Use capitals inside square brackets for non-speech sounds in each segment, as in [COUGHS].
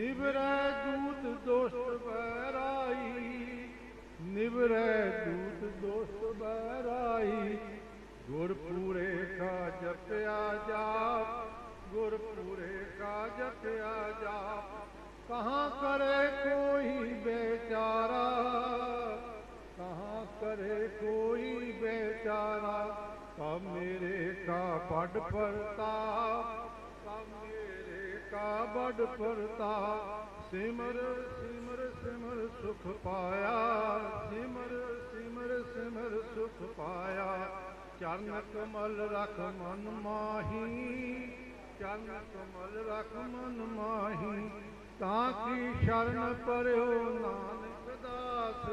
ਨਿਵਰੈ ਦੂਤ ਦੋਸਤ ਬੈਰਾਈ ਨਿਵਰੈ ਦੂਤ ਦੋਸਤ ਬੈਰਾਈ ਗੁਰ ਪੂਰੇ ਕਾ ਜਪਿਆ ਜਾਪ ਗੁਰ ਪੂਰੇ ਕਾ ਜਪਿਆ ਜਾਪ। ਕਹਾਂ ਕਰੇ ਕੋਈ ਬੇਚਾਰਾ, ਕਹਾਂ ਕਰੇ ਕੋਈ ਬੇਚਾਰਾ। ਕਬ ਮੇਰੇ ਕਾ ਪੜ ਪਰਤਾਪ ਕਾ ਬੜ ਪਰਤਾਪ ਸਿਮਰ ਸਿਮਰ ਸਿਮਰ ਸੁਖ ਪਾਇਆ। ਸਿਮਰ ਸਿਮਰ ਸਿਮਰ ਸੁਖ ਪਾਇਆ। ਚਰਨ ਕਮਲ ਰਖ ਮਨ ਮਾਹੀ, ਚਰਨ ਕਮਲ ਰਖ ਮਨ ਮਾਹੀ। ਤਾਂ ਕੀ ਸ਼ਰਨ ਪਰਿਓ ਨਾਨਕ ਦਾਸ?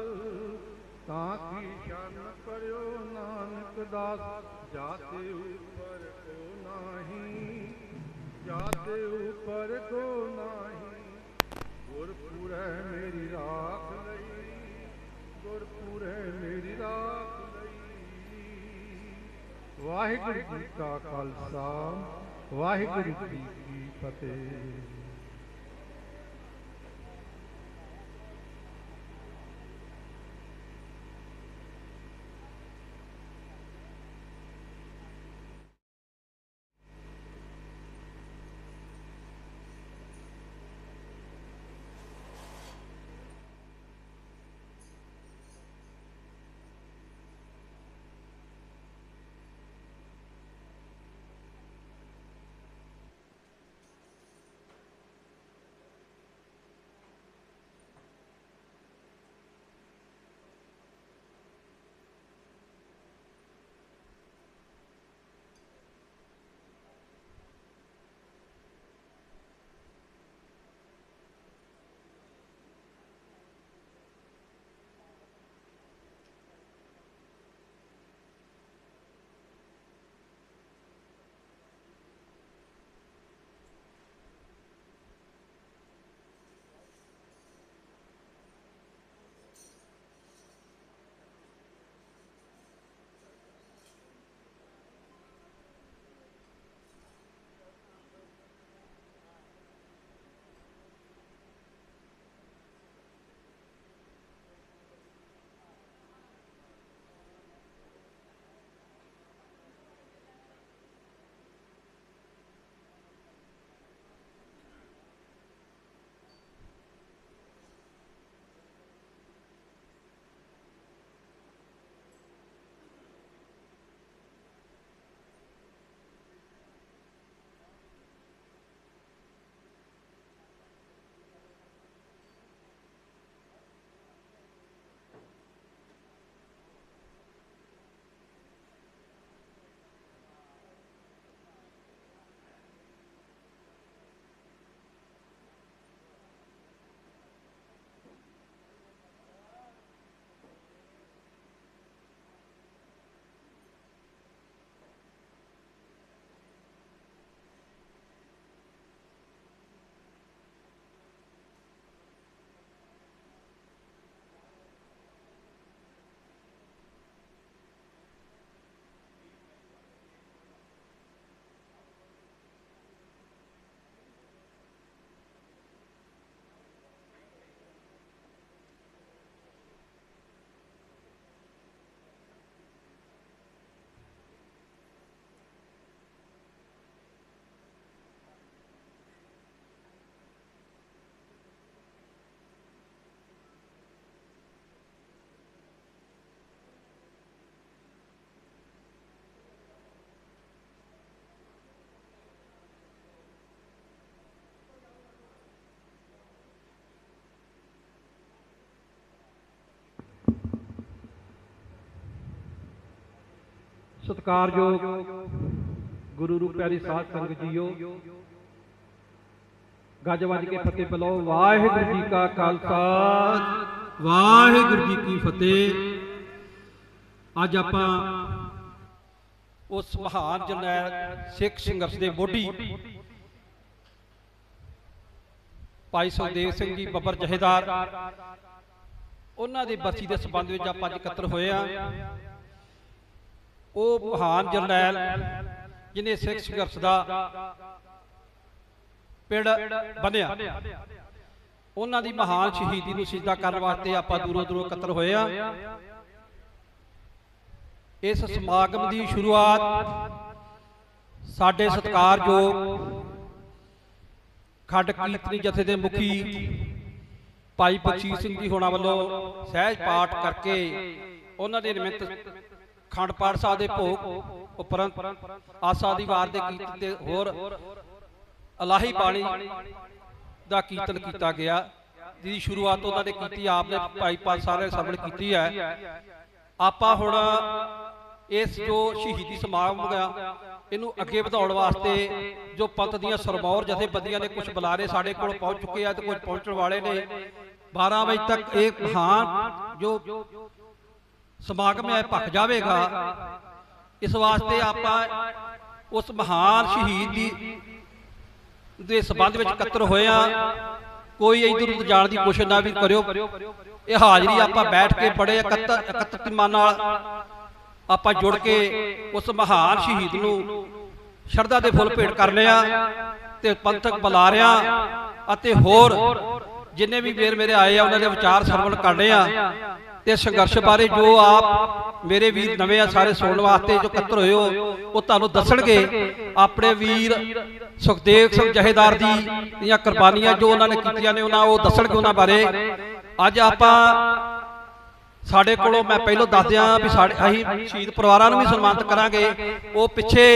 ਤਾਂ ਕੀ ਸ਼ਰਨ ਪਰਿਓ ਨਾਨਕ ਦਾਸ? ਜਾਤੇ ਉਪਰ ਕੋ ਨਾਹੀ। ਜਾਤੇ ਉਪਰ ਕੋ ਨਾਹੀ। ਗੁਰਪੁਰੈ ਮੇਰੀ ਰਾਖ ਲਈ। ਗੁਰਪੁਰੈ ਮੇਰੀ ਰਾਖ ਲਈ। ਵਾਹਿਗੁਰੂ ਜੀ ਕਾ ਖਾਲਸਾ। ਵਾਹਿਗੁਰੂ ਜੀ ਕੀ ਫਤਿਹ। ਸਤਿਕਾਰਯੋਗ ਗੁਰੂ ਰੂਪ ਪਿਆਰੀ ਸਾਧ ਸੰਗਤ ਜੀਓ। ਗੱਜ ਵੱਜ ਕੇ ਫਤਿਹ ਬੁਲਾਓ। ਵਾਹਿਗੁਰੂ ਜੀ ਕਾ ਖਾਲਸਾ। ਵਾਹਿਗੁਰੂ ਜੀ ਕੀ ਫਤਿਹ। ਅੱਜ ਆਪਾਂ ਉਸ ਮਹਾਨ ਜਰਨੈਲ ਸਿੱਖ ਸੰਘਰਸ਼ ਦੇ ਮੋਢੀ ਭਾਈ ਸੁਖਦੇਵ ਸਿੰਘ ਜੀ, ਬੱਬਰ ਜਹੇਦਾਰ, ਉਹਨਾਂ ਦੀ ਬਰਸੀ ਦੇ ਸੰਬੰਧ ਵਿੱਚ ਆਪਾਂ ਅੱਜ ਇਕੱਤਰ ਹੋਏ ਆ। ਉਹ ਮਹਾਨ ਜਰਨੈਲ ਜਿਨੇ ਸਿੱਖ ਸੰਘਰਸ਼ ਦਾ ਪਿੜ ਬੰਨਿਆ। ਉਹਨਾਂ ਦੀ ਮਹਾਨ ਸ਼ਹੀਦੀ ਨੂੰ ਸਿੱਧਾ ਕਰਨ ਵਾਸਤੇ ਆਪਾਂ ਦੂਰੋਂ ਦੂਰੋਂ ਇਕੱਤਰ ਹੋਏ ਆ। ਇਸ ਸਮਾਗਮ ਦੀ ਸ਼ੁਰੂਆਤ ਸਾਡੇ ਸਤਿਕਾਰਯੋਗ ਖੱਡ ਕੀਰਤਨੀ ਜਥੇ ਦੇ ਮੁਖੀ ਭਾਈ ਬਖਸ਼ੀਸ਼ ਸਿੰਘ ਜੀ ਹੋਣਾ ਵੱਲੋਂ ਸਹਿਜ ਪਾਠ ਕਰਕੇ ਉਹਨਾਂ ਦੇ ਨਿਮਿਤ ਅਖੰਡ ਪਾਠ ਸਾਹਿਬ ਦੇ ਭੋਗ ਉਪਰੰਤ ਆਸਾ ਦੀ ਵਾਰ ਦੇ ਕੀਰਤਨ ਤੇ ਹੋਰ ਅਲਾਹੀ ਬਾਣੀ ਦਾ ਕੀਰਤਨ ਕੀਤਾ ਗਿਆ, ਜਿਹਦੀ ਸ਼ੁਰੂਆਤ ਉਹਨਾਂ ਨੇ ਕੀਤੀ, ਆਪ ਨੇ ਭਾਈ ਪਾਲ ਸਾਰੇ ਸਾਹਮਣੇ ਕੀਤੀ ਹੈ। ਆਪਾਂ ਹੁਣ ਇਸ ਜੋ ਸ਼ਹੀਦੀ ਸਮਾਗਮ ਹੋਇਆ ਇਹਨੂੰ ਅੱਗੇ ਵਧਾਉਣ ਵਾਸਤੇ ਜੋ ਪੰਥ ਦੀਆਂ ਸਰਮੌਰ ਜਥੇਬੰਦੀਆਂ ਨੇ ਕੁਝ ਬੁਲਾਰੇ ਸਾਡੇ ਕੋਲ ਪਹੁੰਚ ਚੁੱਕੇ ਆ ਤੇ ਕੁਝ ਪਹੁੰਚਣ ਵਾਲੇ ਨੇ। 12 ਵਜੇ ਤੱਕ ਇਹ ਮਹਾਨ ਜੋ ਸਮਾਗਮ ਹੈ ਭਖ ਜਾਵੇਗਾ। ਇਸ ਵਾਸਤੇ ਆਪਾਂ ਉਸ ਮਹਾਨ ਸ਼ਹੀਦ ਦੀ ਦੇ ਸਬੰਧ ਵਿੱਚ ਇਕੱਤਰ ਹੋਏ ਆ। ਕੋਈ ਇਧਰ ਉਧਰ ਜਾਣ ਦੀ ਕੋਸ਼ਿਸ਼ ਨਾ ਵੀ ਕਰਿਓ। ਇਹ ਹਾਜ਼ਰੀ ਆਪਾਂ ਬੈਠ ਕੇ ਬੜੇ ਇਕੱਤਰ ਇਕੱਤਰ ਮਨ ਨਾਲ ਆਪਾਂ ਜੁੜ ਕੇ ਉਸ ਮਹਾਨ ਸ਼ਹੀਦ ਨੂੰ ਸ਼ਰਧਾ ਦੇ ਫੁੱਲ ਭੇਟ ਕਰ ਲਿਆ ਤੇ ਪੰਥਕ ਬੁਲਾਰਿਆਂ ਅਤੇ ਹੋਰ ਜਿੰਨੇ ਵੀ ਵੀਰ ਮੇਰੇ ਆਏ ਆ, ਉਹਨਾਂ ਦੇ ਵਿਚਾਰ ਸਰਵਣ ਕਰਨੇ ਆ। ਤੇ ਸੰਘਰਸ਼ ਬਾਰੇ ਜੋ ਆਪ ਮੇਰੇ ਵੀਰ ਨਵੇਂ ਆ, ਸਾਰੇ ਸੁਣਨ ਵਾਸਤੇ ਜੋ ਇਕੱਤਰ ਹੋਏ ਹੋ, ਉਹ ਤੁਹਾਨੂੰ ਦੱਸਣਗੇ। ਆਪਣੇ ਵੀਰ ਸੁਖਦੇਵ ਸਿੰਘ ਜਹੇਦਾਰ ਦੀ ਦੀਆਂ ਕੁਰਬਾਨੀਆਂ ਜੋ ਉਹਨਾਂ ਨੇ ਕੀਤੀਆਂ ਨੇ, ਉਹਨਾਂ ਉਹ ਦੱਸਣਗੇ ਉਹਨਾਂ ਬਾਰੇ। ਅੱਜ ਆਪਾਂ ਸਾਡੇ ਕੋਲੋਂ ਮੈਂ ਪਹਿਲਾਂ ਦੱਸ ਦਿਆਂ ਵੀ ਸਾਡੇ ਅਸੀਂ ਸ਼ਹੀਦ ਪਰਿਵਾਰਾਂ ਨੂੰ ਵੀ ਸਨਮਾਨਿਤ ਕਰਾਂਗੇ। ਉਹ ਪਿੱਛੇ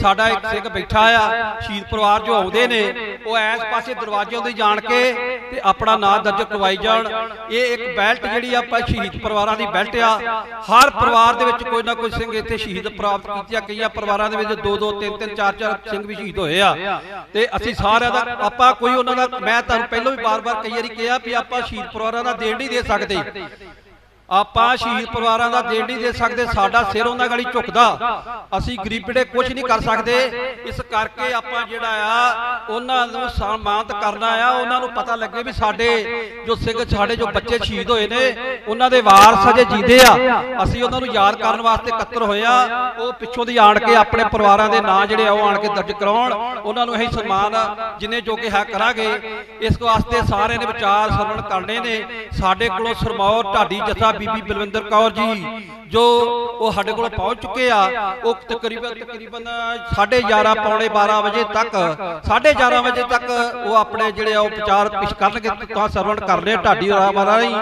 ਸਾਡਾ ਇੱਕ ਸਿੰਘ ਬੈਠਾ ਆ ਸ਼ਹੀਦ ਪਰਿਵਾਰ ਜੋ ਆਉਂਦੇ ਨੇ ਉਹ ਐਸ ਪਾਸੇ ਦਰਵਾਜ਼ਿਆਂ ਤੋਂ ਜਾਣ ਕੇ ਤੇ ਆਪਣਾ ਨਾਮ ਦਰਜ ਕਰਵਾਈ ਜਾਣ। ਇਹ ਇੱਕ ਬੈਲਟ ਜਿਹੜੀ ਆਪਾਂ ਸ਼ਹੀਦ ਪਰਿਵਾਰਾਂ ਦੀ ਬੈਲਟ ਆ ਹਰ ਪਰਿਵਾਰ ਦੇ ਵਿੱਚ ਕੋਈ ਨਾ ਕੋਈ ਸਿੰਘ ਇੱਥੇ ਸ਼ਹੀਦ ਪ੍ਰਾਪਤ ਕੀਤੀਆਂ ਕਈਆਂ ਪਰਿਵਾਰਾਂ ਦੇ ਵਿੱਚ ਦੋ ਦੋ ਤਿੰਨ ਤਿੰਨ ਚਾਰ ਚਾਰ ਸਿੰਘ ਵੀ ਸ਼ਹੀਦ ਹੋਏ ਆ। ਤੇ ਅਸੀਂ ਸਾਰਿਆਂ ਦਾ ਆਪਾਂ ਕੋਈ ਉਹਨਾਂ ਦਾ ਮੈਂ ਤੁਹਾਨੂੰ ਪਹਿਲਾਂ ਵੀ ਬਾਰ-ਬਾਰ ਕਈ ਵਾਰੀ ਕਿਹਾ ਵੀ ਆਪਾਂ ਸ਼ਹੀਦ ਪਰਿਵਾਰਾਂ ਦਾ ਦੇਣ ਨਹੀਂ ਦੇ ਸਕਦੇ ਆਪਾਂ ਸ਼ਹੀਦ ਪਰਿਵਾਰਾਂ ਦਾ ਦੇਣ ਨਹੀਂ ਦੇ ਸਕਦੇ, ਸਾਡਾ ਸਿਰ ਉਹਨਾਂ ਗਾਲੀ ਝੁਕਦਾ। ਅਸੀਂ ਗਰੀਬੜੇ ਕੁਝ ਨਹੀਂ ਕਰ ਸਕਦੇ, ਇਸ ਕਰਕੇ ਆਪਾਂ ਜਿਹੜਾ ਆ, ਉਹਨਾਂ ਨੂੰ ਸਨਮਾਨਿਤ ਕਰਨਾ ਆ। ਉਹਨਾਂ ਨੂੰ ਪਤਾ ਲੱਗੇ ਵੀ ਸਾਡੇ ਜੋ ਸਿੰਘ, ਸਾਡੇ ਜੋ ਬੱਚੇ ਸ਼ਹੀਦ ਹੋਏ ਨੇ, ਉਹਨਾਂ ਦੇ ਵਾਰਸ ਅਜੇ ਜੀਦੇ ਆ। ਅਸੀਂ ਉਹਨਾਂ ਨੂੰ ਯਾਦ ਕਰਨ ਵਾਸਤੇ ਇਕੱਤਰ ਹੋਏ ਆ। ਉਹ ਪਿੱਛੋਂ ਦੀ ਆਣ ਕੇ ਆਪਣੇ ਪਰਿਵਾਰਾਂ ਦੇ ਨਾਂ ਜਿਹੜੇ ਆ, ਉਹ ਆਣ ਕੇ ਦਰਜ ਕਰਾਉਣ। ਉਹਨਾਂ ਨੂੰ ਅਸੀਂ ਸਨਮਾਨ ਜਿੰਨੇ ਜੋ ਕਿ ਹੈ ਕਰਾਂਗੇ। ਇਸ ਵਾਸਤੇ ਸਾਰਿਆਂ ਨੇ ਵਿਚਾਰ ਸਰਵਣ ਕਰਨੇ ਨੇ। ਸਾਡੇ ਕੋਲੋਂ ਸਰਮੌਰ ਢਾਡੀ ਜਥਾ ਬੀਬੀ ਬਲਵਿੰਦਰ ਕੌਰ ਜੀ, ਜੋ ਉਹ ਸਾਡੇ ਕੋਲ ਪਹੁੰਚ ਚੁੱਕੇ ਆ, ਉਹ ਤਕਰੀਬਨ ਤਕਰੀਬਨ 11:30 ਪੌਣੇ 12 ਵਜੇ ਤੱਕ 11:30 ਵਜੇ ਤੱਕ ਉਹ ਆਪਣੇ ਜਿਹੜੇ ਆ ਉਹ ਵਿਚਾਰ ਪੇਸ਼ ਕਰਨਗੇ, ਤਾਂ ਸਰਵਣ ਕਰਨੇ ਢਾਡੀ ਰਾਮ ਰਾਹੀਂ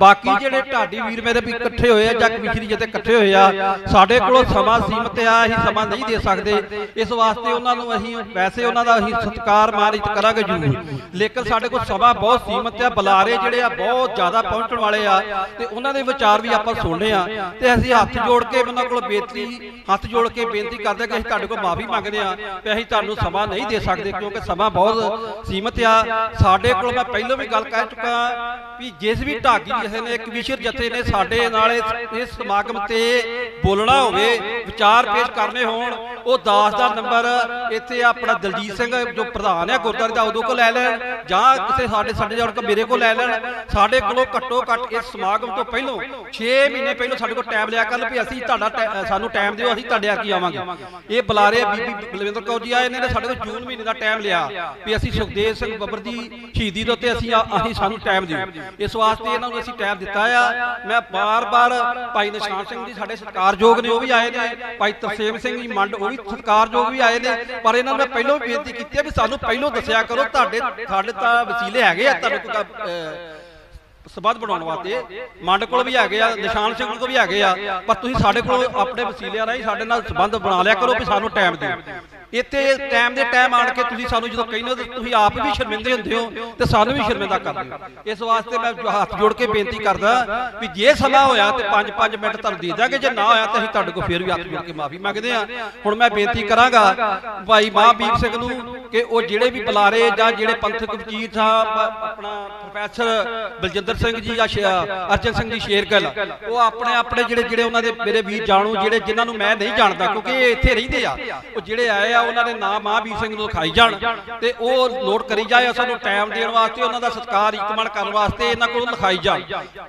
ਬਾਕੀ ਜਿਹੜੇ ਢਾਡੀ ਵੀਰ ਮੇਰੇ ਵੀ ਇਕੱਠੇ ਹੋਏ ਆ, ਜਾਂ ਕਮਿਸ਼ਨਰੀ ਜਿੱਤੇ ਇਕੱਠੇ ਹੋਏ ਆ, ਸਾਡੇ ਕੋਲ ਸਮਾਂ ਸੀਮਤ ਆ, ਅਸੀਂ ਸਮਾਂ ਨਹੀਂ ਦੇ ਸਕਦੇ। ਇਸ ਵਾਸਤੇ ਉਹਨਾਂ ਨੂੰ ਅਸੀਂ ਵੈਸੇ ਉਹਨਾਂ ਦਾ ਅਸੀਂ ਸਤਿਕਾਰ ਮਾਨਿਤ ਕਰਾਂਗੇ ਜ਼ਰੂਰ। ਲੇਕਿਨ ਸਾਡੇ ਕੋਲ ਸਮਾਂ ਬਹੁਤ ਸੀਮਤ ਆ, ਬੁਲਾਰੇ ਜਿਹੜੇ ਆ ਬਹੁਤ ਜ਼ਿਆਦਾ ਪਹੁੰਚਣ ਵਾਲੇ ਆ, ਤੇ ਉਹਨਾਂ ਦੇ ਵਿਚਾਰ ਵੀ ਆਪਾਂ ਸੁਣਨੇ ਆ ਤੇ ਅਸੀਂ ਹੱਥ ਜੋੜ ਕੇ ਉਹਨਾਂ ਕੋਲ ਬੇਨਤੀ, ਹੱਥ ਜੋੜ ਕੇ ਬੇਨਤੀ ਕਰਦੇ ਆ ਕਿ ਅਸੀਂ ਤੁਹਾਡੇ ਕੋਲ ਮਾਫੀ ਮੰਗਦੇ ਆ ਕਿ ਅਸੀਂ ਤੁਹਾਨੂੰ ਸਮਾਂ ਨਹੀਂ ਦੇ ਸਕਦੇ ਕਿਉਂਕਿ ਸਮਾਂ ਬਹੁਤ ਸੀਮਤ ਆ। ਸਾਡੇ ਕੋਲ ਮੈਂ ਪਹਿਲਾਂ ਵੀ ਗੱਲ ਕਹਿ ਚੁੱਕਾ ਵੀ ਜਿਸ ਵੀ ਢਾਗੀ ਜਥੇ ਨੇ, ਇੱਕ ਵਿਸ਼ਰ ਜਥੇ ਨੇ, ਸਾਡੇ ਨਾਲ ਇਸ ਸਮਾਗਮ ਤੇ ਬੋਲਣਾ ਹੋਵੇ, ਵਿਚਾਰ ਪੇਸ਼ ਕਰਨੇ ਹੋਣ, ਉਹ ਦਾਸ ਦਾ ਨੰਬਰ ਇੱਥੇ ਆਪਣਾ ਦਲਜੀਤ ਸਿੰਘ ਜੋ ਪ੍ਰਧਾਨ ਹੈ ਗੁਰਦੁਆਰੇ ਦਾ ਉਦੋਂ ਕੋ ਲੈ ਲੈਣ ਜਾਂ ਕਿਸੇ ਸਾਡੇ ਸਾਡੇ ਜੋੜ ਕੇ ਮੇਰੇ ਕੋਲ ਲੈ ਲੈਣ। ਸਾਡੇ ਕੋਲੋਂ ਘੱਟੋ ਘੱਟ ਇਸ ਸਮਾਗਮ ਤੋਂ ਪਹਿਲਾਂ 6 ਮਹੀਨੇ ਪਹਿਲਾਂ ਸਾਡੇ ਕੋਲ ਟਾਈਮ ਲਿਆ ਕੱਲ ਵੀ ਅਸੀਂ ਤੁਹਾਡਾ ਸਾਨੂੰ ਟਾਈਮ ਦਿਓ, ਅਸੀਂ ਤੁਹਾਡੇ ਆ ਕੀ ਆਵਾਂਗੇ। ਇਹ ਬੁਲਾਰੇ ਬੀਬੀ ਬਲਵਿੰਦਰ ਕੌਰ ਜੀ ਆਏ ਨੇ ਸਾਡੇ ਕੋਲ ਜੂਨ ਮਹੀਨੇ ਦਾ ਟਾਈਮ ਲਿਆ ਵੀ ਅਸੀਂ ਸੁਖਦੇਵ ਸਿੰਘ ਬੱਬਰ ਦੀ ਸ਼ਹੀਦੀ ਦੇ ਉੱਤੇ ਅਸੀਂ ਅਸੀਂ ਸਾਨੂੰ ਟਾਈਮ ਦਿਓ। ਇਸ ਵਾਸਤੇ ਇਹਨਾਂ ਨੂੰ ਅਸੀਂ ਟਾਈਮ ਦਿੱਤਾ ਆ। ਮੈਂ ਬਾਰ-ਬਾਰ ਭਾਈ ਨਿਸ਼ਾਨ ਸਿੰਘ ਜੀ ਸਾਡੇ ਸਤਿਕਾਰਯੋਗ ਨੇ, ਉਹ ਵੀ ਆਏ ਨੇ। ਭਾਈ ਤਰਸੇਮ ਸਿੰਘ ਜੀ ਮੰਡ, ਉਹ ਵੀ ਸਤਿਕਾਰਯੋਗ ਵੀ ਆਏ ਨੇ। ਪਰ ਇਹਨਾਂ ਨੂੰ ਮੈਂ ਪਹਿਲਾਂ ਵੀ ਬੇਨਤੀ ਕੀਤੀ ਹੈ ਵੀ ਸਾਨੂੰ ਪਹਿਲਾਂ ਦੱਸਿਆ ਕਰੋ, ਤੁਹਾਡੇ, ਸਾਡੇ ਤਾਂ ਵਸੀਲੇ ਹੈਗੇ ਆ ਤੁਹਾਨੂੰ ਕੋਈ ਸਬੰਧ ਬਣਾਉਣ ਵਾਸਤੇ। ਮੰਡ ਕੋਲ ਵੀ ਹੈਗੇ ਆ ਨਿਸ਼ਾਨ ਸਿੰਘ ਕੋਲ ਵੀ ਹੈਗੇ ਆ। ਪਰ ਤੁਸੀਂ ਸਾਡੇ ਕੋਲ ਆਪਣੇ ਵਸੀਲਿਆਂ ਰਾਹੀਂ ਸਾਡੇ ਨਾਲ ਸਬੰਧ ਬਣਾ ਲਿਆ ਕਰੋ ਵੀ ਸਾਨੂੰ ਟਾਈਮ ਦਿਓ। ਇੱਥੇ ਟਾਈਮ ਦੇ ਟਾਈਮ ਆਣ ਕੇ ਤੁਸੀਂ ਸਾਨੂੰ ਜਦੋਂ ਕਹਿੰਦੇ ਹੋ ਤੁਸੀਂ ਆਪ ਵੀ ਸ਼ਰਮਿੰਦੇ ਹੁੰਦੇ ਹੋ ਤੇ ਸਾਨੂੰ ਵੀ ਸ਼ਰਮਿੰਦਾ ਕਰਦੇ ਹੋ। ਇਸ ਵਾਸਤੇ ਮੈਂ ਹੱਥ ਜੋੜ ਕੇ ਬੇਨਤੀ ਕਰਦਾ ਵੀ ਜੇ ਸਮਾਂ ਹੋਇਆ ਤੇ 5-5 ਮਿੰਟ ਤੁਹਾਨੂੰ ਦੇ ਦਾਂਗੇ ਜੇ ਨਾ ਹੋਇਆ ਤਾਂ ਅਸੀਂ ਤੁਹਾਡੇ ਕੋਲ ਫੇਰ ਵੀ ਹੱਥ ਜੋੜ ਕੇ ਮਾਫੀ ਮੰਗਦੇ ਹਾਂ। ਹੁਣ ਮੈਂ ਬੇਨਤੀ ਕਰਾਂਗਾ ਭਾਈ ਮਹਾਂਵੀਰ ਸਿੰਘ ਨੂੰ ਕਿ ਉਹ ਜਿਹੜੇ ਵੀ ਬੁਲਾਰੇ ਜਾਂ ਜਿਹੜੇ ਪੰਥਕ ਵਕੀਲ ਸਾਹਿਬ ਆਪਣਾ ਪ੍ਰੋਫੈਸਰ ਬਲਜਿੰਦਰ ਸਿੰਘ ਜੀ ਜਾਂ ਅਰਜਨ ਸਿੰਘ ਜੀ ਸ਼ੇਰਗਿੱਲ ਉਹ ਆਪਣੇ ਆਪਣੇ ਜਿਹੜੇ ਜਿਹੜੇ ਉਹਨਾਂ ਦੇ ਮੇਰੇ ਵੀਰ ਜਾਣੂ, ਜਿਹੜੇ ਜਿਨ੍ਹਾਂ ਨੂੰ ਮੈਂ ਨਹੀਂ ਜਾਣਦਾ, ਕਿਉਂਕਿ ਇਹ ਇੱਥੇ ਰਹਿੰਦੇ ਆ। ਉਹ ਜਿਹੜੇ ਆਏ ਆ, ਉਹਨਾਂ ਦੇ ਨਾਮ ਮਹਾਂਵੀਰ ਸਿੰਘ ਨੂੰ ਲਿਖਾਈ ਜਾਣ ਤੇ ਉਹ ਨੋਟ ਕਰੀ ਜਾਏ ਸਾਨੂੰ ਟਾਈਮ ਦੇਣ ਵਾਸਤੇ, ਉਹਨਾਂ ਦਾ ਸਤਿਕਾਰ ਇਕਮਣ ਕਰਨ ਵਾਸਤੇ ਇਹਨਾਂ ਕੋਲ ਲਿਖਾਈ ਜਾਣ।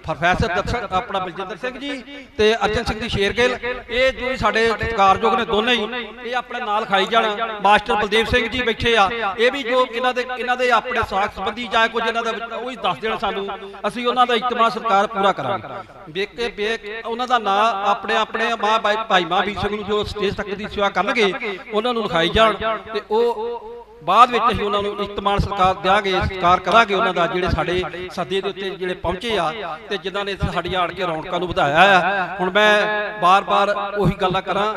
ਪ੍ਰੋਫੈਸਰ ਦਰਸ਼ਨ ਆਪਣਾ ਬਲਜਿੰਦਰ ਸਿੰਘ ਜੀ ਤੇ ਅਰਜਨ ਸਿੰਘ ਜੀ ਸ਼ੇਰਗਿੱਲ ਇਹ ਜੋ ਸਾਡੇ ਸਤਿਕਾਰਯੋਗ ਨੇ ਦੋਨੇ ਹੀ, ਇਹ ਆਪਣੇ ਨਾਲ ਖਾਈ ਜਾਣ। ਮਾਸਟਰ ਬਲਦੇਵ ਸਿੰਘ ਜੀ ਬੈਠੇ ਆ, ਇਹ ਵੀ ਜੋ ਇਹਨਾਂ ਦੇ ਇਹਨਾਂ ਦੇ ਆਪਣੇ ਸਾਖ ਸੰਬੰਧੀ ਜਾਂ ਕੁਝ ਇਹਨਾਂ ਦਾ, ਉਹ ਹੀ ਦੱਸ ਦੇਣ ਸਾਨੂੰ। ਅਸੀਂ ਉਹਨਾਂ ਦਾ ਇਤਮਾ ਸਤਿਕਾਰ ਪੂਰਾ ਕਰਾਂਗੇ। ਵੇਖ ਕੇ ਉਹਨਾਂ ਦਾ ਨਾਂ ਆਪਣੇ ਆਪਣੇ ਮਾਂ ਭਾਈ ਭਾਈ ਮਹਾਂਵੀਰ ਸਿੰਘ ਨੂੰ ਜੋ ਸਟੇਜ ਤੱਕ ਦੀ ਸੇਵਾ ਕਰਨਗੇ, ਉਹਨਾਂ ਨੂੰ ਲਿਖਾਈ ਜਾਣ ਤੇ ਉਹ ਬਾਅਦ ਵਿੱਚ ਅਸੀਂ ਉਹਨਾਂ ਨੂੰ ਇਤਮਾਨ ਸਤਿਕਾਰ ਦਿਆਂਗੇ ਸਤਿਕਾਰ ਕਰਾਂਗੇ ਉਹਨਾਂ ਦਾ ਜਿਹੜੇ ਸਾਡੇ ਸੱਦੇ ਦੇ ਉੱਤੇ ਜਿਹੜੇ ਪਹੁੰਚੇ ਆ ਤੇ ਜਿਨ੍ਹਾਂ ਨੇ ਸਾਡੀ ਆੜ ਕੇ ਰੌਣਕਾਂ ਨੂੰ ਵਧਾਇਆ ਆ। ਹੁਣ ਮੈਂ ਬਾਰ-ਬਾਰ ਉਹੀ ਗੱਲਾਂ ਕਰਾਂ।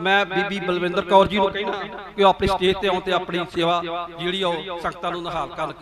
ਮੈਂ ਬੀਬੀ ਬਲਵਿੰਦਰ ਕੌਰ ਜੀ ਨੂੰ ਕਹਿਣਾ ਕਿ ਉਹ ਆਪਣੀ ਸਟੇਜ ਤੇ ਆਉਣ ਤੇ ਆਪਣੀ ਸੇਵਾ ਜਿਹੜੀ ਆ ਉਹ ਸੰਗਤਾਂ ਨੂੰ ਨਿਹਾਲ ਕਰਨ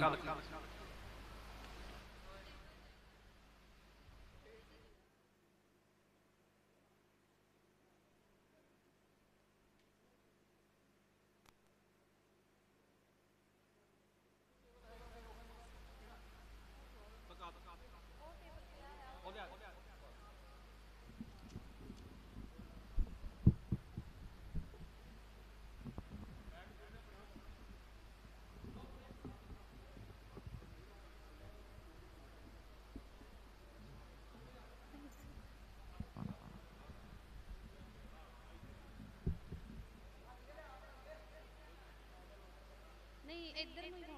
ਨਹੀਂ ਇੱਧਰ ਨੂੰ ਹੀ ਹੋਣਾ ਆ ਹਾਂ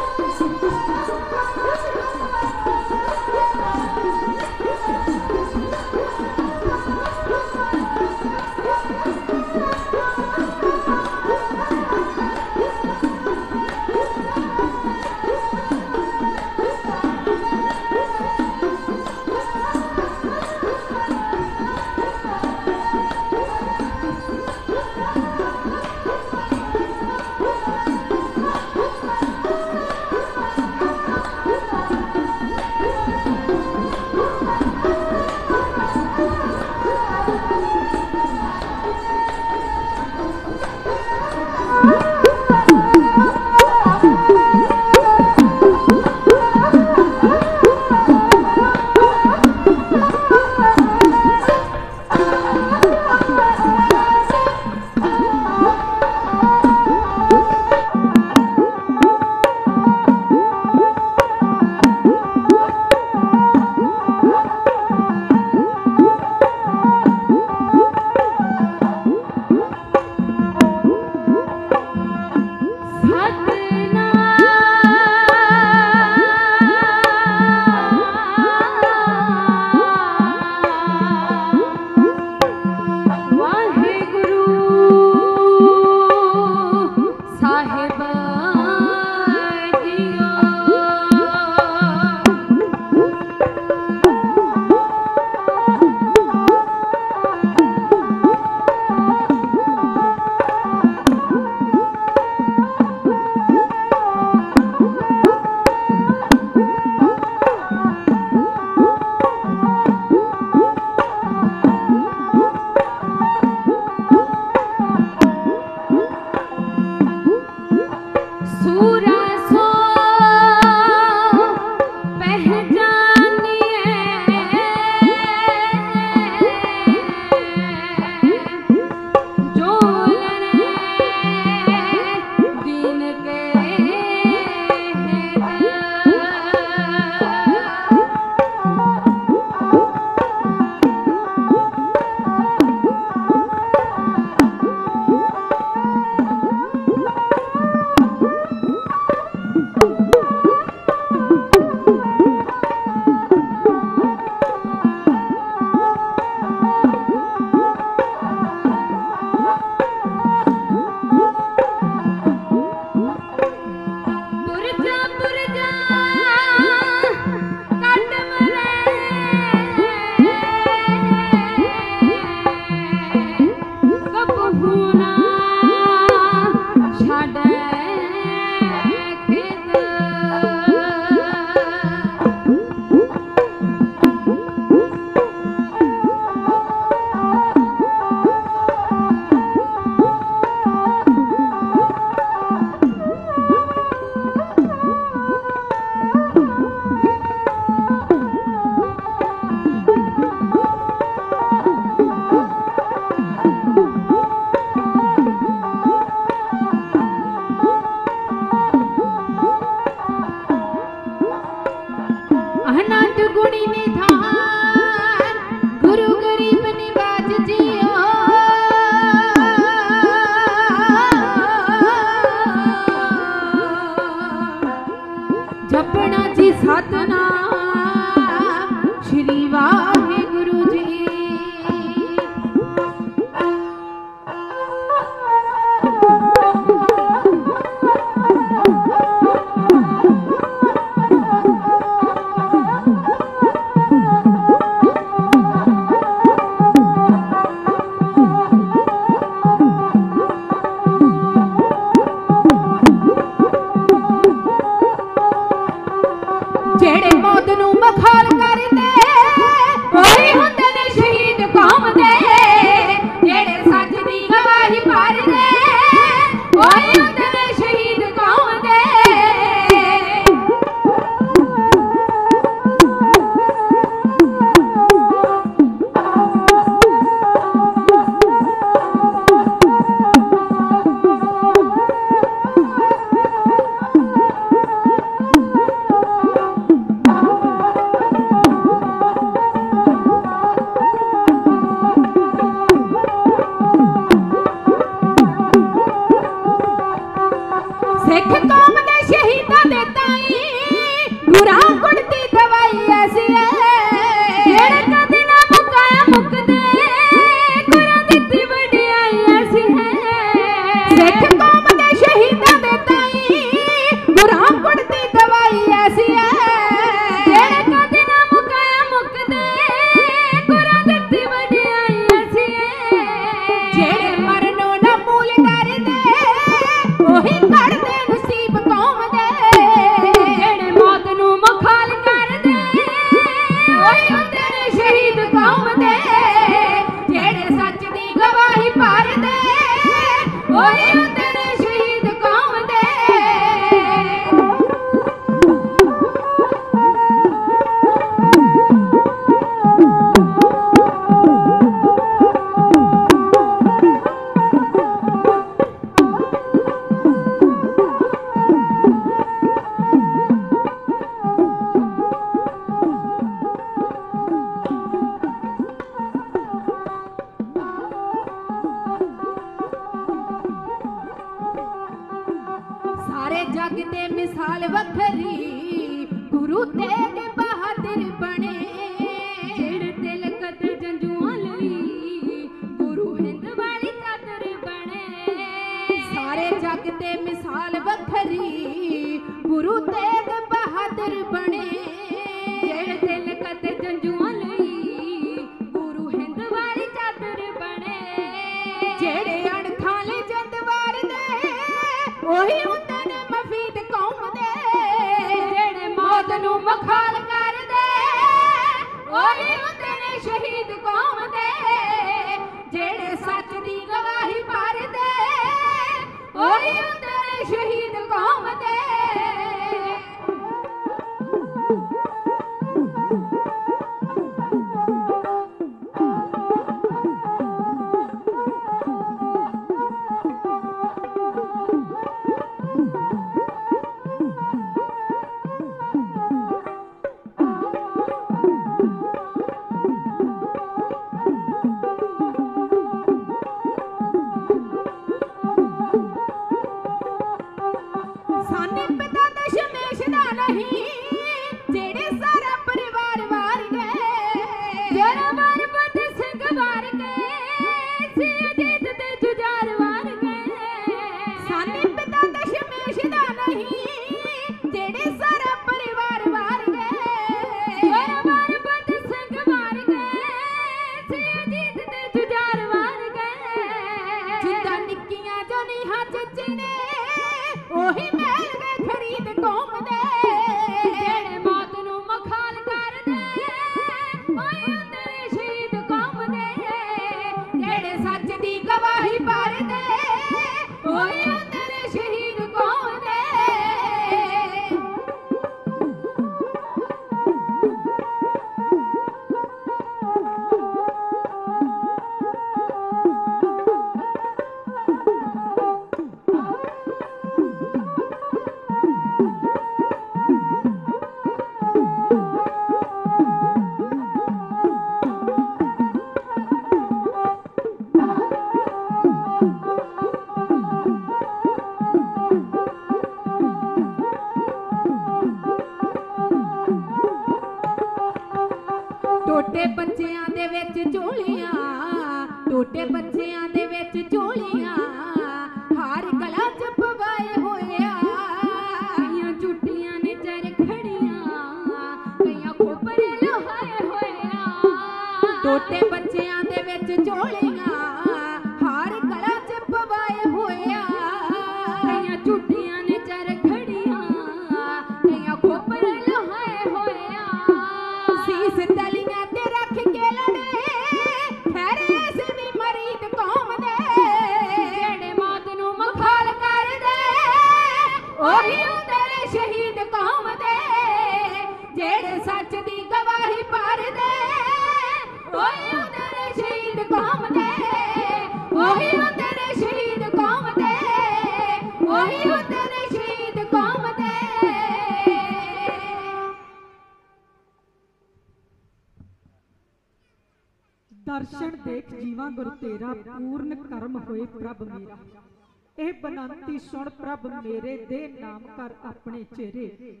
ਆਪਣੇ ਚਿਹਰੇ।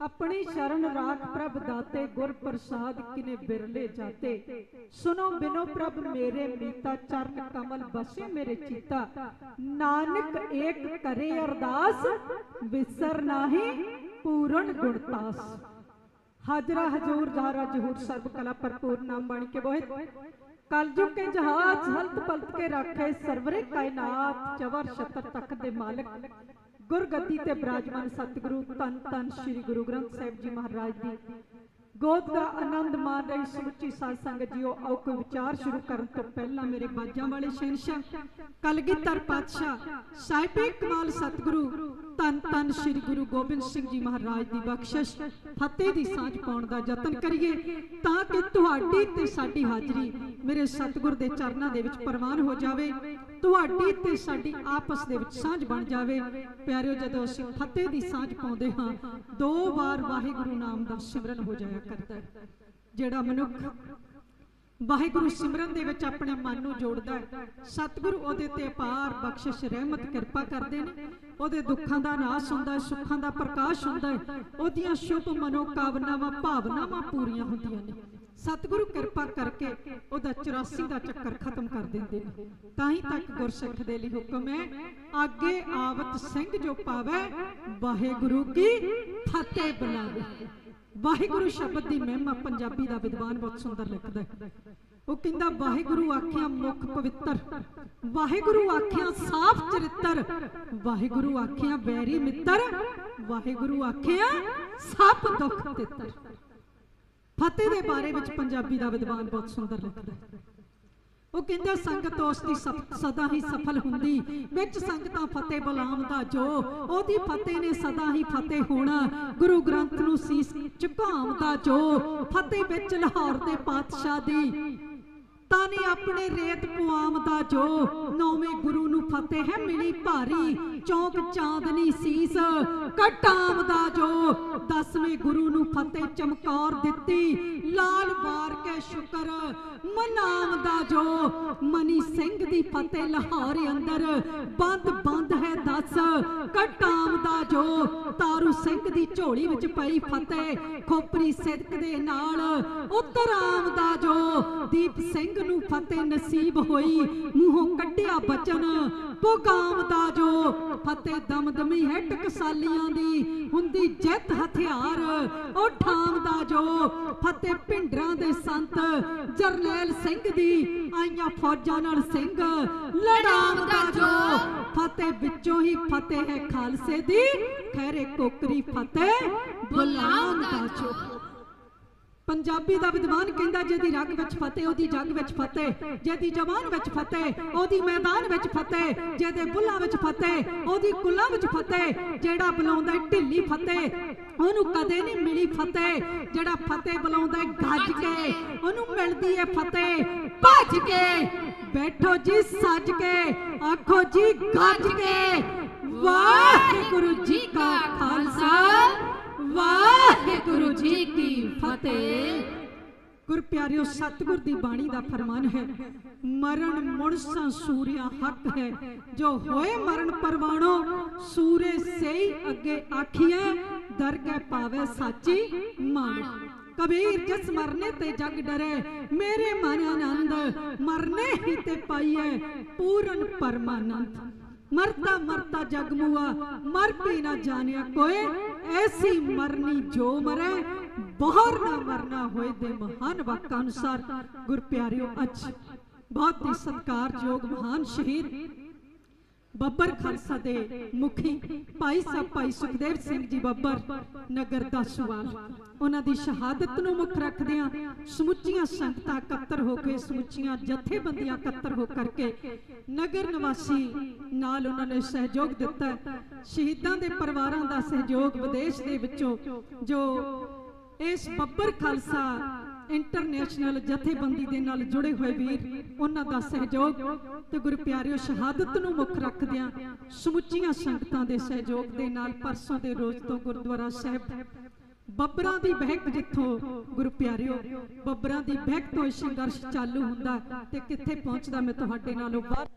ਆਪਣੀ ਸ਼ਰਨ ਰਾਖ ਪ੍ਰਭ ਦਾਤੇ ਗੁਰ ਪ੍ਰਸਾਦ ਕਿਨੇ ਬਿਰਲੇ ਜਾਤੇ। ਸੁਨੋ ਬਿਨੋ ਪ੍ਰਭ ਮੇਰੇ ਮੀਤਾ ਚਰਨ ਕਮਲ ਬਸੇ ਮੇਰੇ ਚੀਤਾ। ਨਾਨਕ ਏਕ ਕਰੇ ਅਰਦਾਸ, ਵਿਸਰ ਨਾਹੀ ਪੂਰਨ ਗੁਣਤਾਸ ਹਾਜ਼ਰਾ ਹਜੂਰ ਜਹਾਰਾ ਜਹੂਰ ਸਰਬ ਕਲਾ ਭਰਪੂਰ ਨਾਮ ਬਾਣੀ ਕੇ ਬੋਹਿਤ। ਕਲਯੁਗ ਕੇ ਜਹਾਜ਼ ਹਲਤ ਪਲਤ ਕੇ ਰੱਖੇ ਸਰਵਰੇ ਕਾਇਨਾਤ ਚਵਰ ਛਤਰ ਤੱਕ ਦੇ ਮਾਲਕ। ਗੁਰਗੱਦੀ ਤੇ ਬਿਰਾਜਮਾਨ ਸਤਿਗੁਰੂ ਤਨ ਤਨ ਸ੍ਰੀ ਗੁਰੂ ਗ੍ਰੰਥ ਸਾਹਿਬ ਜੀ ਮਹਾਰਾਜ ਦੀ। ਗੋਦ ਦਾ ਆਨੰਦ ਮਾਣ ਰਹੀ ਸਮੁੱਚੀ ਸਾਧ ਸੰਗਤ ਜੀਓ, ਆਓ ਕੋਈ ਵਿਚਾਰ ਸ਼ੁਰੂ ਕਰਨ ਤੋਂ ਪਹਿਲਾਂ ਮੇਰੇ ਬਾਜਾਂ ਵਾਲੇ ਸ਼ਹਿਨशाह ਕਲਗੀਧਰ ਪਾਤਸ਼ਾਹ, ਸਾਹਿਬੇ ਕਮਾਲ ਸਤਿਗੁਰੂ ਤਨ ਤਨ ਸ੍ਰੀ ਗੁਰੂ ਗੋਬਿੰਦ ਸਿੰਘ ਜੀ ਮਹਾਰਾਜ ਦੀ ਬਖਸ਼ਿਸ਼, ਫਤਿਹ ਦੀ ਸਾਂਝ ਪਾਉਣ ਦਾ ਯਤਨ ਕਰੀਏ ਤਾਂ ਕਿ ਤੁਹਾਡੀ ਤੇ ਸਾਡੀ ਹਾਜ਼ਰੀ ਮੇਰੇ ਸਤਿਗੁਰ ਦੇ ਚਰਨਾਂ ਦੇ ਵਿੱਚ ਪ੍ਰਵਾਨ ਹੋ ਜਾਵੇ। ਤੁਹਾਡੀ ਤੇ ਸਾਡੀ ਆਪਸ ਦੇ ਵਿੱਚ ਸਾਂਝ ਬਣ ਜਾਵੇ। ਪਿਆਰਿਓ, ਜਦੋਂ ਅਸੀਂ ਫਤਿਹ ਦੀ ਸਾਂਝ ਪਾਉਂਦੇ ਹਾਂ, ਦੋ ਵਾਰ ਵਾਹਿਗੁਰੂ ਨਾਮ ਦਾ ਸਿਮਰਨ ਹੋ ਜਾਇਆ ਕਰਦਾ ਹੈ। ਜਿਹੜਾ ਮਨੁੱਖ ਵਾਹਿਗੁਰੂ ਸਿਮਰਨ ਦੇ ਵਿੱਚ ਆਪਣੇ ਮਨ ਨੂੰ ਜੋੜਦਾ ਹੈ, ਸਤਿਗੁਰੂ ਉਹਦੇ ਤੇ ਅਪਾਰ ਬਖਸ਼ਿਸ਼, ਰਹਿਮਤ, ਕਿਰਪਾ ਕਰਦੇ ਨੇ। ਉਹਦੇ ਦੁੱਖਾਂ ਦਾ ਨਾਸ ਹੁੰਦਾ ਹੈ, ਸੁੱਖਾਂ ਦਾ ਪ੍ਰਕਾਸ਼ ਹੁੰਦਾ ਹੈ, ਉਹਦੀਆਂ ਸ਼ੁਭ ਮਨੋਕਾਮਨਾਵਾਂ, ਭਾਵਨਾਵਾਂ ਪੂਰੀਆਂ ਹੁੰਦੀਆਂ ਨੇ। ਸਤਿਗੁਰੂ ਕਿਰਪਾ ਕਰਕੇ ਉਹਦਾ 84 ਦਾ ਚੱਕਰ ਖਤਮ ਕਰ ਦਿੰਦੇ ਨੇ। ਤਾਂ ਹੀ ਤੱਕ ਗੁਰਸਿੱਖ ਦੇ ਲਈ ਹੁਕਮ ਹੈ, ਅੱਗੇ ਆਵਤ ਸਿੰਘ ਜੋ ਪਾਵੇ, ਵਾਹਿਗੁਰੂ ਕੀ ਫਤਿਹ ਬੁਲਾਵੇ। ਵਾਹਿਗੁਰੂ ਸ਼ਬਦ ਦੀ ਮਹਿਮਾ ਪੰਜਾਬੀ ਦਾ ਵਿਦਵਾਨ ਬਹੁਤ ਸੁੰਦਰ ਲਿਖਦਾ ਹੈ। ਉਹ ਕਹਿੰਦਾ, ਵਾਹਿਗੁਰੂ ਆਖਿਆ ਮੁਖ ਪਵਿੱਤਰ, ਵਾਹਿਗੁਰੂ ਆਖਿਆ ਸਾਫ਼ ਚਰਿੱਤਰ, ਵਾਹਿਗੁਰੂ ਆਖਿਆ ਵੈਰੀ ਮਿੱਤਰ, ਵਾਹਿਗੁਰੂ ਆਖਿਆ ਸਭ ਦੁੱਖ ਤਿੱਤਰ। ਫਤਿਹ ਦੇ ਬਾਰੇ ਵਿੱਚ ਪੰਜਾਬੀ ਦਾ ਵਿਦਵਾਨ ਬਹੁਤ ਸੁੰਦਰ ਲਿਖਦਾ ਹੈ। ਉਹ ਕਹਿੰਦਾ, ਸੰਗਤ ਉਸ ਦੀ ਸਦਾ ਹੀ ਸਫਲ ਹੁੰਦੀ। ਵਿੱਚ ਸੰਗਤਾਂ ਫਤਿਹ ਬੁਲਾਉਂਦਾ ਜੋ, ਉਹਦੀ ਫਤਿਹ ਨੇ ਸਦਾ ਹੀ ਫਤਿਹ ਹੋਣਾ। ਗੁਰੂ ਗ੍ਰੰਥ ਨੂੰ ਸੀਸ ਝੁਕਾਉਂਦਾ ਜੋ, ਫਤਿਹ ਵਿੱਚ ਲਾਹੌਰ ਦੇ ਪਾਤਸ਼ਾਹ ਦੀ ਤਾਨੇ ਆਪਣੇ ਰੇਤ ਪੁਆਮ ਦਾ ਜੋ। ਨੌਵੇਂ ਗੁਰੂ ਨੂੰ ਫਤਿਹ ਹੈ ਮਿਲੀ ਭਾਰੀ। ਚੌਂਕ ਚਾਂਦਨੀ ਸੀਸ ਕਟਾਮਦਾ ਜੋ। ਦਸਵੇਂ ਗੁਰੂ ਨੂੰ ਫਤਿਹ ਚਮਕੌਰ ਦਿੱਤੀ। ਲਾਲ ਬਾਰ ਕੇ ਸ਼ੁਕਰ। ਮਨਾਵਦਾ ਜੋ। ਮਨੀ ਸਿੰਘ ਦੀ ਫਤਿਹ ਲਾਹੌਰ ਅੰਦਰ। ਬੰਦ ਬੰਦ ਹੈ ਦਸ। ਕਟਾਮਦਾ ਜੋ। ਤਾਰੂ ਸਿੰਘ ਦੀ ਝੋਲੀ ਵਿੱਚ ਪਈ ਫਤਿਹ। ਖੋਪਰੀ ਸਿਦਕ ਦੇ ਨਾਲ ਉਤਰ ਆਮਦਾ ਜੋ। ਦੀਪ ਸਿੰਘ ਨੂੰ ਫਤਿਹ ਨਸੀਬ ਹੋਈ। ਮੂੰਹੋਂ ਕੱਢਿਆ ਬਚਨ। ਪੁਗਾਮਦਾ ਜੋ। ਫਤਿਹ ਦਮਦਮੀ ਹੈ ਟਕਸਾਲੀਆਂ ਦੀ ਹੁੰਦੀ ਜਿੱਤ ਹਥਿਆਰ। ਉਹ ਠਾਮਦਾ ਜੋ। ਫਤਿਹ ਭਿੰਡਰਾਂ ਦੇ ਸੰਤ। ਜਰਨੈਲ ਸਿੰਘ ਦੀ ਆਈਆਂ ਫੌਜਾਂ ਨਾਲ ਸਿੰਘ। ਲੜਾਉਂਦਾ ਜੋ ਫਤਿਹ ਵਿੱਚੋਂ ਹੀ ਫਤਿਹ ਹੈ ਖਾਲਸੇ ਦੀ। ਖੈਰੇ ਕੋਕਰੀ ਫਤਿਹ ਬੁਲਾਉਂਦਾ ਜੋ। ਪੰਜਾਬੀ ਦਾ ਵਿਦਵਾਨ ਕਹਿੰਦਾ ਜਿਹਦੀ ਰਗ ਵਿੱਚ ਫਤਿਹ, ਉਹਦੀ ਜਗ ਵਿੱਚ ਫਤਿਹ, ਜਿਹਦੀ ਜਵਾਨ ਵਿੱਚ ਫਤਿਹ, ਉਹਦੀ ਮੈਦਾਨ ਵਿੱਚ ਫਤਿਹ, ਜਿਹਦੇ ਬੁੱਲਾਂ ਵਿੱਚ ਫਤਿਹ, ਉਹਦੀ ਕੁੱਲਾਂ ਵਿੱਚ ਫਤਿਹ, ਜਿਹੜਾ ਬੁਲਾਉਂਦਾ ਢਿੱਲੀ ਫਤਿਹ, ਉਹਨੂੰ ਕਦੇ ਨਹੀਂ ਮਿਲੀ ਫਤਿਹ, ਜਿਹੜਾ ਫਤਿਹ ਬੁਲਾਉਂਦਾ ਗੱਜ ਕੇ, ਉਹਨੂੰ ਮਿਲਦੀ ਹੈ ਫਤਿਹ, ਭੱਜ ਕੇ, ਬੈਠੋ ਜੀ ਸੱਜ ਕੇ, ਆਖੋ ਜੀ ਗੱਜ ਕੇ, ਵਾਹਿਗੁਰੂ ਜੀ ਕਾ ਖਾਲਸਾ। ਵਾਹਿਗੁਰੂ ਜੀ ਕੀ ਫਤਿਹ। ਗੁਰ ਪਿਆਰਿਓ, ਸਤਿਗੁਰ ਦੀ ਬਾਣੀ ਦਾ ਫਰਮਾਨ ਹੈ, ਮਰਨ ਮੁਣਸਾ ਸੂਰਿਆ ਹੱਕ ਹੈ। ਜੋ ਹੋਏ ਮਰਨ ਪਰਵਾਣੋ, ਸੂਰੇ ਸਈ ਅੱਗੇ ਆਖੀਐ ਦਰਗਹਿ ਪਾਵੇ ਸਾਚੀ ਮਾਣ। ਕਬੀਰ ਜਸ ਮਰਨੇ ਤੇ ਜਗ ਡਰੇ, ਮੇਰੇ ਮਨ ਆਨੰਦ, ਮਰਨੇ ਹੀ ਤੇ ਪਾਈਐ ਪੂਰਨ ਪਰਮਾਨੰਦ। ਮਰਤਾ ਮਰਤਾ ਜਗ ਮੁਆ, ਮਰ ਵੀ ਨਾ ਜਾਣਿਆ ਕੋਏ, ਐਸੀ ਮਰਨੀ ਜੋ ਮਰੇ, ਬਹਰ ਨਾ ਮਰਨਾ ਹੋਏ ਦੇ ਮਹਾਨ ਵਾਕਾਂ ਅਨੁਸਾਰ। ਗੁਰ ਪਿਆਰਿਓ ਅੱਜ ਬਹੁਤ ਹੀ ਸਤਿਕਾਰਯੋਗ ਮਹਾਨ ਸ਼ਹੀਦ ਬੱਬਰ ਖਾਲਸਾ ਦੇ ਮੁਖੀ ਭਾਈ ਸਾਹਿਬ ਭਾਈ ਸੁਖਦੇਵ ਸਿੰਘ ਜੀ ਬੱਬਰ ਨਗਰ ਦਾ ਉਹਨਾਂ ਦੀ ਸ਼ਹਾਦਤ ਨੂੰ ਮੁੱਖ ਰੱਖਦਿਆਂ ਸਮੁੱਚੀਆਂ ਸੰਗਤਾਂ ਇਕੱਤਰ ਹੋ ਕੇ, ਸਮੁੱਚੀਆਂ ਜਥੇਬੰਦੀਆਂ ਇਕੱਤਰ ਹੋ ਕਰਕੇ ਨਗਰ ਨਿਵਾਸੀ ਨਾਲ ਉਹਨਾਂ ਨੇ ਸਹਿਯੋਗ ਦਿੱਤਾ। ਸ਼ਹੀਦਾਂ ਦੇ ਪਰਿਵਾਰਾਂ ਦਾ ਸਹਿਯੋਗ ਵਿਦੇਸ਼ ਦੇ ਵਿੱਚੋਂ ਜੋ ਇਸ ਬੱਬਰ ਖਾਲਸਾ ਇੰਟਰਨੈਸ਼ਨਲ ਜਥੇਬੰਦੀ ਦੇ ਨਾਲ ਜੁੜੇ ਹੋਏ ਵੀਰ, ਉਹਨਾਂ ਦਾ ਸਹਿਯੋਗ ਤੇ ਗੁਰੂ ਸ਼ਹਾਦਤ ਨੂੰ ਮੁੱਖ ਰੱਖਦਿਆਂ ਸਮੁੱਚੀਆਂ ਸੰਗਤਾਂ ਦੇ ਸਹਿਯੋਗ ਦੇ ਨਾਲ ਪਰਸੋਂ ਦੇ ਰੋਜ਼ ਤੋਂ ਗੁਰਦੁਆਰਾ ਸਾਹਿਬ ਬੱਬਰਾਂ ਦੀ ਬਹਿਕ ਜਿੱਥੋਂ ਗੁਰੂ ਪਿਆਰਿਓ, ਬੱਬਰਾਂ ਦੀ ਬਹਿਕ ਤੋਂ ਇਹ ਸੰਘਰਸ਼ ਚਾਲੂ ਹੁੰਦਾ ਤੇ ਕਿੱਥੇ ਪਹੁੰਚਦਾ ਮੈਂ ਤੁਹਾਡੇ ਨਾਲੋਂ ਬਾਹਰ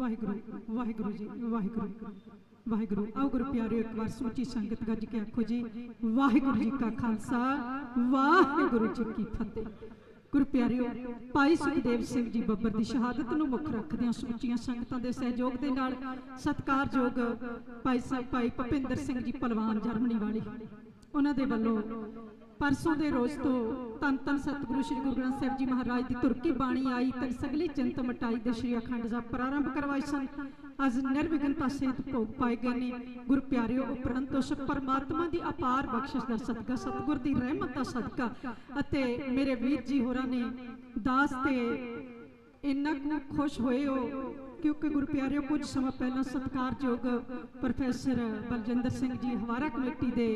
ਵਾਹਿਗੁਰੂ ਵਾਹਿਗੁਰੂ ਜੀ, ਵਾਹਿਗੁਰੂ। ਵਾਹਿਗੁਰੂ, ਆਓ ਗੁਰੂ ਪਿਆਰਿਓ, ਇੱਕ ਵਾਰ ਸੋਚੀ ਸੰਗਤ ਗੱਜ ਕੇ ਆਖੋ ਜੀ, ਵਾਹਿਗੁਰੂ ਜੀ ਕਾ ਖਾਲਸਾ, ਵਾਹਿਗੁਰੂ ਜੀ ਕੀ ਫਤਿਹ। ਗੁਰੂ ਪਿਆਰਿਓ, ਭਾਈ ਸੁਖਦੇਵ ਸਿੰਘ ਜੀ ਬੱਬਰ ਦੀ ਸ਼ਹਾਦਤ ਨੂੰ ਮੁੱਖ ਰੱਖਦਿਆਂ ਸਮੁੱਚੀਆਂ ਸੰਗਤਾਂ ਦੇ ਸਹਿਯੋਗ ਦੇ ਨਾਲ ਸਤਿਕਾਰਯੋਗ ਭਾਈ ਸਾਹਿਬ ਭਾਈ ਭਪਿੰਦਰ ਸਿੰਘ ਜੀ ਪਹਿਲਵਾਨ ਜਰਮਨੀ ਵਾਲੇ। ਉਹਨਾਂ ਦੇ ਵੱਲੋਂ ਪਰਸੋਂ ਦੇ ਰੋਜ਼ ਤੋਂ ਤਨ ਤਨ ਸਤਿਗੁਰੂ ਸ੍ਰੀ ਗੁਰੂ ਗ੍ਰੰਥ ਸਾਹਿਬ ਜੀ ਮਹਾਰਾਜ ਦੀ ਤੁਰਕੀ ਬਾਣੀ ਆਈ ਤੇ ਸਗਲੀ ਚਿੰਤ ਮਟਾਈ ਦੇ ਸ੍ਰੀ ਅਖੰਡ ਸਾਹਿਬ ਪ੍ਰਾਰੰਭ ਕਰਵਾਏ ਸਨ। ਅੱਜ ਨਿਰਵਿਘਨਤਾ ਸਹਿਤ ਭੋਗ ਪਾਏ ਗਏ ਨੇ। ਗੁਰੂ ਪਿਆਰਿਓ, ਉਪਰੰਤ ਉਸ ਪਰਮਾਤਮਾ ਦੀ ਅਪਾਰ ਬਖਸ਼ਿਸ਼ ਦਾ ਸਦਕਾ, ਸਤਿਗੁਰ ਦੀ ਰਹਿਮਤ ਦਾ ਸਦਕਾ ਅਤੇ ਮੇਰੇ ਵੀਰ ਜੀ ਹੋਰਾਂ ਨੇ ਦਾਸ ਤੇ ਇੰਨਾ ਕੁ ਖੁਸ਼ ਹੋਏ ਹੋ ਕਿਉਂਕਿ ਗੁਰੂ ਪਿਆਰਿਓ, ਕੁਝ ਸਮਾਂ ਪਹਿਲਾਂ ਸਤਿਕਾਰਯੋਗ ਪ੍ਰੋਫੈਸਰ ਬਲਜਿੰਦਰ ਸਿੰਘ ਜੀ ਹਵਾਰਾ ਕਮੇਟੀ ਦੇ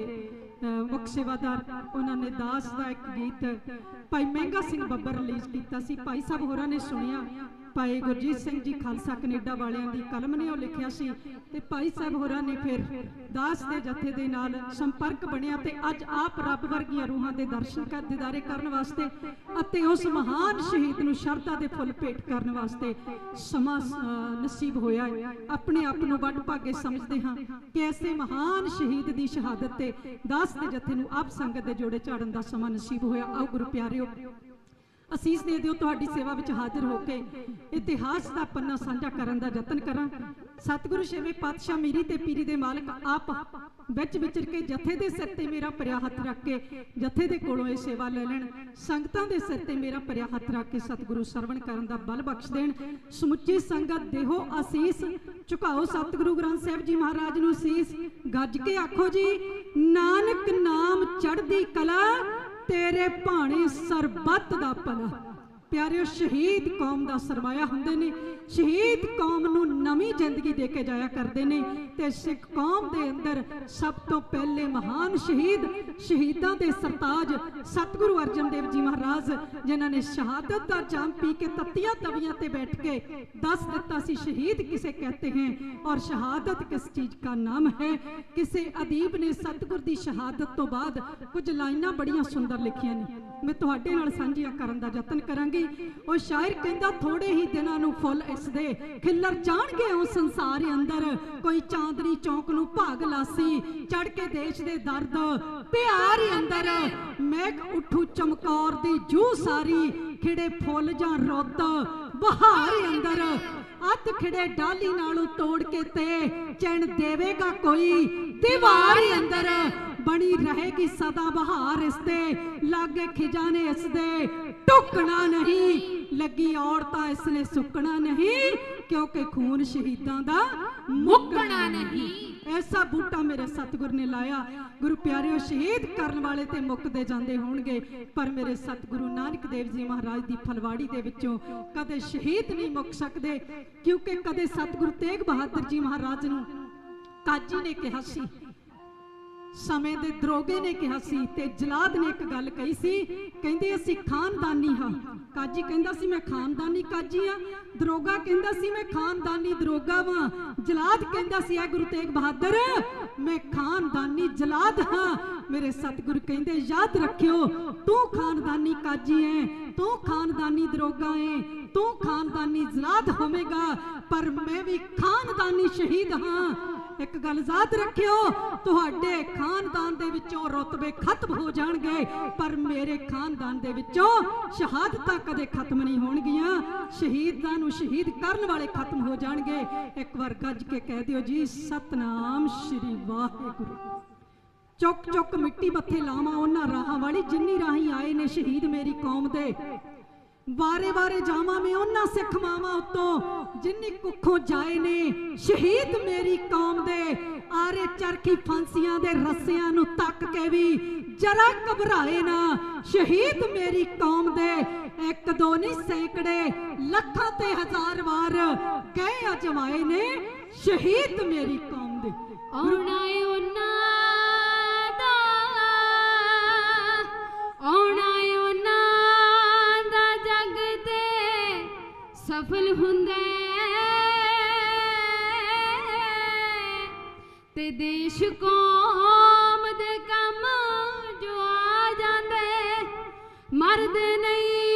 ਮੁੱਖ ਸੇਵਾਦਾਰ ਉਹਨਾਂ ਨੇ ਦਾਸ ਦਾ ਇੱਕ ਗੀਤ, ਭਾਈ ਮਹਿੰਗਾ ਸਿੰਘ ਬੱਬਰ ਰਿਲੀਜ਼ ਕੀਤਾ ਸੀ ਭਾਈ ਸਾਹਿਬ ਹੋਰਾਂ ਨੇ ਸੁਣਿਆ ਭਾਈ ਗੁਰਜੀਤ ਸਿੰਘ ਜੀ ਖਾਲਸਾ ਕੈਨੇਡਾ ਵਾਲਿਆਂ ਦੀ ਕਲਮ ਨੇ ਉਹ ਲਿਖਿਆ ਸੀ ਤੇ ਭਾਈ ਸਾਹਿਬ ਹੋਰਾਂ ਨੇ ਫਿਰ ਦਾਸ ਦੇ ਜਥੇ ਦੇ ਨਾਲ ਸੰਪਰਕ ਬਣਿਆ ਤੇ ਅੱਜ ਆਪ ਰੱਬ ਵਰਗੀਆਂ ਰੂਹਾਂ ਦੇ ਦਰਸ਼ਨ ਕਰ, ਦਿਦਾਰੇ ਕਰਨ ਵਾਸਤੇ ਅਤੇ ਉਸ ਮਹਾਨ ਸ਼ਹੀਦ ਨੂੰ ਸ਼ਰਧਾ ਦੇ ਫੁੱਲ ਭੇਟ ਕਰਨ ਵਾਸਤੇ ਸਮਾਂ ਨਸੀਬ ਹੋਇਆ ਹੈ। ਆਪਣੇ ਆਪ ਨੂੰ ਵੱਡ ਭਾਗੇ ਸਮਝਦੇ ਹਾਂ ਕਿ ਐਸੇ ਮਹਾਨ ਸ਼ਹੀਦ ਦੀ ਸ਼ਹਾਦਤ ਤੇ ਦਾਸ ਦੇ ਜਥੇ ਨੂੰ ਆਪ ਸੰਗਤ ਦੇ ਜੋੜੇ ਝਾੜਨ ਦਾ ਸਮਾਂ ਨਸੀਬ ਹੋਇਆ, ਆਓ ਗੁਰੂ ਪਿਆਰਿਓ, ਅਸੀਸ ਦੇ ਦਿਓ ਤੁਹਾਡੀ ਸੇਵਾ ਵਿੱਚ ਹਾਜ਼ਰ ਹੋ ਕੇ ਇਤਿਹਾਸ ਦਾ ਪੰਨਾ ਸਾਂਝਾ ਕਰਨ ਦਾ ਯਤਨ ਕਰਾਂ। ਸਤਿਗੁਰੂ ਛੇਵੇਂ ਪਾਤਸ਼ਾਹ ਮੀਰੀ ਤੇ ਪੀਰੀ ਦੇ ਮਾਲਕ, ਆਪ ਵਿੱਚ ਵਿਚਰ ਕੇ ਜਥੇ ਦੇ ਸਿਰ ਤੇ ਮੇਰਾ ਭਰਿਆ ਹੱਥ ਰੱਖ ਕੇ ਜਥੇ ਦੇ ਕੋਲੋਂ ਇਹ ਸੇਵਾ ਲੈ ਲੈਣ, ਸੰਗਤਾਂ ਦੇ ਸਿਰ ਤੇ ਮੇਰਾ ਭਰਿਆ ਹੱਥ ਰੱਖ ਕੇ ਸਤਿਗੁਰੂ ਸਰਵਣ ਕਰਨ ਦਾ ਬਲ ਬਖਸ਼ ਦੇਣ। ਸਮੁੱਚੀ ਸੰਗਤ ਦੇਹੋ ਅਸੀਸ, ਝੁਕਾਓ ਸਤਿਗੁਰੂ ਗ੍ਰੰਥ ਸਾਹਿਬ ਜੀ ਮਹਾਰਾਜ ਨੂੰ ਅਸੀਸ। ਗੱਜ ਕੇ ਆਖੋ ਜੀ, ਨਾਨਕ ਨਾਮ ਚੜ੍ਹਦੀ ਕਲਾ, ਤੇਰੇ ਭਾਣੇ ਸਰਬੱਤ ਦਾ ਭਲਾ। ਪਿਆਰਿਓ, ਸ਼ਹੀਦ ਕੌਮ ਦਾ ਸਰਮਾਇਆ ਹੁੰਦੇ ਨੇ। ਸ਼ਹੀਦ ਕੌਮ ਨੂੰ ਨਵੀਂ ਜ਼ਿੰਦਗੀ ਦੇ ਕੇ ਜਾਇਆ ਕਰਦੇ ਨੇ ਤੇ ਸਿੱਖ ਕੌਮ ਦੇ ਅੰਦਰ ਸਭ ਤੋਂ ਪਹਿਲੇ ਮਹਾਨ ਸ਼ਹੀਦ ਸ਼ਹੀਦਾਂ ਦੇ ਸਰਤਾਜ ਸਤਿਗੁਰੂ ਅਰਜਨ ਦੇਵ ਜੀ ਮਹਾਰਾਜ, ਜਿਨ੍ਹਾਂ ਨੇ ਸ਼ਹਾਦਤ ਦਾ ਜਾਮ ਪੀ ਕੇ ਤੱਤੀਆਂ ਤਵੀਆਂ ਤੇ ਬੈਠ ਕੇ ਦੱਸ ਦਿੱਤਾ ਸੀ ਸ਼ਹੀਦ ਕਿਸੇ ਕਹਤੇ ਹੈ ਔਰ ਸ਼ਹਾਦਤ ਕਿਸ ਚੀਜ਼ ਦਾ ਨਾਮ ਹੈ? ਕਿਸੇ ਅਦੀਬ ਨੇ ਸਤਿਗੁਰ ਦੀ ਸ਼ਹਾਦਤ ਤੋਂ ਬਾਅਦ ਕੁਝ ਲਾਈਨਾਂ ਬੜੀਆਂ ਸੁੰਦਰ ਲਿਖੀਆਂ ਨੇ। ਮੈਂ ਤੁਹਾਡੇ ਨਾਲ ਸਾਂਝੀਆਂ ਕਰਨ ਦਾ ਯਤਨ ਕਰਾਂਗੀ। ਉਹ ਸ਼ਾਇਰ ਕਹਿੰਦਾ ਥੋੜੇ ਹੀ ਦਿਨਾਂ ਨੂੰ ਫੁੱਲ ਇਸ ਦੇ ਖਿੱਲਰ ਜਾਣਗੇ ਉਹ ਸੰਸਾਰ ਅੰਦਰ ਕੋਈ ਚਾਂਦਨੀ ਚੌਕ ਨੂੰ ਭਾਗ ਲਾਸੀ ਚੜ ਕੇ ਦੇਸ਼ ਦੇ ਦਰਦ, ਪਿਆਰ ਅੰਦਰ। ਮੈਂ ਉਠੂ ਚਮਕੌਰ ਦੀ ਜੂ ਸਾਰੀ, ਖਿੜੇ ਫੁੱਲ ਜਾਂ ਰੁੱਤ, ਬਹਾਰ ਅੰਦਰ। ਅੱਤ ਖਿੜੇ ਡਾਲੀ ਨਾਲੋਂ ਤੋੜ ਕੇ ਤੇ ਚੈਨ ਦੇਵੇਗਾ ਕੋਈ, ਦੀਵਾਰ ਅੰਦਰ। ਬਣੀ ਰਹੇਗੀ ਸਦਾ ਬਹਾਰ ਇਸ ਤੇ। ਲਾਗੇ ਖਿਜਾਨੇ ਇਸ ਦੇ। ਟੁਕਣਾ ਨਹੀਂ। ਲੱਗੀ ਔਰਤਾਂ ਇਸ ਨੇ ਸੁੱਕਣਾ ਨਹੀਂ, ਕਿਉਂਕਿ ਖੂਨ ਸ਼ਹੀਦਾਂ ਦਾ ਮੁੱਕਣਾ ਨਹੀਂ। ਐਸਾ ਬੂਟਾ ਮੇਰੇ ਸਤਿਗੁਰ ਨੇ ਲਾਇਆ। ਗੁਰੂ ਪਿਆਰਿਓ, ਸ਼ਹੀਦ ਕਰਨ ਵਾਲੇ ਤੇ ਮੁੱਕਦੇ ਜਾਂਦੇ ਹੋਣਗੇ। ਪਰ ਮੇਰੇ ਸਤਿਗੁਰੂ ਨਾਨਕ ਦੇਵ ਜੀ ਮਹਾਰਾਜ ਦੀ ਫਲਵਾੜੀ ਦੇ ਵਿੱਚੋਂ ਕਦੇ ਸ਼ਹੀਦ ਨਹੀਂ ਮੁੱਕ ਸਕਦੇ, ਕਿਉਂਕਿ ਕਦੇ ਸਤਿਗੁਰੂ ਤੇਗ ਬਹਾਦਰ ਜੀ ਮਹਾਰਾਜ ਨੂੰ ਕਾਜੀ ਨੇ ਕਿਹਾ ਸੀ ਸਮੇਂ ਦੇ ਦਰੋਗੇ ਨੇ ਕਿਹਾ ਸੀ ਤੇ ਜਲਾਦ ਨੇ ਇੱਕ ਗੱਲ ਕਹੀ ਸੀ, ਕਹਿੰਦੇ ਅਸੀਂ ਖਾਨਦਾਨੀ ਹਾਂ। ਕਾਜੀ ਕਹਿੰਦਾ ਸੀ, ਮੈਂ ਖਾਨਦਾਨੀ ਕਾਜੀ ਆ ਦਰੋਗਾ ਕਹਿੰਦਾ ਸੀ, ਮੈਂ ਖਾਨਦਾਨੀ ਦਰੋਗਾ ਵਾਂ। ਜਲਾਦ ਕਹਿੰਦਾ ਸੀ ਆ ਗੁਰੂ ਤੇਗ ਬਹਾਦਰ, ਮੈਂ ਖਾਨਦਾਨੀ ਜਲਾਦ ਹਾਂ। ਮੇਰੇ ਸਤਿਗੁਰੂ ਕਹਿੰਦੇ, ਯਾਦ ਰੱਖਿਓ, ਤੂੰ ਖਾਨਦਾਨੀ ਕਾਜੀ ਐ, ਤੂੰ ਖਾਨਦਾਨੀ ਦਰੋਗਾ ਐ, ਤੂੰ ਖਾਨਦਾਨੀ ਜਲਾਦ ਹੋਵੇਗਾ, ਪਰ ਮੈਂ ਵੀ ਖਾਨਦਾਨੀ ਸ਼ਹੀਦ ਹਾਂ। ਇੱਕ ਗੱਲ ਯਾਦ ਰੱਖਿਓ, ਤੁਹਾਡੇ ਖਾਨਦਾਨ ਦੇ ਵਿੱਚੋਂ ਰੁਤਬੇ ਖਤਮ ਹੋ ਜਾਣਗੇ, ਪਰ ਮੇਰੇ ਖਾਨਦਾਨ ਦੇ ਵਿੱਚੋਂ ਸ਼ਹਾਦਤਾਂ ਕਦੇ ਖਤਮ ਨਹੀਂ ਹੋਣਗੀਆਂ। ਸ਼ਹੀਦਾਂ ਨੂੰ ਸ਼ਹੀਦ ਕਰਨ ਵਾਲੇ ਖਤਮ ਹੋ ਜਾਣਗੇ। ਇੱਕ ਵਾਰ ਗੱਜ ਕੇ ਕਹਿ ਦਿਓ ਜੀ, ਸਤਨਾਮ ਸ਼੍ਰੀ ਵਾਹਿਗੁਰੂ। ਚੁੱਕ ਚੁੱਕ ਮਿੱਟੀ ਮੱਥੇ ਲਾਵਾਂ ਉਹਨਾਂ ਰਾਹਾਂ ਵਾਲੀ, ਜਿੰਨੀ ਰਾਹੀਂ ਆਏ ਨੇ ਸ਼ਹੀਦ ਮੇਰੀ ਕੌਮ ਦੇ। ਬਾਰੇ ਬਾਰੇ ਜਾਵਾਂ ਮੈਂ ਉਹਨਾਂ ਸਿੱਖ ਮਾਵਾਂ ਉਤੋਂ, ਜਿੰਨੀ ਕੁੱਖੋਂ ਜਾਏ ਨੇ, ਸ਼ਹੀਦ ਮੇਰੀ ਕੌਮ ਦੇ, ਆਰੇ ਚਰਖੀ ਫਾਂਸੀਆਂ ਦੇ ਰੱਸਿਆਂ ਨੂੰ ਤੱਕ ਕੇ ਵੀ ਜਰਾ ਘਬਰਾਏ ਨਾ, ਸ਼ਹੀਦ ਮੇਰੀ ਕੌਮ ਦੇ, ਇੱਕ ਦੋ ਨਹੀਂ ਸੈਂਕੜੇ, ਲੱਖਾਂ ਤੇ ਹਜ਼ਾਰ ਵਾਰ ਗਏ ਅਜਮਾਏ ਨੇ, ਸ਼ਹੀਦ ਮੇਰੀ ਕੌਮ ਦੇ। ਆਉਣਾ ਏ ਉਹਨਾਂ ਦਾ, ਆਉਣਾ ਸਫਲ ਹੁੰਦਾ। ਤੇ ਦੇਸ਼ ਕੌਮ ਦੇ ਕੰਮ ਜੋ ਆ ਜਾਂਦੇ ਮਰਦ ਨਹੀਂ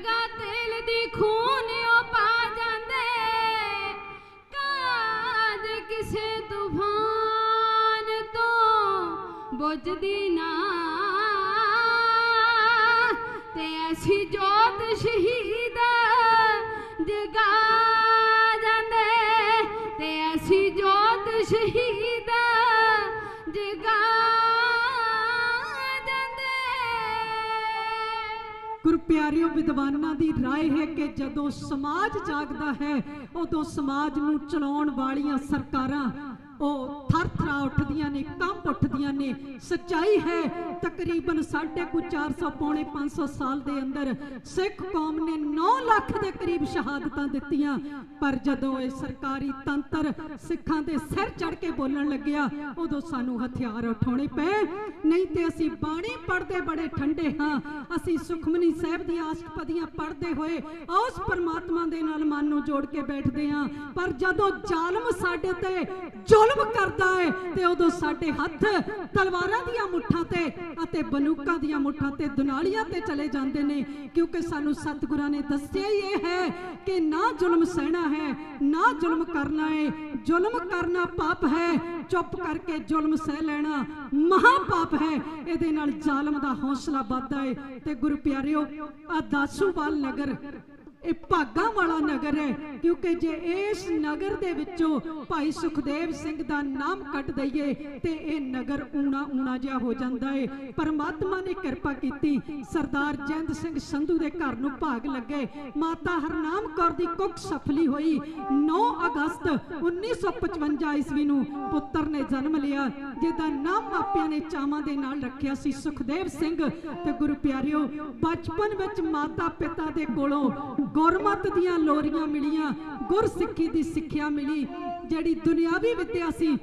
ਜਗਾ ਤੇਲ ਦੀ ਖੂਨ ਉਹ ਪਾ ਜਾਂਦੇ। ਕਾਦ ਕਿਸੇ ਤੂਫਾਨ ਤੋਂ ਬੁੱਝਦੀ ਨਾ। ਤੇ ਐਸੀ ਜੋਤ ਸ਼ਹੀਦ ਜਗਾ ਪਿਆਰਿਓ ਵਿਦਵਾਨਾਂ ਦੀ رائے ਹੈ ਕਿ ਜਦੋਂ ਸਮਾਜ ਜਾਗਦਾ ਹੈ ਉਦੋਂ ਸਮਾਜ ਨੂੰ ਚਲਾਉਣ ਵਾਲੀਆਂ ਸਰਕਾਰਾਂ ਉਹ ਥਰਥਰਾ ਉੱਠਦੀਆਂ ਨੇ ਕੰਪ ਉੱਠਦੀਆਂ ਨੇ। ਸੱਚਾਈ ਹੈ, ਤਕਰੀਬਨ 450 ਪੌਣੇ 500 ਸਾਲ ਦੇ ਅੰਦਰ ਸਿੱਖ ਕੌਮ ਨੇ 9 ਲੱਖ ਦੇ ਕਰੀਬ ਸ਼ਹਾਦਤਾਂ ਦਿੱਤੀਆਂ। ਪਰ ਜਦੋਂ ਇਹ ਸਰਕਾਰੀ ਤੰਤਰ ਸਿੱਖਾਂ ਦੇ ਸਿਰ ਚੜ ਕੇ ਬੋਲਣ ਲੱਗਿਆ, ਉਦੋਂ ਸਾਨੂੰ ਹਥਿਆਰ ਉਠਾਉਣੇ ਪਏ। ਨਹੀਂ ਤੇ ਅਸੀਂ ਬਾਣੀ ਪੜ੍ਹਦੇ ਬੜੇ ਠੰਡੇ ਹਾਂ। ਅਸੀਂ ਸੁਖਮਨੀ ਸਾਹਿਬ ਦੀਆਂ ਅਸ਼ਟਪਦੀਆਂ ਪੜ੍ਹਦੇ ਹੋਏ ਉਸ ਪਰਮਾਤਮਾ ਦੇ ਨਾਲ ਮਨ ਨੂੰ ਜੋੜ ਕੇ ਬੈਠਦੇ ਹਾਂ। ਪਰ ਜਦੋਂ ਜ਼ਾਲਮ ਸਾਡੇ ਤੇ ਜ਼ੁਲਮ ਕਰਦਾ ਹੈ ਤੇ ਉਦੋਂ ਸਾਡੇ ਹੱਥ ਤਲਵਾਰਾਂ ਦੀਆਂ ਮੁੱਠਾਂ ਤੇ ਅਤੇ ਬੰਦੂਕਾਂ ਦੀਆਂ ਮੁੱਠਾਂ ਤੇ ਦੁਨਾਲੀਆਂ ਤੇ ਚਲੇ ਜਾਂਦੇ ਨੇ, ਕਿਉਂਕਿ ਸਾਨੂੰ ਸਤਿਗੁਰਾਂ ਨੇ ਦੱਸਿਆ ਹੀ ਇਹ ਹੈ ਕਿ ਨਾ ਜ਼ੁਲਮ ਸਹਿਣਾ ਹੈ, ਨਾ ਜ਼ੁਲਮ ਕਰਨਾ ਹੈ ਜ਼ੁਲਮ ਕਰਨਾ ਪਾਪ ਹੈ, ਚੁੱਪ ਕਰਕੇ ਜ਼ੁਲਮ ਸਹਿ ਲੈਣਾ ਮਹਾ ਪਾਪ ਹੈ। ਇਹਦੇ ਨਾਲ ਜ਼ਾਲਮ ਦਾ ਹੌਸਲਾ ਵੱਧਦਾ ਹੈ ਤੇ ਗੁਰੂ ਪਿਆਰਿਓ ਆ ਦਾਸੂਵਾਲ ਨਗਰ ਇਹ ਭਾਗਾਂ ਵਾਲਾ ਨਗਰ ਹੈ, ਕਿਉਂਕਿ ਜੇ ਇਸ ਨਗਰ ਦੇ ਵਿੱਚੋਂ ਭਾਈ ਸੁਖਦੇਵ ਸਿੰਘ ਦਾ ਨਾਮ ਕੱਟ ਦਈਏ, ਤੇ ਇਹ ਨਗਰ ਊਣਾ ਊਣਾ ਜਿਹਾ ਹੋ ਜਾਂਦਾ ਹੈ ਪਰਮਾਤਮਾ ਨੇ ਕਿਰਪਾ ਕੀਤੀ, ਸਰਦਾਰ ਜੈਂਦ ਸਿੰਘ ਸੰਧੂ ਦੇ ਘਰ ਨੂੰ ਭਾਗ ਲੱਗੇ। ਮਾਤਾ ਹਰਨਾਮ ਕੌਰ ਦੀ ਕੁੱਖ ਸਫਲੀ ਹੋਈ। 9 ਅਗਸਤ 1955 ਈਸਵੀ ਨੂੰ ਪੁੱਤਰ ਨੇ ਜਨਮ ਲਿਆ, ਜਿਹਦਾ ਨਾਮ ਮਾਪਿਆਂ ਨੇ ਚਾਵਾਂ ਦੇ ਨਾਲ ਰੱਖਿਆ ਸੀ ਸੁਖਦੇਵ ਸਿੰਘ। ਤੇ ਗੁਰੂ ਪਿਆਰਿਓ, ਬਚਪਨ ਵਿੱਚ ਮਾਤਾ ਪਿਤਾ ਦੇ ਕੋਲੋਂ ਗੁਰਮਤ ਦੀਆਂ ਲੋਰੀਆਂ ਮਿਲੀਆਂ, ਗੁਰਸਿੱਖੀ ਦੀ ਸਿੱਖਿਆ ਮਿਲੀ, ਜਿਹੜੀ ਦੁਨਿਆਵੀ ਵਿੱਦਿਆ ਸੀ,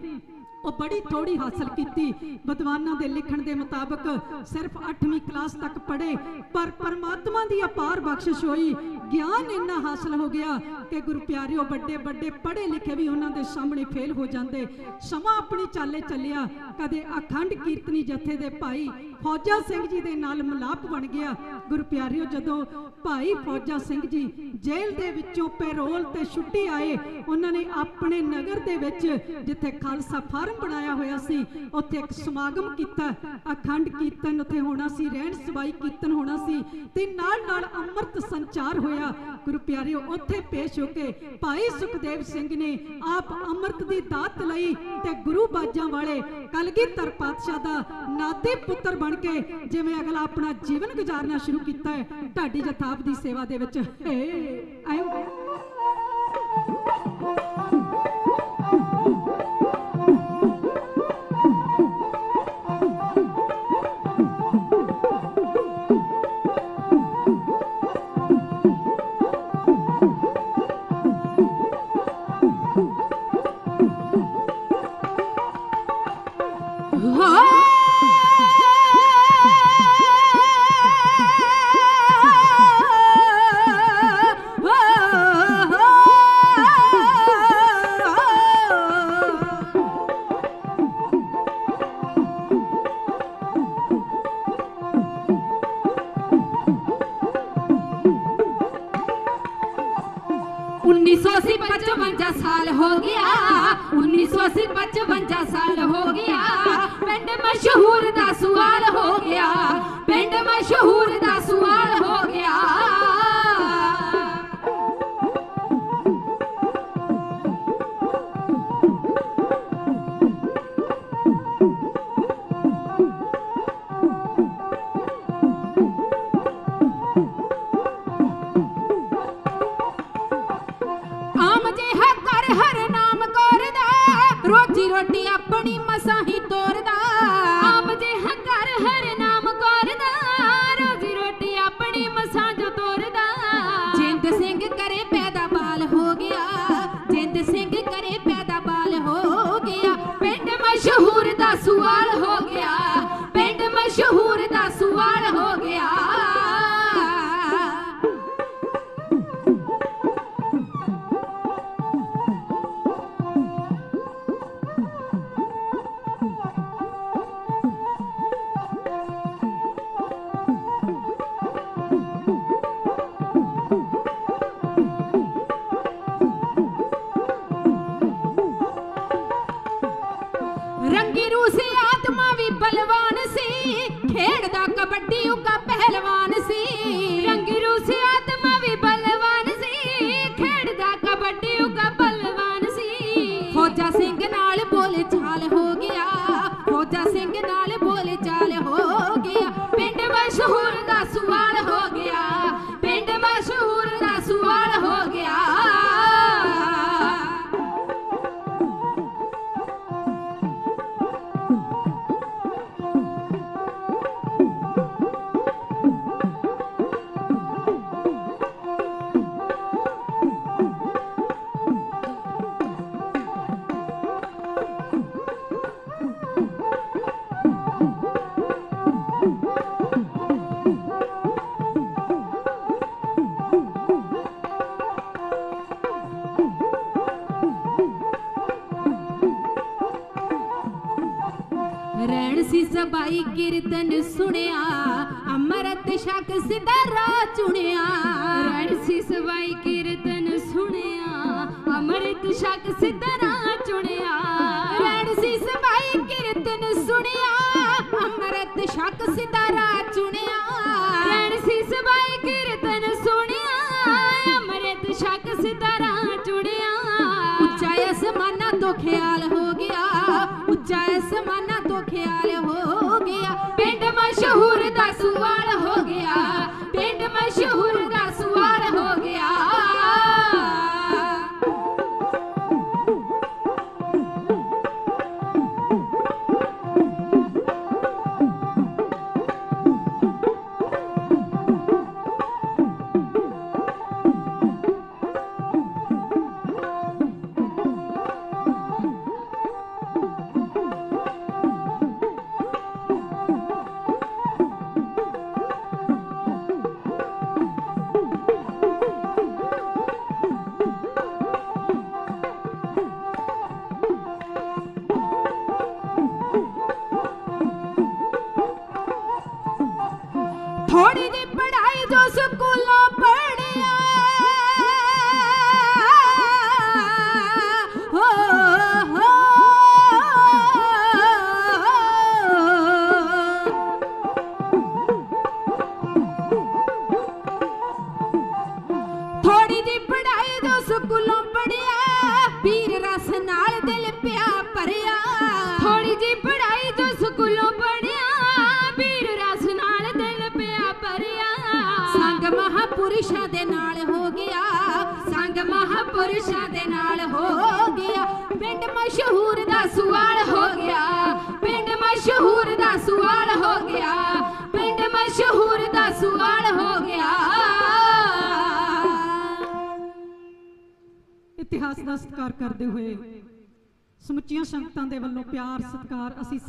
ਉਹ ਬੜੀ ਥੋੜੀ ਹਾਸਲ ਕੀਤੀ। ਵਿਦਵਾਨਾਂ ਦੇ ਲਿਖਣ ਦੇ ਮੁਤਾਬਕ ਸਿਰਫ 8ਵੀਂ ਕਲਾਸ ਤੱਕ ਪੜ੍ਹੇ, ਪਰ ਪਰਮਾਤਮਾ ਦੀ ਅਪਾਰ ਬਖਸ਼ਿਸ਼ ਹੋਈ, ਗਿਆਨ ਇੰਨਾ ਹਾਸਲ ਹੋ ਗਿਆ ਕਿ ਗੁਰੂ ਪਿਆਰਿਓ, ਵੱਡੇ ਵੱਡੇ ਪੜ੍ਹੇ ਲਿਖੇ ਵੀ ਉਹਨਾਂ ਦੇ ਸਾਹਮਣੇ ਫੇਲ ਹੋ ਜਾਂਦੇ। ਸਮਾਂ ਆਪਣੀ ਚਾਲੇ ਚੱਲਿਆ, ਕਦੇ ਅਖੰਡ ਕੀਰਤਨੀ ਜਥੇ ਦੇ ਭਾਈ ਫੌਜਾ ਸਿੰਘ ਜੀ ਦੇ ਨਾਲ ਮਿਲਾਪ ਬਣ ਗਿਆ। ਗੁਰੂ ਪਿਆਰਿਓ ਜਦੋਂ ਭਾਈ ਫੌਜਾ ਸਿੰਘ ਜੀ ਜੇਲ੍ਹ ਦੇ ਵਿੱਚੋਂ ਪੈਰੋਲ ਤੇ ਛੁੱਟੀ ਆਏ, ਉਹਨਾਂ ਨੇ ਆਪਣੇ ਨਗਰ ਦੇ ਵਿੱਚ ਜਿੱਥੇ ਖਾਲਸਾ ਫਾਰਮ ਬਣਾਇਆ ਹੋਇਆ ਸੀ, ਉੱਥੇ ਇੱਕ ਸਮਾਗਮ ਕੀਤਾ, ਅਖੰਡ ਕੀਰਤਨ ਉੱਥੇ ਹੋਣਾ ਸੀ, ਰਹਿਣ ਸਬਾਈ ਕੀਰਤਨ ਹੋਣਾ ਸੀ ਤੇ ਨਾਲ ਨਾਲ ਅੰਮ੍ਰਿਤ ਸੰਚਾਰ ਹੋਇਆ। ਗੁਰੂ ਪਿਆਰਿਓ ਉੱਥੇ ਪੇਸ਼ ਹੋ ਕੇ ਭਾਈ ਸੁਖਦੇਵ ਸਿੰਘ ਨੇ ਆਪ ਅੰਮ੍ਰਿਤ ਦੀ ਦਾਤ ਲਈ ਤੇ ਗੁਰੂ ਬਾਜਾਂ ਵਾਲੇ ਕਲਗੀਧਰ ਪਾਤਸ਼ਾਹ ਦਾ ਨਾਤੇ ਪੁੱਤਰ ਬਣ ਕੇ ਜਿਵੇਂ ਅਗਲਾ ਆਪਣਾ ਜੀਵਨ ਗੁਜ਼ਾਰਨਾ ਸ਼ੁਰੂ ਕੀਤਾ ਹੈ ਢਾਡੀ ਜਥਾਬ ਦੀ ਸੇਵਾ ਦੇ ਵਿੱਚ। ਹੇ, ਆਇਓ।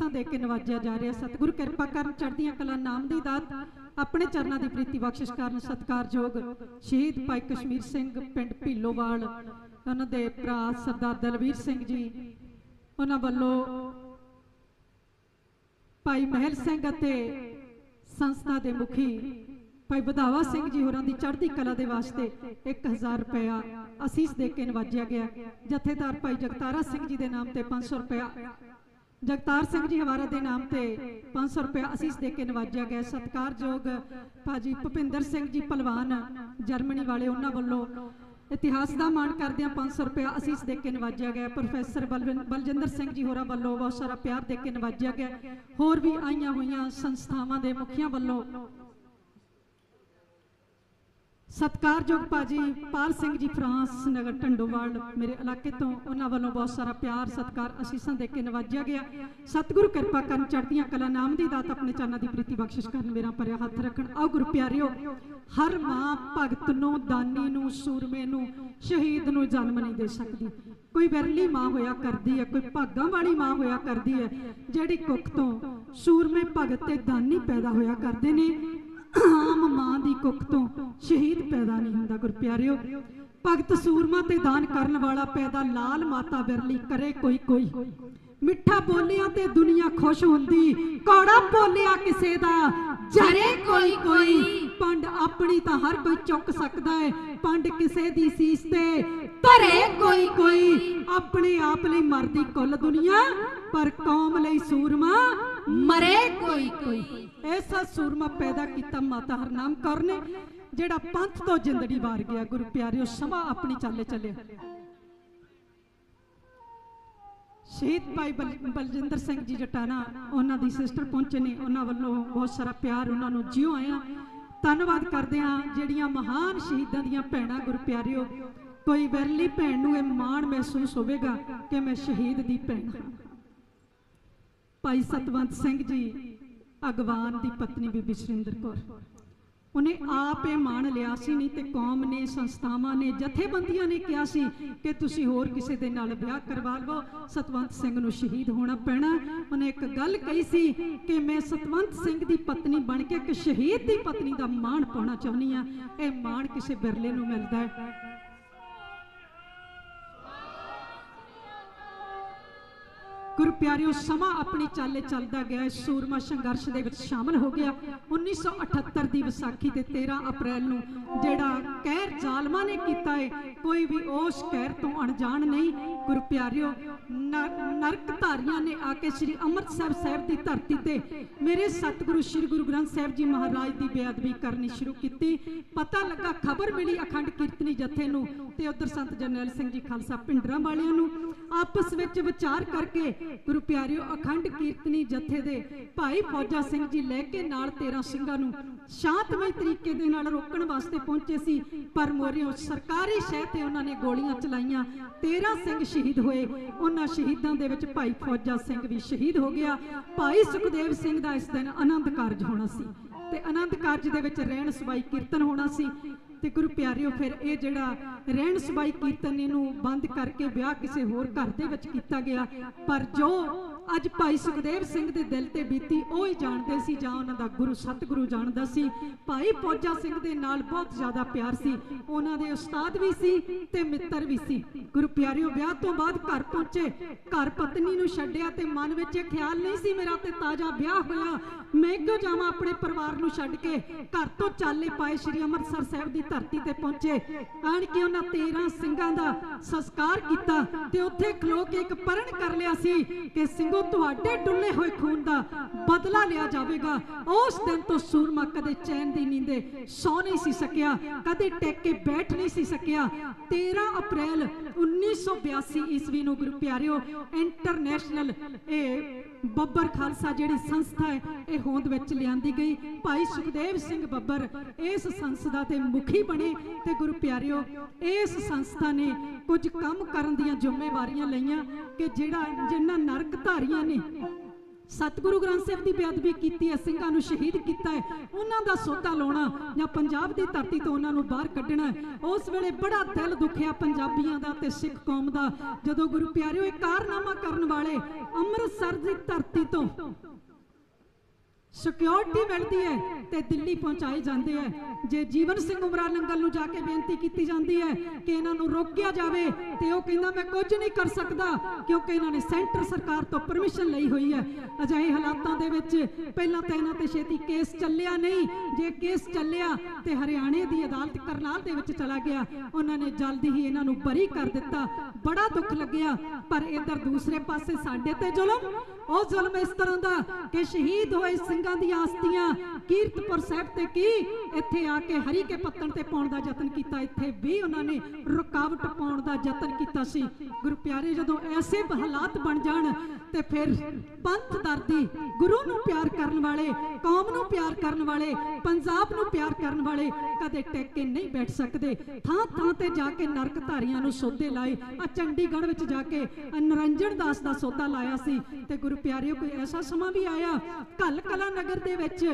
ਸਤਿਕਾਰ ਦੇ ਕੇ ਨਵਾਜਿਆ ਜਾ ਰਿਹਾ। ਸਤਿਗੁਰ ਕਿਰਪਾ ਕਰਨ ਚੜ੍ਹਦੀਆਂ ਕਲਾ ਨਾਮ ਦੀ ਦਾਤ ਆਪਣੇ ਚਰਨਾਂ ਦੀ ਪ੍ਰੀਤੀ ਬਖਸ਼ਿਸ਼ ਕਰਨ ਸਤਿਕਾਰਯੋਗ ਸ਼ਹੀਦ ਭਾਈ ਕਸ਼ਮੀਰ ਸਿੰਘ ਪਿੰਡ ਭੀਲੋਵਾਲ, ਉਹਨਾਂ ਦੇ ਭਰਾ ਸਰਦਾਰ ਦਲਵੀਰ ਸਿੰਘ ਜੀ, ਉਹਨਾਂ ਵੱਲੋਂ ਭਾਈ ਮਹਿਲ ਸਿੰਘ ਅਤੇ ਸੰਸਥਾ ਦੇ ਮੁਖੀ ਭਾਈ ਵਧਾਵਾ ਸਿੰਘ ਜੀ ਹੋਰਾਂ ਦੀ ਚੜ੍ਹਦੀ ਕਲਾ ਦੇ ਵਾਸਤੇ 1000 ਰੁਪਇਆ ਅਸੀਸ ਦੇ ਕੇ ਨਵਾਜਿਆ ਗਿਆ। ਜਥੇਦਾਰ ਭਾਈ ਜਗਤਾਰਾ ਸਿੰਘ ਜੀ ਦੇ ਨਾਮ ਤੇ 500 ਰੁਪਇਆ ਜਗਤਾਰ ਸਿੰਘ ਜੀ ਹਵਾਰਾ ਦੇ ਨਾਮ ਤੇ 500 ਰੁਪਇਆ ਅਸੀਸ ਦੇ ਕੇ ਨਵਾਜਿਆ ਗਿਆ। ਸਤਿਕਾਰਯੋਗ ਭਾਜੀ ਭੁਪਿੰਦਰ ਸਿੰਘ ਜੀ ਪਹਿਲਵਾਨ, ਜਰਮਨੀ ਵਾਲੇ, ਉਹਨਾਂ ਵੱਲੋਂ ਇਤਿਹਾਸ ਦਾ ਮਾਣ ਕਰਦਿਆਂ 500 ਰੁਪਇਆ ਅਸੀਸ ਦੇ ਕੇ ਨਵਾਜਿਆ ਗਿਆ। ਪ੍ਰੋਫੈਸਰ ਬਲਵਿੰ- ਬਲਜਿੰਦਰ ਸਿੰਘ ਜੀ ਹੋਰਾਂ ਵੱਲੋਂ ਬਹੁਤ ਸਾਰਾ ਪਿਆਰ ਦੇ ਕੇ ਨਵਾਜਿਆ ਗਿਆ। ਹੋਰ ਵੀ ਆਈਆਂ ਹੋਈਆਂ ਸੰਸਥਾਵਾਂ ਦੇ ਮੁਖੀਆਂ ਵੱਲੋਂ ਸਤਕਾਰਯੋਗ ਭਾਜੀ ਪਾਲ ਸਿੰਘ ਜੀ ਫਰਾਂਸ ਨਗਰ ਢੰਡੋਵਾਲ, ਮੇਰੇ ਇਲਾਕੇ ਤੋਂ ਉਹਨਾਂ ਵੱਲੋਂ ਬਹੁਤ ਸਾਰਾ ਪਿਆਰ, ਸਤਕਾਰ, ਅਸੀਸਾਂ ਦੇ ਕੇ ਨਵਾਜਿਆ ਗਿਆ। ਸਤਿਗੁਰੂ ਕਿਰਪਾ ਕਰਨ ਚੜ੍ਹਦੀਆਂ ਕਲਾ ਨਾਮ ਦੀ ਦਾਤ ਆਪਣੇ ਚਰਨਾਂ ਦੀ ਪ੍ਰੀਤੀ ਬਖਸ਼ਿਸ਼ ਕਰਨ ਮੇਰਾ ਭਰਿਆ ਹੱਥ ਰੱਖਣ। ਆਓ ਗੁਰ ਪਿਆਰਿਓ, ਹਰ ਮਾਂ ਭਗਤ ਨੂੰ, ਦਾਨੀ ਨੂੰ, ਸੂਰਮੇ ਨੂੰ, ਸ਼ਹੀਦ ਨੂੰ ਜਨਮ ਨਹੀਂ ਦੇ ਸਕਦੀ। ਕੋਈ ਵਿਰਲੀ ਮਾਂ ਹੋਇਆ ਕਰਦੀ ਹੈ, ਕੋਈ ਭਾਗਾਂ ਵਾਲੀ ਮਾਂ ਹੋਇਆ ਕਰਦੀ ਹੈ, ਜਿਹੜੀ ਕੁੱਖ ਤੋਂ ਸੂਰਮੇ ਭਗਤ ਤੇ ਦਾਨੀ ਪੈਦਾ ਹੋਇਆ ਕਰਦੇ ਨੇ। ਆਮ ਮਾਂ ਦੀ ਕੁੱਖ ਤੋਂ ਸ਼ਹੀਦ ਪੈਦਾ ਨਹੀਂ ਹੁੰਦਾ ਗੁਰਪਿਆਰਿਓ ਭਗਤ ਸੂਰਮਾ ਤੇ ਦਾਨ ਕਰਨ ਵਾਲਾ ਪੈਦਾ ਲਾਲ ਮਾਤਾ ਬਿਰਲੀ ਕਰੇ ਕੋਈ ਕੋਈ। ਮਿੱਠਾ ਬੋਲਿਆ ਤੇ ਦੁਨੀਆ ਖੁਸ਼ ਹੁੰਦੀ, ਕੌੜਾ ਬੋਲਿਆ ਕਿਸੇ ਦਾ, ਜਰੇ ਕੋਈ ਕੋਈ। ਪੰਡ ਆਪਣੀ ਤਾਂ ਹਰ ਕੋਈ ਚੁੱਕ ਸਕਦਾ ਹੈ ਪੰਡ ਕਿਸੇ ਦੀ ਸੀਸ ਤੇ ਧਰੇ ਕੋਈ ਕੋਈ। ਆਪਣੇ ਆਪ ਲਈ ਮਰਦੀ ਕੁੱਲ ਦੁਨੀਆ, ਪਰ ਕੌਮ ਲਈ ਸੂਰਮਾ ਮਰੇ ਕੋਈ ਕੋਈ। ਐਸਾ ਸੂਰਮਾ ਪੈਦਾ ਕੀਤਾ ਮਾਤਾ ਹਰਨਾਮ ਕੌਰ ਨੇ, ਜਿਹੜਾ ਪੰਥ ਤੋਂ ਜਿੰਦੜੀ ਵਾਰ ਗਿਆ। ਗੁਰੂ ਪਿਆਰਿਓ, ਸਮਾਂ ਆਪਣੀ ਚਾਲੇ ਚੱਲਿਆ। ਸ਼ਹੀਦ ਭਾਈ ਬਲਜਿੰਦਰ ਸਿੰਘ ਜੀ ਜਟਾਣਾ, ਉਹਨਾਂ ਦੀ ਸਿਸਟਰ ਪਹੁੰਚੇ ਨੇ। ਉਹਨਾਂ ਵੱਲੋਂ ਬਹੁਤ ਸਾਰਾ ਪਿਆਰ ਉਹਨਾਂ ਨੂੰ ਜਿਉ ਆਇਆ। ਧੰਨਵਾਦ ਕਰਦੇ ਹਾਂ ਜਿਹੜੀਆਂ ਮਹਾਨ ਸ਼ਹੀਦਾਂ ਦੀਆਂ ਭੈਣਾਂ, ਗੁਰੂ ਪਿਆਰਿਓ। ਕੋਈ ਵਿਰਲੀ ਭੈਣ ਨੂੰ ਇਹ ਮਾਣ ਮਹਿਸੂਸ ਹੋਵੇਗਾ ਕਿ ਮੈਂ ਸ਼ਹੀਦ ਦੀ ਭੈਣ ਹਾਂ। ਭਾਈ ਸਤਵੰਤ ਸਿੰਘ ਜੀ ਅਗਵਾਨ ਦੀ ਪਤਨੀ ਬੀਬੀ ਸੁਰਿੰਦਰ ਕੌਰ। ਉਹਨੇ ਆਪ ਇਹ ਮਾਣ ਲਿਆ ਸੀ ਨਹੀਂ ਤੇ ਕੌਮ ਨੇ, ਸੰਸਥਾਵਾਂ ਨੇ, ਜਥੇਬੰਦੀਆਂ ਨੇ ਕਿਹਾ ਸੀ ਕਿ ਤੁਸੀਂ ਹੋਰ ਕਿਸੇ ਦੇ ਨਾਲ ਵਿਆਹ ਕਰਵਾ ਲਵੋ। ਸਤਵੰਤ ਸਿੰਘ ਨੂੰ ਸ਼ਹੀਦ ਹੋਣਾ ਪੈਣਾ। ਉਹਨੇ ਇੱਕ ਗੱਲ ਕਹੀ ਸੀ ਕਿ ਮੈਂ ਸਤਵੰਤ ਸਿੰਘ ਦੀ ਪਤਨੀ ਬਣ ਕੇ ਇੱਕ ਸ਼ਹੀਦ ਦੀ ਪਤਨੀ ਦਾ ਮਾਣ ਪਾਉਣਾ ਚਾਹੁੰਦੀ ਆ ਇਹ ਮਾਣ ਕਿਸੇ ਬਿਰਲੇ ਨੂੰ ਮਿਲਦਾ ਹੈ। ਗੁਰੂ ਪਿਆਰਿਓ, ਸਮਾਂ ਆਪਣੀ ਚਾਲੇ ਚੱਲਦਾ ਗਿਆ। ਸੂਰਮਾ ਸੰਘਰਸ਼ ਦੇ ਵਿੱਚ ਸ਼ਾਮਲ ਹੋ ਗਿਆ। 1978 ਦੀ ਵਿਸਾਖੀ ਤੇ 13 ਅਪ੍ਰੈਲ ਨੂੰ ਜਿਹੜਾ ਕਹਿਰ ਜ਼ਾਲਮਾਂ ਨੇ ਕੀਤਾ ਹੈ ਕੋਈ ਵੀ ਉਸ ਕਹਿਰ ਤੋਂ ਅਣਜਾਣ ਨਹੀਂ। ਗੁਰੂ ਪਿਆਰਿਓ ਨਰਕ ਧਾਰੀਆਂ ਨੇ ਆ ਕੇ ਸ੍ਰੀ ਅੰਮ੍ਰਿਤਸਰ ਸਾਹਿਬ ਦੀ ਧਰਤੀ ਤੇ ਮੇਰੇ ਸਤਿਗੁਰੂ ਸ੍ਰੀ ਗੁਰੂ ਗ੍ਰੰਥ ਸਾਹਿਬ ਜੀ ਮਹਾਰਾਜ ਦੀ ਬੇਅਦਬੀ ਕਰਨੀ ਸ਼ੁਰੂ ਕੀਤੀ। ਪਤਾ ਲੱਗਾ, ਖਬਰ ਮਿਲੀ ਅਖੰਡ ਕੀਰਤਨੀ ਜਥੇ ਨੂੰ ਤੇ ਉਧਰ ਸੰਤ ਜਰਨੈਲ ਸਿੰਘ ਜੀ ਖਾਲਸਾ ਪਿੰਡਰਾਂ ਵਾਲਿਆਂ ਨੂੰ। ਆਪਸ ਵਿੱਚ ਵਿਚਾਰ ਕਰਕੇ ਗੁਰੂ ਪਿਆਰਿਓ, ਅਖੰਡ ਕੀਰਤਨੀ ਜਥੇ ਦੇ ਭਾਈ ਫੌਜਾ ਸਿੰਘ ਜੀ ਲੈ ਕੇ ਨਾਲ 13 ਸਿੰਘਾਂ ਨੂੰ ਸ਼ਾਂਤਮਈ ਤਰੀਕੇ ਦੇ ਨਾਲ ਰੋਕਣ ਵਾਸਤੇ ਪਹੁੰਚੇ ਸੀ। ਪਰ ਮੋਰਿਓ, ਸਰਕਾਰੀ ਸ਼ਹਿ ਤੇ ਉਹਨਾਂ ਨੇ ਗੋਲੀਆਂ ਚਲਾਈਆਂ। 13 ਸਿੰਘ ਸ਼ਹੀਦ ਹੋਏ। ਉਹਨਾਂ ਸ਼ਹੀਦਾਂ ਦੇ ਵਿੱਚ ਭਾਈ ਫੌਜਾ ਸਿੰਘ ਵੀ ਸ਼ਹੀਦ ਹੋ ਗਿਆ। ਭਾਈ ਸੁਖਦੇਵ ਸਿੰਘ ਦਾ ਇਸ ਦਿਨ ਆਨੰਦ ਕਾਰਜ ਹੋਣਾ ਸੀ ਤੇ ਆਨੰਦ ਕਾਰਜ ਦੇ ਵਿੱਚ ਰਹਿਣ ਸਬਾਈ ਕੀਰਤਨ ਹੋਣਾ ਸੀ। ਤੇ ਗੁਰੂ ਪਿਆਰਿਓ, ਫਿਰ ਇਹ ਜਿਹੜਾ ਰਹਿਣ ਸਬਾਈ ਕੀਰਤਨ ਇਹਨੂੰ ਬੰਦ ਕਰਕੇ ਵਿਆਹ ਕਿਸੇ ਹੋਰ ਘਰ ਦੇ ਵਿੱਚ ਕੀਤਾ ਗਿਆ। ਪਰ ਜੋ ਅੱਜ ਭਾਈ ਸੁਖਦੇਵ ਸਿੰਘ ਦੇ ਦਿਲ ਤੇ ਬੀਤੀ ਉਹ ਹੀ ਜਾਣਦੇ ਸੀ ਜਾਂ ਉਹਨਾਂ ਦਾ ਗੁਰੂ ਸਤਿਗੁਰੂ ਜਾਣਦਾ ਸੀ। ਭਾਈ ਫੌਜਾ ਸਿੰਘ ਦੇ ਨਾਲ ਬਹੁਤ ਜ਼ਿਆਦਾ ਪਿਆਰ ਸੀ। ਉਹਨਾਂ ਦੇ ਉਸਤਾਦ ਵੀ ਸੀ ਤੇ ਮਿੱਤਰ ਵੀ ਸੀ। ਗੁਰੂ ਪਿਆਰਿਓ, ਵਿਆਹ ਤੋਂ ਬਾਅਦ ਘਰ ਪਹੁੰਚੇ। ਘਰ ਪਤਨੀ ਨੂੰ ਛੱਡਿਆ ਤੇ ਮਨ ਵਿੱਚ ਇਹ ਖਿਆਲ ਨਹੀਂ ਸੀ ਮੇਰਾ ਤੇ ਤਾਜ਼ਾ ਵਿਆਹ ਹੋਇਆ। ਮੈਂ ਕਿਉਂ ਜਾਵਾਂ ਆਪਣੇ ਪਰਿਵਾਰ ਨੂੰ ਛੱਡ ਕੇ। ਘਰ ਤੋਂ ਚਾਲੇ ਪਾਏ ਸ੍ਰੀ ਅੰਮ੍ਰਿਤਸਰ ਸਾਹਿਬ ਦੀ ਧਰਤੀ ਤੇ ਪਹੁੰਚੇ। ਆਣ ਕੇ ਉਹਨਾਂ 13 ਸਿੰਘਾਂ ਦਾ ਸੰਸਕਾਰ ਕੀਤਾ ਤੇ ਉੱਥੇ ਖਲੋ ਕੇ ਇੱਕ ਪਰਣ ਕਰ ਲਿਆ ਸੀ ਕਿ ਸਿੰਘੋ ਤੁਹਾਡੇ ਡੁੱਲੇ ਹੋਏ ਖੂਨ ਦਾ ਬਦਲਾ ਲਿਆ ਜਾਵੇਗਾ, ਉਸ ਦਿਨ ਤੋਂ ਸੂਰਮਾ ਕਦੇ ਚੈਨ ਦੀ ਨੀਂਦੇ ਸੌ ਨਹੀਂ ਸੀ ਸਕਿਆ, ਕਦੇ ਟੇਕ ਕੇ ਬੈਠ ਨਹੀਂ ਸੀ ਸਕਿਆ। 13 ਅਪ੍ਰੈਲ 1982 ਈਸਵੀ ਨੂੰ ਗੁਰੂ ਪਿਆਰਿਓ, ਇੰਟਰਨੈਸ਼ਨਲ ਇਹ ਬੱਬਰ ਖਾਲਸਾ ਜਿਹੜੀ ਸੰਸਥਾ ਹੈ, ਇਹ ਹੋਂਦ ਵਿੱਚ ਲਿਆਂਦੀ ਗਈ। ਭਾਈ ਸੁਖਦੇਵ ਸਿੰਘ ਬੱਬਰ ਇਸ ਸੰਸਥਾ ਦੇ ਮੁਖੀ ਬਣੇ ਤੇ ਗੁਰੂ ਪਿਆਰਿਓ, ਇਸ ਸੰਸਥਾ ਨੇ ਕੁਝ ਕੰਮ ਕਰਨ ਦੀਆਂ ਜ਼ਿੰਮੇਵਾਰੀਆਂ ਲਈਆਂ ਕਿ ਜਿਹੜਾ ਜਿਨ੍ਹਾਂ ਨਰਕ ਧਾਰੀਆਂ ਨੇ ਸਤਿਗੁਰੂ ਗ੍ਰੰਥ ਸਾਹਿਬ ਦੀ ਬੇਅਦਬੀ ਕੀਤੀ ਹੈ, ਸਿੰਘਾਂ ਨੂੰ ਸ਼ਹੀਦ ਕੀਤਾ ਹੈ, ਉਹਨਾਂ ਦਾ ਸੋਤਾ ਲਾਉਣਾ ਜਾਂ ਪੰਜਾਬ ਦੀ ਧਰਤੀ ਤੋਂ ਉਹਨਾਂ ਨੂੰ ਬਾਹਰ ਕੱਢਣਾ ਉਸ ਵੇਲੇ ਬੜਾ ਦਿਲ ਦੁਖਿਆ ਪੰਜਾਬੀਆਂ ਦਾ ਤੇ ਸਿੱਖ ਕੌਮ ਦਾ, ਜਦੋਂ ਗੁਰੂ ਪਿਆਰਿਓ ਇਹ ਕਾਰਨਾਮਾ ਕਰਨ ਵਾਲੇ ਅੰਮ੍ਰਿਤਸਰ ਦੀ ਧਰਤੀ ਤੋਂ ਸਿਕਿਉਰਿਟੀ ਮਿਲਦੀ ਹੈ ਤੇ ਦਿੱਲੀ ਪਹੁੰਚਾਏ ਜਾਂਦੇ ਹੈ। ਜੇ ਜੀਵਨ ਸਿੰਘ ਉਮਰਾ ਨੰਗਲ ਨੂੰ ਜਾ ਕੇ ਬੇਨਤੀ ਕੀਤੀ ਜਾਂਦੀ ਹੈ ਕਿ ਇਹਨਾਂ ਨੂੰ ਰੋਕਿਆ ਜਾਵੇ ਤੇ ਉਹ ਕਹਿੰਦਾ, ਮੈਂ ਕੁਝ ਨਹੀਂ ਕਰ ਸਕਦਾ ਕਿਉਂਕਿ ਇਹਨਾਂ ਨੇ ਸੈਂਟਰ ਸਰਕਾਰ ਤੋਂ ਪਰਮਿਸ਼ਨ ਲਈ ਹੋਈ ਹੈ। ਅਜਿਹੇ ਹਾਲਾਤਾਂ ਦੇ ਵਿੱਚ ਪਹਿਲਾਂ ਤਾਂ ਇਹਨਾਂ ਤੇ ਛੇਤੀ ਕੇਸ ਚੱਲਿਆ ਨਹੀਂ। ਜੇ ਕੇਸ ਚੱਲਿਆ ਤੇ ਹਰਿਆਣੇ ਦੀ ਅਦਾਲਤ ਕਰਨਾਲ ਦੇ ਵਿੱਚ ਚਲਾ ਗਿਆ। ਉਹਨਾਂ ਨੇ ਜਲਦੀ ਹੀ ਇਹਨਾਂ ਨੂੰ ਬਰੀ ਕਰ ਦਿੱਤਾ। ਬੜਾ ਦੁੱਖ ਲੱਗਿਆ, ਪਰ ਇਧਰ ਦੂਸਰੇ ਪਾਸੇ ਸਾਡੇ ਤੇ ਜ਼ੁਲਮ। ਉਹ ਜ਼ੁਲਮ ਇਸ ਤਰ੍ਹਾਂ ਦਾ ਕਿ ਸ਼ਹੀਦ ਹੋਏ ਸਿੰਘਾਂ ਦੀਆਂ ਆਸਤੀਆਂ ਕੀਰਤਪੁਰ ਸਾਹਿਬ ਤੇ ਕੀ? ਇੱਥੇ ਆ ਕੇ ਹਰੀ ਕੇ ਪੱਤਣ ਤੇ ਪਾਉਣ ਦਾ ਯਤਨ ਕੀਤਾ। ਇੱਥੇ ਵੀ ਉਹਨਾਂ ਨੇ ਰੁਕਾਵਟ ਪਾਉਣ ਦਾ ਯਤਨ ਕੀਤਾ ਸੀ। ਗੁਰੂ ਪਿਆਰੇ, ਜਦੋਂ ਐਸੇ ਹਾਲਾਤ ਬਣ ਜਾਣ ਤੇ ਫਿਰ ਪੰਥ ਦਰਦੀ ਗੁਰੂ ਨੂੰ ਪਿਆਰ ਕਰਨ ਵਾਲੇ, ਕੌਮ ਨੂੰ ਪਿਆਰ ਕਰਨ ਵਾਲੇ, ਪੰਜਾਬ ਨੂੰ ਪਿਆਰ ਕਰਨ ਵਾਲੇ ਕਦੇ ਟਿਕ ਕੇ ਨਹੀਂ ਬੈਠ ਸਕਦੇ। ਥਾਂ ਥਾਂ ਤੇ ਜਾ ਕੇ ਨਰਕ ਧਾਰੀਆਂ ਨੂੰ ਸੋਧੇ ਲਾਏ। ਆ ਚੰਡੀਗੜ੍ਹ ਵਿੱਚ ਜਾ ਕੇ ਆਹ ਦਾਸ ਦਾ ਸੌਦਾ ਲਾਇਆ ਸੀ ਤੇ ਗੁਰੂ ਪਿਆਰਿਓ, ਕੋਈ ਐਸਾ ਸਮਾਂ ਵੀ ਆਇਆ ਕੱਲ ਕਲਾ ਨਗਰ ਦੇ ਵਿੱਚ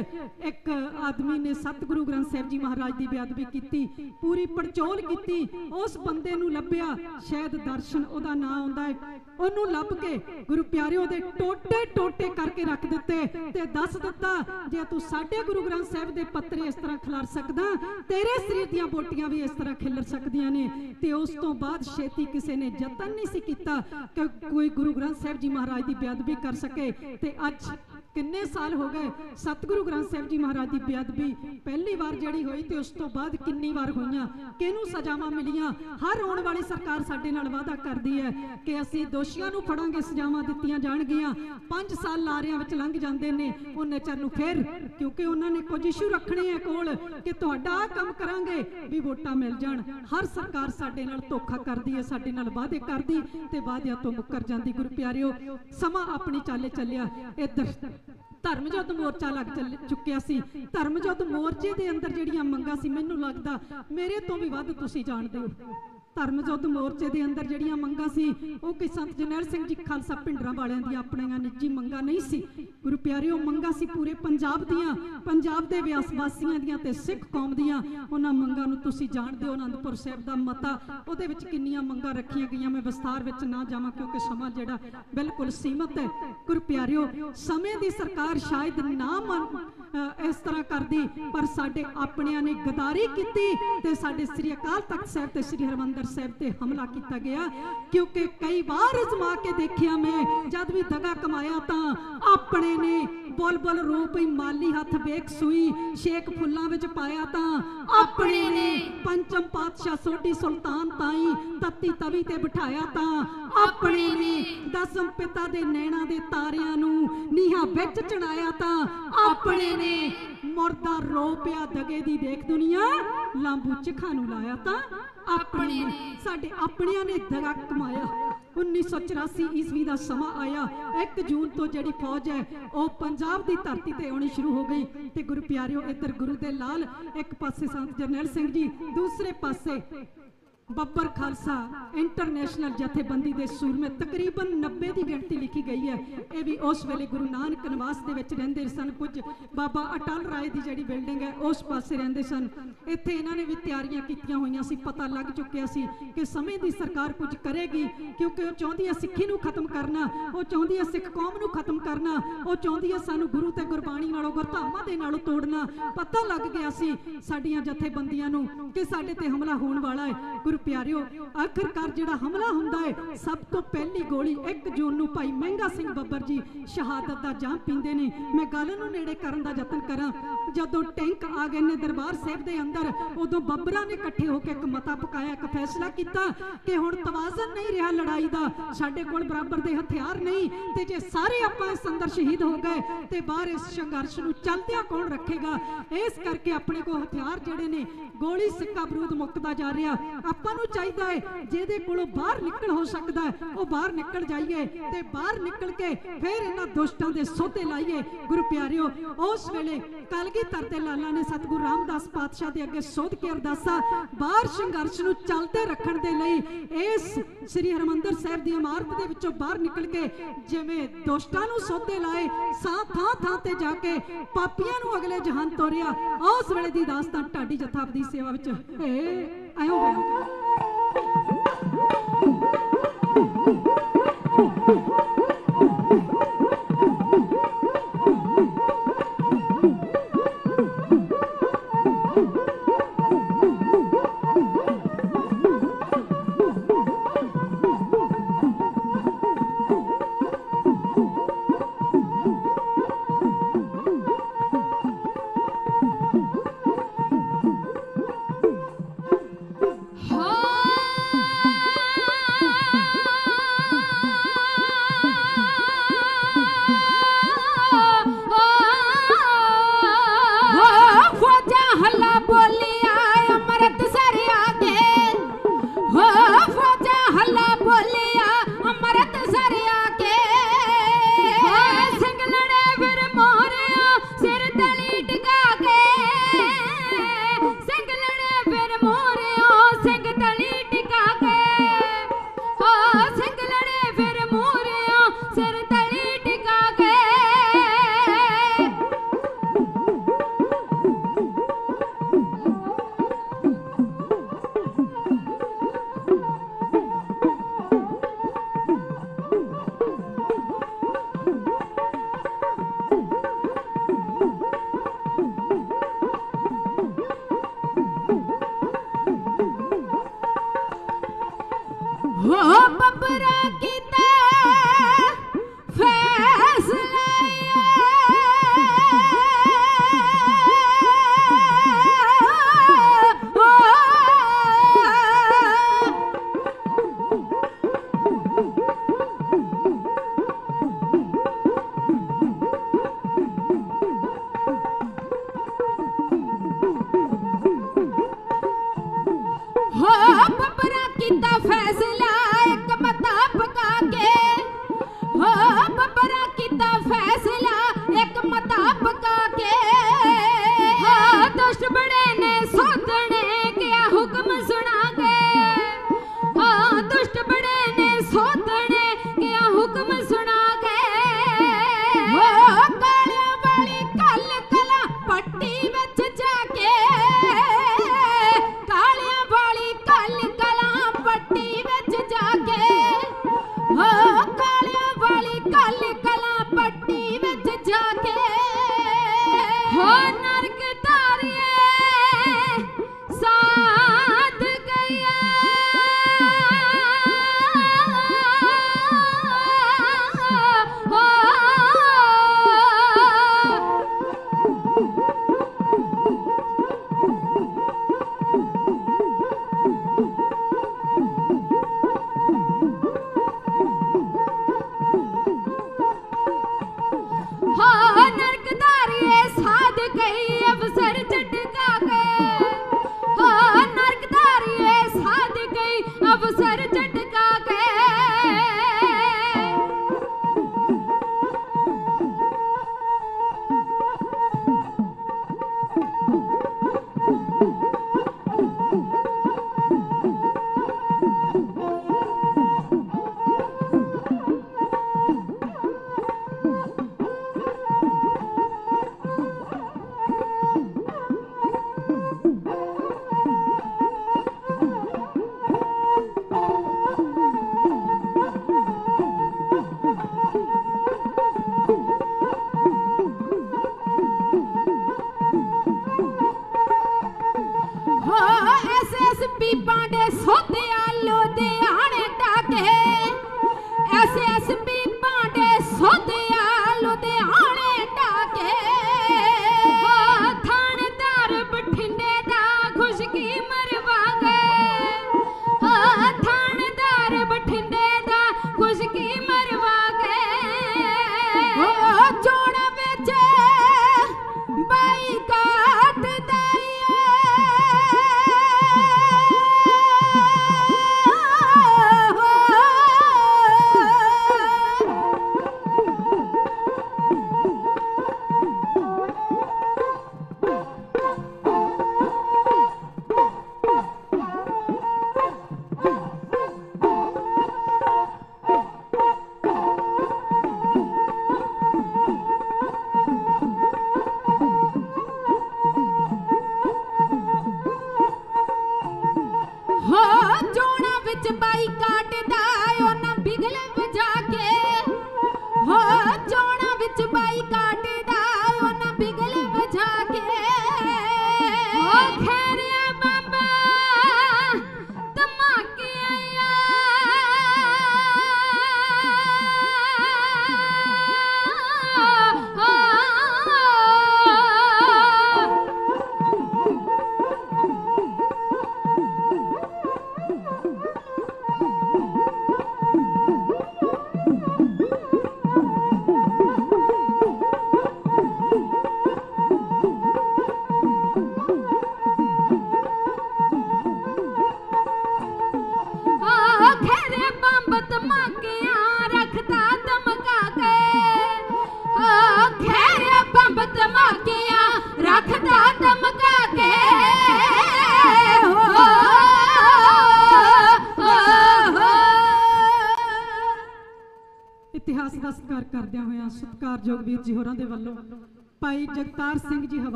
ਇੱਕ ਆਦਮੀ ਨੇ ਸਤਿਗੁਰੂ ਗ੍ਰੰਥ ਸਾਹਿਬ ਜੀ ਮਹਾਰਾਜ ਦੀ ਬੇਅਦਬੀ ਕੀਤੀ, ਪੂਰੀ ਪੜਚੋਲ ਕੀਤੀ, ਉਸ ਬੰਦੇ ਨੂੰ ਲੱਭਿਆ, ਸ਼ਾਇਦ ਦਰਸ਼ਨ ਉਹਦਾ ਨਾਂ ਆਉਂਦਾ ਹੈ। ਉਹਨੂੰ ਲੱਭ ਕੇ ਗੁਰੂ ਪਿਆਰਿਓ ਦੇ ਟੋਟੇ ਟੋਟੇ ਕਰਕੇ ਰੱਖ ਦਿੱਤੇ ਤੇ ਦੱਸ ਦਿੱਤਾ, ਜੇ ਤੂੰ ਸਾਡੇ ਗੁਰੂ ਗ੍ਰੰਥ ਸਾਹਿਬ ਦੇ ਪੱਤਰੇ ਇਸ ਤਰ੍ਹਾਂ ਖਿਲਾਰ ਸਕਦਾ, ਤੇਰੇ ਸਰੀਰ ਦੀਆਂ ਬੋਟੀਆਂ ਵੀ ਇਸ ਤਰ੍ਹਾਂ ਖਿਲਰ ਸਕਦੀਆਂ ਨੇ ਤੇ ਉਸ ਤੋਂ ਬਾਅਦ ਛੇਤੀ ਕਿਸੇ ਨੇ ਯਤਨ ਨਹੀਂ ਸੀ ਕੀਤਾ ਕਿ ਕੋਈ ਗੁਰੂ ਗ੍ਰੰਥ ਸਾਹਿਬ ਜੀ ਮਹਾਰਾਜ ਦੀ ਬੇਅਦਬੀ ਕਰ ਸਕੇ ਤੇ ਅੱਜ ਕਿੰਨੇ ਸਾਲ ਹੋ ਗਏ ਸਤਿਗੁਰੂ ਗ੍ਰੰਥ ਸਾਹਿਬ ਜੀ ਮਹਾਰਾਜ ਦੀ ਬੇਅਦਬੀ ਪਹਿਲੀ ਵਾਰ ਜਿਹੜੀ ਹੋਈ ਤੇ ਉਸ ਤੋਂ ਬਾਅਦ ਕਿੰਨੀ ਵਾਰ ਹੋਈਆਂ, ਕਿਹਨੂੰ ਸਜ਼ਾਵਾਂ ਮਿਲੀਆਂ? ਹਰ ਆਉਣ ਵਾਲੀ ਸਰਕਾਰ ਸਾਡੇ ਨਾਲ ਵਾਅਦਾ ਕਰਦੀ ਹੈ ਕਿ ਅਸੀਂ ਦੋਸ਼ੀਆਂ ਨੂੰ ਫੜਾਂਗੇ, ਸਜ਼ਾਵਾਂ ਦਿੱਤੀਆਂ ਜਾਣਗੀਆਂ। 5 ਸਾਲ ਲਾਰਿਆਂ ਵਿੱਚ ਲੰਘ ਜਾਂਦੇ ਨੇ, ਉਹ ਚਿਰ ਨੂੰ ਫਿਰ, ਕਿਉਂਕਿ ਉਹਨਾਂ ਨੇ ਕੁਝ ਇਸ਼ੂ ਰੱਖਣੇ ਆ ਕੋਲ ਕਿ ਤੁਹਾਡਾ ਆਹ ਕੰਮ ਕਰਾਂਗੇ ਵੀ ਵੋਟਾਂ ਮਿਲ ਜਾਣ। ਹਰ ਸਰਕਾਰ ਸਾਡੇ ਨਾਲ ਧੋਖਾ ਕਰਦੀ ਹੈ, ਸਾਡੇ ਨਾਲ ਵਾਅਦੇ ਕਰਦੀ ਤੇ ਵਾਅਦਿਆਂ ਤੋਂ ਮੁੱਕਰ ਜਾਂਦੀ। ਗੁਰੂ ਪਿਆਰਿਓ, ਸਮਾਂ ਆਪਣੀ ਚਾਲੇ ਚੱਲਿਆ। ਇੱਧਰ ਧਰਮ ਜੋਤ ਮੋਰਚਾ ਲੱਗ ਚੱਲ ਚੁੱਕਿਆ ਸੀ। ਧਰਮ ਜੋਤ ਮੋਰਚੇ ਦੇ ਅੰਦਰ ਜਿਹੜੀਆਂ ਮੰਗਾਂ ਸੀ, ਮੈਨੂੰ ਲੱਗਦਾ ਮੇਰੇ ਤੋਂ ਵੀ ਵੱਧ ਤੁਸੀਂ ਜਾਣਦੇ ਹੋ। ਧਰਮ ਜੋਤ ਮੋਰਚੇ ਦੇ ਅੰਦਰ ਜਿਹੜੀਆਂ ਮੰਗਾਂ ਸੀ, ਉਹ ਕਿ ਸੰਤ ਜਰਨੈਲ ਸਿੰਘ ਜੀ ਖਾਲਸਾ ਪਿੰਡਰਾਂ ਵਾਲਿਆਂ ਦੀਆਂ ਆਪਣੀਆਂ ਨਿੱਜੀ ਮੰਗਾਂ ਨਹੀਂ ਸੀ। ਗੁਰੂ ਪਿਆਰਿਓ, ਮੰਗਾਂ ਸੀ ਪੂਰੇ ਪੰਜਾਬ ਦੀਆਂ, ਪੰਜਾਬ ਦੇ ਵਿਆਸ ਵਾਸੀਆਂ ਦੀਆਂ ਤੇ ਸਿੱਖ ਕੌਮ ਦੀਆਂ। ਉਹਨਾਂ ਮੰਗਾਂ ਨੂੰ ਤੁਸੀਂ ਜਾਣਦੇ ਹੋ, ਅਨੰਦਪੁਰ ਸਾਹਿਬ ਦਾ ਮਤਾ, ਉਹਦੇ ਵਿੱਚ ਕਿੰਨੀਆਂ ਮੰਗਾਂ ਰੱਖੀਆਂ ਗਈਆਂ, ਮੈਂ ਵਿਸਥਾਰ ਵਿੱਚ ਨਾ ਜਾਵਾਂ, ਕਿਉਂਕਿ ਸਮਾਂ ਜਿਹੜਾ ਬਿਲਕੁਲ ਸੀਮਤ ਹੈ। ਗੁਰੂ ਪਿਆਰਿਓ, ਸਮੇਂ ਦੀ ਸਰਕਾਰ ਸ਼ਾਇਦ ਨਾ ਮੰਨ ਇਸ ਤਰ੍ਹਾਂ ਕਰਦੀ, ਪਰ ਸਾਡੇ ਆਪਣਿਆਂ ਨੇ ਗਦਾਰੀ ਕੀਤੀ ਤੇ ਸਾਡੇ ਸ੍ਰੀ ਅਕਾਲ ਤਖਤ ਸਾਹਿਬ ਤੇ ਸ੍ਰੀ ਹਰਮੰਦਰ ਸਾਹਿਬ ਤੇ ਹਮਲਾ ਕੀਤਾ ਗਿਆ ਕਿਉਂਕਿ ਕਈ ਵਾਰ ਅਜ਼ਮਾ ਕੇ ਦੇਖਿਆ ਮੈਂ ਜਦ ਵੀ ਦਗਾ ਕਮਾਇਆ ਤਾਂ ਆਪਣੇ ਨੇ ਬੁਲਬੁਲ ਰੂਪ ਹੀ ਮਾਲੀ ਹੱਥ ਵੇਖ ਸੂਈ ਸ਼ੇਖ ਫੁੱਲਾਂ ਵਿੱਚ ਪਾਇਆ ਤਾਂ ਆਪਣੇ ਨੇ ਪੰਚਮ ਪਾਤਸ਼ਾਹ ਸੋਢੀ ਸੁਲਤਾਨ ਤਾਈ ਤੱਤੀ ਤਵੀ ਤੇ ਬਿਠਾਇਆ ਤਾਂ ਆਪਣੇ ਨੇ ਦਸਮ ਪਿਤਾ ਦੇ ਨੈਣਾ ਦੇ ਤਾਰਿਆਂ ਨੂੰ ਨੀਹਾਂ ਵਿੱਚ ਚੜਾਇਆ ਤਾਂ ਆਪਣੇ ਨੇ ਮੁਰਦਾ ਰੋ ਪਿਆ ਦਗੇ ਦੀ ਦੇਖ ਦੁਨੀਆ ਲਾਂਬੂ ਚਿਖਾ ਨੂੰ ਲਾਇਆ ਤਾਂ ਆਪਣੇ ਨੇ, ਸਾਡੇ ਆਪਣਿਆਂ ਨੇ ਦਗਾ ਕਮਾਇਆ 1984 ਈਸਵੀ ਦਾ ਸਮਾਂ ਆਇਆ। 1 ਜੂਨ ਤੋਂ ਜਿਹੜੀ ਫੌਜ ਹੈ, ਉਹ ਪੰਜਾਬ ਦੀ ਧਰਤੀ ਤੇ ਆਉਣੀ ਸ਼ੁਰੂ ਹੋ ਗਈ। ਤੇ ਗੁਰੂ ਪਿਆਰਿਓ, ਇੱਧਰ ਗੁਰੂ ਦੇ ਲਾਲ, ਇੱਕ ਪਾਸੇ ਸੰਤ ਜਰਨੈਲ ਸਿੰਘ ਜੀ, ਦੂਸਰੇ ਪਾਸੇ ਬੱਬਰ ਖਾਲਸਾ ਇੰਟਰਨੈਸ਼ਨਲ ਜਥੇਬੰਦੀ ਦੇ ਸੂਰਮੇ ਤਕਰੀਬਨ 90 ਦੀ ਗਿਣਤੀ ਲਿਖੀ ਗਈ ਹੈ। ਇਹ ਵੀ ਉਸ ਵੇਲੇ ਗੁਰੂ ਨਾਨਕ ਨਿਵਾਸ ਦੇ ਵਿੱਚ ਰਹਿੰਦੇ ਸਨ ਕੁਝ। ਬਾਬਾ ਅਟਲ ਰਾਏ ਦੀ ਜਿਹੜੀ ਬਿਲਡਿੰਗ ਹੈ, ਉਸ ਪਾਸੇ ਰਹਿੰਦੇ ਸਨ। ਇੱਥੇ ਇਹਨਾਂ ਨੇ ਵੀ ਤਿਆਰੀਆਂ ਕੀਤੀਆਂ ਹੋਈਆਂ ਸੀ। ਪਤਾ ਲੱਗ ਚੁੱਕਿਆ ਸੀ ਕਿ ਸਮੇਂ ਦੀ ਸਰਕਾਰ ਕੁਝ ਕਰੇਗੀ, ਕਿਉਂਕਿ ਉਹ ਚਾਹੁੰਦੀ ਹੈ ਸਿੱਖੀ ਨੂੰ ਖਤਮ ਕਰਨਾ, ਉਹ ਚਾਹੁੰਦੀ ਹੈ ਸਿੱਖ ਕੌਮ ਨੂੰ ਖਤਮ ਕਰਨਾ, ਉਹ ਚਾਹੁੰਦੀ ਹੈ ਸਾਨੂੰ ਗੁਰੂ ਤੇ ਗੁਰਬਾਣੀ ਨਾਲੋਂ, ਗੁਰਧਾਮਾਂ ਦੇ ਨਾਲੋਂ ਤੋੜਨਾ। ਪਤਾ ਲੱਗ ਗਿਆ ਸੀ ਸਾਡੀਆਂ ਜਥੇਬੰਦੀਆਂ ਨੂੰ ਕਿ ਸਾਡੇ ਤੇ ਹਮਲਾ ਹੋਣ ਵਾਲਾ ਹੈ। ਗੁਰੂ ਪਿਆਰਿਓ, ਆਖਰਕਾਰ ਜਿਹੜਾ ਹਮਲਾ ਹੁੰਦਾ ਹੈ ਸਭ ਤੋਂ ਪਹਿਲੀ ਗੋਲੀ 1 ਜੂਨ ਨੂੰ ਭਾਈ ਮਹਿੰਗਾ ਸਿੰਘ ਬੱਬਰ ਜੀ ਸ਼ਹਾਦਤ ਦਾ ਜਾਮ ਪੀਂਦੇ ਨੇ। ਮੈਂ ਗੱਲ ਨੂੰ ਨੇੜੇ ਕਰਨ ਦਾ ਯਤਨ ਕਰਾਂ। ਜਦੋਂ ਟੈਂਕ ਆ ਗਏ ਨੇ ਦਰਬਾਰ ਸਾਹਿਬ ਦੇ ਅੰਦਰ, ਉਦੋਂ ਬੱਬਰਾਂ ਨੇ ਇਕੱਠੇ ਹੋ ਕੇ ਇੱਕ ਮਤਾ ਪਕਾਇਆ ਇੱਕ ਫੈਸਲਾ ਕੀਤਾ ਕਿ ਹੁਣ ਤਵਾਜ਼ਨ ਨਹੀਂ ਰਿਹਾ ਲੜਾਈ ਦਾ, ਸਾਡੇ ਕੋਲ ਬਰਾਬਰ ਦੇ ਹਥਿਆਰ ਨਹੀਂ, ਤੇ ਜੇ ਸਾਰੇ ਆਪਾਂ ਇਸ ਅੰਦਰ ਸ਼ਹੀਦ ਹੋ ਗਏ, ਤੇ ਬਾਹਰ ਇਸ ਸੰਘਰਸ਼ ਨੂੰ ਚੱਲਦਿਆਂ ਕੌਣ ਰੱਖੇਗਾ? ਇਸ ਕਰਕੇ ਆਪਣੇ ਕੋਲ ਹਥਿਆਰ ਜਿਹੜੇ ਨੇ, ਗੋਲੀ ਸਿੱਕਾ ਬਰੂਦ ਮੁੱਕਦਾ ਜਾ ਰਿਹਾ। ਆਪਾਂ ਨੂੰ ਚਾਹੀਦਾ ਹੈ ਜਿਹਦੇ ਕੋਲੋਂ ਬਾਹਰ ਨਿਕਲ ਹੋ ਸਕਦਾ ਉਹ ਬਾਹਰ ਨਿਕਲ ਜਾਈਏ, ਤੇ ਬਾਹਰ ਨਿਕਲ ਕੇ ਫਿਰ ਇਹਨਾਂ ਦੁਸ਼ਟਾਂ ਦੇ ਸੋਧੇ ਲਾਈਏ। ਗੁਰੂ ਪਿਆਰਿਓ, ਉਸ ਵੇਲੇ ਕਲਗੀ ਕਲਗੀਧਰ ਦੇ ਲਾਲਾ ਨੇ ਸਤਿਗੁਰੂ ਰਾਮਦਾਸ ਪਾਤਸ਼ਾਹ ਦੇ ਅੱਗੇ ਸੋਧ ਕੇ ਅਰਦਾਸਾ ਬਾਹਰ ਸੰਘਰਸ਼ ਨੂੰ ਚੱਲਦੇ ਰੱਖਣ ਦੇ ਲਈ ਇਸ ਸ੍ਰੀ ਹਰਮੰਦਰ ਸਾਹਿਬ ਦੀ ਇਮਾਰਤ ਦੇ ਵਿੱਚੋਂ ਬਾਹਰ ਨਿਕਲ ਕੇ ਜਿਵੇਂ ਦੁਸ਼ਟਾਂ ਨੂੰ ਸੋਧੇ ਲਾਏ, ਸਾਂ ਥਾਂ ਥਾਂ ਤੇ ਜਾ ਕੇ ਪਾਪੀਆਂ ਨੂੰ ਅਗਲੇ ਜਹਾਨ ਤੋਰਿਆ, ਉਸ ਵੇਲੇ ਦੀ ਦਾਸਤਾਨ ਢਾਡੀ ਜਥਾਬਦੀ ਸੇਵਾ ਵਿੱਚ ਆਇਓ ਬਿਆਨ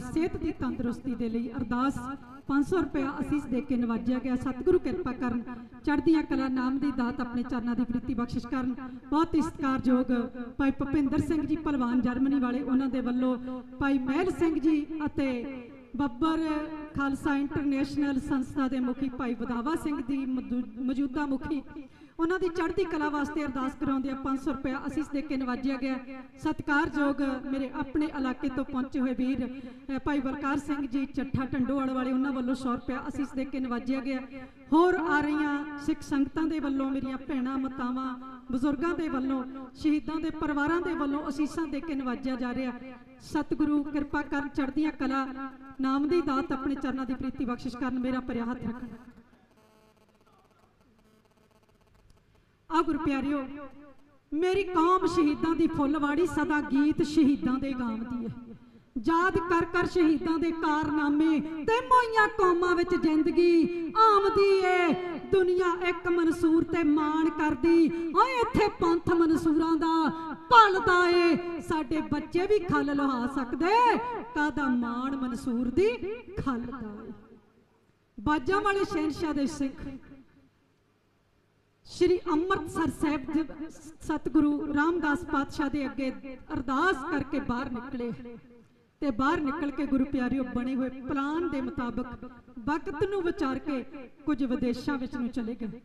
ਦੀ ਸਿਹਤ ਦੀ ਤੰਦਰੁਸਤੀ ਦੇ ਲਈ ਅਰਦਾਸ। 500 ਰੁਪਇਆ ਅਸੀਸ ਦੇ ਕੇ ਨਵਾਜਿਆ ਗਿਆ। ਸਤਿਗੁਰੂ ਕਿਰਪਾ ਕਰਨ, ਚੜ੍ਹਦੀਆਂ ਕਲਾ ਨਾਮ ਦੀ ਦਾਤ ਆਪਣੇ ਚਰਨਾਂ ਦੀ ਪ੍ਰੀਤੀ ਬਖਸ਼ਿਸ਼ ਕਰਨ। ਬਹੁਤ ਹੀ ਭਾਈ ਭੁਪਿੰਦਰ ਸਿੰਘ ਜੀ ਭਲਵਾਨ ਜਰਮਨੀ ਵਾਲੇ, ਉਹਨਾਂ ਦੇ ਵੱਲੋਂ ਭਾਈ ਮਹਿਲ ਸਿੰਘ ਜੀ ਅਤੇ ਬੱਬਰ ਖਾਲਸਾ ਇੰਟਰਨੈਸ਼ਨਲ ਸੰਸਥਾ ਦੇ ਮੁਖੀ ਭਾਈ ਵਧਾਵਾ ਸਿੰਘ ਦੀ ਮੌਜੂਦਾ ਮੁਖੀ ਉਹਨਾਂ ਦੀ ਚੜ੍ਹਦੀ ਕਲਾ ਵਾਸਤੇ ਅਰਦਾਸ ਕਰਾਉਂਦੇ ਆ 500 ਰੁਪਇਆ ਅਸੀਸ ਦੇ ਕੇ ਨਵਾਜਿਆ ਗਿਆ। ਸਤਿਕਾਰਯੋਗ ਮੇਰੇ ਆਪਣੇ ਇਲਾਕੇ ਤੋਂ ਪਹੁੰਚੇ ਹੋਏ ਵੀਰ ਭਾਈ ਬਲਕਾਰ ਸਿੰਘ ਜੀ, ਚੱਠਾ ਟੰਡੋਵਾਲ ਵਾਲੇ, ਉਹਨਾਂ ਵੱਲੋਂ 100 ਰੁਪਇਆ ਅਸੀਸ ਦੇ ਕੇ ਨਵਾਜਿਆ ਗਿਆ। ਹੋਰ ਆ ਰਹੀਆਂ ਸਿੱਖ ਸੰਗਤਾਂ ਦੇ ਵੱਲੋਂ ਮੇਰੀਆਂ ਭੈਣਾਂ, ਮਾਤਾਵਾਂ, ਬਜ਼ੁਰਗਾਂ ਦੇ ਵੱਲੋਂ, ਸ਼ਹੀਦਾਂ ਦੇ ਪਰਿਵਾਰਾਂ ਦੇ ਵੱਲੋਂ ਅਸੀਸਾਂ ਦੇ ਕੇ ਨਵਾਜਿਆ ਜਾ ਰਿਹਾ। ਸਤਿਗੁਰੂ, ਕਿਰਪਾ ਕਰਨ ਚੜ੍ਹਦੀਆਂ ਕਲਾ, ਨਾਮ ਦੀ ਦਾਤ ਆਪਣੇ ਚਰਨਾਂ ਦੀ ਪ੍ਰੀਤੀ ਬਖਸ਼ਿਸ਼ ਕਰਨ ਮੇਰਾ ਭਰਿਆ ਹੱਥ ਰੱਖਣਾ। ਆ ਗੁਰੂ ਪਿਆਰਿਓ ਮੇਰੀ ਕੌਮ ਸ਼ਹੀਦਾਂ ਦੀ ਫੁੱਲਵਾੜੀ ਸਦਾ ਗੀਤ ਸ਼ਹੀਦਾਂ ਦੇ ਗਾਉਂਦੀ ਹੈ। ਯਾਦ ਕਰ ਕਰ ਸ਼ਹੀਦਾਂ ਦੇ ਕਾਰਨਾਮੇ ਤੇ ਮੋਈਆਂ ਕੌਮਾਂ ਵਿੱਚ ਜ਼ਿੰਦਗੀ ਆਮਦੀ ਏ। ਦੁਨੀਆ ਇੱਕ ਮਨਸੂਰ ਤੇ ਮਾਣ ਕਰਦੀ। ਓਏ ਇੱਥੇ ਪੰਥ ਮਨਸੂਰਾਂ ਦਾ ਭਲਦਾ ਏ। ਸਾਡੇ ਬੱਚੇ ਵੀ ਖਲ ਲਹਾ ਸਕਦੇ। ਕਾਦਾ ਮਾਣ ਮਨਸੂਰ ਦੀ ਖੱਲ ਦਾ ਏ। ਬਾਜਾਂ ਵਾਲੇ ਸ਼ਹਿਨशाह ਦੇ ਸਿੱਖ ਸ਼੍ਰੀ ਅੰਮ੍ਰਿਤਸਰ ਸਾਹਿਬ ਦੇ ਸਤਿਗੁਰੂ ਰਾਮਦਾਸ ਪਾਤਸ਼ਾਹ ਦੇ ਅੱਗੇ ਅਰਦਾਸ ਕਰਕੇ ਬਾਹਰ ਨਿਕਲੇ। ਤੇ ਬਾਹਰ ਨਿਕਲ ਕੇ ਗੁਰੂ ਪਿਆਰਿਓ ਬਣੇ ਹੋਏ ਪਲਾਨ ਦੇ ਮੁਤਾਬਕ ਵਕਤ ਨੂੰ ਵਿਚਾਰ ਕੇ ਕੁਝ ਵਿਦੇਸ਼ਾਂ ਵਿੱਚ ਨੂੰ ਚਲੇ ਗਏ।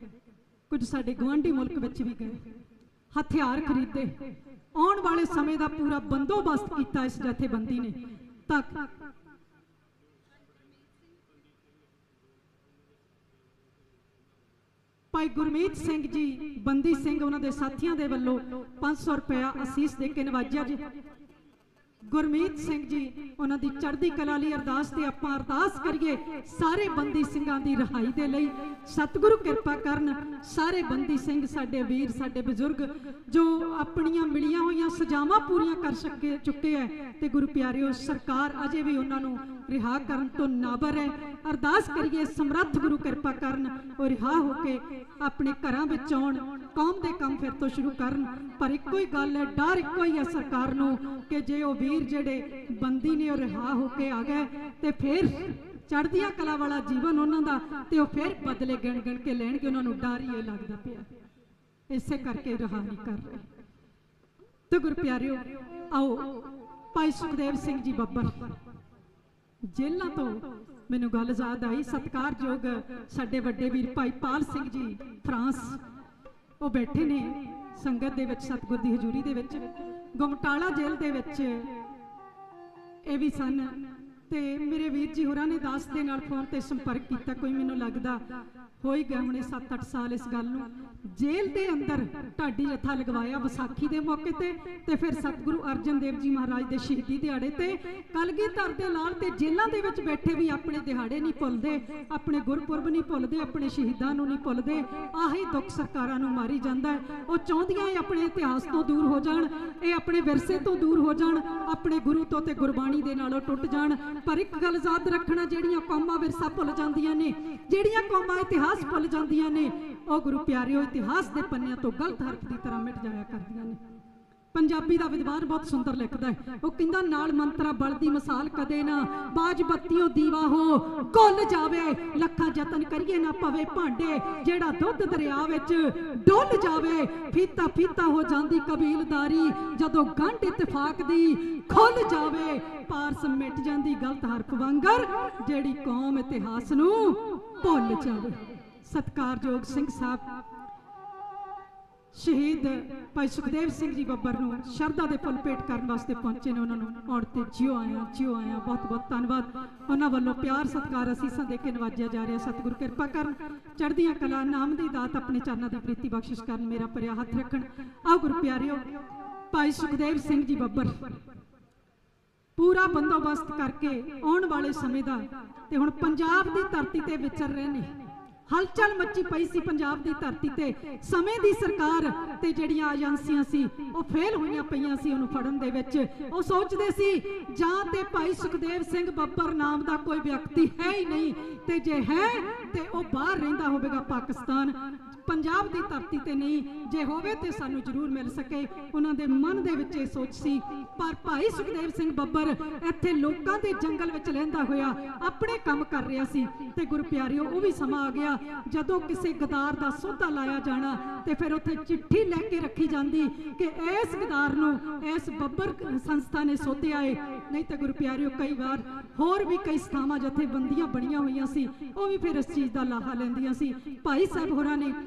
ਕੁਝ ਸਾਡੇ ਗਵਾਂਢੀ ਮੁਲਕ ਵਿੱਚ ਵੀ ਗਏ। ਹਥਿਆਰ ਖਰੀਦੇ। ਆਉਣ ਵਾਲੇ ਸਮੇਂ ਦਾ ਪੂਰਾ ਬੰਦੋਬਸਤ ਕੀਤਾ ਇਸ ਜਥੇਬੰਦੀ ਨੇ। ਤੱਕ ਭਾਈ ਗੁਰਮੀਤ ਸਿੰਘ ਜੀ, ਬੰਦੀ ਸਿੰਘ ਉਹਨਾਂ ਦੇ ਸਾਥੀਆਂ ਦੇ ਵੱਲੋਂ 500 ਰੁਪਇਆ ਅਸੀਸ ਦੇ ਕੇ ਨਵਾਜਿਆ ਜੀ। ਗੁਰਮੀਤ ਸਿੰਘ ਜੀ, ਉਹਨਾਂ ਦੀ ਚੜ੍ਹਦੀ ਕਲਾ ਲਈ ਅਰਦਾਸ ਤੇ ਆਪਾਂ ਅਰਦਾਸ ਕਰੀਏ ਸਾਰੇ ਬੰਦੀ ਸਿੰਘਾਂ ਦੀ ਰਹਾਈ ਦੇ ਲਈ। ਸਤਿਗੁਰੂ ਕਿਰਪਾ ਕਰਨ ਸਾਰੇ ਬੰਦੀ ਸਿੰਘ, ਸਾਡੇ ਵੀਰ, ਸਾਡੇ ਬਜ਼ੁਰਗ, ਜੋ ਆਪਣੀਆਂ ਮਿਲੀਆਂ ਹੋਈਆਂ ਸਜ਼ਾਵਾਂ ਪੂਰੀਆਂ ਕਰ ਸਕੇ ਚੁੱਕੇ ਹੈ। ਤੇ ਗੁਰੂ ਪਿਆਰਿਓ, ਸਰਕਾਰ ਅਜੇ ਵੀ ਉਹਨਾਂ ਨੂੰ ਰਿਹਾ ਕਰਨ ਤੋਂ ਨਾਬਰ ਹੈ। ਅਰਦਾਸ ਕਰੀਏ, ਸਮਰੱਥ ਗੁਰੂ ਕਿਰਪਾ ਕਰਨ ਉਹ ਰਿਹਾ ਹੋ ਕੇ ਆਪਣੇ ਘਰਾਂ ਵਿੱਚ ਆਉਣ। ਕੌਮ ਦੇ ਕੰਮ ਫਿਰ ਤੋਂ ਸ਼ੁਰੂ ਕਰਨ। ਪਰ ਇੱਕੋ ਹੀ ਗੱਲ ਹੈ, ਡਰ ਇੱਕੋ ਹੀ ਹੈ ਸਰਕਾਰ ਨੂੰ ਕਿ ਜੇ ਉਹ ਵੀਰ ਜਿਹੜੇ ਬੰਦੀ ਨੇ ਉਹ ਰਿਹਾ ਹੋ ਕੇ ਆ ਗਏ ਤੇ ਫਿਰ ਚੜ੍ਹਦੀਆਂ ਕਲਾ ਵਾਲਾ ਜੀਵਨ ਉਹਨਾਂ ਦਾ ਤੇ ਉਹ ਫਿਰ ਬਦਲੇ ਗਿਣ ਗਿਣ ਕੇ ਲੈਣਗੇ। ਉਹਨਾਂ ਨੂੰ ਡਰ ਹੀ ਇਹ ਲੱਗਦਾ ਪਿਆ। ਇਸੇ ਕਰਕੇ ਰਹਾ ਨਹੀਂ ਕਰ ਰਹੇ। ਤੇ ਗੁਰ ਪਿਆਰਿਓ ਆਓ, ਭਾਈ ਸੁਖਦੇਵ ਸਿੰਘ ਜੀ ਬੱਬਰ। ਜੇਲ੍ਹਾਂ ਤੋਂ। ਮੈਨੂੰ ਗੱਲ ਯਾਦ ਆਈ, ਸਤਿਕਾਰਯੋਗ ਸਾਡੇ ਵੱਡੇ ਵੀਰ ਭਾਈ ਪਾਲ ਸਿੰਘ ਜੀ, ਫਰਾਂਸ। ਉਹ ਬੈਠੇ ਨੇ ਸੰਗਤ ਦੇ ਵਿੱਚ, ਸਤਿਗੁਰ ਦੀ ਹਜ਼ੂਰੀ ਦੇ ਵਿੱਚ। ਗੁਮਟਾਲਾ ਜੇਲ੍ਹ ਦੇ ਵਿੱਚ ਇਹ ਵੀ ਸਨ। ਤੇ ਮੇਰੇ ਵੀਰ ਜੀ ਹੋਰਾਂ ਨੇ ਦਾਸ ਦੇ ਨਾਲ ਫੋਨ ਤੇ ਸੰਪਰਕ ਕੀਤਾ, ਕੋਈ ਮੈਨੂੰ ਲੱਗਦਾ ਹੋਈ ਗਏ ਹੁਣੇ 7-8 ਸਾਲ ਇਸ ਗੱਲ ਨੂੰ। ਜੇਲ੍ਹ ਦੇ ਅੰਦਰ ਢਾਡੀ ਜਥਾ ਲਗਵਾਇਆ ਵਿਸਾਖੀ ਦੇ ਮੌਕੇ ਤੇ ਤੇ ਫਿਰ ਸਤਿਗੁਰੂ ਅਰਜਨ ਦੇਵ ਜੀ ਮਹਾਰਾਜ ਦੇ ਸ਼ਹੀਦੀ ਦਿਹਾੜੇ ਤੇ। ਕਲਗੀਧਰ ਦੇ ਲਾਲ ਤੇ ਜੇਲ੍ਹਾਂ ਦੇ ਵਿੱਚ ਬੈਠੇ ਵੀ ਆਪਣੇ ਦਿਹਾੜੇ ਨਹੀਂ ਭੁੱਲਦੇ, ਆਪਣੇ ਗੁਰਪੁਰਬ ਨਹੀਂ ਭੁੱਲਦੇ, ਆਪਣੇ ਸ਼ਹੀਦਾਂ ਨੂੰ ਨਹੀਂ ਭੁੱਲਦੇ। ਆਹੀ ਦੁੱਖ ਸਰਕਾਰਾਂ ਨੂੰ ਮਾਰੀ ਜਾਂਦਾ ਉਹ ਚਾਹੁੰਦੀਆਂ ਇਹ ਆਪਣੇ ਇਤਿਹਾਸ ਤੋਂ ਦੂਰ ਹੋ ਜਾਣ, ਇਹ ਆਪਣੇ ਵਿਰਸੇ ਤੋਂ ਦੂਰ ਹੋ ਜਾਣ, ਆਪਣੇ ਗੁਰੂ ਤੋਂ ਤੇ ਗੁਰਬਾਣੀ ਦੇ ਨਾਲੋਂ ਟੁੱਟ ਜਾਣ। ਪਰ ਇੱਕ ਗੱਲ ਯਾਦ ਰੱਖਣਾ, ਜਿਹੜੀਆਂ ਕੌਮਾਂ ਵਿਰਸਾ ਭੁੱਲ ਜਾਂਦੀਆਂ ਨੇ, ਜਿਹੜੀਆਂ ਕੌਮਾਂ ਇਤਿਹਾਸ ਭੁੱਲ ਜਾਂਦੀਆਂ ਨੇ। ਉਹ ਗੁਰੂ ਪਿਆਰਿਓ, ਇਤਿਹਾਸ ਦੇ ਪੰਨਿਆਂ ਤੋਂ ਗਲਤ ਹਰਫ ਦੀ ਤਰ੍ਹਾਂ ਮਿਟ ਜਾਇਆ ਕਰਦੀਆਂ ਨੇ। ਪੰਜਾਬੀ ਦਾ ਵਿਦਵਾਨ ਬਹੁਤ ਸੁੰਦਰ ਲਿਖਦਾ ਹੈ। ਉਹ ਕਹਿੰਦਾ, ਨਾਲ ਮੰਤਰਾ ਬਲਦੀ ਮਿਸਾਲ ਕਦੇ ਨਾ। ਬਾਜ ਬੱਤੀਓ ਦੀਵਾ ਹੋ ਕੁੱਲ ਜਾਵੇ। ਲੱਖਾਂ ਯਤਨ ਕਰੀਏ ਨਾ ਪਵੇ ਭਾਂਡੇ। ਜਿਹੜਾ ਦੁੱਧ ਦਰਿਆ ਵਿੱਚ ਡੁੱਲ ਜਾਵੇ, ਫੀਤਾ ਫੀਤਾ ਹੋ ਜਾਂਦੀ ਕਬੀਲਦਾਰੀ। ਜਦੋਂ ਗੰਢ ਇਤਫਾਕ ਦੀ ਖੁੱਲ ਜਾਵੇ, ਪਾਰਸ ਮਿਟ ਜਾਂਦੀ ਗਲਤ ਹਰਫ ਵਾਂਗਰ। ਜਿਹੜੀ ਕੌਮ ਇਤਿਹਾਸ ਨੂੰ ਭੁੱਲ ਜਾਵੇ। ਸਤਕਾਰਯੋਗ ਸਿੰਘ ਸਾਹਿਬ, ਸ਼ਹੀਦ ਭਾਈ ਸੁਖਦੇਵ ਸਿੰਘ ਜੀ ਬੱਬਰ ਨੂੰ ਸ਼ਰਧਾ ਦੇ ਫੁੱਲ ਭੇਟ ਕਰਨ ਵਾਸਤੇ ਪਹੁੰਚੇ ਨੇ ਉਹਨਾਂ ਨੂੰ ਆਉਣ ਤੇ ਜਿਉ ਆਇਆ ਜਿਉ ਆਇਆ, ਬਹੁਤ ਬਹੁਤ ਧੰਨਵਾਦ। ਉਹਨਾਂ ਵੱਲੋਂ ਪਿਆਰ ਸਤਿਕਾਰ ਅਸੀਸਾਂ ਦੇ ਕੇ ਨਵਾਜਿਆ ਜਾ ਰਿਹਾ, ਸਤਿਗੁਰੂ ਕਿਰਪਾ ਕਰਨ। ਚੜ੍ਹਦੀਆਂ ਕਲਾ, ਨਾਮ ਦੀ ਦਾਤ ਆਪਣੇ ਚਰਨਾਂ ਦੀ ਪ੍ਰੀਤੀ ਬਖਸ਼ਿਸ਼ ਕਰਨ, ਮੇਰਾ ਪਰਿਆ ਹੱਥ ਰੱਖਣ। ਆਓ ਗੁਰ ਪਿਆਰਿਓ, ਭਾਈ ਸੁਖਦੇਵ ਸਿੰਘ ਜੀ ਬੱਬਰ, ਪੂਰਾ ਬੰਦੋਬਸਤ ਕਰਕੇ ਆਉਣ ਵਾਲੇ ਸਮੇਂ ਦਾ ਤੇ ਹੁਣ ਪੰਜਾਬ ਦੀ ਧਰਤੀ ਤੇ ਵਿਚਰ ਰਹੇ ਨੇ। ਹਲਚਲ ਮੱਚੀ ਪਈ ਸੀ ਪੰਜਾਬ ਦੀ ਧਰਤੀ ਤੇ। ਸਮੇਂ ਦੀ ਸਰਕਾਰ ਤੇ ਜਿਹੜੀਆਂ ਏਜੰਸੀਆਂ ਸੀ, ਉਹ ਫੇਲ ਹੋਈਆਂ ਪਈਆਂ ਸੀ ਉਹਨੂੰ ਫੜਨ ਦੇ ਵਿੱਚ। ਉਹ ਸੋਚਦੇ ਸੀ, ਜਾਂ ਤੇ ਭਾਈ ਸੁਖਦੇਵ ਸਿੰਘ ਬੱਬਰ ਨਾਮ ਦਾ ਕੋਈ ਵਿਅਕਤੀ ਹੈ ਹੀ ਨਹੀਂ, ਤੇ ਜੇ ਹੈ, ਤੇ ਉਹ ਬਾਹਰ ਰਹਿੰਦਾ ਹੋਵੇਗਾ ਪਾਕਿਸਤਾਨ। ਪੰਜਾਬ ਦੀ ਧਰਤੀ ਤੇ ਨਹੀਂ, ਜੇ ਹੋਵੇ ਤੇ ਸਾਨੂੰ ਜ਼ਰੂਰ ਮਿਲ ਸਕੇ। ਉਹਨਾਂ ਦੇ ਮਨ ਦੇ ਵਿੱਚ ਇਹ ਸੋਚ ਸੀ। ਪਰ ਭਾਈ ਸੁਖਦੇਵ ਸਿੰਘ ਬੱਬਰ ਇੱਥੇ ਲੋਕਾਂ ਦੇ ਜੰਗਲ ਵਿੱਚ ਰਹਿੰਦਾ ਹੋਇਆ, ਆਪਣੇ ਕੰਮ ਕਰ ਰਿਹਾ ਸੀ। ਤੇ ਗੁਰੂ ਪਿਆਰਿਓ, ਉਹ ਵੀ ਸਮਾਂ ਆ ਗਿਆ। ਜਦੋਂ ਕਿਸੇ ਗਦਾਰ ਦਾ ਸੌਦਾ ਲਾਇਆ ਜਾਣਾ, ਤੇ ਫਿਰ ਉੱਥੇ ਚਿੱਠੀ ਲੈ ਕੇ ਰੱਖੀ ਜਾਂਦੀ ਕਿ ਇਸ ਗਦਾਰ ਨੂੰ, ਇਸ ਬੱਬਰ ਸੰਸਥਾ ਨੇ ਸੋਧਿਆ ਏ। ਨਹੀਂ ਤਾਂ ਗੁਰੂ ਪਿਆਰਿਓ, ਕਈ ਵਾਰ ਹੋਰ ਵੀ ਕਈ ਸਥਾਵਾਂ ਜਥੇਬੰਦੀਆਂ ਬਣੀਆਂ ਹੋਈਆਂ ਸੀ, ਉਹ ਵੀ ਫਿਰ ਇਸ ਚੀਜ਼ ਦਾ ਲਾਹਾ ਲੈਂਦੀਆਂ ਸੀ। ਭਾਈ ਸਾਹਿਬ ਹੋਰਾਂ ਨੇ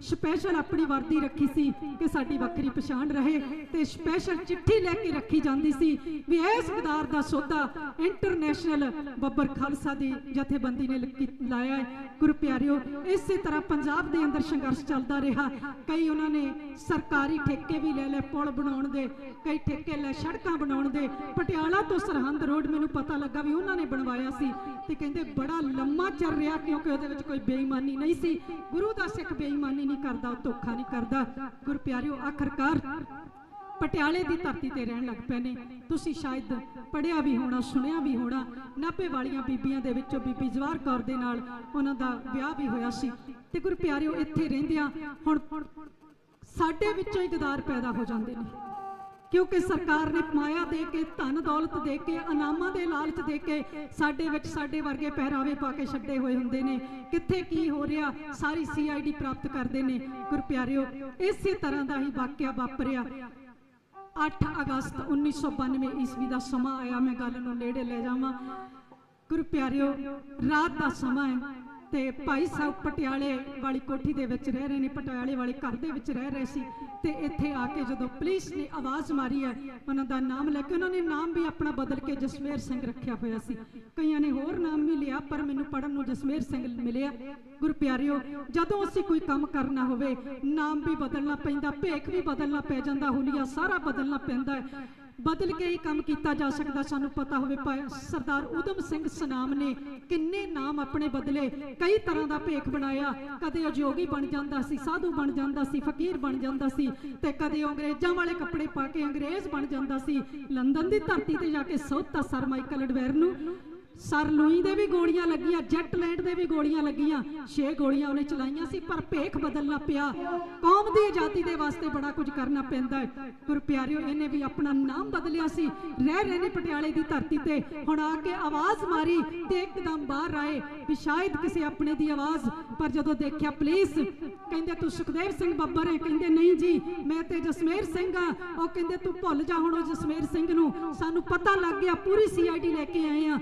ਸਪੈਸ਼ਲ ਆਪਣੀ ਵਰਦੀ ਰੱਖੀ ਸੀ ਕਿ ਸਾਡੀ ਵੱਖਰੀ ਪਛਾਣ ਰਹੇ ਤੇ ਸਪੈਸ਼ਲ ਚਿੱਠੀ ਲੈ ਕੇ ਰੱਖੀ ਜਾਂਦੀ ਸੀ ਵੀ ਇਸ ਗਦਾਰ ਦਾ ਸੌਦਾ ਇੰਟਰਨੈਸ਼ਨਲ ਬੱਬਰ ਖਾਲਸਾ ਦੀ ਜਥੇਬੰਦੀ ਨੇ ਲਾਇਆ ਹੈ। ਗੁਰੂ ਪਿਆਰਿਓ, ਇਸੇ ਤਰ੍ਹਾਂ ਪੰਜਾਬ ਦੇ ਅੰਦਰ ਸੰਘਰਸ਼ ਚੱਲਦਾ ਰਿਹਾ। ਕਈ ਉਹਨਾਂ ਨੇ ਸਰਕਾਰੀ ਠੇਕੇ ਵੀ ਲੈ ਲੈ ਪੁਲ ਬਣਾਉਣ ਦੇ, ਕਈ ਠੇਕੇ ਲੈ ਸੜਕਾਂ ਬਣਾਉਣ ਦੇ। ਪਟਿਆਲਾ ਤੋਂ ਸਰਹੰਦ ਰੋਡ ਮੈਨੂੰ ਪਤਾ ਲੱਗਾ ਵੀ ਉਹਨਾਂ ਨੇ ਬਣਵਾਇਆ ਸੀ ਤੇ ਕਹਿੰਦੇ ਬੜਾ ਲੰਮਾ ਚੱਲ ਰਿਹਾ ਕਿਉਂਕਿ ਉਹਦੇ ਵਿੱਚ ਕੋਈ ਬੇਈਮਾਨੀ ਨਹੀਂ ਸੀ। ਗੁਰੂ ਦਾ ਸਿੱਖ ਬੇਈਮਾਨੀ ਨਹੀਂ ਕਰਦਾ, ਉਹ ਧੋਖਾ ਨਹੀਂ ਕਰਦਾ। ਗੁਰ ਪਿਆਰਿਓ, ਆਖਰਕਾਰ ਪਟਿਆਲੇ ਦੀ ਧਰਤੀ ਤੇ ਰਹਿਣ ਲੱਗ ਪਏ ਨੇ। ਤੁਸੀਂ ਸ਼ਾਇਦ ਪੜਿਆ ਵੀ ਹੋਣਾ, ਸੁਣਿਆ ਵੀ ਹੋਣਾ ਨਾਭੇ ਵਾਲੀਆਂ ਬੀਬੀਆਂ ਦੇ ਵਿੱਚੋਂ ਬੀਬੀ ਜਵਾਰ ਕੌਰ ਦੇ ਨਾਲ ਉਹਨਾਂ ਦਾ ਵਿਆਹ ਵੀ ਹੋਇਆ ਸੀ। ਤੇ ਗੁਰ ਪਿਆਰਿਓ, ਇੱਥੇ ਰਹਿੰਦਿਆਂ ਹੁਣ ਸਾਡੇ ਵਿੱਚੋਂ ਹੀ ਗਦਾਰ ਪੈਦਾ ਹੋ ਜਾਂਦੇ ਨੇ। ਕਿਉਂਕਿ ਸਰਕਾਰ ਨੇ ਮਾਇਆ ਦੇ ਕੇ, ਧਨ ਦੌਲਤ ਦੇ ਕੇ ਇਨਾਮਾਂ ਦੇ ਲਾਲਚ ਦੇ ਕੇ ਸਾਡੇ ਵਿੱਚ ਸਾਡੇ ਵਰਗੇ ਪਹਿਰਾਵੇ ਪਾ ਕੇ ਛੱਡੇ ਹੋਏ ਹੁੰਦੇ ਨੇ। ਕਿੱਥੇ ਕੀ ਹੋ ਰਿਹਾ, ਸਾਰੀ ਸੀਆਈਡੀ ਪ੍ਰਾਪਤ ਕਰਦੇ ਨੇ। ਗੁਰਪਿਆਰਿਓ, ਇਸੇ ਤਰ੍ਹਾਂ ਦਾ ਹੀ ਵਾਕਿਆ ਵਾਪਰਿਆ। 8 ਅਗਸਤ 1992 ਈਸਵੀ ਦਾ ਸਮਾਂ ਆਇਆ, ਮੈਂ ਗੱਲ ਨੂੰ ਨੇੜੇ ਲੈ ਜਾਵਾਂ। ਗੁਰਪਿਆਰਿਓ, ਰਾਤ ਦਾ ਸਮਾਂ ਹੈ। ਤੇ ਭਾਈ ਸਾਹਿਬ ਪਟਿਆਲੇ ਵਾਲੀ ਕੋਠੀ ਦੇ ਵਿੱਚ ਰਹਿ ਰਹੇ ਨੇ, ਪਟਿਆਲੇ ਵਾਲੇ ਘਰ ਦੇ ਵਿੱਚ ਰਹਿ ਰਹੇ ਸੀ ਤੇ ਇੱਥੇ ਆ ਕੇ ਜਦੋਂ ਪੁਲਿਸ ਨੇ ਆਵਾਜ਼ ਮਾਰੀ ਹੈ, ਉਹਨਾਂ ਦਾ ਨਾਮ ਲੈ ਕੇ ਉਹਨਾਂ ਨੇ ਨਾਮ ਵੀ ਆਪਣਾ ਬਦਲ ਕੇ ਜਸਮੇਰ ਸਿੰਘ ਰੱਖਿਆ ਹੋਇਆ ਸੀ। ਕਈਆਂ ਨੇ ਹੋਰ ਨਾਮ ਵੀ ਲਿਆ, ਪਰ ਮੈਨੂੰ ਪੜਨ ਨੂੰ ਜਸਮੇਰ ਸਿੰਘ ਮਿਲਿਆ। ਗੁਰੂ ਪਿਆਰਿਓ ਜਦੋਂ ਅਸੀਂ ਕੋਈ ਕੰਮ ਕਰਨਾ ਹੋਵੇ, ਨਾਮ ਵੀ ਬਦਲਣਾ ਪੈਂਦਾ, ਭੇਖ ਵੀ ਬਦਲਣਾ ਪੈ ਜਾਂਦਾ, ਹੁਲੀਆ ਸਾਰਾ ਬਦਲਣਾ ਪੈਂਦਾ ਹੈ। ਬਦਲ ਕੇ ਹੀ ਕੰਮ ਕੀਤਾ ਜਾ ਸਕਦਾ, ਸਾਨੂੰ ਪਤਾ ਹੋਵੇ ਸਰਦਾਰ ਉਦਮ ਸਿੰਘ ਸਨਾਮ ਨੇ ਕਿੰਨੇ ਨਾਮ ਆਪਣੇ ਬਦਲੇ ਕਈ ਤਰ੍ਹਾਂ ਦਾ ਭੇਖ ਬਣਾਇਆ। ਕਦੇ ਉਜੋਗੀ ਬਣ ਜਾਂਦਾ ਸੀ, ਸਾਧੂ ਬਣ ਜਾਂਦਾ ਸੀ, ਫਕੀਰ ਬਣ ਜਾਂਦਾ ਸੀ ਤੇ ਕਦੇ ਉਹ ਅੰਗਰੇਜ਼ਾਂ ਵਾਲੇ ਕੱਪੜੇ ਪਾ ਕੇ ਅੰਗਰੇਜ਼ ਬਣ ਜਾਂਦਾ ਸੀ। ਲੰਡਨ ਦੀ ਧਰਤੀ ਤੇ ਜਾ ਕੇ ਸੋਤਾ ਸਰ ਮਾਈਕਲ ਐਡਵੇਰ ਨੂੰ। ਸਰ ਲੂਈ ਦੇ ਵੀ ਗੋਲੀਆਂ ਲੱਗੀਆਂ, ਜੈਟ ਲੈਂਡ ਦੇ ਵੀ ਗੋਲੀਆਂ ਲੱਗੀਆਂ। ਛੇ ਗੋਲੀਆਂ ਉਹਨੇ ਚਲਾਈਆਂ ਸੀ, ਪਰ ਭੇਖ ਬਦਲਣਾ ਪਿਆ। ਕੌਮ ਦੀ ਆਜ਼ਾਦੀ ਦੇ ਵਾਸਤੇ ਬੜਾ ਕੁਝ ਕਰਨਾ ਪੈਂਦਾ ਹੈ। ਗੁਰ ਪਿਆਰਿਓ, ਇਹਨੇ ਵੀ ਆਪਣਾ ਨਾਮ ਬਦਲਿਆ ਸੀ। ਰਹਿ ਰਹੇ ਪਟਿਆਲੇ ਦੀ ਧਰਤੀ ਤੇ। ਹੁਣ ਆ ਕੇ ਆਵਾਜ਼ ਮਾਰੀ ਤੇ ਇੱਕਦਮ ਬਾਹਰ ਆਏ ਵੀ ਸ਼ਾਇਦ ਕਿਸੇ ਆਪਣੇ ਦੀ ਆਵਾਜ਼। ਪਰ ਜਦੋਂ ਦੇਖਿਆ ਪੁਲਿਸ, ਕਹਿੰਦੇ, ਤੂੰ ਸੁਖਦੇਵ ਸਿੰਘ ਬੱਬਰ ਹੈ। ਕਹਿੰਦੇ, ਨਹੀਂ ਜੀ, ਮੈਂ ਤੇ ਜਸਮੇਰ ਸਿੰਘ ਆ। ਉਹ ਕਹਿੰਦੇ, ਤੂੰ ਭੁੱਲ ਜਾ ਹੁਣ ਉਹ ਜਸਮੇਰ ਸਿੰਘ ਨੂੰ। ਸਾਨੂੰ ਪਤਾ ਲੱਗ ਗਿਆ, ਪੂਰੀ ਸੀਆਈਡੀ ਲੈ ਕੇ ਆਏ ਆ।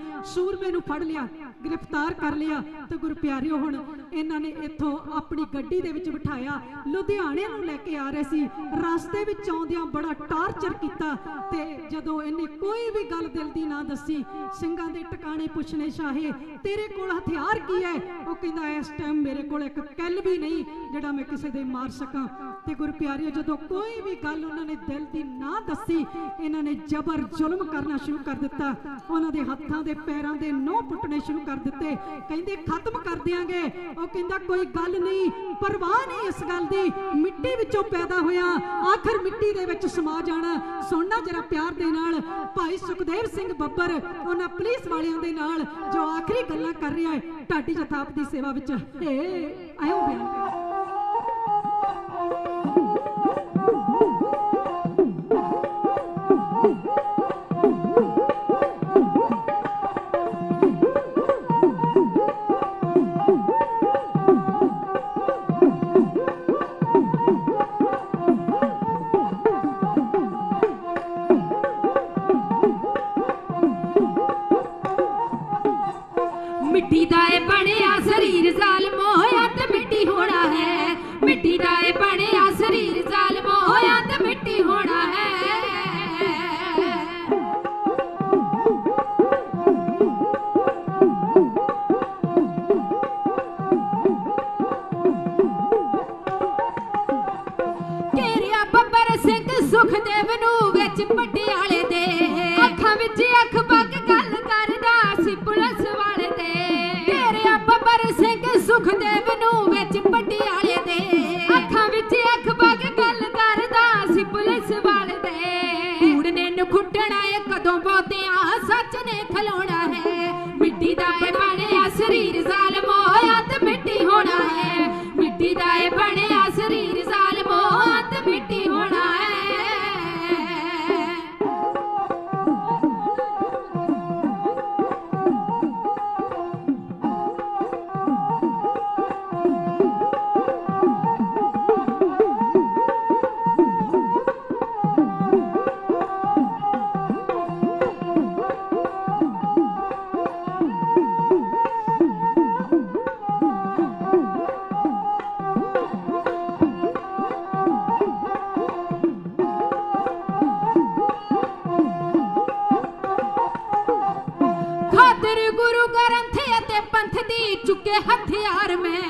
ਸੂਰਮੇ ਨੂੰ ਫੜ ਲਿਆ, ਗ੍ਰਿਫਤਾਰ ਕਰ ਲਿਆ। ਤੇ ਗੁਰ ਹੁਣ ਇਹਨਾਂ ਨੇ ਇੱਥੋਂ ਆਪਣੀ ਗੱਡੀ ਦੇ ਵਿੱਚ ਬਿਠਾਇਆ। ਲੁਧਿਆਣੇ ਨੂੰ ਲੈ ਕੇ ਆ ਰਹੇ ਸੀ। ਰਸਤੇ ਵਿੱਚ ਆਉਂਦਿਆਂ ਬੜਾ ਟਾਰਚਰ ਕੀਤਾ ਤੇ ਜਦੋਂ ਇਹਨੇ ਕੋਈ ਵੀ ਗੱਲ ਦਿਲ ਦੀ ਨਾ ਦੱਸੀ, ਸਿੰਘਾਂ ਦੇ ਟਿਕਾਣੇ ਪੁੱਛਣੇ ਸ਼ਾਹੇ, ਤੇਰੇ ਕੋਲ ਹਥਿਆਰ ਕੀ ਹੈ ਉਹ ਕਹਿੰਦਾ, ਇਸ ਟਾਈਮ ਮੇਰੇ ਕੋਲ ਇੱਕ ਕੱਲ ਵੀ ਨਹੀਂ, ਜਿਹੜਾ ਮੈਂ ਕਿਸੇ ਦੇ ਮਾਰ ਸਕਾਂ। ਤੇ ਗੁਰ ਜਦੋਂ ਕੋਈ ਵੀ ਗੱਲ ਉਹਨਾਂ ਨੇ ਦਿਲ ਦੀ ਨਾ ਦੱਸੀ, ਇਹਨਾਂ ਨੇ ਜ਼ਬਰ ਜ਼ੁਲਮ ਕਰਨਾ ਸ਼ੁਰੂ ਕਰ ਦਿੱਤਾ। ਉਹਨਾਂ ਦੇ ਹੱਥਾਂ ਦੇ ਪੈਰਾਂ ਦੇ ਨੋਹ ਪੁੱਟਣੇ ਸ਼ੁਰੂ ਕਰ ਦਿੱਤੇ। ਕਹਿੰਦੇ, ਖਤਮ ਕਰ ਦਿਆਂਗੇ। ਉਹ ਕਹਿੰਦਾ, ਕੋਈ ਗੱਲ ਨਹੀਂ, ਪਰਵਾਹ ਨਹੀਂ ਇਸ ਗੱਲ ਦੀ। ਮਿੱਟੀ ਵਿੱਚੋਂ ਪੈਦਾ ਹੋਇਆ, ਆਖਰ ਮਿੱਟੀ ਦੇ ਵਿੱਚ ਸਮਾ ਜਾਣਾ। ਸੁਣਨਾ ਜਰਾ ਪਿਆਰ ਦੇ ਨਾਲ, ਭਾਈ ਸੁਖਦੇਵ ਸਿੰਘ ਬੱਬਰ, ਉਹਨਾਂ ਪੁਲਿਸ ਵਾਲਿਆਂ ਦੇ ਨਾਲ ਜੋ ਆਖਰੀ ਗੱਲਾਂ ਕਰ ਰਿਹਾ ਹੈ ਢਾਡੀ ਜਥਾਪ ਦੀ ਸੇਵਾ ਵਿੱਚ। ਏ ਆਇਓ ਬਿਆਨ ਵਿੱਚ ਪਟਿਆਲੇ ਦੇ ਅੱਖਾਂ ਵਿੱਚ ਅੱਖ ਪੱਕ ਗੱਲ ਕਰਦਾ ਸੀ ਪੁਲਿਸ ਵਾਲੇ ਦੇ ਘੇਰਿਆ ਬੱਬਰ ਸਿੰਘ ਸੁਖਦੇਵ ਨੂੰ ਵਿੱਚ ਪਟਿਆਲੇ ਦੇ ਅੱਖਾਂ ਵਿੱਚ ਅੱਖ ਪੱਕ ਗੱਲ ਕਰਦਾ ਸੀ ਪੁਲਿਸ ਵਾਲੇ ਦੇ ਕੂੜ ਨੇ ਨਖੁੱਟਣਾ ਏ ਕਦੋਂ ਬਹੁਤਿਆਂ ਸੱਚ ਨੇ ਖਲੋਣਾ ਹੈ। ਮਿੱਟੀ ਦਾ ਏ ਬਣਿਆ ਸਰੀਰ ਜ਼ਾਲਮ ਹੋਇਆ ਤੇ ਮਿੱਟੀ ਹੋਣਾ ਹੈ। ਮਿੱਟੀ ਦਾ ਏ ਬਣਿਆ ਸਰੀਰ ਜ਼ਾਲਮ ਹੋਇਆ ਤੇ ਮਿੱਟੀ ਪੰਥ ਦੀ ਚੁੱਕੇ ਹਥਿਆਰ ਮੈਂ।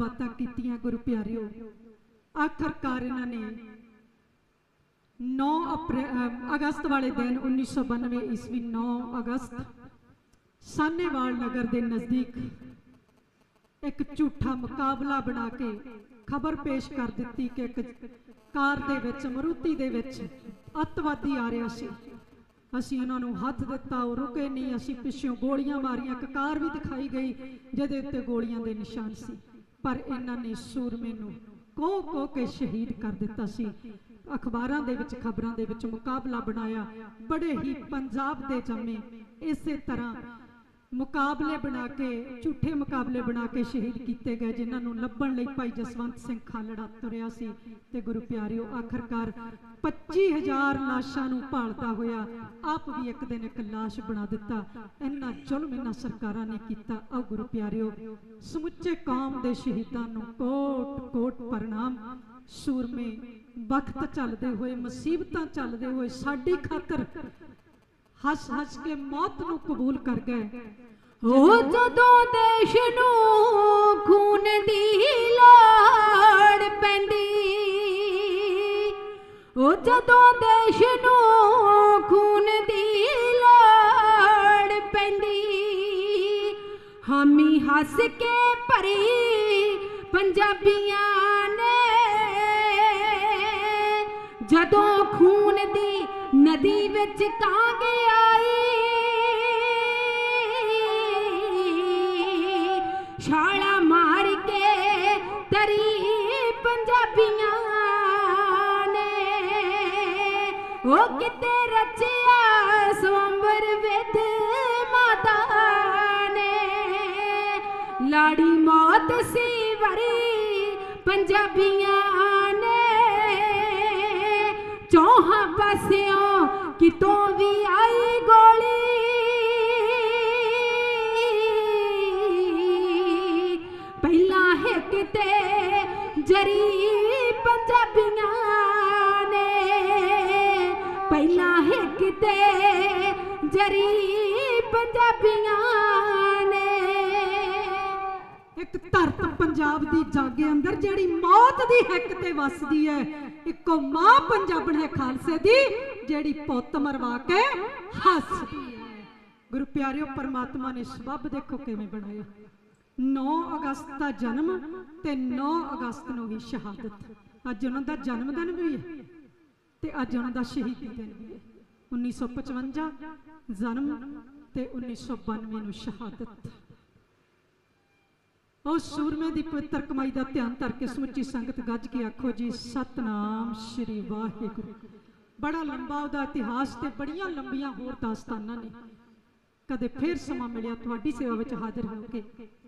ਬਾਤਾਂ ਕੀਤੀਆਂ, ਗੁਰੂ ਪਿਆਰਿਓ। ਆਖਰਕਾਰ ਇਹਨਾਂ ਨੇ 9 ਅਗਸਤ ਵਾਲੇ ਦਿਨ 1992 ਈਸਵੀ 9 ਅਗਸਤ ਸਾਨੇਵਾਲ ਨਗਰ ਦੇ ਨਜ਼ਦੀਕ ਇੱਕ ਝੂਠਾ ਮੁਕਾਬਲਾ ਬਣਾ ਕੇ ਖਬਰ ਪੇਸ਼ ਕਰ ਦਿੱਤੀ ਕਿ ਇੱਕ ਕਾਰ ਦੇ ਵਿੱਚ, ਮਰੂਤੀ ਦੇ ਵਿੱਚ ਅਤਵਾਦੀ ਆ ਰਿਹਾ ਸੀ। ਅਸੀਂ ਉਹਨਾਂ ਨੂੰ ਹੱਥ ਦਿੱਤਾ, ਉਹ ਰੁਕੇ ਨਹੀਂ। ਅਸੀਂ ਪਿੱਛੋਂ ਗੋਲੀਆਂ ਮਾਰੀਆਂ। ਇੱਕ ਕਾਰ ਵੀ ਦਿਖਾਈ ਗਈ, ਜਿਹਦੇ ਉੱਤੇ ਗੋਲੀਆਂ ਦੇ ਨਿਸ਼ਾਨ ਸੀ। ਪਰ ਇਹਨਾਂ ਨੇ ਸੂਰਮੇ ਨੂੰ ਕੋ ਕੋ ਕੇ ਸ਼ਹੀਦ ਕਰ ਦਿੱਤਾ ਸੀ। ਅਖਬਾਰਾਂ ਦੇ ਵਿੱਚ, ਖਬਰਾਂ ਦੇ ਵਿੱਚ ਮੁਕਾਬਲਾ ਬਣਾਇਆ। ਬੜੇ ਹੀ ਪੰਜਾਬ ਦੇ ਜੰਮੇ। ਇਸੇ ਤਰ੍ਹਾਂ ਮੁਕਾਬਲੇ ਬਣਾ ਕੇ, ਝੂਠੇ ਮੁਕਾਬਲੇ ਬਣਾ ਕੇ ਸ਼ਹੀਦ ਕੀਤੇ ਗਏ, ਜਿਨ੍ਹਾਂ ਨੂੰ ਲੱਭਣ ਲਈ ਭਾਈ ਜਸਵੰਤ ਸਿੰਘ ਖਾਲੜਾ ਤੁਰਿਆ ਸੀ। ਤੇ ਗੁਰੂ ਪਿਆਰਿਓ, ਆਖਰਕਾਰ 25000 ਲਾਸ਼ਾਂ ਨੂੰ ਭਾਲਦਾ ਹੋਇਆ, ਆਪ ਵੀ ਇੱਕ ਦਿਨ ਇੱਕ ਲਾਸ਼ ਬਣਾ ਦਿੱਤਾ। ਇੰਨਾ ਜ਼ੁਲਮ ਇਹਨਾਂ ਸਰਕਾਰਾਂ ਨੇ ਕੀਤਾ। ਆਓ ਗੁਰੂ ਪਿਆਰਿਓ, ਸਮੁੱਚੇ ਕੌਮ ਦੇ ਸ਼ਹੀਦਾਂ ਨੂੰ ਕੋਟ ਕੋਟ ਪ੍ਰਣਾਮ। ਸੂਰਮੇ ਵਕਤ ਚੱਲਦੇ ਹੋਏ, ਮੁਸੀਬਤਾਂ ਚੱਲਦੇ ਹੋਏ, ਸਾਡੀ ਖਾਤਰ ਹੱਸ ਹੱਸ ਕੇ ਮੌਤ ਨੂੰ ਕਬੂਲ ਕਰ ਗਏ ਉਹ ਜਦੋਂ ਦੇਸ਼ ਨੂੰ ਖੂਨ ਦੀ ਲੋੜ ਪੈਂਦੀ ਉਹ ਜਦੋਂ ਦੇਸ਼ ਨੂੰ ਖੂਨ ਦੀ ਲੋੜ ਪੈਂਦੀ ਹਾਮੀ ਹੱਸ ਕੇ ਭਰੀ ਪੰਜਾਬੀਆਂ ਨੇ ਜਦੋਂ ਖੂਨ ਦੀ ਨਦੀ ਵਿੱਚ ਕਾਂਗ ਆਈ, ਛਾਲਾ ਮਾਰ ਕੇ ਤਰੀ ਪੰਜਾਬੀਆਂ ਨੇ, ਉਹ ਕਿਤੇ ਰਚਿਆ ਸਵੰਬਰ ਵਿਦ ਮਾਤਾ ਨੇ। ਲਾੜੀ ਮੌਤ ਸੀ ਵਰੀ ਪੰਜਾਬੀਆਂ ਪਾਸਿਓਂ ਕਿਤੋਂ ਵੀ ਆਈ ਗੋਲੀ? ਪਹਿਲਾਂ ਹਿੱਕ ਤੇ ਜਰੀ ਪੰਜਾਬੀਆਂ ਨੇ, ਪਹਿਲਾਂ ਹਿੱਕ ਤੇ ਜਰੀ ਪੰਜਾਬੀਆਂ ਨੇ। ਇੱਕ ਧਰਤ ਪੰਜਾਬ ਦੀ ਜਾਗੇ ਅੰਦਰ, ਜਿਹੜੀ ਮੌਤ ਦੀ ਹਿੱਕ ਤੇ ਵੱਸਦੀ ਹੈ। ਇੱਕੋ ਮਾਂ ਪੰਜਾਬਣ ਹੈ ਖਾਲਸੇ ਦੀ, ਜਿਹੜੀ ਪੁੱਤ ਮਰਵਾ ਕੇ ਹੱਸਦੀ ਹੈ। ਗੁਰੂ ਪਿਆਰਿਓ, ਪਰਮਾਤਮਾ ਨੇ ਸਬੱਬ ਦੇਖੋ ਕਿਵੇਂ ਬਣਾਇਆ। 9 ਅਗਸਤ ਦਾ ਜਨਮ ਤੇ 9 ਅਗਸਤ ਨੂੰ ਹੀ ਸ਼ਹਾਦਤ। ਅੱਜ ਉਹਨਾਂ ਦਾ ਜਨਮ ਦਿਨ ਵੀ ਹੈ ਤੇ ਅੱਜ ਉਹਨਾਂ ਦਾ ਸ਼ਹੀਦੀ ਦਿਨ ਵੀ ਹੈ। 1955 ਜਨਮ ਤੇ 1992 ਨੂੰ ਸ਼ਹਾਦਤ। ਉਹ ਸੂਰਮੇ ਦੀ ਪਵਿੱਤਰ ਕਮਾਈ ਦਾ ਧਿਆਨ ਧਰ ਕੇ ਸਮੁੱਚੀ ਸੰਗਤ ਗੱਜ ਕੇ ਆਖੋ ਜੀ ਸਤਨਾਮ ਸ੍ਰੀ ਵਾਹਿਗੁਰੂ। ਬੜਾ ਲੰਬਾ ਉਹਦਾ ਇਤਿਹਾਸ ਤੇ ਬੜੀਆਂ ਲੰਬੀਆਂ ਹੋਰ ਦਾਸਤਾਨਾਂ ਨੇ। ਕਦੇ ਫੇਰ ਸਮਾਂ ਮਿਲਿਆ ਤੁਹਾਡੀ ਸੇਵਾ ਵਿੱਚ ਹਾਜ਼ਰ ਹੋ ਕੇ।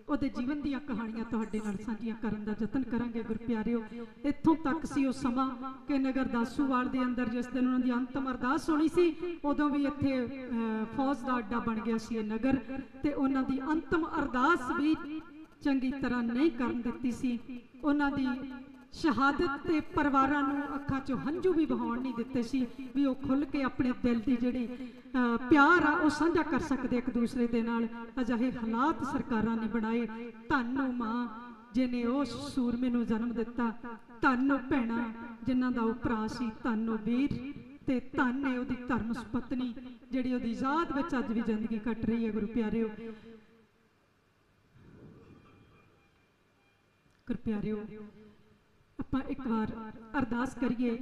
ਉਹਦੇ ਜੀਵਨ ਦੀਆਂ ਕਹਾਣੀਆਂ ਤੁਹਾਡੇ ਨਾਲ ਸਾਂਝੀਆਂ ਕਰਨ ਦਾ ਯਤਨ ਕਰਾਂਗੇ ਗੁਰ ਪਿਆਰਿਓ ਇੱਥੋਂ ਤੱਕ ਸੀ ਉਹ ਸਮਾਂ ਕਿ ਨਗਰ ਦਾਸੂਵਾਲ ਦੇ ਅੰਦਰ ਜਿਸ ਦਿਨ ਉਹਨਾਂ ਦੀ ਅੰਤਮ ਅਰਦਾਸ ਹੋਣੀ ਸੀ ਉਦੋਂ ਵੀ ਇੱਥੇ ਅਹ, ਫੌਜ ਦਾ ਅੱਡਾ ਬਣ ਗਿਆ ਸੀ ਇਹ ਨਗਰ ਤੇ ਉਹਨਾਂ ਦੀ ਅੰਤਮ ਅਰਦਾਸ ਵੀ ਚੰਗੀ ਤਰ੍ਹਾਂ ਨਹੀਂ ਕਰਨ ਦਿੱਤੀ ਸੀ। ਉਹਨਾਂ ਦੀ ਸ਼ਹਾਦਤ ਤੇ ਪਰਿਵਾਰਾਂ ਨੂੰ ਅੱਖਾਂ 'ਚੋਂ ਹੰਝੂ ਵੀ ਵਹਾਉਣ ਨਹੀਂ ਦਿੱਤੇ ਸੀ ਵੀ ਉਹ ਖੁੱਲ ਕੇ ਆਪਣੇ ਦਿਲ ਦੀ ਜਿਹੜੀ ਅਹ, ਪਿਆਰ ਆ ਉਹ ਸਾਂਝਾ ਕਰ ਸਕਦੇ ਇੱਕ ਦੂਸਰੇ ਦੇ ਨਾਲ। ਅਜਿਹੇ ਹਾਲਾਤ ਸਰਕਾਰਾਂ ਨੇ ਬਣਾਏ। ਧੰਨ ਉਹ ਮਾਂ ਜਿਨੇ ਉਹ ਸੂਰਮੇ ਨੂੰ ਜਨਮ ਦਿੱਤਾ। ਧੰਨ ਉਹ ਭੈਣਾ ਜਿਨ੍ਹਾਂ ਦਾ ਉਹ ਭਰਾ ਸੀ। ਧੰਨ ਉਹ ਵੀਰ ਤੇ ਧੰਨ ਹੈ ਉਹਦੀ ਧਰਮ ਸੁਪਤਨੀ ਜਿਹੜੀ ਉਹਦੀ ਯਾਦ ਵਿੱਚ ਅੱਜ ਵੀ ਜ਼ਿੰਦਗੀ ਕੱਟ ਰਹੀ ਹੈ ਗੁਰੂ ਪਿਆਰਿਓ। ਗੁਰ ਪਿਆਰਿਓ, ਆਪਾਂ ਇੱਕ ਵਾਰ ਅਰਦਾਸ ਕਰੀਏ।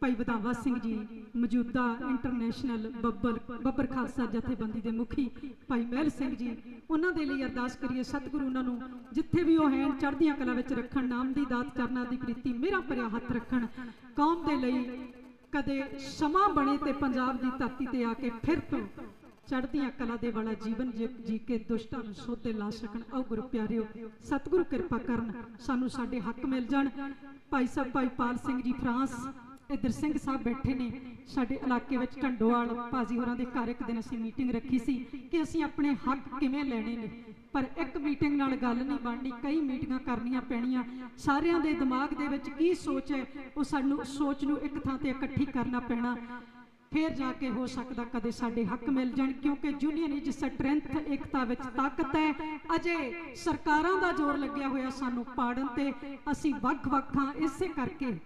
ਭਾਈ ਵਧਾਵਾ ਸਿੰਘ ਜੀ, ਮੌਜੂਦਾ ਇੰਟਰਨੈਸ਼ਨਲ ਬੱਬਰ ਬੱਬਰ ਖਾਲਸਾ ਜਥੇਬੰਦੀ ਦੇ ਮੁਖੀ ਭਾਈ ਮਹਿਲ ਸਿੰਘ ਜੀ, ਉਹਨਾਂ ਦੇ ਲਈ ਅਰਦਾਸ ਕਰੀਏ ਸਤਿਗੁਰੂ ਉਹਨਾਂ ਨੂੰ, ਜਿੱਥੇ ਵੀ ਉਹ ਹੈ ਚੜ੍ਹਦੀਆਂ ਕਲਾ ਵਿੱਚ ਰੱਖਣ, ਨਾਮ ਦੀ ਦਾਤ ਚਰਨਾਂ ਦੀ ਪ੍ਰੀਤੀ, ਮੇਰਾ ਭਰਿਆ ਹੱਥ ਰੱਖਣ, ਕੌਮ ਦੇ ਲਈ ਕਦੇ ਸਮਾਂ ਬਣੇ ਤੇ ਪੰਜਾਬ ਦੀ ਧਰਤੀ ਤੇ ਆ ਕੇ ਫਿਰ ਤੋਂ ਚੜ੍ਹਦੀਆਂ ਕਲਾ ਦੇ ਵਾਲਾ ਜੀਵਨ ਜੀ ਕੇ ਦੁਸ਼ਟਾਂ ਨੂੰ ਸੋਤੇ ਲਾ ਸਕਣ। ਆਓ ਗੁਰੂ ਪਿਆਰਿਓ, ਸਤਿਗੁਰੂ ਕਿਰਪਾ ਕਰਨ, ਸਾਨੂੰ ਸਾਡੇ ਹੱਕ ਮਿਲ ਜਾਣ। ਭਾਈ ਸਾਹਿਬ, ਭਾਈ ਪਾਲ ਸਿੰਘ ਜੀ ਫਰਾਂਸ, ਇਧਰ ਸਿੰਘ ਸਾਹਿਬ ਬੈਠੇ ਨੇ। ਸਾਡੇ ਇਲਾਕੇ ਵਿੱਚ ਢੰਡੋਵਾਲ ਭਾਜੀ ਹੋਰਾਂ ਦੇ ਘਰ ਇੱਕ ਦਿਨ ਅਸੀਂ ਮੀਟਿੰਗ ਰੱਖੀ ਸੀ ਕਿ ਅਸੀਂ ਆਪਣੇ ਹੱਕ ਕਿਵੇਂ ਲੈਣੇ ਨੇ। ਪਰ ਇੱਕ ਮੀਟਿੰਗ ਨਾਲ ਗੱਲ ਨਹੀਂ ਬਣਨੀ, ਕਈ ਮੀਟਿੰਗਾਂ ਕਰਨੀਆਂ ਪੈਣੀਆਂ। ਸਾਰਿਆਂ ਦੇ ਦਿਮਾਗ ਦੇ ਵਿੱਚ ਕੀ ਸੋਚ ਹੈ, ਉਹ ਸਾਨੂੰ ਸੋਚ ਨੂੰ ਇੱਕ ਥਾਂ ਤੇ ਇਕੱਠੀ ਕਰਨਾ ਪੈਣਾ। ਫਿਰ ਜਾ ਕੇ ਹੋ ਸਕਦਾ ਕਦੇ ਸਾਡੇ ਹੱਕ ਮਿਲ ਜਾਣ, ਕਿਉਂਕਿ ਯੂਨੀਅਨ ਵਿੱਚ ਸਟਰੈਂਥ, ਏਕਤਾ ਵਿੱਚ ਤਾਕਤ ਹੈ। ਅਜੇ ਸਰਕਾਰਾਂ ਦਾ ਜ਼ੋਰ ਲੱਗਿਆ ਹੋਇਆ ਸਾਨੂੰ ਪਾੜਨ ਤੇ। ਅਸੀਂ ਵੱਖ-ਵੱਖ ਹਾਂ ਇਸੇ ਕਰਕੇ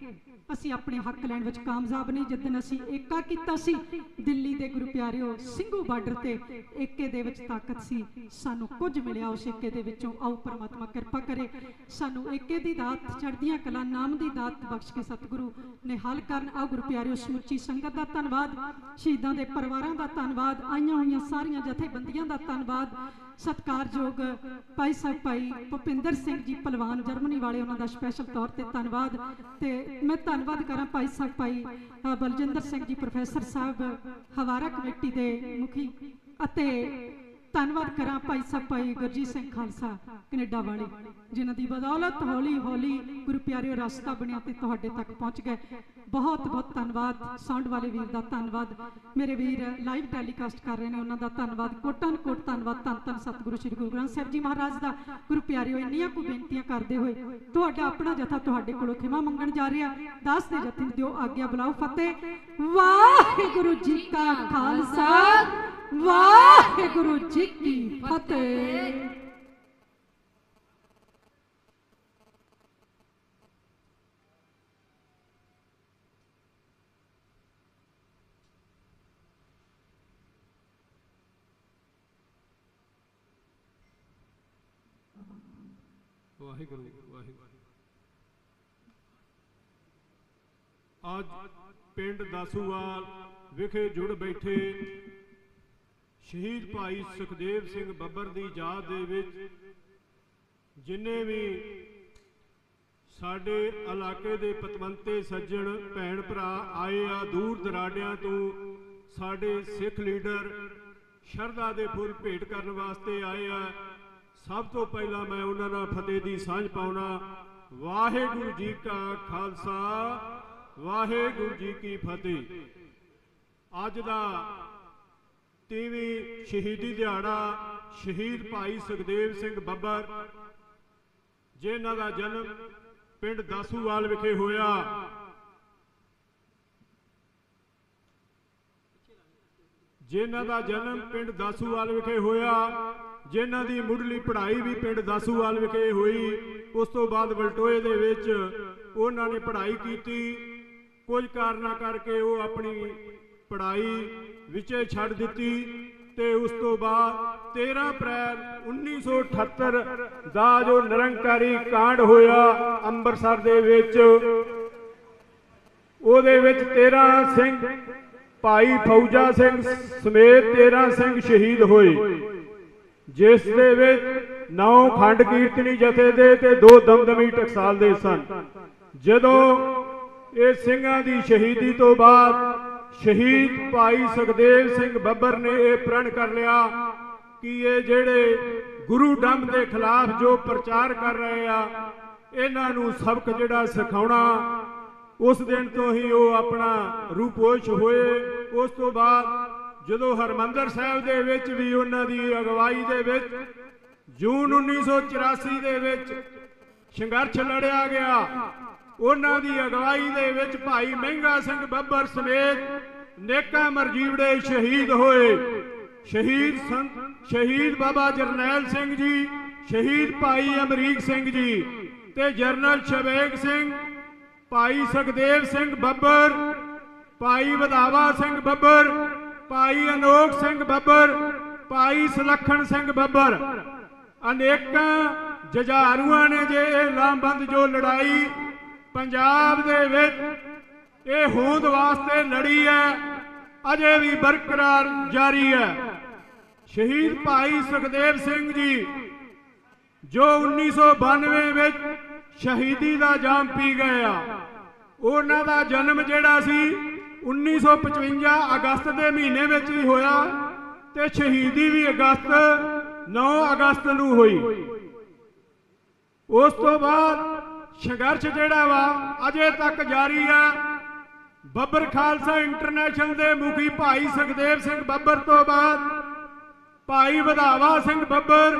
ਅਸੀਂ ਆਪਣੇ ਹੱਕ ਲੈਣ ਵਿੱਚ ਕਾਮਯਾਬ ਨਹੀਂ। ਜਿੱਦਨ ਅਸੀਂ ਏਕਾ ਕੀਤਾ ਸੀ, ਦਿੱਲੀ ਦੇ ਗੁਰੂ ਪਿਆਰਿਓ ਸਿੰਘੂ ਬਾਰਡਰ ਤੇ ਏਕੇ ਦੇ ਵਿੱਚ ਤਾਕਤ ਸੀ। ਸਾਨੂੰ ਕੁਝ ਮਿਲਿਆ, ਉਸ ਏਕੇ ਦੇ ਵਿੱਚੋਂ ਆਓ ਪਰਮਾਤਮਾ ਕਿਰਪਾ ਕਰੇ। ਸਾਨੂੰ ਏਕੇ ਦੀ ਦਾਤ, ਚੜ੍ਹਦੀਆਂ ਕਲਾ ਨਾਮ ਦੀ ਦਾਤ ਬਖਸ਼ ਕੇ ਸਤਿਗੁਰੂ ਨੇ ਹੱਲ ਕਰਨ। ਆਓ ਗੁਰੂ ਪਿਆਰਿਓ ਸਮੁੱਚੀ ਸੰਗਤ ਦਾ ਧੰਨਵਾਦ। ਸ਼ਹੀਦਾਂ ਦੇ ਪਰਿਵਾਰਾਂ ਦਾ ਧੰਨਵਾਦ। ਆਈਆਂ ਹੋਈਆਂ ਸਾਰੀਆਂ ਜਥੇਬੰਦੀਆਂ ਦਾ ਧੰਨਵਾਦ। ਸਤਿਕਾਰਯੋਗ ਭਾਈ ਸਾਹਿਬ, ਭਾਈ ਭੁਪਿੰਦਰ ਸਿੰਘ ਜੀ ਪਹਿਲਵਾਨ, ਜਰਮਨੀ ਵਾਲੇ ਉਹਨਾਂ ਦਾ ਸਪੈਸ਼ਲ ਤੌਰ ਤੇ ਧੰਨਵਾਦ। ਤੇ ਮੈਂ ਧੰਨਵਾਦ ਕਰਾਂ ਭਾਈ ਸਾਹਿਬ, ਭਾਈ ਬਲਜਿੰਦਰ ਸਿੰਘ ਜੀ ਪ੍ਰੋਫੈਸਰ ਸਾਹਿਬ, ਹਵਾਰਾ ਕਮੇਟੀ ਦੇ ਮੁਖੀ। ਅਤੇ ਧੰਨਵਾਦ ਕਰਾਂ ਭਾਈ ਸਾਹਿਬ, ਭਾਈ ਗੁਰਜੀਤ ਸਿੰਘ ਖਾਲਸਾ, ਕੈਨੇਡਾ ਵਾਲੇ। ਜਿਨ੍ਹਾਂ ਦੀ ਬਦੌਲਤ ਹੌਲੀ ਹੌਲੀ ਗੁਰੂ ਪਿਆਰਿਓ ਰਸਤਾ ਬਣਿਆ ਤੇ ਤੁਹਾਡੇ ਤੱਕ ਪਹੁੰਚ ਗਏ। ਬਹੁਤ ਬਹੁਤ ਧੰਨਵਾਦ। ਸਾਊਂਡ ਵਾਲੇ ਵੀਰ ਦਾ ਧੰਨਵਾਦ। ਮੇਰੇ ਵੀਰ ਲਾਈਵ ਟੈਲੀਕਾਸਟ ਕਰ ਰਹੇ ਨੇ, ਉਹਨਾਂ ਦਾ ਧੰਨਵਾਦ। ਕੋਟਨ ਕੋਟ ਧੰਨਵਾਦ ਧੰਨ ਧੰਨ ਸਤਿਗੁਰੂ ਸ੍ਰੀ ਗੁਰੂ ਗ੍ਰੰਥ ਸਾਹਿਬ ਜੀ ਮਹਾਰਾਜ ਦਾ। ਗੁਰੂ ਪਿਆਰਿਓ, ਇੰਨੀਆਂ ਕੁ ਬੇਨਤੀਆਂ ਕਰਦੇ ਹੋਏ ਤੁਹਾਡਾ ਆਪਣਾ ਜਥਾ ਤੁਹਾਡੇ ਕੋਲੋਂ ਖਿਮਾ ਮੰਗਣ ਜਾ ਰਿਹਾ। ਦਾਸ ਦੇ ਜਥੇ ਨੂੰ ਦਿਓ ਆਗਿਆ ਬੁਲਾਓ। ਫਤਿਹ। ਵਾਹਿਗੁਰੂ ਜੀ ਕਾ ਖਾਲਸਾ। ਵਾਹਿਗੁਰੂ ਜੀ ਕੀ ਫਤਿਹ। ਵਾਹਿਗੁਰੂ ਵਾਹਿਗੁਰੂ। ਅੱਜ ਪਿੰਡ ਦਾਸੂਵਾਲ ਵਿਖੇ ਜੁੜ ਬੈਠੇ ਸ਼ਹੀਦ ਭਾਈ ਸੁਖਦੇਵ ਸਿੰਘ ਬੱਬਰ ਦੀ ਯਾਦ ਦੇ ਵਿੱਚ ਜਿੰਨੇ ਵੀ ਸਾਡੇ ਇਲਾਕੇ ਦੇ ਪਤਵੰਤੇ, ਸੱਜਣ, ਭੈਣ ਭਰਾ ਆਏ ਆ ਦੂਰ ਦਰਾਡਿਆਂ ਤੋਂ, ਸਾਡੇ ਸਿੱਖ ਲੀਡਰ ਸ਼ਰਧਾ ਦੇ ਫੁੱਲ ਭੇਟ ਕਰਨ ਵਾਸਤੇ ਆਏ ਆ। ਸਭ ਤੋਂ ਪਹਿਲਾਂ ਮੈਂ ਉਹਨਾਂ ਨਾਲ ਫਤਿਹ ਦੀ ਸਾਂਝ ਪਾਉਣਾ। ਵਾਹਿਗੁਰੂ ਜੀ ਕਾ ਖਾਲਸਾ, ਵਾਹਿਗੁਰੂ ਜੀ ਕੀ ਫਤਿਹ। ਅੱਜ ਦਾ ਤੀਵੀਂ ਸ਼ਹੀਦੀ ਦਿਹਾੜਾ ਸ਼ਹੀਦ ਭਾਈ ਸੁਖਦੇਵ ਸਿੰਘ ਬੱਬਰ, ਜਿਨ੍ਹਾਂ ਦਾ ਜਨਮ ਪਿੰਡ ਦਾਸੂਵਾਲ ਵਿਖੇ ਹੋਇਆ। ਜਿਨ੍ਹਾਂ ਦਾ ਜਨਮ ਪਿੰਡ ਦਾਸੂਵਾਲ ਵਿਖੇ ਹੋਇਆ। ਜਿਨ੍ਹਾਂ ਦੀ ਮੁੱਢਲੀ ਪੜ੍ਹਾਈ ਵੀ ਪਿੰਡ ਦਾਸੂਵਾਲ ਵਿਖੇ ਹੋਈ, ਉਸ ਤੋਂ ਬਾਅਦ ਵਲਟੋਏ ਦੇ ਵਿੱਚ ਉਹਨਾਂ ਨੇ ਪੜ੍ਹਾਈ ਕੀਤੀ। ਕੁਝ ਕਾਰਨਾਂ ਕਰਕੇ ਉਹ ਆਪਣੀ ਪੜ੍ਹਾਈ ਵਿੱਚੇ ਛੱਡ ਦਿੱਤੀ ਤੇ ਉਸ ਤੋਂ ਬਾਅਦ 13 ਅਪ੍ਰੈਲ 1978 ਦਾ ਜੋ ਨਿਰੰਕਾਰੀ ਕਾਂਡ ਹੋਇਆ ਅੰਮ੍ਰਿਤਸਰ ਦੇ ਵਿੱਚ, ਉਹਦੇ ਵਿੱਚ 13 ਸਿੰਘ ਭਾਈ ਫੌਜਾ ਸਿੰਘ ਸਮੇਤ 13 ਸਿੰਘ ਸ਼ਹੀਦ ਹੋਏ। ਜਿਸ ਦੇ ਵਿੱਚ ਨੌ ਖੰਡ ਕੀਰਤਨੀ ਜਥੇ ਦੇ ਤੇ ਦੋ ਦਮਦਮੀ ਟਕਸਾਲ ਦੇ ਸਨ। ਜਦੋਂ ਇਹ ਸਿੰਘਾਂ ਦੀ ਸ਼ਹੀਦੀ ਤੋਂ ਬਾਅਦ ਸ਼ਹੀਦ ਭਾਈ ਸੁਖਦੇਵ ਸਿੰਘ ਬੱਬਰ ਨੇ ਇਹ ਪ੍ਰਣ ਕਰ ਲਿਆ ਕਿ ਇਹ ਜਿਹੜੇ ਗੁਰੂ ਡੰਬ ਦੇ ਖਿਲਾਫ ਜੋ ਪ੍ਰਚਾਰ ਕਰ ਰਹੇ ਆ, ਇਹਨਾਂ ਨੂੰ ਸਬਕ ਜਿਹੜਾ ਸਿਖਾਉਣਾ, ਉਸ ਦਿਨ ਤੋਂ ਹੀ ਉਹ ਆਪਣਾ ਰੂਪੋਸ਼ ਹੋਏ। ਉਸ ਤੋਂ ਬਾਅਦ ਜਦੋਂ ਹਰਮੰਦਰ ਸਾਹਿਬ ਦੇ ਵਿੱਚ ਵੀ ਉਹਨਾਂ ਦੀ ਅਗਵਾਈ ਦੇ ਵਿੱਚ ਜੂਨ 1984 ਦੇ ਵਿੱਚ ਸੰਘਰਸ਼ ਲੜਿਆ ਗਿਆ, ਉਹਨਾਂ ਦੀ ਅਗਵਾਈ ਦੇ ਵਿੱਚ ਭਾਈ ਮਹਿੰਗਾ ਸਿੰਘ ਬੱਬਰ ਸਮੇਤ ਨੇਕਾ ਮਰਜੀਵੜੇ ਸ਼ਹੀਦ ਹੋਏ। ਸ਼ਹੀਦ ਸੰਤ, ਸ਼ਹੀਦ ਬਾਬਾ ਜਰਨੈਲ ਸਿੰਘ ਜੀ, ਸ਼ਹੀਦ ਭਾਈ ਅਮਰੀਕ ਸਿੰਘ ਜੀ ਤੇ ਜਰਨਲ ਸ਼ਬੇਗ ਸਿੰਘ, ਭਾਈ ਸੁਖਦੇਵ ਸਿੰਘ ਬੱਬਰ, ਭਾਈ ਵਧਾਵਾ ਸਿੰਘ ਬੱਬਰ ਭਾਈ ਅਨੋਖ ਸਿੰਘ ਬੱਬਰ, ਭਾਈ ਸੁਲੱਖਣ ਸਿੰਘ ਬੱਬਰ। ਅਨੇਕਾਂ ਜਜਾਰੂਆਂ ਨੇ ਜੇ ਇਹ ਲਾਮਬੰਦ ਜੋ ਲੜਾਈ ਪੰਜਾਬ ਦੇ ਵਿੱਚ, ਇਹ ਹੋਂਦ ਵਾਸਤੇ ਲੜੀ ਹੈ, ਅਜੇ ਵੀ ਬਰਕਰਾਰ ਜਾਰੀ ਹੈ। ਸ਼ਹੀਦ ਭਾਈ ਸੁਖਦੇਵ ਸਿੰਘ ਜੀ, ਜੋ 1992 ਵਿੱਚ ਸ਼ਹੀਦੀ ਦਾ ਜਾਮ ਪੀ ਗਏ ਆ। ਉਹਨਾਂ ਦਾ ਜਨਮ ਜਿਹੜਾ ਸੀ 1955 ਅਗਸਤ ਦੇ ਮਹੀਨੇ ਵਿੱਚ ਵੀ ਹੋਇਆ ਤੇ ਸ਼ਹੀਦੀ ਵੀ ਅਗਸਤ 9 ਅਗਸਤ ਨੂੰ ਹੋਈ। ਉਸ ਤੋਂ ਬਾਅਦ ਸੰਘਰਸ਼ ਜਿਹੜਾ ਵਾ, ਅਜੇ ਤੱਕ ਜਾਰੀ ਆ। ਬੱਬਰ ਖਾਲਸਾ ਇੰਟਰਨੈਸ਼ਨਲ ਦੇ ਮੁਖੀ ਭਾਈ ਸੁਖਦੇਵ ਸਿੰਘ ਬੱਬਰ ਤੋਂ ਬਾਅਦ ਭਾਈ ਵਧਾਵਾ ਸਿੰਘ ਬੱਬਰ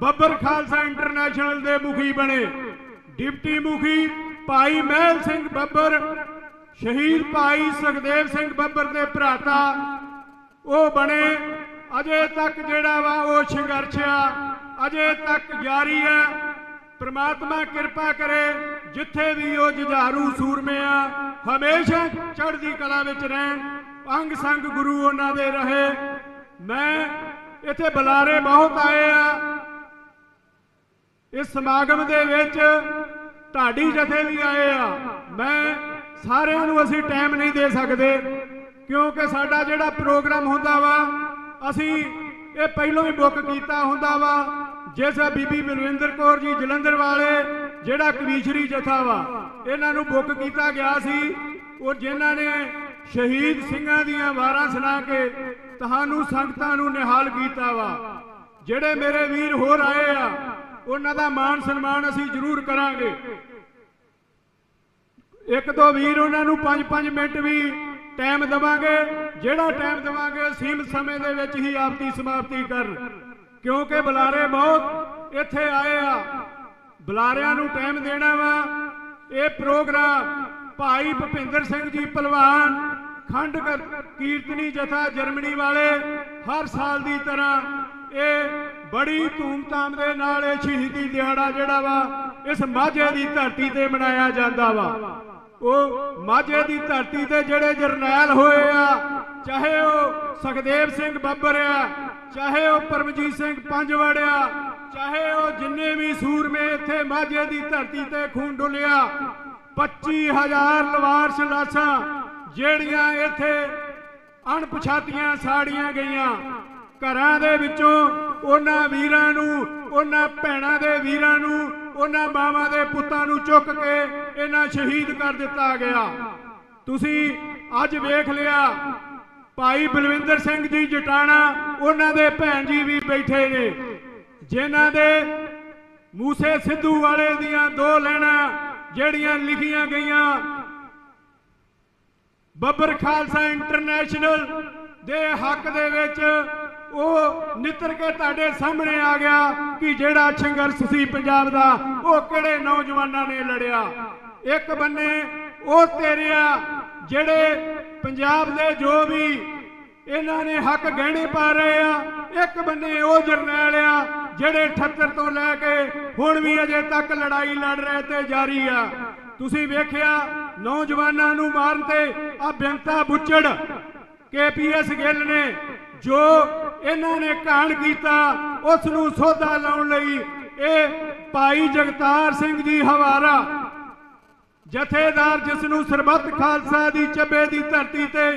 ਬੱਬਰ ਖਾਲਸਾ ਇੰਟਰਨੈਸ਼ਨਲ ਦੇ ਮੁਖੀ ਬਣੇ। ਡਿਪਟੀ ਮੁਖੀ ਭਾਈ ਮਹਿਲ ਸਿੰਘ ਬੱਬਰ ਸ਼ਹੀਦ ਭਾਈ ਸੁਖਦੇਵ ਸਿੰਘ ਬੱਬਰ ਦੇ ਭਰਾਤਾ, ਉਹ ਬਣੇ। ਅਜੇ ਤੱਕ ਜਿਹੜਾ ਵਾ ਉਹ ਸੰਘਰਸ਼ ਆ ਅਜੇ ਤੱਕ ਜਾਰੀ ਹੈ। ਪ੍ਰਮਾਤਮਾ ਕਿਰਪਾ ਕਰੇ, ਜਿੱਥੇ ਵੀ ਉਹ ਜੁਝਾਰੂ ਸੂਰਮੇ ਆ, ਹਮੇਸ਼ਾ ਚੜ੍ਹਦੀ ਕਲਾ ਵਿੱਚ ਰਹਿਣ। ਅੰਗ ਸੰਗ ਗੁਰੂ ਉਹਨਾਂ ਦੇ ਰਹੇ। ਮੈਂ ਇੱਥੇ ਬੁਲਾਰੇ ਬਹੁਤ ਆਏ ਆ। ਇਸ ਸਮਾਗਮ ਦੇ ਵਿੱਚ ਢਾਡੀ ਜਥੇ ਵੀ ਆਏ ਆ। ਮੈਂ ਸਾਰਿਆਂ ਨੂੰ ਅਸੀਂ ਟਾਈਮ ਨਹੀਂ ਦੇ ਸਕਦੇ, ਕਿਉਂਕਿ ਸਾਡਾ ਜਿਹੜਾ ਪ੍ਰੋਗਰਾਮ ਹੁੰਦਾ ਵਾ, ਅਸੀਂ ਇਹ ਪਹਿਲਾਂ ਹੀ ਬੁੱਕ ਕੀਤਾ ਹੁੰਦਾ ਵਾ, ਜਿਸ ਬੀਬੀ ਬਲਵਿੰਦਰ ਕੌਰ ਜੀ ਜਲੰਧਰ ਵਾਲੇ, ਜਿਹੜਾ ਕਵੀਸ਼ਰੀ ਜਥਾ ਵਾ, ਇਹਨਾਂ ਨੂੰ ਬੁੱਕ ਕੀਤਾ ਗਿਆ ਸੀ। ਉਹ ਜਿਨ੍ਹਾਂ ਨੇ ਸ਼ਹੀਦ ਸਿੰਘਾਂ ਦੀਆਂ ਵਾਰਾਂ ਸੁਣਾ ਕੇ ਤੁਹਾਨੂੰ ਸੰਗਤਾਂ ਨੂੰ ਨਿਹਾਲ ਕੀਤਾ ਵਾ। ਜਿਹੜੇ ਮੇਰੇ ਵੀਰ ਹੋਰ ਆਏ ਆ, ਉਹਨਾਂ ਦਾ ਮਾਣ ਸਨਮਾਨ ਅਸੀਂ ਜ਼ਰੂਰ ਕਰਾਂਗੇ। ਇੱਕ ਦੋ ਵੀਰ ਉਹਨਾਂ ਨੂੰ 5-5 ਮਿੰਟ ਵੀ ਟਾਈਮ ਦੇਵਾਂਗੇ। ਜਿਹੜਾ ਟਾਈਮ ਦੇਵਾਂਗੇ, ਸੀਮਤ ਸਮੇਂ ਦੇ ਵਿੱਚ ਹੀ ਆਪਦੀ ਸਮਾਪਤੀ ਕਰਨ ਕਿਉਂਕਿ ਬੁਲਾਰੇ ਬਹੁਤ ਇੱਥੇ ਆਏ ਆ। ਬੁਲਾਰਿਆਂ ਨੂੰ ਟਾਈਮ ਦੇਣਾ ਵਾ। ਇਹ ਪ੍ਰੋਗਰਾਮ ਭਾਈ ਭੁਪਿੰਦਰ ਸਿੰਘ ਜੀ ਪਹਿਲਵਾਨ ਖੰਡ ਕਰ- ਕੀਰਤਨੀ ਜਥਾ ਜਰਮਨੀ ਵਾਲੇ ਹਰ ਸਾਲ ਦੀ ਤਰ੍ਹਾਂ ਇਹ ਬੜੀ ਧੂਮਧਾਮ ਦੇ ਨਾਲ ਇਹ ਸ਼ਹੀਦੀ ਦਿਹਾੜਾ ਜਿਹੜਾ ਵਾ, ਇਸ ਮਾਝੇ ਦੀ ਧਰਤੀ ਤੇ ਮਨਾਇਆ ਜਾਂਦਾ ਵਾ। ਉਹ ਮਾਝੇ ਦੀ ਧਰਤੀ ਤੇ ਜਿਹੜੇ ਜਰਨੈਲ ਹੋਏ ਆ, ਚਾਹੇ ਉਹ ਸੁਖਦੇਵ ਸਿੰਘ ਬੱਬਰ ਆ, ਚਾਹੇ ਉਹ ਪਰਮਜੀਤ ਸਿੰਘ ਪੰਜਵੜਿਆ ਚਾਹੇ ਉਹ ਜਿੰਨੇ ਵੀ ਸੂਰਮੇ ਇੱਥੇ ਮਾਝੇ ਦੀ ਧਰਤੀ ਤੇ ਖੂਨ ਡੁੱਲਿਆ 25000 ਲਵਾਰਸ ਲਾਸ਼ਾਂ ਜਿਹੜੀਆਂ ਇੱਥੇ ਅਣਪਛਾਤੀਆਂ ਸਾੜੀਆਂ ਗਈਆਂ। ਘਰਾਂ ਦੇ ਵਿੱਚੋਂ ਉਹਨਾਂ ਵੀਰਾਂ ਨੂੰ, ਉਹਨਾਂ ਭੈਣਾਂ ਦੇ ਵੀਰਾਂ ਨੂੰ ਉਹਨਾਂ ਮਾਵਾਂ ਦੇ ਪੁੱਤਾਂ ਨੂੰ ਚੁੱਕ ਕੇ ਇਹਨਾਂ ਸ਼ਹੀਦ ਕਰ ਦਿੱਤਾ ਗਿਆ। ਤੁਸੀਂ ਅੱਜ ਵੇਖ ਲਿਆ, ਭਾਈ ਬਲਵਿੰਦਰ ਸਿੰਘ ਜੀ ਜਟਾਣਾ, ਉਹਨਾਂ ਦੇ ਭੈਣ ਜੀ ਵੀ ਬੈਠੇ ਨੇ, ਜਿਨ੍ਹਾਂ ਦੇ ਮੂਸੇ ਸਿੱਧੂ ਵਾਲੇ ਦੀਆਂ ਦੋ ਲੈਣਾ ਜਿਹੜੀਆਂ ਲਿਖੀਆਂ ਗਈਆਂ। ਬੱਬਰ ਖਾਲਸਾ ਇੰਟਰਨੈਸ਼ਨਲ ਦੇ ਹੱਕ ਦੇ ਵਿੱਚ ਉਹ ਨਿੱਤਰ ਕੇ ਤੁਹਾਡੇ ਸਾਹਮਣੇ ਆ ਗਿਆ ਕਿ ਜਿਹੜਾ ਸੰਘਰਸ਼ ਸੀ ਪੰਜਾਬ ਦਾ, ਉਹ ਕਿਹੜੇ ਨੌਜਵਾਨਾਂ ਨੇ ਲੜਿਆ? ਇੱਕ ਬੰਨੇ ਉਹ ਤੇਰੇ ਜਿਹੜੇ ਪੰਜਾਬ ਦੇ ਜੋ ਵੀ ਇਹਨਾਂ ਨੇ ਹੱਕ ਗਹਿਣੇ ਪਾ ਰਹੇ ਆ, ਇੱਕ ਬੰਨੇ ਉਹ ਜਰਨੈਲ ਆ ਜਿਹੜੇ 78 ਤੋਂ ਲੈ ਕੇ ਹੁਣ ਵੀ ਅਜੇ ਤੱਕ ਲੜਾਈ ਲੜ ਰਹੇ ਤੇ ਜਾਰੀ ਆ। ਤੁਸੀਂ ਵੇਖਿਆ ਨੌਜਵਾਨਾਂ ਨੂੰ ਮਾਰਨ ਤੇ ਆ ਬੇਨਤਾ ਬੁੱਚੜ ਕੇਪੀਐਸ ਗਿੱਲ ਨੇ ਜੋ ਇਹਨਾਂ ਨੇ ਕਾਂਡ ਕੀਤਾ ਉਸ ਨੂੰ ਸੋਧਾ ਲਾਉਣ ਲਈ ਇਹ ਭਾਈ ਜਗਤਾਰ ਸਿੰਘ ਜੀ ਹਵਾਰਾ, ਜਥੇਦਾਰ ਜਿਸ ਨੂੰ ਸਰਬੱਤ ਖਾਲਸਾ ਦੀ ਚੱਬੇ ਦੀ ਧਰਤੀ ਤੇ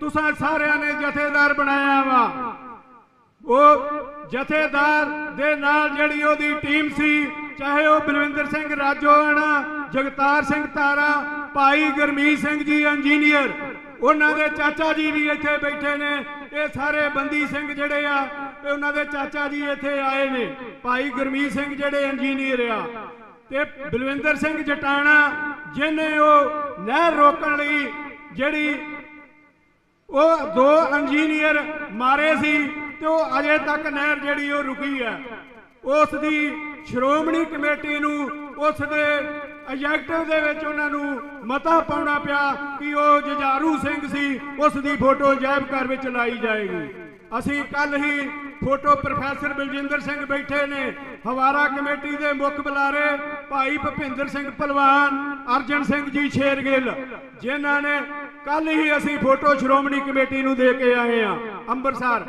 ਤੁਸੀਂ ਸਾਰਿਆਂ ਨੇ ਜਥੇਦਾਰ ਬਣਾਇਆ ਵਾ। ਉਹ ਜਥੇਦਾਰ ਦੇ ਨਾਲ ਜਿਹੜੀ ਉਹਦੀ ਟੀਮ ਸੀ, ਚਾਹੇ ਉਹ ਬਲਵਿੰਦਰ ਸਿੰਘ ਰਾਜੋਆਣਾ, ਜਗਤਾਰ ਸਿੰਘ ਤਾਰਾ, ਭਾਈ ਗਰਮੀਤ ਸਿੰਘ ਜੀ ਇੰਜੀਨੀਅਰ, ਉਹਨਾਂ ਦੇ ਚਾਚਾ ਜੀ ਵੀ ਇੱਥੇ ਬੈਠੇ ਨੇ। ਇਹ ਸਾਰੇ ਬੰਦੀ ਸਿੰਘ ਜਿਹੜੇ ਆ, ਇਹ ਉਹਨਾਂ ਦੇ ਚਾਚਾ ਜੀ ਇੱਥੇ ਆਏ ਨੇ। ਭਾਈ ਗਰਮੀਤ ਸਿੰਘ ਜਿਹੜੇ ਇੰਜੀਨੀਅਰ ਆ ਤੇ ਬਲਵਿੰਦਰ ਸਿੰਘ ਜਟਾਣਾ ਜਿਨੇ ਉਹ ਨਹਿਰ ਰੋਕਣ ਲਈ ਜਿਹੜੀ ਉਹ ਦੋ ਇੰਜੀਨੀਅਰ ਮਾਰੇ ਸੀ ਤੇ ਉਹ ਅਜੇ ਤੱਕ ਨਹਿਰ ਜਿਹੜੀ ਉਹ ਰੁਕੀ ਹੈ ਉਸ ਦੀ ਸ਼੍ਰੋਮਣੀ ਕਮੇਟੀ ਨੂੰ ਉਸ ਦੇ ਐਜੈਕਟਿਵ ਦੇ ਵਿੱਚ ਉਹਨਾਂ ਨੂੰ ਮਤਾ ਪਾਉਣਾ ਪਿਆ ਕਿ ਉਹ ਜਜਾਰੂ ਸਿੰਘ ਸੀ, ਉਸ ਦੀ ਫੋਟੋ ਜੈਬ ਘਰ ਵਿੱਚ ਲਾਈ ਜਾਏਗੀ। ਅਸੀਂ ਕੱਲ ਹੀ ਫੋਟੋ ਪ੍ਰੋਫੈਸਰ ਬਲਜਿੰਦਰ ਸਿੰਘ ਬੈਠੇ ਨੇ, ਹਵਾਰਾ ਕਮੇਟੀ ਦੇ ਮੁੱਖ ਬੁਲਾਰੇ ਭਾਈ ਭੁਪਿੰਦਰ ਸਿੰਘ ਪਹਿਲਵਾਨ ਅਰਜਨ ਸਿੰਘ ਜੀ ਸ਼ੇਰਗਿੱਲ, ਜਿਨ੍ਹਾਂ ਨੇ ਕੱਲ ਹੀ ਅਸੀਂ ਫੋਟੋ ਸ਼੍ਰੋਮਣੀ ਕਮੇਟੀ ਨੂੰ ਦੇ ਕੇ ਆਏ ਆ ਅੰਮ੍ਰਿਤਸਰ।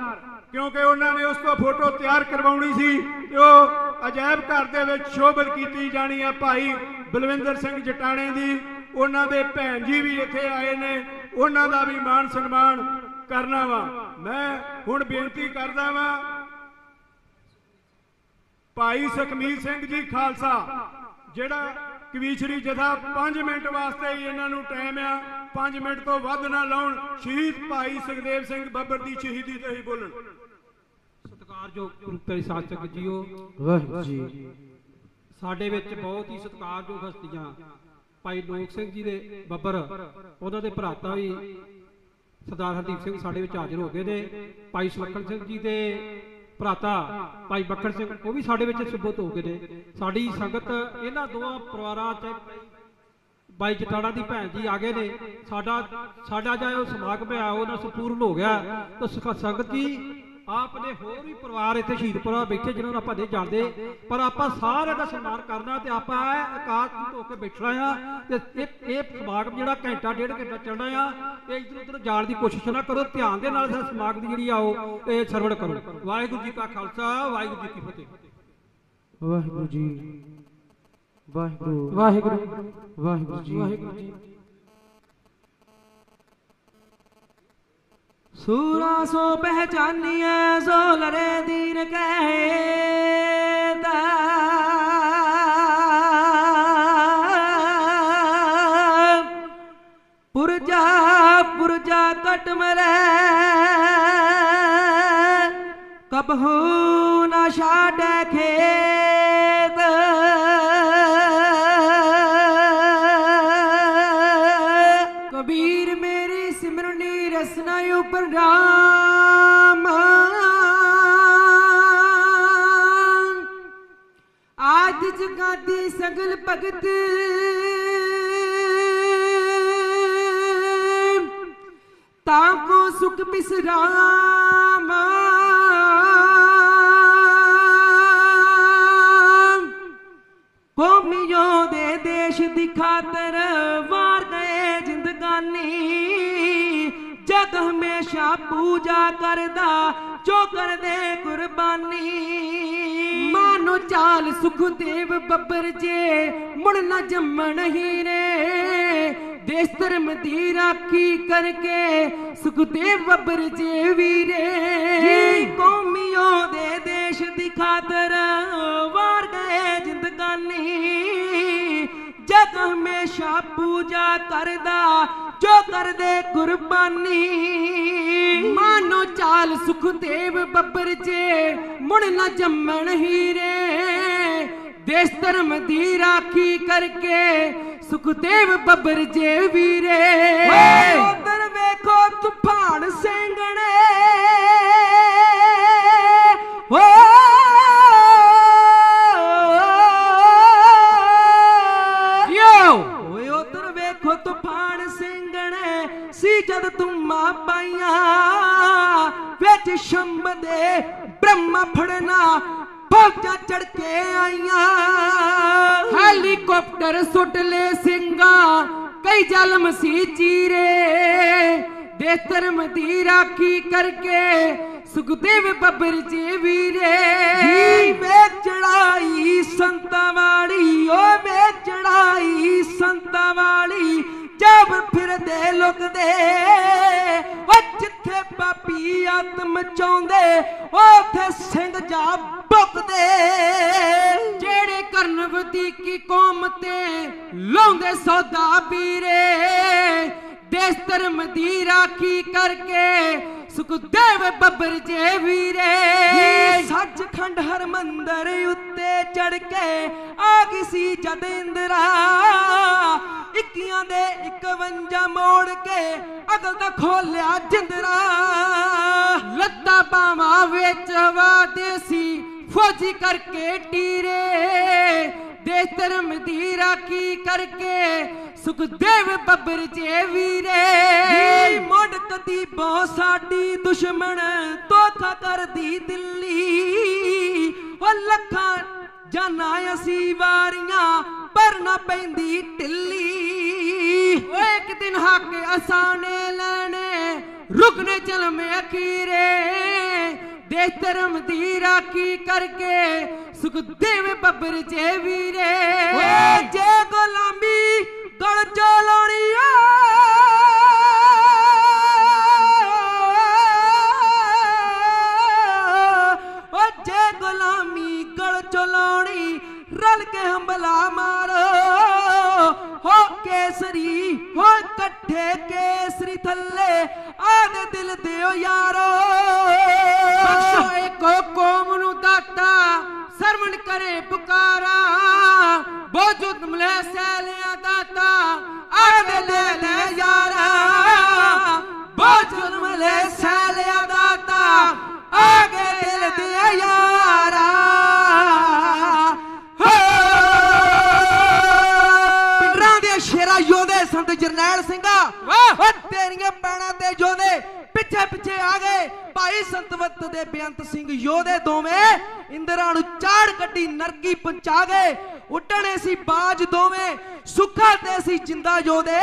ਕਿਉਂਕਿ ਉਹਨਾਂ ਨੇ ਉਸ ਤੋਂ ਫੋਟੋ ਤਿਆਰ ਕਰਵਾਉਣੀ ਸੀ ਤੇ ਉਹ ਅਜਾਇਬ ਘਰ ਦੇ ਵਿੱਚ ਸ਼ੋਭਤ ਕੀਤੀ ਜਾਣੀ ਆ ਭਾਈ ਬਲਵਿੰਦਰ ਸਿੰਘ ਜਟਾਣੇ ਦੀ ਉਹਨਾਂ ਦੇ ਭੈਣ ਜੀ ਵੀ ਇੱਥੇ ਆਏ ਨੇ ਉਹਨਾਂ ਦਾ ਵੀ ਮਾਣ ਸਨਮਾਨ ਕਰਨਾ ਵਾ। ਮੈਂ ਹੁਣ ਬੇਨਤੀ ਕਰਦਾ ਵਾਂ ਭਾਈ ਸੁਖਮੀਤ ਸਿੰਘ ਜੀ ਖਾਲਸਾ ਜਿਹੜਾ ਕਵੀਸ਼ਰੀ ਜਥਾ 5 ਮਿੰਟ ਵਾਸਤੇ ਹੀ ਇਹਨਾਂ ਨੂੰ ਟਾਈਮ ਆ 5 ਮਿੰਟ ਤੋਂ ਵੱਧ ਨਾ ਲਾਉਣ ਸ਼ਹੀਦ ਭਾਈ ਸੁਖਦੇਵ ਸਿੰਘ ਬੱਬਰ ਦੀ ਸ਼ਹੀਦੀ ਤੇ ਹੀ ਬੋਲਣ। ਸਤਿਕਾਰਯੋਗ ਗੁਰੂ ਸੰਗਤ ਜੀਓ। ਵਾਹਿਗੁਰੂ ਜੀ। ਸਾਡੇ ਵਿੱਚ ਬਹੁਤ ਹੀ ਸਤਿਕਾਰਯੋਗ ਹਸਤੀਆਂ। ਭਾਈ ਲੋਕ ਸਿੰਘ ਜੀ ਦੇ ਬੱਬਰ, ਉਹਨਾਂ ਦੇ ਭਰਾਤਾ ਵੀ ਸਰਦਾਰ ਹਰਦੀਪ ਸਿੰਘ ਸਾਡੇ ਵਿੱਚ ਹਾਜ਼ਰ ਹੋ ਗਏ ਨੇ। ਭਾਈ ਸੁਲੱਖਣ ਸਿੰਘ ਜੀ ਦੇ ਭਰਾਤਾ, ਭਾਈ ਬੱਖੜ ਸਿੰਘ, ਉਹ ਵੀ ਸਾਡੇ ਵਿੱਚ ਸੁਬਤ ਹੋ ਗਏ ਨੇ। ਸਾਡੀ ਸੰਗਤ, ਇਹਨਾਂ ਦੋਵਾਂ ਪਰਿਵਾਰਾਂ ਚ ਬਾਈ ਜਟਾਣਾ ਦੀ ਭੈਣ ਜੀ ਆ ਗਏ ਨੇ। ਸਾਡਾ ਸਾਡਾ ਜੋ ਸਮਾਗਮ ਹੈ ਉਹਨਾਂ ਸੰਪੂਰਨ ਹੋ ਗਿਆ। ਤਾਂ ਸੰਗਤ ਜੀ ਆਪ ਨੇ ਹੋਰ ਵੀ ਪਰਿਵਾਰ ਇੱਥੇ ਸ਼ਹੀਦਪੁਰਾ ਬੈਠੇ ਜਿਨ੍ਹਾਂ ਨੂੰ ਆਪਾਂ ਨਹੀਂ ਜਾਣਦੇ ਪਰ ਆਪਾਂ ਸਾਰਿਆਂ ਦਾ ਸਨਮਾਨ ਕਰਨਾ ਤੇ ਆਪਾਂ ਇਕਾਤ ਹੋ ਕੇ ਬੈਠਣਾ ਆ ਤੇ ਇਹ ਇਹ ਸਮਾਗਮ ਜਿਹੜਾ ਘੰਟਾ ਡੇਢ ਘੰਟਾ ਚੱਲਣਾ ਆ ਇਹ ਇਧਰ ਉਧਰ ਜਾਣ ਦੀ ਕੋਸ਼ਿਸ਼ ਨਾ ਕਰੋ ਧਿਆਨ ਦੇ ਨਾਲ ਇਸ ਸਮਾਗਮ ਦੀ ਜਿਹੜੀ ਆ ਉਹ ਇਹ ਸਰਵਣ ਕਰੋ। ਵਾਹਿਗੁਰੂ ਜੀ ਕਾ ਖਾਲਸਾ ਵਾਹਿਗੁਰੂ ਜੀ ਕੀ ਫਤਿਹ। ਵਾਹਿਗੁਰੂ ਜੀ ਵਾਹਿਗੁਰੂ ਵਾਹਿਗੁਰੂ। ਵਾਹਿਗੁਰੂ ਜੀ। ਵਾਹਿਗੁਰੂ ਜੀ। ਸੂਰਾ ਸੋ ਪਹਿਚਾਨੀਐ ਸੋ ਲਰੇ ਦੀਨ ਕਹੇ ਤਾ ਪੁਰਜਾ ਪੁਰਜਾ ਕਟ ਮਰੇ। ਕਬਹੂ ਨਾ ਛਾੜੈ ਖੇਤ। ਆਦ ਸਗਲ ਭਗਤ। ਤਾਕੋ ਸੁਖ ਬਿਸਰਾਮ। ਕੌਮੀਆਂ ਦੇ ਦੇਸ਼ ਦੀ ਖਾਤਰ, ਵਾਰ ਗਏ ਜ਼ਿੰਦਗਾਨੀ। ਜਗ ਹਮੇਸ਼ਾ ਪੂਜਾ ਕਰਦਾ, ਜੋ ਕਰਦੇ ਕੁਰਬਾਨੀ। ਮਾਨੋ ਚਾਲ ਸੁਖਦੇਵ ਬੱਬਰ ਜੇ ਮੁੜ ਨਾ ਜੰਮਣ ਹੀਰੇ ਦੇਸ਼ ਧਰਮ ਦੀ ਰਾਖੀ ਕਰਕੇ ਸੁਖਦੇਵ ਬੱਬਰ ਜੇ ਵੀਰੇ। ਜੀ। ਕੌਮੀਆਂ ਦੇ ਦੇਸ਼ ਦੀ ਖਾਤਰ ਵਾਰ ਗਏ ਜ਼ਿੰਦਗਾਨੀ ਜਗ ਹਮੇਸ਼ਾ ਪੂਜਾ ਕਰਦਾ ਜੋ ਕਰਦੇ ਕੁਰਬਾਨੀ। ਮਾਨੋ ਚਾਲ ਸੁਖਦੇਵ ਬੱਬਰ ਜੇ ਮੁੜ ਨਾ ਜੰਮਣ ਹੀਰੇ। ਦੇਸ਼ ਧਰਮ ਦੀ ਰਾਖੀ ਕਰਕੇ ਸੁਖਦੇਵ ਬੱਬਰ ਜੇ ਵੀਰੇ। ਉਧਰ ਵੇਖੋ ਤੂਫਾਨ ਸਿੰਘਣੇ ਜਦ ਤੁਮਾਂ ਪਾਈਆਂ ਵਿੱਚ ਸ਼ੰਭ ਦੇ ਬ੍ਰਹਮਾ ਫੜਨਾ ਫੌਜਾਂ ਚੜ ਕੇ ਆਈਆਂ। ਹੈਲੀਕਾਪਟਰ ਸੁੱਟ ਲੈ ਸਿੰਘਾਂ ਕਈ ਜਲਮ ਸੀ ਚੀਰੇ। ਦੇ ਧਰਮ ਦੀ ਰਾਖੀ ਕਰਕੇ ਸੁਖਦੇਵ ਬੱਬਰ ਜੀ ਵੀਰੇ। ਵੇ ਚੜਾਈ ਸੰਤਾਂ ਵਾਲੀ ਓ ਵੇ ਚੜਾਈ ਸੰਤਾਂ ਵਾਲੀ। ਜਬ ਫਿਰਦੇ ਲੁਕਦੇ, ਓ ਜਿੱਥੇ ਪਾਪੀ ਆਤਮ ਚਾਉਂਦੇ ਉਥੇ ਸਿੰਘ ਜਾ ਬੁੱਕਦੇ ਜਿਹੜੇ ਕਰਨ ਵਧੀਕੀ ਕੌਮ ਤੇ ਲਾਉਂਦੇ ਸੌਦਾ ਵੀਰੇ, ਦੇਸ਼ ਧਰਮ ਦੀ ਰਾਖੀ ਕਰਕੇ ਸੁਖਦੇਵ ਬੱਬਰ ਜੇ ਵੀਰੇ। ਸੱਚਖੰਡ ਹਰਮੰਦਰ ਉੱਤੇ ਚੜ ਕੇ ਆ ਗਈ ਸੀ ਜਦ ਇੰਦਰਾ। ਇੱਕੀਆਂ ਦੇ 51 ਮੋੜ ਕੇ ਅਗਲ ਦਾ ਖੋਲਿਆ ਜਿੰਦਰਾ। ਲੱਤਾ ਬਾਵਾਂ ਵਿੱਚ ਹਵਾ ਦੇਸੀ ਫੌਜੀ ਕਰਕੇ ਟੀਰੇ। ਦੇਸ਼ ਧਰਮ ਦੀ ਰਾਖੀ ਕਰਕੇ ਸੁਖਦੇਵ ਬੱਬਰ ਜੇ ਵੀਰੇ। ਮੁੱਢ ਕਦੀ ਬਹੁ ਸਾਡੀ ਦੁਸ਼ਮਣ ਧੋਖਾ ਕਰਦੀ ਦਿੱਲੀ। ਉਹ ਲੱਖਾਂ ਜਾਨਾਂ ਅਸੀਂ ਵਾਰੀਆਂ ਪਰ ਨਾ ਪੈਂਦੀ ਢਿੱਲੀ। ਓਏ ਇੱਕ ਦਿਨ ਹੱਕ ਅਸਾਨੇ ਲੈਣੇ, ਰੁਕਨੇ ਜਲਮ ਅਖੀਰੇ। ਦੇਸ਼ ਧਰਮ ਦੀ ਰਾਖੀ ਕਰਕੇ ਸੁਖਦੇਵ ਬੱਬਰ ਜੇ ਵੀਰੇ। ਓਏ। ਜੇ ਗੁਲਾਮੀ ਗਲ ਚਲਾਉਣੀ ਓ ਜੇ ਗੁਲਾਮੀ ਗਲ ਚਲਾਉਣੀ ਰਲ ਕੇ ਹੰਬਲਾ ਮਾਰੋ। ਕੇਸਰੀ ਹੋ ਇਕੱਠੇ ਕੇਸਰੀ ਥੱਲੇ ਆਦੇ ਦਿਲ ਦਿਓ ਯਾਰੋ। ਬਖਸ਼ੋ ਏਕੋ ਨੂੰ ਦਾਤਾ, ਸਰਵਣ ਕਰੇ ਪੁਕਾਰਾ। ਬੋਜੁਦ ਮਲੇ ਸੈਲਿਆ ਦਾਤਾ ਆਦੇ ਲੈ ਲੈ ਯਾਰਾ। ਬੋਜੁਦ ਮਲੇ ਸੈਲਿਆ ਦਾਤਾ, ਆਗੇ ਦਿਲ ਦਿਓ ਯਾਰਾ। ਜਰਨੈਲ ਸਿੰਘਾ ਓ ਤੇਰੀਆਂ ਪੈਣਾ ਤੇ ਯੋਧੇ ਪਿੱਛੇ ਪਿੱਛੇ ਆ ਗਏ। ਭਾਈ ਸੰਤਵਤ ਦੇ ਬੇਅੰਤ ਸਿੰਘ ਯੋਧੇ ਦੋਵੇਂ ਇੰਦਰਾਂ ਨੂੰ ਚਾੜ ਕੱਢੀ ਨਰਕੀ ਪਹੁੰਚਾ ਗਏ। ਉੱਡਣੇ ਸੀ ਬਾਜ ਦੋਵੇਂ ਸੁੱਖਾ ਤੇ ਸੀ ਜਿੰਦਾ ਯੋਧੇ।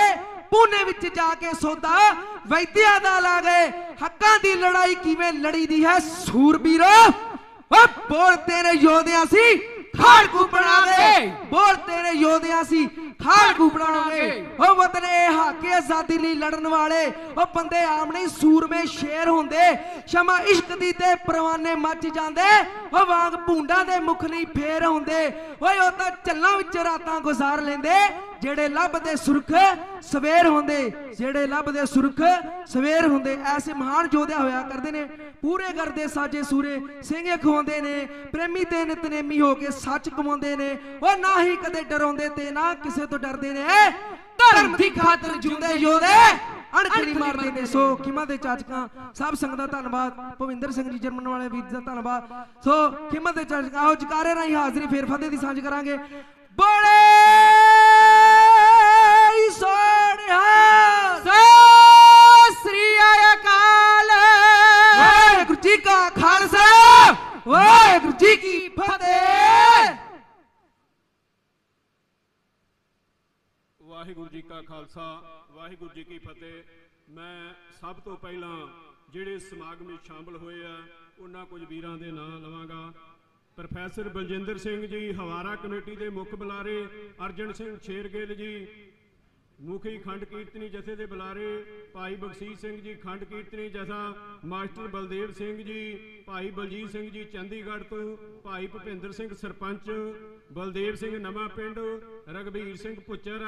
ਪੂਨੇ ਵਿੱਚ ਜਾ ਕੇ ਸੌਦਾ ਵੈਦਿਆ ਦਾ ਲਾ ਗਏ। ਹੱਕਾਂ ਦੀ ਲੜਾਈ ਕਿਵੇਂ ਲੜੀ ਦੀ ਹੈ ਸੂਰਬੀਰੋ? ਓ ਬੋਲ ਤੇਰੇ ਯੋਧਿਆਂ ਸੀ। ਖਾੜਕੂ ਬਣਾਵੇ ਬੋਲ ਤੇਰੇ ਯੋਧਿਆਂ ਸੀ ਖਾੜਕੂ ਬਣਾਵਾਂਗੇ। ਓ ਵਤਨ ਇਹ ਹਾਕੇ ਆਜ਼ਾਦੀ ਲਈ ਲੜਨ ਵਾਲੇ। ਓ ਬੰਦੇ ਆਮ ਨਹੀਂ ਸੂਰਮੇ ਸ਼ੇਰ ਹੁੰਦੇ। ਸ਼ਮਾ ਇਸ਼ਕ ਦੀ ਤੇ ਪਰਵਾਨੇ ਮੱਚ ਜਾਂਦੇ। ਓ ਵਾਂਗ ਭੂੰਡਾਂ ਦੇ ਮੁਖ ਨਹੀਂ ਫੇਰ ਹੁੰਦੇ ਓਏ ਉਹ ਤਾਂ ਚੱਲਾਂ ਵਿੱਚ ਰਾਤਾਂ ਗੁਜ਼ਾਰ ਲੈਂਦੇ। ਜਿਹੜੇ ਲੱਭਦੇ ਸੁਰਖ ਸਵੇਰ ਹੁੰਦੇ ਜਿਹੜੇ ਲੱਭਦੇ ਸੁਰਖ ਸਵੇਰ ਹੁੰਦੇ ਐਸੇ ਮਹਾਨ ਯੋਧਿਆ ਹੋਇਆ ਕਰਦੇ ਨੇ। ਪੂਰੇ ਕਰਦੇ ਸਾਜੇ ਸੂਰੇ ਸਿੰਘ ਖਵਾਉਂਦੇ ਨੇ ਪ੍ਰੇਮੀ ਤੇ ਨਿਤਨੇਮੀ ਹੋ ਕੇ ਸੱਚ ਕਮਾਉਂਦੇ ਨੇ। ਉਹ ਨਾ ਹੀ ਕਦੇ ਡਰਾਉਂਦੇ ਤੇ ਨਾ ਕਿਸੇ ਤੋਂ ਡਰਦੇ ਨੇ। ਧਰਮ ਦੀ ਖਾਤਰ ਜਿਉਂਦੇ ਯੋਧੇ ਅਣਖੜੀ ਮਾਰਦੇ ਨੇ। ਸੋ ਖਿਮਾ ਦੇ ਚਾਚਕਾਂ ਸਭ ਸੰਗਤ ਦਾ ਧੰਨਵਾਦ। ਭਵਿੰਦਰ ਸਿੰਘ ਜੀ ਜਰਮਨ ਵਾਲੇ ਵੀਰ ਦਾ ਧੰਨਵਾਦ। ਸੋ ਖਿਮਾ ਦੇ ਚਾਚਕਾਂ ਆਓ ਜਕਾਰੇ ਰਾਹੀਂ ਹਾਜ਼ਰੀ ਫੇਰ ਫਤਿਹ ਦੀ ਸਾਂਝ ਕਰਾਂਗੇ। ਬੜੇ ਸੋਹਣਿਆ ਸਤਿ ਸ੍ਰੀ ਅਕਾਲ। ਵਾਹਿਗੁਰੂ ਜੀ ਕਾ ਖਾਲਸਾ। ਵਾਹਿਗੁਰੂ ਜੀ ਕੀ ਫਤਿਹ। ਵਾਹਿਗੁਰੂ ਜੀ ਕਾ ਖਾਲਸਾ ਵਾਹਿਗੁਰੂ ਜੀ ਕੀ ਫਤਿਹ। ਮੈਂ ਸਭ ਤੋਂ ਪਹਿਲਾਂ ਜਿਹੜੇ ਸਮਾਗਮ ਵਿੱਚ ਸ਼ਾਮਲ ਹੋਏ ਆ ਉਹਨਾਂ ਕੁਝ ਵੀਰਾਂ ਦੇ ਨਾਂ ਲਵਾਂਗਾ। ਪ੍ਰੋਫੈਸਰ ਬਲਜਿੰਦਰ ਸਿੰਘ ਜੀ ਹਵਾਰਾ ਕਮੇਟੀ ਦੇ ਮੁੱਖ ਬੁਲਾਰੇ ਅਰਜਨ ਸਿੰਘ ਸ਼ੇਰਗਿੱਲ ਜੀ ਮੁਖੀ ਖੰਡ ਕੀਰਤਨੀ ਜਥੇ ਦੇ ਬੁਲਾਰੇ ਭਾਈ ਬਖਸ਼ੀਸ਼ ਸਿੰਘ ਜੀ, ਖੰਡ ਕੀਰਤਨੀ ਜਥਾ ਮਾਸਟਰ ਬਲਦੇਵ ਸਿੰਘ ਜੀ, ਭਾਈ ਬਲਜੀਤ ਸਿੰਘ ਜੀ ਚੰਡੀਗੜ੍ਹ ਤੋਂ, ਭਾਈ ਭੁਪਿੰਦਰ ਸਿੰਘ ਸਰਪੰਚ, ਬਲਦੇਵ ਸਿੰਘ ਨਵਾਂ ਪਿੰਡ ਰਗਵੀਰ ਸਿੰਘ ਪੁੱਚਰ,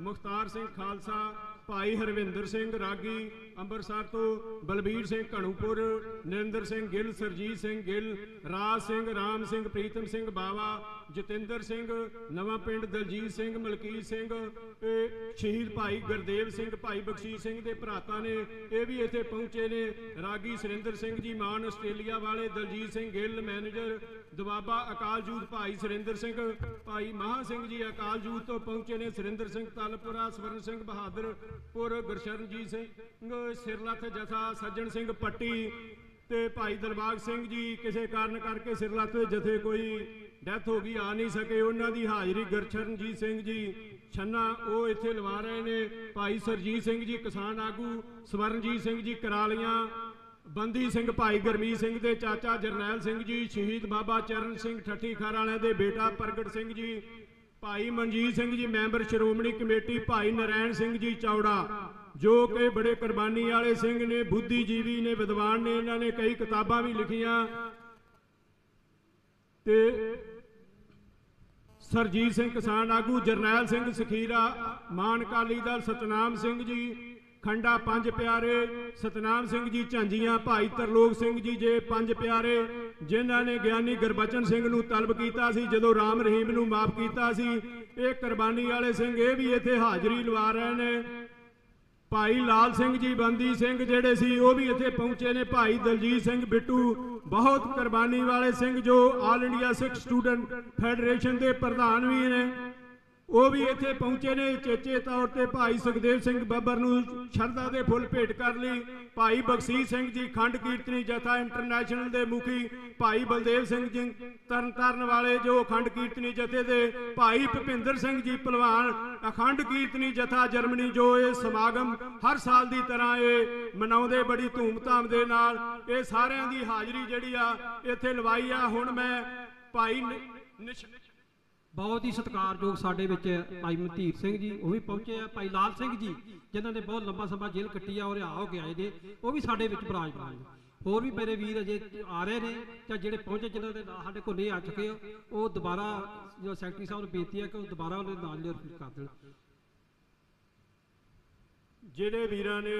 ਮੁਖਤਾਰ ਸਿੰਘ ਖਾਲਸਾ, ਭਾਈ ਹਰਵਿੰਦਰ ਸਿੰਘ ਰਾਗੀ ਅੰਮ੍ਰਿਤਸਰ ਤੋਂ ਬਲਬੀਰ ਸਿੰਘ ਘਣੂਪੁਰ, ਨਰਿੰਦਰ ਸਿੰਘ ਗਿੱਲ, ਸਰਜੀਤ ਸਿੰਘ ਗਿੱਲ, ਰਾਜ ਸਿੰਘ, ਰਾਮ ਸਿੰਘ, ਪ੍ਰੀਤਮ ਸਿੰਘ ਬਾਵਾ ਜਤਿੰਦਰ ਸਿੰਘ, ਨਵਾਂ ਪਿੰਡ ਦਲਜੀਤ ਸਿੰਘ, ਮਲਕੀਤ ਸਿੰਘ ਇਹ ਸ਼ਹੀਦ ਭਾਈ ਗੁਰਦੇਵ ਸਿੰਘ, ਭਾਈ ਬਖਸ਼ੀਸ਼ ਸਿੰਘ ਦੇ ਭਰਾਤਾ ਨੇ, ਇਹ ਵੀ ਇੱਥੇ ਪਹੁੰਚੇ ਨੇ। ਰਾਗੀ ਸੁਰਿੰਦਰ ਸਿੰਘ ਜੀ ਮਾਨ, ਆਸਟ੍ਰੇਲੀਆ ਵਾਲੇ ਦਲਜੀਤ ਸਿੰਘ ਗਿੱਲ, ਮੈਨੇਜਰ ਦਵਾਬਾ ਅਕਾਲ ਜੂਤ ਭਾਈ ਸੁਰਿੰਦਰ ਸਿੰਘ, ਭਾਈ ਮਹਾ ਸਿੰਘ ਜੀ ਅਕਾਲ ਜੂਤ ਤੋਂ ਪਹੁੰਚੇ ਨੇ। ਸੁਰਿੰਦਰ ਸਿੰਘ ਤਲਪੁਰਾ, ਸਵਰਨ ਸਿੰਘ ਬਹਾਦਰਪੁਰ ਗੁਰਸ਼ਰਨਜੀਤ ਸਿੰਘ, ਸਿਰਲੱਥ ਜਥਾ ਸੱਜਣ ਸਿੰਘ ਪੱਟੀ ਤੇ ਭਾਈ ਦਲਬਾਗ ਸਿੰਘ ਜੀ, ਕਿਸੇ ਕਾਰਨ ਕਰਕੇ ਸਿਰਲੱਥ ਜਥੇ ਕੋਈ ਡੈਥ ਹੋ ਗਈ, ਆ ਨਹੀਂ ਸਕੇ। ਉਹਨਾਂ ਦੀ ਹਾਜ਼ਰੀ ਗੁਰਸ਼ਰਨਜੀਤ ਸਿੰਘ ਜੀ। ਛੰਨਾ, ਉਹ ਇੱਥੇ ਲਵਾ ਰਹੇ ਨੇ। ਭਾਈ ਸਰਜੀਤ ਸਿੰਘ ਜੀ, ਕਿਸਾਨ ਆਗੂ। ਸਵਰਨਜੀਤ ਸਿੰਘ ਜੀ, ਕਰਾਲੀਆਂ। ਬੰਦੀ ਸਿੰਘ, ਭਾਈ ਗਰਮੀਤ ਸਿੰਘ ਦੇ ਚਾਚਾ ਜਰਨੈਲ ਸਿੰਘ ਜੀ, ਸ਼ਹੀਦ ਬਾਬਾ ਚਰਨ ਸਿੰਘ ਠੱਠੀ ਖਾਰ ਦੇ ਬੇਟਾ ਪ੍ਰਗਟ ਸਿੰਘ ਜੀ। ਭਾਈ ਮਨਜੀਤ ਸਿੰਘ ਜੀ, ਮੈਂਬਰ ਸ਼੍ਰੋਮਣੀ ਕਮੇਟੀ, ਭਾਈ ਨਰੈਣ ਸਿੰਘ ਜੀ, ਚੌੜਾ। ਜੋ ਕਿ ਬੜੇ ਕੁਰਬਾਨੀ ਵਾਲੇ ਸਿੰਘ ਨੇ, ਬੁੱਧੀਜੀਵੀ ਨੇ, ਵਿਦਵਾਨ ਨੇ, ਇਹਨਾਂ ਨੇ ਕਈ ਕਿਤਾਬਾਂ ਵੀ ਲਿਖੀਆਂ। ਤੇ ਸਰਜੀਤ ਸਿੰਘ ਕਿਸਾਨ ਆਗੂ, ਜਰਨੈਲ ਸਿੰਘ ਸਖੀਰਾ, ਮਾਨ ਕਾਲੀ ਦਲ ਸਤਨਾਮ ਸਿੰਘ ਜੀ, ਖੰਡਾ ਪੰਜ ਪਿਆਰੇ, ਸਤਨਾਮ ਸਿੰਘ ਜੀ ਝਾਂਜੀਆਂ, ਭਾਈ ਤਰਲੋਕ ਸਿੰਘ ਜੀ ਜੇ ਪੰਜ ਪਿਆਰੇ, ਜਿਨ੍ਹਾਂ ਨੇ ਗਿਆਨੀ ਗੁਰਬਚਨ ਸਿੰਘ ਨੂੰ ਤਲਬ ਕੀਤਾ ਸੀ, ਜਦੋਂ ਰਾਮ ਰਹੀਮ ਨੂੰ ਮਾਫ ਕੀਤਾ ਸੀ, ਇਹ ਕੁਰਬਾਨੀ ਵਾਲੇ ਸਿੰਘ ਇਹ ਵੀ ਇੱਥੇ ਹਾਜ਼ਰੀ ਲਵਾ ਰਹੇ ਨੇ। ਭਾਈ ਲਾਲ ਸਿੰਘ ਜੀ, ਬੰਦੀ ਸਿੰਘ ਜਿਹੜੇ ਸੀ, ਉਹ ਵੀ ਇੱਥੇ ਪਹੁੰਚੇ ਨੇ। ਭਾਈ ਦਲਜੀਤ ਸਿੰਘ ਬਿੱਟੂ, ਬਹੁਤ ਕੁਰਬਾਨੀ ਵਾਲੇ ਸਿੰਘ ਜੋ all India Sikh student federation ਦੇ ਪ੍ਰਧਾਨ ਵੀ ਨੇ। ਉਹ ਵੀ ਇੱਥੇ ਪਹੁੰਚੇ ਨੇ। ਚੇਚੇ ਤੌਰ ਤੇ ਭਾਈ ਸੁਖਦੇਵ ਸਿੰਘ ਬੱਬਰ ਨੂੰ ਸ਼ਰਧਾ ਦੇ ਫੁੱਲ ਭੇਟ ਕਰ ਲਈ। ਭਾਈ ਬਖਸ਼ੀਸ਼ ਸਿੰਘ ਜੀ ਖੰਡ ਕੀਰਤਨੀ ਜਥਾ ਇੰਟਰਨੈਸ਼ਨਲ ਦੇ ਮੁਖੀ। ਭਾਈ ਬਲਦੇਵ ਸਿੰਘ ਜੀ ਤਰਨਤਾਰਨ ਵਾਲੇ ਜੋ ਅਖੰਡ ਕੀਰਤਨੀ ਜਥੇ ਦੇ। ਭਾਈ ਭੁਪਿੰਦਰ ਸਿੰਘ ਜੀ ਪਹਿਲਵਾਨ ਅਖੰਡ ਕੀਰਤਨੀ ਜਥਾ ਜਰਮਨੀ ਜੋ ਇਹ ਸਮਾਗਮ ਹਰ ਸਾਲ ਦੀ ਤਰ੍ਹਾਂ ਇਹ ਮਨਾਉਂਦੇ, ਬੜੀ ਧੂਮਧਾਮ ਦੇ ਨਾਲ ਇਹ ਸਾਰਿਆਂ ਦੀ ਹਾਜ਼ਰੀ ਜਿਹੜੀ ਆ, ਇੱਥੇ ਲਵਾਈ ਆ। ਹੁਣ ਮੈਂ ਭਾਈ ਨਿਸ਼ ਬਹੁਤ ਹੀ ਸਤਿਕਾਰਯੋਗ ਸਾਡੇ ਵਿੱਚ ਭਾਈ ਮਨਧੀਰ ਸਿੰਘ ਜੀ, ਉਹ ਵੀ ਪਹੁੰਚੇ ਆ। ਭਾਈ ਲਾਲ ਸਿੰਘ ਜੀ, ਜਿਨ੍ਹਾਂ ਨੇ ਬਹੁਤ ਲੰਬਾ ਸਮਾਂ ਜੇਲ੍ਹ ਕੱਟੀ ਆ ਉਹ ਰਿਹਾ ਹੋ ਕੇ ਆਏ ਨੇ, ਉਹ ਵੀ ਸਾਡੇ ਵਿੱਚ ਬਰਾਜਮਾਨ ਨੇ। ਹੋਰ ਵੀ ਮੇਰੇ ਵੀਰ ਅਜੇ ਆ ਰਹੇ ਨੇ, ਜਾਂ ਜਿਹੜੇ ਪਹੁੰਚੇ, ਜਿਨ੍ਹਾਂ ਦੇ ਨਾਂ ਸਾਡੇ ਕੋਲ ਨਹੀਂ ਆ ਚੁੱਕੇ, ਉਹ ਦੁਬਾਰਾ ਜੋ ਸੈਕਟਰੀ ਸਾਹਿਬ ਨੂੰ ਬੇਨਤੀ ਹੈ ਕਿ ਉਹ ਦੁਬਾਰਾ ਉਹਨਾਂ ਦੇ ਨਾਲ ਰਿਪੀਟ ਕਰ ਦੇਣ। ਜਿਹੜੇ ਵੀਰਾਂ ਨੇ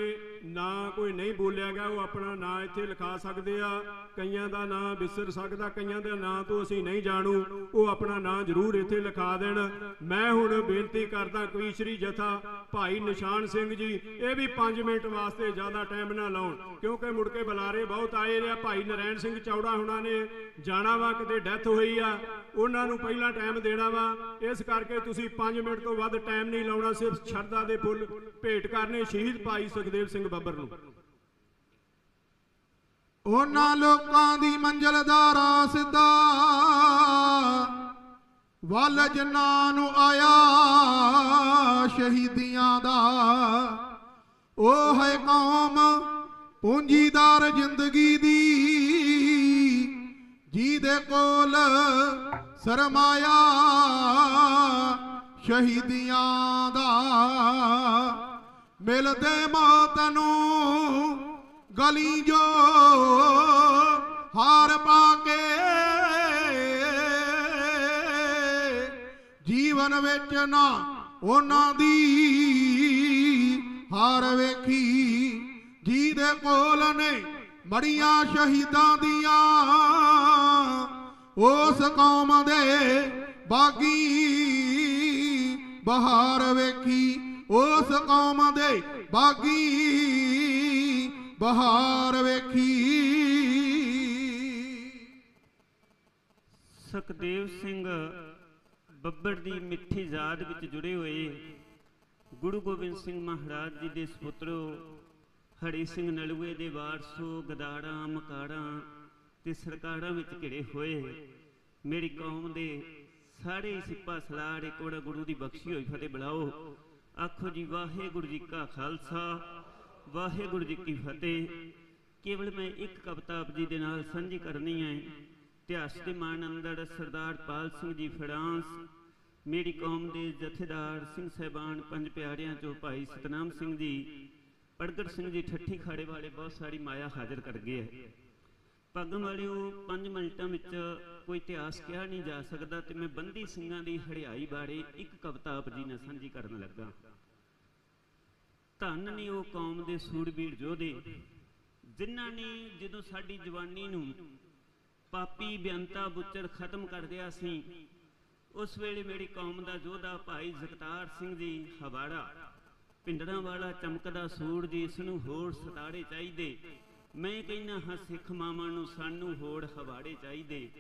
ਨਾਂ ਕੋਈ ਨਹੀਂ ਬੋਲਿਆ ਗਿਆ ਉਹ ਆਪਣਾ ਨਾਂ ਇੱਥੇ ਲਿਖਾ ਸਕਦੇ ਆ। ਕਈਆਂ ਦਾ ਨਾਂ ਵਿਸਰ ਸਕਦਾ, ਕਈਆਂ ਦਾ ਨਾਂ ਤੋਂ ਅਸੀਂ ਨਹੀਂ ਜਾਣੂ। ਉਹ ਆਪਣਾ ਨਾਂ ਜ਼ਰੂਰ ਇੱਥੇ ਲਿਖਾ ਦੇਣ। ਮੈਂ ਹੁਣ ਬੇਨਤੀ ਕਰਦਾ ਕਵੀਸ਼ਰੀ ਜਥਾ ਭਾਈ ਨਿਸ਼ਾਨ ਸਿੰਘ ਜੀ, ਇਹ ਵੀ 5 ਮਿੰਟ ਵਾਸਤੇ ਜ਼ਿਆਦਾ ਟਾਈਮ ਨਾ ਲਾਉਣ। ਕਿਉਂਕਿ ਮੁੜ ਕੇ ਬੁਲਾਰੇ ਬਹੁਤ ਆਏ ਨੇ ਭਾਈ ਨਰੈਣ ਸਿੰਘ ਚੌੜਾ ਹੁਣਾਂ ਨੇ, ਜਾਣਾ ਵਾ, ਕਿਤੇ ਡੈਥ ਹੋਈ ਆ। ਉਹਨਾਂ ਨੂੰ ਪਹਿਲਾਂ ਟਾਈਮ ਦੇਣਾ ਵਾ। ਇਸ ਕਰਕੇ ਤੁਸੀਂ 5 ਮਿੰਟ ਤੋਂ ਵੱਧ ਟਾਈਮ ਨਹੀਂ ਲਾਉਣਾ, ਸਿਰਫ ਸ਼ਰਧਾ ਦੇ ਫੁੱਲ ਭੇਟ ਕਰਨੇ ਸ਼ਹੀਦ ਭਾਈ ਸੁਖਦੇਵ ਸਿੰਘ ਬੱਬਰ ਨੂੰ। ਉਹਨਾਂ ਲੋਕਾਂ ਦੀ ਮੰਜ਼ਲ ਦਾ ਰਾਹ ਵੱਲ ਜਿਨ੍ਹਾਂ ਨੂੰ ਆਇਆ ਸ਼ਹੀਦੀਆਂ ਦਾ, ਉਹ ਹੈ ਕੌਮ ਪੂੰਜੀਦਾਰ ਜ਼ਿੰਦਗੀ ਦੀ। ਜੀ ਦੇ ਕੋਲ ਸਰਮਾਇਆ, ਸ਼ਹੀਦੀਆਂ ਦਾ। ਮਿਲਦੇ ਮੌਤ ਨੂੰ ਗਲੀ ਜੋ ਹਾਰ ਪਾ ਕੇ। ਜੀਵਨ ਵਿੱਚ ਨਾ ਉਹਨਾਂ ਦੀ ਹਾਰ ਵੇਖੀ। ਜੀ ਦੇ ਕੋਲ ਨੇ ਮੜੀਆਂ ਸ਼ਹੀਦਾਂ ਦੀਆਂ। ਉਸ ਕੌਮ ਦੇ ਬਾਗੀ ਬਹਾਰ ਵੇਖੀ। ਉਸ ਕੌਮ ਦੇ ਬਾਗੀ ਬਹਾਰ ਵੇਖੀ। ਸੁਖਦੇਵ ਸਿੰਘ ਬੱਬਰ ਦੀ ਮਿੱਠੀ ਯਾਦ ਵਿੱਚ ਜੁੜੇ ਹੋਏ ਗੁਰੂ ਗੋਬਿੰਦ ਸਿੰਘ ਮਹਾਰਾਜ ਜੀ ਦੇ ਸੁਪੁੱਤਰੋ ਹਰੀ ਸਿੰਘ ਨਲੂਏ ਦੇ ਵਾਰਸੋ ਗਦਾੜਾਂ ਮਕਾੜਾਂ ਤੇ ਸਰਕਾਰਾਂ ਵਿੱਚ ਘਿਰੇ ਹੋਏ ਮੇਰੀ ਕੌਮ ਦੇ ਸਾਰੇ ਸਿੱਪਾ, ਸਲਾੜ ਇੱਕ ਗੁਰੂ ਦੀ ਬਖਸ਼ੀ ਹੋਈ ਫਤਿਹ ਬੁਲਾਓ। ਆਖੋ ਜੀ, ਵਾਹਿਗੁਰੂ ਜੀ ਕਾ ਖਾਲਸਾ, ਵਾਹਿਗੁਰੂ ਜੀ ਕੀ ਫਤਿਹ। ਕੇਵਲ ਮੈਂ ਇੱਕ ਕਵਿਤਾ ਆਪ ਜੀ ਦੇ ਨਾਲ ਸਾਂਝੀ ਕਰਨੀ ਹੈ। ਇਤਿਹਾਸ ਦੇ ਮਾਣ ਅੰਦਰ ਸਰਦਾਰ ਪਾਲ ਸਿੰਘ ਜੀ ਫਰਾਂਸ, ਮੇਰੀ ਕੌਮ ਦੇ ਜਥੇਦਾਰ ਸਿੰਘ ਸਹਿਬਾਨ ਪੰਜ ਪਿਆਰਿਆਂ ਚੋਂ ਭਾਈ ਸਤਨਾਮ ਸਿੰਘ ਜੀ ਪੜਗੜ ਸਿੰਘ ਜੀ ਠੱਠੀ ਖਾੜੇ ਵਾਲੇ ਬਹੁਤ ਸਾਰੀ ਮਾਇਆ ਹਾਜ਼ਰ ਕਰ ਗਏ ਹੈ ਪੱਗਮ ਵਾਲਿਓ 5 ਮਿੰਟਾਂ ਵਿੱਚ ਕੋਈ ਇਤਿਹਾਸ ਕਿਹਾ ਨਹੀਂ ਜਾ ਸਕਦਾ ਤੇ ਮੈਂ ਬੰਦੀ ਸਿੰਘਾਂ ਦੀ ਹੜਿਆਈ ਬਾਰੇ ਇੱਕ ਕਵਿਤਾ ਆਪ ਜੀ ਨਾਲ ਸਾਂਝੀ ਕਰਨ ਲੱਗਾ। ਧੰਨ ਨੇ ਉਹ ਕੌਮ ਦੇ ਸੂਰਬੀਰ ਯੋਧੇ, ਜਿਨ੍ਹਾਂ ਨੇ ਜਦੋਂ ਸਾਡੀ ਜਵਾਨੀ ਨੂੰ ਪਾਪੀ ਬਿਆੰਤਾ ਬੁੱਚਰ ਖਤਮ ਕਰ ਦਿਆ ਸੀ, ਉਸ ਵੇਲੇ ਮੇਰੀ ਕੌਮ ਦਾ ਯੋਧਾ ਭਾਈ ਜਗਤਾਰ ਸਿੰਘ ਜੀ ਹਵਾੜਾ ਪਿੰਡਰਾਂ ਵਾਲਾ ਚਮਕਦਾ ਸੂਰਜ ਇਸ ਨੂੰ ਹੋਰ ਸਤਾੜੇ ਚਾਹੀਦੇ। ਮੈਂ ਕਹਿੰਦਾ ਹਾਂ, ਸਿੱਖ ਮਾਵਾਂ ਨੂੰ ਸਾਨੂੰ ਹੋਰ ਹਵਾੜੇ ਚਾਹੀਦੇ,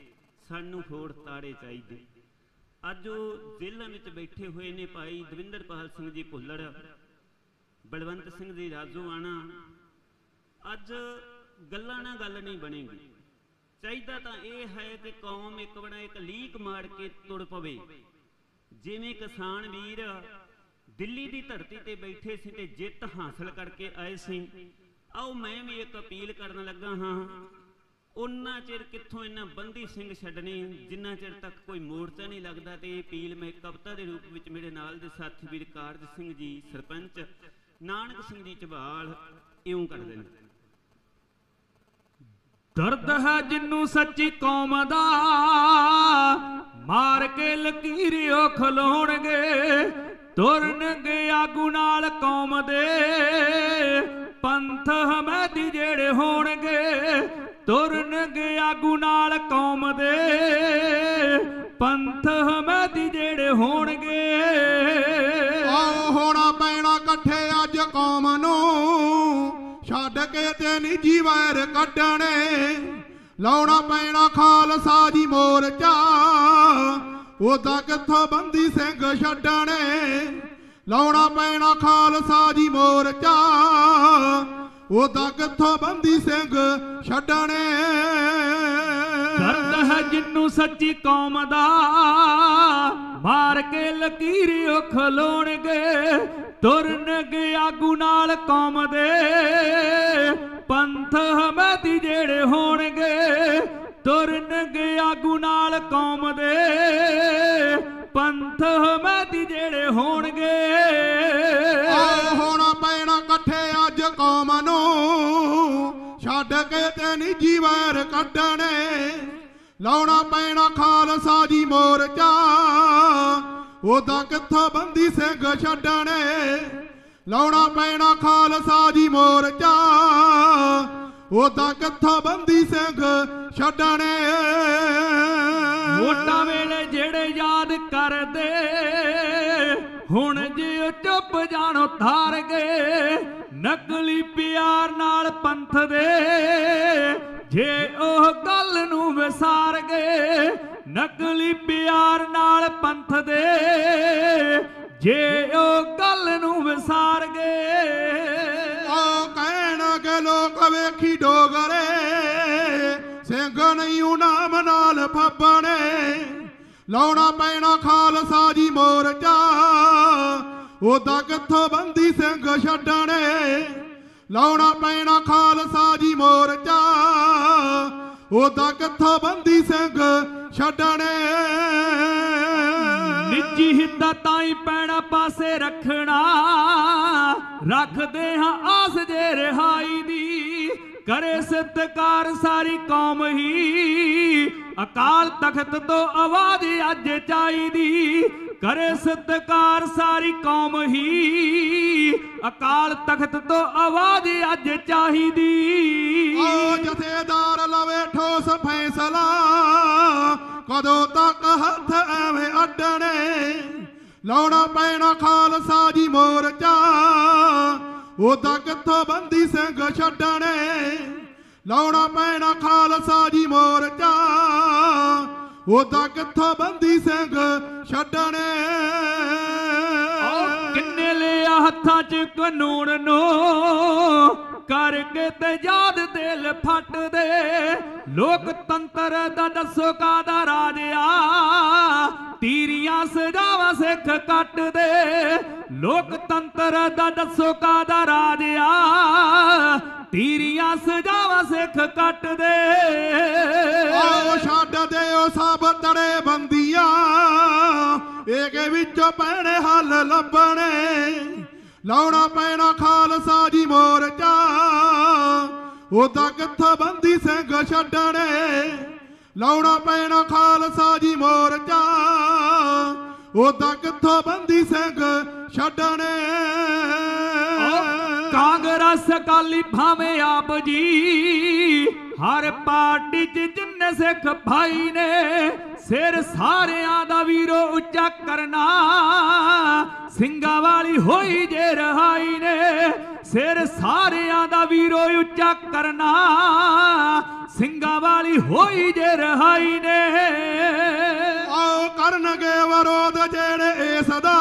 ਸਾਨੂੰ ਹੋਰ ਤਾੜੇ ਚਾਹੀਦੇ। ਅੱਜ ਉਹ ਜੇਲ੍ਹਾਂ ਵਿੱਚ ਬੈਠੇ ਹੋਏ ਨੇ ਭਾਈ ਦਵਿੰਦਰਪਾਲ ਸਿੰਘ ਜੀ ਭੁੱਲੜ, ਬਲਵੰਤ ਸਿੰਘ ਜੀ ਰਾਜੋਆਣਾ। ਅੱਜ ਗੱਲਾਂ ਨਾਲ ਗੱਲ ਨਹੀਂ ਬਣੇਗੀ। ਚਾਹੀਦਾ ਤਾਂ ਇਹ ਹੈ ਕਿ ਕੌਮ ਇੱਕ ਬਣਾ ਇੱਕ ਲੀਕ ਮਾਰ ਕੇ ਤੁਰ ਪਵੇ। ਜਿਵੇਂ ਕਿਸਾਨ ਵੀਰ ਦਿੱਲੀ ਦੀ ਧਰਤੀ ਤੇ ਬੈਠੇ ਸੀ ਤੇ ਜਿੱਤ ਹਾਸਲ ਕਰਕੇ ਆਏ ਸੀ। ਆਓ ਮੈਂ ਵੀ ਇੱਕ ਅਪੀਲ ਕਰਨ ਲੱਗਾ ਹਾਂ। ਉਹਨਾਂ ਚਿਰ ਕਿੱਥੋਂ ਇਹਨਾਂ ਬੰਦੀ ਸਿੰਘ ਛੱਡਣੇ, ਜਿੰਨਾ ਚਿਰ ਤੱਕ ਕੋਈ ਮੋਰਚਾ ਨਹੀਂ ਲੱਗਦਾ ਤੇ ਇਹ ਅਪੀਲ ਮੈਂ ਕਵਿਤਾ ਦੇ ਰੂਪ ਵਿੱਚ ਮੇਰੇ ਨਾਲ ਦੇ ਸਾਥੀ ਵੀਰ ਕਾਰਜ ਸਿੰਘ ਜੀ, ਸਰਪੰਚ ਨਾਨਕ ਸਿੰਘ ਜੀ ਝਬਾਲ ਇਉਂ ਕਰਦੇ ਨੇ। ਦਰਦ ਹੈ ਜਿੰਨੂੰ ਸੱਚੀ ਕੌਮ ਦਾ, ਮਾਰ ਕੇ ਲਕੀਰਿਓ ਖਲੋਣਗੇ। ਤੁਰਨਗੇ ਆਗੂ ਨਾਲ ਕੌਮ ਦੇ। ਪੰਥ ਹਮੈਦੀ ਜਿਹੜੇ ਹੋਣਗੇ ਤੁਰਨਗੇ ਆਗੂ ਨਾਲ ਕੌਮ ਦੇ। ਪੰਥ ਹਮੈਦੀ ਜਿਹੜੇ ਹੋਣਗੇ। ਆਓ ਹੋਣਾ ਪੈਣਾ ਇਕੱਠੇ ਅੱਜ ਕੌਮ ਨੂੰ। ਛੱਡ ਕੇ ਤੇ ਨਿੱਜੀ ਵੈਰ ਕੱਢਣੇ। ਲਾਉਣਾ ਪੈਣਾ ਖਾਲਸਾ ਜੀ ਮੋਰਚਾ। ਉਹਦਾ ਕਿੱਥੋਂ ਬੰਦੀ ਸਿੰਘ ਛੱਡਣੇ? ਲਾਉਣਾ ਪੈਣਾ ਖਾਲਸਾ ਜੀ ਮੋਰਚਾ। ਉਹਦਾ ਕਿੱਥੋਂ ਬੰਦੀ ਸਿੰਘ ਛੱਡਣੇ? ਦਰਦ ਹੈ ਜਿੰਨੂੰ ਸੱਚੀ ਕੌਮ ਦਾ। ਮਾਰ ਕੇ ਲਕੀਰਿਓ ਖਲੋਣਗੇ ਤੁਰਨਗੇ ਆਗੂ ਨਾਲ ਕੌਮ ਦੇ। ਪੰਥ ਹਮੈਦੀ ਜਿਹੜੇ ਹੋਣਗੇ। ਤੁਰਨਗੇ ਆਗੂ ਨਾਲ ਕੌਮ ਦੇ ਪੰਥ ਹਮੈਦੀ ਜਿਹੜੇ ਹੋਣਗੇ। ਆਓ ਹੋਣਾ ਪੈਣਾ ਇਕੱਠੇ ਅੱਜ ਕੌਮ ਨੂੰ, ਛੱਡ ਕੇ ਤੇ ਨਿੱਜੀ ਵੈਰ ਕੱਢਣੇ। ਲਾਉਣਾ ਪੈਣਾ ਖਾਲਸਾ ਜੀ ਮੋਰਚਾ, ਉਹਦਾ ਕਿੱਥੋਂ ਬੰਦੀ ਸਿੰਘ ਛੱਡਣੇ? ਲਾਉਣਾ ਪੈਣਾ ਖਾਲਸਾ ਜੀ ਮੋਰਚਾ ਉਹਦਾ ਕਿੱਥੋਂ ਬੰਦੀ ਸਿੰਘ ਛੱਡਣੇ। ਵੋਟਾਂ ਵੇਲੇ ਜਿਹੜੇ ਯਾਦ ਕਰਦੇ, ਹੁਣ ਜੇ ਚੁੱਪ ਜਾਣੋ ਥਾਰ ਗਏ ਨਕਲੀ ਪਿਆਰ ਨਾਲ ਪੰਥ ਦੇ, ਜੇ ਉਹ ਗੱਲ ਨੂੰ ਵਿਸਾਰ ਗਏ ਨਕਲੀ ਪਿਆਰ ਨਾਲ ਪੰਥ ਦੇ, ਜੇ ਉਹ ਗੱਲ ਨੂੰ ਵਿਸਾਰ ਗਏ ਉਹ ਕਹਿਣਗੇ ਲੋਕ ਵੇਖੀ ਡੋਗਰੇ, ਸਿੰਘ ਨਹੀਂ ਓ ਨਾਮ ਨਾਲ ਫੱਬਣੇ ਲਾਉਣਾ ਪੈਣਾ ਖਾਲਸਾ ਜੀ ਮੋਰਚਾ, ਉਹਦਾ ਕਿੱਥੋਂ ਬੰਦੀ ਸਿੰਘ ਛੱਡਣੇ? ਲਾਉਣਾ ਪੈਣਾ ਖਾਲਸਾ ਜੀ ਮੋਰਚਾ, ਉਹਦਾ ਕਿੱਥੋਂ ਬੰਦੀ ਸਿੰਘ ਛੱਡਣੇ? ਨਿੱਜੀ ਹਿੱਤਾਂ ਤਾਈ ਪੈਣਾ ਪਾਸੇ ਰੱਖਣਾ। ਰੱਖਦੇ ਹਾਂ ਆਸ ਜੇ ਰਿਹਾਈ ਦੀ। ਕਰੇ ਸਤਕਾਰ ਸਾਰੀ ਕੌਮ ਹੀ। ਅਕਾਲ ਤਖਤ ਤੋਂ ਆਵਾਜ਼ ਅੱਜ ਚਾਹੀਦੀ। ਕਰੇ ਸਤਕਾਰ ਸਾਰੀ ਕੌਮ ਹੀ। ਅਕਾਲ ਤਖਤ ਤੋਂ ਆਵਾਜ਼ ਅੱਜ ਚਾਹੀਦੀ। ਆਓ ਜਥੇਦਾਰ ਲਵੇ ਠੋਸ ਫੈਸਲਾ। ਕਦੋਂ ਤੱਕ ਹੱਥ ਐਵੇਂ ਅੱਡਣੇ। ਲਾਉਣਾ ਪੈਣਾ ਖਾਲਸਾ ਜੀ ਮੋਰਚਾ। ਉਹਦਾ ਕਿੱਥੋਂ ਬੰਦੀ ਸਿੰਘ ਛੱਡਣੇ? ਲਾਉਣਾ ਪੈਣਾ ਖਾਲਸਾ ਜੀ ਮੋਰਚਾ। ਉਹਦਾ ਕਿੱਥੋਂ ਬੰਦੀ ਸਿੰਘ ਛੱਡਣੇ? ਕਿੰਨੇ ਲਿਆ ਹੱਥਾਂ 'ਚ ਕਾਨੂੰਨ ਨੂੰ? ਕਰਕੇ ਤੇ ਯਾਦ ਦਿਲ ਫੱਟਦੇ ਲੋਕਤੰਤਰ ਦਾ ਦੱਸੋ ਕਾਦਾ ਰਾਜਿਆ ਆ? ਤੀਰੀਆਂ ਸਜਾਵਾਂ ਸਿੱਖ ਕੱਟਦੇ ਲੋਕਤੰਤਰ ਦਾ ਦੱਸੋ ਕਾਦਾ ਰਾਜਿਆ ਤੀਰੀਆਂ ਸਜਾਵਾਂ ਸਿੱਖ ਕੱਟਦੇ ਆਓ ਛੱਡ ਦਿਓ ਸਭ ਤੜੇ ਬੰਦੀਆਂ। ਏਕੇ ਵਿੱਚੋਂ ਪੈਣੇ ਹੱਲ ਲੱਭਣੇ। ਲਾਉਣਾ ਪੈਣਾ ਖਾਲਸਾ ਜੀ ਮੋਰਚਾ। ਉਹਦਾ ਕਿੱਥੋਂ ਬੰਦੀ ਸਿੰਘ ਛੱਡਣੇ। ਲਾਉਣਾ ਪੈਣਾ ਖਾਲਸਾ ਜੀ ਮੋਰਚਾ। ਉਹਦਾ ਕਿੱਥੋਂ ਬੰਦੀ ਸਿੰਘ ਛੱਡਣੇ। ਕਾਂਗਰਸ ਕਾਲੀ ਭਾਵੇਂ ਆਪ ਜੀ। ਹਰ ਪਾਰਟੀ 'ਚ ਜਿੰਨੇ ਸਿੱਖ ਭਾਈ ਨੇ, ਸਿਰ ਸਾਰਿਆਂ ਦਾ ਵੀਰੋ ਉੱਚਾ ਕਰਨਾ। ਸਿੰਘਾਂ ਵਾਲੀ ਹੋਈ ਜੇ ਰਹਾਈ ਨੇ, ਸਿਰ ਸਾਰਿਆਂ ਦਾ ਵੀਰੋ ਉੱਚਾ ਕਰਨਾ। ਸਿੰਘਾਂ ਵਾਲੀ ਹੋਈ ਜੇ ਰਹਾਈ ਨੇ। ਆਓ ਕਰਨਗੇ ਵਿਰੋਧ ਜਿਹੜੇ ਇਸ ਦਾ।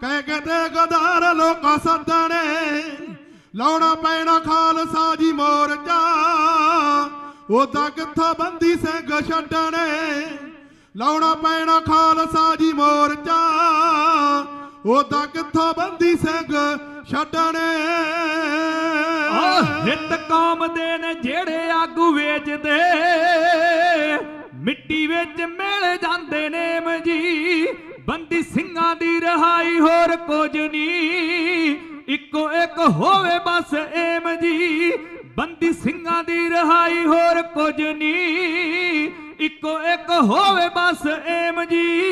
ਕਹਿ ਕੇ ਤੇ ਗਦਾਰ ਲੋਕਾਂ ਸੱਦਣੇ। ਲਾਉਣਾ ਪੈਣਾ ਖਾਲਸਾ ਜੀ ਮੋਰਚਾ। ਉਹ ਕਿੱਥੋਂ ਬੰਦੀ ਸਿੰਘ ਛੱਡਣੇ। ਲਾਉਣਾ ਪੈਣਾ ਖਾਲਸਾ ਜੀ ਮੋਰਚਾ। ਉਹਦਾ ਕਿੱਥੋਂ ਬੰਦੀ ਸਿੰਘ ਛੱਡਣੇ। ਹਿੱਤ ਕੌਮ ਦੇ ਨੇ ਜਿਹੜੇ ਆਗੂ ਵੇਚਦੇ। ਮਿੱਟੀ ਵਿੱਚ ਮਿਲ ਜਾਂਦੇ ਨੇ ਮਜੀ ਬੰਦੀ ਸਿੰਘਾਂ ਦੀ ਰਹਾਈ ਹੋਰ ਕੁਝ ਨਹੀਂ ਇੱਕੋ ਇੱਕ ਹੋਵੇ ਬਸ ਏਮ ਜੀ। ਬੰਦੀ ਸਿੰਘਾਂ ਦੀ ਰਹਾਈ ਹੋਰ ਕੁਝ ਨਹੀਂ। ਇੱਕੋ ਇੱਕ ਹੋਵੇ ਬਸ ਏਮ ਜੀ।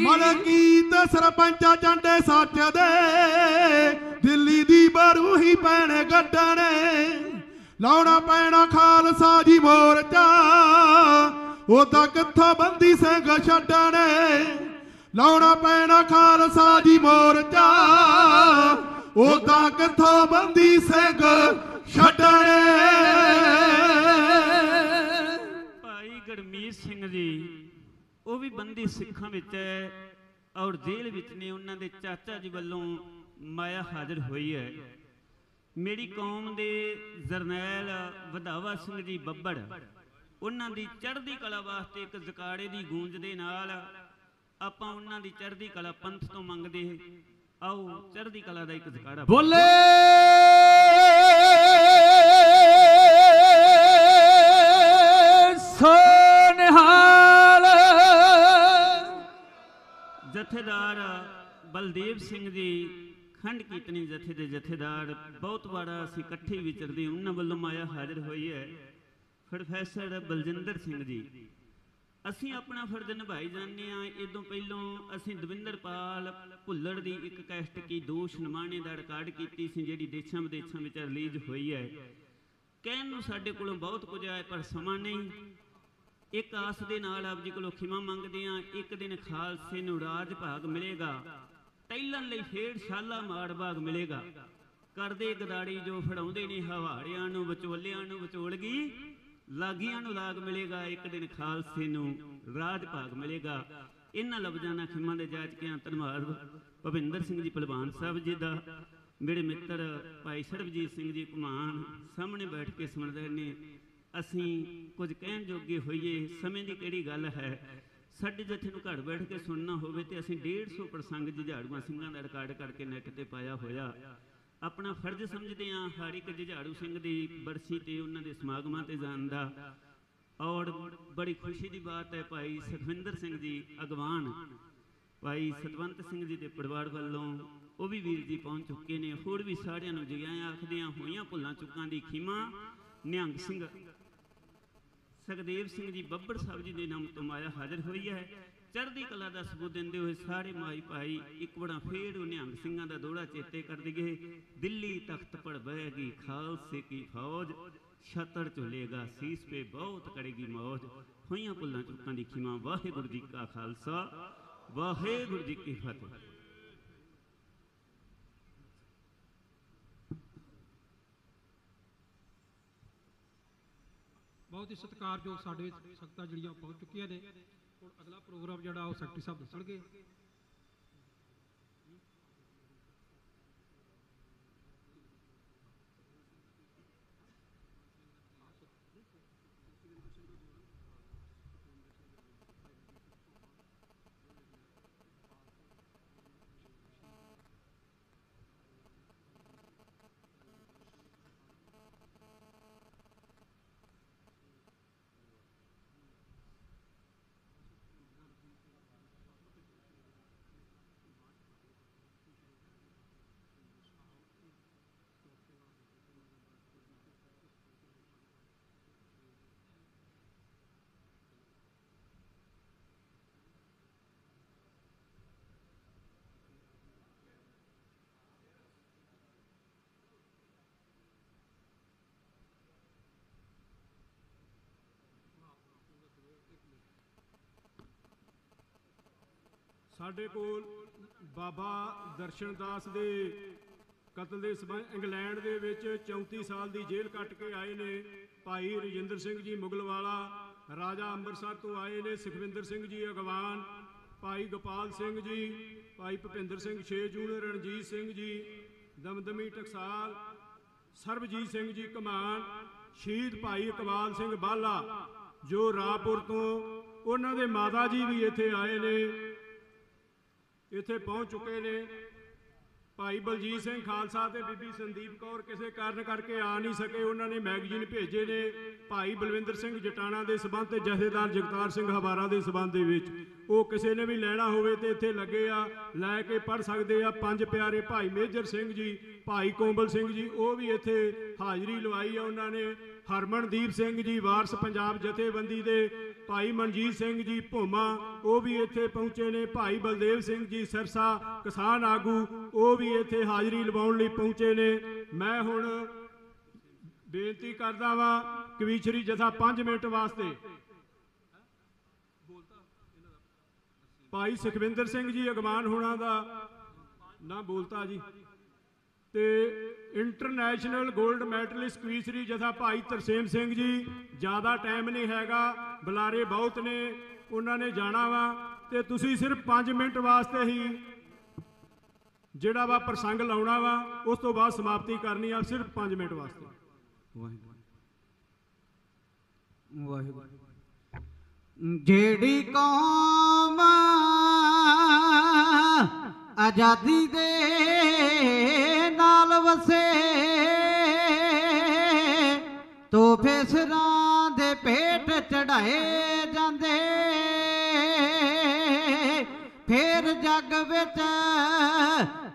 ਮਲਕੀ ਤੇ ਸਰਪੰਚਾ ਚੰਡੇ ਸੱਚ ਦੇ। ਦਿੱਲੀ ਦੀ ਬਰੂਹੀ ਪੈਣੇ ਗੱਡਣੇ। ਲਾਉਣਾ ਪੈਣਾ ਖਾਲਸਾ ਜੀ ਮੋਰਚਾ। ਉਹ ਤਾਂ ਕਿੱਥੋਂ ਬੰਦੀ ਸਿੰਘ ਛੱਡਣੇ। ਲਾਉਣਾ ਪੈਣਾ ਖਾਲਸਾ ਜੀ ਮੋਰਚਾ। ਉਹਦਾ ਕਿੱਥੋਂ ਬੰਦੀ ਸਿੰਘ ਛੱਡਣੇ। ਭਾਈ ਗਰਮੀਤ ਸਿੰਘ ਜੀ, ਉਹ ਵੀ ਬੰਦੀ ਸਿੱਖਾਂ ਵਿੱਚ ਹੈ ਔਰ ਜੇਲ੍ਹ ਵਿੱਚ ਨੇ, ਉਹਨਾਂ ਦੇ ਚਾਚਾ ਜੀ ਵੱਲੋਂ ਮਾਇਆ ਹਾਜ਼ਰ ਹੋਈ ਹੈ। ਮੇਰੀ ਕੌਮ ਦੇ ਜਰਨੈਲ ਵਧਾਵਾ ਸਿੰਘ ਜੀ ਬੱਬੜ, ਉਹਨਾਂ ਦੀ ਚੜ੍ਹਦੀ ਕਲਾ ਵਾਸਤੇ ਇੱਕ ਜ਼ਕਾੜੇ ਦੀ ਗੂੰਜ ਦੇ ਨਾਲ ਆਪਾਂ ਉਹਨਾਂ ਦੀ ਚੜ੍ਹਦੀ ਕਲਾ ਪੰਥ ਤੋਂ ਮੰਗਦੇ ਆਓ ਚੜ੍ਹਦੀ ਕਲਾ ਦਾ ਇੱਕ ਜ਼ਕਾੜਾ ਬੋਲੇ। ਸੋਨਹਾਲ। ਜਥੇਦਾਰ ਬਲਦੇਵ ਸਿੰਘ ਜੀ ਖੰਡ ਕੀਰਤਨੀ ਜਥੇ ਦੇ ਜਥੇਦਾਰ ਬਹੁਤ ਵਾਰਾ ਅਸੀਂ ਇਕੱਠੇ ਵਿਚਰਦੇ ਹਾਂ, ਉਹਨਾਂ ਵੱਲੋਂ ਮਾਇਆ ਹਾਜ਼ਰ ਹੋਈ ਹੈ। ਪ੍ਰੋਫੈਸਰ ਬਲਜਿੰਦਰ ਸਿੰਘ ਜੀ। ਅਸੀਂ ਆਪਣਾ ਫਰਜ਼ ਨਿਭਾਈ ਜਾਂਦੇ ਆ ਇਦੋਂ ਪਹਿਲਾਂ ਅਸੀਂ ਦਵਿੰਦਰਪਾਲ ਭੁੱਲਰ ਦੀ ਇੱਕ ਕੈਸਟ ਕੀ ਦੋਸ਼ ਨਿਮਾਣੇ ਦਾ ਰਿਕਾਰਡ ਕੀਤੀ ਸੀ, ਜਿਹੜੀ ਦੇਸ਼ਾਂ ਵਿਦੇਸ਼ਾਂ ਵਿੱਚ ਰਿਲੀਜ਼ ਹੋਈ ਹੈ। ਕਹਿਣ ਨੂੰ ਸਾਡੇ ਕੋਲੋਂ ਬਹੁਤ ਕੁਝ ਆਇਆ, ਪਰ ਸਮਾਂ ਨਹੀਂ। ਇੱਕ ਆਸ ਦੇ ਨਾਲ ਆਪ ਜੀ ਕੋਲੋਂ ਖਿਮਾ ਮੰਗਦੇ ਆ ਇੱਕ ਦਿਨ ਖਾਲਸੇ ਨੂੰ ਰਾਜ ਭਾਗ ਮਿਲੇਗਾ। ਟੈਲਣ ਲਈ ਫੇਰ ਸ਼ਾਲਾ ਮਾੜ ਭਾਗ ਮਿਲੇਗਾ। ਕਰਦੇ ਗਦਾੜੀ ਜੋ ਫੜਾਉਂਦੇ ਨੇ ਹਵਾੜਿਆਂ ਨੂੰ ਵਿਚੋਲਿਆਂ ਨੂੰ ਵਿਚੋਲਗੀ ਲਾਗੀਆਂ ਨੂੰ ਲਾਗ ਮਿਲੇਗਾ, ਇੱਕ ਦਿਨ ਖਾਲਸੇ ਨੂੰ ਰਾਜ ਭਾਗ ਮਿਲੇਗਾ। ਇਹਨਾਂ ਲਫ਼ਜ਼ਾਂ ਨਾਲ ਖਿਮਾ ਦੇ ਜਾਚਕਿਆਂ ਧੰਨਵਾਦ ਭਵਿੰਦਰ ਸਿੰਘ ਜੀ, ਪਹਿਲਵਾਨ ਸਾਹਿਬ ਜੀ ਦਾ, ਮੇਰੇ ਮਿੱਤਰ ਭਾਈ ਸਰਬਜੀਤ ਸਿੰਘ ਜੀ ਘੁਮਾਣ ਸਾਹਮਣੇ ਬੈਠ ਕੇ ਸੁਣ ਰਹੇ ਨੇ, ਅਸੀਂ ਕੁਝ ਕਹਿਣ ਜੋਗੇ ਹੋਈਏ, ਸਮੇਂ ਦੀ ਕਿਹੜੀ ਗੱਲ ਹੈ? ਸਾਡੇ ਜਥੇ ਨੂੰ ਘਰ ਬੈਠ ਕੇ ਸੁਣਨਾ ਹੋਵੇ ਤੇ ਅਸੀਂ 150 ਪ੍ਰਸੰਗ ਜੁਝਾੜੂਆਂ ਸਿੰਘਾਂ ਦਾ ਰਿਕਾਰਡ ਕਰਕੇ ਨੈਟ ਤੇ ਪਾਇਆ ਹੋਇਆ। ਆਪਣਾ ਫਰਜ਼ ਸਮਝਦੇ ਹਾਂ, ਹਰ ਇੱਕ ਜਝਾੜੂ ਸਿੰਘ ਦੀ ਬਰਸੀ ਤੇ ਉਹਨਾਂ ਦੇ ਸਮਾਗਮਾਂ ਤੇ ਜਾਣ ਦਾ। ਔਰ ਬੜੀ ਖੁਸ਼ੀ ਦੀ ਬਾਤ ਹੈ ਭਾਈ ਸੁਖਵਿੰਦਰ ਸਿੰਘ ਜੀ ਅਗਵਾਨ। ਭਾਈ ਸਤਵੰਤ ਸਿੰਘ ਜੀ ਦੇ ਪਰਿਵਾਰ ਵੱਲੋਂ ਉਹ ਵੀ ਵੀਰ ਜੀ ਪਹੁੰਚ ਚੁੱਕੇ ਨੇ। ਹੋਰ ਵੀ ਸਾਰਿਆਂ ਨੂੰ ਜਗਿਆ ਆਖਦਿਆਂ ਹੋਈਆਂ ਭੁੱਲਾਂ ਚੁੱਕਾਂ ਦੀ ਖੀਮਾ ਨਿਹੰਗ ਸਿੰਘ। ਸੁਖਦੇਵ ਸਿੰਘ ਜੀ ਬੱਬਰ ਸਾਹਿਬ ਜੀ ਦੇ ਨਾਮ ਤੋਂ ਮਾਇਆ ਹਾਜ਼ਰ ਹੋਈ ਹੈ। ਚੜ੍ਹਦੀ ਕਲਾ ਦਾ ਸਬੂਤ ਦਿੰਦੇ ਹੋਏ ਸਾਰੇ ਮਾਈ ਭਾਈ ਇੱਕ ਬੜਾ ਫੇਰ ਉਹ ਨਿਹੰਗ ਸਿੰਘਾਂ ਦਾ ਦੋੜਾ ਚੇਤੇ ਕਰ ਦਈਏ ਦਿੱਲੀ ਤਖਤ ਪਰ ਬਹਿਗੀ ਖਾਲਸੇ ਕੀ ਫੌਜ, ਛਤਰ ਝੁਲੇਗਾ, ਸੀਸ ਪੇ ਬਹੁਤ ਕਰੇਗੀ ਮੌਜ। ਹੋਈਆਂ ਭੁੱਲਾਂ ਚੁੱਕਾਂ ਦੀ ਖਿਮਾ, ਵਾਹਿਗੁਰੂ ਜੀ ਕਾ ਖਾਲਸਾ, ਵਾਹਿਗੁਰੂ ਜੀ ਕੀ ਫਤਿਹ। ਬਹੁਤ ਹੀ ਸਤਿਕਾਰਯੋਗ ਸਾਡੇ ਸੰਗਤਾਂ ਜਿਹੜੀਆਂ ਪਹੁੰਚ ਚੁੱਕੀਆਂ ਨੇ। ਹੁਣ ਅਗਲਾ ਪ੍ਰੋਗਰਾਮ ਜਿਹੜਾ ਉਹ ਸੈਕਟਰੀ ਸਾਹਿਬ ਦੱਸਣਗੇ। ਸਾਡੇ ਕੋਲ ਬਾਬਾ ਦਰਸ਼ਨ ਦਾਸ ਦੇ ਕਤਲ ਦੇ ਸਬੰਧ ਇੰਗਲੈਂਡ ਦੇ ਵਿੱਚ 34 ਸਾਲ ਦੀ ਜੇਲ੍ਹ ਕੱਟ ਕੇ ਆਏ ਨੇ। ਭਾਈ ਰਜਿੰਦਰ ਸਿੰਘ ਜੀ ਮੁਗਲਵਾਲਾ, ਰਾਜਾ ਅੰਮ੍ਰਿਤਸਰ ਤੋਂ ਆਏ ਨੇ। ਸੁਖਵਿੰਦਰ ਸਿੰਘ ਜੀ ਅਗਵਾਨ, ਭਾਈ ਗੋਪਾਲ ਸਿੰਘ ਜੀ, ਭਾਈ ਭੁਪਿੰਦਰ ਸਿੰਘ 6 ਜੂਨ, ਰਣਜੀਤ ਸਿੰਘ ਜੀ, ਦਮਦਮੀ ਟਕਸਾਲ, ਸਰਬਜੀਤ ਸਿੰਘ ਜੀ ਕਮਾਨ, ਸ਼ਹੀਦ ਭਾਈ ਇਕਬਾਲ ਸਿੰਘ ਬਾਲਾ, ਜੋ ਰਾਪੁਰ ਤੋਂ ਉਹਨਾਂ ਦੇ ਮਾਤਾ ਜੀ ਵੀ ਇੱਥੇ ਆਏ ਨੇ। ਇੱਥੇ ਪਹੁੰਚ ਚੁੱਕੇ ਨੇ। ਭਾਈ ਬਲਜੀਤ ਸਿੰਘ ਖਾਲਸਾ ਤੇ ਬੀਬੀ ਸੰਦੀਪ ਕੌਰ ਕਿਸੇ ਕਾਰਨ ਕਰਕੇ ਆ ਨਹੀਂ ਸਕੇ, ਉਹਨਾਂ ਨੇ ਮੈਗਜ਼ੀਨ ਭੇਜੇ ਨੇ। ਭਾਈ ਬਲਵਿੰਦਰ ਸਿੰਘ ਜਟਾਣਾ ਦੇ ਸਬੰਧ ਤੇ ਜਥੇਦਾਰ ਜਗਤਾਰ ਸਿੰਘ ਹਵਾਰਾ ਦੇ ਸਬੰਧ ਦੇ ਵਿੱਚ। ਉਹ ਕਿਸੇ ਨੇ ਵੀ ਲੈਣਾ ਹੋਵੇ ਤੇ ਇੱਥੇ ਲੱਗੇ ਆ, ਲੈ ਕੇ ਪੜ ਸਕਦੇ ਆ। ਪੰਜ ਪਿਆਰੇ ਭਾਈ ਮੇਜਰ ਸਿੰਘ ਜੀ, ਭਾਈ ਕੋਂਬਲ ਸਿੰਘ ਜੀ, ਉਹ ਵੀ ਇੱਥੇ ਹਾਜ਼ਰੀ ਲਵਾਈ ਆ ਉਹਨਾਂ ਨੇ। ਹਰਮਨਦੀਪ ਸਿੰਘ ਜੀ, ਵਾਰਸ ਪੰਜਾਬ ਜਥੇਬੰਦੀ ਦੇ। ਭਾਈ ਮਨਜੀਤ ਸਿੰਘ ਜੀ, ਭੋਮਾ, ਉਹ ਵੀ ਇੱਥੇ ਪਹੁੰਚੇ ਨੇ। ਭਾਈ ਬਲਦੇਵ ਸਿੰਘ ਜੀ, ਸਰਸਾ, ਕਿਸਾਨ ਆਗੂ, ਉਹ ਵੀ ਇੱਥੇ ਹਾਜ਼ਰੀ ਲਵਾਉਣ ਲਈ ਪਹੁੰਚੇ ਨੇ। ਮੈਂ ਹੁਣ ਬੇਨਤੀ ਕਰਦਾ ਵਾਂ, ਕਵੀਸ਼ਰੀ ਜਥਾ 5 ਮਿੰਟ ਵਾਸਤੇ। ਭਾਈ ਸੁਖਵਿੰਦਰ ਸਿੰਘ ਜੀ ਅਗਵਾਨ ਹੋਣਾ ਦਾ ਨਾ ਬੋਲਤਾ ਜੀ। ਤੇ ਇੰਟਰਨੈਸ਼ਨਲ 골ਡ ਮੈਡਲਿਸਟ ਕਵੀਸ਼ਰੀ ਜਥਾ ਭਾਈ ਤਰਸੇਮ ਸਿੰਘ ਜੀ, ਜ਼ਿਆਦਾ ਟਾਈਮ ਨਹੀਂ ਹੈਗਾ, ਬੁਲਾਰੇ ਬਹੁਤ ਨੇ, ਉਹਨਾਂ ਨੇ ਜਾਣਾ ਵਾ। ਤੇ ਤੁਸੀਂ ਸਿਰਫ 5 ਮਿੰਟ ਵਾਸਤੇ ਹੀ ਜਿਹੜਾ ਵਾ ਪ੍ਰਸੰਗ ਲਾਉਣਾ ਵਾ, ਉਸ ਤੋਂ ਬਾਅਦ ਸਮਾਪਤੀ ਕਰਨੀ ਆ, ਸਿਰਫ 5 ਮਿੰਟ ਵਾਸਤੇ। ਵਾਹਿਗੁਰੂ। ਵਾਹਿਗੁਰੂ। ਜਿਹੜੀ ਕੌਮ ਆਜ਼ਾਦੀ ਦੇ ਨਾਲ ਵਸੇ ਤੋਹਫੇ ਸਿਰਾਂ ਦੇ ਪੇਟ ਚੜਾਏ ਜਾਂਦੇ, ਫੇਰ ਜੱਗ ਵਿੱਚ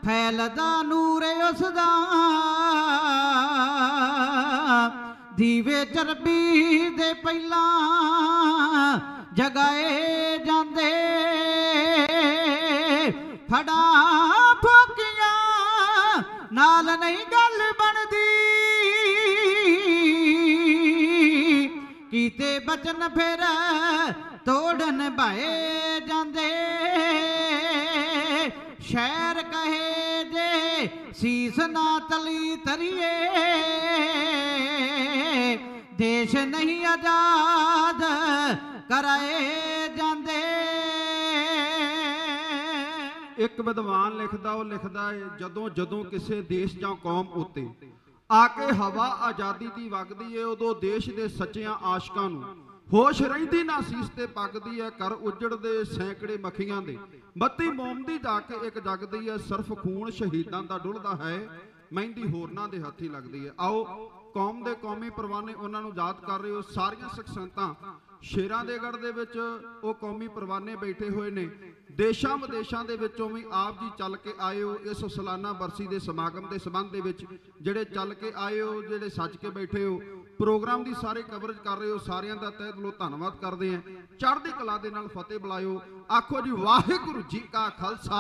ਫੈਲਦਾ ਨੂਰ ਉਸ ਦਾ ਦੀਵੇ ਚਰਬੀ ਦੇ ਪਹਿਲਾਂ ਜਗਾਏ ਜਾਂਦੇ ਫੜਾ ਫੋਕੀਆਂ, ਨਾਲ ਨਹੀਂ ਗੱਲ ਬਣਦੀ। ਕੀਤੇ ਬਚਨ ਫਿਰ ਤੋੜਨ ਭਾਏ ਜਾਂਦੇ। ਸ਼ਹਿਰ ਕਹੇ ਜੇ, ਸੀਸ ਨਾ ਤਲੀ ਤਰੀਏ। ਦੇਸ਼ ਨਹੀਂ ਆਜ਼ਾਦ ਕਰਾਏ ਜਾਂਦੇ। ਇੱਕ ਵਿਦਵਾਨ ਲਿਖਦਾ, ਉਹ ਲਿਖਦਾ ਹੈ ਜਦੋਂ ਜਦੋਂ ਕਿਸੇ ਦੇਸ਼ ਜਾਂ ਕੌਮ ਉੱਤੇ ਆ ਕੇ ਹਵਾ ਆਜ਼ਾਦੀ ਦੀ ਵਗਦੀ ਏ, ਉਦੋਂ ਦੇਸ਼ ਦੇ ਸੱਚਿਆਂ ਆਸ਼ਕਾਂ ਨੂੰ ਹੋਸ਼ ਰਹਿੰਦੀ ਨਾ ਸੀਸ ਤੇ ਪੱਕਦੀ ਏ ਕਰ ਉਜੜਦੇ ਸੈਂਕੜੇ ਮੱਖੀਆਂ ਦੇ। ਬੱਤੀ ਮੋਮ ਦੀ ਜਾ ਕੇ ਇੱਕ ਜਗਦੀ ਏ, ਸਿਰਫ ਖੂਨ ਸ਼ਹੀਦਾਂ ਦਾ ਡੁੱਲਦਾ ਹੈ, ਮਹਿੰਦੀ ਹੋਰਨਾਂ ਦੇ ਹੱਥੀ ਲੱਗਦੀ ਏ। ਆਓ, ਕੌਮ ਦੇ ਕੌਮੀ ਪਰਵਾਨੇ ਉਹਨਾਂ ਨੂੰ ਯਾਦ ਕਰ ਰਹੇ ਹੋ, ਸਾਰੀਆਂ ਸਿੱਖ ਸੰਤਾਂ ਸ਼ੇਰਾਂ ਦੇ ਗੜ ਦੇ ਵਿੱਚ ਉਹ ਕੌਮੀ ਪਰਵਾਨੇ ਬੈਠੇ ਹੋਏ ਨੇ। ਦੇਸ਼ਾਂ ਵਿਦੇਸ਼ਾਂ ਦੇ ਵਿੱਚੋਂ ਵੀ ਆਪ ਜੀ ਚੱਲ ਕੇ ਆਏ ਹੋ ਇਸ ਸਾਲਾਨਾ ਬਰਸੀ ਦੇ ਸਮਾਗਮ ਦੇ ਸੰਬੰਧ ਦੇ ਵਿੱਚ। ਜਿਹੜੇ ਚੱਲ ਕੇ ਆਏ ਹੋ, ਜਿਹੜੇ ਸੱਜ ਕੇ ਬੈਠੇ ਹੋ ਪ੍ਰੋਗਰਾਮ ਦੀ ਸਾਰੇ ਕਵਰੇਜ ਕਰ ਰਹੇ ਹੋ, ਸਾਰਿਆਂ ਦਾ ਤਹਿ ਦਿਲੋਂ ਧੰਨਵਾਦ ਕਰਦੇ ਹਾਂ। ਚੜ੍ਹਦੀ ਕਲਾ ਦੇ ਨਾਲ ਫਤਿਹ ਬੁਲਾਇਓ। ਆਖੋ ਜੀ, ਵਾਹਿਗੁਰੂ ਜੀ ਕਾ ਖਾਲਸਾ,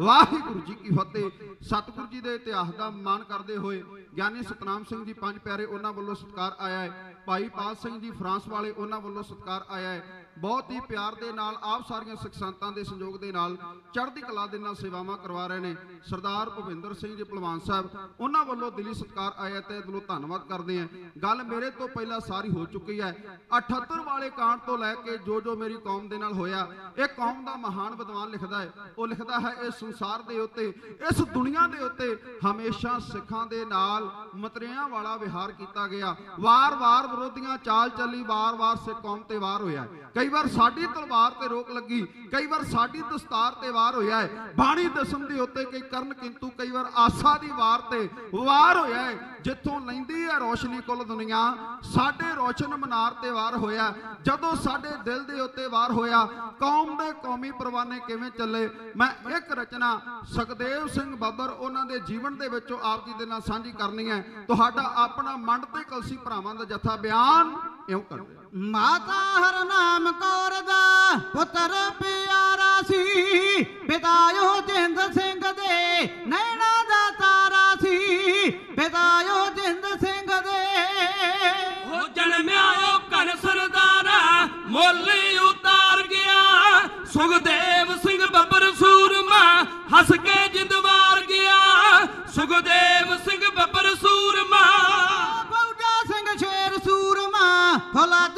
ਵਾਹਿਗੁਰੂ ਜੀ ਕੀ ਫਤਿਹ। ਸਤਿਗੁਰੂ ਜੀ ਦੇ ਇਤਿਹਾਸ ਦਾ ਮਾਣ ਕਰਦੇ ਹੋਏ ਗਿਆਨੀ ਸਤਨਾਮ ਸਿੰਘ ਜੀ ਪੰਜ ਪਿਆਰੇ ਉਹਨਾਂ ਵੱਲੋਂ ਸਤਿਕਾਰ ਆਇਆ ਹੈ। ਭਾਈ ਪਾਲ ਸਿੰਘ ਜੀ ਫਰਾਂਸ ਵਾਲੇ ਉਹਨਾਂ ਵੱਲੋਂ ਸਤਿਕਾਰ ਆਇਆ ਹੈ। ਬਹੁਤ ਹੀ ਪਿਆਰ ਦੇ ਨਾਲ, ਆਪ ਸਾਰੀਆਂ ਸਿੱਖ ਸੰਤਾਂ ਦੇ ਸੰਯੋਗ ਦੇ ਨਾਲ ਚੜ੍ਹਦੀ ਕਲਾ ਦੇ ਨਾਲ ਸੇਵਾਵਾਂ ਕਰਵਾ ਰਹੇ ਨੇ ਸਰਦਾਰ ਭੁਪਿੰਦਰ ਸਿੰਘ ਜੀ ਭਲਵਾਨ ਸਾਹਿਬ। ਉਹਨਾਂ ਵੱਲੋਂ ਦਿਲੀ ਸਤਿਕਾਰ ਆਇਆ ਤੇ ਦਿਲੋਂ ਧੰਨਵਾਦ ਕਰਦੇ ਹਾਂ। ਗੱਲ ਮੇਰੇ ਤੋਂ ਪਹਿਲਾਂ ਸਾਰੀ ਹੋ ਚੁੱਕੀ ਹੈ। 78 ਵਾਲੇ ਕਾਂਡ ਤੋਂ ਲੈ ਕੇ ਜੋ ਜੋ ਮੇਰੀ ਕੌਮ ਦੇ ਨਾਲ ਹੋਇਆ, ਇਹ ਕੌਮ ਦਾ ਮਹਾਨ ਵਿਦਵਾਨ ਲਿਖਦਾ ਹੈ। ਉਹ ਲਿਖਦਾ ਹੈ, ਇਸ ਸੰਸਾਰ ਦੇ ਉੱਤੇ, ਇਸ ਦੁਨੀਆ ਦੇ ਉੱਤੇ ਹਮੇਸ਼ਾ ਸਿੱਖਾਂ ਦੇ ਨਾਲ ਮਤਰਿਆਂ ਵਾਲਾ ਵਿਹਾਰ ਕੀਤਾ ਗਿਆ। ਵਾਰ-ਵਾਰ ਵਿਰੋਧੀਆਂ ਚਾਲ ਚੱਲੀ, ਵਾਰ-ਵਾਰ ਸਿੱਖ ਕੌਮ ਤੇ ਵਾਰ ਹੋਇਆ। ਕਈ ਵਾਰ ਸਾਡੀ ਤਲਵਾਰ ਤੇ ਰੋਕ ਲੱਗੀ, ਕਈ ਵਾਰ ਸਾਡੀ ਦਸਤਾਰ ਤੇ ਵਾਰ ਹੋਇਆ ਹੈ। ਬਾਣੀ ਦਸਮ ਦੇ ਉੱਤੇ ਕਈ ਕਰਨ ਕਿੰਤੂ ਕਈ ਵਾਰ ਆਸਾ ਦੀ ਵਾਰ ਤੇ ਵਾਰ ਹੋਇਆ ਹੈ, ਜਿੱਥੋਂ ਲੈਂਦੀ ਹੈ ਰੋਸ਼ਨੀ ਕੁੱਲ ਦੁਨੀਆ, ਸਾਡੇ ਰੋਸ਼ਨ ਮਨਾਰ ਤੇ ਵਾਰ ਹੋਇਆ ਜਦੋਂ ਸਾਡੇ ਦਿਲ ਦੇ ਉੱਤੇ ਵਾਰ ਹੋਇਆ, ਕੌਮ ਦੇ ਕੌਮੀ ਪਰਵਾਨੇ ਕਿਵੇਂ ਚੱਲੇ? ਮੈਂ ਇੱਕ ਰਚਨਾ, ਸੁਖਦੇਵ ਸਿੰਘ ਬੱਬਰ ਉਹਨਾਂ ਦੇ ਜੀਵਨ ਦੇ ਵਿੱਚੋਂ ਆਪ ਜੀ ਦੇ ਨਾਲ ਸਾਂਝੀ ਕਰਨੀ ਹੈ। ਤੁਹਾਡਾ ਆਪਣਾ ਮੰਡ ਤੇ ਕਲਸੀ ਭਰਾਵਾਂ ਦਾ ਜਥਾ ਬਿਆਨ ਇਉਂ ਕਰਦੇ ਮਾਤਾ ਹਰਨਾਮ ਕੌਰ ਦਾ ਪੁੱਤਰ ਪਿਆਰਾ ਸੀ। ਪਿਤਾਇਓ ਜਿੰਦ ਸਿੰਘ ਦੇ ਨੈਣਾ ਦਾ ਤਾਰਾ ਸੀ। ਪਿਤਾਇਓ ਜਿੰਦ ਸਿੰਘ ਦੇ ਉਹ ਜਨਮਿਆ ਉਹ ਘਨ ਸਰਦਾਰਾ, ਮੁੱਲ ਉਤਾਰ ਗਿਆ। ਸੁਖਦੇਵ ਸਿੰਘ ਬੱਬਰ ਸੂਰਮਾ ਹੱਸ ਕੇ ਜਿੰਦ ਮਾਰ ਗਿਆ। ਸੁਖਦੇਵ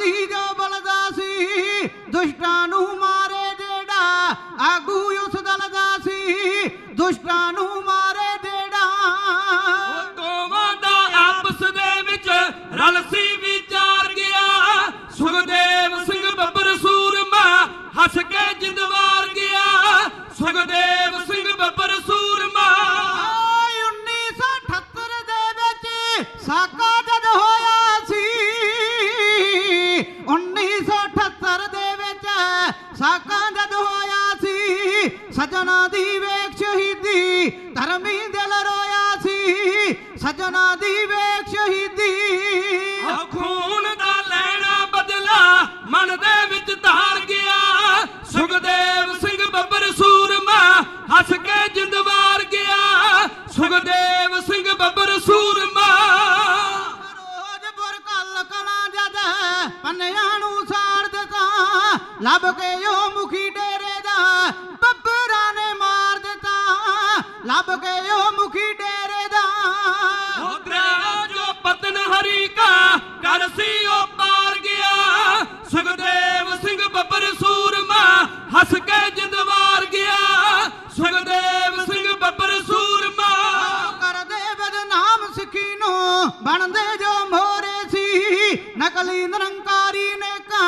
ਫੌਲਾਦੀ ਜੋ ਬਲਦਾ ਸੀ, ਦੁਸ਼ਟਾਂ ਨੂੰ ਮਾਰੇ ਜਿਹੜਾ, ਆਗੂ ਉਸ ਦਲ ਸੀ, ਦੁਸ਼ਟਾਂ ਨੂੰ ਮਾਰੇ ਸਜਣਾ ਦੀ ਵੇਖ ਸ਼ਹੀਦੀ ਧਰਮੀ ਦਿਲ ਰੋਇਆ ਸੀ। ਸਜਣਾ ਦੀ ਵੇਖ ਸ਼ਹੀਦੀ। ਖੂਨ ਦਾ ਲੈਣਾ ਬਦਲਾ ਮਨ ਦੇ ਵਿੱਚ ਧਾਰ ਗਿਆ। ਸੁਖਦੇਵ ਸਿੰਘ ਬੱਬਰ ਸੂਰਮਾ ਹੱਸ ਕੇ ਜਿੰਦ ਮਾਰ ਗਿਆ। ਸੁਖਦੇਵ ਸਿੰਘ ਬੱਬਰ ਸੂਰਮਾ। ਕੱਲ ਕਲਾਂ ਜਦ ਪੰਨਿਆਂ ਨੂੰ ਸਾੜ ਦਿੱਤਾ ਲੱਭ ਕੇ ਉਹ ਮੁਖੀ ਲੱਭ ਕੇ ਉਹ ਮੁਖੀ ਡੇਰੇ ਦਾ ਉਦਰਾ ਜੋ ਪਤਨ ਹਰੀ ਕਾ ਕਰ ਸੀ ਉਹ ਪਾਰ ਗਿਆ। ਸੁਖਦੇਵ ਸਿੰਘ ਬੱਬਰ ਸੂਰਮਾ ਹੱਸ ਕੇ ਜਿੰਦ ਮਾਰ ਗਿਆ। ਸੁਖਦੇਵ ਸਿੰਘ ਬੱਬਰ ਸੂਰਮਾ। ਕਰਦੇ ਬਦਨਾਮ ਸਿੱਖੀ ਨੂੰ ਬਣਦੇ ਜੋ ਮੋਰੇ ਸੀ। ਨਕਲੀ ਨਿਰੰਕਾਰੀ ਨੇ ਕਾ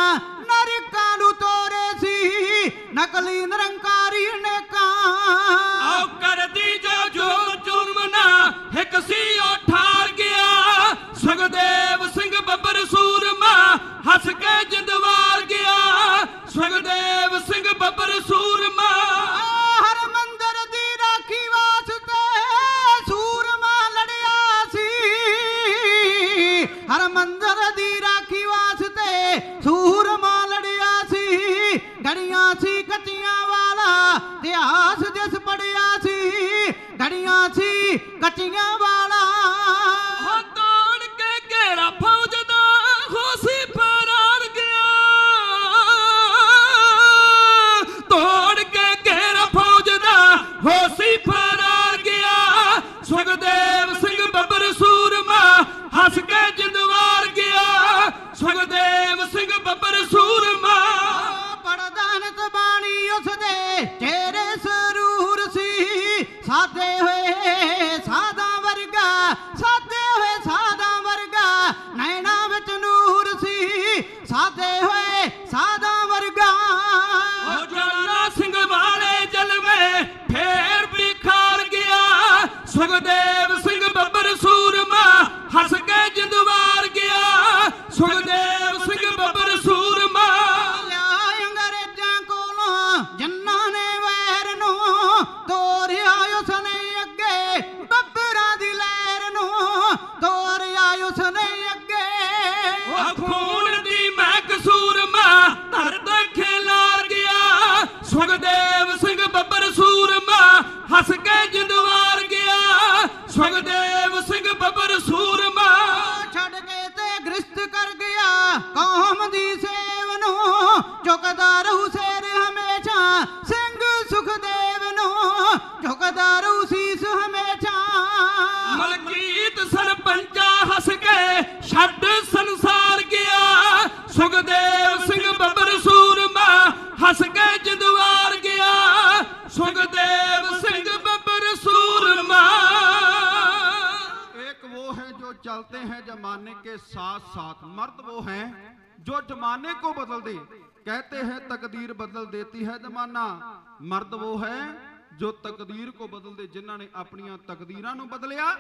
ਤਕਦੀਰ ਕੋ ਬਦਲ ਜਿਨ੍ਹਾਂ ਨੇ ਆਪਣੀਆਂ ਤਕਦੀਰਾਂ ਨੂੰ ਬਦਲਿਆ,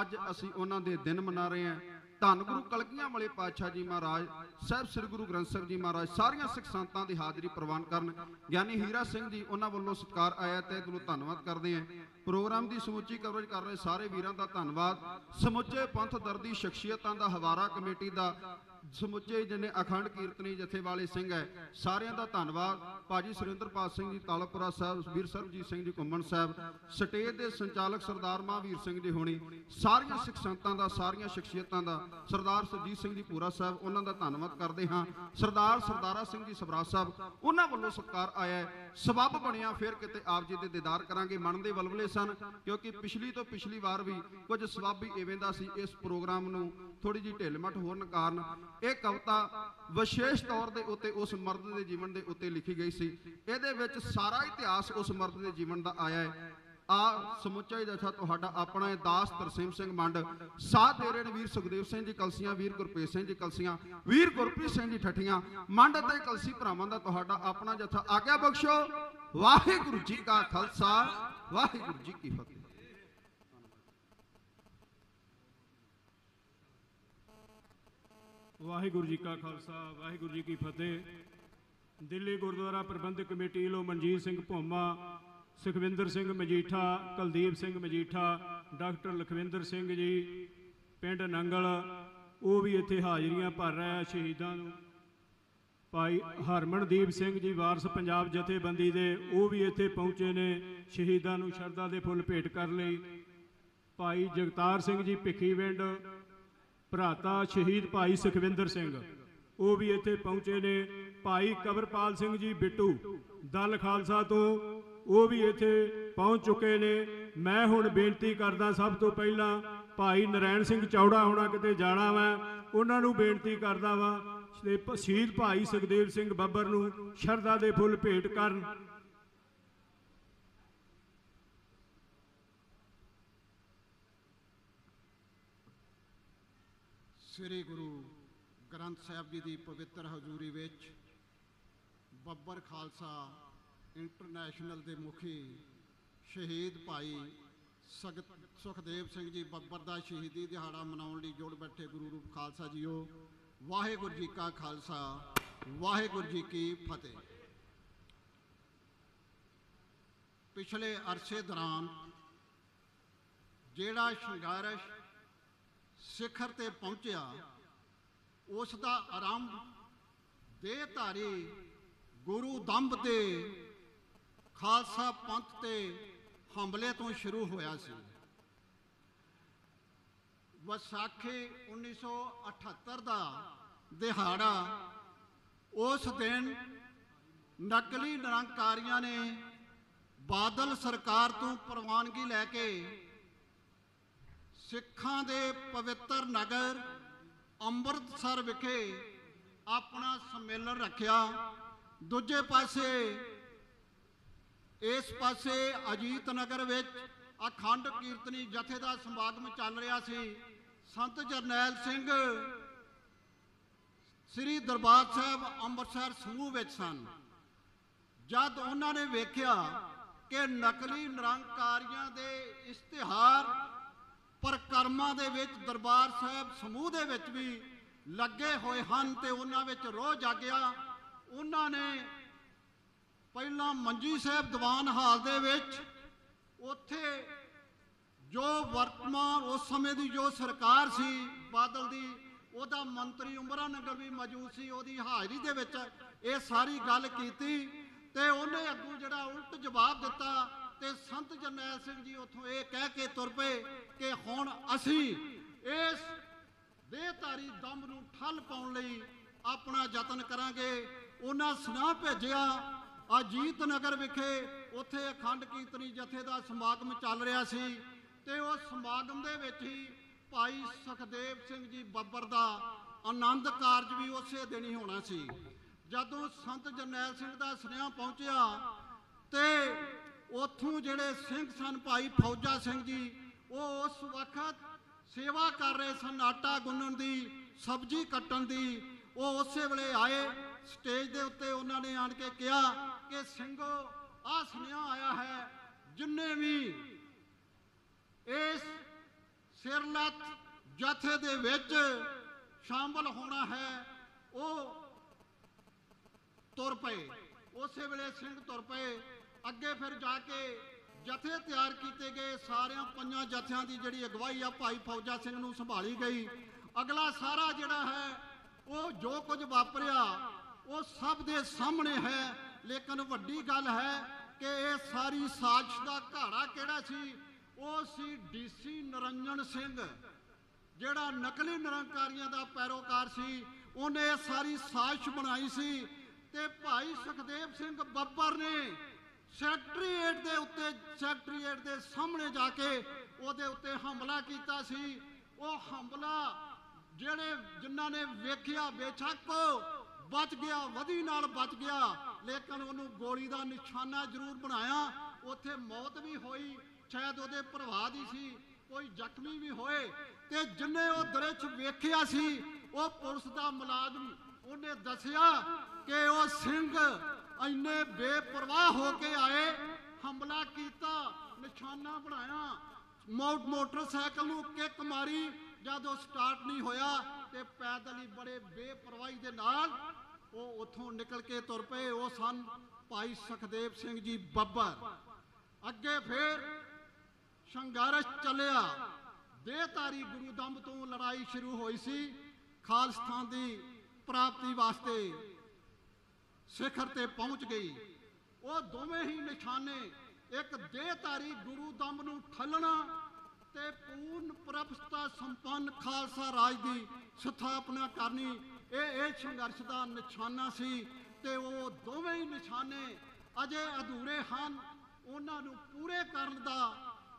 ਅੱਜ ਅਸੀਂ ਉਹਨਾਂ ਦੇ ਦਿਨ ਮਨਾ ਰਹੇ ਹਾਂ। ਧੰਨ ਗੁਰੂ ਕਲਗੀਆਂ ਵਾਲੇ ਪਾਤਸ਼ਾਹ ਜੀ ਮਹਾਰਾਜ, ਸਾਹਿਬ ਸ੍ਰੀ ਗੁਰੂ ਗ੍ਰੰਥ ਸਾਹਿਬ ਜੀ ਮਹਾਰਾਜ, ਸਾਰੀਆਂ ਸਿੱਖ ਸੰਤਾਂ ਦੀ ਹਾਜ਼ਰੀ ਪ੍ਰਵਾਨ ਕਰਨ। ਗਿਆਨੀ ਹੀਰਾ ਸਿੰਘ ਜੀ, ਉਹਨਾਂ ਵੱਲੋਂ ਸਤਿਕਾਰ ਆਇਆ ਤੇ ਦਿਲੋਂ ਧੰਨਵਾਦ ਕਰਦੇ ਹਾਂ। ਪ੍ਰੋਗਰਾਮ ਦੀ ਸਮੁੱਚੀ ਕਵਰੇਜ ਕਰ ਰਹੇ ਸਾਰੇ ਵੀਰਾਂ ਦਾ ਧੰਨਵਾਦ। ਸਮੁੱਚੇ ਪੰਥ ਦਰਦੀ ਸ਼ਖਸੀਅਤਾਂ ਦਾ ਹਵਾਰਾ ਕਮੇਟੀ ਦਾ ਸਮੁੱਚੇ ਜਿੰਨੇ ਅਖੰਡ ਕੀਰਤਨੀ ਜਥੇ ਵਾਲੇ ਸਿੰਘ ਹੈ, ਸਾਰਿਆਂ ਦਾ ਧੰਨਵਾਦ। ਭਾਜੀ ਸੁਰਿੰਦਰਪਾਲ ਸਿੰਘ ਜੀ ਤਾਲਪੁਰਾ ਸਾਹਿਬ, ਵੀਰ ਸਰਬਜੀਤ ਸਿੰਘ ਜੀ, ਘੁੰਮਣ ਸਾਹਿਬ, ਸਟੇਜ ਦੇ ਸੰਚਾਲਕ ਸਰਦਾਰ ਮਹਾਵੀਰ ਸਿੰਘ ਜੀ ਹੋਣੀ, ਸਾਰੀਆਂ ਸਿੱਖ ਸੰਤਾਂ ਦਾ, ਸਾਰੀਆਂ ਸ਼ਖਸੀਅਤਾਂ ਦਾ, ਸਰਦਾਰ ਸਰਜੀਤ ਸਿੰਘ ਜੀ ਪੂਰਾ ਸਾਹਿਬ, ਉਹਨਾਂ ਦਾ ਧੰਨਵਾਦ ਕਰਦੇ ਹਾਂ। ਸਰਦਾਰ ਸਰਦਾਰਾ ਸਿੰਘ ਜੀ ਸਵਰਾਜ ਸਾਹਿਬ, ਉਹਨਾਂ ਵੱਲੋਂ ਸਤਿਕਾਰ ਆਇਆ ਹੈ। ਸਬੱਬ ਬਣਿਆ, ਫਿਰ ਕਿਤੇ ਆਪ ਜੀ ਦੇ ਦੀਦਾਰ ਕਰਾਂਗੇ। ਮਨ ਦੇ ਵਲਵਲੇ ਸਨ, ਕਿਉਂਕਿ ਪਿਛਲੀ ਤੋਂ ਪਿਛਲੀ ਵਾਰ ਵੀ ਕੁਝ ਸਬੱਬ ਹੀ ਐਵੇਂ ਦਾ ਸੀ, ਇਸ ਪ੍ਰੋਗਰਾਮ ਨੂੰ ਥੋੜੀ ਜਿਹੀ ਢਿੱਲ-ਮੱਠ ਹੋਣ ਕਾਰਨ ਇਹ ਕਵਿਤਾ ਵਿਸ਼ੇਸ਼ ਤੌਰ ਦੇ ਉੱਤੇ ਉਸ ਮਰਦ ਦੇ ਜੀਵਨ ਦੇ ਉੱਤੇ ਲਿਖੀ ਗਈ ਸੀ। ਇਹਦੇ ਵਿੱਚ ਸਾਰਾ ਇਤਿਹਾਸ ਉਸ ਮਰਦ ਦੇ ਜੀਵਨ ਦਾ ਆਇਆ ਹੈ। ਆ ਸਮੁੱਚਾ ਹੀ ਜਥਾ ਤੁਹਾਡਾ ਆਪਣਾ ਹੈ ਦਾਸ ਤਰਸੇਮ ਸਿੰਘ ਮੰਡ ਸਾਥ ਦੇ ਰਹੇ ਵੀਰ ਸੁਖਦੇਵ ਸਿੰਘ ਜੀ, ਕਲਸੀਆਂ ਵੀਰ ਗੁਰਪ੍ਰੀਤ ਸਿੰਘ ਜੀ, ਕਲਸੀਆਂ ਵੀਰ ਗੁਰਪ੍ਰੀਤ ਸਿੰਘ ਜੀ ਠੱਠੀਆਂ, ਮੰਡ ਅਤੇ ਕਲਸੀ ਭਰਾਵਾਂ ਦਾ ਤੁਹਾਡਾ ਆਪਣਾ ਜਥਾ ਆਗਿਆ ਬਖਸ਼ੋ। ਵਾਹਿਗੁਰੂ ਜੀ ਕਾ ਖਾਲਸਾ, ਵਾਹਿਗੁਰੂ ਜੀ ਕੀ ਫਤਿਹ। ਵਾਹਿਗੁਰੂ ਜੀ ਕਾ ਖਾਲਸਾ, ਵਾਹਿਗੁਰੂ ਜੀ ਕੀ ਫਤਿਹ। ਦਿੱਲੀ ਗੁਰਦੁਆਰਾ ਪ੍ਰਬੰਧਕ ਕਮੇਟੀ ਵੱਲੋਂ ਮਨਜੀਤ ਸਿੰਘ ਭੋਮਾ, ਸੁਖਵਿੰਦਰ ਸਿੰਘ ਮਜੀਠਾ, ਕੁਲਦੀਪ ਸਿੰਘ ਮਜੀਠਾ, ਡਾਕਟਰ ਲਖਵਿੰਦਰ ਸਿੰਘ ਜੀ, ਪਿੰਡ ਨੰਗਲ, ਉਹ ਵੀ ਇੱਥੇ ਹਾਜ਼ਰੀਆਂ ਭਰ ਰਿਹਾ ਸ਼ਹੀਦਾਂ ਨੂੰ। ਭਾਈ ਹਰਮਨਦੀਪ ਸਿੰਘ ਜੀ ਵਾਰਸ ਪੰਜਾਬ ਜਥੇਬੰਦੀ ਦੇ, ਉਹ ਵੀ ਇੱਥੇ ਪਹੁੰਚੇ ਨੇ ਸ਼ਹੀਦਾਂ ਨੂੰ ਸ਼ਰਧਾ ਦੇ ਫੁੱਲ ਭੇਟ ਕਰ ਲਈ। ਭਾਈ ਜਗਤਾਰ ਸਿੰਘ ਜੀ ਭਿੱਖੀਵਿੰਡ ਭਰਾਤਾ ਸ਼ਹੀਦ ਭਾਈ ਸੁਖਵਿੰਦਰ ਸਿੰਘ। ਉਹ ਵੀ ਇੱਥੇ ਪਹੁੰਚੇ ਨੇ। ਭਾਈ ਕਬਰਪਾਲ ਸਿੰਘ ਜੀ ਬਿੱਟੂ, ਦਲ ਖਾਲਸਾ ਤੋਂ, ਉਹ ਵੀ ਇੱਥੇ ਪਹੁੰਚ ਚੁੱਕੇ ਨੇ। ਮੈਂ ਹੁਣ ਬੇਨਤੀ ਕਰਦਾ ਸਭ ਤੋਂ ਪਹਿਲਾਂ, ਭਾਈ ਨਰੈਣ ਸਿੰਘ ਚੌੜਾ ਹੋਣਾ ਕਿਤੇ ਜਾਣਾ ਵਾ, ਉਹਨਾਂ ਨੂੰ ਬੇਨਤੀ ਕਰਦਾ ਵਾ ਸ਼ਹੀਦ ਭਾਈ ਸੁਖਦੇਵ ਸਿੰਘ ਬੱਬਰ ਨੂੰ ਸ਼ਰਧਾ ਦੇ ਫੁੱਲ ਭੇਟ ਕਰਨ। ਸ੍ਰੀ ਗੁਰੂ ਗ੍ਰੰਥ ਸਾਹਿਬ ਜੀ ਦੀ ਪਵਿੱਤਰ ਹਜ਼ੂਰੀ ਵਿੱਚ ਬੱਬਰ ਖਾਲਸਾ ਇੰਟਰਨੈਸ਼ਨਲ ਦੇ ਮੁਖੀ ਸ਼ਹੀਦ ਭਾਈ ਸਗਤ ਸੁਖਦੇਵ ਸਿੰਘ ਜੀ ਬੱਬਰ ਦਾ ਸ਼ਹੀਦੀ ਦਿਹਾੜਾ ਮਨਾਉਣ ਲਈ ਜੁੜ ਬੈਠੇ ਗੁਰੂ ਰੂਪ ਖਾਲਸਾ ਜੀਓ। ਵਾਹਿਗੁਰੂ ਜੀ ਕਾ ਖਾਲਸਾ, ਵਾਹਿਗੁਰੂ ਜੀ ਕੀ ਫਤਿਹ। ਪਿਛਲੇ ਅਰਸੇ ਦੌਰਾਨ ਜਿਹੜਾ ਸੰਘਰਸ਼ ਸਿਖਰ ਤੇ ਪਹੁੰਚਿਆ ਉਸ ਦਾ ਆਰੰਭ ਦੇਹਧਾਰੀ ਗੁਰੂ ਦੰਬ ਤੇ ਖਾਲਸਾ ਪੰਥ ਤੇ ਹਮਲੇ ਤੋਂ ਸ਼ੁਰੂ ਹੋਇਆ ਸੀ। ਵਿਸਾਖੀ 1978 ਦਾ ਦਿਹਾੜਾ ਉਸ ਦਿਨ ਨਕਲੀ ਨਿਰੰਕਾਰੀਆਂ ਨੇ ਬਾਦਲ ਸਰਕਾਰ ਤੋਂ ਪ੍ਰਵਾਨਗੀ ਲੈ ਕੇ ਸਿੱਖਾਂ ਦੇ ਪਵਿੱਤਰ ਨਗਰ ਅੰਮ੍ਰਿਤਸਰ ਵਿਖੇ ਆਪਣਾ ਸੰਮੇਲਨ ਰੱਖਿਆ। ਦੂਜੇ ਪਾਸੇ, ਇਸ ਪਾਸੇ ਅਜੀਤ ਨਗਰ ਵਿੱਚ ਅਖੰਡ ਕੀਰਤਨੀ ਜਥੇ ਦਾ ਸਮਾਗਮ ਚੱਲ ਰਿਹਾ ਸੀ। ਸੰਤ ਜਰਨੈਲ ਸਿੰਘ ਸ੍ਰੀ ਦਰਬਾਰ ਸਾਹਿਬ ਅੰਮ੍ਰਿਤਸਰ ਸਮੂਹ ਵਿੱਚ ਸਨ। ਜਦ ਉਹਨਾਂ ਨੇ ਵੇਖਿਆ ਕਿ ਨਕਲੀ ਨਿਰੰਕਾਰੀਆਂ ਦੇ ਇਸ਼ਤਿਹਾਰ ਪਰਕਰਮਾਂ ਦੇ ਵਿੱਚ ਦਰਬਾਰ ਸਾਹਿਬ ਸਮੂਹ ਦੇ ਵਿੱਚ ਵੀ ਲੱਗੇ ਹੋਏ ਹਨ ਤੇ ਉਹਨਾਂ ਵਿੱਚ ਰੋਹ ਜਾਗਿਆ। ਉਹਨਾਂ ਨੇ ਪਹਿਲਾਂ ਮੰਜੀ ਸਾਹਿਬ ਦੀਵਾਨ ਹਾਲ ਦੇ ਵਿੱਚ ਉੱਥੇ ਜੋ ਵਰਤਮਾਨ ਉਸ ਸਮੇਂ ਦੀ ਜੋ ਸਰਕਾਰ ਸੀ, ਬਾਦਲ ਦੀ, ਉਹਦਾ ਮੰਤਰੀ ਉਮਰਾ ਨਗਰ ਵੀ ਮੌਜੂਦ ਸੀ, ਉਹਦੀ ਹਾਜ਼ਰੀ ਦੇ ਵਿੱਚ ਇਹ ਸਾਰੀ ਗੱਲ ਕੀਤੀ ਤੇ ਉਹਨੇ ਅੱਗੋਂ ਜਿਹੜਾ ਉਲਟ ਜਵਾਬ ਦਿੱਤਾ ਤੇ ਸੰਤ ਜਰਨੈਲ ਸਿੰਘ ਜੀ ਉੱਥੋਂ ਇਹ ਕਹਿ ਕੇ ਤੁਰ ਪਏ ਕਿ ਹੁਣ ਅਸੀਂ ਇਸ ਦੇਹਧਾਰੀ ਦੰਬ ਨੂੰ ਠੱਲ ਪਾਉਣ ਲਈ ਆਪਣਾ ਯਤਨ ਕਰਾਂਗੇ। ਉਹਨਾਂ ਸੁਨਾਹ ਭੇਜਿਆ। ਅਜੀਤ ਨਗਰ ਵਿਖੇ ਉੱਥੇ ਅਖੰਡ ਕੀਰਤਨੀ ਜਥੇ ਦਾ ਸਮਾਗਮ ਚੱਲ ਰਿਹਾ ਸੀ ਤੇ ਉਸ ਸਮਾਗਮ ਦੇ ਵਿੱਚ ਹੀ ਭਾਈ ਸੁਖਦੇਵ ਸਿੰਘ ਜੀ ਬੱਬਰ ਦਾ ਆਨੰਦ ਕਾਰਜ ਵੀ ਉਸੇ ਦਿਨ ਹੀ ਹੋਣਾ ਸੀ। ਜਦੋਂ ਸੰਤ ਜਰਨੈਲ ਸਿੰਘ ਦਾ ਸੁਨੇਹਾ ਪਹੁੰਚਿਆ ਤੇ ਉਥੋਂ ਜਿਹੜੇ ਸਿੰਘ ਸਨ, ਭਾਈ ਫੌਜਾ ਸਿੰਘ ਜੀ, ਉਹ ਉਸ ਵਕਤ ਸੇਵਾ ਕਰ ਰਹੇ ਸਨ, ਆਟਾ ਗੁੰਨਣ ਦੀ, ਸਬਜ਼ੀ ਕੱਟਣ ਦੀ। ਉਹ ਉਸੇ ਵੇਲੇ ਆਏ, ਸਟੇਜ ਦੇ ਉੱਤੇ ਉਹਨਾਂ ਨੇ ਆਣ ਕੇ ਕਿਹਾ ਕਿ ਸਿੰਘੋ ਆ ਸੁਨੇਹਾ ਆਇਆ ਹੈ, ਜਿੰਨੇ ਵੀ ਇਸ ਸਿਰਲੱਤ ਜਥੇ ਦੇ ਵਿੱਚ ਸ਼ਾਮਲ ਹੋਣਾ ਹੈ, ਉਹ ਤੁਰ ਪਏ। ਉਸੇ ਵੇਲੇ ਸਿੰਘ ਤੁਰ ਪਏ। ਅੱਗੇ ਫਿਰ ਜਾ ਕੇ ਜਥੇ ਤਿਆਰ ਕੀਤੇ ਗਏ ਸਾਰਿਆਂ ਪੰਜਾਂ ਜਥਿਆਂ ਦੀ ਜਿਹੜੀ ਅਗਵਾਈ ਆ ਭਾਈ ਫੌਜਾ ਸਿੰਘ ਨੂੰ ਸੰਭਾਲੀ ਗਈ। ਅਗਲਾ ਸਾਰਾ ਜਿਹੜਾ ਹੈ, ਉਹ ਜੋ ਕੁਝ ਵਾਪਰਿਆ, ਉਹ ਸਭ ਦੇ ਸਾਹਮਣੇ ਹੈ। ਲੇਕਿਨ ਵੱਡੀ ਗੱਲ ਹੈ ਕਿ ਇਹ ਸਾਰੀ ਸਾਜ਼ਿਸ਼ ਦਾ ਘਾੜਾ ਕਿਹੜਾ ਸੀ? ਉਹ ਸੀ ਡੀਸੀ ਨਰੰਜਨ ਸਿੰਘ। ਜਿਹੜਾ ਨਕਲੀ ਨਿਰੰਕਾਰੀਆਂ ਦਾ ਪੈਰੋਕਾਰ ਸੀ, ਉਹਨੇ ਇਹ ਸਾਰੀ ਸਾਜ਼ਿਸ਼ ਬਣਾਈ ਸੀ ਤੇ ਭਾਈ ਸੁਖਦੇਵ ਸਿੰਘ ਬੱਬਰ ਨੇ ਸੈਕਟਰੀਏਟ ਦੇ ਉੱਤੇ, ਸੈਕਟਰੀਏਟ ਦੇ ਸਾਹਮਣੇ ਜਾ ਕੇ ਉਹਦੇ ਉੱਤੇ ਹਮਲਾ ਕੀਤਾ ਸੀ। ਉਹ ਹਮਲਾ ਜਿਹੜੇ ਜਿਨ੍ਹਾਂ ਨੇ ਵੇਖਿਆ ਬੇਸ਼ੱਕ ਬਚ ਗਿਆ, ਵਧੀ ਨਾਲ ਬਚ ਗਿਆ, ਲੇਕਿਨ ਉਹਨੂੰ ਗੋਲੀ ਦਾ ਨਿਸ਼ਾਨਾ ਜ਼ਰੂਰ ਬਣਾਇਆ। ਉੱਥੇ ਮੌਤ ਵੀ ਹੋਈ, ਸ਼ਾਇਦ ਉਹਦੇ ਭਰਵਾ ਦੀ ਸੀ, ਕੋਈ ਜ਼ਖਮੀ ਵੀ ਹੋਏ। ਤੇ ਜਿੰਨੇ ਉਹ ਦ੍ਰਿਸ਼ ਵੇਖਿਆ ਸੀ, ਉਹ ਪੁਲਿਸ ਦਾ ਮੁਲਾਜ਼ਮ ਉਹਨੇ ਦੱਸਿਆ ਕਿ ਉਹ ਸਿੰਘ ਇੰਨੇ ਬੇਪਰਵਾਹ ਹੋ ਕੇ ਆਏ, ਹਮਲਾ ਕੀਤਾ, ਨਿਸ਼ਾਨਾ ਬਣਾਇਆ। ਮੋਟ ਮੋਟਰਸਾਈਕਲ ਨੂੰ ਕਿੱਕ ਮਾਰੀ, ਜਦ ਉਹ ਸਟਾਰਟ ਨਹੀਂ ਹੋਇਆ ਤੇ ਪੈਦਲ ਹੀ ਬੜੇ ਬੇਪਰਵਾਹੀ ਦੇ ਨਾਲ ਉਹ ਉੱਥੋਂ ਨਿਕਲ ਕੇ ਤੁਰ ਪਏ। ਉਹ ਸਨ ਭਾਈ ਸੁਖਦੇਵ ਸਿੰਘ ਜੀ ਬੱਬਰ। ਅੱਗੇ ਫੇਰ ਸੰਘਰਸ਼ ਚੱਲਿਆ। ਦੇਹਤਾਰੀ ਗੁਰੂ ਦੰਬ ਤੋਂ ਲੜਾਈ ਸ਼ੁਰੂ ਹੋਈ ਸੀ। ਖਾਲਸਥਾਨ ਦੀ ਪ੍ਰਾਪਤੀ ਵਾਸਤੇ ਸਿਖਰ ਤੇ ਪਹੁੰਚ ਗਈ। ਉਹ ਦੋਵੇਂ ਹੀ ਨਿਸ਼ਾਨੇ, ਇੱਕ ਦੇਹਤਾਰੀ ਗੁਰੂ ਦੰਬ ਨੂੰ ਠੱਲਣਾ ਤੇ ਪੂਰਨ ਪ੍ਰਭਸਤਾ ਸੰਪੰਨ ਖਾਲਸਾ ਰਾਜ ਦੀ ਸਥਾਪਨਾ ਕਰਨੀ। ਇਹ ਇਹ ਸੰਘਰਸ਼ ਦਾ ਨਿਸ਼ਾਨਾ ਸੀ ਤੇ ਉਹ ਦੋਵੇਂ ਹੀ ਨਿਸ਼ਾਨੇ ਅਜੇ ਅਧੂਰੇ ਹਨ। ਉਹਨਾਂ ਨੂੰ ਪੂਰੇ ਕਰਨ ਦਾ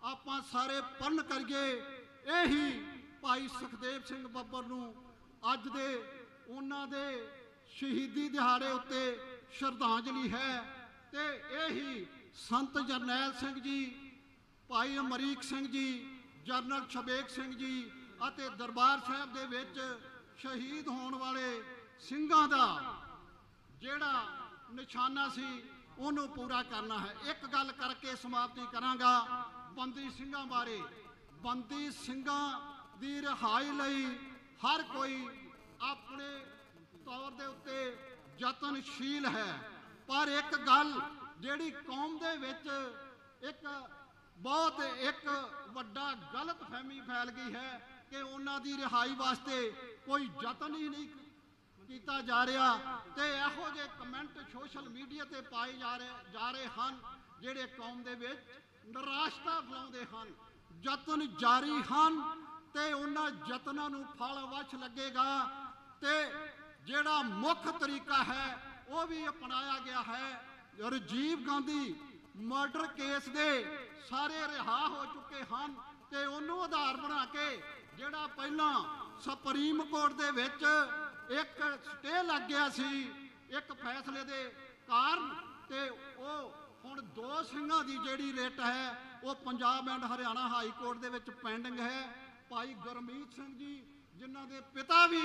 ਆਪਾਂ ਸਾਰੇ ਪਰਨ ਕਰੀਏ। ਇਹੀ ਭਾਈ ਸੁਖਦੇਵ ਸਿੰਘ ਬੱਬਰ ਨੂੰ ਅੱਜ ਦੇ ਉਹਨਾਂ ਦੇ ਸ਼ਹੀਦੀ ਦਿਹਾੜੇ ਉੱਤੇ ਸ਼ਰਧਾਂਜਲੀ ਹੈ ਤੇ ਇਹੀ ਸੰਤ ਜਰਨੈਲ ਸਿੰਘ ਜੀ, ਭਾਈ ਅਮਰੀਕ ਸਿੰਘ ਜੀ, ਜਰਨਲ ਸ਼ਬੇਕ ਸਿੰਘ ਜੀ ਅਤੇ ਦਰਬਾਰ ਸਾਹਿਬ ਦੇ ਵਿੱਚ ਸ਼ਹੀਦ ਹੋਣ ਵਾਲੇ ਸਿੰਘਾਂ ਦਾ ਜਿਹੜਾ ਨਿਸ਼ਾਨਾ ਸੀ, ਉਹਨੂੰ ਪੂਰਾ ਕਰਨਾ ਹੈ। ਇੱਕ ਗੱਲ ਕਰਕੇ ਸਮਾਪਤੀ ਕਰਾਂਗਾ। ਬੰਦੀ ਸਿੰਘਾਂ ਬਾਰੇ। ਬੰਦੀ ਸਿੰਘਾਂ ਦੀ ਰਿਹਾਈ ਲਈ ਹਰ ਕੋਈ ਆਪਣੇ ਤੌਰ ਦੇ ਉੱਤੇ ਯਤਨਸ਼ੀਲ ਹੈ। ਪਰ ਇੱਕ ਗੱਲ ਜਿਹੜੀ ਕੌਮ ਦੇ ਵਿੱਚ ਇੱਕ ਬਹੁਤ ਇੱਕ ਵੱਡਾ ਗਲਤ ਫਹਿਮੀ ਫੈਲ ਗਈ ਹੈ ਕਿ ਉਹਨਾਂ ਦੀ ਰਿਹਾਈ ਵਾਸਤੇ ਕੋਈ ਯਤਨ ਹੀ ਨਹੀਂ ਕੀਤਾ ਜਾ ਰਿਹਾ ਤੇ ਇਹੋ ਜਿਹੇ ਕਮੈਂਟ ਸੋਸ਼ਲ ਮੀਡੀਆ ਤੇ ਪਾਏ ਜਾ ਰਹੇ ਜਾ ਰਹੇ ਹਨ ਜਿਹੜੇ ਕੌਮ ਦੇ ਵਿੱਚ ਨਿਰਾਸ਼ਤਾ ਫੈਲਾਉਂਦੇ ਹਨ। ਯਤਨ ਜਾਰੀ ਹਨ ਤੇ ਉਹਨਾਂ ਯਤਨਾਂ ਨੂੰ ਫਲ ਵਛ ਲੱਗੇਗਾ ਤੇ ਜਿਹੜਾ ਮੁੱਖ ਤਰੀਕਾ ਹੈ, ਉਹ ਵੀ ਅਪਣਾਇਆ ਗਿਆ ਹੈ। ਰਜੀਵ ਗਾਂਧੀ ਮਰਡਰ ਕੇਸ ਦੇ ਸਾਰੇ ਰਿਹਾ ਹੋ ਚੁੱਕੇ ਹਨ ਤੇ ਉਹਨੂੰ ਆਧਾਰ ਬਣਾ ਕੇ ਜਿਹੜਾ ਪਹਿਲਾਂ ਸੁਪਰੀਮ ਕੋਰਟ ਦੇ ਵਿੱਚ ਇੱਕ ਸਟੇ ਲੱਗ ਗਿਆ ਸੀ, ਇੱਕ ਫੈਸਲੇ ਦੇ ਕਾਰਨ ਤੇ ਉਹ ਹੁਣ ਦੋ ਸਿੰਘਾਂ ਦੀ ਜਿਹੜੀ ਰਿਟ ਹੈ, ਉਹ Punjab and Haryana high court ਦੇ ਵਿੱਚ ਪੈਂਡਿੰਗ ਹੈ। ਭਾਈ ਗੁਰਮੀਤ ਸਿੰਘ ਜੀ ਜਿਨ੍ਹਾਂ ਦੇ ਪਿਤਾ ਵੀ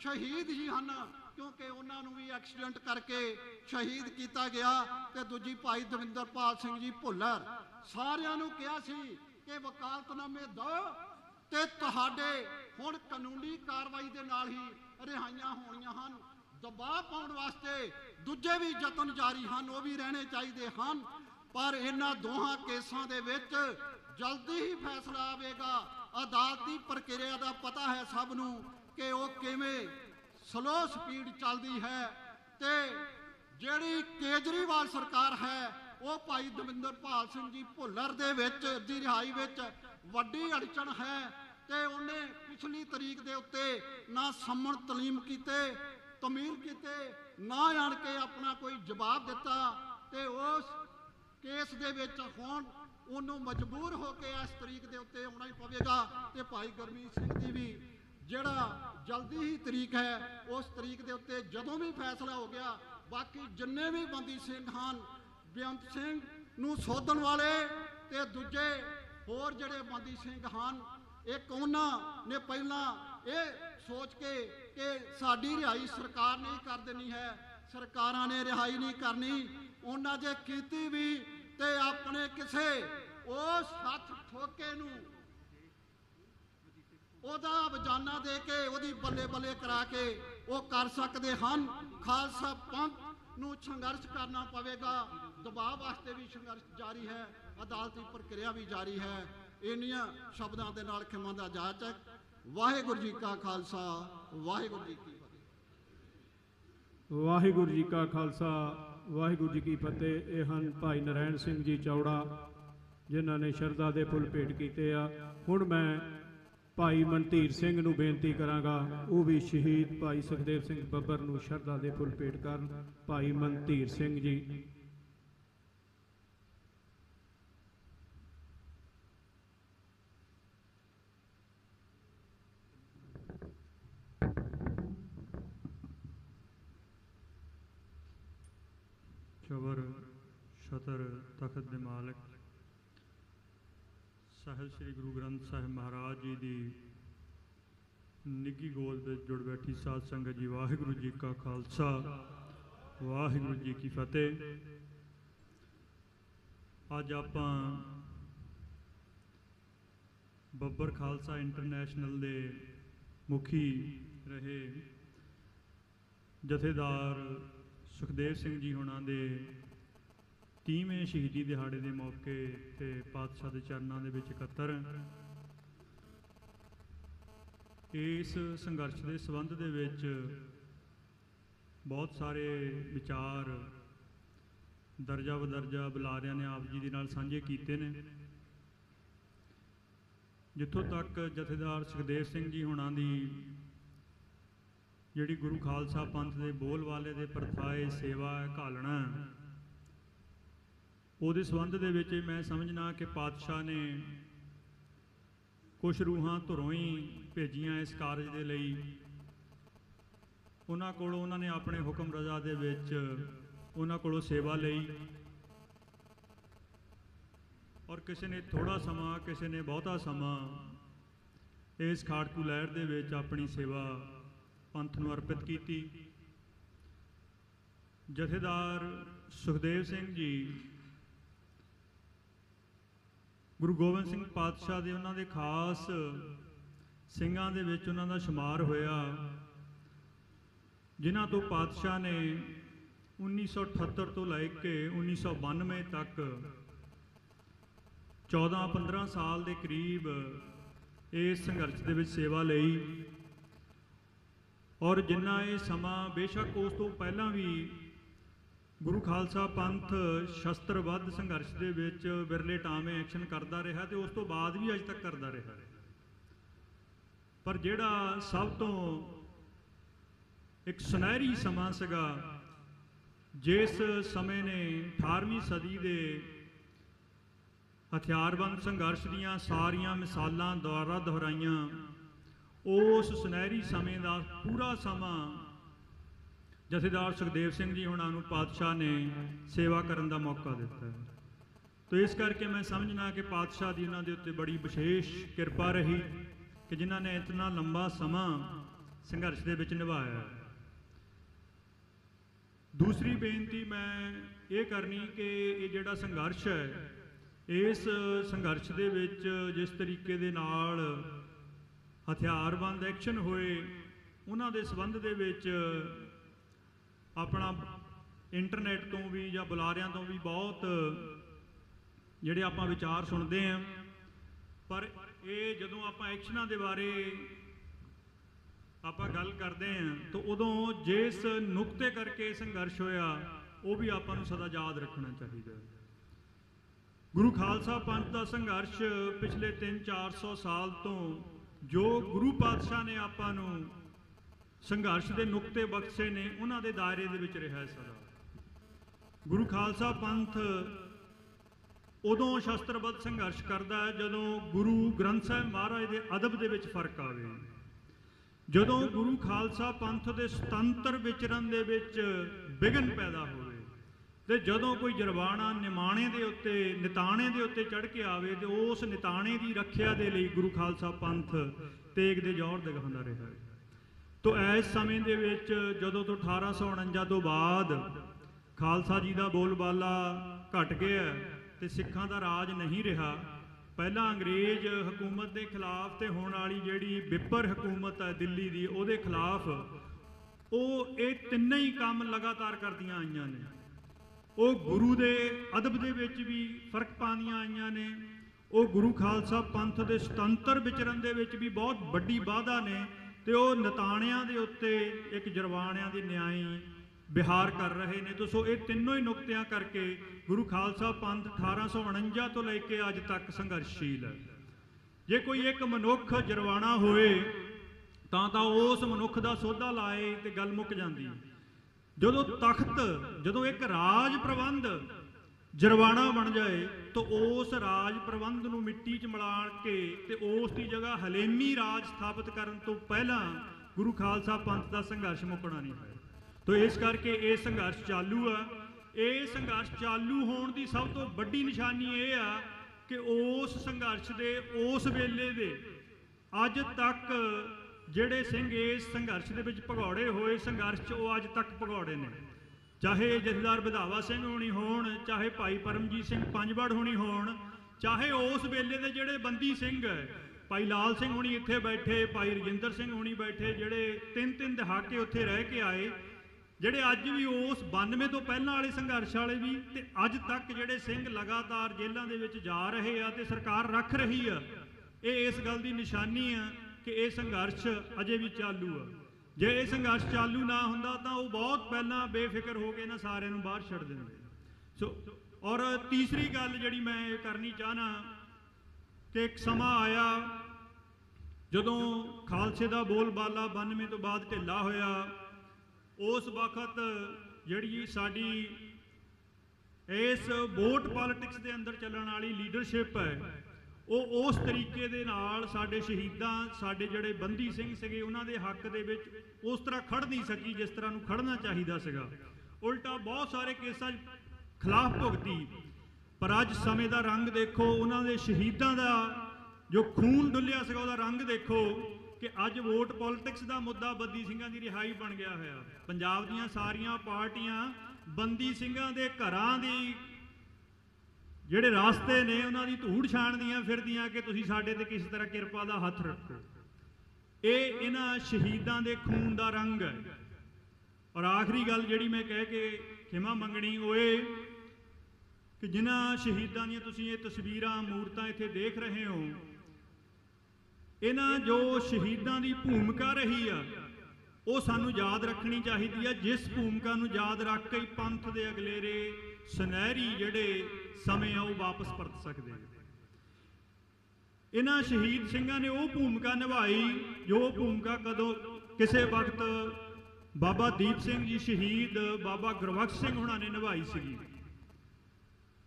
ਸ਼ਹੀਦ ਹੀ ਹਨ, ਕਿਉਂਕਿ ਉਹਨਾਂ ਨੂੰ ਵੀ ਐਕਸੀਡੈਂਟ ਕਰਕੇ ਸ਼ਹੀਦ ਕੀਤਾ ਗਿਆ ਤੇ ਦੂਜੀ ਭਾਈ ਦਵਿੰਦਰਪਾਲ ਸਿੰਘ ਜੀ ਭੁੱਲਰ। ਸਾਰਿਆਂ ਨੂੰ ਕਿਹਾ ਸੀ ਕਿ ਵਕਾਲਤਨਾਮੇ ਦਿਓ ਤੇ ਤੁਹਾਡੇ ਹੁਣ ਕਾਨੂੰਨੀ ਕਾਰਵਾਈ ਦੇ ਨਾਲ ਹੀ ਰਿਹਾਈਆਂ ਹੋਣੀਆਂ ਹਨ। ਦਬਾਅ ਪਾਉਣ ਵਾਸਤੇ ਦੂਜੇ ਵੀ ਯਤਨ ਜਾਰੀ ਹਨ, ਉਹ ਵੀ ਰਹਿਣੇ ਚਾਹੀਦੇ ਹਨ। ਪਰ ਇਹਨਾਂ ਦੋਹਾਂ ਕੇਸਾਂ ਦੇ ਵਿੱਚ ਜਲਦੀ ਹੀ ਫੈਸਲਾ ਆਵੇਗਾ। ਅਦਾਲਤੀ ਪ੍ਰਕਿਰਿਆ ਦਾ ਪਤਾ ਹੈ ਸਭ ਨੂੰ ਕਿ ਉਹ ਕਿਵੇਂ ਸਲੋ ਸਪੀਡ ਚੱਲਦੀ ਹੈ ਤੇ ਜਿਹੜੀ ਕੇਜਰੀਵਾਲ ਸਰਕਾਰ ਹੈ, ਉਹ ਭਾਈ ਦਵਿੰਦਰਪਾਲ ਸਿੰਘ ਜੀ ਭੁੱਲਰ ਦੇ ਵਿੱਚ, ਦੀ ਰਿਹਾਈ ਵਿੱਚ ਵੱਡੀ ਅੜਚਣ ਹੈ ਤੇ ਉਹਨੇ ਪਿਛਲੀ ਤਰੀਕ ਦੇ ਉੱਤੇ ਨਾ ਸੰਮਣ ਤਲੀਮ ਕੀਤੇ ਤਮੀਰ ਕੀਤੇ, ਨਾ ਆਣ ਕੇ ਆਪਣਾ ਕੋਈ ਜਵਾਬ ਦਿੱਤਾ ਤੇ ਉਸ ਕੇਸ ਦੇ ਵਿੱਚ ਹੁਣ ਉਹਨੂੰ ਮਜਬੂਰ ਹੋ ਕੇ ਇਸ ਤਰੀਕ ਦੇ ਉੱਤੇ ਆਉਣਾ ਹੀ ਪਵੇਗਾ ਤੇ ਭਾਈ ਗੁਰਮੀਤ ਸਿੰਘ ਦੀ ਵੀ ਜਿਹੜਾ ਜਲਦੀ ਹੀ ਤਰੀਕ ਹੈ, ਉਸ ਤਰੀਕ ਦੇ ਉੱਤੇ ਜਦੋਂ ਵੀ ਫੈਸਲਾ ਹੋ ਗਿਆ, ਬਾਕੀ ਜਿੰਨੇ ਵੀ ਬੰਦੀ ਸਿੰਘ ਹਨ, ਬੇਅੰਤ ਸਿੰਘ ਨੂੰ ਸੋਧਣ ਵਾਲੇ ਤੇ ਦੂਜੇ ਹੋਰ ਜਿਹੜੇ ਬੰਦੀ ਸਿੰਘ ਹਨ, ਇੱਕ ਉਹਨਾਂ ਨੇ ਪਹਿਲਾਂ ਇਹ ਸੋਚ ਕੇ ਕਿ ਸਾਡੀ ਰਿਹਾਈ ਸਰਕਾਰ ਨਹੀਂ ਕਰ ਦੇਣੀ ਹੈ, ਸਰਕਾਰਾਂ ਨੇ ਰਿਹਾਈ ਨਹੀਂ ਕਰਨੀ, ਉਹਨਾਂ ਜੇ ਕੀਤੀ ਵੀ ਤੇ ਆਪਣੇ ਕਿਸੇ ਉਸ ਹੱਥ ਠੋਕੇ ਨੂੰ। ਉਹਦਾ ਵਜਾਨਾ ਦੇ ਕੇ, ਉਹਦੀ ਬੱਲੇ ਬੱਲੇ ਕਰਾ ਕੇ ਉਹ ਕਰ ਸਕਦੇ ਹਨ। ਖਾਲਸਾ ਪੰਥ ਨੂੰ ਸੰਘਰਸ਼ ਕਰਨਾ ਪਵੇਗਾ। ਦਬਾਅ ਵਾਸਤੇ ਵੀ ਸੰਘਰਸ਼ ਜਾਰੀ ਹੈ। ਅਦਾਲਤੀ ਪ੍ਰਕਿਰਿਆ ਵੀ ਜਾਰੀ ਹੈ। ਇੰਨੀਆਂ ਸ਼ਬਦਾਂ ਦੇ ਨਾਲ ਖਿਮਾ ਦਾ ਜਾਚਕ ਵਾਹਿਗੁਰੂ ਜੀ ਕਾ ਖਾਲਸਾ, ਵਾਹਿਗੁਰੂ ਜੀ ਕੀ ਫਤਿਹ। ਵਾਹਿਗੁਰੂ ਜੀ ਕਾ ਖਾਲਸਾ, ਵਾਹਿਗੁਰੂ ਜੀ ਕੀ ਫਤਿਹ। ਇਹ ਹਨ ਭਾਈ ਨਰੈਣ ਸਿੰਘ ਜੀ ਚੌੜਾ। ਜਿਨ੍ਹਾਂ ਨੇ ਸ਼ਰਧਾ ਦੇ ਫੁੱਲ ਭੇਟ ਕੀਤੇ ਆ। ਹੁਣ ਮੈਂ ਭਾਈ ਮਨਧੀਰ ਸਿੰਘ ਨੂੰ ਬੇਨਤੀ ਕਰਾਂਗਾ, ਉਹ ਵੀ ਸ਼ਹੀਦ ਭਾਈ ਸੁਖਦੇਵ ਸਿੰਘ ਬੱਬਰ ਨੂੰ ਸ਼ਰਧਾ ਦੇ ਫੁੱਲ ਭੇਟ ਕਰਨ। ਭਾਈ ਮਨਧੀਰ ਸਿੰਘ ਜੀ। ਸ਼ਬਰ, ਸ਼ਤਰ, ਤਖਤ ਦੇ ਮਾਲਕ। ਸਾਹਿਬ ਸ੍ਰੀ ਗੁਰੂ ਗ੍ਰੰਥ ਸਾਹਿਬ ਮਹਾਰਾਜ ਜੀ ਦੀ ਨਿੱਗੀ ਗੋਦ ਵਿੱਚ ਜੁੜ ਬੈਠੀ ਸਾਧ ਸੰਗਤ ਜੀ, ਵਾਹਿਗੁਰੂ ਜੀ ਕਾ ਖਾਲਸਾ, ਵਾਹਿਗੁਰੂ ਜੀ ਕੀ ਫਤਿਹ। ਅੱਜ ਆਪਾਂ ਬੱਬਰ ਖਾਲਸਾ ਇੰਟਰਨੈਸ਼ਨਲ ਦੇ ਮੁਖੀ ਰਹੇ ਜਥੇਦਾਰ ਸੁਖਦੇਵ ਸਿੰਘ ਜੀ ਹੁਣਾਂ ਦੇ 30ਵੇਂ ਸ਼ਹੀਦੀ ਦਿਹਾੜੇ ਦੇ ਮੌਕੇ ਤੇ ਪਾਤਸ਼ਾਹ ਦੇ ਚਰਨਾਂ ਦੇ ਵਿੱਚ ਇਕੱਤਰ। ਇਸ ਸੰਘਰਸ਼ ਦੇ ਸੰਬੰਧ ਦੇ ਵਿੱਚ ਬਹੁਤ ਸਾਰੇ ਵਿਚਾਰ ਦਰਜਾ ਬਦਰਜਾ ਬੁਲਾਰਿਆਂ ਨੇ ਆਪ ਜੀ ਦੇ ਨਾਲ ਸਾਂਝੇ ਕੀਤੇ ਨੇ। ਜਿੱਥੋਂ ਤੱਕ ਜਥੇਦਾਰ ਸੁਖਦੇਵ ਸਿੰਘ ਜੀ ਹੁਣਾਂ ਦੀ ਜਿਹੜੀ ਗੁਰੂ ਖਾਲਸਾ ਪੰਥ ਦੇ ਬੋਲਵਾਲੇ ਦੇ ਪਰਥਾਏ ਸੇਵਾ ਘਾਲਣਾ ਉਹਦੇ ਸੰਬੰਧ ਦੇ ਵਿੱਚ ਮੈਂ ਸਮਝਣਾ ਕਿ ਪਾਤਸ਼ਾਹ ਨੇ ਕੁਝ ਰੂਹਾਂ ਧਰੋਂ ਹੀ ਭੇਜੀਆਂ ਇਸ ਕਾਰਜ ਦੇ ਲਈ। ਉਹਨਾਂ ਕੋਲੋਂ ਉਹਨਾਂ ਨੇ ਆਪਣੇ ਹੁਕਮ ਰਜ਼ਾ ਦੇ ਵਿੱਚ ਉਹਨਾਂ ਕੋਲੋਂ ਸੇਵਾ ਲਈ। ਔਰ ਕਿਸੇ ਨੇ ਥੋੜਾ ਸਮਾਂ, ਕਿਸੇ ਨੇ ਬਹੁਤਾ ਸਮਾਂ ਇਸ ਖਾੜਕੂ ਲਹਿਰ ਦੇ ਵਿੱਚ ਆਪਣੀ ਸੇਵਾ ਪੰਥ ਨੂੰ ਅਰਪਿਤ ਕੀਤੀ। ਜਥੇਦਾਰ ਸੁਖਦੇਵ ਸਿੰਘ ਜੀ ਗੁਰੂ ਗੋਬਿੰਦ ਸਿੰਘ ਪਾਤਸ਼ਾਹ ਦੇ ਉਹਨਾਂ ਦੇ ਖਾਸ ਸਿੰਘਾਂ ਦੇ ਵਿੱਚ ਉਹਨਾਂ ਦਾ ਸ਼ੁਮਾਰ ਹੋਇਆ, ਜਿਨ੍ਹਾਂ ਤੋਂ ਪਾਤਸ਼ਾਹ ਨੇ 1978 ਤੋਂ ਲੈ ਕੇ 1992 ਤੱਕ 14-15 ਸਾਲ ਦੇ ਕਰੀਬ ਇਸ ਸੰਘਰਸ਼ ਦੇ ਵਿੱਚ ਸੇਵਾ ਲਈ ਔਰ ਜਿੰਨਾ ਇਹ ਸਮਾਂ ਬੇਸ਼ੱਕ ਉਸ ਤੋਂ ਪਹਿਲਾਂ ਵੀ ਗੁਰੂ ਖਾਲਸਾ ਪੰਥ ਸ਼ਸਤਰਬੱਧ ਸੰਘਰਸ਼ ਦੇ ਵਿੱਚ ਵਿਰਲੇ ਟਾਵੇਂ ਐਕਸ਼ਨ ਕਰਦਾ ਰਿਹਾ ਤੇ ਉਸ ਤੋਂ ਬਾਅਦ ਵੀ ਅਜੇ ਤੱਕ ਕਰਦਾ ਰਿਹਾ। ਪਰ ਜਿਹੜਾ ਸਭ ਤੋਂ ਇੱਕ ਸੁਨਹਿਰੀ ਸਮਾਂ ਸੀਗਾ, ਜਿਸ ਸਮੇਂ ਨੇ 18ਵੀਂ ਸਦੀ ਦੇ ਹਥਿਆਰਬੰਦ ਸੰਘਰਸ਼ ਦੀਆਂ ਸਾਰੀਆਂ ਮਿਸਾਲਾਂ ਦੁਆਰਾ ਦੁਹਰਾਈਆਂ, ਉਸ ਸੁਨਹਿਰੀ ਸਮੇਂ ਦਾ ਪੂਰਾ ਸਮਾਂ ਜਥੇਦਾਰ ਸੁਖਦੇਵ ਸਿੰਘ ਜੀ ਹੁਣਾਂ ਨੂੰ ਪਾਤਸ਼ਾਹ ਨੇ ਸੇਵਾ ਕਰਨ ਦਾ ਮੌਕਾ ਦਿੱਤਾ ਹੈ। ਤੋ ਇਸ ਕਰਕੇ ਮੈਂ ਸਮਝਣਾ ਕਿ ਪਾਤਸ਼ਾਹ ਦੀ ਉਹਨਾਂ ਦੇ ਉੱਤੇ ਬੜੀ ਵਿਸ਼ੇਸ਼ ਕਿਰਪਾ ਰਹੀ ਕਿ ਜਿਨ੍ਹਾਂ ਨੇ ਇਤਨਾ ਲੰਬਾ ਸਮਾਂ ਸੰਘਰਸ਼ ਦੇ ਵਿੱਚ ਨਿਭਾਇਆ ਦੂਸਰੀ ਬੇਨਤੀ ਮੈਂ ਇਹ ਕਰਨੀ ਕਿ ਇਹ ਜਿਹੜਾ ਸੰਘਰਸ਼ ਹੈ, ਇਸ ਸੰਘਰਸ਼ ਦੇ ਵਿੱਚ ਜਿਸ ਤਰੀਕੇ ਦੇ ਨਾਲ ਹਥਿਆਰਬੰਦ ਐਕਸ਼ਨ ਹੋਏ, ਉਹਨਾਂ ਦੇ ਸਬੰਧ ਦੇ ਵਿੱਚ ਆਪਣਾ ਇੰਟਰਨੈਟ ਤੋਂ ਵੀ ਜਾਂ ਬੁਲਾਰਿਆਂ ਤੋਂ ਵੀ ਬਹੁਤ ਜਿਹੜੇ ਆਪਾਂ ਵਿਚਾਰ ਸੁਣਦੇ ਆਂ ਪਰ ਇਹ ਜਦੋਂ ਆਪਾਂ ਐਕਸ਼ਨਾਂ ਦੇ ਬਾਰੇ ਆਪਾਂ ਗੱਲ ਕਰਦੇ ਆਂ ਤਾਂ ਉਦੋਂ ਜਿਸ ਨੁਕਤੇ ਕਰਕੇ ਸੰਘਰਸ਼ ਹੋਇਆ, ਉਹ ਵੀ ਆਪਾਂ ਨੂੰ ਸਦਾ ਯਾਦ ਰੱਖਣਾ ਚਾਹੀਦਾ ਹੈ। ਗੁਰੂ ਖਾਲਸਾ ਪੰਥ ਦਾ ਸੰਘਰਸ਼ ਪਿਛਲੇ 3-400 ਸਾਲ ਤੋਂ ਜੋ ਗੁਰੂ ਪਾਤਸ਼ਾਹ ਨੇ ਆਪਾਂ ਨੂੰ ਸੰਘਰਸ਼ ਦੇ ਨੁਕਤੇ ਬਖਸ਼ੇ ਨੇ, ਉਹਨਾਂ ਦੇ ਦਾਇਰੇ ਦੇ ਵਿੱਚ ਰਿਹਾ ਸਦਾ। ਗੁਰੂ ਖਾਲਸਾ ਪੰਥ ਉਦੋਂ ਸ਼ਸਤਰਬੱਧ ਸੰਘਰਸ਼ ਕਰਦਾ ਹੈ, ਜਦੋਂ ਗੁਰੂ ਗ੍ਰੰਥ ਸਾਹਿਬ ਮਹਾਰਾਜ ਦੇ ਅਦਬ ਦੇ ਵਿੱਚ ਫ਼ਰਕ ਆਵੇ। ਜਦੋਂ ਗੁਰੂ ਖਾਲਸਾ ਪੰਥ ਦੇ ਸੁਤੰਤਰ ਵਿਚਰਨ ਦੇ ਵਿੱਚ ਵਿਘਨ ਪੈਦਾ ਹੋਵੇ ਤੇ ਜਦੋਂ ਕੋਈ ਜਰਵਾਣਾ ਨਿਮਾਣੇ ਦੇ ਉੱਤੇ, ਨਿਤਾਣੇ ਦੇ ਉੱਤੇ ਚੜ ਕੇ ਆਵੇ ਤੇ ਉਸ ਨਿਤਾਣੇ ਦੀ ਰੱਖਿਆ ਦੇ ਲਈ ਗੁਰੂ ਖਾਲਸਾ ਪੰਥ ਤੇਗ ਦੇ ਜੋਰ ਦਿਖਾਉਂਦਾ ਰਿਹਾ ਹੈ। ਤੋ ਇਸ ਸਮੇਂ ਦੇ ਵਿੱਚ ਜਦੋਂ ਤੋਂ 1849 ਤੋਂ ਬਾਅਦ ਖਾਲਸਾ ਜੀ ਦਾ ਬੋਲਬਾਲਾ ਘਟ ਗਿਆ ਤੇ ਸਿੱਖਾਂ ਦਾ ਰਾਜ ਨਹੀਂ ਰਿਹਾ, ਪਹਿਲਾਂ ਅੰਗਰੇਜ਼ ਹਕੂਮਤ ਦੇ ਖਿਲਾਫ ਤੇ ਹੋਣ ਵਾਲੀ ਜਿਹੜੀ ਬਿੱਪਰ ਹਕੂਮਤ ਹੈ ਦਿੱਲੀ ਦੀ, ਉਹਦੇ ਖਿਲਾਫ ਉਹ ਇਹ ਤਿੰਨੇ ਹੀ ਕੰਮ ਲਗਾਤਾਰ ਕਰਦੀਆਂ ਆਈਆਂ ਨੇ। ਉਹ ਗੁਰੂ ਦੇ ਅਦਬ ਦੇ ਵਿੱਚ ਵੀ ਫ਼ਰਕ ਪਾਉਂਦੀਆਂ ਆਈਆਂ ਨੇ। ਉਹ ਗੁਰੂ ਖਾਲਸਾ ਪੰਥ ਦੇ ਸੁਤੰਤਰ ਵਿਚਰਨ ਦੇ ਵਿੱਚ ਵੀ ਬਹੁਤ ਵੱਡੀ ਬਾਧਾ ਨੇ। ਤੇ ਉਹ ਨਤਾਣਿਆਂ ਦੇ ਉੱਤੇ ਇੱਕ ਜਰਵਾਣਿਆਂ ਦੀ ਨਿਆਈ ਵਿਹਾਰ ਕਰ ਰਹੇ ਨੇ। ਤੋ ਸੋ ਇਹ ਤਿੰਨੋਂ ਹੀ ਨੁਕਤਿਆਂ ਕਰਕੇ ਗੁਰੂ ਖਾਲਸਾ ਪੰਥ 1849 ਤੋਂ ਲੈ ਕੇ ਅੱਜ ਤੱਕ ਸੰਘਰਸ਼ੀਲ ਹੈ। ਜੇ ਕੋਈ ਇੱਕ ਮਨੁੱਖ ਜਰਵਾਣਾ ਹੋਏ ਤਾਂ ਤਾਂ ਉਸ ਮਨੁੱਖ ਦਾ ਸੋਧਾ ਲਾਏ ਤੇ ਗੱਲ ਮੁੱਕ ਜਾਂਦੀ। ਜਦੋਂ ਤਖਤ, ਜਦੋਂ ਇੱਕ ਰਾਜ ਪ੍ਰਬੰਧ ਜਰਵਾਣਾ ਬਣ ਜਾਏ, ਤਾਂ ਉਸ ਰਾਜ ਪ੍ਰਬੰਧ ਨੂੰ ਮਿੱਟੀ 'ਚ ਮਿਲਾ ਕੇ ਤੇ ਉਸ ਦੀ ਜਗ੍ਹਾ ਹਲੇਮੀ ਰਾਜ ਸਥਾਪਿਤ ਕਰਨ ਤੋਂ ਪਹਿਲਾਂ ਗੁਰੂ ਖਾਲਸਾ ਪੰਥ ਦਾ ਸੰਘਰਸ਼ ਮੁੱਕਣਾ ਨਹੀਂ ਹੈ ਤੋ ਇਸ ਕਰਕੇ ਇਹ ਸੰਘਰਸ਼ ਚਾਲੂ ਆ। ਇਹ ਸੰਘਰਸ਼ ਚਾਲੂ ਹੋਣ ਦੀ ਸਭ ਤੋਂ ਵੱਡੀ ਨਿਸ਼ਾਨੀ ਇਹ ਆ ਕਿ ਉਸ ਸੰਘਰਸ਼ ਦੇ ਉਸ ਵੇਲੇ ਦੇ ਅੱਜ ਤੱਕ ਜਿਹੜੇ ਸਿੰਘ ਇਸ ਸੰਘਰਸ਼ ਦੇ ਵਿੱਚ ਭਗੌੜੇ ਹੋਏ ਸੰਘਰਸ਼ 'ਚ ਉਹ ਅੱਜ ਤੱਕ ਭਗੌੜੇ ਨੇ। ਚਾਹੇ ਜਥੇਦਾਰ ਵਿਧਾਵਾ ਸਿੰਘ ਹੋਣੀ ਹੋਣ, ਚਾਹੇ ਭਾਈ ਪਰਮਜੀਤ ਸਿੰਘ ਪੰਜਵੜ ਹੋਣੀ ਹੋਣ, ਚਾਹੇ ਉਸ ਵੇਲੇ ਦੇ ਜਿਹੜੇ ਬੰਦੀ ਸਿੰਘ ਹੈ, ਭਾਈ ਲਾਲ ਸਿੰਘ ਹੋਣੀ ਇੱਥੇ ਬੈਠੇ, ਭਾਈ ਰਜਿੰਦਰ ਸਿੰਘ ਹੋਣੀ ਬੈਠੇ, ਜਿਹੜੇ ਤਿੰਨ ਤਿੰਨ ਦਹਾਕੇ ਉੱਥੇ ਰਹਿ ਕੇ ਆਏ, ਜਿਹੜੇ ਅੱਜ ਵੀ ਉਸ 92 ਤੋਂ ਪਹਿਲਾਂ ਵਾਲੇ ਸੰਘਰਸ਼ ਵਾਲੇ ਵੀ, ਤੇ ਅੱਜ ਤੱਕ ਜਿਹੜੇ ਸਿੰਘ ਲਗਾਤਾਰ ਜੇਲ੍ਹਾਂ ਦੇ ਵਿੱਚ ਜਾ ਰਹੇ ਆ ਤੇ ਸਰਕਾਰ ਰੱਖ ਰਹੀ ਆ, ਇਹ ਇਸ ਗੱਲ ਦੀ ਨਿਸ਼ਾਨੀ ਆ ਕਿ ਇਹ ਸੰਘਰਸ਼ ਅਜੇ ਵੀ ਚਾਲੂ ਆ। ਜੇ ਇਹ ਸੰਘਰਸ਼ ਚਾਲੂ ਨਾ ਹੁੰਦਾ ਤਾਂ ਉਹ ਬਹੁਤ ਪਹਿਲਾਂ ਬੇਫਿਕਰ ਹੋ ਕੇ ਨਾ ਸਾਰਿਆਂ ਨੂੰ ਬਾਹਰ ਛੱਡ ਦਿੰਦੇ। ਸੋ, ਔਰ ਤੀਸਰੀ ਗੱਲ ਜਿਹੜੀ ਮੈਂ ਇਹ ਕਰਨੀ ਚਾਹਨਾ ਕਿ ਇੱਕ ਸਮਾਂ ਆਇਆ ਜਦੋਂ ਖਾਲਸੇ ਦਾ ਬੋਲਬਾਲਾ 92 ਤੋਂ ਬਾਅਦ ਢਿੱਲਾ ਹੋਇਆ, ਉਸ ਵਕਤ ਜਿਹੜੀ ਸਾਡੀ ਇਸ ਵੋਟ ਪੋਲਿਟਿਕਸ ਦੇ ਅੰਦਰ ਚੱਲਣ ਵਾਲੀ ਲੀਡਰਸ਼ਿਪ ਹੈ ਉਹ ਉਸ ਤਰੀਕੇ ਦੇ ਨਾਲ ਸਾਡੇ ਸ਼ਹੀਦਾਂ, ਸਾਡੇ ਜਿਹੜੇ ਬੰਦੀ ਸਿੰਘ ਸੀਗੇ, ਉਹਨਾਂ ਦੇ ਹੱਕ ਦੇ ਵਿੱਚ ਉਸ ਤਰ੍ਹਾਂ ਖੜ ਨਹੀਂ ਸਕੀ ਜਿਸ ਤਰ੍ਹਾਂ ਨੂੰ ਖੜਨਾ ਚਾਹੀਦਾ ਸੀਗਾ। ਉਲਟਾ ਬਹੁਤ ਸਾਰੇ ਕੇਸਾਂ 'ਚ ਖਿਲਾਫ ਭੁਗਤੀ। ਪਰ ਅੱਜ ਸਮੇਂ ਦਾ ਰੰਗ ਦੇਖੋ, ਉਹਨਾਂ ਦੇ ਸ਼ਹੀਦਾਂ ਦਾ ਜੋ ਖੂਨ ਡੁੱਲਿਆ ਸੀਗਾ, ਉਹਦਾ ਰੰਗ ਦੇਖੋ ਕਿ ਅੱਜ ਵੋਟ ਪੋਲਿਟਿਕਸ ਦਾ ਮੁੱਦਾ ਬੰਦੀ ਸਿੰਘਾਂ ਦੀ ਰਿਹਾਈ ਬਣ ਗਿਆ ਹੋਇਆ। ਪੰਜਾਬ ਦੀਆਂ ਸਾਰੀਆਂ ਪਾਰਟੀਆਂ ਬੰਦੀ ਸਿੰਘਾਂ ਦੇ ਘਰਾਂ ਦੀ ਜਿਹੜੇ ਰਾਸਤੇ ਨੇ ਉਹਨਾਂ ਦੀ ਧੂੜ ਛਾਣਦੀਆਂ ਫਿਰਦੀਆਂ ਕਿ ਤੁਸੀਂ ਸਾਡੇ ਤੇ ਕਿਸ ਤਰ੍ਹਾਂ ਕਿਰਪਾ ਦਾ ਹੱਥ ਰੱਖੋ। ਇਹ ਇਹਨਾਂ ਸ਼ਹੀਦਾਂ ਦੇ ਖੂਨ ਦਾ ਰੰਗ ਹੈ। ਔਰ ਆਖਰੀ ਗੱਲ ਜਿਹੜੀ ਮੈਂ ਕਹਿ ਕੇ ਖਿਮਾ ਮੰਗਣੀ, ਉਹ ਇਹ ਕਿ ਜਿਨ੍ਹਾਂ ਸ਼ਹੀਦਾਂ ਦੀਆਂ ਤੁਸੀਂ ਇਹ ਤਸਵੀਰਾਂ, ਮੂਰਤਾਂ ਇੱਥੇ ਦੇਖ ਰਹੇ ਹੋ, ਇਹਨਾਂ ਜੋ ਸ਼ਹੀਦਾਂ ਦੀ ਭੂਮਿਕਾ ਰਹੀ ਆ, ਉਹ ਸਾਨੂੰ ਯਾਦ ਰੱਖਣੀ ਚਾਹੀਦੀ ਆ, ਜਿਸ ਭੂਮਿਕਾ ਨੂੰ ਯਾਦ ਰੱਖ ਕੇ ਪੰਥ ਦੇ ਅਗਲੇਰੇ ਸੁਨਹਿਰੀ ਜਿਹੜੇ ਸਮੇਂ ਆ, ਉਹ ਵਾਪਸ ਪਰਤ ਸਕਦੇ ਆ ਇਹਨਾਂ ਸ਼ਹੀਦ ਸਿੰਘਾਂ ਨੇ ਉਹ ਭੂਮਿਕਾ ਨਿਭਾਈ, ਜੋ ਭੂਮਿਕਾ ਕਦੋਂ, ਕਿਸੇ ਵਕਤ ਬਾਬਾ ਦੀਪ ਸਿੰਘ ਜੀ ਸ਼ਹੀਦ ਬਾਬਾ ਗੁਰਬਖਸ਼ ਸਿੰਘ ਹੁਣਾਂ ਨੇ ਨਿਭਾਈ ਸੀਗੀ।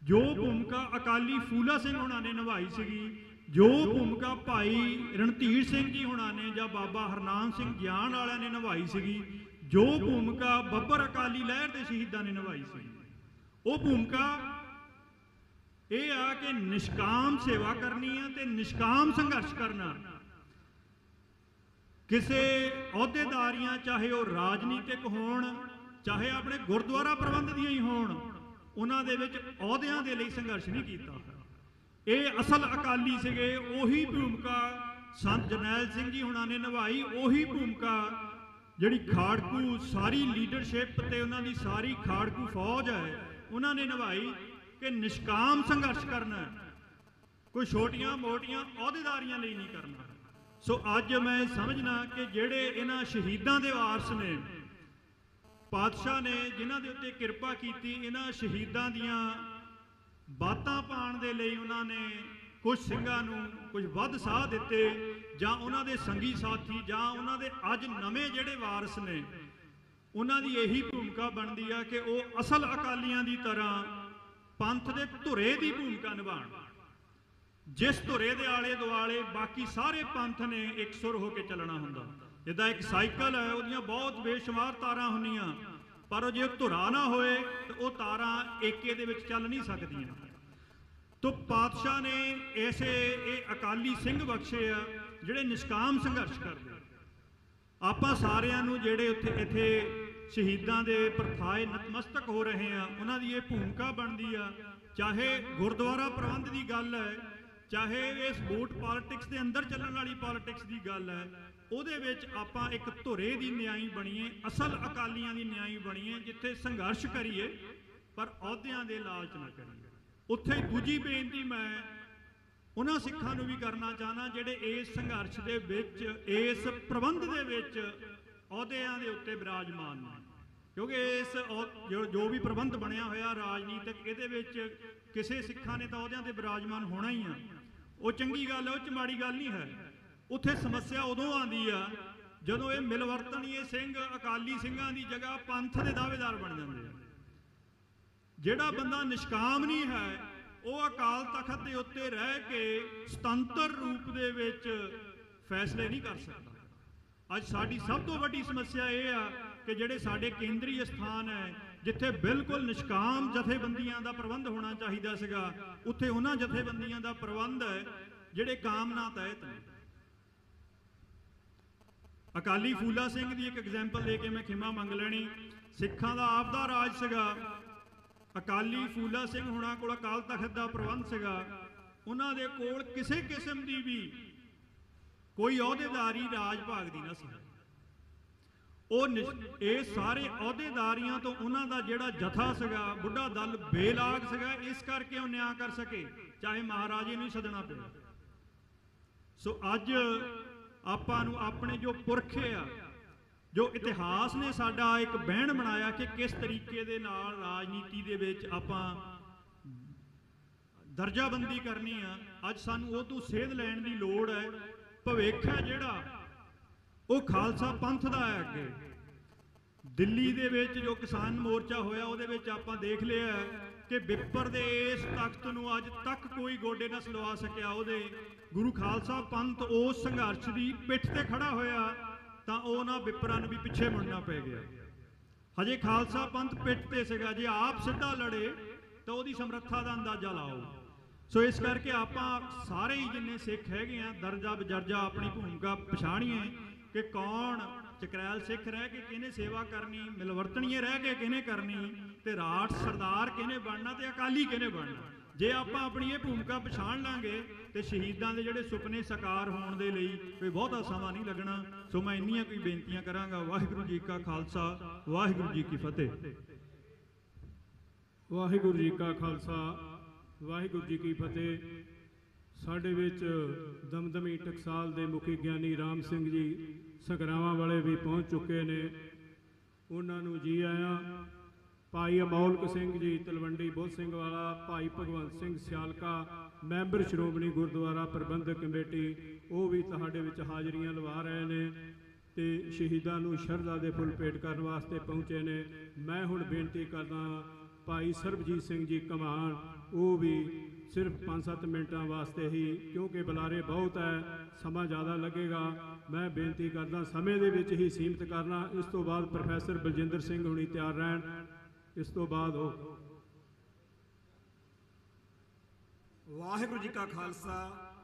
ਜੋ ਭੂਮਿਕਾ ਅਕਾਲੀ ਫੂਲਾ ਸਿੰਘ ਹੁਣਾਂ ਨੇ ਨਿਭਾਈ ਸੀਗੀ, ਜੋ ਭੂਮਿਕਾ ਭਾਈ ਰਣਧੀਰ ਸਿੰਘ ਜੀ ਹੁਣਾਂ ਨੇ ਜਾਂ ਬਾਬਾ ਹਰਨਾਮ ਸਿੰਘ ਗਿਆਨ ਵਾਲਿਆਂ ਨੇ ਨਿਭਾਈ ਸੀਗੀ, ਜੋ ਭੂਮਿਕਾ ਬੱਬਰ ਅਕਾਲੀ ਲਹਿਰ ਦੇ ਸ਼ਹੀਦਾਂ ਨੇ ਨਿਭਾਈ ਸੀ ਉਹ ਭੂਮਿਕਾ ਇਹ ਆ ਕਿ ਨਿਸ਼ਕਾਮ ਸੇਵਾ ਕਰਨੀ ਆ ਤੇ ਨਿਸ਼ਕਾਮ ਸੰਘਰਸ਼ ਕਰਨਾ। ਕਿਸੇ ਅਹੁਦੇਦਾਰੀਆਂ, ਚਾਹੇ ਉਹ ਰਾਜਨੀਤਿਕ ਹੋਣ, ਚਾਹੇ ਆਪਣੇ ਗੁਰਦੁਆਰਾ ਪ੍ਰਬੰਧ ਦੀਆਂ ਹੀ ਹੋਣ, ਉਹਨਾਂ ਦੇ ਵਿੱਚ ਅਹੁਦਿਆਂ ਦੇ ਲਈ ਸੰਘਰਸ਼ ਨਹੀਂ ਕੀਤਾ। ਇਹ ਅਸਲ ਅਕਾਲੀ ਸੀਗੇ, ਉਹੀ ਭੂਮਿਕਾ ਸੰਤ ਜਰਨੈਲ ਸਿੰਘ ਜੀ ਹੁਣਾਂ ਨੇ ਨਿਭਾਈ, ਉਹੀ ਭੂਮਿਕਾ ਜਿਹੜੀ ਖਾੜਕੂ, ਸਾਰੀ ਲੀਡਰਸ਼ਿਪ ਤੇ ਉਹਨਾਂ ਦੀ ਸਾਰੀ ਖਾੜਕੂ ਫੌਜ ਹੈ, ਉਹਨਾਂ ਨੇ ਨਿਭਾਈ। ਕਿ ਨਿਸ਼ਕਾਮ ਸੰਘਰਸ਼ ਕਰਨਾ ਹੈ। ਕੋਈ ਛੋਟੀਆਂ ਮੋਟੀਆਂ ਅਹੁਦੇਦਾਰੀਆਂ ਲਈ ਨਹੀਂ ਕਰਨਾ ਸੋ ਅੱਜ ਮੈਂ ਸਮਝਣਾ ਕਿ ਜਿਹੜੇ ਇਹਨਾਂ ਸ਼ਹੀਦਾਂ ਦੇ ਵਾਰਸ ਨੇ, ਪਾਤਸ਼ਾਹ ਨੇ ਜਿਨ੍ਹਾਂ ਦੇ ਉੱਤੇ ਕਿਰਪਾ ਕੀਤੀ, ਇਹਨਾਂ ਸ਼ਹੀਦਾਂ ਦੀਆਂ ਬਾਤਾਂ ਪਾਣ ਦੇ ਲਈ ਉਹਨਾਂ ਨੇ ਕੁਝ ਸਿੰਘਾਂ ਨੂੰ ਕੁਝ ਵੱਧ ਸਾਹ ਦਿੱਤੇ, ਜਾਂ ਉਹਨਾਂ ਦੇ ਸੰਗੀ ਸਾਥੀ, ਜਾਂ ਉਹਨਾਂ ਦੇ ਅੱਜ ਨਵੇਂ ਜਿਹੜੇ ਵਾਰਸ ਨੇ, ਉਹਨਾਂ ਦੀ ਇਹੀ ਭੂਮਿਕਾ ਬਣਦੀ ਆ ਕਿ ਉਹ ਅਸਲ ਅਕਾਲੀਆਂ ਦੀ ਤਰ੍ਹਾਂ ਪੰਥ ਦੇ ਧੁਰੇ ਦੀ ਭੂਮਿਕਾ ਨਿਭਾਉਣ। ਜਿਸ ਧੁਰੇ ਦੇ ਆਲੇ ਦੁਆਲੇ ਬਾਕੀ ਸਾਰੇ ਪੰਥ ਨੇ ਇੱਕ ਸੁਰ ਹੋ ਕੇ ਚੱਲਣਾ ਹੁੰਦਾ। ਜਿੱਦਾਂ ਇੱਕ ਸਾਈਕਲ ਹੈ, ਉਹਦੀਆਂ ਬਹੁਤ ਬੇਸ਼ੁਮਾਰ ਤਾਰਾਂ ਹੁੰਦੀਆਂ। ਪਰ ਉਹ ਜੇ ਧੁਰਾ ਨਾ ਹੋਏ, ਤਾਂ ਉਹ ਤਾਰਾਂ ਏਕੇ ਦੇ ਵਿੱਚ ਚੱਲ ਨਹੀਂ ਸਕਦੀਆਂ। ਤੋ ਪਾਤਸ਼ਾਹ ਨੇ ਐਸੇ ਇਹ ਅਕਾਲੀ ਸਿੰਘ ਬਖਸ਼ੇ ਆ, ਜਿਹੜੇ ਨਿਸ਼ਕਾਮ ਸੰਘਰਸ਼ ਕਰਦੇ। ਆਪਾਂ ਸਾਰਿਆਂ ਨੂੰ ਜਿਹੜੇ ਉੱਥੇ ਇੱਥੇ ਸ਼ਹੀਦਾਂ ਦੇ ਪ੍ਰਥਾਏ ਨਤਮਸਤਕ ਹੋ ਰਹੇ ਆ, ਉਹਨਾਂ ਦੀ ਇਹ ਭੂਮਿਕਾ ਬਣਦੀ ਆ। ਚਾਹੇ ਗੁਰਦੁਆਰਾ ਪ੍ਰਬੰਧ ਦੀ ਗੱਲ ਹੈ, ਚਾਹੇ ਇਸ ਵੋਟ ਪੋਲਿਟਿਕਸ ਦੇ ਅੰਦਰ ਚੱਲਣ ਵਾਲੀ ਪੋਲਿਟਿਕਸ ਦੀ ਗੱਲ ਹੈ, ਉਹਦੇ ਵਿੱਚ ਆਪਾਂ ਇੱਕ ਧੁਰੇ ਦੀ ਨਿਆਈ ਬਣੀਏ, ਅਸਲ ਅਕਾਲੀਆਂ ਦੀ ਨਿਆਈ ਬਣੀਏ, ਜਿੱਥੇ ਸੰਘਰਸ਼ ਕਰੀਏ, ਪਰ ਅਹੁਦਿਆਂ ਦੇ ਲਾਲਚ ਨਾ ਕਰੀਏ। ਉੱਥੇ ਦੂਜੀ ਬੇਨਤੀ ਮੈਂ ਉਹਨਾਂ ਸਿੱਖਾਂ ਨੂੰ ਵੀ ਕਰਨਾ ਚਾਹਨਾ, ਜਿਹੜੇ ਇਸ ਸੰਘਰਸ਼ ਦੇ ਵਿੱਚ, ਇਸ ਪ੍ਰਬੰਧ ਦੇ ਵਿੱਚ ਅਹੁਦਿਆਂ ਦੇ ਉੱਤੇ ਵਿਰਾਜਮਾਨ ਨੇ। ਕਿਉਂਕਿ ਇਸ ਅਹੁ- ਜੋ- ਜੋ ਵੀ ਪ੍ਰਬੰਧ ਬਣਿਆ ਹੋਇਆ ਰਾਜਨੀਤਿਕ, ਇਹਦੇ ਵਿੱਚ ਕਿਸੇ ਸਿੱਖਾਂ ਨੇ ਤਾਂ ਉਹਦਿਆਂ ਤੇ ਵਿਰਾਜਮਾਨ ਹੋਣਾ ਹੀ ਆ। ਉਹ ਚੰਗੀ ਗੱਲ ਹੈ ਉਹ ਚ ਮਾੜੀ ਗੱਲ ਨਹੀਂ ਹੈ। ਉੱਥੇ ਸਮੱਸਿਆ ਉਦੋਂ ਆਂਦੀ ਆ, ਜਦੋਂ ਇਹ ਮਿਲਵਰਤਣੀਏ ਸਿੰਘ, ਅਕਾਲੀ ਸਿੰਘਾਂ ਦੀ ਜਗ੍ਹਾ ਪੰਥ ਦੇ ਦਾਅਵੇਦਾਰ ਬਣ ਜਾਂਦੇ ਆ। ਜਿਹੜਾ ਬੰਦਾ ਨਿਸ਼ਕਾਮ ਨਹੀਂ ਹੈ, ਉਹ ਅਕਾਲ ਤਖਤ ਦੇ ਉੱਤੇ ਰਹਿ ਕੇ ਸੁਤੰਤਰ ਰੂਪ ਦੇ ਵਿੱਚ ਫੈਸਲੇ ਨਹੀਂ ਕਰ ਸਕਦਾ। ਅੱਜ ਸਾਡੀ ਸਭ ਤੋਂ ਵੱਡੀ ਸਮੱਸਿਆ ਇਹ ਆ ਕਿ ਜਿਹੜੇ ਸਾਡੇ ਕੇਂਦਰੀ ਸਥਾਨ ਹੈ, ਜਿੱਥੇ ਬਿਲਕੁਲ ਨਿਸ਼ਕਾਮ ਜਥੇਬੰਦੀਆਂ ਦਾ ਪ੍ਰਬੰਧ ਹੋਣਾ ਚਾਹੀਦਾ ਸੀਗਾ, ਉੱਥੇ ਉਹਨਾਂ ਜਥੇਬੰਦੀਆਂ ਦਾ ਪ੍ਰਬੰਧ ਹੈ, ਜਿਹੜੇ ਕਾਮਨਾ ਤਹਿਤ ਨੇ। ਅਕਾਲੀ ਫੂਲਾ ਸਿੰਘ ਦੀ ਇੱਕ ਐਗਜ਼ਾਮਪਲ ਦੇ ਕੇ ਮੈਂ ਖਿਮਾ ਮੰਗ ਲੈਣੀ। ਸਿੱਖਾਂ ਦਾ ਆਪ ਦਾ ਰਾਜ ਸੀਗਾ। ਅਕਾਲੀ ਫੂਲਾ ਸਿੰਘ ਹੁਣਾਂ ਕੋਲ ਅਕਾਲ ਤਖਤ ਦਾ ਪ੍ਰਬੰਧ ਸੀਗਾ। ਉਹਨਾਂ ਦੇ ਕੋਲ ਕਿਸੇ ਕਿਸਮ ਦੀ ਵੀ ਕੋਈ ਅਹੁਦੇਦਾਰੀ ਰਾਜ ਭਾਗ ਦੀ ਨਾ ਸੀ। ਉਹ ਨਿਸ਼- ਇਹ ਸਾਰੇ ਅਹੁਦੇਦਾਰੀਆਂ ਤੋਂ ਉਹਨਾਂ ਦਾ ਜਿਹੜਾ ਜਥਾ ਸੀਗਾ, ਬੁੱਢਾ ਦਲ ਬੇਲਾਗ ਸੀਗਾ, ਇਸ ਕਰਕੇ ਉਹ ਨਿਆਂ ਕਰ ਸਕੇ, ਚਾਹੇ ਮਹਾਰਾਜੇ ਨੂੰ ਹੀ ਸੱਦਣਾ ਪਿਆ ਸੋ ਅੱਜ ਆਪਾਂ ਨੂੰ ਆਪਣੇ ਜੋ ਪੁਰਖੇ ਆ, ਜੋ ਇਤਿਹਾਸ ਨੇ ਸਾਡਾ ਇੱਕ ਬਹਿਣ ਬਣਾਇਆ ਕਿ ਕਿਸ ਤਰੀਕੇ ਦੇ ਨਾਲ ਰਾਜਨੀਤੀ ਦੇ ਵਿੱਚ ਆਪਾਂ ਦਰਜਾਬੰਦੀ ਕਰਨੀ ਆ, ਅੱਜ ਸਾਨੂੰ ਉਹ ਤੋਂ ਸੇਧ ਲੈਣ ਦੀ ਲੋੜ ਹੈ। ਭਵਿੱਖ ਹੈ ਜਿਹੜਾ ਉਹ ਖਾਲਸਾ ਪੰਥ ਦਾ ਹੈ ਅੱਗੇ। ਦਿੱਲੀ ਦੇ ਵਿੱਚ ਜੋ ਕਿਸਾਨ ਮੋਰਚਾ ਹੋਇਆ, ਉਹਦੇ ਵਿੱਚ ਆਪਾਂ ਦੇਖ ਲਿਆ ਕਿ ਵਿਪਰ ਦੇ ਇਸ ਤਖਤ ਨੂੰ ਅੱਜ ਤੱਕ ਕੋਈ ਗੋਡੇ ਨਾ ਸਲਵਾ ਸਕਿਆ ਉਹਦੇ। ਗੁਰੂ ਖਾਲਸਾ ਪੰਥ ਉਸ ਸੰਘਰਸ਼ ਦੀ ਪਿੱਠ ਤੇ ਖੜਾ ਹੋਇਆ, ਤਾਂ ਉਹਨਾਂ ਵਿਪਰਾਂ ਨੂੰ ਵੀ ਪਿੱਛੇ ਮੁੜਨਾ ਪੈ ਗਿਆ। ਹਜੇ ਖਾਲਸਾ ਪੰਥ ਪਿੱਠ ਤੇ ਸੀਗਾ, ਜੇ ਆਪ ਸਿੱਧਾ ਲੜੇ, ਤਾਂ ਉਹਦੀ ਸਮਰੱਥਾ ਦਾ ਅੰਦਾਜ਼ਾ ਲਾਓ। ਸੋ ਇਸ ਕਰਕੇ ਆਪਾਂ ਸਾਰੇ ਹੀ ਜਿੰਨੇ ਸਿੱਖ ਹੈਗੇ ਆ, ਦਰਜਾ ਬਜਰਜਾ ਆਪਣੀ ਭੂਮਿਕਾ ਪਛਾਣੀਏ। ਕਿ ਕੌਣ ਚਕਰੈਲ ਸਿੱਖ ਰਹਿ ਕੇ ਕਿਹਨੇ ਸੇਵਾ ਕਰਨੀ, ਮਿਲਵਰਤਣੀਏ ਰਹਿ ਕੇ ਕਿਹਨੇ ਕਰਨੀ ਤੇ ਰਾਠ ਸਰਦਾਰ ਕਿਹਨੇ ਬਣਨਾ ਤੇ ਅਕਾਲੀ ਕਿਹਨੇ ਬਣਨਾ? ਜੇ ਆਪਾਂ ਆਪਣੀ ਇਹ ਭੂਮਿਕਾ ਪਛਾਣ ਲਾਂਗੇ ਤੇ ਸ਼ਹੀਦਾਂ ਦੇ ਜਿਹੜੇ ਸੁਪਨੇ ਸਾਕਾਰ ਹੋਣ ਦੇ ਲਈ ਕੋਈ ਬਹੁਤਾ ਸਮਾਂ ਨਹੀਂ ਲੱਗਣਾ, ਸੋ ਮੈਂ ਇੰਨੀਆਂ ਕੋਈ ਬੇਨਤੀਆਂ ਕਰਾਂਗਾ। ਵਾਹਿਗੁਰੂ ਜੀ ਕਾ ਖਾਲਸਾ, ਵਾਹਿਗੁਰੂ ਜੀ ਕੀ ਫਤਿਹ। ਵਾਹਿਗੁਰੂ ਜੀ ਕਾ ਖਾਲਸਾ, ਵਾਹਿਗੁਰੂ ਜੀ ਕੀ ਫਤਿਹ। ਸਾਡੇ ਵਿੱਚ ਦਮਦਮੀ ਟਕਸਾਲ ਦੇ ਮੁਖੀ ਗਿਆਨੀ ਰਾਮ ਸਿੰਘ ਜੀ ਸੰਗਰਾਵਾਂ ਵਾਲੇ ਵੀ ਪਹੁੰਚ ਚੁੱਕੇ ਨੇ। ਉਹਨਾਂ ਨੂੰ ਜੀ ਆਇਆਂ, ਭਾਈ ਅਮੌਲਕ ਸਿੰਘ ਜੀ, ਤਲਵੰਡੀ ਬੁੱਧ ਸਿੰਘ ਵਾਲਾ, ਭਾਈ ਭਗਵੰਤ ਸਿੰਘ ਸਿਆਲਕਾ, ਮੈਂਬਰ ਸ਼੍ਰੋਮਣੀ ਗੁਰਦੁਆਰਾ ਪ੍ਰਬੰਧਕ ਕਮੇਟੀ, ਉਹ ਵੀ ਤੁਹਾਡੇ ਵਿੱਚ ਹਾਜ਼ਰੀਆਂ ਲਵਾ ਰਹੇ ਨੇ ਤੇ ਸ਼ਹੀਦਾਂ ਨੂੰ ਸ਼ਰਧਾ ਦੇ ਫੁੱਲ ਭੇਟ ਕਰਨ ਵਾਸਤੇ ਪਹੁੰਚੇ ਨੇ। ਮੈਂ ਹੁਣ ਬੇਨਤੀ ਕਰਦਾ ਭਾਈ ਸਰਬਜੀਤ ਸਿੰਘ ਜੀ ਕਮਾਨ, ਉਹ ਵੀ ਸਿਰਫ 5-7 ਮਿੰਟਾਂ ਵਾਸਤੇ ਹੀ, ਕਿਉਂਕਿ ਬੁਲਾਰੇ ਬਹੁਤ ਹੈ, ਸਮਾਂ ਜ਼ਿਆਦਾ ਲੱਗੇਗਾ। ਮੈਂ ਬੇਨਤੀ ਕਰਦਾ ਸਮੇਂ ਦੇ ਵਿੱਚ ਹੀ ਸੀਮਿਤ ਕਰਨਾ। ਇਸ ਤੋਂ ਬਾਅਦ ਪ੍ਰੋਫੈਸਰ ਬਲਜਿੰਦਰ ਸਿੰਘ ਹੁਣੀ ਤਿਆਰ ਰਹਿਣ। ਇਸ ਤੋਂ ਬਾਅਦ ਹੋ ਵਾਹਿਗੁਰੂ ਜੀ ਕਾ ਖਾਲਸਾ,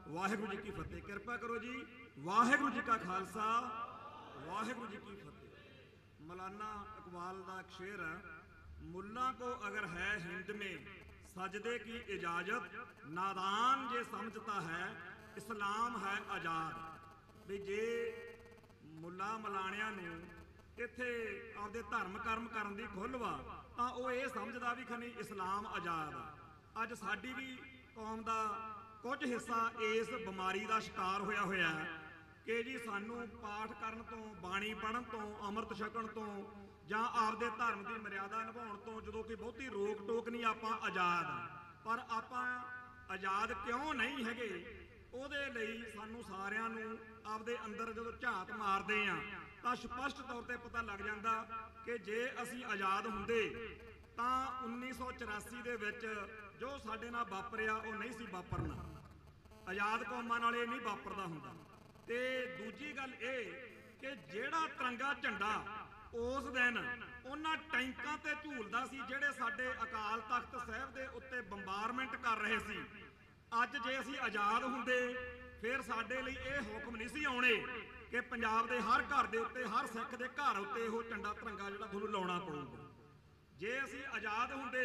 ਵਾਹਿਗੁਰੂ ਜੀ ਕੀ ਫਤਿਹ। ਕਿਰਪਾ ਕਰੋ ਜੀ। ਵਾਹਿਗੁਰੂ ਜੀ ਕਾ ਖਾਲਸਾ, ਵਾਹਿਗੁਰੂ ਜੀ ਕੀ ਫਤਿਹ। ਮਲਾਨਾ ਇਕਬਾਲ ਦਾ ਇੱਕ ਸ਼ੇਰ ਹੈ, ਮੁੱਲਾ ਕੋ ਅਗਰ ਹੈ ਹਿੰਦ ਮੇ, ਸਜਦੇ ਕੀ ਇਜਾਜ਼ਤ? ਨਾਦਾਨ ਜੇ ਸਮਝਤਾ ਹੈ, ਇਸਲਾਮ ਹੈ ਆਜ਼ਾਦ। ਵੀ ਜੇ ਮੁੱਲਾ ਮਲਾਣਿਆਂ ਨੂੰ ਇੱਥੇ ਆਪਦੇ ਧਰਮ ਕਰਮ ਕਰਨ ਦੀ ਖੁੱਲ੍ਹ ਵਾ, ਤਾਂ ਉਹ ਇਹ ਸਮਝਦਾ ਵੀ ਖਨੀ ਇਸਲਾਮ ਆਜ਼ਾਦ ਆ। ਅੱਜ ਸਾਡੀ ਵੀ ਕੌਮ ਦਾ ਕੁਝ ਹਿੱਸਾ ਇਸ ਬਿਮਾਰੀ ਦਾ ਸ਼ਿਕਾਰ ਹੋਇਆ ਹੋਇਆ ਹੈ ਕਿ ਜੀ ਸਾਨੂੰ ਪਾਠ ਕਰਨ ਤੋਂ, ਬਾਣੀ ਪੜ੍ਹਨ ਤੋਂ, ਅੰਮ੍ਰਿਤ ਛਕਣ ਤੋਂ ਜਾਂ ਆਪਦੇ ਧਰਮ ਦੀ ਮਰਿਆਦਾ ਨਿਭਾਉਣ ਤੋਂ ਜਦੋਂ ਕੋਈ ਬਹੁਤੀ ਰੋਕ ਟੋਕ ਨਹੀਂ ਆਪਾਂ ਆਜ਼ਾਦ ਪਰ ਆਪਾਂ ਆਜ਼ਾਦ ਕਿਉਂ ਨਹੀਂ ਹੈਗੇ? ਉਹਦੇ ਲਈ ਸਾਨੂੰ ਸਾਰਿਆਂ ਨੂੰ ਆਪਦੇ ਅੰਦਰ ਜਦੋਂ ਝਾਤ ਮਾਰਦੇ ਆ, ਤਾਂ ਸਪਸ਼ਟ ਤੌਰ ਤੇ ਪਤਾ ਲੱਗ ਜਾਂਦਾ ਕਿ ਜੇ ਅਸੀਂ ਆਜ਼ਾਦ ਹੁੰਦੇ, ਤਾਂ 1984 ਦੇ ਵਿੱਚ ਜੋ ਸਾਡੇ ਨਾਲ ਵਾਪਰਿਆ, ਉਹ ਨਹੀਂ ਸੀ ਵਾਪਰਨਾ। ਆਜ਼ਾਦ ਕੌਮਾਂ ਨਾਲ ਇਹ ਨਹੀਂ ਵਾਪਰਦਾ ਹੁੰਦਾ। ਤੇ ਦੂਜੀ ਗੱਲ ਇਹ ਕਿ ਜਿਹੜਾ ਤਿਰੰਗਾ ਝੰਡਾ ਉਸ ਦਿਨ ਉਹਨਾਂ ਟੈਂਕਾਂ ਤੇ ਝੂਲਦਾ ਸੀ, ਜਿਹੜੇ ਸਾਡੇ ਅਕਾਲ ਤਖਤ ਸਾਹਿਬ ਦੇ ਉੱਤੇ ਬੰਬਾਰਮੈਂਟ ਕਰ ਰਹੇ ਸੀ ਅੱਜ ਜੇ ਅਸੀਂ ਆਜ਼ਾਦ ਹੁੰਦੇ, ਫਿਰ ਸਾਡੇ ਲਈ ਇਹ ਹੁਕਮ ਨਹੀਂ ਸੀ ਆਉਣੇ ਕਿ ਪੰਜਾਬ ਦੇ ਹਰ ਘਰ ਦੇ ਉੱਤੇ, ਹਰ ਸਿੱਖ ਦੇ ਘਰ ਉੱਤੇ ਉਹ ਝੰਡਾ ਤਿਰੰਗਾ ਜਿਹੜਾ ਤੁਹਾਨੂੰ ਲਾਉਣਾ ਪਊਗਾ। ਜੇ ਅਸੀਂ ਆਜ਼ਾਦ ਹੁੰਦੇ,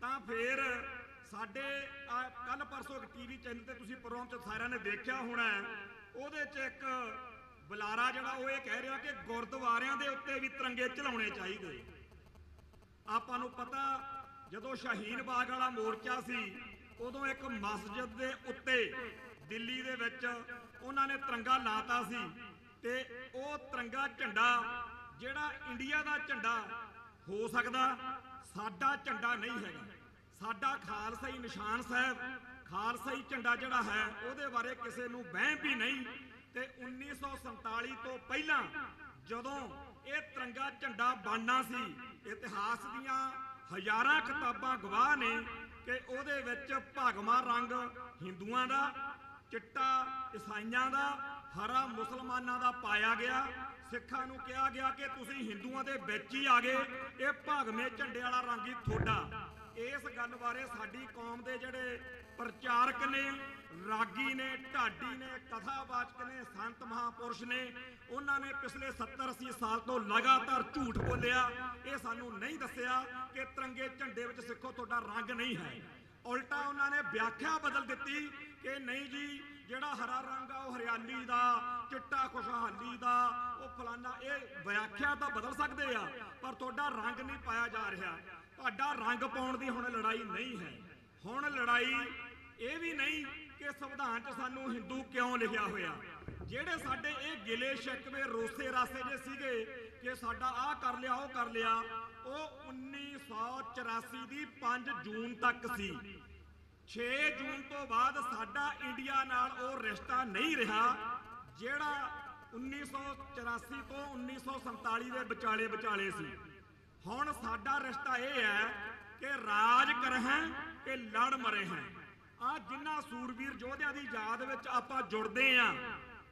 ਤਾਂ ਫਿਰ ਸਾਡੇ ਕੱਲ ਪਰਸੋਂ ਇੱਕ ਟੀਵੀ ਚੈਨਲ ਤੇ ਤੁਸੀਂ ਪ੍ਰੋਗਰਾਮ ਚ ਸਾਰਿਆਂ ਨੇ ਦੇਖਿਆ ਹੋਣਾ ਉਹਦੇ ਚ ਇੱਕ ਬੁਲਾਰਾ ਜਿਹੜਾ ਉਹ ਇਹ ਕਹਿ ਰਿਹਾ ਕਿ ਗੁਰਦੁਆਰਿਆਂ ਦੇ ਉੱਤੇ ਵੀ ਤਿਰੰਗੇ ਚਲਾਉਣੇ ਚਾਹੀਦੇ। ਆਪਾਂ ਨੂੰ ਪਤਾ, ਜਦੋਂ ਸ਼ਾਹੀਨ ਬਾਗ ਵਾਲਾ ਮੋਰਚਾ ਸੀ ਉਦੋਂ ਇੱਕ ਮਸਜਿਦ ਦੇ ਉੱਤੇ ਦਿੱਲੀ ਦੇ ਵਿੱਚ ਉਹਨਾਂ ਨੇ ਤਿਰੰਗਾ ਲਾਤਾ ਸੀ ਤੇ ਉਹ ਤਿਰੰਗਾ ਝੰਡਾ ਜਿਹੜਾ ਇੰਡੀਆ ਦਾ ਝੰਡਾ ਹੋ ਸਕਦਾ, ਸਾਡਾ ਝੰਡਾ ਨਹੀਂ ਹੈਗਾ। ਸਾਡਾ ਖਾਲਸਾਈ ਨਿਸ਼ਾਨ ਸਾਹਿਬ ਖਾਲਸਾਈ ਝੰਡਾ ਜਿਹੜਾ ਹੈ, ਉਹਦੇ ਬਾਰੇ ਕਿਸੇ ਨੂੰ ਵਹਿਮ ਵੀ ਨਹੀਂ। ਤੇ 1947 ਤੋਂ ਪਹਿਲਾਂ ਜਦੋਂ ਇਹ ਤਿਰੰਗਾ ਝੰਡਾ ਬਣਨਾ ਸੀ, ਇਤਿਹਾਸ ਦੀਆਂ ਹਜ਼ਾਰਾਂ ਕਿਤਾਬਾਂ ਗਵਾਹ ਨੇ ਕਿ ਉਹਦੇ ਵਿੱਚ ਭਗਵਾ ਰੰਗ ਹਿੰਦੂਆਂ ਦਾ, ਚਿੱਟਾ, ਈਸਾਈਆਂ ਦਾ, ਹਰਾ, ਮੁਸਲਮਾਨਾਂ ਦਾ ਪਾਇਆ ਗਿਆ। ਸਿੱਖਾਂ ਨੂੰ ਕਿਹਾ ਗਿਆ ਕਿ ਤੁਸੀਂ ਹਿੰਦੂਆਂ ਦੇ ਵਿੱਚ ਹੀ ਆ ਗਏ। ਇਹ ਭਗਵੇਂ ਝੰਡੇ ਵਾਲਾ ਰੰਗ ਹੀ ਤੁਹਾਡਾ। ਇਸ ਗੱਲ ਬਾਰੇ ਸਾਡੀ ਕੌਮ ਦੇ ਜਿਹੜੇ ਪ੍ਰਚਾਰਕ ਨੇ, ਰਾਗੀ ਨੇ, ਢਾਡੀ ਨੇ, ਕਥਾਵਾਚਕ ਨੇ, ਸੰਤ ਮਹਾਪੁਰਸ਼ ਨੇ, ਉਹਨਾਂ ਨੇ ਪਿਛਲੇ 70 80 ਸਾਲ ਤੋਂ ਲਗਾਤਾਰ ਝੂਠ ਬੋਲਿਆ। ਇਹ ਸਾਨੂੰ ਨਹੀਂ ਦੱਸਿਆ ਕਿ ਤਿਰੰਗੇ ਝੰਡੇ ਵਿੱਚ ਸਿੱਖੋ, ਤੁਹਾਡਾ ਰੰਗ ਨਹੀਂ ਹੈ। ਉਲਟਾ ਉਹਨਾਂ ਨੇ ਵਿਆਖਿਆ ਬਦਲ ਦਿੱਤੀ ਕਿ ਨਹੀਂ ਜੀ, ਜਿਹੜਾ ਹਰਾ ਰੰਗ ਆ, ਉਹ ਹਰਿਆਲੀ ਦਾ, ਚਿੱਟਾ ਖੁਸ਼ਹਾਲੀ ਦਾ, ਉਹ ਫਲਾਨਾ, ਇਹ ਵਿਆਖਿਆ ਤਾਂ ਬਦਲ ਸਕਦੇ ਆ, ਪਰ ਤੁਹਾਡਾ ਰੰਗ ਨਹੀਂ ਪਾਇਆ ਜਾ ਰਿਹਾ। ਤੁਹਾਡਾ ਰੰਗ ਪਾਉਣ ਦੀ ਹੁਣ ਲੜਾਈ ਨਹੀਂ ਹੈ। ਹੁਣ ਲੜਾਈ ਇਹ ਵੀ ਨਹੀਂ ਕਿ ਸੰਵਿਧਾਨ 'ਚ ਸਾਨੂੰ ਹਿੰਦੂ ਕਿਉਂ ਲਿਖਿਆ ਹੋਇਆ? ਜਿਹੜੇ ਸਾਡੇ ਇਹ ਗਿਲੇ ਸ਼ਿਕਵੇ ਰੋਸੇ ਰਾਸੇ ਜੇ ਸੀਗੇ ਕਿ ਸਾਡਾ ਆਹ ਕਰ ਲਿਆ, ਉਹ ਕਰ ਲਿਆ, ਉਹ 1984 ਦੀ 5 ਜੂਨ ਤੱਕ ਸੀ। 6 ਜੂਨ ਤੋਂ ਬਾਅਦ ਸਾਡਾ ਇੰਡੀਆ ਨਾਲ ਉਹ ਰਿਸ਼ਤਾ ਨਹੀਂ ਰਿਹਾ, ਜਿਹੜਾ 1984 ਤੋਂ 1947 ਦੇ ਵਿਚਾਲੇ ਵਿਚਾਲੇ ਸੀ। ਹੁਣ ਸਾਡਾ ਰਿਸ਼ਤਾ ਇਹ ਹੈ ਕਿ ਰਾਜ ਕਰਹਾਂ ਕਿ ਲੜ ਮਰੇ ਹੈ ਆ ਜਿਨ੍ਹਾਂ ਸੂਰਵੀਰ ਯੋਧਿਆਂ ਦੀ ਯਾਦ ਵਿੱਚ ਆਪਾਂ ਜੁੜਦੇ ਆ,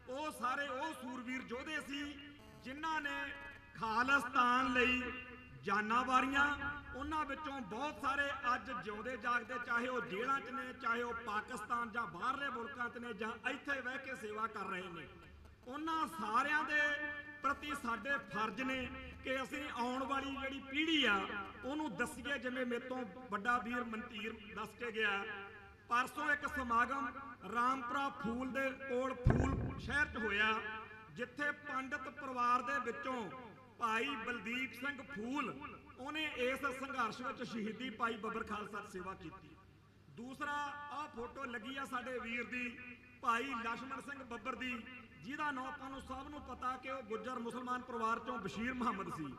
ਉਹ ਸਾਰੇ ਉਹ ਸੂਰਵੀਰ ਯੋਧੇ ਸੀ ਜਿਨ੍ਹਾਂ ਨੇ ਖਾਲਿਸਤਾਨ ਲਈ ਜਾਨਾਂ ਵਾਰੀਆਂ। ਉਹਨਾਂ ਵਿੱਚੋਂ ਬਹੁਤ ਸਾਰੇ ਅੱਜ ਜਿਉਂਦੇ ਜਾਗਦੇ, ਚਾਹੇ ਉਹ ਜੇਲ੍ਹਾਂ 'ਚ ਨੇ, ਚਾਹੇ ਉਹ ਪਾਕਿਸਤਾਨ ਜਾਂ ਬਾਹਰਲੇ ਮੁਲਕਾਂ 'ਚ ਨੇ ਜਾਂ ਇੱਥੇ ਬਹਿ ਕੇ ਸੇਵਾ ਕਰ ਰਹੇ ਨੇ। ਉਹਨਾਂ ਸਾਰਿਆਂ ਦੇ ਪ੍ਰਤੀ ਸਾਡੇ ਫਰਜ਼ ਨੇ ਕਿ ਅਸੀਂ ਆਉਣ ਵਾਲੀ ਜਿਹੜੀ ਪੀੜ੍ਹੀ ਆ, ਉਹਨੂੰ ਦੱਸੀਏ, ਜਿਵੇਂ ਮੇਰੇ ਤੋਂ ਵੱਡਾ ਵੀਰ ਮਨਤੀਰ ਦੱਸ ਕੇ ਗਿਆ ਪਰਸੋਂ ਇੱਕ ਸਮਾਗਮ ਰਾਮਪੁਰਾ ਫੂਲ ਦੇ ਕੋਲ ਫੂਲ ਸ਼ਹਿਰ 'ਚ ਹੋਇਆ, ਜਿੱਥੇ ਪੰਡਤ ਪਰਿਵਾਰ ਦੇ ਵਿੱਚੋਂ ਭਾਈ ਬਲਦੀਪ ਸਿੰਘ ਫੂਲ, ਉਹਨੇ ਇਸ ਸੰਘਰਸ਼ ਵਿੱਚ ਸ਼ਹੀਦੀ ਪਾਈ ਬੱਬਰ ਖਾਲਸਾ ਸੇਵਾ ਕੀਤੀ। ਦੂਸਰਾ, ਆਹ ਫੋਟੋ ਲੱਗੀ ਆ ਸਾਡੇ ਵੀਰ ਦੀ, ਭਾਈ ਲక్ష్మణ ਸਿੰਘ ਬੱਬਰ ਦੀ, ਜਿਹਦਾ ਨਾਮ ਆਪਾਂ ਨੂੰ ਸਭ ਨੂੰ ਪਤਾ ਕਿ ਉਹ ਗੁੱਜਰ ਮੁਸਲਮਾਨ ਪਰਿਵਾਰ ਚੋਂ ਬਸ਼ੀਰ ਮੁਹੰਮਦ ਸੀ।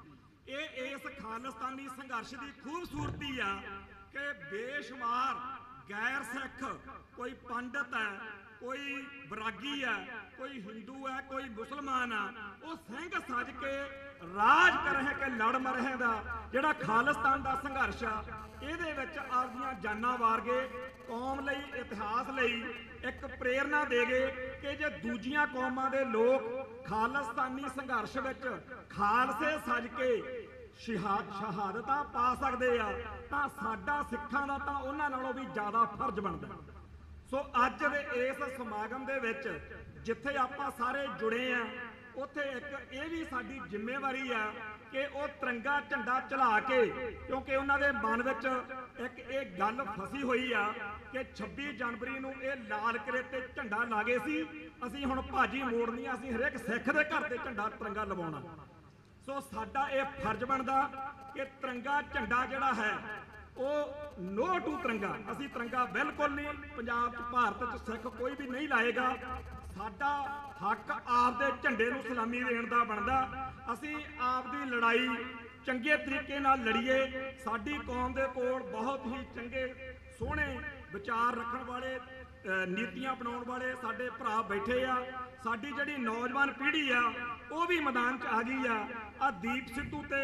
ਇਹ ਇਸ ਖਾਲਿਸਤਾਨੀ ਸੰਘਰਸ਼ ਦੀ ਖੂਬਸੂਰਤੀ ਆ ਕਿ ਬੇਸ਼ੁਮਾਰ ਗੈਰ ਸਿੱਖ, ਕੋਈ ਪੰਡਤ ਹੈ, ਕੋਈ ਬਰਾਗੀ ਹੈ, ਕੋਈ ਹਿੰਦੂ ਹੈ, ਕੋਈ ਮੁਸਲਮਾਨ ਆ ਉਹ ਸਿੰਘ ਸੱਜ ਕੇ ਰਾਜ ਕਰਹਿ ਕੇ ਲੜ ਮਰਹਿ ਦਾ, ਜਿਹੜਾ ਖਾਲਿਸਤਾਨ ਦਾ ਸੰਘਰਸ਼ ਆ, ਇਹਦੇ ਵਿੱਚ ਆਪਦੀਆਂ ਜਾਨਾਂ ਵਾਰ ਗਏ ਕੌਮ ਲਈ, ਇਤਿਹਾਸ ਲਈ ਇੱਕ ਪ੍ਰੇਰਣਾ ਦੇ ਗਏ ਕਿ ਜੇ ਦੂਜੀਆਂ ਕੌਮਾਂ ਦੇ ਲੋਕ ਖਾਲਿਸਤਾਨੀ ਸੰਘਰਸ਼ ਵਿੱਚ ਖਾਲਸੇ ਸੱਜ ਕੇ ਸ਼ਹਾਦਤਾਂ ਪਾ ਸਕਦੇ ਆ, ਤਾਂ ਸਾਡਾ ਸਿੱਖਾਂ ਦਾ ਤਾਂ ਉਹਨਾਂ ਨਾਲੋਂ ਵੀ ਜ਼ਿਆਦਾ ਫਰਜ਼ ਬਣਦਾ ਸੋ ਅੱਜ ਦੇ ਇਸ ਸਮਾਗਮ ਦੇ ਵਿੱਚ ਜਿੱਥੇ ਆਪਾਂ ਸਾਰੇ ਜੁੜੇ ਆ, ਉੱਥੇ ਇੱਕ ਇਹ ਵੀ ਸਾਡੀ ਜ਼ਿੰਮੇਵਾਰੀ ਆ ਕਿ ਉਹ ਤਿਰੰਗਾ ਝੰਡਾ ਚਲਾ ਕੇ, ਕਿਉਂਕਿ ਉਹਨਾਂ ਦੇ ਮਨ ਵਿੱਚ ਇੱਕ ਇਹ ਗੱਲ ਫਸੀ ਹੋਈ ਆ ਕਿ 26 ਜਨਵਰੀ ਨੂੰ ਇਹ ਲਾਲ ਕਿਲੇ ਤੇ ਝੰਡਾ ਲਾਗੇ ਸੀ, ਅਸੀਂ ਹੁਣ ਭਾਜੀ ਮੋੜਨੀ ਆ ਅਸੀਂ ਹਰੇਕ ਸਿੱਖ ਦੇ ਘਰ ਤੇ ਝੰਡਾ ਤਿਰੰਗਾ ਲਵਾਉਣਾ। ਸੋ ਸਾਡਾ ਇਹ ਫਰਜ਼ ਬਣਦਾ ਕਿ ਤਿਰੰਗਾ ਝੰਡਾ ਜਿਹੜਾ ਹੈ, ਉਹ ਨੋ ਟੂ ਤਿਰੰਗਾ। ਅਸੀਂ ਤਿਰੰਗਾ ਬਿਲਕੁਲ ਨਹੀਂ, ਪੰਜਾਬ ਚ, ਭਾਰਤ ਚ ਸਿੱਖ ਕੋਈ ਵੀ ਨਹੀਂ ਲਾਏਗਾ। ਸਾਡਾ ਹੱਕ ਆਪਦੇ ਝੰਡੇ ਨੂੰ ਸਲਾਮੀ ਦੇਣ ਦਾ ਬਣਦਾ। ਅਸੀਂ ਆਪਦੀ ਲੜਾਈ ਚੰਗੇ ਤਰੀਕੇ ਨਾਲ ਲੜੀਏ। ਸਾਡੀ ਕੌਮ ਦੇ ਕੋਲ ਬਹੁਤ ਹੀ ਚੰਗੇ, ਸੋਹਣੇ ਵਿਚਾਰ ਰੱਖਣ ਵਾਲੇ ਨੀਤੀਆਂ ਬਣਾਉਣ ਵਾਲੇ ਸਾਡੇ ਭਰਾ ਬੈਠੇ ਆ। ਸਾਡੀ ਜਿਹੜੀ ਨੌਜਵਾਨ ਪੀੜ੍ਹੀ ਆ, ਉਹ ਵੀ ਮੈਦਾਨ 'ਚ ਆ ਗਈ ਆ। ਆ ਦੀਪ ਸਿੱਧੂ ਤੇ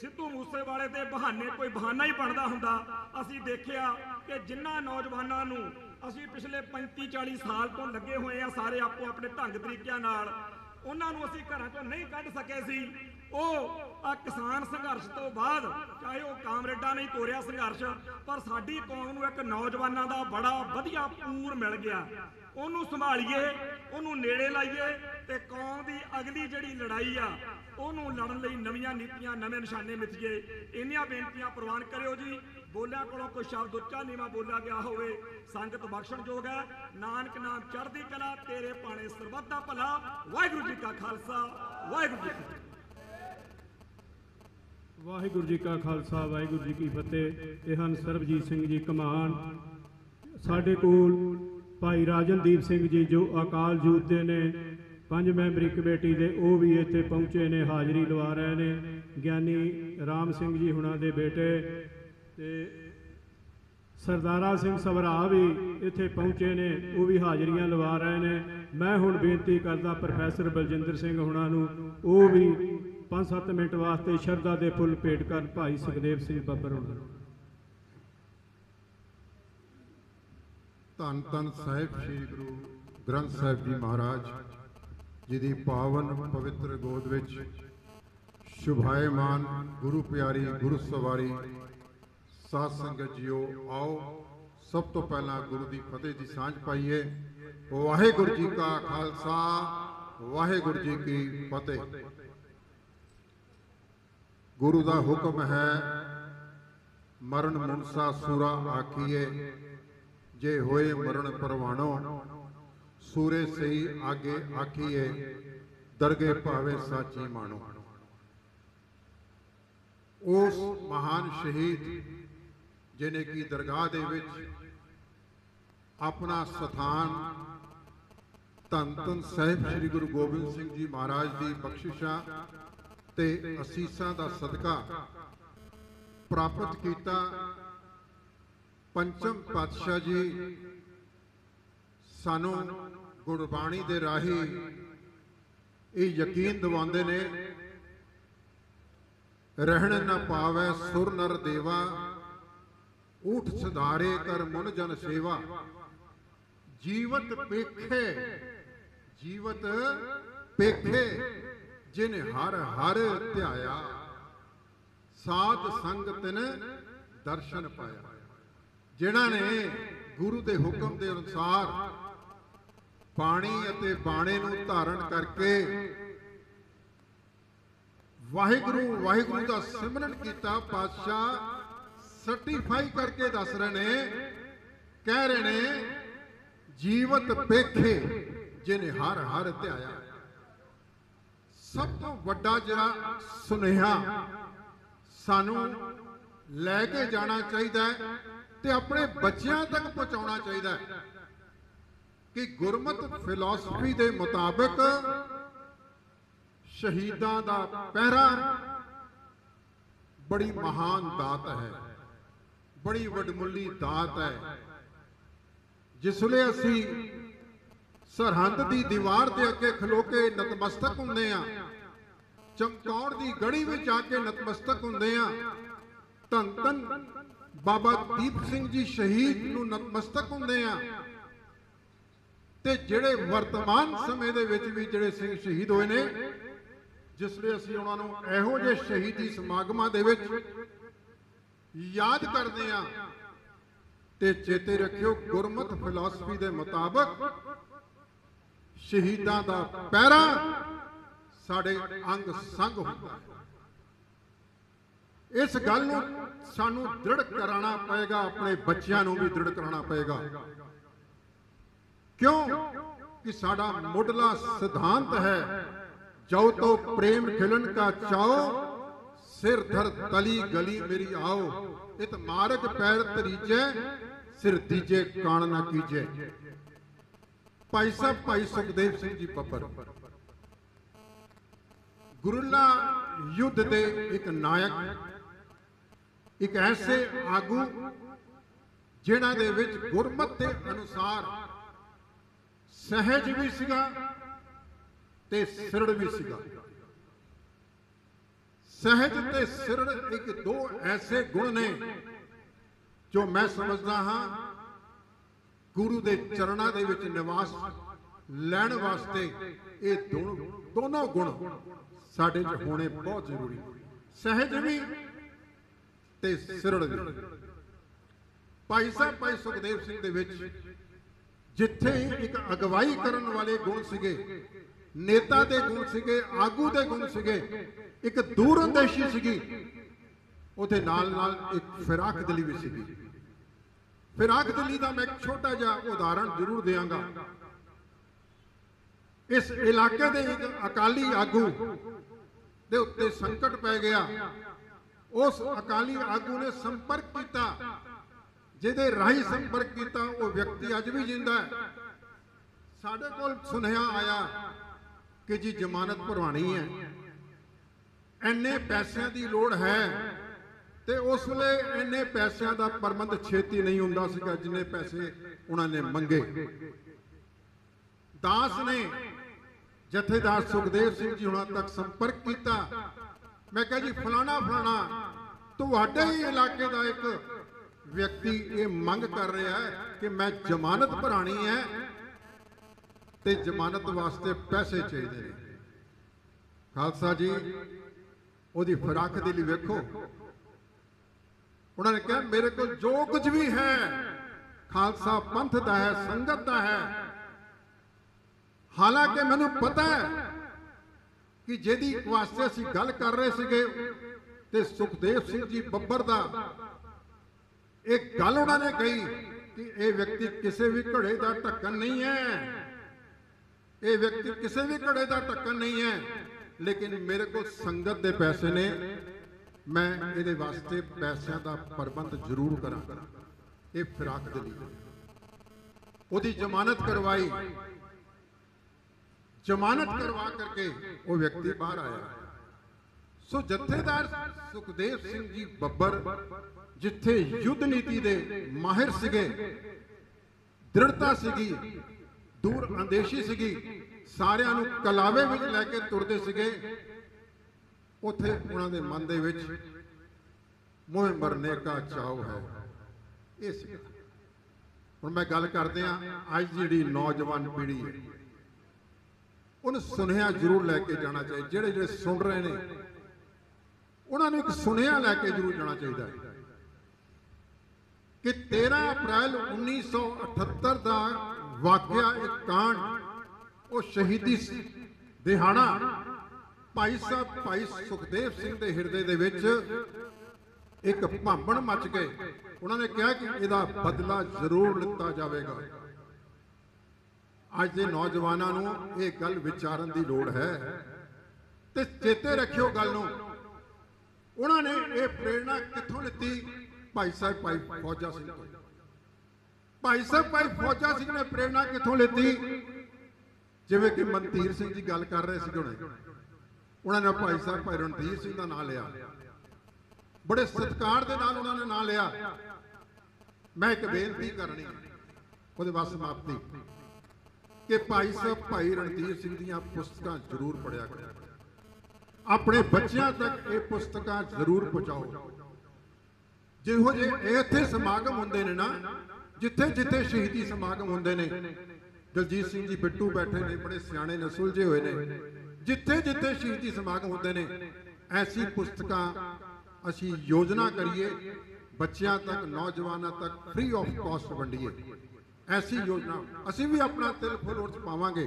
ਸਿੱਧੂ ਮੂਸੇਵਾਲੇ ਦੇ ਬਹਾਨੇ ਕੋਈ ਬਹਾਨਾ ਹੀ ਬਣਦਾ ਹੁੰਦਾ। ਅਸੀਂ ਦੇਖਿਆ ਕਿ ਜਿਨ੍ਹਾਂ ਨੌਜਵਾਨਾਂ ਨੂੰ ਅਸੀਂ ਪਿਛਲੇ 35 40 ਸਾਲ ਤੋਂ ਲੱਗੇ ਹੋਏ ਆ ਸਾਰੇ ਆਪੋ ਆਪਣੇ ਢੰਗ ਤਰੀਕਿਆਂ ਨਾਲ ਉਹਨਾਂ ਨੂੰ ਅਸੀਂ ਘਰਾਂ ਤੋਂ ਨਹੀਂ ਕੱਢ ਸਕੇ ਸੀ। ਉਹ ਆ ਕਿਸਾਨ ਸੰਘਰਸ਼ ਤੋਂ ਬਾਅਦ ਚਾਹੇ ਉਹ ਕਾਮਰੇਡਾਂ ਨੇ ਤੋਰਿਆ ਸੰਘਰਸ਼, ਪਰ ਸਾਡੀ ਕੌਮ ਨੂੰ ਇੱਕ ਨੌਜਵਾਨਾਂ ਦਾ ਬੜਾ ਵਧੀਆ ਪੂਰ ਮਿਲ ਗਿਆ। ਉਹਨੂੰ ਸੰਭਾਲੀਏ, ਉਹਨੂੰ ਨੇੜੇ ਲਾਈਏ ਤੇ ਕੌਮ ਦੀ ਅਗਲੀ ਜਿਹੜੀ ਲੜਾਈ ਆ, ਉਹਨੂੰ ਲੜਨ ਲਈ ਨਵੀਆਂ ਨੀਤੀਆਂ, ਨਵੇਂ ਨਿਸ਼ਾਨੇ ਮਿੱਥੀਏ। ਇੰਨੀਆਂ ਬੇਨਤੀਆਂ ਪ੍ਰਵਾਨ ਕਰਿਓ ਜੀ। ਬੋਲਿਆ ਕੋਲੋਂ ਕੋਈ ਸ਼ਬਦ ਉੱਚਾ ਨੀਵਾ ਬੋਲਿਆ ਗਿਆ ਹੋਵੇ, ਸੰਗਤ ਬਖਸ਼ਣਯੋਗ ਹੈ। ਨਾਨਕ ਨਾਮ ਚੜ੍ਹਦੀ ਕਲਾ, ਤੇਰੇ ਪਾਣੇ ਸਰਬੱਤ ਦਾ ਭਲਾ। ਵਾਹਿਗੁਰੂ ਜੀ ਕਾ ਖਾਲਸਾ, ਵਾਹਿਗੁਰੂ ਜੀ ਕੀ ਵਾਹਿਗੁਰੂ ਜੀ ਕਾ ਖਾਲਸਾ, ਵਾਹਿਗੁਰੂ ਜੀ ਕੀ ਫਤਿਹ। ਇਹ ਹਨ ਸਰਬਜੀਤ ਸਿੰਘ ਜੀ ਕਮਾਨ। ਸਾਡੇ ਕੋਲ ਭਾਈ ਰਾਜਨਦੀਪ ਸਿੰਘ ਜੀ, ਜੋ ਅਕਾਲ ਜੂਤ ਦੇ ਨੇ, ਪੰਜ ਮੈਂਬਰੀ ਕਮੇਟੀ ਦੇ, ਉਹ ਵੀ ਇੱਥੇ ਪਹੁੰਚੇ ਨੇ, ਹਾਜ਼ਰੀ ਲਵਾ ਰਹੇ ਨੇ। ਗਿਆਨੀ ਰਾਮ ਸਿੰਘ ਜੀ ਹੁਣਾਂ ਦੇ ਬੇਟੇ ਤੇ ਸਰਦਾਰਾ ਸਿੰਘ ਸਵਰਾ ਵੀ ਇੱਥੇ ਪਹੁੰਚੇ ਨੇ, ਉਹ ਵੀ ਹਾਜ਼ਰੀਆਂ ਲਵਾ ਰਹੇ ਨੇ। ਮੈਂ ਹੁਣ ਬੇਨਤੀ ਕਰਦਾ ਪ੍ਰੋਫੈਸਰ ਬਲਜਿੰਦਰ ਸਿੰਘ ਹੁਣਾਂ ਨੂੰ, ਉਹ ਵੀ 5-7 ਮਿੰਟ ਵਾਸਤੇ ਸ਼ਰਧਾ ਦੇ ਫੁੱਲ ਭੇਟ ਕਰਨ, ਭਾਈ ਸੁਖਦੇਵ ਸਿੰਘ ਬੱਬਰ ਹੁਣਾਂ। ਧੰਨ ਧੰਨ ਸਾਹਿਬ ਸ੍ਰੀ ਗੁਰੂ ਗ੍ਰੰਥ ਸਾਹਿਬ ਜੀ ਮਹਾਰਾਜ ਜੀ ਦੀ ਪਾਵਨ ਪਵਿੱਤਰ ਗੋਦ ਵਿੱਚ ਸ਼ੁਭਾਇਮਾਨ ਗੁਰੂ ਪਿਆਰੀ ਗੁਰੂ ਸਵਾਰੀ ਸਾਧ ਸੰਗਤ ਜੀਓ, ਆਓ, ਸਭ ਤੋਂ ਪਹਿਲਾਂ ਗੁਰੂ ਦੀ ਫਤਿਹ ਦੀ ਸਾਂਝ ਪਾਈਏ। ਵਾਹਿਗੁਰੂ ਜੀ ਕਾ ਖਾਲਸਾ, ਵਾਹਿਗੁਰੂ ਜੀ ਕੀ ਫਤਿਹ। ਗੁਰੂ ਦਾ ਹੁਕਮ ਹੈ, ਮਰਨ ਮੁਨਸਾ ਸੂਰਾ ਆਖੀਏ। ਜੇ ਹੋਏ ਮਰਨ ਪਰਵਾਣੋ, ਸੂਰੇ ਸਹੀ ਆਗੇ ਆਖੀਏ, ਦਰਗੇ ਭਾਵੇ ਸਾਚੀ ਮਾਣੋ। ਉਸ ਮਹਾਨ ਸ਼ਹੀਦ ਜਿਨੇ ਕੀ ਦਰਗਾਹ ਦੇ ਵਿੱਚ ਆਪਣਾ ਸਥਾਨ ਧੰਨ ਧੰਨ ਸਾਹਿਬ ਸ੍ਰੀ ਗੁਰੂ ਗੋਬਿੰਦ ਸਿੰਘ ਜੀ ਮਹਾਰਾਜ ਦੀ ਬਖਸ਼ਿਸ਼ਾਂ ਤੇ ਅਸੀਸਾਂ ਦਾ ਸਦਕਾ ਪ੍ਰਾਪਤ ਕੀਤਾ, ਪੰਚਮ ਪਾਤਸ਼ਾਹ ਜੀ ਸਾਨੂੰ ਗੁਰਬਾਣੀ ਦੇ ਰਾਹੀ ਇਹ ਯਕੀਨ ਦਿਵਾਉਂਦੇ ਨੇ, ਰਹਿਣ ਨਾ ਪਾਵੇ ਸੁਰ ਨਰ ਦੇਵਾ ਊਠ ਸੁਧਾਰੇ ਕਰ ਮਨ ਜਨ ਸੇਵਾ। ਜੀਵਤ ਪੇਖੇ ਜੀਵਤ ਪੇਖੇ, ਜਿਨ ਹਰ ਹਰ ਧਿਆਇਆ। ਸਾਧ ਸੰਗ ਤਿਨ ਦਰਸ਼ਨ ਪਾਇਆ। ਜਿਨ੍ਹਾਂ ਨੇ ਗੁਰੂ ਦੇ ਹੁਕਮ ਦੇ ਅਨੁਸਾਰ ਪਾਣੀ ਅਤੇ ਬਾਣੇ ਨੂੰ ਧਾਰਨ ਕਰਕੇ ਵਾਹਿਗੁਰੂ ਵਾਹਿਗੁਰੂ ਦਾ ਸਿਮਰਨ ਕੀਤਾ, ਪਾਤਸ਼ਾਹ ਸਰਟੀਫਾਈ ਕਰਕੇ ਦੱਸ ਰਹੇ ਨੇ, ਕਹਿ ਰਹੇ ਨੇ, ਜੀਵਤ ਪੇਖੇ ਜਿਨੇ ਹਰ ਹਰ ਧਿਆਇਆ। ਸਭ ਤੋਂ ਵੱਡਾ ਜਿਹੜਾ ਸੁਨੇਹਾ ਸਾਨੂੰ ਲੈ ਕੇ ਜਾਣਾ ਚਾਹੀਦਾ ਹੈ ਤੇ ਆਪਣੇ ਬੱਚਿਆਂ ਤੱਕ ਪਹੁੰਚਾਉਣਾ ਚਾਹੀਦਾ ਹੈ ਕਿ ਗੁਰਮਤ ਫਿਲਾਸਫੀ ਦੇ ਮੁਤਾਬਕ ਸ਼ਹੀਦਾਂ ਦਾ ਪਹਿਰਾ ਬੜੀ ਮਹਾਨ ਦਾਤ ਹੈ। ਬੜੀ ਵੱਡਮੁੱਲੀ ਦਾਤ ਹੈ। ਜਿਸ ਲਈ ਅਸੀਂ ਸਰਹੰਦ ਦੀ ਦੀਵਾਰ ਦੇ ਅੱਗੇ ਖਲੋ ਕੇ ਨਤਮਸਤਕ ਹੁੰਦੇ ਆ ਚਮਕੌਰ ਦੀ ਗੜੀ ਵਿੱਚ ਆ ਕੇ ਨਤਮਸਤਕ ਹੁੰਦੇ ਆ ਧੰਨ ਧੰਨ ਬਾਬਾ ਦੀਪ ਸਿੰਘ ਜੀ ਸ਼ਹੀਦ ਨੂੰ ਨਤਮਸਤਕ ਹੁੰਦੇ ਆ ਤੇ ਜਿਹੜੇ ਵਰਤਮਾਨ ਸਮੇਂ ਦੇ ਵਿੱਚ ਵੀ ਜਿਹੜੇ ਸਿੰਘ ਸ਼ਹੀਦ ਹੋਏ ਨੇ, ਜਿਸ ਲਈ ਅਸੀਂ ਉਹਨਾਂ ਨੂੰ ਇਹੋ ਜਿਹੇ ਸ਼ਹੀਦੀ ਸਮਾਗਮਾਂ ਦੇ ਵਿੱਚ ਯਾਦ ਕਰਦੇ ਆ। ਤੇ ਚੇਤੇ ਰੱਖਿਓ ਗੁਰਮਤ ਫਿਲਾਸਫੀ ਦੇ ਮੁਤਾਬਕ ਸ਼ਹੀਦਾਂ ਦਾ ਪਹਿਰਾ ਸਾਡੇ ਅੰਗ ਸੰਗ ਹੁੰਦਾ ਇਸ ਗੱਲ ਨੂੰ ਸਾਨੂੰ ਦ੍ਰਿੜ ਕਰਾਉਣਾ ਪਏਗਾ, ਆਪਣੇ ਬੱਚਿਆਂ ਨੂੰ ਵੀ ਦ੍ਰਿੜ ਕਰਾਉਣਾ ਪਏਗਾ। ਕਿਉਂ? ਕਿ ਸਾਡਾ ਮੁੱਢਲਾ ਸਿਧਾਂਤ ਹੈ ਜੋ ਤੋ ਪ੍ਰੇਮ ਖਿਲਨ ਕਾ ਚਾਓ ਸਿਰ ਧਰ ਤਲੀ ਗਲੀ ਮੇਰੀ ਆਓ, ਇਤ ਮਾਰਗ ਪੈਰ ਤਰੀਜੈ ਸਿਰ ਦੀਜੇ ਕਾਣ ਨਾ ਕੀਜੈ। ਭਾਈ ਸਾਹਿਬ, ਭਾਈ ਸੁਖਦੇਵ ਸਿੰਘ ਜੀ ਪੱਪਰ, ਗੁਰਲਾ ਯੁੱਧ ਦੇ ਇੱਕ ਨਾਇਕ, ਇੱਕ ਐਸੇ ਆਗੂ, ਜਿਨ੍ਹਾਂ ਦੇ ਵਿੱਚ ਗੁਰਮਤ ਦੇ ਅਨੁਸਾਰ ਸਹਿਜ ਵੀ ਸੀਗਾ ਤੇ ਸਿਰੜ ਵੀ ਸੀਗਾ। ਸਹਿਜ ਤੇ ਸਿਰੜ ਇੱਕ ਦੋ ਐਸੇ ਗੁਣ ਨੇ ਜੋ ਮੈਂ ਸਮਝਦਾ ਹਾਂ ਗੁਰੂ ਦੇ ਚਰਨਾਂ ਦੇ ਵਿੱਚ ਨਿਵਾਸ ਲੈਣ ਵਾਸਤੇ ਇਹ ਦੋਨੋਂ ਗੁਣ ਸਾਡੇ 'ਚ ਹੋਣੇ ਬਹੁਤ ਜ਼ਰੂਰੀ। ਸਹਿਜ ਵੀ ਤੇ ਸਿਰੜ ਵੀ। ਭਾਈ ਸਾਹਿਬ, ਭਾਈ ਸੁਖਦੇਵ ਸਿੰਘ ਦੇ ਵਿੱਚ ਜਿੱਥੇ ਇੱਕ ਅਗਵਾਈ ਕਰਨ ਵਾਲੇ ਗੁਣ ਸੀਗੇ ਨੇਤਾ ਦੇ ਗੁਣ ਸੀਗੇ, ਆਗੂ ਦੇ ਗੁਣ ਸੀਗੇ, ਇੱਕ ਦੂਰਅੰਦੇਸ਼ੀ ਸੀਗੀ। ਉਹਦੇ ਨਾਲ ਨਾਲ ਇੱਕ ਫਿਰਾਕ ਦਿਲੀ ਵੀ ਸੀਗੀ। ਫਿਰਾਕ ਦਿਲੀ ਦਾ ਮੈਂ ਇੱਕ ਛੋਟਾ ਜਿਹਾ ਉਦਾਹਰਣ ਜ਼ਰੂਰ ਦਿਆਂਗਾ। ਇਸ ਇਲਾਕੇ ਦੇ ਇੱਕ ਅਕਾਲੀ ਆਗੂ ਦੇ ਉੱਤੇ ਸੰਕਟ ਪੈ ਗਿਆ। ਉਸ ਅਕਾਲੀ ਆਗੂ ਨੇ ਸੰਪਰਕ ਕੀਤਾ। ਜਿਹਦੇ ਰਾਹੀਂ ਸੰਪਰਕ ਕੀਤਾ, ਉਹ ਵਿਅਕਤੀ ਅੱਜ ਵੀ ਜਿੰਦਾ ਹੈ। ਸਾਡੇ ਕੋਲ ਸੁਨੇਹਾ ਆਇਆ ਕਿ ਜੀ ਜ਼ਮਾਨਤ ਭਰਵਾਣੀ ਹੈ। ਐਨੇ ਪੈਸਿਆਂ ਦੀ ਲੋੜ ਹੈ ਤੇ ਉਸ ਵੇਲੇ ਐਨੇ ਪੈਸਿਆਂ ਦਾ ਪ੍ਰਬੰਧ ਛੇਤੀ ਨਹੀਂ ਹੁੰਦਾ ਸੀਗਾ ਜਿੰਨੇ ਪੈਸੇ ਉਹਨਾਂ ਨੇ ਮੰਗੇ। ਦਾਸ ਨੇ ਜਥੇਦਾਰ ਸੁਖਦੇਵ ਸਿੰਘ ਜੀ ਹੁਣਾਂ ਤੱਕ ਸੰਪਰਕ ਕੀਤਾ। ਮੈਂ ਕਿਹਾ ਜੀ, ਫਲਾਣਾ ਫਲਾਣਾ, ਤੁਹਾਡੇ ਹੀ ਇਲਾਕੇ ਦਾ ਇੱਕ ਵਿਅਕਤੀ ਇਹ ਮੰਗ ਕਰ ਰਿਹਾ ਹੈ ਕਿ ਮੈਂ ਜ਼ਮਾਨਤ ਭਰਾਣੀ ਹੈ। ਤੇ ਜ਼ਮਾਨਤ ਵਾਸਤੇ ਪੈਸੇ ਚਾਹੀਦੇ ਨੇ। ਖਾਲਸਾ ਜੀ, ਉਹਦੀ ਫਰਾਕ ਦੇ ਲਈ ਵੇਖੋ। ਉਹਨਾਂ ਨੇ ਕਿਹਾ, ਮੇਰੇ ਕੋਲ ਜੋ ਕੁਝ ਵੀ ਹੈ, ਖਾਲਸਾ ਪੰਥ ਦਾ ਹੈ, ਸੰਗਤ ਦਾ ਹੈ। ਹਾਲਾਂਕਿ ਮੈਨੂੰ ਪਤਾ ਹੈ ਕਿ ਜਿਹਦੀ ਵਾਸਤੇ ਅਸੀਂ ਗੱਲ ਕਰ ਰਹੇ ਸੀਗੇ, ਤੇ ਸੁਖਦੇਵ ਸਿੰਘ ਜੀ ਬੱਬਰ ਦਾ ਇੱਕ ਗੱਲ ਉਹਨਾਂ ਨੇ ਕਹੀ ਕਿ ਇਹ ਵਿਅਕਤੀ ਕਿਸੇ ਵੀ ਘੜੇ ਦਾ ਢੱਕਣ ਨਹੀਂ ਹੈ। ਇਹ ਵਿਅਕਤੀ ਕਿਸੇ ਵੀ ਘੜੇ ਦਾ ਢੱਕਣ ਨਹੀਂ ਹੈ। ਲੇਕਿਨ ਮੇਰੇ ਕੋਲ ਸੰਗਤ ਦੇ ਪੈਸੇ ਨੇ। ਮੈਂ ਇਹਦੇ ਵਾਸਤੇ ਪੈਸਿਆਂ ਦਾ ਪ੍ਰਬੰਧ ਜ਼ਰੂਰ ਕਰਾਂਗਾ। ਇਹ ਫਿਰਾਕ ਦੇ ਲਈ। ਉਹਦੀ ਜ਼ਮਾਨਤ ਕਰਵਾਈ। ਜ਼ਮਾਨਤ ਕਰਵਾ ਕਰਕੇ ਉਹ ਵਿਅਕਤੀ ਬਾਹਰ ਆਇਆ। ਸੋ ਜਥੇਦਾਰ ਸੁਖਦੇਵ ਸਿੰਘ ਜੀ ਬੱਬਰ, ਜਿੱਥੇ ਯੁੱਧ ਨੀਤੀ ਦੇ ਮਾਹਿਰ ਸੀਗੇ, ਦ੍ਰਿੜਤਾ ਸੀਗੀ ਦੂਰ ਅੰਦੇਸ਼ੀ ਸੀਗੀ। ਸਾਰਿਆਂ ਨੂੰ ਕਲਾਵੇ ਵਿੱਚ ਲੈ ਕੇ ਤੁਰਦੇ ਸੀਗੇ। ਉਥੇ ਉਹਨਾਂ ਦੇ ਮਨ ਦੇ ਵਿੱਚ ਮੋਹ ਮਰਨੇ ਦਾ ਚਾਉ ਹੈ। ਇਹ ਹੁਣ ਮੈਂ ਗੱਲ ਕਰਦੇ ਆ ਅੱਜ ਜਿਹੜੀ ਨੌਜਵਾਨ ਪੀੜ੍ਹੀ ਹੈ। ਉਹਨੂੰ ਸੁਨੇਹਾ ਜ਼ਰੂਰ ਲੈ ਕੇ ਜਾਣਾ ਚਾਹੀਦਾ ਜਿਹੜੇ ਜਿਹੜੇ ਸੁਣ ਰਹੇ ਨੇ, ਉਹਨਾਂ ਨੂੰ ਇੱਕ ਸੁਨੇਹਾ ਲੈ ਕੇ ਜ਼ਰੂਰ ਜਾਣਾ ਚਾਹੀਦਾ ਕਿ 13 ਅਪ੍ਰੈਲ 1978 ਦਾ ਵਾਕਿਆ ਇੱਕ ਕਾਂਡ, ਉਹ ਸ਼ਹੀਦੀ ਦਿਹਾੜਾ, ਭਾਈ ਸਾਹਿਬ, ਭਾਈ ਸੁਖਦੇਵ ਸਿੰਘ ਦੇ ਹਿਰਦੇ ਦੇ ਵਿੱਚ ਇੱਕ ਭਾਂਬਣ ਮਚ ਗਏ ਉਹਨਾਂ ਨੇ ਕਿਹਾ ਕਿ ਇਹਦਾ ਬਦਲਾ ਜ਼ਰੂਰ ਲਿੱਤਾ ਜਾਵੇਗਾ। ਅੱਜ ਦੇ ਨੌਜਵਾਨਾਂ ਨੂੰ ਇਹ ਗੱਲ ਵਿਚਾਰਨ ਦੀ ਲੋੜ ਹੈ। ਤੇ ਚੇਤੇ ਰੱਖਿਓ ਗੱਲ ਨੂੰ, ਉਹਨਾਂ ਨੇ ਇਹ ਪ੍ਰੇਰਣਾ ਕਿੱਥੋਂ ਲਿੱਤੀ? ਭਾਈ ਸਾਹਿਬ, ਭਾਈ ਫੌਜਾ ਸਿੰਘ ਤੋਂ। ਭਾਈ ਸਾਹਿਬ, ਭਾਈ ਫੌਜਾ ਸਿੰਘ ਨੇ ਪ੍ਰੇਰਣਾ ਕਿੱਥੋਂ ਲਿੱਤੀ? ਜਿਵੇਂ ਕਿ ਮਨਤੀਰ ਸਿੰਘ ਜੀ ਗੱਲ ਕਰ ਰਹੇ ਸੀ ਹੁਣੇ। ਉਹਨਾਂ ਨੇ ਭਾਈ ਸਾਹਿਬ, ਭਾਈ ਰਣਧੀਰ ਸਿੰਘ ਦਾ ਨਾਮ ਲਿਆ। ਬੜੇ ਸਤਿਕਾਰ ਦੇ ਨਾਲ ਉਹਨਾਂ ਨੇ ਨਾਮ ਲਿਆ। ਮੈਂ ਇੱਕ ਬੇਨਤੀ ਕਰਨੀ ਉਹਦੇ ਵਾਸਤੇ ਸਮਾਪਤੀ ਕਿ ਭਾਈ ਸਾਹਿਬ, ਭਾਈ ਰਣਧੀਰ ਸਿੰਘ ਦੀਆਂ ਪੁਸਤਕਾਂ ਜ਼ਰੂਰ ਪੜਿਆ ਕਰੋ। ਆਪਣੇ ਬੱਚਿਆਂ ਤੱਕ ਇਹ ਪੁਸਤਕਾਂ ਜ਼ਰੂਰ ਪਹੁੰਚਾਓ। ਜਿਹੋ ਜਿਹੇ ਇੱਥੇ ਸਮਾਗਮ ਹੁੰਦੇ ਨੇ ਨਾ ਜਿੱਥੇ ਜਿੱਥੇ ਸ਼ਹੀਦੀ ਸਮਾਗਮ ਹੁੰਦੇ ਨੇ, ਦਲਜੀਤ ਸਿੰਘ ਜੀ ਬਿੱਟੂ ਬੈਠੇ ਨੇ, ਬੜੇ ਸਿਆਣੇ ਨੇ ਸੁਲਝੇ ਹੋਏ ਨੇ। ਜਿੱਥੇ ਜਿੱਥੇ ਸ਼ਹੀਦੀ ਸਮਾਗਮ ਹੁੰਦੇ ਨੇ, ਐਸੀ ਪੁਸਤਕਾਂ ਅਸੀਂ ਯੋਜਨਾ ਕਰੀਏ, ਬੱਚਿਆਂ ਤੱਕ, ਨੌਜਵਾਨਾਂ ਤੱਕ ਫ੍ਰੀ ਆਫ ਕਾਸਟ ਵੰਡੀਏ। ਐਸੀ ਯੋਜਨਾ ਅਸੀਂ ਵੀ ਆਪਣਾ ਤਿਲ ਫੁੱਲ ਉਸ ਪਾਵਾਂਗੇ।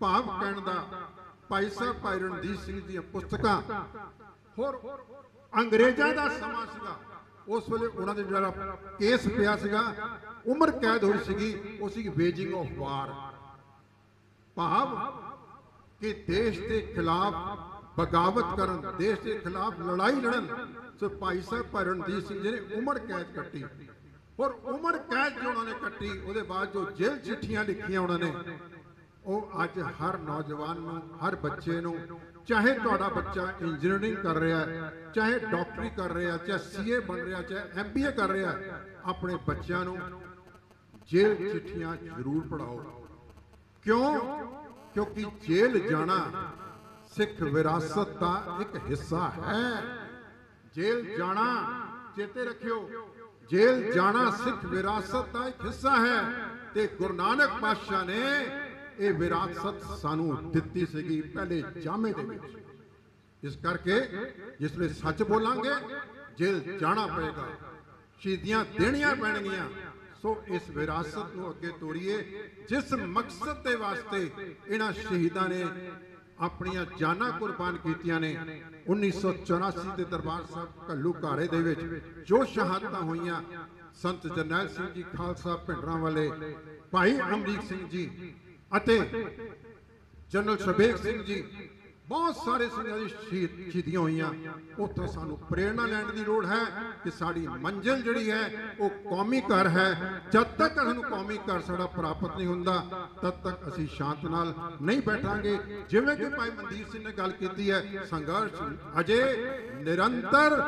ਭਾਵ ਕਹਿਣ ਦਾ ਭਾਈ ਸਾਹਿਬ ਭਾਈ ਰਣਜੀਤ ਸਿੰਘ ਦੀਆਂ ਪੁਸਤਕਾਂ। ਹੋਰ ਅੰਗਰੇਜ਼ਾਂ ਦਾ ਸਮਾਂ ਸੀਗਾ। ਉਸ ਵੇਲੇ ਉਹਨਾਂ ਦੇ ਜਿਹੜਾ ਕੇਸ ਪਿਆ ਸੀਗਾ, ਉਮਰ ਕੈਦ ਹੋਈ ਸੀਗੀ, ਉਹ ਸੀ ਵੇਜਿੰਗ ਆਫ ਵਾਰ ਭਾਵ ਕਿ ਦੇਸ਼ ਦੇ ਖਿਲਾਫ ਬਗਾਵਤ ਕਰਨ, ਦੇਸ਼ ਦੇ ਖਿਲਾਫ ਲੜਾਈ ਲੜਨ, ਸੋ ਭਾਈ ਸਾਹਿਬ ਭਾਈ ਰਣਜੀਤ ਸਿੰਘ ਜੀ ਨੇ ਉਮਰ ਕੈਦ ਕੱਟੀ। ਔਰ ਉਮਰ ਕੈਦ ਜੋ ਉਹਨਾਂ ਨੇ ਕੱਟੀ, ਉਹਦੇ ਬਾਅਦ ਜੋ ਜੇਲ੍ਹ ਚਿੱਠੀਆਂ ਲਿਖੀਆਂ ਉਹਨਾਂ ਨੇ, ਉਹ ਅੱਜ ਹਰ ਨੌਜਵਾਨ ਨੂੰ, ਹਰ ਬੱਚੇ ਨੂੰ ਚਾਹੇ ਤੁਹਾਡਾ ਬੱਚਾ ਇੰਜੀਨੀਅਰਿੰਗ ਕਰ ਰਿਹਾ ਹੈ, ਚਾਹੇ ਡਾਕਟਰੀ ਕਰ ਰਿਹਾ ਚਾਹੇ ਸੀਏ ਬਣ ਰਿਹਾ, ਚਾਹੇ ਐਮਬੀਏ ਕਰ ਰਿਹਾ ਆਪਣੇ ਬੱਚਿਆਂ ਨੂੰ ਜੇਲ੍ਹ ਚਿੱਠੀਆਂ ਜ਼ਰੂਰ ਪੜਾਓ ਕਿਉਂ? ਕਿਉਂਕਿ ਜੇਲ੍ਹ ਜਾਣਾ ਸਿੱਖ ਵਿਰਾਸਤ ਦਾ ਇੱਕ ਹਿੱਸਾ ਹੈ। ਜੇਲ੍ਹ ਜਾਣਾ ਚੇਤੇ ਰੱਖਿਓ। ਜੇਲ੍ਹ ਜਾਣਾ ਸਿੱਖ ਵਿਰਾਸਤ ਦਾ ਇੱਕ ਹਿੱਸਾ ਹੈ ਤੇ ਗੁਰੂ ਨਾਨਕ ਪਾਤਸ਼ਾਹ ਨੇ ਇਹ ਵਿਰਾਸਤ ਸਾਨੂੰ ਦਿੱਤੀ ਸੀਗੀ ਪਹਿਲੇ ਜਾਮੇ ਦੇ ਵਿੱਚ। ਇਸ ਕਰਕੇ ਜਿਸ ਵੇਲੇ ਸੱਚ ਬੋਲਾਂਗੇ, ਜੇਲ੍ਹ ਜਾਣਾ ਪਏਗਾ। ਸ਼ਹੀਦੀਆਂ ਦੇਣੀਆਂ ਪੈਣਗੀਆਂ। ਸੋ ਇਸ ਵਿਰਾਸਤ ਨੂੰ ਅੱਗੇ ਤੋਰੀਏ, ਜਿਸ ਮਕਸਦ ਦੇ ਵਾਸਤੇ ਇਹਨਾਂ ਸ਼ਹੀਦਾਂ ਨੇ ਆਪਣੀਆਂ ਜਾਨਾਂ ਕੁਰਬਾਨ ਕੀਤੀਆਂ ਨੇ 1984 ਦੇ ਦਰਬਾਰ ਸਾਹਿਬ ਘੱਲੂ ਘਾਰੇ ਦੇ ਵਿੱਚ ਜੋ ਸ਼ਹਾਦਤਾਂ ਹੋਈਆਂ, ਸੰਤ ਜਰਨੈਲ ਸਿੰਘ ਜੀ, ਖਾਲਸਾ ਭਿੰਡਰਾਂ ਵਾਲੇ, ਭਾਈ ਅਮਰੀਕ ਸਿੰਘ ਜੀ ਅਤੇ ਜਨਰਲ ਸ਼ਬੇਗ ਸਿੰਘ ਜੀ, ਬਹੁਤ ਸਾਰੇ ਸਿੰਘਾਂ ਦੀ ਸ਼ਹੀਦ ਸ਼ਹੀਦੀਆਂ ਹੋਈਆਂ। ਉੱਥੇ ਸਾਨੂੰ ਪ੍ਰੇਰਣਾ ਲੈਣ ਦੀ ਲੋੜ ਹੈ ਕਿ ਸਾਡੀ ਮੰਜ਼ਿਲ ਜਿਹੜੀ ਹੈ, ਉਹ ਕੌਮੀ ਘਰ ਹੈ। ਜਦ ਤੱਕ ਸਾਨੂੰ ਕੌਮੀ ਘਰ ਸਾਡਾ ਪ੍ਰਾਪਤ ਨਹੀਂ ਹੁੰਦਾ, ਤਦ ਤੱਕ ਅਸੀਂ ਸ਼ਾਂਤ ਨਾਲ ਨਹੀਂ ਬੈਠਾਂਗੇ। ਜਿਵੇਂ ਕਿ ਭਾਈ ਮਨਦੀਪ ਸਿੰਘ ਨੇ ਗੱਲ ਕੀਤੀ ਹੈ, ਸੰਘਰਸ਼ ਅਜੇ ਨਿਰੰਤਰ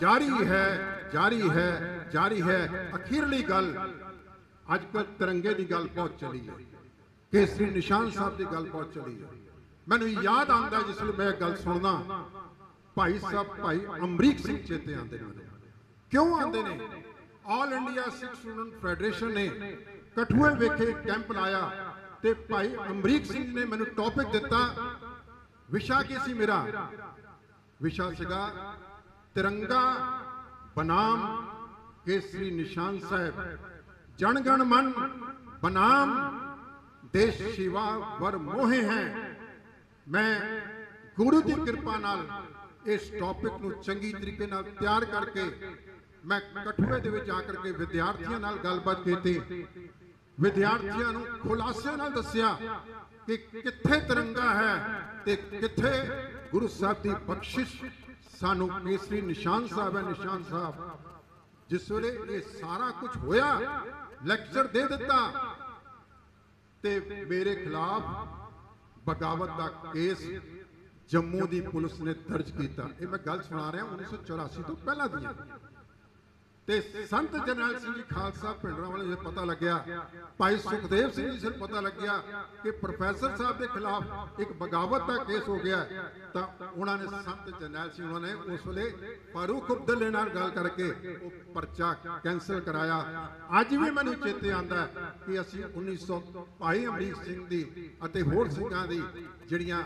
ਜਾਰੀ ਹੈ ਜਾਰੀ ਹੈ ਜਾਰੀ ਹੈ। ਅਖੀਰਲੀ ਗੱਲ, ਅੱਜ ਕੱਲ੍ਹ ਤਿਰੰਗੇ ਦੀ ਗੱਲ ਬਹੁਤ ਚੱਲੀ ਹੈ। ਕੇਸਰੀ ਨਿਸ਼ਾਨ ਸਾਹਿਬ ਦੀ ਗੱਲ ਬਹੁਤ ਚੱਲੀ ਹੈ ਮੈਨੂੰ ਯਾਦ ਆਉਂਦਾ ਜਿਸ ਵੇਲੇ ਮੈਂ ਗੱਲ ਸੁਣਦਾ, ਭਾਈ ਸਾਹਿਬ, ਭਾਈ ਅਮਰੀਕ ਸਿੰਘ ਚੇਤੇ ਆਉਂਦੇ ਨੇ ਕਿਉਂ ਆਉਂਦੇ ਨੇ? All India Sikh student federation ਨੇ ਕਠੂਏ ਵੇਖੇ ਕੈਂਪ ਲਾਇਆ ਤੇ ਭਾਈ ਅਮਰੀਕ ਸਿੰਘ ਨੇ ਮੈਨੂੰ ਟੌਪਿਕ ਦਿੱਤਾ, ਵਿਸ਼ਾ ਕੀ ਸੀ ਮੇਰਾ? ਵਿਸ਼ਾ ਸੀਗਾ ਤਿਰੰਗਾ, ਬਨਾਮ ਕੇਸਰੀ ਨਿਸ਼ਾਨ ਸਾਹਿਬ। ਜਨ ਗਣ ਮਨ, ਬਨਾਮ ਦੇਸ਼ ਸ਼ਿਵਾ ਵਰ ਮੋਹੇ ਹੈ। ਮੈਂ ਗੁਰੂ ਦੀ ਕਿਰਪਾ ਨਾਲ ਇਸ ਟੌਪਿਕ ਨੂੰ ਚੰਗੀ ਤਰੀਕੇ ਨਾਲ ਤਿਆਰ ਕਰਕੇ ਮੈਂ ਕਠੂਏ ਦੇ ਵਿੱਚ ਆ ਕਰਕੇ ਵਿਦਿਆਰਥੀਆਂ ਨਾਲ ਗੱਲਬਾਤ ਕੀਤੀ। ਵਿਦਿਆਰਥੀਆਂ ਨੂੰ ਖੁਲਾਸੇ ਨਾਲ ਦੱਸਿਆ ਕਿ ਕਿੱਥੇ ਤਿਰੰਗਾ ਹੈ ਤੇ ਕਿੱਥੇ ਗੁਰੂ ਸਾਹਿਬ ਦੀ ਬਖਸ਼ਿਸ਼। ਸਾਨੂੰ ਕੇਸਰੀ ਨਿਸ਼ਾਨ ਸਾਹਿਬ ਹੈ, ਨਿਸ਼ਾਨ ਸਾਹਿਬ। ਜਿਸ ਵੇਲੇ ਇਹ ਸਾਰਾ ਕੁਝ ਹੋਇਆ ਲੈਕਚਰ ਦੇ ਦਿੱਤਾ ਤੇ ਮੇਰੇ ਖਿਲਾਫ ਬਗਾਵਤ ਦਾ ਕੇਸ ਜੰਮੂ ਦੀ ਪੁਲਿਸ ਨੇ ਦਰਜ ਕੀਤਾ। ਇਹ ਮੈਂ ਗੱਲ ਸੁਣਾ ਰਿਹਾ 1984 ਤੋਂ ਪਹਿਲਾਂ ਦੀ ਤੇ ਸੰਤ ਜਰਨੈਲ ਸਿੰਘ ਜੀ ਖਾਲਸਾ ਪਿੰਡਰਾਂ ਵਾਲੇ ਜੇ ਪਤਾ ਲੱਗਿਆ। ਭਾਈ ਸੁਖਦੇਵ ਸਿੰਘ ਜੀ ਸੇ ਪਤਾ ਲੱਗਿਆ ਕਿ ਪ੍ਰੋਫੈਸਰ ਸਾਹਿਬ ਦੇ ਖਿਲਾਫ ਇੱਕ ਬਗਾਵਤ ਦਾ ਕੇਸ ਹੋ ਗਿਆ। ਤਾਂ ਉਹਨਾਂ ਨੇ ਸੰਤ ਜਰਨੈਲ ਸਿੰਘ ਉਹਨਾਂ ਨੇ ਉਸ ਵੇਲੇ ਫਾਰੂਕ ਅਬਦੁੱਲੇ ਨਾਲ ਗੱਲ ਕਰਕੇ ਉਹ ਪਰਚਾ ਕੈਨਸਲ ਕਰਾਇਆ। ਅੱਜ ਵੀ ਮੈਨੂੰ ਚੇਤੇ ਆਉਂਦਾ ਕਿ ਅਸੀਂ 1900 ਭਾਈ ਅਮਰੀਕ ਸਿੰਘ ਦੀ ਅਤੇ ਹੋਰ ਸਿੰਘਾਂ ਦੀ ਜਿਹੜੀਆਂ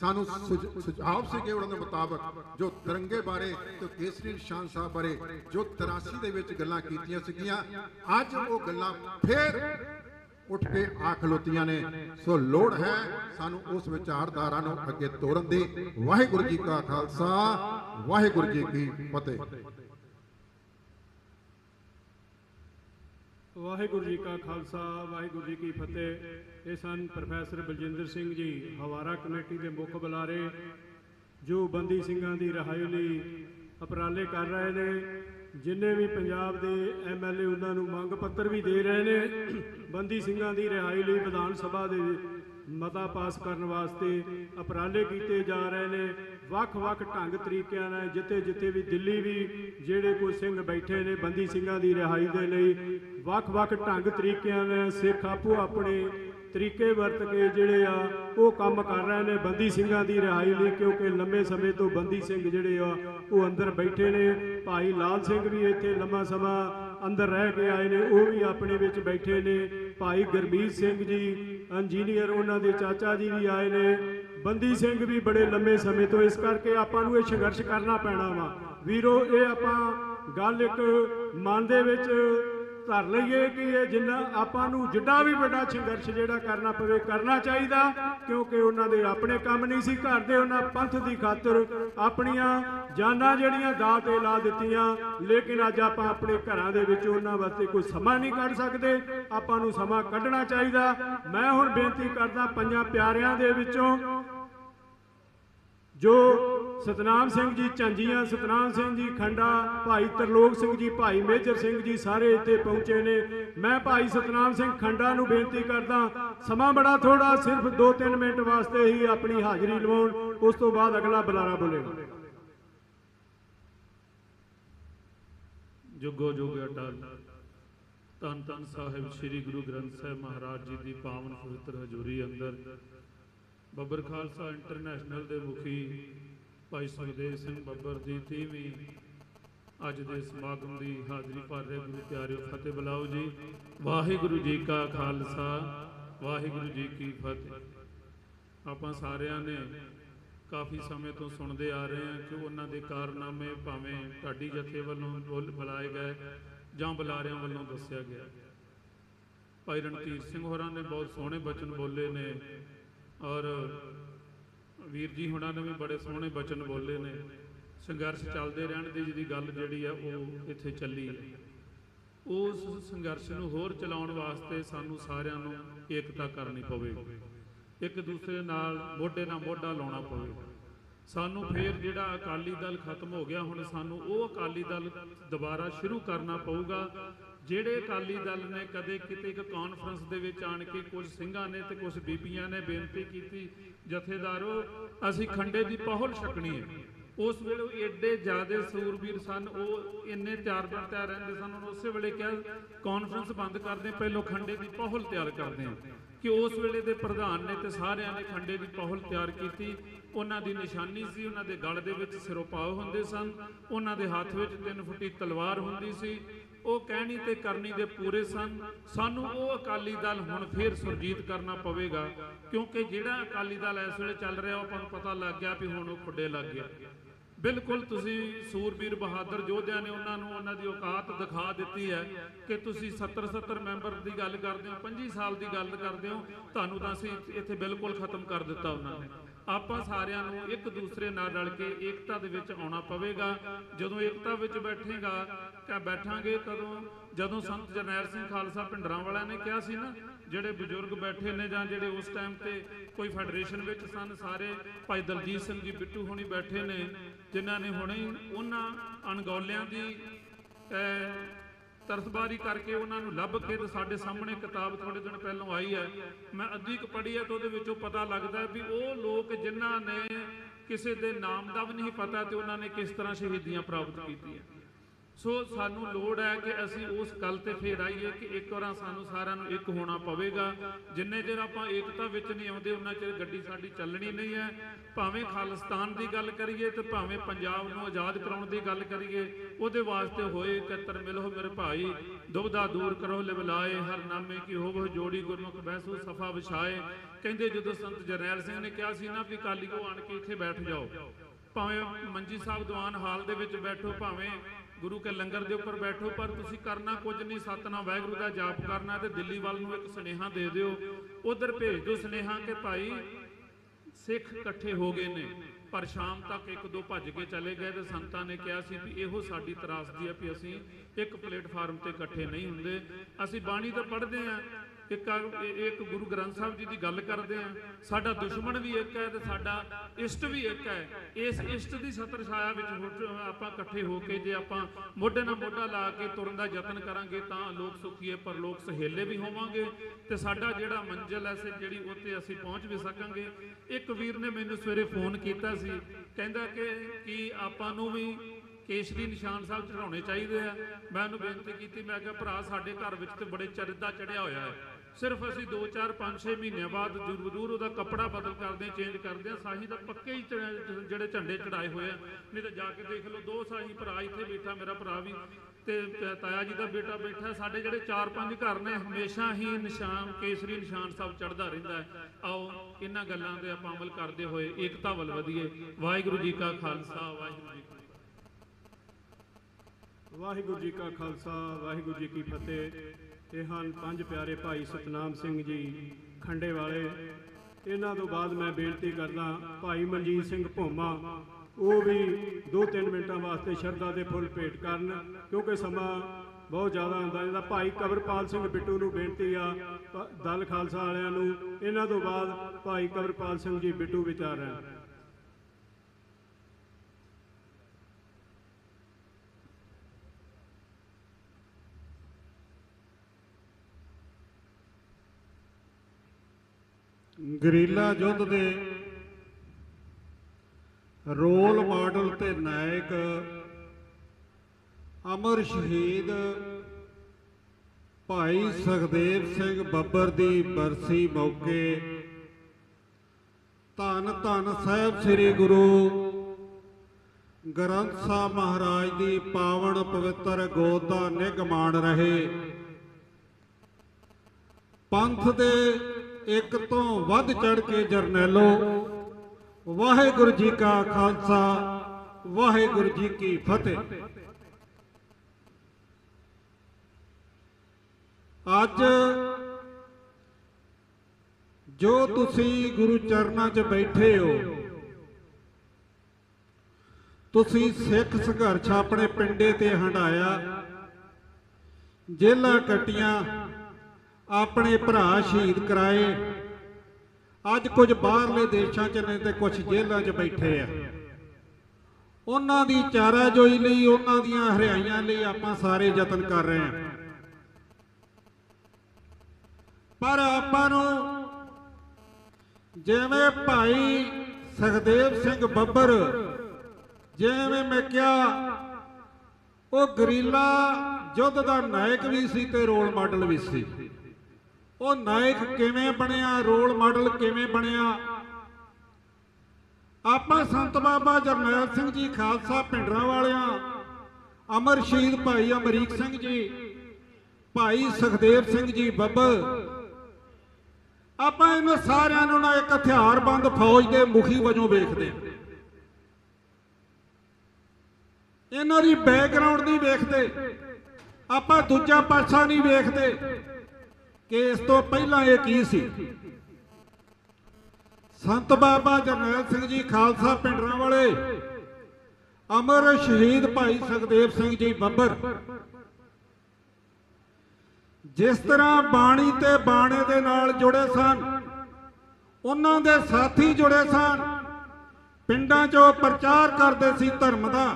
ਸਾਨੂੰ ਸੁਝ- ਸੁਝਾਅ ਸੀਗੇ ਉਹਨਾਂ ਦੇ ਮੁਤਾਬਕ, ਜੋ ਤਿਰੰਗੇ ਬਾਰੇ ਤੇ ਕੇਸਰੀ ਨਿਸ਼ਾਨ ਸਾਹਿਬ ਬਾਰੇ, ਜੋ 83 ਦੇ ਵਿੱਚ ਗੱਲਾਂ ਕੀਤੀਆਂ ਸੀਗੀਆਂ, ਅੱਜ ਉਹ ਗੱਲਾਂ ਫੇਰ ਉੱਠ ਕੇ ਆ ਖਲੋਤੀਆਂ ਨੇ। ਸੋ ਲੋੜ ਹੈ ਸਾਨੂੰ ਉਸ ਵਿਚਾਰਧਾਰਾ ਨੂੰ ਅੱਗੇ ਤੋਰਨ ਦੀ। ਵਾਹਿਗੁਰੂ ਜੀ ਕਾ ਖਾਲਸਾ, ਵਾਹਿਗੁਰੂ ਜੀ ਕੀ ਫਤਿਹ। ਵਾਹਿਗੁਰੂ ਜੀ ਕਾ ਖਾਲਸਾ, ਵਾਹਿਗੁਰੂ ਜੀ ਕੀ ਫਤਿਹ। ਇਹ ਸਨ ਪ੍ਰੋਫੈਸਰ ਬਲਜਿੰਦਰ ਸਿੰਘ ਜੀ, ਹਵਾਰਾ ਕਮੇਟੀ ਦੇ ਮੁੱਖ ਬੁਲਾਰੇ, ਜੋ ਬੰਦੀ ਸਿੰਘਾਂ ਦੀ ਰਿਹਾਈ ਲਈ ਉਪਰਾਲੇ ਕਰ ਰਹੇ ਨੇ। ਜਿੰਨੇ ਵੀ ਪੰਜਾਬ ਦੇ ਐਮਐਲਏ ਉਹਨਾਂ ਨੂੰ ਮੰਗ ਪੱਤਰ ਵੀ ਦੇ ਰਹੇ ਨੇ। ਬੰਦੀ ਸਿੰਘਾਂ ਦੀ ਰਿਹਾਈ ਲਈ ਵਿਧਾਨ ਸਭਾ ਦੇ ਮਤਾ ਪਾਸ ਕਰਨ ਵਾਸਤੇ ਉਪਰਾਲੇ ਕੀਤੇ ਜਾ ਰਹੇ ਨੇ। ਵੱਖ-ਵੱਖ ਢੰਗ ਤਰੀਕਿਆਂ ਨਾਲ ਜਿੱਥੇ-ਜਿੱਥੇ ਵੀ ਦਿੱਲੀ ਵੀ ਜਿਹੜੇ ਕੋਈ ਸਿੰਘ ਬੈਠੇ ਨੇ, ਬੰਦੀ ਸਿੰਘਾਂ ਦੀ ਰਿਹਾਈ ਦੇ ਲਈ ਵੱਖ-ਵੱਖ ਢੰਗ ਤਰੀਕਿਆਂ ਨਾਲ ਸਿੱਖ ਆਪੋ ਆਪਣੇ ਤਰੀਕੇ ਵਰਤ ਕੇ ਜਿਹੜੇ ਆ ਉਹ ਕੰਮ ਕਰ ਰਹੇ ਨੇ ਬੰਦੀ ਸਿੰਘਾਂ ਦੀ ਰਿਹਾਈ ਲਈ, ਕਿਉਂਕਿ ਲੰਮੇ ਸਮੇਂ ਤੋਂ ਬੰਦੀ ਸਿੰਘ ਜਿਹੜੇ ਆ ਉਹ ਅੰਦਰ ਬੈਠੇ ਨੇ। ਭਾਈ ਲਾਲ ਸਿੰਘ ਵੀ ਇੱਥੇ ਲੰਮਾ ਸਮਾਂ ਅੰਦਰ ਰਹਿ ਕੇ ਆਏ ਨੇ, ਉਹ ਵੀ ਆਪਣੇ ਵਿੱਚ ਬੈਠੇ ਨੇ। ਭਾਈ ਗੁਰਮੀਤ ਸਿੰਘ ਜੀ, ਇੰਜੀਨੀਅਰ ਉਹਨਾਂ ਦੇ ਚਾਚਾ ਜੀ ਵੀ ਆਏ ਨੇ। ਬੰਦੀ ਸਿੰਘ ਵੀ ਬੜੇ ਲੰਮੇ ਸਮੇਂ ਤੋਂ ਇਸ ਕਰਕੇ ਆਪਾਂ ਨੂੰ ਇਹ ਸੰਘਰਸ਼ ਕਰਨਾ ਪੈਣਾ ਵਾ। ਵੀਰੋ, ਇਹ ਆਪਾਂ ਗੱਲ ਇੱਕ ਮਨ ਦੇ ਵਿੱਚ ਧਰ ਲਈਏ ਕਿ ਇਹ ਜਿੰਨਾ ਆਪਾਂ ਨੂੰ ਜਿੱਡਾ ਵੀ ਵੱਡਾ ਸੰਘਰਸ਼ ਜਿਹੜਾ ਕਰਨਾ ਪਵੇ, ਕਰਨਾ ਚਾਹੀਦਾ, ਕਿਉਂਕਿ ਉਹਨਾਂ ਦੇ ਆਪਣੇ ਕੰਮ ਨਹੀਂ ਸੀ, ਘਰ ਦੇ ਉਹਨਾਂ ਪੰਥ ਦੀ ਖਾਤਰ ਆਪਣੀਆਂ ਜਾਨਾਂ ਜਿਹੜੀਆਂ ਦਾਅ ਤੇ ਲਾ ਦਿੱਤੀਆਂ, ਲੇਕਿਨ ਅੱਜ ਆਪਾਂ ਆਪਣੇ ਘਰਾਂ ਦੇ ਵਿੱਚ ਉਹਨਾਂ ਵਾਸਤੇ ਕੋਈ ਸਮਾਂ ਨਹੀਂ ਕੱਢ ਸਕਦੇ, ਆਪਾਂ ਨੂੰ ਸਮਾਂ ਕੱਢਣਾ ਚਾਹੀਦਾ। ਮੈਂ ਹੁਣ ਬੇਨਤੀ ਕਰਦਾ ਪੰਜਾਂ ਪਿਆਰਿਆਂ ਦੇ ਵਿੱਚੋਂ ਜੋ ਸਤਨਾਮ ਸਿੰਘ ਜੀ ਝੰਜੀਆਂ, ਸਤਨਾਮ ਸਿੰਘ ਜੀ ਖੰਡਾ, ਭਾਈ ਤਰਲੋਕ ਸਿੰਘ ਜੀ, ਭਾਈ ਮੇਜਰ ਸਿੰਘ ਜੀ ਸਾਰੇ ਇੱਥੇ ਪਹੁੰਚੇ ਨੇ। ਮੈਂ ਭਾਈ ਸਤਨਾਮ ਸਿੰਘ ਖੰਡਾ ਨੂੰ ਬੇਨਤੀ ਕਰਦਾ, ਸਮਾਂ ਬੜਾ ਥੋੜਾ ਸਿਰਫ 2-3 ਮਿੰਟ ਵਾਸਤੇ ਹੀ ਆਪਣੀ ਹਾਜ਼ਰੀ ਲਵਾਉਣ, ਉਸ ਤੋਂ ਬਾਅਦ ਅਗਲਾ ਬੁਲਾਰਾ ਬੋਲੇਗਾ। ਜੁਗੋ ਜੁਗ ਅਟਲ। ਧੰਨ ਧੰਨ ਸਾਹਿਬ, ਸ੍ਰੀ ਗੁਰੂ ਗ੍ਰੰਥ ਸਾਹਿਬ ਮਹਾਰਾਜ ਜੀ ਦੀ ਪਾਵਨ ਪਵਿੱਤਰ ਹਜ਼ੂਰੀ ਅੰਦਰ ਬੱਬਰ ਖਾਲਸਾ ਇੰਟਰਨੈਸ਼ਨਲ ਦੇ ਮੁਖੀ ਭਾਈ ਸੁਖਦੇਵ ਸਿੰਘ ਬੱਬਰ ਦੀ 30ਵੀਂ ਅੱਜ ਦੇ ਸਮਾਗਮ ਦੀ ਹਾਜ਼ਰੀ ਭਰ ਰਹੇ ਗੁਰੂ ਪਿਆਰਿਓ ਫਤਿਹ ਬੁਲਾਓ ਜੀ। ਵਾਹਿਗੁਰੂ ਜੀ ਕਾ ਖਾਲਸਾ, ਵਾਹਿਗੁਰੂ ਜੀ ਕੀ ਫਤਿਹ। ਆਪਾਂ ਸਾਰਿਆਂ ਨੇ ਕਾਫੀ ਸਮੇਂ ਤੋਂ ਸੁਣਦੇ ਆ ਰਹੇ ਹਾਂ ਕਿ ਉਹਨਾਂ ਦੇ ਕਾਰਨਾਮੇ ਭਾਵੇਂ ਢਾਡੀ ਜਥੇ ਵੱਲੋਂ ਬੁਲ- ਬੁਲਾਏ ਗਏ ਜਾਂ ਬੁਲਾਰਿਆਂ ਵੱਲੋਂ ਦੱਸਿਆ ਗਿਆ। ਭਾਈ ਰਣਧੀਰ ਸਿੰਘ ਹੋਰਾਂ ਨੇ ਬਹੁਤ ਸੋਹਣੇ ਬਚਨ ਬੋਲੇ ਨੇ। ਔਰ ਵੀਰ ਜੀ ਹੁਣਾਂ ਨੇ ਵੀ ਬੜੇ ਸੋਹਣੇ ਬਚਨ ਬੋਲੇ ਨੇ। ਸੰਘਰਸ਼ ਚੱਲਦੇ ਰਹਿਣ ਦੀ ਜਿਹਦੀ ਗੱਲ ਜਿਹੜੀ ਆ, ਉਹ ਇੱਥੇ ਚੱਲੀ ਹੈ ਉਸ ਸੰਘਰਸ਼ ਨੂੰ ਹੋਰ ਚਲਾਉਣ ਵਾਸਤੇ ਸਾਨੂੰ ਸਾਰਿਆਂ ਨੂੰ ਏਕਤਾ ਕਰਨੀ ਪਵੇਗੀ ਇੱਕ ਦੂਸਰੇ ਨਾਲ ਮੋਢੇ ਨਾਲ ਮੋਢਾ ਲਾਉਣਾ ਪਵੇਗਾ ਸਾਨੂੰ ਫੇਰ ਜਿਹੜਾ ਅਕਾਲੀ ਦਲ ਖਤਮ ਹੋ ਗਿਆ, ਹੁਣ ਸਾਨੂੰ ਉਹ ਅਕਾਲੀ ਦਲ ਦੁਬਾਰਾ ਸ਼ੁਰੂ ਕਰਨਾ ਪਊਗਾ ਜਿਹੜੇ ਅਕਾਲੀ ਦਲ ਨੇ ਕਦੇ ਕਿਤੇ ਇੱਕ ਕਾਨਫਰੰਸ ਦੇ ਵਿੱਚ ਆਣ ਕੇ ਕੁਝ ਸਿੰਘਾਂ ਨੇ ਤੇ ਕੁਝ ਬੀਬੀਆਂ ਨੇ ਬੇਨਤੀ ਕੀਤੀ ਜਥੇਦਾਰੋ, ਅਸੀਂ ਖੰਡੇ ਦੀ ਪਹੁਲ ਛਕਣੀ ਹੈ। ਉਸ ਵੇਲੇ ਉਹ ਏਡੇ ਜ਼ਿਆਦੇ ਸੂਰਬੀਰ ਸਨ, ਉਹ ਇੰਨੇ ਤਿਆਰ ਬਰ ਤਿਆਰ ਰਹਿੰਦੇ ਸਨ, ਉਹਨਾਂ ਉਸੇ ਵੇਲੇ ਕਿਹਾ ਕਾਨਫਰੰਸ ਬੰਦ ਕਰਦੇ ਪਹਿਲੋਂ ਖੰਡੇ ਦੀ ਪਹੁਲ ਤਿਆਰ ਕਰਦੇ ਹਾਂ ਕਿ ਉਸ ਵੇਲੇ ਦੇ ਪ੍ਰਧਾਨ ਨੇ ਤੇ ਸਾਰਿਆਂ ਨੇ ਖੰਡੇ ਦੀ ਪਹੁਲ ਤਿਆਰ ਕੀਤੀ। ਉਹਨਾਂ ਦੀ ਨਿਸ਼ਾਨੀ ਸੀ, ਉਹਨਾਂ ਦੇ ਗਲ ਦੇ ਵਿੱਚ ਸਿਰੋਪਾਵ ਹੁੰਦੇ ਸਨ, ਉਹਨਾਂ ਦੇ ਹੱਥ ਵਿੱਚ ਤਿੰਨ ਫੁੱਟੀ ਤਲਵਾਰ ਹੁੰਦੀ ਸੀ। ਉਹ ਕਹਿਣੀ ਤੇ ਕਰਨੀ ਦੇ ਪੂਰੇ ਸਨ। ਸਾਨੂੰ ਉਹ ਅਕਾਲੀ ਦਲ ਹੁਣ ਫੇਰ ਸੁਰਜੀਤ ਕਰਨਾ ਪਵੇਗਾ, ਕਿਉਂਕਿ ਜਿਹੜਾ ਅਕਾਲੀ ਦਲ ਇਸ ਵੇਲੇ ਚੱਲ ਰਿਹਾ, ਉਹ ਆਪਾਂ ਨੂੰ ਪਤਾ ਲੱਗ ਗਿਆ ਵੀ ਹੁਣ ਉਹ ਖੁੱਡੇ ਲੱਗ ਗਿਆ। ਬਿਲਕੁਲ ਤੁਸੀਂ ਸੂਰਬੀਰ ਬਹਾਦਰ ਯੋਧਿਆਂ ਨੇ ਉਹਨਾਂ ਨੂੰ ਉਹਨਾਂ ਦੀ ਔਕਾਤ ਦਿਖਾ ਦਿੱਤੀ ਹੈ ਕਿ ਤੁਸੀਂ 70 70 ਮੈਂਬਰ ਦੀ ਗੱਲ ਕਰਦੇ ਹੋ 25 ਸਾਲ ਦੀ ਗੱਲ ਕਰਦੇ ਹੋ, ਤੁਹਾਨੂੰ ਤਾਂ ਅਸੀਂ ਇੱਥੇ ਬਿਲਕੁਲ ਖਤਮ ਕਰ ਦਿੱਤਾ ਉਹਨਾਂ ਨੇ। ਆਪਾਂ ਸਾਰਿਆਂ ਨੂੰ ਇੱਕ ਦੂਸਰੇ ਨਾਲ ਰਲ ਕੇ ਏਕਤਾ ਦੇ ਵਿੱਚ ਆਉਣਾ ਪਵੇਗਾ। ਜਦੋਂ ਏਕਤਾ ਵਿੱਚ ਬੈਠੇਗਾ ਕਿ ਬੈਠਾਂਗੇ ਕਦੋਂ? ਜਦੋਂ ਸੰਤ ਜਰਨੈਲ ਸਿੰਘ ਖਾਲਸਾ ਪਿੰਡਰਾਂ ਵਾਲਿਆਂ ਨੇ ਕਿਹਾ ਸੀ ਨਾ, ਜਿਹੜੇ ਬਜ਼ੁਰਗ ਬੈਠੇ ਨੇ ਜਾਂ ਜਿਹੜੇ ਉਸ ਟਾਈਮ ਤੇ ਕੋਈ ਫੈਡਰੇਸ਼ਨ ਵਿੱਚ ਸਨ, ਸਾਰੇ ਭਾਈ ਦਲਜੀਤ ਸਿੰਘ ਜੀ, ਬਿੱਟੂ ਹੋਣੀ ਬੈਠੇ ਨੇ, ਜਿਨ੍ਹਾਂ ਨੇ ਹੁਣੇ ਉਹਨਾਂ ਅਣਗੌਲਿਆਂ ਦੀ ਤਰਸਬਾਰੀ ਕਰਕੇ ਉਹਨਾਂ ਨੂੰ ਲੱਭ ਕੇ ਤੇ ਸਾਡੇ ਸਾਹਮਣੇ ਕਿਤਾਬ ਥੋੜੇ ਦਿਨ ਪਹਿਲਾਂ ਆਈ ਹੈ। ਮੈਂ ਅੱਧੀ ਕੁ ਪੜ੍ਹੀ ਹੈ ਤੇ ਉਹਦੇ ਵਿੱਚੋਂ ਪਤਾ ਲੱਗਦਾ ਵੀ ਉਹ ਲੋਕ ਜਿਨ੍ਹਾਂ ਨੇ ਕਿਸੇ ਦੇ ਨਾਮ ਦਾ ਵੀ ਨਹੀਂ ਪਤਾ ਤੇ ਉਹਨਾਂ ਨੇ ਕਿਸ ਤਰ੍ਹਾਂ ਸ਼ਹੀਦੀਆਂ ਪ੍ਰਾਪਤ ਕੀਤੀਆਂ। ਸੋ ਸਾਨੂੰ ਲੋੜ ਹੈ ਕਿ ਅਸੀਂ ਉਸ ਗੱਲ ਤੇ ਫੇਰ ਆਈਏ ਕਿ ਇੱਕ ਵਾਰਾਂ ਸਾਨੂੰ ਸਾਰਿਆਂ ਨੂੰ ਇੱਕ ਹੋਣਾ ਪਵੇਗਾ। ਜਿੰਨੇ ਚਿਰ ਆਪਾਂ ਏਕਤਾ ਵਿੱਚ ਨਹੀਂ ਆਉਂਦੇ ਉਹਨਾਂ ਚਿਰ ਗੱਡੀ ਸਾਡੀ ਚੱਲਣੀ ਨਹੀਂ ਹੈ। ਭਾਵੇਂ ਖਾਲਿਸਤਾਨ ਦੀ ਗੱਲ ਕਰੀਏ ਤੇ ਭਾਵੇਂ ਪੰਜਾਬ ਨੂੰ ਆਜ਼ਾਦ ਕਰਾਉਣ ਦੀ ਗੱਲ ਕਰੀਏ, ਉਹਦੇ ਵਾਸਤੇ ਹੋਏ ਇਕੱਤਰ, ਮਿਲੋ ਮੇਰੇ ਭਾਈ ਦੁਬਦਾ ਦੂਰ ਕਰੋ ਲਿਵਲਾਏ ਹਰ ਨਾਮੇ ਕੀ ਹੋਵੋ, ਜੋੜੀ ਗੁਰਮੁਖ ਬੈਸੂ ਸਫਾ ਵਿਛਾਏ। ਕਹਿੰਦੇ ਜਦੋਂ ਸੰਤ ਜਰਨੈਲ ਸਿੰਘ ਨੇ ਕਿਹਾ ਸੀ ਨਾ ਵੀ ਕਾਲੀਓ ਆਣ ਕੇ ਇੱਥੇ ਬੈਠ ਜਾਓ, ਭਾਵੇਂ ਮੰਜੀ ਸਾਹਿਬ ਦੀਵਾਨ ਹਾਲ ਦੇ ਵਿੱਚ ਬੈਠੋ, ਭਾਵੇਂ ਗੁਰੂ ਕੇ ਲੰਗਰ ਦੇ ਉੱਪਰ ਬੈਠੋ, ਪਰ ਤੁਸੀਂ ਕਰਨਾ ਕੁਝ ਨਹੀਂ, ਸਤਨਾਮ ਵਾਹਿਗੁਰੂ ਦਾ ਜਾਪ ਕਰਨਾ ਤੇ ਦਿੱਲੀ ਵੱਲ ਨੂੰ ਇੱਕ ਸੁਨੇਹਾ ਦੇ ਦਿਓ। ਉਧਰ ਭੇਜ ਦਿਓ ਸੁਨੇਹਾ ਕਿ ਭਾਈ ਸਿੱਖ ਇਕੱਠੇ ਹੋ ਗਏ ਨੇ, ਪਰ ਸ਼ਾਮ ਤੱਕ ਇੱਕ ਦੋ ਭੱਜ ਕੇ ਚਲੇ ਗਏ ਤੇ ਸੰਤਾਂ ਨੇ ਕਿਹਾ ਸੀ ਵੀ ਇਹੋ ਸਾਡੀ ਤਰਾਸਦੀ ਹੈ ਵੀ ਅਸੀਂ ਇੱਕ ਪਲੇਟਫਾਰਮ ਤੇ ਇਕੱਠੇ ਨਹੀਂ ਹੁੰਦੇ। ਅਸੀਂ ਬਾਣੀ ਤਾਂ ਪੜ੍ਹਦੇ ਆਂ ਇੱਕ ਇੱਕ ਗੁਰੂ ਗ੍ਰੰਥ ਸਾਹਿਬ ਜੀ ਦੀ ਗੱਲ ਕਰਦੇ ਆਂ। ਸਾਡਾ ਦੁਸ਼ਮਣ ਵੀ ਇੱਕ ਹੈ ਤੇ ਸਾਡਾ ਇਸ਼ਟ ਵੀ ਇੱਕ ਹੈ। ਇਸ ਇਸ਼ਟ ਦੀ ਛਤਰ ਛਾਇਆ ਵਿੱਚ ਆਪਾਂ ਇਕੱਠੇ ਹੋ ਕੇ ਜੇ ਆਪਾਂ ਮੋਢੇ ਨਾਲ ਮੋਢਾ ਲਾ ਕੇ ਤੁਰਨ ਦਾ ਯਤਨ ਕਰਾਂਗੇ ਤਾਂ ਲੋਕ ਸੁਖੀਏ ਪਰ ਲੋਕ ਸਹੇਲੇ ਵੀ ਹੋਵਾਂਗੇ ਤੇ ਸਾਡਾ ਜਿਹੜਾ ਮੰਜ਼ਿਲ ਹੈ ਸੇ ਜਿਹੜੀ ਉੱਤੇ ਅਸੀਂ ਪਹੁੰਚ ਵੀ ਸਕਾਂਗੇ। ਇੱਕ ਵੀਰ ਨੇ ਮੈਨੂੰ ਸਵੇਰੇ ਫੋਨ ਕੀਤਾ ਸੀ, ਕਹਿੰਦਾ ਕਿ ਕੀ ਆਪਾਂ ਨੂੰ ਵੀ ਕੇਸ਼ਰੀ ਨਿਸ਼ਾਨ ਸਾਹਿਬ ਚੜਾਉਣੇ ਚਾਹੀਦੇ ਆ। ਮੈਂ ਉਹਨੂੰ ਬੇਨਤੀ ਕੀਤੀ, ਮੈਂ ਕਿਹਾ ਭਰਾ ਸਾਡੇ ਘਰ ਵਿੱਚ ਤੇ ਬੜੇ ਚਰਦਾ ਚੜਿਆ ਹੋਇਆ ਹੈ। ਸਿਰਫ ਅਸੀਂ 2 4 5 6 ਮਹੀਨਿਆਂ ਬਾਅਦ ਜ਼ਰੂਰ ਉਹਦਾ ਕੱਪੜਾ ਬਦਲ ਕਰਦੇ ਹਾਂ ਚੇਂਜ ਕਰਦੇ ਹਾਂ, ਸਾਹੀ ਦਾ ਪੱਕੇ ਹੀ ਜਿਹੜੇ ਝੰਡੇ ਚੜਾਏ ਹੋਏ ਆ। ਨਹੀਂ ਤਾਂ ਜਾ ਕੇ ਦੇਖ ਲਓ, ਦੋ ਸਾਹੀ ਭਰਾ ਇੱਥੇ ਬੈਠਾ, ਮੇਰਾ ਭਰਾ ਵੀ ਤੇ ਤਾਇਆ ਜੀ ਦਾ ਬੇਟਾ ਬੈਠਾ, ਸਾਡੇ ਜਿਹੜੇ 4-5 ਘਰ ਨੇ, ਹਮੇਸ਼ਾ ਹੀ ਨਿਸ਼ਾਨ, ਕੇਸਰੀ ਨਿਸ਼ਾਨ ਸਾਹਿਬ ਚੜਦਾ ਰਹਿੰਦਾ ਹੈ। ਆਓ, ਇਹਨਾਂ ਗੱਲਾਂ ਦੇ ਆਪਾਂ ਅਮਲ ਕਰਦੇ ਹੋਏ, ਏਕਤਾ ਵੱਲ ਵਧੀਏ। ਵਾਹਿਗੁਰੂ ਜੀ ਕਾ ਖਾਲਸਾ, ਵਾਹਿਗੁਰੂ ਜੀ ਵਾਹਿਗੁਰੂ ਜੀ ਕਾ ਖਾਲਸਾ, ਵਾਹਿਗੁਰੂ ਜੀ ਕੀ ਫਤਿਹ। ਇਹ ਹਨ। ਪੰਜ ਪਿਆਰੇ ਭਾਈ ਸਤਨਾਮ ਸਿੰਘ ਜੀ ਖੰਡੇ ਵਾਲੇ। ਇਹਨਾਂ ਤੋਂ ਬਾਅਦ ਮੈਂ ਬੇਨਤੀ ਕਰਦਾ ਭਾਈ ਮਨਜੀਤ ਸਿੰਘ ਭੋਮਾ, ਉਹ ਵੀ 2-3 ਮਿੰਟਾਂ ਵਾਸਤੇ ਸ਼ਰਧਾ ਦੇ ਫੁੱਲ ਭੇਟ ਕਰਨ, ਕਿਉਂਕਿ ਸਮਾਂ ਬਹੁਤ ਜ਼ਿਆਦਾ ਹੁੰਦਾ। ਇਹਦਾ ਭਾਈ ਕਬਰਪਾਲ ਸਿੰਘ ਬਿੱਟੂ ਨੂੰ ਬੇਨਤੀ ਆ, ਪ- ਦਲ ਖਾਲਸਾ ਵਾਲਿਆਂ ਨੂੰ। ਇਹਨਾਂ ਤੋਂ ਬਾਅਦ ਭਾਈ ਕਬਰਪਾਲ ਸਿੰਘ ਜੀ ਬਿੱਟੂ ਵਿਚਾਰ ਰਹੇ ਗਰੀਲਾ ਯੁੱਧ ਦੇ ਰੋਲ ਮਾਡਲ ਤੇ ਨਾਇਕ ਅਮਰ ਸ਼ਹੀਦ ਭਾਈ ਸੁਖਦੇਵ ਸਿੰਘ ਬੱਬਰ ਦੀ ਬਰਸੀ ਮੌਕੇ ਧੰਨ ਧੰਨ ਸਾਹਿਬ ਸ੍ਰੀ ਗੁਰੂ ਗ੍ਰੰਥ ਸਾਹਿਬ ਮਹਾਰਾਜ ਦੀ ਪਾਵਨ ਪਵਿੱਤਰ ਗੋਦ ਦਾ ਨਿੱਘ ਮਾਣ ਰਹੇ। ਪੰਥ ਦੇ ਇੱਕ ਤੋਂ ਵੱਧ ਚੜ ਕੇ ਜਰਨੈਲੋ, ਵਾਹਿਗੁਰੂ ਜੀ ਕਾ ਖਾਲਸਾ, ਵਾਹਿਗੁਰੂ ਜੀ ਕੀ ਫਤਿਹ। ਅੱਜ ਜੋ ਤੁਸੀਂ ਗੁਰੂ ਚਰਨਾਂ 'ਚ ਬੈਠੇ ਹੋ, ਤੁਸੀਂ ਸਿੱਖ ਸੰਘਰਸ਼ ਆਪਣੇ ਪਿੰਡੇ ਤੇ ਹੰਡਾਇਆ ਜੇਲਾਂ ਕੱਟੀਆਂ ਆਪਣੇ ਭਰਾ ਸ਼ਹੀਦ ਕਰਾਏ। ਅੱਜ ਕੁਝ ਬਾਹਰਲੇ ਦੇਸ਼ਾਂ 'ਚ ਨੇ ਤੇ ਕੁਝ ਜੇਲ੍ਹਾਂ 'ਚ ਬੈਠੇ ਆ। ਉਹਨਾਂ ਦੀ ਚਾਰਾਜੋਈ ਲਈ, ਉਹਨਾਂ ਦੀਆਂ ਹਰਿਆਈਆਂ ਲਈ ਆਪਾਂ ਸਾਰੇ ਯਤਨ ਕਰ ਰਹੇ ਹਾਂ। ਪਰ ਆਪਾਂ ਨੂੰ ਜਿਵੇਂ ਭਾਈ ਸੁਖਦੇਵ ਸਿੰਘ ਬੱਬਰ, ਜਿਵੇਂ ਮੈਂ ਕਿਹਾ, ਉਹ ਗਰੀਲਾ ਯੁੱਧ ਦਾ ਨਾਇਕ ਵੀ ਸੀ ਤੇ ਰੋਲ ਮਾਡਲ ਵੀ ਸੀ। ਉਹ ਨਾਇਕ ਕਿਵੇਂ ਬਣਿਆ, ਰੋਲ ਮਾਡਲ ਕਿਵੇਂ ਬਣਿਆ? ਆਪਾਂ ਸੰਤ ਬਾਬਾ ਜਰਨੈਲ ਸਿੰਘ ਜੀ, ਖਾਲਸਾ ਪਿੰਡਰਾਂ ਵਾਲਿਆਂ, ਅਮਰ ਸ਼ਹੀਦ ਭਾਈ ਅਮਰੀਕ ਸਿੰਘ ਜੀ, ਭਾਈ ਸੁਖਦੇਵ ਸਿੰਘ ਜੀ, ਬੱਬਰ। ਆਪਾਂ ਇਹਨਾਂ ਸਾਰਿਆਂ ਨੂੰ ਨਾ ਇੱਕ ਹਥਿਆਰਬੰਦ ਫੌਜ ਦੇ ਮੁਖੀ ਵਜੋਂ ਵੇਖਦੇ ਹਾਂ। ਇਹਨਾਂ ਦੀ ਬੈਕਗ੍ਰਾਉਂਡ ਨਹੀਂ ਵੇਖਦੇ। ਆਪਾਂ ਦੂਜਾ ਪਾਸਾ ਨਹੀਂ ਵੇਖਦੇ। ਕਿ ਇਸ ਤੋਂ ਪਹਿਲਾਂ ਇਹ ਕੀ ਸੀ? ਸੰਤ ਬਾਬਾ ਜਰਨੈਲ ਸਿੰਘ ਜੀ, ਖਾਲਸਾ ਪਿੰਡਰਾਂ ਵਾਲੇ ਅਮਰ ਸ਼ਹੀਦ ਭਾਈ ਸੁਖਦੇਵ ਸਿੰਘ ਜੀ ਬੱਬਰ। ਜਿਸ ਤਰ੍ਹਾਂ ਬਾਣੀ ਤੇ ਬਾਣੇ ਦੇ ਨਾਲ ਜੁੜੇ ਸਨ, ਉਹਨਾਂ ਦੇ ਸਾਥੀ ਜੁੜੇ ਸਨ, ਪਿੰਡਾਂ 'ਚੋਂ ਪ੍ਰਚਾਰ ਕਰਦੇ ਸੀ ਧਰਮ ਦਾ।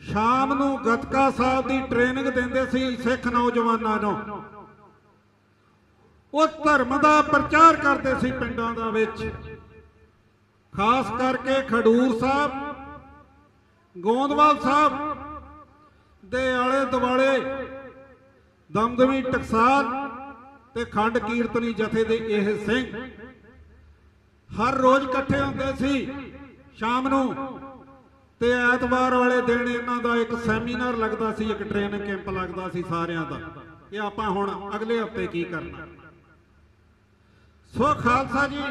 ਸ਼ਾਮ ਨੂੰ ਗਤਕਾ ਸਾਹਿਬ ਦੀ ਟ੍ਰੇਨਿੰਗ ਦਿੰਦੇ ਸੀ ਸਿੱਖ ਨੌਜਵਾਨਾਂ ਨੂੰ। ਉਹ ਧਰਮ ਦਾ ਪ੍ਰਚਾਰ ਕਰਦੇ ਸੀ ਪਿੰਡਾਂ ਦਾ ਵਿੱਚ। ਖਾਸ ਕਰਕੇ ਖਡੂਰ ਸਾਹਿਬ, ਗੋਂਦਵਾਲ ਸਾਹਿਬ ਦੇ ਆਲੇ ਦੁਆਲੇ, ਦਮਦਮੀ ਟਕਸਾਲ ਤੇ ਖੰਡ ਕੀਰਤਨੀ ਜਥੇ ਦੇ ਇਹ ਸਿੰਘ ਹਰ ਰੋਜ਼ ਇਕੱਠੇ ਹੁੰਦੇ ਸੀ ਸ਼ਾਮ ਨੂੰ ਤੇ ਐਤਵਾਰ ਵਾਲੇ ਦਿਨ ਇਹਨਾਂ ਦਾ ਇੱਕ ਸੈਮੀਨਾਰ ਲੱਗਦਾ ਸੀ, ਇੱਕ ਟ੍ਰੇਨਿੰਗ ਕੈਂਪ ਲੱਗਦਾ ਸੀ ਸਾਰਿਆਂ ਦਾ। ਇਹ ਆਪਾਂ ਹੁਣ ਅਗਲੇ ਹਫ਼ਤੇ ਕੀ ਕਰਨਾ? ਸੋ ਖਾਲਸਾ ਜੀ,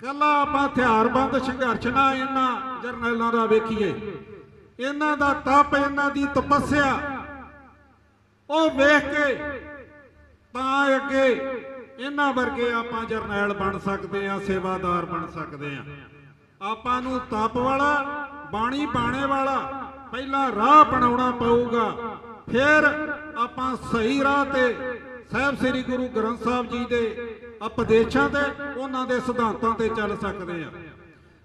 ਕੱਲਾ ਆਪਾਂ ਹਥਿਆਰਬੰਦ ਸੰਘਰਸ਼ ਨਾ ਇਹਨਾਂ ਜਰਨੈਲਾਂ ਦਾ ਵੇਖੀਏ। ਇਹਨਾਂ ਦਾ ਤਪ, ਇਹਨਾਂ ਦੀ ਤਪੱਸਿਆ, ਉਹ ਵੇਖ ਕੇ ਤਾਂ ਅੱਗੇ ਇਹਨਾਂ ਵਰਗੇ ਆਪਾਂ ਜਰਨੈਲ ਬਣ ਸਕਦੇ ਆ ਸੇਵਾਦਾਰ ਬਣ ਸਕਦੇ ਆ ਆਪਾਂ ਨੂੰ ਤਪ ਵਾਲਾ, ਬਾਣੀ ਬਾਣੇ ਵਾਲਾ ਪਹਿਲਾਂ ਰਾਹ ਬਣਾਉਣਾ ਪਊਗਾ। ਫਿਰ ਆਪਾਂ ਸਹੀ ਰਾਹ ਤੇ ਸਾਹਿਬ ਸ੍ਰੀ ਗੁਰੂ ਗ੍ਰੰਥ ਸਾਹਿਬ ਜੀ ਦੇ ਉਪਦੇਸ਼ਾਂ ਤੇ ਉਹਨਾਂ ਦੇ ਸਿਧਾਂਤਾਂ ਤੇ ਚੱਲ ਸਕਦੇ ਆ।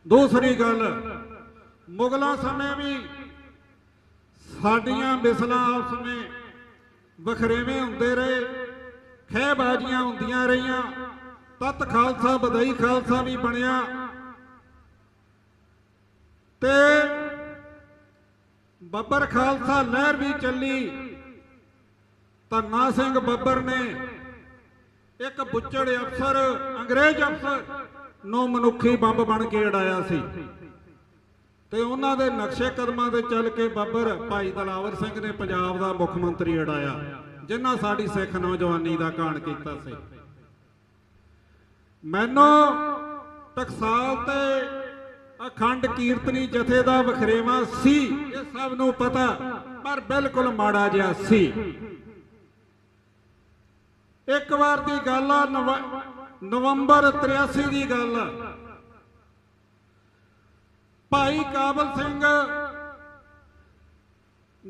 ਦੂਸਰੀ ਗੱਲ, ਮੁਗਲਾਂ ਸਮੇਂ ਵੀ ਸਾਡੀਆਂ ਮਿਸਲਾਂ ਆਪਸ ਵਿੱਚ ਵਖਰੇਵੇਂ ਹੁੰਦੇ ਰਹੇ, ਖਹਿਬਾਜ਼ੀਆਂ ਹੁੰਦੀਆਂ ਰਹੀਆਂ, ਤਤ ਖਾਲਸਾ ਬਦਈ ਖਾਲਸਾ ਵੀ ਬਣਿਆ। ਤੇ ਬੱਬਰ ਖਾਲਸਾ ਲਹਿਰ ਵੀ ਚੱਲੀ, ਧੰਨਾ ਸਿੰਘ ਬੱਬਰ ਨੇ ਇੱਕ ਬੁੱਚੜ ਅਫਸਰ, ਅੰਗਰੇਜ਼ ਅਫਸਰ, ਨੂੰ ਮਨੁੱਖੀ ਬੰਬ ਬਣ ਕੇ ਉਡਾਇਆ ਸੀ। ਤੇ ਉਹਨਾਂ ਦੇ ਨਕਸ਼ੇ ਕਦਮਾਂ ਤੇ ਚੱਲ ਕੇ ਬੱਬਰ ਭਾਈ ਦਲਾਵਰ ਸਿੰਘ ਨੇ ਪੰਜਾਬ ਦਾ ਮੁੱਖ ਮੰਤਰੀ ਉਡਾਇਆ ਜਿਨ੍ਹਾਂ ਸਾਡੀ ਸਿੱਖ ਨੌਜਵਾਨੀ ਦਾ ਕਾਣ ਕੀਤਾ ਸੀ। ਮੈਨੂੰ ਟਕਸਾਲ ਤੇ ਅਖੰਡ ਕੀਰਤਨੀ ਜਥੇ ਦਾ ਵਖਰੇਵਾ ਸੀ, ਇਹ ਸਭ ਨੂੰ ਪਤਾ, ਪਰ ਬਿਲਕੁਲ ਮਾੜਾ ਜਿਹਾ ਸੀ। ਇੱਕ ਵਾਰ ਦੀ ਗੱਲ ਆ, ਨਵ- ਨਵੰਬਰ 83 ਦੀ ਗੱਲ ਆ। ਭਾਈ ਕਾਬਲ ਸਿੰਘ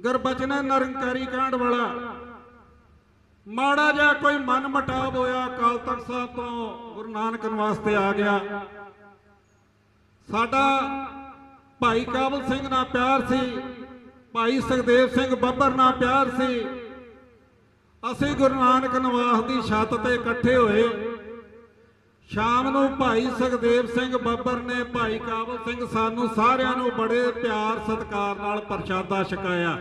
ਗਰਬਚਨਾ ਨਿਰੰਕਾਰੀ ਕਾਂਡ ਵਾਲਾ, ਮਾੜਾ ਜਿਹਾ ਕੋਈ ਮਨ ਮਟਾਵ ਹੋਇਆ, ਅਕਾਲ ਤਖਤ ਸਾਹਿਬ ਤੋਂ ਗੁਰੂ ਨਾਨਕ ਵਾਸਤੇ ਆ ਗਿਆ। ਸਾਡਾ ਭਾਈ ਕਾਬਲ ਸਿੰਘ ਨਾਲ ਪਿਆਰ ਸੀ, ਭਾਈ ਸੁਖਦੇਵ ਸਿੰਘ ਬੱਬਰ ਨਾਲ ਪਿਆਰ ਸੀ। ਅਸੀਂ ਗੁਰੂ ਨਾਨਕ ਨਿਵਾਸ ਦੀ ਛੱਤ ਤੇ ਇਕੱਠੇ ਹੋਏ। ਸ਼ਾਮ ਨੂੰ ਭਾਈ ਸੁਖਦੇਵ ਸਿੰਘ ਬੱਬਰ ਨੇ ਭਾਈ ਕਾਬਲ ਸਿੰਘ ਸਾਨੂੰ ਸਾਰਿਆਂ ਨੂੰ ਬੜੇ ਪਿਆਰ ਸਤਿਕਾਰ ਨਾਲ ਪ੍ਰਸ਼ਾਦਾ ਛਕਾਇਆ।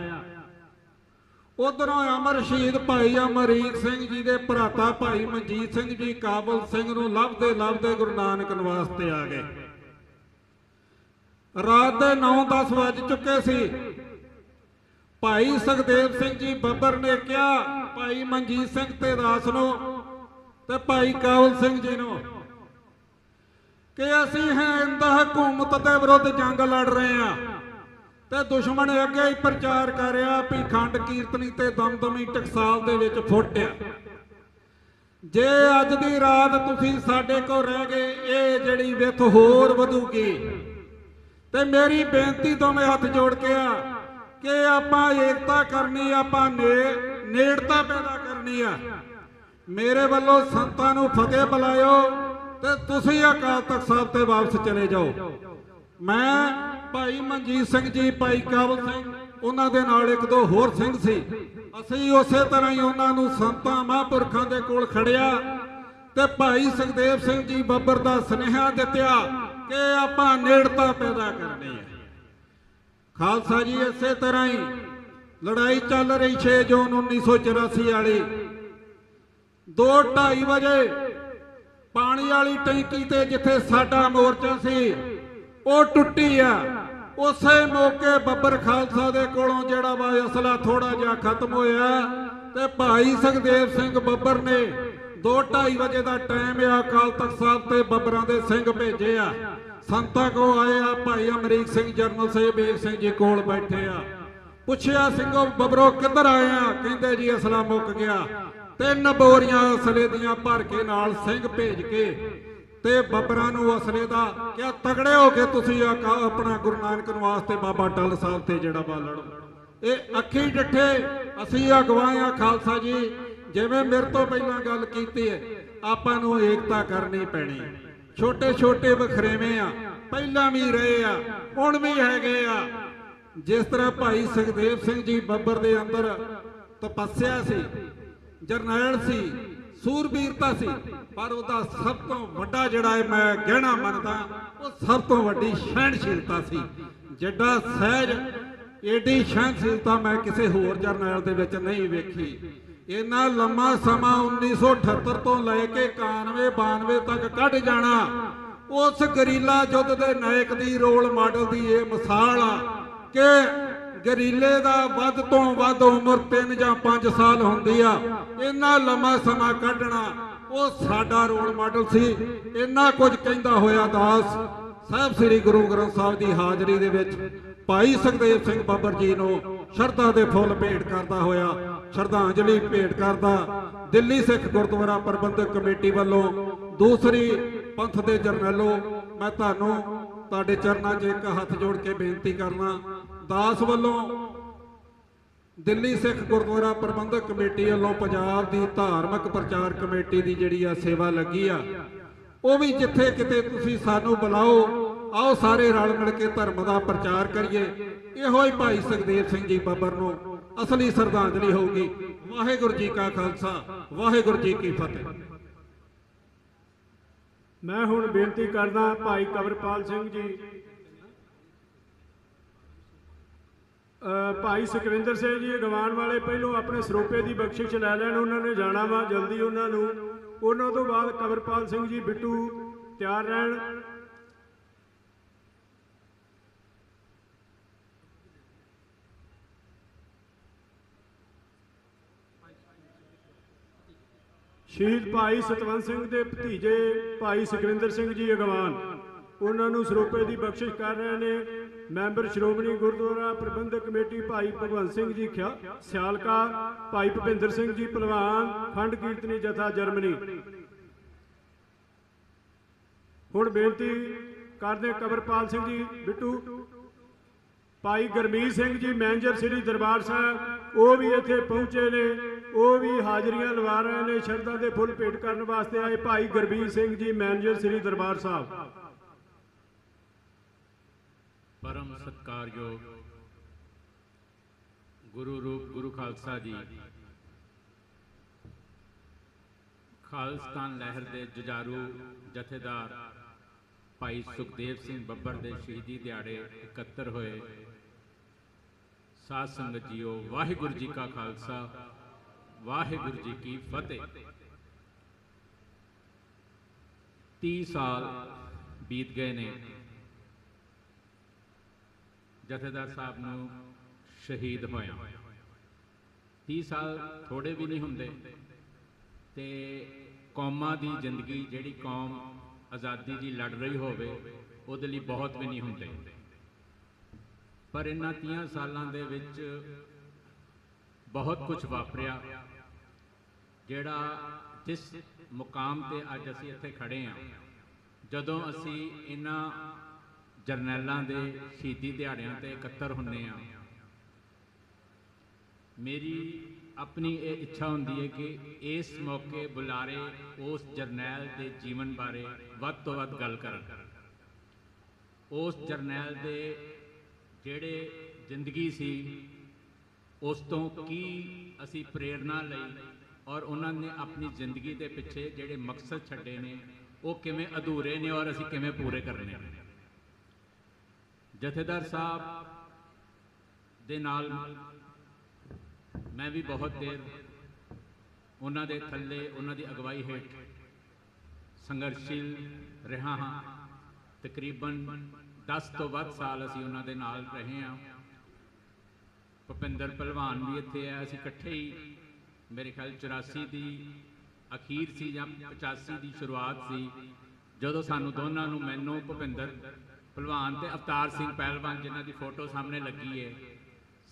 ਉਧਰੋਂ ਅਮਰ ਸ਼ਹੀਦ ਭਾਈ ਅਮਰੀਕ ਸਿੰਘ ਜੀ ਦੇ ਭਰਾਤਾ ਭਾਈ ਮਨਜੀਤ ਸਿੰਘ ਜੀ ਕਾਬਲ ਸਿੰਘ ਨੂੰ ਲੱਭਦੇ ਲੱਭਦੇ ਗੁਰੂ ਨਾਨਕ ਨਿਵਾਸ ਤੇ ਆ ਗਏ। ਰਾਤ ਦੇ 9-10 ਵੱਜ ਚੁੱਕੇ ਸੀ। ਭਾਈ ਸੁਖਦੇਵ ਸਿੰਘ ਜੀ ਬੱਬਰ ਨੇ ਕਿਹਾ ਭਾਈ ਮਨਜੀਤ ਸਿੰਘ ਤੇ ਦਾਸ ਨੂੰ ਤੇ ਭਾਈ ਕਾਬਲ ਸਿੰਘ ਜੀ ਨੂੰ ਕਿ ਅਸੀਂ ਹਿੰਦ ਹਕੂਮਤ ਦੇ ਵਿਰੁੱਧ ਜੰਗ ਲੜ ਰਹੇ ਹਾਂ ਤੇ ਦੁਸ਼ਮਣ ਅੱਗੇ ਹੀ ਪ੍ਰਚਾਰ ਕਰ ਰਿਹਾ ਵੀ ਖੰਡ ਕੀਰਤਨੀ ਤੇ ਦਮਦਮੀ ਟਕਸਾਲ ਦੇ ਵਿੱਚ ਫੁੱਟਿਆ ਜੇ ਅੱਜ ਦੀ ਰਾਤ ਤੁਸੀਂ ਸਾਡੇ ਕੋਲ ਰਹਿ ਗਏ, ਇਹ ਜਿਹੜੀ ਵਿਥ ਹੋਰ ਵਧੂਗੀ। ਤੇ ਮੇਰੀ ਬੇਨਤੀ ਤੋਂ ਮੈਂ ਹੱਥ ਜੋੜ ਕੇ ਆ ਕਿ ਆਪਾਂ ਏਕਤਾ ਕਰਨੀ, ਆਪਾਂ ਨੇ- ਨੇੜਤਾ ਪੈਦਾ ਕਰਨੀ ਆ। ਮੇਰੇ ਵੱਲੋਂ ਸੰਤਾਂ ਨੂੰ ਫਤਿਹ ਬੁਲਾਇਓ ਤੇ ਤੁਸੀਂ ਅਕਾਲ ਤਖਤ ਸਾਹਿਬ ਤੇ ਵਾਪਸ ਚਲੇ ਜਾਓ। ਮੈਂ ਭਾਈ ਮਨਜੀਤ ਸਿੰਘ ਜੀ, ਭਾਈ ਕਾਬਲ ਸਿੰਘ, ਉਹਨਾਂ ਦੇ ਨਾਲ ਇੱਕ ਦੋ ਹੋਰ ਸਿੰਘ ਸੀ। ਅਸੀਂ ਉਸੇ ਤਰ੍ਹਾਂ ਹੀ ਉਹਨਾਂ ਨੂੰ ਸੰਤਾਂ ਮਹਾਂਪੁਰਖਾਂ ਦੇ ਕੋਲ ਖੜਿਆ ਤੇ ਭਾਈ ਸੁਖਦੇਵ ਸਿੰਘ ਜੀ ਬੱਬਰ ਦਾ ਸੁਨੇਹਾ ਦਿੱਤਿਆ ਕਿ ਆਪਾਂ ਨੇੜਤਾ ਪੈਦਾ ਕਰਨੀ ਹੈ। ਖਾਲਸਾ ਜੀ, ਇਸੇ ਤਰ੍ਹਾਂ ਹੀ ਲੜਾਈ ਚੱਲ ਰਹੀ 6 ਜੂਨ 1984 ਵਾਲੀ। 2:30 ਵਜੇ ਪਾਣੀ ਵਾਲੀ ਟੈਂਕੀ ਤੇ ਜਿੱਥੇ ਸਾਡਾ ਮੋਰਚਾ ਸੀ, ਉਹ ਟੁੱਟੀ ਆ। ਉਸੇ ਮੌਕੇ ਬੱਬਰ ਖਾਲਸਾ ਦੇ ਕੋਲੋਂ ਜਿਹੜਾ ਵਾ ਅਸਲਾ ਥੋੜਾ ਜਿਹਾ ਖਤਮ ਹੋਇਆ ਤੇ ਭਾਈ ਸੁਖਦੇਵ ਸਿੰਘ ਬੱਬਰ ਨੇ 2:30 ਵਜੇ ਦਾ ਟਾਈਮ ਆ, ਅਕਾਲ ਤਖਤ ਸਾਹਿਬ ਤੇ ਬੱਬਰਾਂ ਦੇ ਸਿੰਘ ਭੇਜੇ ਆ। ਸੰਤਾਂ ਕੋ ਆਏ ਆ, ਭਾਈ ਅਮਰੀਕ ਸਿੰਘ, ਜਰਨਲ ਸਾਹਿਬ, ਏਕ ਸਿੰਘ ਜੀ ਕੋਲ ਬੈਠੇ ਆ। ਪੁੱਛਿਆ, ਸਿੰਘੋ ਬੱਬਰੋ, ਕਿੱਧਰ ਆਇਆ? ਕਹਿੰਦੇ ਜੀ, ਅਸਲਾ ਮੁੱਕ ਗਿਆ। ਤਿੰਨ ਬੋਰੀਆਂ ਅਸਲੇ ਦੀਆਂ ਭਰ ਕੇ ਨਾਲ ਸਿੰਘ ਭੇਜ ਕੇ ਤੇ ਬੱਬਰਾਂ ਨੂੰ ਅਸਲੇ ਦਾ ਕਿਹਾ ਤਗੜੇ ਹੋ ਕੇ ਤੁਸੀਂ ਆਪਣਾ ਗੁਰੂ ਨਾਨਕ ਨੂੰ ਵਾਸਤੇ ਬਾਬਾ ਟੱਲ ਸਾਹਿਬ ਤੇ ਜਿਹੜਾ ਵਾ ਲੜੋ ਇਹ ਅੱਖੀ ਡਿੱਠੇ, ਅਸੀਂ ਅਗਵਾਇਆ ਖਾਲਸਾ ਜੀ, ਜਿਵੇਂ ਮੇਰੇ ਤੋਂ ਪਹਿਲਾਂ ਗੱਲ ਕੀਤੀ ਹੈ, ਆਪਾਂ ਨੂੰ ਏਕਤਾ ਕਰਨੀ ਪੈਣੀ। ਛੋਟੇ ਛੋਟੇ ਵਖਰੇਵੇਂ ਆ, ਪਹਿਲਾਂ ਵੀ ਰਹੇ ਆ, ਹੁਣ ਵੀ ਹੈਗੇ ਆ। ਜਿਸ ਤਰ੍ਹਾਂ ਭਾਈ ਸੁਖਦੇਵ ਸਿੰਘ ਜੀ ਬੱਬਰ ਦੇ ਅੰਦਰ ਤਪੱਸਿਆ ਸੀ, ਜਰਨੈਲ ਸੀ, ਸੂਰਬੀਰਤਾ ਸੀ, ਪਰ ਉਹਦਾ ਸਭ ਤੋਂ ਵੱਡਾ ਜਿਹੜਾ ਮੈਂ ਗਹਿਣਾ ਮੰਨਦਾ, ਉਹ ਸਭ ਤੋਂ ਵੱਡੀ ਸਹਿਣਸ਼ੀਲਤਾ ਸੀ। ਜਿੱਡਾ ਸਹਿਜ, ਏਡੀ ਸਹਿਣਸ਼ੀਲਤਾ ਮੈਂ ਕਿਸੇ ਹੋਰ ਜਰਨੈਲ ਦੇ ਵਿੱਚ ਨਹੀਂ ਵੇਖੀ। ਇੰਨਾ ਲੰਮਾ ਸਮਾਂ 1978 ਤੋਂ ਲੈ ਕੇ 91 92 ਤੱਕ ਕੱਢ ਜਾਣਾ, ਉਸ ਗਰੀਲਾ ਯੁੱਧ ਦੇ ਨਾਇਕ ਦੀ ਰੋਲ ਮਾਡਲ ਦੀ ਇਹ ਮਿਸਾਲ ਆ ਕਿ ਗਰੀਲੇ ਦਾ ਵੱਧ ਤੋਂ ਵੱਧ ਉਮਰ 3 ਜਾਂ 5 ਸਾਲ ਹੁੰਦੀ ਆ। ਇੰਨਾ ਲੰਮਾ ਸਮਾਂ ਕੱਢਣਾ, ਉਹ ਸਾਡਾ ਰੋਲ ਮਾਡਲ ਸੀ। ਇੰਨਾ ਕੁਝ ਕਹਿੰਦਾ ਹੋਇਆ ਦਾਸ ਸਾਹਿਬ ਸ੍ਰੀ ਗੁਰੂ ਗ੍ਰੰਥ ਸਾਹਿਬ ਦੀ ਹਾਜ਼ਰੀ ਦੇ ਵਿੱਚ ਭਾਈ ਸੁਖਦੇਵ ਸਿੰਘ ਬਾਬਰ ਜੀ ਨੂੰ ਸ਼ਰਧਾ ਦੇ ਫੁੱਲ ਭੇਟ ਕਰਦਾ ਹੋਇਆ, ਸ਼ਰਧਾਂਜਲੀ ਭੇਟ ਕਰਦਾ, ਦਿੱਲੀ ਸਿੱਖ ਗੁਰਦੁਆਰਾ ਪ੍ਰਬੰਧਕ ਕਮੇਟੀ ਵੱਲੋਂ ਦੂਸਰੀ ਪੰਥ ਦੇ ਜਰਨੈਲੋ ਮੈਂ ਤੁਹਾਨੂੰ ਤੁਹਾਡੇ ਚਰਨਾਂ 'ਚ ਇੱਕ ਹੱਥ ਜੋੜ ਕੇ ਬੇਨਤੀ ਕਰਨਾ, ਦਾਸ ਵੱਲੋਂ ਦਿੱਲੀ ਸਿੱਖ ਗੁਰਦੁਆਰਾ ਪ੍ਰਬੰਧਕ ਕਮੇਟੀ ਵੱਲੋਂ ਪੰਜਾਬ ਦੀ ਧਾਰਮਿਕ ਪ੍ਰਚਾਰ ਕਮੇਟੀ ਦੀ ਜਿਹੜੀ ਆ ਸੇਵਾ ਲੱਗੀ ਆ, ਉਹ ਵੀ ਜਿੱਥੇ ਕਿਤੇ ਤੁਸੀਂ ਸਾਨੂੰ ਬੁਲਾਓ, ਆਓ ਸਾਰੇ ਰਲ ਮਿਲ ਕੇ ਧਰਮ ਦਾ ਪ੍ਰਚਾਰ ਕਰੀਏ। ਇਹੋ ਹੀ ਭਾਈ ਸੁਖਦੇਵ ਸਿੰਘ ਜੀ ਬੱਬਰ ਨੂੰ ਅਸਲੀ ਸ਼ਰਧਾਂਜਲੀ ਹੋਊਗੀ। ਵਾਹਿਗੁਰੂ ਜੀ ਕਾ ਖਾਲਸਾ, ਵਾਹਿਗੁਰੂ ਜੀ ਕੀ ਫਤਿਹ। ਮੈਂ ਹੁਣ ਬੇਨਤੀ ਕਰਦਾ ਭਾਈ ਕਵਰਪਾਲ ਸਿੰਘ ਜੀ ਭਾਈ ਸੁਖਵਿੰਦਰ ਸਿੰਘ ਜੀ ਅਗਵਾਨ ਵਾਲੇ ਪਹਿਲੋਂ ਆਪਣੇ ਸਰੋਪੇ ਦੀ ਬਖਸ਼ਿਸ਼ ਲੈ ਲੈਣ, ਉਹਨਾਂ ਨੇ ਜਾਣਾ ਵਾ ਜਲਦੀ ਉਹਨਾਂ ਨੂੰ। ਉਹਨਾਂ ਤੋਂ ਬਾਅਦ ਕਵਰਪਾਲ ਸਿੰਘ ਜੀ ਬਿੱਟੂ ਤਿਆਰ ਰਹਿਣ। ਸ਼ਹੀਦ ਭਾਈ ਸਤਵੰਤ ਸਿੰਘ ਦੇ ਭਤੀਜੇ ਭਾਈ ਸੁਖਵਿੰਦਰ ਸਿੰਘ ਜੀ ਅਗਵਾਨ। ਉਹਨਾਂ ਨੂੰ ਸਰੋਪੇ ਦੀ ਬਖਸ਼ਿਸ਼ ਕਰ ਰਹੇ ਨੇ। ਮੈਂਬਰ ਸ਼੍ਰੋਮਣੀ ਗੁਰਦੁਆਰਾ ਪ੍ਰਬੰਧਕ ਕਮੇਟੀ ਭਾਈ ਭਗਵੰਤ ਸਿੰਘ ਜੀ ਸਿਆਲਕਾ, ਭਾਈ ਭੁਪਿੰਦਰ ਸਿੰਘ ਜੀ ਪਹਿਲਵਾਨ, ਖੰਡ ਕੀਰਤਨੀ ਜਥਾ ਜਰਮਨੀ। ਹੁਣ ਬੇਨਤੀ ਕਰਦੇ ਕਬਰਪਾਲ ਸਿੰਘ ਜੀ, ਬਿੱਟੂ। ਭਾਈ ਗਰਮੀਤ ਸਿੰਘ ਜੀ, ਮੈਨੇਜਰ ਸ੍ਰੀ ਦਰਬਾਰ ਸਾਹਿਬ, ਉਹ ਵੀ ਇੱਥੇ ਪਹੁੰਚੇ ਨੇ। ਉਹ ਵੀ ਹਾਜ਼ਰੀਆਂ ਲਵਾ ਰਹੇ ਨੇ, ਸ਼ਰਧਾ ਦੇ ਫੁੱਲ ਭੇਟ ਕਰਨ ਵਾਸਤੇ ਆਏ ਭਾਈ ਗੁਰਬੀਰ ਸਿੰਘ ਜੀ, ਮੈਨੇਜਰ ਸ੍ਰੀ ਦਰਬਾਰ ਸਾਹਿਬ। ਪਰਮ ਸਤਕਾਰਯੋਗ ਗੁਰੂ ਰੂਪ ਗੁਰੂ ਖਾਲਸਾ ਜੀ, ਖਾਲਸਤਾਨ ਲਹਿਰ ਦੇ ਜੁਝਾਰੂ ਜਥੇਦਾਰ ਭਾਈ ਸੁਖਦੇਵ ਸਿੰਘ ਬੱਬਰ ਦੇ ਸ਼ਹੀਦੀ ਦਿਹਾੜੇ ਇਕੱਤਰ ਹੋਏ। ਸਾਧ ਸੰਗਤ ਜੀਓ, ਵਾਹਿਗੁਰੂ ਜੀ ਕਾ ਖਾਲਸਾ। ਵਾਹਿਗੁਰੂ ਜੀ ਕੀ ਫਤਿਹ। 30 ਸਾਲ ਬੀਤ ਗਏ ਨੇ। ਜਥੇਦਾਰ ਸਾਹਿਬ ਨੂੰ ਸ਼ਹੀਦ ਹੋਇਆ। 30 ਸਾਲ ਥੋੜੇ ਵੀ ਨਹੀਂ ਹੁੰਦੇ। ਤੇ ਕੌਮਾਂ ਦੀ ਜ਼ਿੰਦਗੀ ਜਿਹੜੀ ਕੌਮ ਆਜ਼ਾਦੀ ਦੀ ਲੜ ਰਹੀ ਹੋਵੇ, ਉਹਦੇ ਲਈ ਬਹੁਤ ਵੀ ਨਹੀਂ ਹੁੰਦੇ। ਪਰ ਇਹਨਾਂ 30 ਸਾਲਾਂ ਦੇ ਵਿੱਚ ਬਹੁਤ ਕੁਝ ਵਾਪਰਿਆ। ਜਿਹੜਾ ਜਿਸ ਮੁਕਾਮ ਤੇ ਅੱਜ ਅਸੀਂ ਇੱਥੇ ਖੜੇ ਹਾਂ ਜਦੋਂ ਅਸੀਂ ਇਹਨਾਂ ਜਰਨੈਲਾਂ ਦੇ ਸ਼ਹੀਦੀ ਦਿਹਾੜਿਆਂ ਤੇ ਇਕੱਤਰ ਹੁੰਨੇ ਆ, ਮੇਰੀ ਆਪਣੀ ਇਹ ਇੱਛਾ ਹੁੰਦੀ ਹੈ ਕਿ ਇਸ ਮੌਕੇ ਬੁਲਾਰੇ ਉਸ ਜਰਨੈਲ ਦੇ ਜੀਵਨ ਬਾਰੇ ਵੱਧ ਤੋਂ ਵੱਧ ਗੱਲ ਕਰਨ। ਉਸ ਜਰਨੈਲ ਦੇ ਜਿਹੜੇ ਜ਼ਿੰਦਗੀ ਸੀ, ਉਸ ਤੋਂ ਕੀ ਅਸੀਂ ਪ੍ਰੇਰਣਾ ਲਈ ਔਰ ਉਹਨਾਂ ਨੇ ਆਪਣੀ ਜ਼ਿੰਦਗੀ ਦੇ ਪਿੱਛੇ ਜਿਹੜੇ ਮਕਸਦ ਛੱਡੇ ਨੇ, ਉਹ ਕਿਵੇਂ ਅਧੂਰੇ ਨੇ ਔਰ ਅਸੀਂ ਕਿਵੇਂ ਪੂਰੇ ਕਰਨੇ ਨੇ। ਜਥੇਦਾਰ ਸਾਹਿਬ ਦੇ ਨਾਲ ਮੈਂ ਵੀ ਬਹੁਤ ਦੇਰ ਉਹਨਾਂ ਦੇ ਥੱਲੇ, ਉਹਨਾਂ ਦੀ ਅਗਵਾਈ ਹੇਠ ਸੰਘਰਸ਼ੀਲ ਰਿਹਾ ਹਾਂ। ਤਕਰੀਬਨ 10 ਤੋਂ ਵੱਧ ਸਾਲ ਅਸੀਂ ਉਹਨਾਂ ਦੇ ਨਾਲ ਰਹੇ ਹਾਂ। ਭੁਪਿੰਦਰ ਪਹਿਲਵਾਨ ਵੀ ਇੱਥੇ ਆ ਅਸੀਂ ਇਕੱਠੇ ਹੀ ਮੇਰੇ ਖਿਆਲ 84 ਦੀ ਅਖੀਰ ਸੀ ਜਾਂ 85 ਦੀ ਸ਼ੁਰੂਆਤ ਸੀ, ਜਦੋਂ ਸਾਨੂੰ ਦੋਨਾਂ ਨੂੰ ਮੈਨੂੰ, ਭੁਪਿੰਦਰ ਪਹਿਲਵਾਨ ਤੇ ਅਵਤਾਰ ਸਿੰਘ ਪਹਿਲਵਾਨ ਜਿਨ੍ਹਾਂ ਦੀ ਫੋਟੋ ਸਾਹਮਣੇ ਲੱਗੀ ਹੈ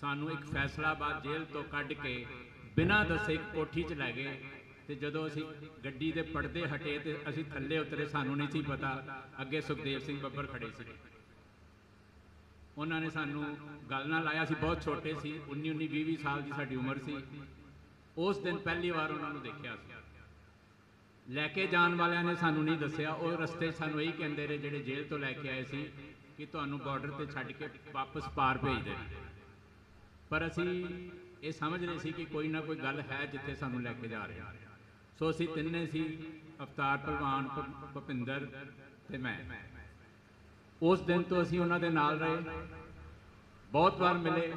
ਸਾਨੂੰ ਇੱਕ ਫੈਸਲਾਬਾਦ ਜੇਲ੍ਹ ਤੋਂ ਕੱਢ ਕੇ ਬਿਨਾਂ ਦੱਸੇ ਕੋਠੀ 'ਚ ਲੈ ਗਏ ਤੇ ਜਦੋਂ ਅਸੀਂ ਗੱਡੀ ਦੇ ਪਰਦੇ ਹਟੇ ਤੇ ਅਸੀਂ ਥੱਲੇ ਉਤਰੇ, ਸਾਨੂੰ ਨਹੀਂ ਸੀ ਪਤਾ ਅੱਗੇ ਸੁਖਦੇਵ ਸਿੰਘ ਬੱਬਰ ਖੜੇ ਸੀ। ਉਹਨਾਂ ਨੇ ਸਾਨੂੰ ਗੱਲ ਨਾਲ ਲਾਇਆ ਸੀ ਬਹੁਤ ਛੋਟੇ ਸੀ 19 19 20 20 ਸਾਲ ਦੀ ਸਾਡੀ ਉਮਰ ਸੀ। ਉਸ ਦਿਨ ਪਹਿਲੀ ਵਾਰ ਉਹਨਾਂ ਨੂੰ ਦੇਖਿਆ ਸੀ। ਲੈ ਕੇ ਜਾਣ ਵਾਲਿਆਂ ਨੇ ਸਾਨੂੰ ਨਹੀਂ ਦੱਸਿਆ। ਉਹ ਰਸਤੇ ਸਾਨੂੰ ਇਹੀ ਕਹਿੰਦੇ ਰਹੇ, ਜਿਹੜੇ ਜੇਲ੍ਹ ਤੋਂ ਲੈ ਕੇ ਆਏ ਸੀ, ਕਿ ਤੁਹਾਨੂੰ ਬਾਰਡਰ ਤੇ ਛੱਡ ਕੇ ਵਾਪਸ ਪਾਰ ਭੇਜ ਦੇ। ਪਰ ਅਸੀਂ ਇਹ ਸਮਝ ਰਹੇ ਸੀ ਕਿ ਕੋਈ ਨਾ ਕੋਈ ਗੱਲ ਹੈ ਜਿੱਥੇ ਸਾਨੂੰ ਲੈ ਕੇ ਜਾ ਰਹੇ ਸੋ ਅਸੀਂ ਤਿੰਨੇ ਸੀ, ਅਵਤਾਰ ਪਹਿਲਵਾਨ ਭੁ- ਭੁਪਿੰਦਰ ਤੇ ਮੈਂ। ਉਸ ਦਿਨ ਤੋਂ ਅਸੀਂ ਉਹਨਾਂ ਦੇ ਨਾਲ ਰਹੇ। ਬਹੁਤ ਵਾਰ ਮਿਲੇ।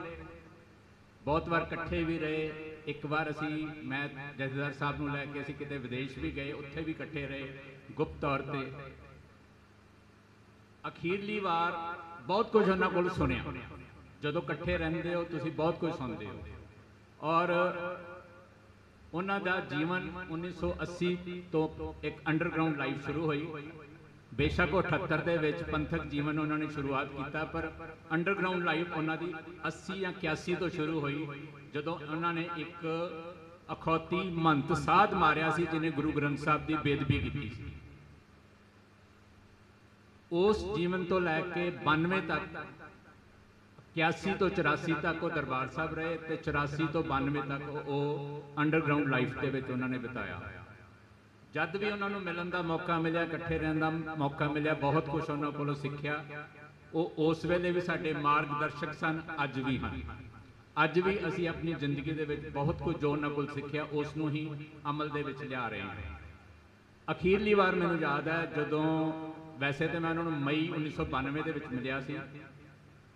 ਬਹੁਤ ਵਾਰ ਇਕੱਠੇ ਵੀ ਰਹੇ। ਇੱਕ ਵਾਰ ਅਸੀਂ, ਮੈਂ ਜਥੇਦਾਰ ਸਾਹਿਬ ਨੂੰ ਲੈ ਕੇ ਅਸੀਂ ਕਿਤੇ ਵਿਦੇਸ਼ ਵੀ ਗਏ, ਉੱਥੇ ਵੀ ਇਕੱਠੇ ਰਹੇ, ਗੁਪਤ ਤੌਰ ਤੇ। ਅਖੀਰਲੀ ਵਾਰ ਬਹੁਤ ਕੁਝ ਉਹਨਾਂ ਕੋਲ ਸੁਣਿਆ। ਜਦੋਂ ਇਕੱਠੇ ਰਹਿੰਦੇ ਹੋ, ਤੁਸੀਂ ਬਹੁਤ ਕੁਝ ਸੁਣਦੇ ਹੋ। ਔਰ ਉਹਨਾਂ ਦਾ ਜੀਵਨ 1980 ਤੋਂ ਇੱਕ ਅੰਡਰਗਰਾਉਂਡ ਲਾਈਫ ਸ਼ੁਰੂ ਹੋਈ। ਬੇਸ਼ੱਕ ਉਹ 78 ਦੇ ਵਿੱਚ ਪੰਥਕ ਜੀਵਨ ਉਹਨਾਂ ਨੇ ਸ਼ੁਰੂਆਤ ਕੀਤਾ, ਪਰ ਅੰਡਰਗਰਾਉਂਡ ਲਾਈਫ ਉਹਨਾਂ ਦੀ 80 ਜਾਂ 81 ਤੋਂ ਸ਼ੁਰੂ ਹੋਈ। ਜਦੋਂ ਉਹਨਾਂ ਨੇ ਇੱਕ ਅਖੌਤੀ ਮੰਤ ਸਾਧ ਮਾਰਿਆ ਸੀ, ਜਿਹਨੇ ਗੁਰੂ ਗ੍ਰੰਥ ਸਾਹਿਬ ਦੀ ਬੇਦਬੀ ਕੀਤੀ ਸੀ। ਉਸ ਜੀਵਨ ਤੋਂ ਲੈ ਕੇ 92 ਤੱਕ 81 ਤੋਂ 84 ਤੱਕ ਉਹ ਦਰਬਾਰ ਸਾਹਿਬ ਰਹੇ ਤੇ 84 ਤੋਂ 92 ਤੱਕ ਉਹ ਅੰਡਰਗਰਾਉਂਡ ਲਾਈਫ ਦੇ ਵਿੱਚ ਉਹਨਾਂ ਨੇ ਬਿਤਾਇਆ। ਜਦ ਵੀ ਉਹਨਾਂ ਨੂੰ ਮਿਲਣ ਦਾ ਮੌਕਾ ਮਿਲਿਆ, ਇਕੱਠੇ ਰਹਿਣ ਦਾ ਮੌਕਾ ਮਿਲਿਆ, ਬਹੁਤ ਕੁਝ ਉਹਨਾਂ ਕੋਲੋਂ ਸਿੱਖਿਆ। ਉਹ ਉਸ ਵੇਲੇ ਵੀ ਸਾਡੇ ਮਾਰਗਦਰਸ਼ਕ ਸਨ, ਅੱਜ ਵੀ ਹਨ। ਅੱਜ ਵੀ ਅਸੀਂ ਆਪਣੀ ਜ਼ਿੰਦਗੀ ਦੇ ਵਿੱਚ ਬਹੁਤ ਕੁਝ ਜੋ ਉਹਨਾਂ ਕੋਲ ਸਿੱਖਿਆ, ਉਸ ਨੂੰ ਹੀ ਅਮਲ ਦੇ ਵਿੱਚ ਲਿਆ ਰਹੇ ਹਾਂ। ਅਖੀਰਲੀ ਵਾਰ ਮੈਨੂੰ ਯਾਦ ਹੈ, ਜਦੋਂ ਵੈਸੇ ਤਾਂ ਮੈਂ ਉਹਨਾਂ ਨੂੰ ਮਈ 1992 ਦੇ ਵਿੱਚ ਮਿਲਿਆ ਸੀ,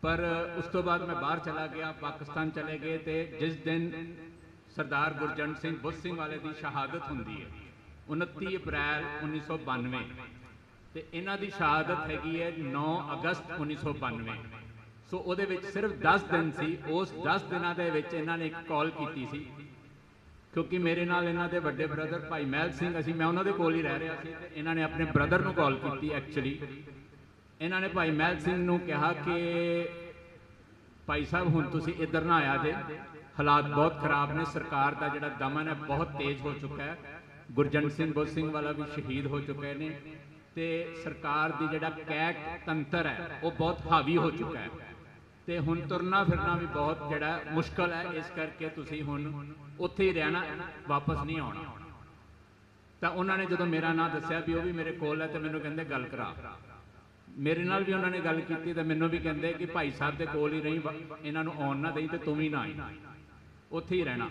ਪਰ ਉਸ ਤੋਂ ਬਾਅਦ ਮੈਂ ਬਾਹਰ ਚਲਾ ਗਿਆ, ਪਾਕਿਸਤਾਨ ਚਲੇ ਗਏ ਤੇ ਜਿਸ ਦਿਨ ਸਰਦਾਰ ਗੁਰਜੰਟ ਸਿੰਘ ਬੁੱਧ ਸਿੰਘ ਵਾਲੇ ਦੀ ਸ਼ਹਾਦਤ ਹੁੰਦੀ ਹੈ 29 ਅਪ੍ਰੈਲ 1992 ਤੇ ਇਹਨਾਂ ਦੀ ਸ਼ਹਾਦਤ ਹੈਗੀ ਹੈ 9 ਅਗਸਤ 1992 ਸੋ ਉਹਦੇ ਵਿੱਚ ਸਿਰਫ 10 ਦਿਨ ਸੀ। ਉਸ 10 ਦਿਨਾਂ ਦੇ ਵਿੱਚ ਇਹਨਾਂ ਨੇ ਇੱਕ ਕਾਲ ਕੀਤੀ ਸੀ। ਕਿਉਂਕਿ ਮੇਰੇ ਨਾਲ ਇਹਨਾਂ ਦੇ ਵੱਡੇ ਬ੍ਰਦਰ ਭਾਈ ਮਹਿਲ ਸਿੰਘ ਅਸੀਂ, ਮੈਂ ਉਹਨਾਂ ਦੇ ਕੋਲ ਹੀ ਰਹਿ ਰਿਹਾ ਸੀ ਤੇ ਇਹਨਾਂ ਨੇ ਆਪਣੇ ਬ੍ਰਦਰ ਨੂੰ ਕਾਲ ਕੀਤੀ ਐਕਚੁਅਲੀ ਇਹਨਾਂ ਨੇ ਭਾਈ ਮਹਿਲ ਸਿੰਘ ਨੂੰ ਕਿਹਾ ਕਿ ਭਾਈ ਸਾਹਿਬ, ਹੁਣ ਤੁਸੀਂ ਇੱਧਰ ਨਾ ਆਇਆ ਜੇ। ਹਾਲਾਤ ਬਹੁਤ ਖਰਾਬ ਨੇ। ਸਰਕਾਰ ਦਾ ਜਿਹੜਾ ਦਮਨ ਹੈ ਬਹੁਤ ਤੇਜ਼ ਹੋ ਚੁੱਕਾ ਹੈ। ਗੁਰਜੰਟ ਸਿੰਘ ਬੁੱਧ ਸਿੰਘ ਵਾਲਾ ਵੀ ਸ਼ਹੀਦ ਹੋ ਚੁੱਕੇ ਨੇ। ਤੇ ਸਰਕਾਰ ਦੀ ਜਿਹੜਾ ਕੈਕ ਤੰਤਰ ਹੈ, ਉਹ ਬਹੁਤ ਹਾਵੀ ਹੋ ਚੁੱਕਾ ਹੈ। ਤੇ ਹੁਣ ਤੁਰਨਾ ਫਿਰਨਾ ਵੀ ਬਹੁਤ ਜਿਹੜਾ ਮੁਸ਼ਕਲ ਹੈ, ਇਸ ਕਰਕੇ ਤੁਸੀਂ ਹੁਣ ਉੱਥੇ ਹੀ ਰਹਿਣਾ, ਵਾਪਸ ਨਹੀਂ ਆਉਣਾ। ਤਾਂ ਉਹਨਾਂ ਨੇ ਜਦੋਂ ਮੇਰਾ ਨਾਂ ਦੱਸਿਆ ਵੀ ਉਹ ਵੀ ਮੇਰੇ ਕੋਲ ਹੈ, ਤੇ ਮੈਨੂੰ ਕਹਿੰਦੇ, ਗੱਲ ਕਰਾ। ਮੇਰੇ ਨਾਲ ਵੀ ਉਹਨਾਂ ਨੇ ਗੱਲ ਕੀਤੀ ਤੇ ਮੈਨੂੰ ਵੀ ਕਹਿੰਦੇ ਕਿ ਭਾਈ ਸਾਹਿਬ ਦੇ ਕੋਲ ਹੀ ਰਹੀ ਇਹਨਾਂ ਨੂੰ ਆਉਣ ਨਾ ਦੇਈ ਤੇ ਤੂੰ ਵੀ ਨਾ ਆਈ। ਉੱਥੇ ਹੀ ਰਹਿਣਾ।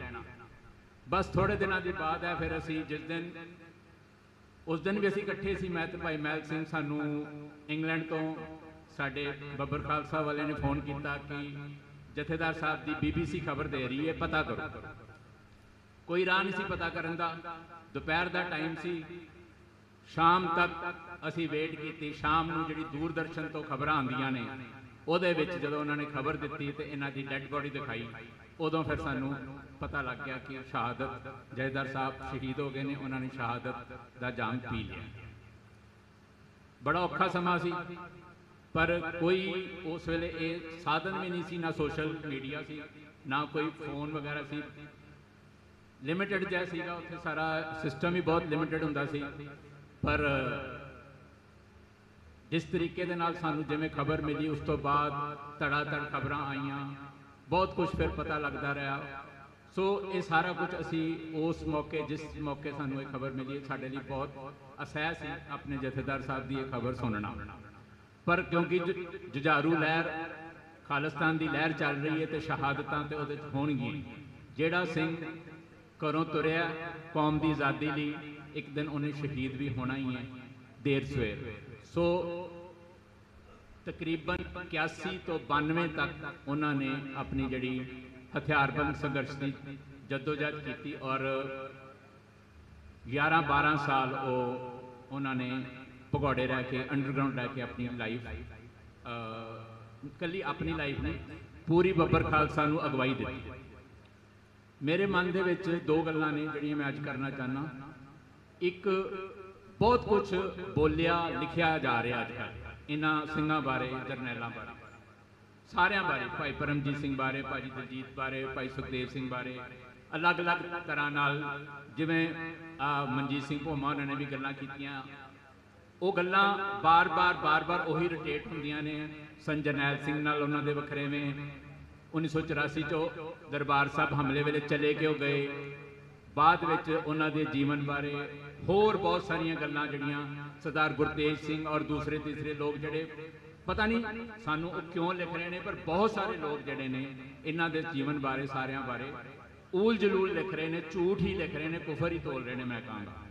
ਬਸ ਥੋੜੇ ਦਿਨਾਂ ਦੀ ਬਾਅਦ ਹੈ, ਫਿਰ ਅਸੀਂ ਜਿਸ ਦਿਨ, ਉਸ ਦਿਨ ਵੀ ਅਸੀਂ ਇਕੱਠੇ ਸੀ, ਮੈਂ ਤੇ ਭਾਈ ਮਹਿਲ ਸਿੰਘ ਸਾਨੂੰ ਇੰਗਲੈਂਡ ਤੋਂ ਸਾਡੇ ਬੱਬਰ ਖਾਲਸਾ ਵਾਲੇ ਨੇ ਫੋਨ ਕੀਤਾ ਕਿ ਜਥੇਦਾਰ ਸਾਹਿਬ ਦੀ ਬੀਬੀਸੀ ਖਬਰ ਦੇ ਰਹੀ ਹੈ, ਪਤਾ ਕਰੋ। ਕੋਈ ਰਾਹ ਨਹੀਂ ਸੀ ਪਤਾ ਕਰਨ ਦਾ। ਦੁਪਹਿਰ ਦਾ ਟਾਈਮ ਸੀ। ਸ਼ਾਮ ਤੱਕ ਅਸੀਂ ਵੇਟ ਕੀਤੀ। ਸ਼ਾਮ ਨੂੰ ਜਿਹੜੀ ਦੂਰਦਰਸ਼ਨ ਤੋਂ ਖਬਰਾਂ ਆਉਂਦੀਆਂ ਨੇ, ਉਹਦੇ ਵਿੱਚ ਜਦੋਂ ਉਹਨਾਂ ਨੇ ਖਬਰ ਦਿੱਤੀ ਤੇ ਇਹਨਾਂ ਦੀ ਡੈੱਡ ਬੋਡੀ ਦਿਖਾਈ, ਉਦੋਂ ਫਿਰ ਸਾਨੂੰ ਪਤਾ ਲੱਗ ਗਿਆ ਕਿ ਸ਼ਹਾਦਤ ਜੈਦਰ ਸਾਹਿਬ ਸ਼ਹੀਦ ਹੋ ਗਏ ਨੇ, ਉਹਨਾਂ ਨੇ ਸ਼ਹਾਦਤ ਦਾ ਜਾਮ ਪੀ ਲਿਆ। ਬੜਾ ਔਖਾ ਸਮਾਂ ਸੀ। ਪਰ ਕੋਈ ਉਸ ਵੇਲੇ ਇਹ ਸਾਧਨ ਵੀ ਨਹੀਂ ਸੀ, ਨਾ ਸੋਸ਼ਲ ਮੀਡੀਆ ਸੀ, ਨਾ ਕੋਈ ਫੋਨ ਵਗੈਰਾ ਸੀ। ਲਿਮਿਟਿਡ ਜਿਹਾ ਸੀਗਾ, ਉੱਥੇ ਸਾਰਾ ਸਿਸਟਮ ਹੀ ਬਹੁਤ ਲਿਮਿਟਿਡ ਹੁੰਦਾ ਸੀ। ਪਰ ਜਿਸ ਤਰੀਕੇ ਦੇ ਨਾਲ ਸਾਨੂੰ ਜਿਵੇਂ ਖਬਰ ਮਿਲੀ, ਉਸ ਤੋਂ ਬਾਅਦ ਧੜਾ ਧੜ ਖਬਰਾਂ ਆਈਆਂ, ਬਹੁਤ ਕੁਝ ਫਿਰ ਪਤਾ ਲੱਗਦਾ ਰਿਹਾ। ਸੋ ਇਹ ਸਾਰਾ ਕੁਝ ਅਸੀਂ ਉਸ ਮੌਕੇ, ਜਿਸ ਮੌਕੇ ਸਾਨੂੰ ਇਹ ਖਬਰ ਮਿਲੀ ਸਾਡੇ ਲਈ ਬਹੁਤ ਅਸਹਿ ਸੀ, ਆਪਣੇ ਜਥੇਦਾਰ ਸਾਹਿਬ ਦੀ ਇਹ ਖਬਰ ਸੁਣਨਾ। ਪਰ ਕਿਉਂਕਿ ਜੁ- ਜੁਝਾਰੂ ਲਹਿਰ ਖਾਲਿਸਤਾਨ ਦੀ ਲਹਿਰ ਚੱਲ ਰਹੀ ਹੈ ਤੇ ਸ਼ਹਾਦਤਾਂ ਤੇ ਉਹਦੇ ਚ ਹੋਣਗੀਆਂ। ਜਿਹੜਾ ਸਿੰਘ ਘਰੋਂ ਤੁਰਿਆ ਕੌਮ ਦੀ ਆਜ਼ਾਦੀ ਲਈ ਇੱਕ ਦਿਨ ਉਹਨੇ ਸ਼ਹੀਦ ਵੀ ਹੋਣਾ ਹੀ ਹੈ ਦੇਰ ਸਵੇਰ। ਸੋ ਤਕਰੀਬਨ 81 ਤੋਂ 92 ਤੱਕ ਉਹਨਾਂ ਨੇ ਆਪਣੀ ਜਿਹੜੀ ਹਥਿਆਰਬੰਦ ਸੰਘਰਸ਼ ਦੀ ਜਦੋਜਹਿਦ ਕੀਤੀ ਔਰ 11 12 ਸਾਲ ਉਹ ਉਹਨਾਂ ਨੇ ਭਗੌੜੇ ਰਹਿ ਕੇ ਅੰਡਰਗਰਾਉਂਡ ਰਹਿ ਕੇ ਆਪਣੀ ਲਾਈਫ ਕੱਲੀ ਆਪਣੀ ਲਾਈਫ ਨਹੀਂ, ਪੂਰੀ ਬੱਬਰ ਖਾਲਸਾ ਨੂੰ ਅਗਵਾਈ ਦਿੱਤੀ। ਮੇਰੇ ਮਨ ਦੇ ਵਿੱਚ ਦੋ ਗੱਲਾਂ ਨੇ ਜਿਹੜੀਆਂ ਮੈਂ ਅੱਜ ਕਰਨਾ ਚਾਹਨਾ ਇੱਕ, ਬਹੁਤ ਕੁਝ ਬੋਲਿਆ, ਲਿਖਿਆ ਜਾ ਰਿਹਾ ਅੱਜ ਕੱਲ੍ਹ, ਇਹਨਾਂ ਸਿੰਘਾਂ ਬਾਰੇ, ਜਰਨੈਲਾਂ ਬਾਰੇ। ਸਾਰਿਆਂ ਬਾਰੇ, ਭਾਈ ਪਰਮਜੀਤ ਸਿੰਘ ਬਾਰੇ, ਭਾਈ ਦਲਜੀਤ ਬਾਰੇ, ਭਾਈ ਸੁਖਦੇਵ ਸਿੰਘ ਬਾਰੇ, ਅਲੱਗ-ਅਲੱਗ ਤਰ੍ਹਾਂ ਨਾਲ, ਜਿਵੇਂ ਮਨਜੀਤ ਸਿੰਘ ਭੋਮਾ, ਉਹਨਾਂ ਨੇ ਵੀ ਗੱਲਾਂ ਕੀਤੀਆਂ। ਉਹ ਗੱਲਾਂ ਬਾਰ-ਬਾਰ ਬਾਰ-ਬਾਰ ਉਹੀ ਰੋਟੇਟ ਹੁੰਦੀਆਂ ਨੇ। ਸੰਜਰਨੈਲ ਸਿੰਘ ਨਾਲ ਉਹਨਾਂ ਦੇ ਵਖਰੇਵੇਂ 1984 ਚੋਂ ਦਰਬਾਰ ਸਾਹਿਬ ਹਮਲੇ ਵੇਲੇ ਚਲੇ ਕਿਉਂ ਗਏ? ਬਾਅਦ ਵਿੱਚ ਉਹਨਾਂ ਦੇ ਜੀਵਨ ਬਾਰੇ ਹੋਰ ਬਹੁਤ ਸਾਰੀਆਂ ਗੱਲਾਂ ਜਿਹੜੀਆਂ ਸਰਦਾਰ ਗੁਰਤੇਜ ਸਿੰਘ ਔਰ ਦੂਸਰੇ ਤੀਸਰੇ ਲੋਕ ਜਿਹੜੇ, ਪਤਾ ਨਹੀਂ ਸਾਨੂੰ ਉਹ ਕਿਉਂ ਲਿਖ ਰਹੇ ਨੇ, ਪਰ ਬਹੁਤ ਸਾਰੇ ਲੋਕ ਜਿਹੜੇ ਨੇ, ਇਹਨਾਂ ਦੇ ਜੀਵਨ ਬਾਰੇ, ਸਾਰਿਆਂ ਬਾਰੇ ਊਲ ਜਲੂਲ ਲਿਖ ਰਹੇ ਨੇ, ਝੂਠ ਹੀ ਲਿਖ ਰਹੇ ਨੇ, ਕੁਫਰ ਹੀ ਤੋਲ ਰਹੇ ਨੇ, ਮੈਂ ਕਹਾਂਗਾ।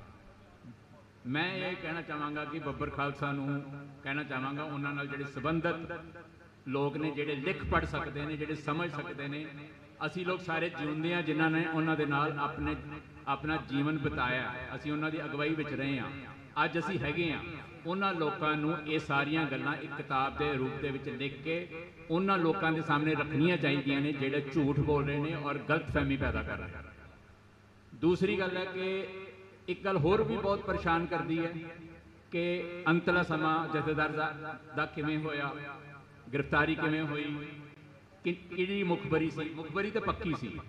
ਮੈਂ ਇਹ ਕਹਿਣਾ ਚਾਹਾਂਗਾ ਕਿ ਬੱਬਰ ਖਾਲਸਾ ਨੂੰ ਕਹਿਣਾ ਚਾਹਾਂਗਾ, ਉਹਨਾਂ ਨਾਲ ਜਿਹੜੇ ਸੰਬੰਧਤ ਲੋਕ ਨੇ, ਜਿਹੜੇ ਲਿਖ ਪੜ ਸਕਦੇ ਨੇ, ਜਿਹੜੇ ਸਮਝ ਸਕਦੇ ਨੇ, ਅਸੀਂ ਲੋਕ ਸਾਰੇ ਜਿਉਂਦੇ ਆ ਜਿਨ੍ਹਾਂ ਨੇ ਉਹਨਾਂ ਦੇ ਨਾਲ ਆਪਣੇ, ਆਪਣਾ ਜੀਵਨ ਬਿਤਾਇਆ ਅਸੀਂ ਉਹਨਾਂ ਦੀ ਅਗਵਾਈ ਵਿੱਚ ਰਹੇ ਆ ਅੱਜ ਅਸੀਂ ਹੈਗੇ ਆ ਉਹਨਾਂ ਲੋਕਾਂ ਨੂੰ ਇਹ ਸਾਰੀਆਂ ਗੱਲਾਂ ਇੱਕ ਕਿਤਾਬ ਦੇ ਰੂਪ ਦੇ ਵਿੱਚ ਲਿਖ ਕੇ ਉਹਨਾਂ ਲੋਕਾਂ ਦੇ ਸਾਹਮਣੇ ਰੱਖਣੀਆਂ ਚਾਹੀਦੀਆਂ ਨੇ, ਜਿਹੜੇ ਝੂਠ ਬੋਲ ਰਹੇ ਨੇ ਔਰ ਗਲਤਫਹਿਮੀ ਪੈਦਾ ਕਰ ਰਹੇ ਨੇ। ਦੂਸਰੀ ਗੱਲ ਹੈ ਕਿ ਇੱਕ ਗੱਲ ਹੋਰ ਵੀ ਬਹੁਤ ਪਰੇਸ਼ਾਨ ਕਰਦੀ ਹੈ ਕਿ ਅੰਤਲਾ ਸਮਾਂ ਜਥੇਦਾਰ ਦਾ, ਕਿਵੇਂ ਹੋਇਆ? ਗ੍ਰਿਫਤਾਰੀ ਕਿਵੇਂ ਹੋਈ? ਕਿ ਕਿਹੜੀ ਮੁਖਬਰੀ ਸੀ? ਮੁਖਬਰੀ ਤਾਂ ਪੱਕੀ ਸੀ।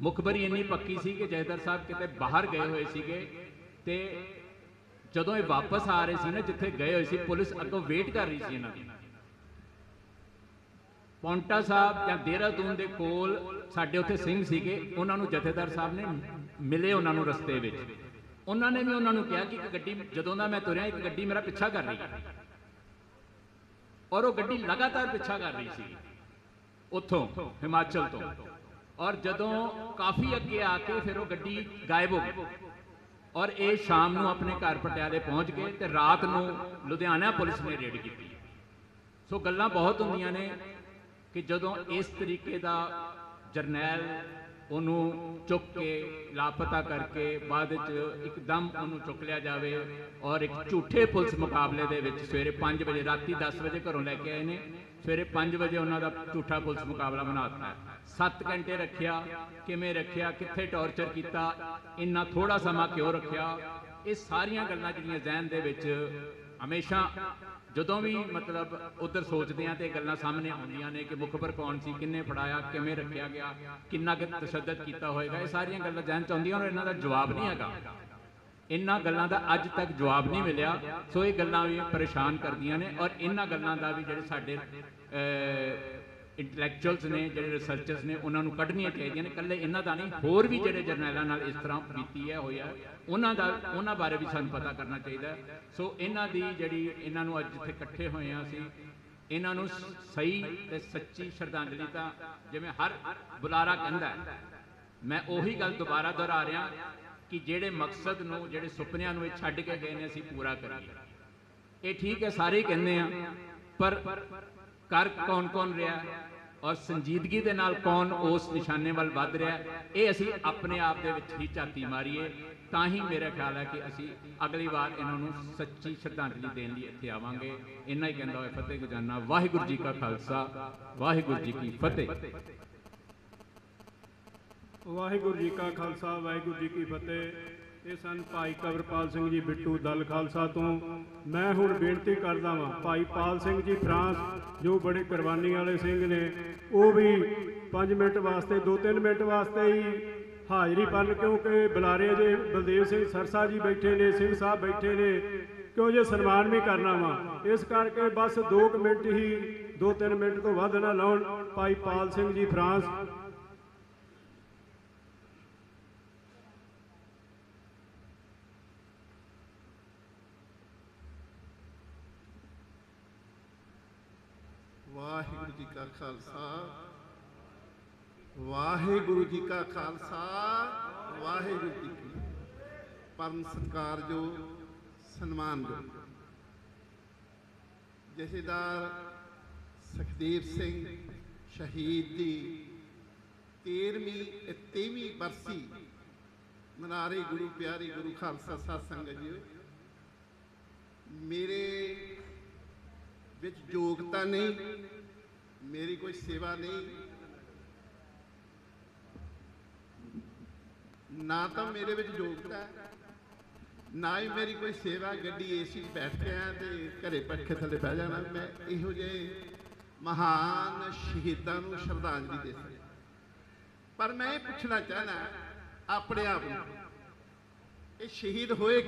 ਮੁਖਬਰੀ ਇੰਨੀ ਪੱਕੀ ਸੀ ਕਿ ਜਥੇਦਾਰ ਸਾਹਿਬ ਕਿਤੇ ਬਾਹਰ ਗਏ ਹੋਏ ਸੀਗੇ ਤੇ ਜਦੋਂ ਇਹ ਵਾਪਸ ਆ ਰਹੇ ਸੀ ਨਾ ਜਿੱਥੇ ਗਏ ਹੋਏ ਸੀ ਪੁਲਿਸ ਅੱਗੋਂ ਵੇਟ ਕਰ ਰਹੀ ਸੀ ਇਹਨਾਂ ਦੀ। ਪੌਂਟਾ ਸਾਹਿਬ ਜਾਂ ਦੇਹਰਾਦੂਨ ਦੇ ਕੋਲ ਸਾਡੇ ਉੱਥੇ ਸਿੰਘ ਸੀਗੇ। ਉਹਨਾਂ ਨੂੰ ਜਥੇਦਾਰ ਸਾਹਿਬ ਨੇ ਮਿਲੇ ਉਹਨਾਂ ਨੂੰ ਰਸਤੇ ਵਿੱਚ। ਉਹਨਾਂ ਨੇ ਵੀ ਉਹਨਾਂ ਨੂੰ ਕਿਹਾ ਕਿ ਇੱਕ ਗੱਡੀ, ਜਦੋਂ ਦਾ ਮੈਂ ਤੁਰਿਆ, ਇੱਕ ਗੱਡੀ ਮੇਰਾ ਪਿੱਛਾ ਕਰ ਰਹੀ ਹੈ। ਔਰ ਉਹ ਗੱਡੀ ਲਗਾਤਾਰ ਪਿੱਛਾ ਕਰ ਰਹੀ ਸੀ, ਉੱਥੋਂ, ਹਿਮਾਚਲ ਤੋਂ। ਔਰ ਜਦੋਂ ਕਾਫੀ ਅੱਗੇ ਆ ਕੇ ਫਿਰ ਉਹ ਗੱਡੀ ਗਾਇਬ ਹੋ ਗਈ। ਔਰ ਇਹ ਸ਼ਾਮ ਨੂੰ ਆਪਣੇ ਘਰ ਪਟਿਆਲੇ ਪਹੁੰਚ ਗਏ ਤੇ ਰਾਤ ਨੂੰ ਲੁਧਿਆਣਾ ਪੁਲਿਸ ਨੇ ਰੇਡ ਕੀਤੀ। ਸੋ ਗੱਲਾਂ ਬਹੁਤ ਹੁੰਦੀਆਂ ਨੇ ਕਿ ਜਦੋਂ ਇਸ ਤਰੀਕੇ ਦਾ ਜਰਨੈਲ ਉਹਨੂੰ ਚੁੱਕ ਕੇ ਲਾਪਤਾ ਕਰਕੇ ਬਾਅਦ ਵਿੱਚ ਇੱਕਦਮ ਉਹਨੂੰ ਚੁੱਕ ਲਿਆ ਜਾਵੇ ਔਰ ਇੱਕ ਝੂਠੇ ਪੁਲਿਸ ਮੁਕਾਬਲੇ ਦੇ ਵਿੱਚ ਸਵੇਰੇ 5 ਵਜੇ, ਰਾਤੀ 10 ਵਜੇ ਘਰੋਂ ਲੈ ਕੇ ਆਏ ਨੇ। ਸਵੇਰੇ 5 ਵਜੇ ਉਹਨਾਂ ਦਾ ਝੂਠਾ ਪੁਲਿਸ ਮੁਕਾਬਲਾ ਬਣਾ ਦਿੱਤਾ। 7 ਘੰਟੇ ਰੱਖਿਆ। ਕਿਵੇਂ ਰੱਖਿਆ? ਕਿੱਥੇ ਟੌਰਚਰ ਕੀਤਾ? ਇੰਨਾ ਥੋੜਾ ਸਮਾਂ ਕਿਉਂ ਰੱਖਿਆ? ਇਹ ਸਾਰੀਆਂ ਗੱਲਾਂ ਜਿਹੜੀਆਂ ਜ਼ਿਹਨ ਦੇ ਵਿੱਚ ਹਮੇਸ਼ਾ ਜਦੋਂ ਵੀ ਮਤਲਬ ਉਧਰ ਸੋਚਦੇ ਆ ਤੇ ਇਹ ਗੱਲਾਂ ਸਾਹਮਣੇ ਆਉਂਦੀਆਂ ਨੇ ਕਿ ਮੁਖਬਰ ਕੌਣ ਸੀ, ਕਿੰਨੇ ਫੜਾਇਆ, ਕਿਵੇਂ ਰੱਖਿਆ ਗਿਆ, ਕਿੰਨਾ ਕੁ ਤਸ਼ੱਦਦ ਕੀਤਾ ਹੋਏਗਾ, ਇਹ ਸਾਰੀਆਂ ਗੱਲਾਂ ਜਾਣ ਚਾਹੁੰਦੀਆਂ ਔਰ ਇਹਨਾਂ ਦਾ ਜਵਾਬ ਨਹੀਂ ਹੈਗਾ। ਇਹਨਾਂ ਗੱਲਾਂ ਦਾ ਅੱਜ ਤੱਕ ਜਵਾਬ ਨਹੀਂ ਮਿਲਿਆ, ਸੋ ਇਹ ਗੱਲਾਂ ਵੀ ਪਰੇਸ਼ਾਨ ਕਰਦੀਆਂ ਨੇ ਔਰ ਇਹਨਾਂ ਗੱਲਾਂ ਦਾ ਵੀ ਜਿਹੜੇ ਸਾਡੇ ਇੰਟੈਲੈਕਚੁਅਲਸ ਨੇ, ਜਿਹੜੇ ਰਿਸਰਚਰਸ ਨੇ, ਉਹਨਾਂ ਨੂੰ ਕੱਢਣੀਆਂ ਚਾਹੀਦੀਆਂ ਨੇ। ਇਕੱਲੇ ਇਹਨਾਂ ਦਾ ਨਹੀਂ, ਹੋਰ ਵੀ ਜਿਹੜੇ ਜਰਨੈਲਾਂ ਨਾਲ ਇਸ ਤਰ੍ਹਾਂ ਬੀਤੀ ਹੈ ਹੋਇਆ ਉਹਨਾਂ ਦਾ, ਉਹਨਾਂ ਬਾਰੇ ਵੀ ਸਾਨੂੰ ਪਤਾ ਕਰਨਾ ਚਾਹੀਦਾ ਸੋ ਇਹਨਾਂ ਦੀ ਜਿਹੜੀ, ਇਹਨਾਂ ਨੂੰ ਅੱਜ ਜਿੱਥੇ ਇਕੱਠੇ ਹੋਏ ਆ ਅਸੀਂ, ਇਹਨਾਂ ਨੂੰ ਸਹੀ ਤੇ ਸੱਚੀ ਸ਼ਰਧਾਂਜਲੀ ਤਾਂ ਜਿਵੇਂ ਹਰ ਬੁਲਾਰਾ ਕਹਿੰਦਾ ਮੈਂ ਉਹੀ ਗੱਲ ਦੁਬਾਰਾ ਦੁਹਰਾ ਰਿਹਾ ਕਿ ਜਿਹੜੇ ਮਕਸਦ ਨੂੰ, ਜਿਹੜੇ ਸੁਪਨਿਆਂ ਨੂੰ ਇਹ ਛੱਡ ਕੇ ਗਏ ਨੇ, ਅਸੀਂ ਪੂਰਾ ਕਰੀਏ। ਇਹ ਠੀਕ ਹੈ, ਸਾਰੇ ਕਹਿੰਦੇ ਆ, ਪਰ ਕਰ ਕੌਣ ਕੌਣ ਰਿਹਾ? ਔਰ ਸੰਜੀਦਗੀ ਦੇ ਨਾਲ ਕੌਣ ਉਸ ਨਿਸ਼ਾਨੇ ਵੱਲ ਵੱਧ ਰਿਹਾ? ਇਹ ਅਸੀਂ ਆਪਣੇ ਆਪ ਦੇ ਵਿੱਚ ਹੀ ਝਾਤੀ ਮਾਰੀਏ, ਤਾਂ ਹੀ ਮੇਰਾ ਖਿਆਲ ਹੈ ਕਿ ਅਸੀਂ ਅਗਲੀ ਵਾਰ ਇਹਨਾਂ ਨੂੰ ਸੱਚੀ ਸ਼ਰਧਾਂਜਲੀ ਦੇਣ ਲਈ ਇੱਥੇ ਆਵਾਂਗੇ। ਇੰਨਾ ਹੀ ਕਹਿੰਦਾ ਹੋਇਆ, ਫਤਿਹ ਗੁਜਾਨਾ ਵਾਹਿਗੁਰੂ ਜੀ ਕਾ ਖਾਲਸਾ, ਵਾਹਿਗੁਰੂ ਜੀ ਕੀ ਫਤਿਹ। ਵਾਹਿਗੁਰੂ ਜੀ ਕਾ ਖਾਲਸਾ, ਵਾਹਿਗੁਰੂ ਜੀ ਕੀ ਫਤਿਹ। ਇਹ ਸਨ ਭਾਈ ਕਵਰਪਾਲ ਸਿੰਘ ਜੀ ਬਿੱਟੂ ਦਲ ਖਾਲਸਾ ਤੋਂ। ਮੈਂ ਹੁਣ ਬੇਨਤੀ ਕਰਦਾ ਵਾਂ, ਭਾਈ ਪਾਲ ਸਿੰਘ ਜੀ ਫਰਾਂਸ, ਜੋ ਬੜੇ ਕੁਰਬਾਨੀ ਵਾਲੇ ਸਿੰਘ ਨੇ, ਉਹ ਵੀ 5 ਮਿੰਟ ਵਾਸਤੇ 2-3 ਮਿੰਟ ਵਾਸਤੇ ਹੀ ਹਾਜ਼ਰੀ ਪਾਲਣ ਕਿਉਂਕਿ ਬੁਲਾਰੇ ਜੇ ਬਲਦੇਵ ਸਿੰਘ ਸਰਸਾ ਜੀ ਬੈਠੇ ਨੇ, ਸਿੰਘ ਸਾਹਿਬ ਬੈਠੇ ਨੇ, ਕਿਉਂ ਜੇ ਸਨਮਾਨ ਵੀ ਕਰਨਾ ਵਾ। ਇਸ ਕਰਕੇ ਬਸ 2 ਮਿੰਟ ਹੀ 2-3 ਮਿੰਟ ਤੋਂ ਵੱਧ ਨਾ ਲਾਉਣ, ਭਾਈ ਪਾਲ ਸਿੰਘ ਜੀ ਫਰਾਂਸ। ਖਾਲਸਾ। ਵਾਹਿਗੁਰੂ ਜੀ ਕਾ ਖਾਲਸਾ, ਵਾਹਿਗੁਰੂ ਜੀ ਕੀ ਪਰਮ ਸਨਮਾਨ ਸਨਮਾਨਯੋਗ ਜਥੇਦਾਰ ਸੁਖਦੇਵ ਸਿੰਘ ਸ਼ਹੀਦ ਦੀ 13ਵੀਂ 23ਵੀਂ ਬਰਸੀ ਮਨਾ ਗੁਰੂ ਪਿਆਰੇ ਗੁਰੂ ਖਾਲਸਾ ਸਾਧ ਸੰਗਤ ਜੀ ਮੇਰੇ ਵਿੱਚ ਯੋਗਤਾ ਨਹੀਂ ਮੇਰੀ ਕੋਈ ਸੇਵਾ ਨਹੀਂ। ਨਾ ਤਾਂ ਮੇਰੇ ਵਿੱਚ ਯੋਗਤਾ ਨਾ ਹੀ ਮੇਰੀ ਕੋਈ ਸੇਵਾ ਗੱਡੀ ਏਸੀ 'ਚ ਬੈਠ ਕੇ ਆ ਤੇ ਘਰੇ ਪੱਖੇ ਥੱਲੇ ਬਹਿ ਜਾਣਾ। ਮੈਂ ਇਹੋ ਜਿਹੇ ਮਹਾਨ ਸ਼ਹੀਦਾਂ ਨੂੰ ਸ਼ਰਧਾਂਜਲੀ ਦੇ ਸਕਦਾ। ਪਰ ਮੈਂ ਇਹ ਪੁੱਛਣਾ ਚਾਹਨਾ ਆਪਣੇ ਆਪ ਨੂੰ, ਇਹ ਸ਼ਹੀਦ ਹੋਏ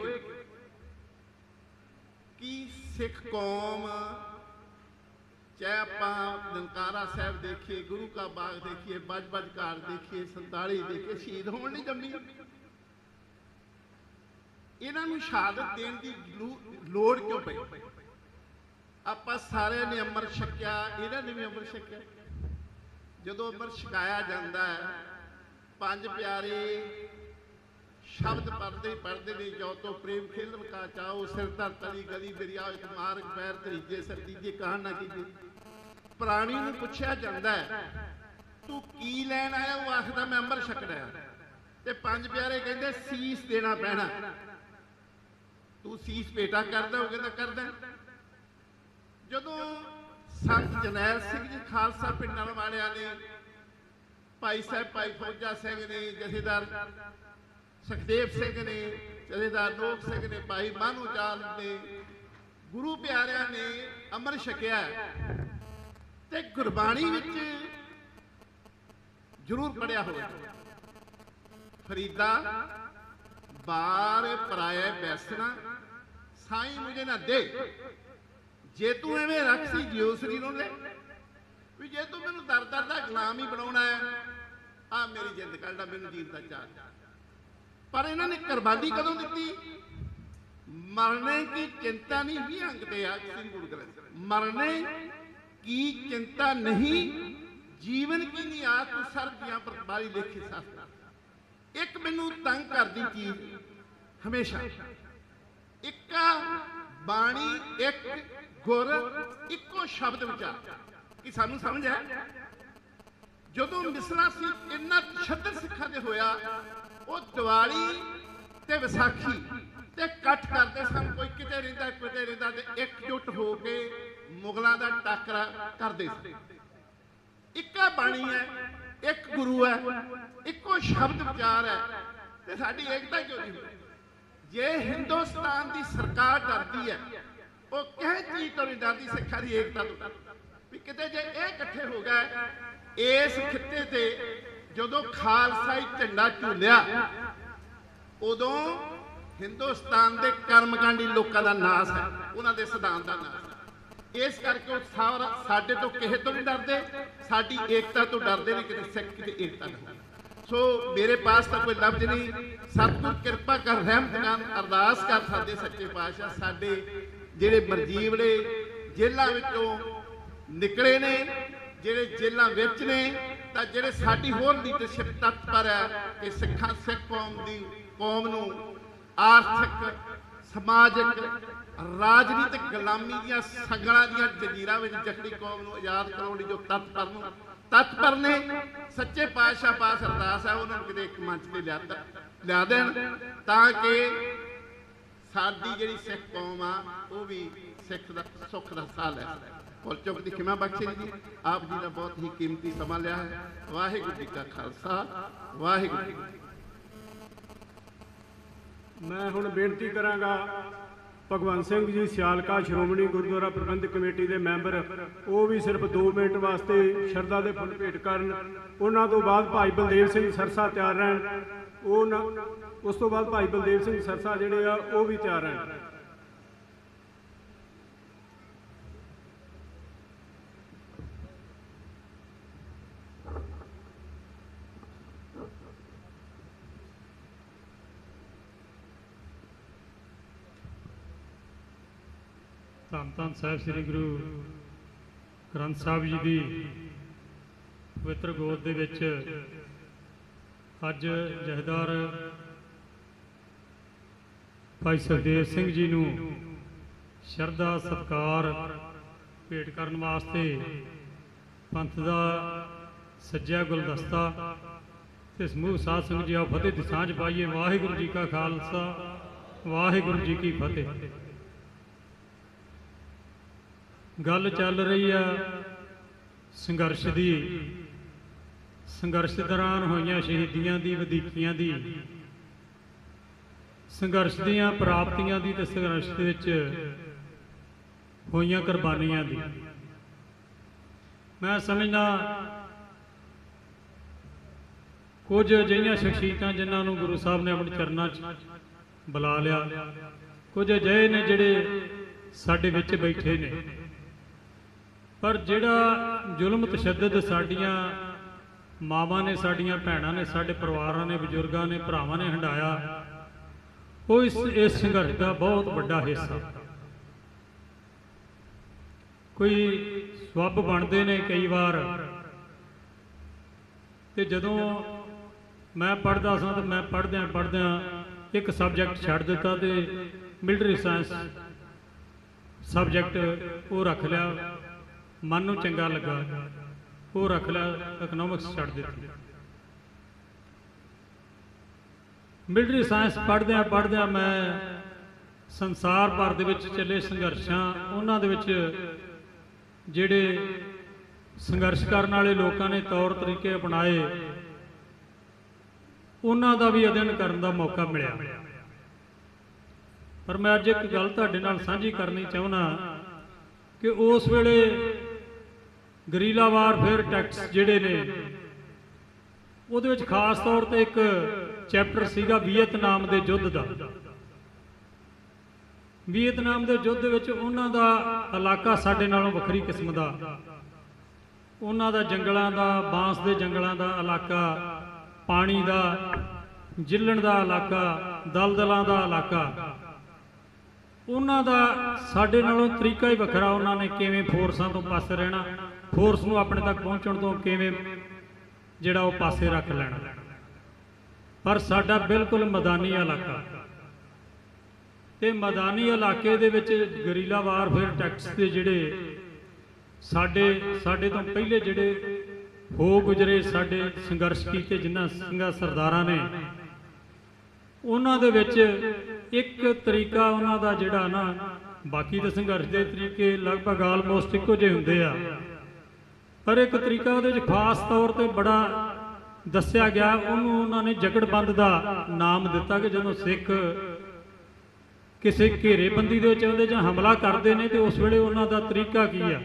ਕਿ ਸਿੱਖ ਕੌਮ ਚਾਹੇ ਆਪਾਂ ਨਨਕਾਰਾ ਸਾਹਿਬ ਦੇਖੀਏ, ਗੁਰੂ ਕਾ ਬਾਗ ਦੇਖੀਏ ਬੱਜ ਬੱਜ ਘਾਟ ਦੇਖੀਏ 47 ਦੇਖੀਏ, ਸ਼ਹੀਦ ਹੋਣ ਨਹੀਂ ਜੰਮੀ। ਇਹਨਾਂ ਨੂੰ ਸ਼ਹਾਦਤ ਦੇਣ ਦੀ ਲੋੜ ਕਿਉਂ ਪਈ? ਆਪਾਂ ਸਾਰਿਆਂ ਨੇ ਅੰਮ੍ਰਿਤ ਛਕਿਆ, ਇਹਨਾਂ ਨੇ ਵੀ ਅੰਮ੍ਰਿਤ ਛਕਿਆ। ਜਦੋਂ ਅੰਮ੍ਰਿਤ ਛਕਾਇਆ ਜਾਂਦਾ ਹੈ, ਪੰਜ ਪਿਆਰੇ ਸ਼ਬਦ ਪੜਦੇ ਪੜਦੇ ਨੇ, ਜੋ ਤੋ ਪ੍ਰੇਮ ਖੇਲਨ ਕਾ ਚਾਓ ਸਿਰ ਧਰ ਤਲੀ ਗਲੀ ਬਿਰਿਆ ਮਾਰਗ ਪੈਰ ਤਰੀਜੇ ਸਰ ਤੀਜੇ ਕਾਹਨ ਨਾ ਕੀਜੇ। ਪ੍ਰਾਣੀ ਨੂੰ ਪੁੱਛਿਆ ਜਾਂਦਾ ਹੈ, ਤੂੰ ਕੀ ਲੈਣ ਆਇਆ? ਉਹ ਆਖਦਾ, ਮੈਂ ਅੰਮ੍ਰਿਤ ਛਕਣਾ ਤੇ ਪੰਜ ਪਿਆਰੇ ਕਹਿੰਦੇ, ਸੀਸ ਦੇਣਾ ਪੈਣਾ ਤੂੰ ਸੀਸ ਭੇਟਾ ਕਰਦਾ ਉਹ ਕਹਿੰਦਾ ਕਰਦਾ ਜਦੋਂ ਸੰਤ ਜਨੈਲ ਸਿੰਘ ਜੀ ਖਾਲਸਾ ਪਿੰਡਾਂ ਵਾਲਿਆਂ ਨੇ, ਭਾਈ ਸਾਹਿਬ, ਭਾਈ ਫੌਜਾ ਸਿੰਘ ਨੇ, ਜਥੇਦਾਰ ਸੁਖਦੇਵ ਸਿੰਘ ਨੇ, ਜਥੇਦਾਰ ਨੋਕ ਸਿੰਘ ਨੇ, ਭਾਈ ਮਾਨੂ ਚਾਲ ਨੇ, ਗੁਰੂ ਪਿਆਰਿਆਂ ਨੇ ਅਮਰ ਛਕਿਆ ਤੇ ਗੁਰਬਾਣੀ ਵਿੱਚ ਜ਼ਰੂਰ ਪੜਿਆ ਹੋਵੇ। ਫਰੀਦਾ, ਬਾਰ ਪਰਾਏ ਬੈਸਣਾ, ਸਾਈਂ ਮੁਝੇ ਨਾ ਦੇ। ਜੇ ਤੂੰ ਐਵੇਂ ਰੱਖ ਸੀ ਜਿਉ ਨੂੰ ਲੈ, ਵੀ ਜੇ ਤੂੰ ਮੈਨੂੰ ਦਰ ਦਰ ਦਾ ਗੁਲਾਮ ਹੀ ਬਣਾਉਣਾ ਹੈ ਆ ਮੇਰੀ ਜਿੰਦ ਕੱਢਦਾ ਮੈਨੂੰ ਜੀਣ ਦਾ ਚਾਹ। ਪਰ ਇਹਨਾਂ ਨੇ ਕੁਰਬਾਨੀ ਕਦੋਂ ਦਿੱਤੀ? ਮਰਨੇ ਕੀ ਚਿੰਤਾ ਨਹੀਂ ਵੀ ਅੰਗ ਆ ਸ੍ਰੀ ਗੁਰੂ ਗ੍ਰੰਥ ਮਰਨੇ ਕੀ ਚਿੰਤਾ ਨਹੀਂ? ਜੀਵਨ ਕੀ ਨਹੀਂ ਆ? ਤੂੰ ਸਰਦੀਆਂ ਪ੍ਰਤਵਾਰੀ ਲੇਖੇ ਸਾਸਤਰ ਇੱਕ ਮੈਨੂੰ ਤੰਗ ਕਰਦੀ ਚੀਜ਼ ਹਮੇਸ਼ਾ। ਇੱਕਾ ਬਾਣੀ, ਇੱਕ ਗੁਰ, ਇੱਕੋ ਸ਼ਬਦ ਵਿਚਾਰ। ਕਿ ਸਾਨੂੰ ਸਮਝ ਹੈ? ਜਦੋਂ ਮਿਸਰਾ ਸੀ, ਇੰਨਾ ਤਸ਼ੱਦਦ ਸਿੱਖਾਂ ਦੇ ਹੋਇਆ ਉਹ ਦੀਵਾਲੀ ਤੇ ਵਿਸਾਖੀ ਤੇ ਇਕੱਠ ਕਰਦੇ ਸਨ। ਕੋਈ ਕਿਤੇ ਰਹਿੰਦਾ ਕਿਤੇ ਰਹਿੰਦਾ ਤੇ ਇਕਜੁੱਟ ਹੋ ਕੇ ਮੁਗਲਾਂ ਦਾ ਟਾਕਰਾ ਕਰਦੇ ਸੀ ਇੱਕਾ ਬਾਣੀ ਹੈ, ਇੱਕ ਗੁਰੂ ਹੈ, ਇੱਕੋ ਸ਼ਬਦ ਵਿਚਾਰ ਹੈ ਤੇ ਸਾਡੀ ਏਕਤਾ ਕਿਉਂ ਨਹੀਂ ਜੇ ਹਿੰਦੁਸਤਾਨ ਦੀ ਸਰਕਾਰ ਡਰਦੀ ਹੈ, ਉਹ ਕਹਿ ਚੀਜ਼ ਤੋਂ ਨਹੀਂ ਡਰਦੀ? ਸਿੱਖਾਂ ਦੀ ਏਕਤਾ ਤੋਂ। ਵੀ ਕਿਤੇ ਜੇ ਇਹ ਇਕੱਠੇ ਹੋ ਗਏ, ਇਸ ਖਿੱਤੇ ਤੇ ਜਦੋਂ ਖਾਲਸਾਈ ਝੰਡਾ ਝੂਲਿਆ, ਉਦੋਂ ਹਿੰਦੁਸਤਾਨ ਦੇ ਕਰਮਕਾਂਡੀ ਲੋਕਾਂ ਦਾ ਨਾਸ ਹੈ, ਉਹਨਾਂ ਦੇ ਸਿਧਾਂਤ ਦਾ ਨਾਸ ਇਸ ਕਰਕੇ ਉਹ ਸਾਰਾ ਸਾਡੇ ਤੋਂ ਕਿਸੇ ਤੋਂ ਨਹੀਂ ਡਰਦੇ, ਸਾਡੀ ਏਕਤਾ ਤੋਂ ਡਰਦੇ ਨੇ, ਕਿਤੇ ਸਿੱਖ, ਕਿਤੇ ਏਕਤਾ ਨਹੀਂ। ਸੋ ਮੇਰੇ ਪਾਸ ਤਾਂ ਕੋਈ ਲਫ਼ਜ਼ ਨਹੀਂ, ਸਤਿਗੁਰ ਕਿਰਪਾ ਕਰ ਰਹਿਮਤ ਕਰ ਅਰਦਾਸ ਕਰ, ਸਾਡੇ ਸੱਚੇ ਪਾਤਸ਼ਾਹ, ਸਾਡੇ ਜਿਹੜੇ ਮਰਜੀਵਲੇ ਜੇਲ੍ਹਾਂ ਵਿੱਚੋਂ ਨਿਕਲੇ ਨੇ, ਜਿਹੜੇ ਜੇਲ੍ਹਾਂ ਵਿੱਚ ਨੇ ਤਾਂ ਜਿਹੜੇ ਸਾਡੀ ਹੋਰ ਲੀਡਰਸ਼ਿਪ ਤਤਪਰ ਹੈ ਕਿ ਸਿੱਖਾਂ ਸਿੱਖ ਕੌਮ ਦੀ ਕੌਮ ਨੂੰ ਆਰਥਿਕ, ਸਮਾਜਿਕ, ਰਾਜਨੀਤਿਕ ਗੁਲਾਮੀ ਦੀਆਂ ਸੰਗਲਾਂ ਦੀਆਂ ਜੰਜੀਰਾਂ ਵਿੱਚ ਜਕੜੀ ਕੌਮ ਨੂੰ ਆਜ਼ਾਦ ਕਰਾਉਣ ਲਈ ਜੋ ਤਤਪਰ ਨੂੰ, ਤਤਪਰ ਨੇ ਸੱਚੇ ਪਾਤਸ਼ਾਹ ਪਾਸ ਅਰਦਾਸ ਹੈ, ਉਹਨਾਂ ਨੂੰ ਕਿਤੇ ਇੱਕ ਮੰਚ ਤੇ ਲਿਆ ਲਿਆ ਦੇਣ, ਤਾਂ ਕਿ ਸਾਡੀ ਜਿਹੜੀ ਸਿੱਖ ਕੌਮ ਆ, ਉਹ ਵੀ ਸਿੱਖ ਦਾ, ਸੁੱਖ ਦਾ ਸਾਹ ਲੈ ਸਕੇ। ਭੁੱਲ ਦੀ ਖਿਮਾ ਬਖਸ਼ੇ ਜੀ। ਆਪ ਜੀ ਦਾ ਬਹੁਤ ਹੀ ਕੀਮਤੀ ਸਮਾਂ ਲਿਆ ਹੈ। ਵਾਹਿਗੁਰੂ ਜੀ ਕਾ ਖਾਲਸਾ। ਵਾਹਿਗੁਰੂ ਜੀ ਮੈਂ ਹੁਣ ਬੇਨਤੀ ਕਰਾਂਗਾ, ਭਗਵੰਤ ਸਿੰਘ ਜੀ ਸਿਆਲਕਾ ਸ਼੍ਰੋਮਣੀ ਗੁਰਦੁਆਰਾ ਪ੍ਰਬੰਧਕ ਕਮੇਟੀ ਦੇ ਮੈਂਬਰ, ਉਹ ਵੀ ਸਿਰਫ 2 ਮਿੰਟ ਵਾਸਤੇ ਸ਼ਰਧਾ ਦੇ ਫੁੱਲ ਭੇਟ ਕਰਨ। ਉਹਨਾਂ ਤੋਂ ਬਾਅਦ ਭਾਈ ਬਲਦੇਵ ਸਿੰਘ ਸਰਸਾ ਤਿਆਰ ਰਹਿਣ। ਉਹ ਉਸ ਤੋਂ ਬਾਅਦ ਭਾਈ ਬਲਦੇਵ ਸਿੰਘ ਸਰਸਾ ਜਿਹੜੇ ਆ, ਉਹ ਵੀ ਤਿਆਰ ਰਹਿਣ। ਧੰਨ ਧੰਨ ਸਾਹਿਬ ਸ੍ਰੀ ਗੁਰੂ ਗ੍ਰੰਥ ਸਾਹਿਬ ਜੀ ਦੀ ਪਵਿੱਤਰ ਗੋਦ ਦੇ ਵਿੱਚ ਅੱਜ ਜਹਦਾਰ ਭਾਈ ਸੁਖਦੇਵ ਸਿੰਘ ਜੀ ਨੂੰ ਸ਼ਰਧਾ, ਸਤਕਾਰ ਭੇਟ ਕਰਨ ਵਾਸਤੇ ਪੰਥ ਦਾ ਸੱਜਿਆ ਗੁਲਦਸਤਾ ਤੇ ਸਮੂਹ ਸਾਧ ਸੰਗਤ ਜੀ ਆਓ ਫਤਿਹ ਦੀ ਸਾਂਝ ਪਾਈਏ। ਵਾਹਿਗੁਰੂ ਜੀ ਕਾ ਖਾਲਸਾ, ਵਾਹਿਗੁਰੂ ਜੀ ਕੀ ਫਤਿਹ। ਗੱਲ ਚੱਲ ਰਹੀ ਆ ਸੰਘਰਸ਼ ਦੀ। ਸੰਘਰਸ਼ ਦੌਰਾਨ ਹੋਈਆਂ ਸ਼ਹੀਦੀਆਂ ਦੀ, ਵਧੀਕੀਆਂ ਦੀ। ਸੰਘਰਸ਼ ਦੀਆਂ ਪ੍ਰਾਪਤੀਆਂ ਦੀ ਤੇ ਸੰਘਰਸ਼ ਦੇ ਵਿੱਚ ਹੋਈਆਂ ਕੁਰਬਾਨੀਆਂ ਦੀ। ਮੈਂ ਸਮਝਦਾ ਕੁਝ ਅਜਿਹੀਆਂ ਸ਼ਖਸੀਅਤਾਂ ਜਿਨ੍ਹਾਂ ਨੂੰ ਗੁਰੂ ਸਾਹਿਬ ਨੇ ਆਪਣੇ ਚਰਨਾਂ 'ਚ ਬੁਲਾ ਲਿਆ। ਕੁਝ ਅਜਿਹੇ ਨੇ ਜਿਹੜੇ ਸਾਡੇ ਵਿੱਚ ਬੈਠੇ ਨੇ। ਪਰ ਜਿਹੜਾ ਜ਼ੁਲਮ, ਤਸ਼ੱਦਦ ਸਾਡੀਆਂ ਮਾਵਾਂ ਨੇ, ਸਾਡੀਆਂ ਭੈਣਾਂ ਨੇ, ਸਾਡੇ ਪਰਿਵਾਰਾਂ ਨੇ, ਬਜ਼ੁਰਗਾਂ ਨੇ, ਭਰਾਵਾਂ ਨੇ ਹੰਡਾਇਆ, ਉਹ ਇਸ ਇਸ ਸੰਘਰਸ਼ ਦਾ ਬਹੁਤ ਵੱਡਾ ਹਿੱਸਾ। ਕੋਈ ਸਵੱਬ ਬਣਦੇ ਨੇ ਕਈ ਵਾਰ। ਤੇ ਜਦੋਂ ਮੈਂ ਪੜ੍ਹਦਾ ਸਾਂ ਤਾਂ ਮੈਂ ਪੜ੍ਹਦਿਆਂ ਪੜ੍ਹਦਿਆਂ ਇੱਕ ਸਬਜੈਕਟ ਛੱਡ ਦਿੱਤਾ ਤੇ ਮਿਲਟਰੀ ਸਾਇੰਸ ਸਬਜੈਕਟ ਉਹ ਰੱਖ ਲਿਆ। ਮਨ ਨੂੰ ਚੰਗਾ ਲੱਗਾ ਉਹ ਰੱਖ ਲਿਆ ਇਕਨੋਮਿਕਸ ਛੱਡ ਦਿੱਤੀ। ਮਿਲਟਰੀ ਸਾਇੰਸ ਪੜ੍ਹਦਿਆਂ ਪੜ੍ਹਦਿਆਂ ਮੈਂ ਸੰਸਾਰ ਭਰ ਦੇ ਵਿੱਚ ਚੱਲੇ ਸੰਘਰਸ਼ਾਂ, ਉਹਨਾਂ ਦੇ ਵਿੱਚ ਜਿਹੜੇ ਸੰਘਰਸ਼ ਕਰਨ ਵਾਲੇ ਲੋਕਾਂ ਨੇ ਤੌਰ ਤਰੀਕੇ ਅਪਣਾਏ, ਉਹਨਾਂ ਦਾ ਵੀ ਅਧਿਐਨ ਕਰਨ ਦਾ ਮੌਕਾ ਮਿਲਿਆ। ਪਰ ਮੈਂ ਅੱਜ ਇੱਕ ਗੱਲ ਤੁਹਾਡੇ ਨਾਲ ਸਾਂਝੀ ਕਰਨੀ ਚਾਹੁੰਦਾ ਕਿ ਉਸ ਵੇਲੇ ਗਰੀਲਾ ਵਾਰਫੇਅਰ ਟੈਕਸ ਜਿਹੜੇ ਨੇ। ਉਹਦੇ ਵਿੱਚ ਖਾਸ ਤੌਰ ਤੇ ਇੱਕ ਚੈਪਟਰ ਸੀਗਾ ਵੀਅਤਨਾਮ ਦੇ ਯੁੱਧ ਦਾ। ਵੀਅਤਨਾਮ ਦੇ ਯੁੱਧ ਵਿੱਚ ਉਹਨਾਂ ਦਾ ਇਲਾਕਾ ਸਾਡੇ ਨਾਲੋਂ ਵੱਖਰੀ ਕਿਸਮ ਦਾ। ਉਹਨਾਂ ਦਾ ਜੰਗਲਾਂ ਦਾ, ਬਾਂਸ ਦੇ ਜੰਗਲਾਂ ਦਾ ਇਲਾਕਾ, ਪਾਣੀ ਦਾ, ਜਿੱਲਣ ਦਾ ਇਲਾਕਾ, ਦਲਦਲਾਂ ਦਾ ਇਲਾਕਾ। ਉਹਨਾਂ ਦਾ ਸਾਡੇ ਨਾਲੋਂ ਤਰੀਕਾ ਹੀ ਵੱਖਰਾ। ਉਹਨਾਂ ਨੇ ਕਿਵੇਂ ਫੋਰਸਾਂ ਤੋਂ ਪਾਸੇ ਰਹਿਣਾ? ਫੋਰਸ ਨੂੰ ਆਪਣੇ ਤੱਕ ਪਹੁੰਚਣ ਤੋਂ ਕਿਵੇਂ ਜਿਹੜਾ ਉਹ ਪਾਸੇ ਰੱਖ ਲੈਣਾ। ਪਰ ਸਾਡਾ ਬਿਲਕੁਲ ਮੈਦਾਨੀ ਇਲਾਕਾ। ਤੇ ਮੈਦਾਨੀ ਇਲਾਕੇ ਦੇ ਵਿੱਚ ਗਰੀਲਾ ਵਾਰਫੇਅਰ ਟੈਕਸ ਦੇ ਜਿਹੜੇ ਸਾਡੇ ਸਾਡੇ ਤੋਂ ਪਹਿਲੇ ਜਿਹੜੇ ਹੋ ਗੁਜਰੇ ਸਾਡੇ ਸੰਘਰਸ਼ ਕੀਤੇ ਜਿਨ੍ਹਾਂ ਸਿੰਘਾਂ ਸਰਦਾਰਾਂ ਨੇ, ਉਹਨਾਂ ਦੇ ਵਿੱਚ ਇੱਕ ਤਰੀਕਾ ਉਹਨਾਂ ਦਾ ਜਿਹੜਾ ਨਾ, ਬਾਕੀ ਦੇ ਸੰਘਰਸ਼ ਦੇ ਤਰੀਕੇ ਲਗਭਗ ਆਲਮੋਸਟ ਇੱਕੋ ਜਿਹੇ ਹੁੰਦੇ ਆ। ਪਰ ਇੱਕ ਤਰੀਕਾ ਉਹਦੇ ਵਿੱਚ ਖਾਸ ਤੌਰ ਤੇ ਬੜਾ ਦੱਸਿਆ ਗਿਆ, ਉਹਨੂੰ ਉਹਨਾਂ ਨੇ ਜਗੜਬੰਦ ਦਾ ਨਾਮ ਦਿੱਤਾ ਕਿ ਜਦੋਂ ਸਿੱਖ ਕਿਸੇ ਘੇਰੇਬੰਦੀ ਦੇ ਵਿੱਚ ਆਉਂਦੇ ਜਾਂ ਹਮਲਾ ਕਰਦੇ ਨੇ ਤੇ ਉਸ ਵੇਲੇ ਉਹਨਾਂ ਦਾ ਤਰੀਕਾ ਕੀ ਆ?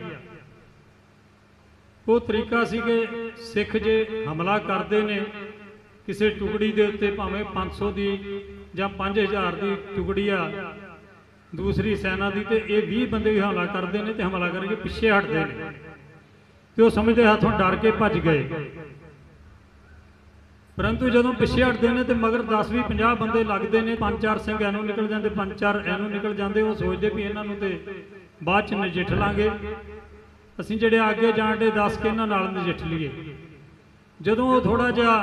ਉਹ ਤਰੀਕਾ ਸੀ ਕਿ ਸਿੱਖ ਜੇ ਹਮਲਾ ਕਰਦੇ ਨੇ, ਕਿਸੇ ਟੁਕੜੀ ਦੇ ਉੱਤੇ ਭਾਵੇਂ 500 ਦੀ ਜਾਂ 5000 ਦੀ ਟੁਕੜੀ ਆ, ਦੂਸਰੀ ਸੈਨਾ ਦੀ ਤੇ ਇਹ 20 ਬੰਦੇ ਵੀ ਹਮਲਾ ਕਰਦੇ ਨੇ ਤੇ ਹਮਲਾ ਕਰਕੇ ਪਿੱਛੇ ਹਟਦੇ ਨੇ। ਤੇ ਉਹ ਸਮਝਦੇ ਹੱਥੋਂ ਡਰ ਕੇ ਭੱਜ ਗਏ। ਪਰੰਤੂ ਜਦੋਂ ਪਿੱਛੇ ਹਟਦੇ ਨੇ ਤੇ ਮਗਰ 10 20 50 ਬੰਦੇ ਲੱਗਦੇ ਨੇ, ਪੰਜ ਚਾਰ ਸਿੰਘ ਐਨੂੰ ਨਿਕਲ ਜਾਂਦੇ, ਪੰਜ ਚਾਰ ਐਨੂੰ ਨਿਕਲ ਜਾਂਦੇ, ਉਹ ਸੋਚਦੇ ਵੀ ਇਹਨਾਂ ਨੂੰ ਤੇ ਬਾਅਦ ਚ ਨਜਿੱਠ ਲਾਂਗੇ। ਅਸੀਂ ਜਿਹੜੇ ਅੱਗੇ ਜਾਣ ਦੇ ਦੱਸ ਕੇ ਇਹਨਾਂ ਨਾਲ ਨਜਿੱਠ ਲਈਏ। ਜਦੋਂ ਉਹ ਥੋੜਾ ਜਿਹਾ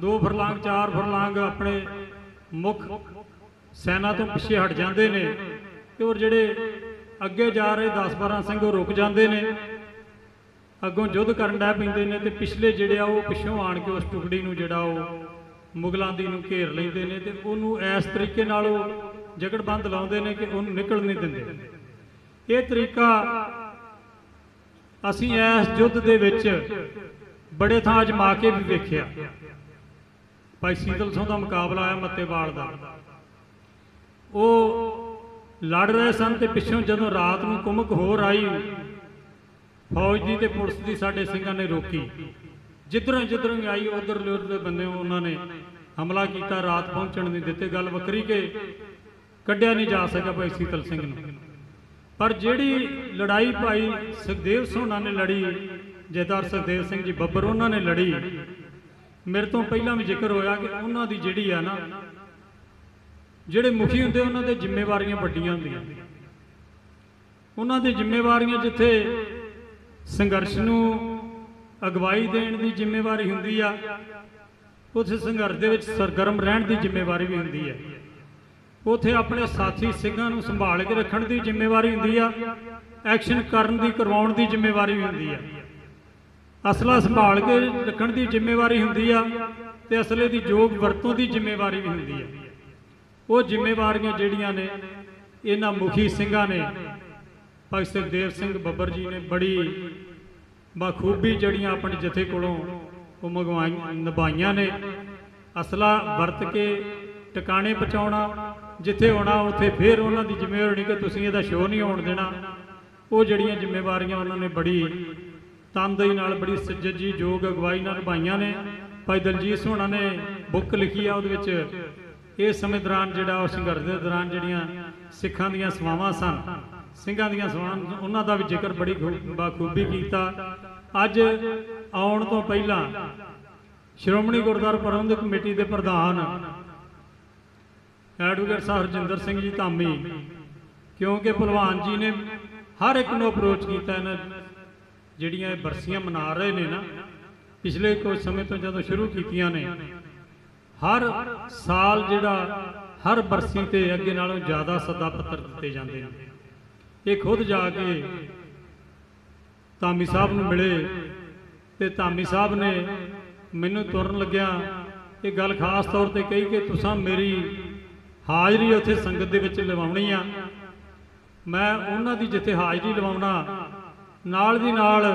ਦੋ ਫਰਲਾਂਗ, ਚਾਰ ਫਰਲਾਂਗ ਆਪਣੇ ਮੁੱਖ ਸੈਨਾ ਤੋਂ ਪਿੱਛੇ ਹਟ ਜਾਂਦੇ ਨੇ ਤੇ ਉਹ ਜਿਹੜੇ ਅੱਗੇ ਜਾ ਰਹੇ 10 12 ਸਿੰਘ ਉਹ ਰੁਕ ਜਾਂਦੇ ਨੇ। ਅੱਗੋਂ ਯੁੱਧ ਕਰਨ ਡੈ ਪੈਂਦੇ ਨੇ ਤੇ ਪਿਛਲੇ ਜਿਹੜੇ ਆ ਉਹ ਪਿੱਛੋਂ ਆਣ ਕੇ ਉਸ ਟੁਕੜੀ ਨੂੰ ਜਿਹੜਾ ਉਹ ਮੁਗਲਾਂ ਦੀ ਨੂੰ ਘੇਰ ਲੈਂਦੇ ਨੇ ਤੇ ਉਹਨੂੰ ਇਸ ਤਰੀਕੇ ਨਾਲ ਉਹ ਜਗੜਬੰਦ ਲਾਉਂਦੇ ਨੇ ਕਿ ਉਹਨੂੰ ਨਿਕਲ ਨਹੀਂ ਦਿੰਦੇ। ਇਹ ਤਰੀਕਾ ਅਸੀਂ ਇਸ ਯੁੱਧ ਦੇ ਵਿੱਚ ਬੜੇ ਥਾਂ ਅਜਮਾ ਕੇ ਵੀ ਵੇਖਿਆ। ਭਾਈ ਸੀਤਲ ਸਿੰਘ ਦਾ ਮੁਕਾਬਲਾ ਆਇਆ ਮੱਤੇਵਾਲ ਦਾ। ਉਹ ਲੜ ਰਹੇ ਸਨ ਤੇ ਪਿੱਛੋਂ ਜਦੋਂ ਰਾਤ ਨੂੰ ਕੁਮਕ ਹੋਰ ਆਈ ਫੌਜ ਦੀ ਤੇ ਪੁਲਿਸ ਦੀ ਸਾਡੇ ਸਿੰਘਾਂ ਨੇ ਰੋਕੀ। ਜਿੱਧਰੋਂ ਜਿੱਧਰੋਂ ਵੀ ਆਈ ਉਧਰਲੇ ਦੇ ਬੰਦੇ ਉਹਨਾਂ ਨੇ ਹਮਲਾ ਕੀਤਾ, ਰਾਤ ਪਹੁੰਚਣ ਨਹੀਂ ਦਿੱਤੇ। ਗੱਲ ਵੱਖਰੀ ਕਿ ਕੱਢਿਆ ਨਹੀਂ ਜਾ ਸਕਿਆ ਭਾਈ ਸੀਤਲ ਸਿੰਘ ਨੂੰ। ਪਰ ਜਿਹੜੀ ਲੜਾਈ ਭਾਈ ਸੁਖਦੇਵ ਸੋਨਾ ਨੇ ਲੜੀ, ਜੇਦਾਰ ਸੁਖਦੇਵ ਸਿੰਘ ਜੀ ਬੱਬਰ, ਉਹਨਾਂ ਨੇ ਲੜੀ। ਮੇਰੇ ਤੋਂ ਪਹਿਲਾਂ ਵੀ ਜ਼ਿਕਰ ਹੋਇਆ ਕਿ ਉਹਨਾਂ ਦੀ ਜਿਹੜੀ ਆ ਨਾ, ਜਿਹੜੇ ਮੁਖੀ ਹੁੰਦੇ, ਉਹਨਾਂ ਦੇ ਜ਼ਿੰਮੇਵਾਰੀਆਂ ਵੱਡੀਆਂ ਹੁੰਦੀਆਂ। ਉਹਨਾਂ ਦੀ ਜ਼ਿੰਮੇਵਾਰੀਆਂ ਜਿੱਥੇ ਸੰਘਰਸ਼ ਨੂੰ ਅਗਵਾਈ ਦੇਣ ਦੀ ਜ਼ਿੰਮੇਵਾਰੀ ਹੁੰਦੀ ਆ। ਉੱਥੇ ਸੰਘਰਸ਼ ਦੇ ਵਿੱਚ ਸਰਗਰਮ ਰਹਿਣ ਦੀ ਜ਼ਿੰਮੇਵਾਰੀ ਵੀ ਹੁੰਦੀ ਹੈ ਉਥੇ ਆਪਣੇ ਸਾਥੀ ਸਿੰਘਾਂ ਨੂੰ ਸੰਭਾਲ ਕੇ ਰੱਖਣ ਦੀ ਜ਼ਿੰਮੇਵਾਰੀ ਹੁੰਦੀ ਆ। ਐਕਸ਼ਨ ਕਰਨ ਦੀ, ਕਰਵਾਉਣ ਦੀ ਜ਼ਿੰਮੇਵਾਰੀ ਵੀ ਹੁੰਦੀ ਆ। ਅਸਲਾ ਸੰਭਾਲ ਕੇ ਰੱਖਣ ਦੀ ਜ਼ਿੰਮੇਵਾਰੀ ਹੁੰਦੀ ਆ ਤੇ ਅਸਲੇ ਦੀ ਯੋਗ ਵਰਤੋਂ ਦੀ ਜ਼ਿੰਮੇਵਾਰੀ ਵੀ ਹੁੰਦੀ ਆ। ਉਹ ਜ਼ਿੰਮੇਵਾਰੀਆਂ ਜਿਹੜੀਆਂ ਨੇ, ਇਹਨਾਂ ਮੁਖੀ ਸਿੰਘਾਂ ਨੇ ਭਾਈ ਸੁਖਦੇਵ ਸਿੰਘ ਬੱਬਰ ਜੀ ਨੇ ਬੜੀ ਬਖੂਬੀ ਜੜੀਆਂ ਆਪਣੇ ਜਥੇ ਕੋਲੋਂ ਉਹ ਮੰਗਵਾਈਆਂ ਨਿਭਾਈਆਂ ਨੇ। ਅਸਲਾ ਵਰਤ ਕੇ ਟਿਕਾਣੇ ਪਹੁੰਚਾਉਣਾ, ਜਿੱਥੇ ਹੋਣਾ, ਉੱਥੇ ਫਿਰ ਉਹਨਾਂ ਦੀ ਜ਼ਿੰਮੇਵਾਰੀ ਕਿ ਤੁਸੀਂ ਇਹਦਾ ਸ਼ੋਅ ਨਹੀਂ ਹੋਣ ਦੇਣਾ। ਉਹ ਜਿਹੜੀਆਂ ਜ਼ਿੰਮੇਵਾਰੀਆਂ ਉਹਨਾਂ ਨੇ ਬੜੀ ਤਨਦੇਹੀ ਨਾਲ, ਬੜੀ ਸੱਜਜੀ ਯੋਗ ਅਗਵਾਈ ਨਾਲ ਨਿਭਾਈਆਂ ਨੇ। ਭਾਈ ਦਲਜੀਤ ਸੋਹਣਾ ਨੇ ਬੁੱਕ ਲਿਖੀ ਆ, ਉਹਦੇ ਵਿੱਚ ਇਸ ਸਮੇਂ ਦੌਰਾਨ ਜਿਹੜਾ ਉਹ ਸੰਘਰਸ਼ ਦੇ ਦੌਰਾਨ ਜਿਹੜੀਆਂ ਸਿੱਖਾਂ ਦੀਆਂ ਸਵਾਵਾਂ ਸਨ ਸਿੰਘਾਂ ਦੀਆਂ ਸਵਾਵਾਂ ਉਹਨਾਂ ਦਾ ਵੀ ਜ਼ਿਕਰ ਬੜੀ ਬਾਖੂਬੀ ਕੀਤਾ। ਅੱਜ ਆਉਣ ਤੋਂ ਪਹਿਲਾਂ ਸ਼੍ਰੋਮਣੀ ਗੁਰਦੁਆਰਾ ਪ੍ਰਬੰਧਕ ਕਮੇਟੀ ਦੇ ਪ੍ਰਧਾਨ ਐਡਵੋਕੇਟ ਸਾਹਿਬ ਹਰਜਿੰਦਰ ਸਿੰਘ ਜੀ ਧਾਮੀ, ਕਿਉਂਕਿ ਭਲਵਾਨ ਜੀ ਨੇ ਹਰ ਇੱਕ ਨੂੰ ਅਪਰੋਚ ਕੀਤਾ ਇਹਨਾਂ ਜਿਹੜੀਆਂ ਇਹ ਬਰਸੀਆਂ ਮਨਾ ਰਹੇ ਨੇ ਨਾ, ਪਿਛਲੇ ਕੁਝ ਸਮੇਂ ਤੋਂ ਜਦੋਂ ਸ਼ੁਰੂ ਕੀਤੀਆਂ ਨੇ, ਹਰ ਸਾਲ ਜਿਹੜਾ ਹਰ ਬਰਸੀ ਤੇ ਅੱਗੇ ਨਾਲੋਂ ਜ਼ਿਆਦਾ ਸੱਦਾ ਪੱਤਰ ਦਿੱਤੇ ਜਾਂਦੇ ਨੇ। ਇਹ ਖੁਦ ਜਾ ਕੇ ਧਾਮੀ ਸਾਹਿਬ ਨੂੰ ਮਿਲੇ ਤੇ ਧਾਮੀ ਸਾਹਿਬ ਨੇ ਮੈਨੂੰ ਤੁਰਨ ਲੱਗਿਆ। ਇਹ ਗੱਲ ਖਾਸ ਤੌਰ ਤੇ ਕਹੀ ਕਿ ਤੁਸੀਂ ਮੇਰੀ ਹਾਜ਼ਰੀ ਉੱਥੇ ਸੰਗਤ ਦੇ ਵਿੱਚ ਲਵਾਉਣੀ ਆ। ਮੈਂ ਉਹਨਾਂ ਦੀ ਜਿੱਥੇ ਹਾਜ਼ਰੀ ਲਵਾਉਣਾ, ਨਾਲ ਦੀ ਨਾਲ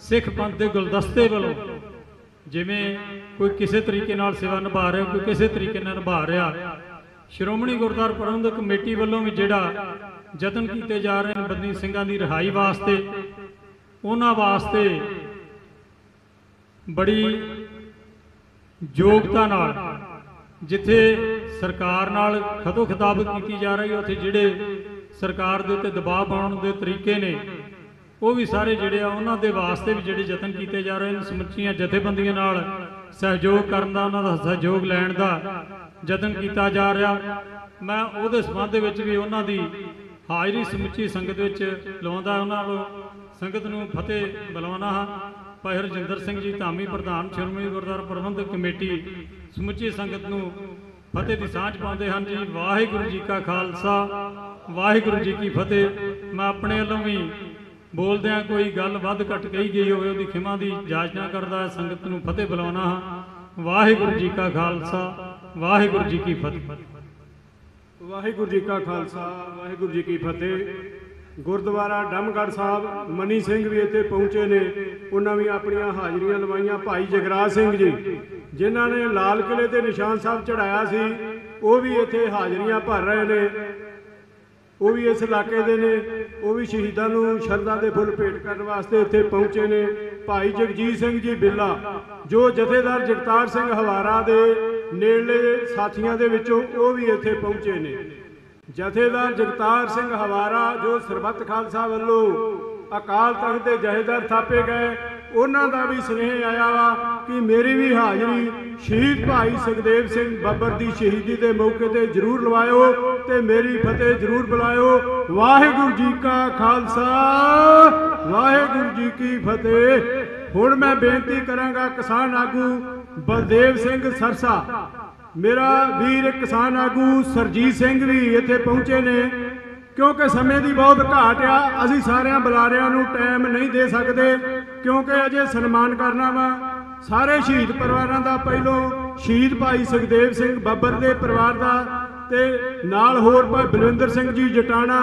ਸਿੱਖ ਪੰਥ ਦੇ ਗੁਲਦਸਤੇ ਵੱਲੋਂ ਜਿਵੇਂ ਕੋਈ ਕਿਸੇ ਤਰੀਕੇ ਨਾਲ ਸੇਵਾ ਨਿਭਾ ਰਿਹਾ, ਕੋਈ ਕਿਸੇ ਤਰੀਕੇ ਨਾਲ ਨਿਭਾ ਰਿਹਾ, ਸ਼੍ਰੋਮਣੀ ਗੁਰਦੁਆਰਾ ਪ੍ਰਬੰਧਕ ਕਮੇਟੀ ਵੱਲੋਂ ਵੀ ਜਿਹੜਾ ਯਤਨ ਕੀਤੇ ਜਾ ਰਹੇ ਨੇ ਬੰਦੀ ਸਿੰਘਾਂ ਦੀ ਰਿਹਾਈ ਵਾਸਤੇ। ਉਹਨਾਂ ਵਾਸਤੇ ਬੜੀ ਯੋਗਤਾ ਨਾਲ ਜਿੱਥੇ ਸਰਕਾਰ ਨਾਲ ਖਤੋ ਖਿਤਾਬ ਕੀਤੀ ਜਾ ਰਹੀ ਹੈ, ਉੱਥੇ ਜਿਹੜੇ ਸਰਕਾਰ ਦੇ ਉੱਤੇ ਦਬਾਅ ਪਾਉਣ ਦੇ ਤਰੀਕੇ ਨੇ, ਉਹ ਵੀ ਸਾਰੇ ਜਿਹੜੇ ਆ, ਉਹਨਾਂ ਦੇ ਵਾਸਤੇ ਵੀ ਜਿਹੜੇ ਯਤਨ ਕੀਤੇ ਜਾ ਰਹੇ ਨੇ, ਸਮੁੱਚੀਆਂ ਜਥੇਬੰਦੀਆਂ ਨਾਲ ਸਹਿਯੋਗ ਕਰਨ ਦਾ, ਉਹਨਾਂ ਦਾ ਸਹਿਯੋਗ ਲੈਣ ਦਾ ਯਤਨ ਕੀਤਾ ਜਾ ਰਿਹਾ। ਮੈਂ ਉਹਦੇ ਸੰਬੰਧ ਵਿੱਚ ਵੀ ਉਹਨਾਂ ਦੀ ਹਾਜ਼ਰੀ ਸਮੁੱਚੀ ਸੰਗਤ ਵਿੱਚ ਲਾਉਂਦਾ ਉਹਨਾਂ ਨੂੰ ਸੰਗਤ ਨੂੰ ਫਤਿਹ ਬੁਲਾਉਣਾ ਹਾਂ। ਭਾਈ ਹਰਜਿੰਦਰ ਸਿੰਘ ਜੀ, ਧਾਮੀ ਪ੍ਰਧਾਨ, ਸ਼੍ਰੋਮਣੀ ਗੁਰਦੁਆਰਾ ਪ੍ਰਬੰਧਕ ਕਮੇਟੀ, ਸਮੁੱਚੀ ਸੰਗਤ ਨੂੰ ਫਤਿਹ ਦੀ ਸਾਂਝ ਪਾਉਂਦੇ ਹਨ ਜੀ। ਵਾਹਿਗੁਰੂ ਜੀ ਕਾ ਖਾਲਸਾ, ਵਾਹਿਗੁਰੂ ਜੀ ਕੀ ਫਤਿਹ। ਮੈਂ ਆਪਣੇ ਵੱਲੋਂ ਵੀ ਬੋਲਦਿਆਂ ਕੋਈ ਗੱਲ ਵੱਧ ਘੱਟ ਕਹੀ ਗਈ ਹੋਵੇ, ਉਹਦੀ ਖਿਮਾ ਦੀ ਜਾਚਨਾ ਕਰਦਾ ਸੰਗਤ ਨੂੰ ਫਤਿਹ ਬੁਲਾਉਣਾ ਹਾਂ। ਵਾਹਿਗੁਰੂ ਜੀ ਕਾ ਖਾਲਸਾ, ਵਾਹਿਗੁਰੂ ਜੀ ਕੀ ਫਤਿਹ। ਵਾਹਿਗੁਰੂ ਜੀ ਕਾ ਖਾਲਸਾ, ਵਾਹਿਗੁਰੂ ਜੀ ਕੀ ਫਤਿਹ। ਗੁਰਦੁਆਰਾ ਡਮਗੜ ਸਾਹਿਬ, ਮਨੀ ਸਿੰਘ ਵੀ ਇੱਥੇ ਪਹੁੰਚੇ ਨੇ। ਉਹਨਾਂ ਵੀ ਆਪਣੀਆਂ ਹਾਜ਼ਰੀਆਂ ਲਵਾਈਆਂ ਭਾਈ ਜਗਰਾਜ ਸਿੰਘ ਜੀ, ਜਿਨ੍ਹਾਂ ਨੇ ਲਾਲ ਕਿਲੇ ਤੇ ਨਿਸ਼ਾਨ ਸਾਹਿਬ ਚੜਾਇਆ ਸੀ। ਉਹ ਵੀ ਇੱਥੇ ਹਾਜ਼ਰੀਆਂ ਭਰ ਰਹੇ ਨੇ। ਉਹ ਵੀ ਇਸ ਇਲਾਕੇ ਦੇ ਨੇ, ਉਹ ਵੀ ਸ਼ਹੀਦਾਂ ਨੂੰ ਸ਼ਰਧਾ ਦੇ ਫੁੱਲ ਭੇਟ ਕਰਨ ਵਾਸਤੇ ਇੱਥੇ ਪਹੁੰਚੇ ਨੇ। ਭਾਈ ਜਗਜੀਤ ਸਿੰਘ ਜੀ ਬਿੱਲਾ, ਜੋ ਜਥੇਦਾਰ ਜਗਤਾਰ ਸਿੰਘ ਹਵਾਰਾ ਦੇ ਨੇੜਲੇ ਸਾਥੀਆਂ ਦੇ ਵਿੱਚੋਂ ਉਹ ਵੀ ਇੱਥੇ ਪਹੁੰਚੇ ਨੇ। ਜਥੇਦਾਰ ਜਗਤਾਰ ਸਿੰਘ ਹਵਾਰਾ, ਜੋ ਸਰਬੱਤ ਖਾਲਸਾ ਵੱਲੋਂ ਅਕਾਲ ਤਖਤ ਦੇ ਜਥੇਦਾਰ ਥਾਪੇ ਗਏ ਉਹਨਾਂ ਦਾ ਵੀ ਸਨੇਹ ਆਇਆ ਵਾ ਕਿ ਮੇਰੀ ਵੀ ਹਾਜ਼ਰੀ ਸ਼ਹੀਦ ਭਾਈ ਸੁਖਦੇਵ ਸਿੰਘ ਬੱਬਰ ਦੀ ਸ਼ਹੀਦੀ ਦੇ ਮੌਕੇ ਤੇ ਜ਼ਰੂਰ ਲਵਾਇਓ ਤੇ ਮੇਰੀ ਫਤਿਹ ਜ਼ਰੂਰ ਬੁਲਾਇਓ। ਵਾਹਿਗੁਰੂ ਜੀ ਕਾ ਖਾਲਸਾ, ਵਾਹਿਗੁਰੂ ਜੀ ਕੀ ਫਤਿਹ। ਹੁਣ ਮੈਂ ਬੇਨਤੀ ਕਰਾਂਗਾ ਕਿਸਾਨ ਆਗੂ ਬਲਦੇਵ ਸਿੰਘ ਸਰਸਾ। ਮੇਰਾ ਵੀਰ ਕਿਸਾਨ ਆਗੂ ਸਰਜੀਤ ਸਿੰਘ ਵੀ ਇੱਥੇ ਪਹੁੰਚੇ ਨੇ। ਕਿਉਂਕਿ ਸਮੇਂ ਦੀ ਬਹੁਤ ਘਾਟ ਆ, ਅਸੀਂ ਸਾਰਿਆਂ ਬੁਲਾਰਿਆਂ ਨੂੰ ਟਾਈਮ ਨਹੀਂ ਦੇ ਸਕਦੇ, ਕਿਉਂਕਿ ਅਜੇ ਸਨਮਾਨ ਕਰਨਾ ਵਾ। ਸਾਰੇ ਸ਼ਹੀਦ ਪਰਿਵਾਰਾਂ ਦਾ ਪਹਿਲੋਂ ਸ਼ਹੀਦ ਭਾਈ ਸੁਖਦੇਵ ਸਿੰਘ ਬੱਬਰ ਦੇ ਪਰਿਵਾਰ ਦਾ ਤੇ ਨਾਲ ਹੋਰ ਭਾਈ ਬਲਵਿੰਦਰ ਸਿੰਘ ਜੀ ਜਟਾਣਾ,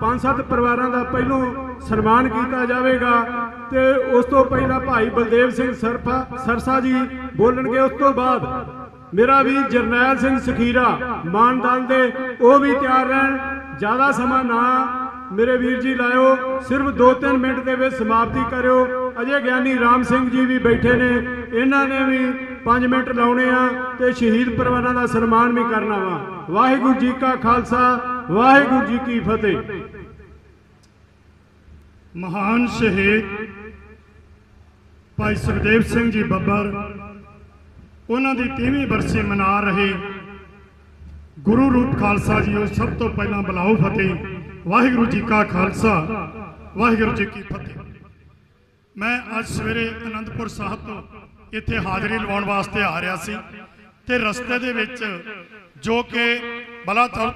ਪੰਜ ਸੱਤ ਪਰਿਵਾਰਾਂ ਦਾ ਪਹਿਲੋਂ ਸਨਮਾਨ ਕੀਤਾ ਜਾਵੇਗਾ। ਤੇ ਉਸ ਤੋਂ ਪਹਿਲਾਂ ਭਾਈ ਬਲਦੇਵ ਸਿੰਘ ਸਰਪਾ ਸਰਸਾ ਜੀ ਬੋਲਣਗੇ, ਉਸ ਤੋਂ ਬਾਅਦ ਮੇਰਾ ਵੀਰ ਜਰਨੈਲ ਸਿੰਘ ਸਖੀਰਾ ਮਾਨ ਦਲ ਦੇ, ਉਹ ਵੀ ਤਿਆਰ ਰਹਿਣ। ਜ਼ਿਆਦਾ ਸਮਾਂ ਨਾ ਮੇਰੇ ਵੀਰ ਜੀ ਲਾਇਓ, ਸਿਰਫ 2-3 ਮਿੰਟ ਦੇ ਵਿੱਚ ਸਮਾਪਤੀ ਕਰਿਓ। ਅਜੇ ਗਿਆਨੀ ਰਾਮ ਸਿੰਘ ਜੀ ਵੀ ਬੈਠੇ ਨੇ, ਇਹਨਾਂ ਨੇ ਵੀ 5 ਮਿੰਟ ਲਾਉਣੇ ਆ ਤੇ ਸ਼ਹੀਦ ਪਰਿਵਾਰਾਂ ਦਾ ਸਨਮਾਨ ਵੀ ਕਰਨਾ ਵਾ। ਵਾਹਿਗੁਰੂ ਜੀ ਕਾ ਖਾਲਸਾ, ਵਾਹਿਗੁਰੂ ਜੀ ਕੀ ਫਤਿਹ। ਮਹਾਨ ਸ਼ਹੀਦ ਭਾਈ ਸੁਖਦੇਵ ਸਿੰਘ ਜੀ ਬੱਬਰ ਉਹਨਾਂ ਦੀ 30ਵੀਂ ਬਰਸੀ ਮਨਾ ਰਹੇ। ਗੁਰੂ ਰੂਪ ਖਾਲਸਾ ਜੀ ਉਹ ਸਭ ਤੋਂ ਪਹਿਲਾਂ ਬੁਲਾਓ ਫਤਿਹ। ਵਾਹਿਗੁਰੂ ਜੀ ਕਾ ਖਾਲਸਾ, ਵਾਹਿਗੁਰੂ ਜੀ ਕੀ ਫਤਿਹ। ਮੈਂ ਅੱਜ ਸਵੇਰੇ ਅਨੰਦਪੁਰ ਸਾਹਿਬ ਤੋਂ ਇੱਥੇ ਹਾਜ਼ਰੀ ਲਵਾਉਣ ਵਾਸਤੇ ਆ ਰਿਹਾ ਸੀ ਤੇ ਰਸਤੇ ਦੇ ਵਿੱਚ ਜੋ ਕਿ ਬਲਾਚੌਰ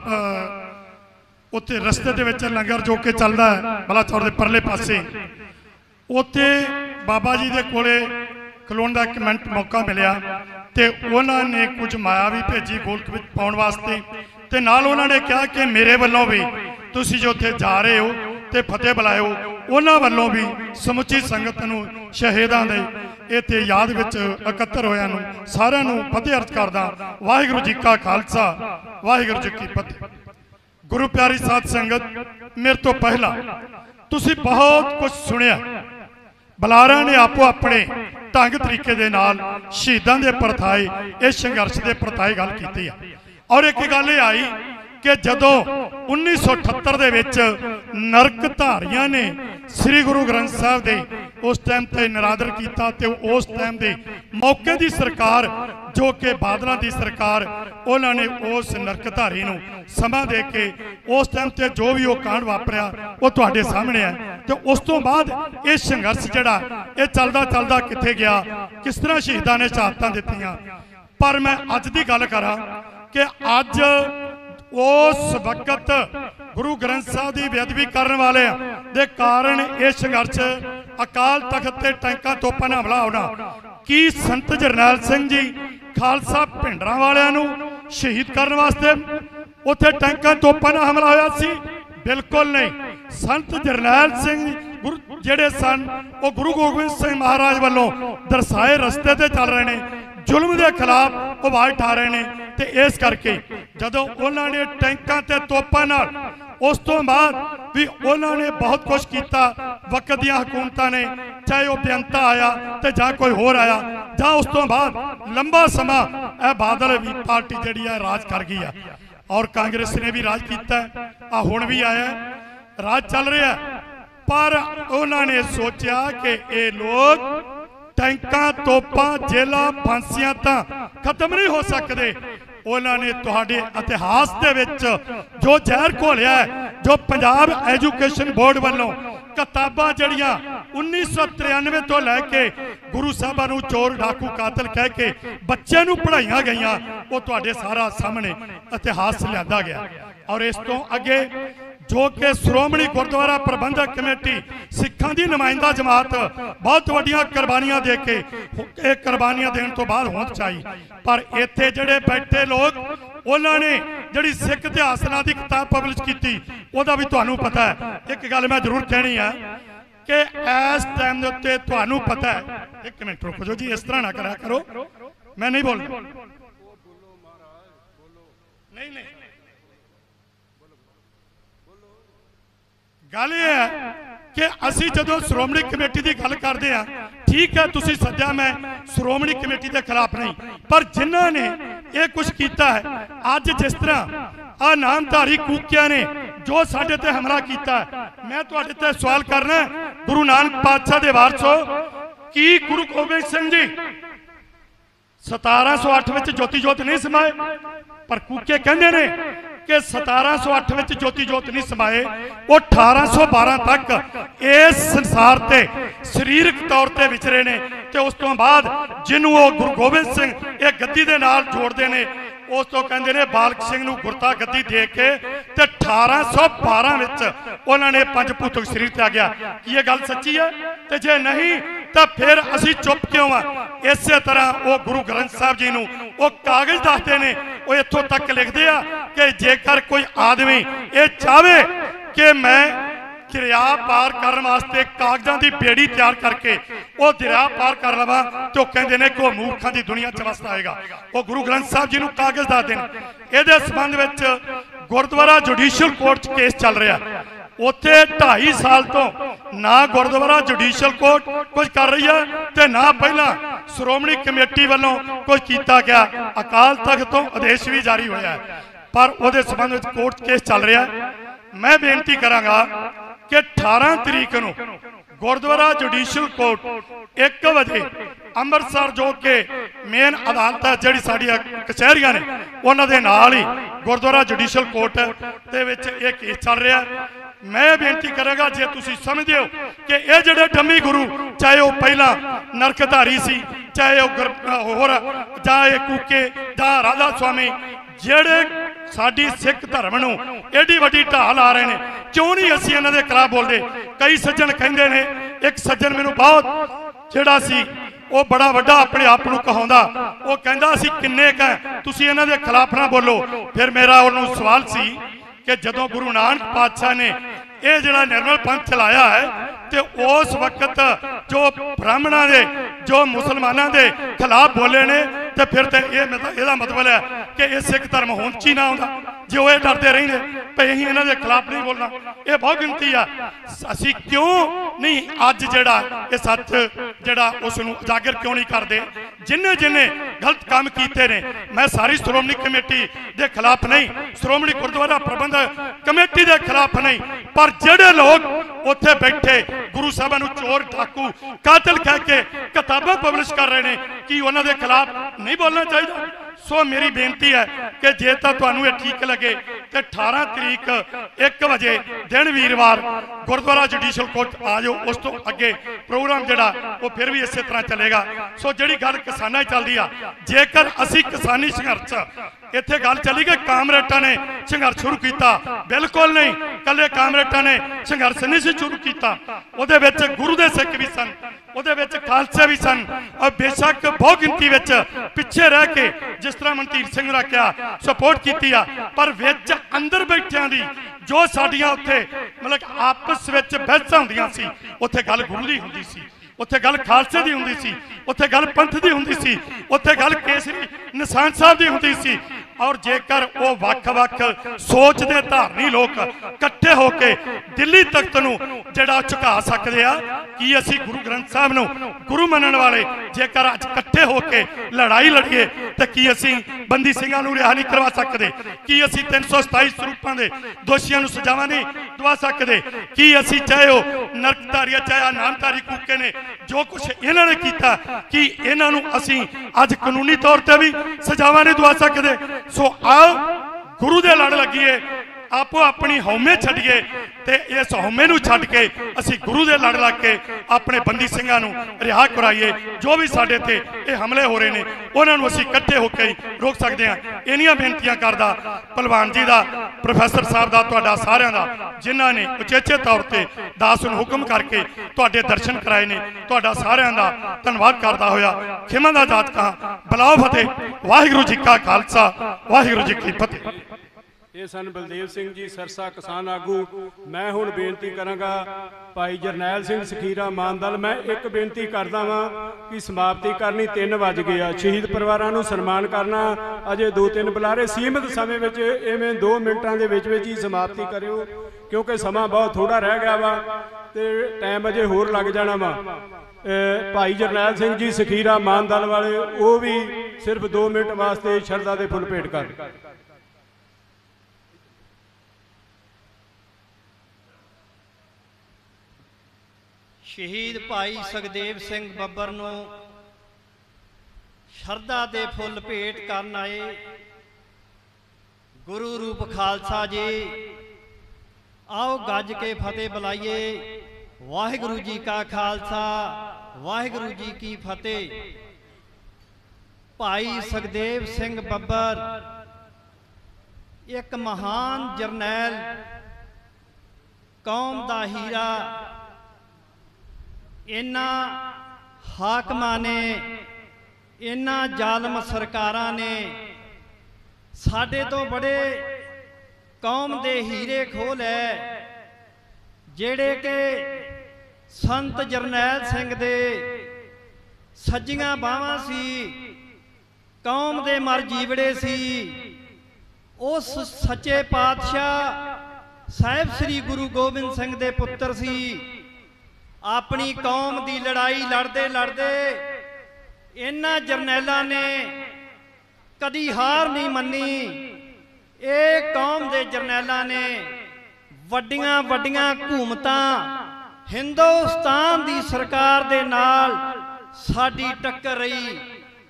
ਉੱਥੇ ਰਸਤੇ ਦੇ ਵਿੱਚ ਲੰਗਰ ਜੋ ਕਿ ਚੱਲਦਾ ਹੈ ਬਲਾਚੌਰ ਦੇ ਪਰਲੇ ਪਾਸੇ, ਉੱਥੇ ਬਾਬਾ ਜੀ ਦੇ ਕੋਲੇ ਖਲੋਣ ਦਾ ਇੱਕ ਮਿੰਟ ਮੌਕਾ ਮਿਲਿਆ। ਤੇ ਉਹਨਾਂ ਨੇ ਕੁਝ ਮਾਇਆ ਵੀ ਭੇਜੀ ਗੋਲਕ ਵਿੱਚ ਪਾਉਣ ਵਾਸਤੇ। ਤੇ ਨਾਲ ਉਹਨਾਂ ਨੇ ਕਿਹਾ ਕਿ ਮੇਰੇ ਵੱਲੋਂ ਵੀ ਤੁਸੀਂ ਜੋ ਉੱਥੇ ਜਾ ਰਹੇ ਹੋ ਤੇ ਫਤਿਹ ਬੁਲਾਇਓ, ਉਹਨਾਂ ਵੱਲੋਂ ਵੀ ਸਮੁੱਚੀ ਸੰਗਤ ਨੂੰ ਸ਼ਹੀਦਾਂ ਦੇ ਇੱਥੇ ਯਾਦ ਵਿੱਚ ਇਕੱਤਰ ਹੋਇਆਂ ਨੂੰ ਸਾਰਿਆਂ ਨੂੰ ਫਤਿਹ ਅਰਜ਼ ਕਰਦਾ ਵਾਹਿਗੁਰੂ ਜੀ ਕਾ ਖਾਲਸਾ, ਵਾਹਿਗੁਰੂ ਜੀ ਕੀ ਫਤਿਹ। ਗੁਰੂ ਪਿਆਰੀ ਸਾਧ ਸੰਗਤ, ਮੇਰੇ ਤੋਂ ਪਹਿਲਾਂ ਤੁਸੀਂ ਬਹੁਤ ਕੁਝ ਸੁਣਿਆ। ਬਲਾਰਾਂ ਨੇ ਆਪੋ ਆਪਣੇ ਢੰਗ ਤਰੀਕੇ ਦੇ ਨਾਲ ਸ਼ਹੀਦਾਂ ਦੇ ਪਰਥਾਏ ਇਹ ਸੰਘਰਸ਼ ਦੇ ਪਰਥਾਏ ਗੱਲ ਕੀਤੀ ਆ। ਔਰ ਇੱਕ ਗੱਲ ਇਹ ਆਈ ਕਿ ਜਦੋਂ 1978 ਦੇ ਵਿੱਚ ਨਰਕ ਧਾਰੀਆਂ ਨੇ ਸ੍ਰੀ ਗੁਰੂ ਗ੍ਰੰਥ ਸਾਹਿਬ ਦੇ ਉਸ ਟਾਈਮ ਤੇ ਨਿਰਾਦਰ ਕੀਤਾ ਤੇ ਉਸ ਟਾਈਮ ਦੇ ਮੌਕੇ ਦੀ ਸਰਕਾਰ ਜੋ ਕਿ ਬਾਦਲਾਂ ਦੀ ਸਰਕਾਰ, ਉਹਨਾਂ ਨੇ ਉਸ ਨਰਕ ਧਾਰੀ ਨੂੰ ਸਮਾਂ ਦੇ ਕੇ ਉਸ ਟਾਈਮ ਤੇ ਜੋ ਵੀ ਉਹ ਕਾਂਡ ਵਾਪਰਿਆ, ਉਹ ਤੁਹਾਡੇ ਸਾਹਮਣੇ ਹੈ। ਤੇ ਉਸ ਤੋਂ ਬਾਅਦ ਇਹ ਸੰਘਰਸ਼ ਜਿਹੜਾ, ਇਹ ਚੱਲਦਾ ਚੱਲਦਾ ਕਿੱਥੇ ਗਿਆ, ਕਿਸ ਤਰ੍ਹਾਂ ਸ਼ਹੀਦਾਂ ਨੇ ਸ਼ਹਾਦਤਾਂ ਦਿੱਤੀਆਂ? ਪਰ ਮੈਂ ਅੱਜ ਦੀ ਗੱਲ ਕਰਾਂ ਕਿ ਅੱਜ ਉਸ ਵਕਤ ਗੁਰੂ ਗ੍ਰੰਥ ਸਾਹਿਬ ਦੀ ਬੇਅਦਬੀ ਕਰਨ ਵਾਲਿਆਂ ਦੇ ਕਾਰਨ ਇਹ ਸੰਘਰਸ਼ ਅਕਾਲ ਤਖਤ ਤੇ ਟੈਂਕਾਂ ਤੋਪਾਂ ਨਾਲ ਹਮਲਾ ਹੋਣਾ। ਕੀ ਸੰਤ ਜਰਨੈਲ ਸਿੰਘ ਜੀ ਖਾਲਸਾ ਭਿੰਡਰਾਂ ਵਾਲਿਆਂ ਨੂੰ ਸ਼ਹੀਦ ਕਰਨ ਵਾਸਤੇ ਉੱਥੇ ਟੈਂਕਾਂ ਤੋਪਾਂ ਨਾਲ ਹਮਲਾ ਹੋਇਆ ਸੀ? ਬਿਲਕੁਲ ਨਹੀਂ। ਸੰਤ ਜਰਨੈਲ ਸਿੰਘ ਗੁਰੂ ਜਿਹੜੇ ਸਨ, ਉਹ ਗੁਰੂ ਗੋਬਿੰਦ ਸਿੰਘ ਮਹਾਰਾਜ ਵੱਲੋਂ ਦਰਸਾਏ ਰਸਤੇ ਤੇ ਚੱਲ ਰਹੇ ਨੇ। ਜ਼ੁਲਮ ਦੇ ਖਿਲਾਫ ਆਵਾਜ਼ ਉਠਾ ਰਹੇ ਨੇ ਤੇ ਇਸ ਕਰਕੇ ਜਦੋਂ ਉਹਨਾਂ ਨੇ ਟੈਂਕਾਂ ਤੇ ਤੋਪਾਂ ਨਾਲ ਉਸ ਤੋਂ ਬਾਅਦ ਵੀ ਉਹਨਾਂ ਨੇ ਬਹੁਤ ਕੁਝ ਕੀਤਾ, ਵਕਤ ਦੀਆਂ ਹਕੂਮਤਾਂ ਨੇ, ਚਾਹੇ ਉਹ ਬੇਅੰਤਾ ਆਇਆ ਤੇ ਜਾਂ ਕੋਈ ਹੋਰ ਆਇਆ, ਜਾਂ ਉਸ ਤੋਂ ਬਾਅਦ ਲੰਬਾ ਸਮਾਂ ਇਹ ਬਾਦਲ ਵੀ ਪਾਰਟੀ ਜਿਹੜੀ ਹੈ ਰਾਜ ਕਰ ਗਈ ਆ। ਔਰ ਕਾਂਗਰਸ ਨੇ ਵੀ ਰਾਜ ਕੀਤਾ ਆ ਹੁਣ ਵੀ ਆਇਆ ਰਾਜ ਚੱਲ ਰਿਹਾ ਪਰ ਉਹਨਾਂ ਨੇ ਸੋਚਿਆ ਕਿ ਇਹ ਲੋਕ ਟੈਂਕਾਂ ਤੋਪਾਂ, ਜੇਲਾਂ, ਫਾਂਸੀਆਂ ਤਾਂ ਖਤਮ ਨਹੀਂ ਹੋ ਸਕਦੇ। ਉਹਨਾਂ ਨੇ ਤੁਹਾਡੇ ਇਤਿਹਾਸ ਦੇ ਵਿੱਚ ਜੋ ਜ਼ਹਿਰ ਘੋਲਿਆ ਜੋ ਪੰਜਾਬ ਐਜੂਕੇਸ਼ਨ ਬੋਰਡ ਵੱਲੋਂ ਕਿਤਾਬਾਂ ਜਿਹੜੀਆਂ 1993 ਤੋਂ ਲੈ ਕੇ ਗੁਰੂ ਸਾਹਿਬਾਂ ਨੂੰ ਚੋਰ, ਡਾਕੂ, ਕਾਤਲ ਕਹਿ ਕੇ ਬੱਚਿਆਂ ਨੂੰ ਪੜ੍ਹਾਈਆਂ ਗਈਆਂ, ਉਹ ਤੁਹਾਡੇ ਸਾਰਾ ਸਾਹਮਣੇ ਇਤਿਹਾਸ ਲਿਆਂਦਾ ਗਿਆ। ਔਰ ਇਸ ਤੋਂ ਅੱਗੇ ਜੋ ਕਿ ਸ਼੍ਰੋਮਣੀ ਗੁਰਦੁਆਰਾ ਪ੍ਰਬੰਧਕ ਕਮੇਟੀ ਸਿੱਖਾਂ ਦੀ ਨੁਮਾਇੰਦਾ ਜਮਾਤ ਬਹੁਤ ਵੱਡੀਆਂ ਕੁਰਬਾਨੀਆਂ ਦੇ ਕੇ ਇਹ ਕੁਰਬਾਨੀਆਂ ਦੇਣ ਤੋਂ ਬਾਅਦ ਹੋਂਦ ਚਾਈ। ਪਰ ਇੱਥੇ ਜਿਹੜੇ ਬੈਠੇ ਲੋਕ, ਉਹਨਾਂ ਨੇ ਜਿਹੜੀ ਸਿੱਖ ਇਤਿਹਾਸ ਨਾਂ ਦੀ ਕਿਤਾਬ ਪਬਲਿਸ਼ ਕੀਤੀ, ਉਹਦਾ ਵੀ ਤੁਹਾਨੂੰ ਪਤਾ ਹੈ। ਇੱਕ ਗੱਲ ਮੈਂ ਜ਼ਰੂਰ ਕਹਿਣੀ ਆ ਕਿ ਇਸ ਟਾਈਮ ਦੇ ਉੱਤੇ ਤੁਹਾਨੂੰ ਪਤਾ ਹੈ। ਇੱਕ ਮਿੰਟ ਰੁਕੋ ਜੋ ਜੀ, ਇਸ ਤਰ੍ਹਾਂ ਨਾ ਕਰਿਆ ਕਰੋ। ਮੈਂ ਨਹੀਂ ਬੋਲਦਾ। ਨਹੀਂ ਨਹੀਂ। ਗੱਲ ਇਹ ਹੈ ਕਿ ਅਸੀਂ ਜਦੋਂ ਸ਼੍ਰੋਮਣੀ ਕਮੇਟੀ ਦੀ ਗੱਲ ਕਰਦੇ ਆ ਠੀਕ ਹੈ, ਤੁਸੀਂ ਸੱਦਿਆ ਮੈਂ, ਸ਼੍ਰੋਮਣੀ ਕਮੇਟੀ ਦੇ ਖਿਲਾਫ ਨਹੀਂ, ਪਰ ਜਿਨ੍ਹਾਂ ਨੇ ਇਹ ਕੁਝ ਕੀਤਾ ਹੈ, ਅੱਜ ਜਿਸ ਤਰ੍ਹਾਂ ਆ ਨਾਮਧਾਰੀ ਕੂਕਿਆਂ ਨੇ ਜੋ ਸਾਡੇ ਤੇ ਹਮਲਾ ਕੀਤਾ ਮੈਂ ਤੁਹਾਡੇ ਤੇ ਸਵਾਲ ਕਰਨਾ ਗੁਰੂ ਨਾਨਕ ਪਾਤਸ਼ਾਹ ਦੇ ਵਾਰਸੋ, ਕੀ ਗੁਰੂ ਗੋਬਿੰਦ ਸਿੰਘ ਜੀ 1708 ਵਿੱਚ ਜੋਤੀ ਜੋਤ ਨਹੀਂ ਸਮਾਏ? ਪਰ ਕੂਕੇ ਕਹਿੰਦੇ ਨੇ ਕਿ 1708 ਵਿੱਚ ਜੋਤੀ ਜੋਤ ਨਹੀਂ ਸਮਾਏ, ਉਹ 1812 ਤੱਕ ਇਸ ਸੰਸਾਰ ਤੇ ਸਰੀਰਕ ਤੌਰ ਤੇ ਵਿਚਰੇ ਨੇ ਤੇ ਉਸ ਤੋਂ ਬਾਅਦ ਜਿਹਨੂੰ ਉਹ ਗੁਰੂ ਗੋਬਿੰਦ ਸਿੰਘ ਇਹ ਗੱਦੀ ਦੇ ਨਾਲ ਜੋੜਦੇ ਨੇ, ਉਸ ਤੋਂ ਕਹਿੰਦੇ ਨੇ ਬਾਲਕ ਸਿੰਘ ਨੂੰ ਗੁਰਤਾ ਗੱਦੀ ਦੇ ਕੇ ਤੇ 1812 ਵਿੱਚ ਉਹਨਾਂ ਨੇ ਪੰਜ ਭੂਤਕ ਸਰੀਰ ਤੇ ਆ ਗਿਆ ਕੀ ਇਹ ਗੱਲ ਸੱਚੀ ਹੈ? ਤੇ ਜੇ ਨਹੀਂ ਤਾਂ ਫਿਰ ਅਸੀਂ ਚੁੱਪ ਕਿਉਂ ਆ? ਇਸੇ ਤਰ੍ਹਾਂ ਉਹ ਗੁਰੂ ਗ੍ਰੰਥ ਸਾਹਿਬ ਜੀ ਨੂੰ ਉਹ ਕਾਗਜ਼ ਦੱਸਦੇ ਨੇ, ਉਹ ਇੱਥੋਂ ਤੱਕ ਲਿਖਦੇ ਆ ਕਿ ਜੇਕਰ ਕੋਈ ਆਦਮੀ ਇਹ ਚਾਹਵੇ ਕਿ ਮੈਂ ਦਰਿਆ ਪਾਰ ਕਰਨ ਵਾਸਤੇ ਕਾਗਜ਼ਾਂ ਦੀ ਬੇੜੀ ਤਿਆਰ ਕਰਕੇ ਉਹ ਦਰਿਆ ਪਾਰ ਕਰ ਲਵਾਂ, ਤੇ ਉਹ ਕਹਿੰਦੇ ਨੇ ਕਿ ਉਹ ਮੂਰਖਾਂ ਦੀ ਦੁਨੀਆ 'ਚ ਵਸਦਾ ਆਏਗਾ ਉਹ ਗੁਰੂ ਗ੍ਰੰਥ ਸਾਹਿਬ ਜੀ ਨੂੰ ਕਾਗਜ਼ ਦੱਸਦੇ ਨੇ। ਇਹਦੇ ਸੰਬੰਧ ਵਿੱਚ ਗੁਰਦੁਆਰਾ ਜੁਡੀਸ਼ੀਅਲ ਕੋਰਟ 'ਚ ਕੇਸ ਚੱਲ ਰਿਹਾ। ਉੱਥੇ 2.5 ਸਾਲ ਤੋਂ ਨਾ ਗੁਰਦੁਆਰਾ ਜੁਡੀਸ਼ੀਅਲ ਕੋਰਟ ਕੁਝ ਕਰ ਰਹੀ ਹੈ ਤੇ ਨਾ ਪਹਿਲਾਂ ਸ਼੍ਰੋਮਣੀ ਕਮੇਟੀ ਵੱਲੋਂ ਕੁਝ ਕੀਤਾ ਗਿਆ। ਅਕਾਲ ਤਖਤ ਤੋਂ ਆਦੇਸ਼ ਵੀ ਜਾਰੀ ਹੋਇਆ ਪਰ ਉਹਦੇ ਸੰਬੰਧ ਵਿੱਚ ਕੋਰਟ ਕੇਸ ਚੱਲ ਰਿਹਾ ਮੈਂ ਬੇਨਤੀ ਕਰਾਂਗਾ ਕਿ 18 ਤਰੀਕ ਨੂੰ ਗੁਰਦੁਆਰਾ ਜੁਡੀਸ਼ੀਅਲ ਕੋਰਟ 1 ਵਜੇ ਅੰਮ੍ਰਿਤਸਰ ਜੋ ਕਿ ਮੇਨ ਅਦਾਲਤ ਹੈ, ਜਿਹੜੀ ਸਾਡੀਆਂ ਕਚਹਿਰੀਆਂ ਨੇ, ਉਹਨਾਂ ਦੇ ਨਾਲ ਹੀ ਗੁਰਦੁਆਰਾ ਜੁਡੀਸ਼ੀਅਲ ਕੋਰਟ ਦੇ ਵਿੱਚ ਇਹ ਕੇਸ ਚੱਲ ਰਿਹਾ ਮੈਂ ਬੇਨਤੀ ਕਰਾਂਗਾ ਜੇ ਤੁਸੀਂ ਸਮਝਦੇ ਹੋ ਕਿ ਇਹ ਜਿਹੜੇ ਡੰਮੀ ਗੁਰੂ, ਚਾਹੇ ਉਹ ਪਹਿਲਾਂ ਨਰਕਧਾਰੀ ਸੀ, ਚਾਹੇ ਉਹ ਗੁਰ- ਹੋਰ, ਜਾਂ ਇਹ ਕੂਕੇ ਜਾਂ ਰਾਧਾ ਸੁਆਮੀ, ਜਿਹੜੇ ਸਾਡੀ ਸਿੱਖ ਧਰਮ ਨੂੰ ਐਡੀ ਵੱਡੀ ਢਾਲ ਆ ਰਹੇ ਨੇ, ਕਿਉਂ ਨਹੀਂ ਅਸੀਂ ਇਹਨਾਂ ਦੇ ਖਿਲਾਫ ਬੋਲਦੇ? ਕਈ ਸੱਜਣ ਕਹਿੰਦੇ ਨੇ, ਇੱਕ ਸੱਜਣ ਮੈਨੂੰ ਬਹੁਤ ਜਿਹੜਾ ਸੀ, ਉਹ ਬੜਾ ਵੱਡਾ ਆਪਣੇ ਆਪ ਨੂੰ ਕਹਾਉਂਦਾ, ਉਹ ਕਹਿੰਦਾ ਸੀ, ਕਿੰਨੇ ਕ ਤੁਸੀਂ ਇਹਨਾਂ ਦੇ ਖਿਲਾਫ ਨਾ ਬੋਲੋ। ਫਿਰ ਮੇਰਾ ਉਹਨੂੰ ਸਵਾਲ ਸੀ ਕਿ ਜਦੋਂ ਗੁਰੂ ਨਾਨਕ ਪਾਤਸ਼ਾਹ ਨੇ ਇਹ ਜਿਹੜਾ ਨਿਰਮਲ ਪੰਥ ਚਲਾਇਆ ਹੈ, ਤੇ ਉਸ ਵਕਤ ਜੋ ਬ੍ਰਾਹਮਣਾਂ ਦੇ, ਜੋ ਮੁਸਲਮਾਨਾਂ ਦੇ ਖਿਲਾਫ ਬੋਲੇ ਨੇ ਤੇ ਫਿਰ ਤੇ ਇਹ ਮਤਲਬ ਇਹਦਾ ਮਤਲਬ ਹੈ ਕਿ ਇਹ ਸਿੱਖ ਧਰਮ ਹੋਂਦ ਚ ਹੀ ਨਾ ਆਉਂਦਾ। ਜੇ ਉਹ ਇਹ ਡਰਦੇ ਰਹਿੰਦੇ ਭਈ ਅਸੀਂ ਇਹਨਾਂ ਦੇ ਖਿਲਾਫ ਨਹੀਂ ਬੋਲਣਾ। ਇਹ ਬਹੁਤ ਗਿਣਤੀ ਆ। ਅਸੀਂ ਕਿਉਂ ਨਹੀਂ ਅੱਜ ਜਿਹੜਾ ਇਹ ਸੱਚ ਜਿਹੜਾ ਉਸ ਨੂੰ ਉਜਾਗਰ ਕਿਉਂ ਨਹੀਂ ਕਰਦੇ? ਜਿੰਨੇ ਜਿੰਨੇ ਗਲਤ ਕੰਮ ਕੀਤੇ ਨੇ, ਮੈਂ ਸਾਰੀ ਸ਼੍ਰੋਮਣੀ ਕਮੇਟੀ ਦੇ ਖਿਲਾਫ ਨਹੀਂ, ਸ਼੍ਰੋਮਣੀ ਗੁਰਦੁਆਰਾ ਪ੍ਰਬੰਧਕ ਕਮੇਟੀ ਦੇ ਖਿਲਾਫ ਨਹੀਂ, ਪਰ ਜਿਹੜੇ ਲੋਕ ਉੱਥੇ ਬੈਠੇ ਗੁਰੂ ਸਾਹਿਬਾਂ ਨੂੰ ਚੋਰ, ਡਾਕੂ, ਕਾਤਲ ਕਹਿ ਕੇ ਕਿਤਾਬਾਂ ਪਬਲਿਸ਼ ਕਰ ਰਹੇ ਨੇ, ਕੀ ਉਹਨਾਂ ਦੇ ਖਿਲਾਫ ਨਹੀਂ ਬੋਲਣਾ ਚਾਹੀਦਾ। ਸੋ ਮੇਰੀ ਬੇਨਤੀ ਹੈ ਕਿ ਜੇ ਤਾਂ ਤੁਹਾਨੂੰ ਇਹ ਠੀਕ ਲੱਗੇ ਤੇ 18 ਤਰੀਕ 1 ਵਜੇ ਦਿਨ ਵੀਰਵਾਰ ਗੁਰਦੁਆਰਾ ਜੁਡੀਸ਼ੀਅਲ ਕੋਰਟ ਆ ਜਾਓ। ਉਸ ਤੋਂ ਅੱਗੇ ਪ੍ਰੋਗਰਾਮ ਜਿਹੜਾ, ਉਹ ਫਿਰ ਵੀ ਇਸੇ ਤਰ੍ਹਾਂ ਚੱਲੇਗਾ। ਸੋ ਜਿਹੜੀ ਗੱਲ ਕਿਸਾਨਾਂ 'ਚ ਚੱਲਦੀ ਆ, ਜੇਕਰ ਅਸੀਂ ਕਿਸਾਨੀ ਸੰਘਰਸ਼ ਇੱਥੇ ਗੱਲ ਚੱਲੀ ਕਿ ਕਾਮਰੇਟਾਂ ਨੇ ਸੰਘਰਸ਼ ਸ਼ੁਰੂ ਕੀਤਾ। ਬਿਲਕੁਲ ਨਹੀਂ। ਕੱਲੇ ਕਾਮਰੇਟਾਂ ਨੇ ਸੰਘਰਸ਼ ਨਹੀਂ ਸੀ ਸ਼ੁਰੂ ਕੀਤਾ। ਉਹਦੇ ਵਿੱਚ ਗੁਰੂ ਦੇ ਸਿੱਖ ਵੀ ਸਨ, ਉਹਦੇ ਵਿੱਚ ਖਾਲਸੇ ਵੀ ਸਨ। ਔਰ ਬੇਸ਼ੱਕ ਬਹੁ ਗਿਣਤੀ ਵਿੱਚ ਪਿੱਛੇ ਰਹਿ ਕੇ ਜਿਸ ਤਰ੍ਹਾਂ ਮਨਤੀਰ ਸਿੰਘ ਨੇ ਕਿਹਾ ਸਪੋਰਟ ਕੀਤੀ ਆ। ਪਰ ਵਿੱਚ ਅੰਦਰ ਬੈਠਿਆਂ ਦੀ ਜੋ ਸਾਡੀਆਂ ਉੱਥੇ ਮਤਲਬ ਆਪਸ ਵਿੱਚ ਬਹਿਸਾਂ ਹੁੰਦੀਆਂ ਸੀ, ਉੱਥੇ ਗੱਲ ਗੁਰੂ ਦੀ ਹੁੰਦੀ ਸੀ। ਉੱਥੇ ਗੱਲ ਖਾਲਸੇ ਦੀ ਹੁੰਦੀ ਸੀ, ਉੱਥੇ ਗੱਲ ਪੰਥ ਦੀ ਹੁੰਦੀ ਸੀ, ਉੱਥੇ ਗੱਲ ਕੇਸਰੀ ਨਿਸ਼ਾਨ ਸਾਹਿਬ ਦੀ ਹੁੰਦੀ ਸੀ ਔਰ ਜੇਕਰ ਉਹ ਵੱਖ-ਵੱਖ ਸੋਚ ਦੇ ਧਾਰਨੀ ਲੋਕ ਇਕੱਠੇ ਹੋ ਕੇ ਦਿੱਲੀ ਤਖਤ ਨੂੰ ਜਿਹੜਾ ਝੁਕਾ ਸਕਦੇ ਆ, ਕੀ ਅਸੀਂ ਗੁਰੂ ਗ੍ਰੰਥ ਸਾਹਿਬ ਨੂੰ ਗੁਰੂ ਮੰਨਣ ਵਾਲੇ ਜੇਕਰ ਅੱਜ ਇਕੱਠੇ ਹੋ ਕੇ ਲੜਾਈ ਲੜੀਏ, ਤਾਂ ਕੀ ਅਸੀਂ ਬੰਦੀ ਸਿੰਘਾਂ ਨੂੰ ਰਿਹਾ ਨਹੀਂ ਕਰਵਾ ਸਕਦੇ? ਕੀ ਅਸੀਂ 327 ਸਰੂਪਾਂ ਦੇ ਦੋਸ਼ੀਆਂ ਨੂੰ ਸਜ਼ਾਵਾਂ ਨਹੀਂ ਦਵਾ ਸਕਦੇ? ਕੀ ਅਸੀਂ ਚਾਹੇ ਉਹ ਨਰਕਧਾਰੀਆ, ਚਾਹੇ ਨਾਮਧਾਰੀ ਕੂਕੇ ਨੇ, ਜੋ ਕੁਝ ਇਹਨਾਂ ਨੇ ਕੀਤਾ, ਕੀ ਇਹਨਾਂ ਨੂੰ ਅਸੀਂ ਅੱਜ ਕਾਨੂੰਨੀ ਤੌਰ ਤੇ ਵੀ ਸਜ਼ਾਵਾਂ ਨਹੀਂ ਦਵਾ ਸਕਦੇ? ਸੋ ਆਓ ਗੁਰੂ ਦੇ ਲੜ ਲੱਗੀਏ। ਆਪੋ ਆਪਣੀ ਹਉਮੈ ਛੱਡੀਏ ਤੇ ਇਸ ਹਉਮੈ ਨੂੰ ਛੱਡ ਕੇ ਅਸੀਂ ਗੁਰੂ ਦੇ ਲੜ ਲੱਗ ਕੇ ਆਪਣੇ ਬੰਦੀ ਸਿੰਘਾਂ ਨੂੰ ਰਿਹਾ ਕਰਾਈਏ, ਜੋ ਵੀ ਸਾਡੇ ਤੇ ਇਹ ਹਮਲੇ ਹੋ ਰਹੇ ਨੇ, ਉਹਨਾਂ ਨੂੰ ਅਸੀਂ ਇਕੱਠੇ ਹੋ ਕੇ ਰੋਕ ਸਕਦੇ ਹਾਂ। ਇੰਨੀਆਂ ਬੇਨਤੀਆਂ ਕਰਦਾ ਪਹਿਲਵਾਨ ਜੀ ਦਾ, ਪ੍ਰੋਫੈਸਰ ਸਾਹਿਬ ਦਾ, ਤੁਹਾਡਾ ਸਾਰਿਆਂ ਦਾ, ਜਿਨ੍ਹਾਂ ਨੇ ਉਚੇਚੇ ਤੌਰ ਤੇ ਦਾਸ ਨੂੰ ਹੁਕਮ ਕਰਕੇ ਤੁਹਾਡੇ ਦਰਸ਼ਨ ਕਰਾਏ ਨੇ, ਤੁਹਾਡਾ ਸਾਰਿਆਂ ਦਾ ਧੰਨਵਾਦ ਕਰਦਾ ਹੋਇਆ। ਖਿਮਾ ਦਾ ਦਾਤ ਕਹਾ, ਬਲਾਓ ਫਤਿਹ, ਵਾਹਿਗੁਰੂ ਜੀ ਕਾ ਖਾਲਸਾ, ਵਾਹਿਗੁਰੂ ਜੀ ਕੀ ਫਤਿਹ। ਇਹ ਸਨ ਬਲਦੇਵ ਸਿੰਘ ਜੀ, ਸਰਸਾ ਕਿਸਾਨ ਆਗੂ। ਮੈਂ ਹੁਣ ਬੇਨਤੀ ਕਰਾਂਗਾ, ਭਾਈ ਜਰਨੈਲ ਸਿੰਘ ਸਖੀਰਾ ਮਾਨਦਲ, ਮੈਂ ਇੱਕ ਬੇਨਤੀ ਕਰਦਾ ਵਾਂ ਕਿ ਸਮਾਪਤੀ ਕਰਨੀ 3 ਵਜ ਗਏ ਆ। ਸ਼ਹੀਦ ਪਰਿਵਾਰਾਂ ਨੂੰ ਸਨਮਾਨ ਕਰਨਾ, ਅਜੇ 2-3 ਬੁਲਾਰੇ, ਸੀਮਿਤ ਸਮੇਂ ਵਿੱਚ ਐਵੇਂ 2 ਮਿੰਟਾਂ ਦੇ ਵਿੱਚ ਵਿੱਚ ਹੀ ਸਮਾਪਤੀ ਕਰਿਓ, ਕਿਉਂਕਿ ਸਮਾਂ ਬਹੁਤ ਥੋੜਾ ਰਹਿ ਗਿਆ ਵਾ ਤੇ ਟਾਈਮ ਅਜੇ ਹੋਰ ਲੱਗ ਜਾਣਾ ਵਾ। ਭਾਈ ਜਰਨੈਲ ਸਿੰਘ ਜੀ, ਸਖੀਰਾ ਮਾਨਦਲ ਵਾਲੇ, ਉਹ ਵੀ ਸਿਰਫ 2 ਮਿੰਟ ਵਾਸਤੇ ਸ਼ਰਧਾ ਦੇ ਫੁੱਲ ਭੇਟ ਕਰ। ਸ਼ਹੀਦ ਭਾਈ ਸੁਖਦੇਵ ਸਿੰਘ ਬੱਬਰ ਨੂੰ ਸ਼ਰਧਾ ਦੇ ਫੁੱਲ ਭੇਟ ਕਰਨ ਆਏ ਗੁਰੂ ਰੂਪ ਖਾਲਸਾ ਜੀ। ਆਓ ਗੱਜ ਕੇ ਫਤਿਹ ਬੁਲਾਈਏ। ਵਾਹਿਗੁਰੂ ਜੀ ਕਾ ਖਾਲਸਾ, ਵਾਹਿਗੁਰੂ ਜੀ ਕੀ ਫਤਿਹ। ਭਾਈ ਸੁਖਦੇਵ ਸਿੰਘ ਬੱਬਰ, ਇੱਕ ਮਹਾਨ ਜਰਨੈਲ, ਕੌਮ ਦਾ ਹੀਰਾ ਇਹਨਾਂ ਹਾਕਮਾਂ ਨੇ, ਇਹਨਾਂ ਜ਼ਾਲਮ ਸਰਕਾਰਾਂ ਨੇ ਸਾਡੇ ਤੋਂ ਬੜੇ ਕੌਮ ਦੇ ਹੀਰੇ ਖੋਹ ਹੈ ਜਿਹੜੇ ਕਿ ਸੰਤ ਜਰਨੈਲ ਸਿੰਘ ਦੇ ਸੱਜੀਆਂ ਬਾਹਾਂ ਸੀ, ਕੌਮ ਦੇ ਮਰ ਜੀਵੜੇ ਸੀ। ਉਸ ਸੱਚੇ ਪਾਤਸ਼ਾਹ ਸਾਹਿਬ ਸ੍ਰੀ ਗੁਰੂ ਗੋਬਿੰਦ ਸਿੰਘ ਦੇ ਪੁੱਤਰ ਸੀ। ਆਪਣੀ ਕੌਮ ਦੀ ਲੜਾਈ ਲੜਦੇ ਲੜਦੇ ਇਹਨਾਂ ਜਰਨੈਲਾਂ ਨੇ ਕਦੀ ਹਾਰ ਨਹੀਂ ਮੰਨੀ। ਇਹ ਕੌਮ ਦੇ ਜਰਨੈਲਾਂ ਨੇ ਵੱਡੀਆਂ ਵੱਡੀਆਂ ਹਕੂਮਤਾਂ ਹਿੰਦੁਸਤਾਨ ਦੀ ਸਰਕਾਰ ਦੇ ਨਾਲ ਸਾਡੀ ਟੱਕਰ ਰਹੀ।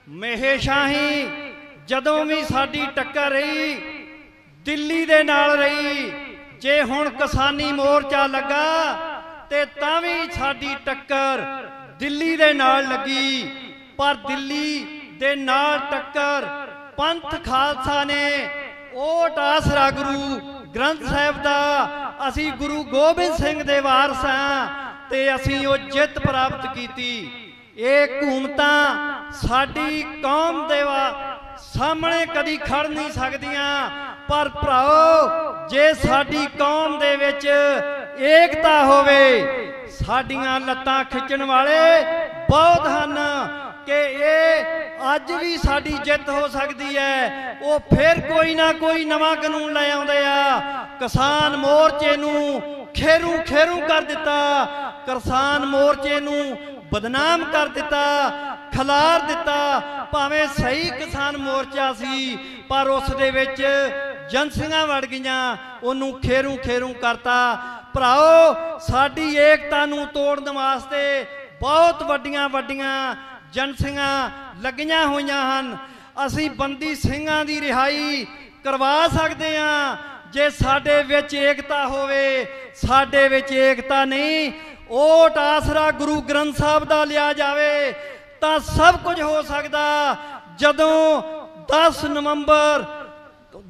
ਮਹੇਸ਼ਾਹੀ ਜਦੋਂ ਵੀ ਸਾਡੀ ਟੱਕਰ ਰਹੀ, ਦਿੱਲੀ ਦੇ ਨਾਲ ਰਹੀ। ਜੇ ਹੁਣ ਕਿਸਾਨੀ ਮੋਰਚਾ ਲੱਗਾ ਤੇ ਤਾਂ ਵੀ ਸਾਡੀ ਟੱਕਰ ਦਿੱਲੀ ਦੇ ਨਾਲ ਲੱਗੀ। ਪਰ ਦਿੱਲੀ ਦੇ ਨਾਲ ਟੱਕਰ ਪੰਥ ਖਾਲਸਾ ਨੇ ਓਟ ਆਸਰਾ ਗੁਰੂ ਗ੍ਰੰਥ ਸਾਹਿਬ ਦਾ। ਅਸੀਂ ਗੁਰੂ ਗੋਬਿੰਦ ਸਿੰਘ ਦੇ ਵਾਰਸ ਹਾਂ ਤੇ ਅਸੀਂ ਉਹ ਜਿੱਤ ਪ੍ਰਾਪਤ ਕੀਤੀ। ਇਹ ਹਕੂਮਤਾਂ ਸਾਡੀ ਕੌਮ ਦੇ ਸਾਹਮਣੇ ਕਦੀ ਖੜ ਨਹੀਂ ਸਕਦੀਆਂ। ਪਰ ਭਰਾਓ, ਜੇ ਸਾਡੀ ਕੌਮ ਦੇ ਵਿੱਚ ਏਕਤਾ ਹੋਵੇ, ਸਾਡੀਆਂ ਲੱਤਾਂ ਖਿੱਚਣ ਵਾਲੇ ਬਹੁਤ ਹਨ ਕਿ ਇਹ ਅੱਜ ਵੀ ਸਾਡੀ ਜਿੱਤ ਹੋ ਸਕਦੀ ਹੈ। ਉਹ ਫਿਰ ਕੋਈ ਨਾ ਕੋਈ ਨਵਾਂ ਕਾਨੂੰਨ ਲੈ ਆਉਂਦੇ ਆ। ਕਿਸਾਨ ਮੋਰਚੇ ਨੂੰ ਖੇਰੂ ਖੇਰੂ ਕਰ ਦਿੱਤਾ। ਕਿਸਾਨ ਮੋਰਚੇ ਨੂੰ ਬਦਨਾਮ ਕਰ ਦਿੱਤਾ, ਖਲਾਰ ਦਿੱਤਾ। ਭਾਵੇਂ ਸਹੀ ਕਿਸਾਨ ਮੋਰਚਾ ਸੀ, ਪਰ ਉਸ ਦੇ ਵਿੱਚ ਜਨਸੀਆਂ ਵੜ ਗਈਆਂ, ਉਹਨੂੰ ਖੇਰੂ ਖੇਰੂ ਕਰਤਾ। ਭਰਾਓ, ਸਾਡੀ ਏਕਤਾ ਨੂੰ ਤੋੜਨ ਵਾਸਤੇ ਬਹੁਤ ਵੱਡੀਆਂ ਵੱਡੀਆਂ ਜਨਸੀਆਂ ਲੱਗੀਆਂ ਹੋਈਆਂ ਹਨ। ਅਸੀਂ ਬੰਦੀ ਸਿੰਘਾਂ ਦੀ ਰਿਹਾਈ ਕਰਵਾ ਸਕਦੇ ਹਾਂ। ਜੇ ਸਾਡੇ ਵਿੱਚ ਏਕਤਾ ਹੋਵੇ, ਸਾਡੇ ਵਿੱਚ ਏਕਤਾ ਨਹੀਂ ਓਟ ਆਸਰਾ ਗੁਰੂ ਗ੍ਰੰਥ ਸਾਹਿਬ ਦਾ ਲਿਆ ਜਾਵੇ, ਤਾਂ ਸਭ ਕੁਝ ਹੋ ਸਕਦਾ। ਜਦੋਂ 10 ਨਵੰਬਰ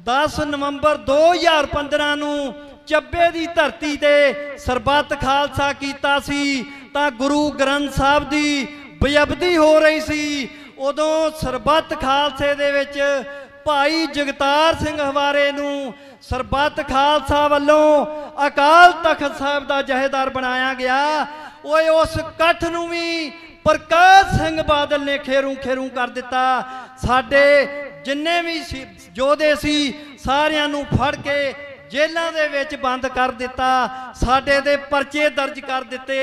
10 ਨਵੰਬਰ 2015 ਨੂੰ ਚੱਬੇ ਦੀ ਧਰਤੀ ਤੇ ਸਰਬੱਤ ਖਾਲਸਾ ਕੀਤਾ ਸੀ, ਤਾਂ ਗੁਰੂ ਗ੍ਰੰਥ ਸਾਹਿਬ ਦੀ ਬੇਅਬਦੀ ਹੋ ਰਹੀ ਸੀ। ਉਦੋਂ ਸਰਬੱਤ ਖਾਲਸੇ ਦੇ ਵਿੱਚ ਭਾਈ ਜਗਤਾਰ ਸਿੰਘ ਹਵਾਰੇ ਨੂੰ ਸਰਬੱਤ ਖਾਲਸਾ ਵੱਲੋਂ ਅਕਾਲ ਤਖਤ ਸਾਹਿਬ ਦਾ ਜਹੇਦਾਰ ਬਣਾਇਆ ਗਿਆ। ਓਏ ਉਸ ਇਕੱਠ ਨੂੰ ਵੀ ਪ੍ਰਕਾਸ਼ ਸਿੰਘ ਬਾਦਲ ਨੇ ਖੇਰੂ ਖੇਰੂ ਕਰ ਦਿੱਤਾ। ਸਾਡੇ ਜਿੰਨੇ ਵੀ ਯੋਧੇ ਸੀ, ਸਾਰਿਆਂ ਨੂੰ ਫੜ ਕੇ ਜੇਲ੍ਹਾਂ ਦੇ ਵਿੱਚ ਬੰਦ ਕਰ ਦਿੱਤਾ, ਸਾਡੇ ਦੇ ਪਰਚੇ ਦਰਜ ਕਰ ਦਿੱਤੇ।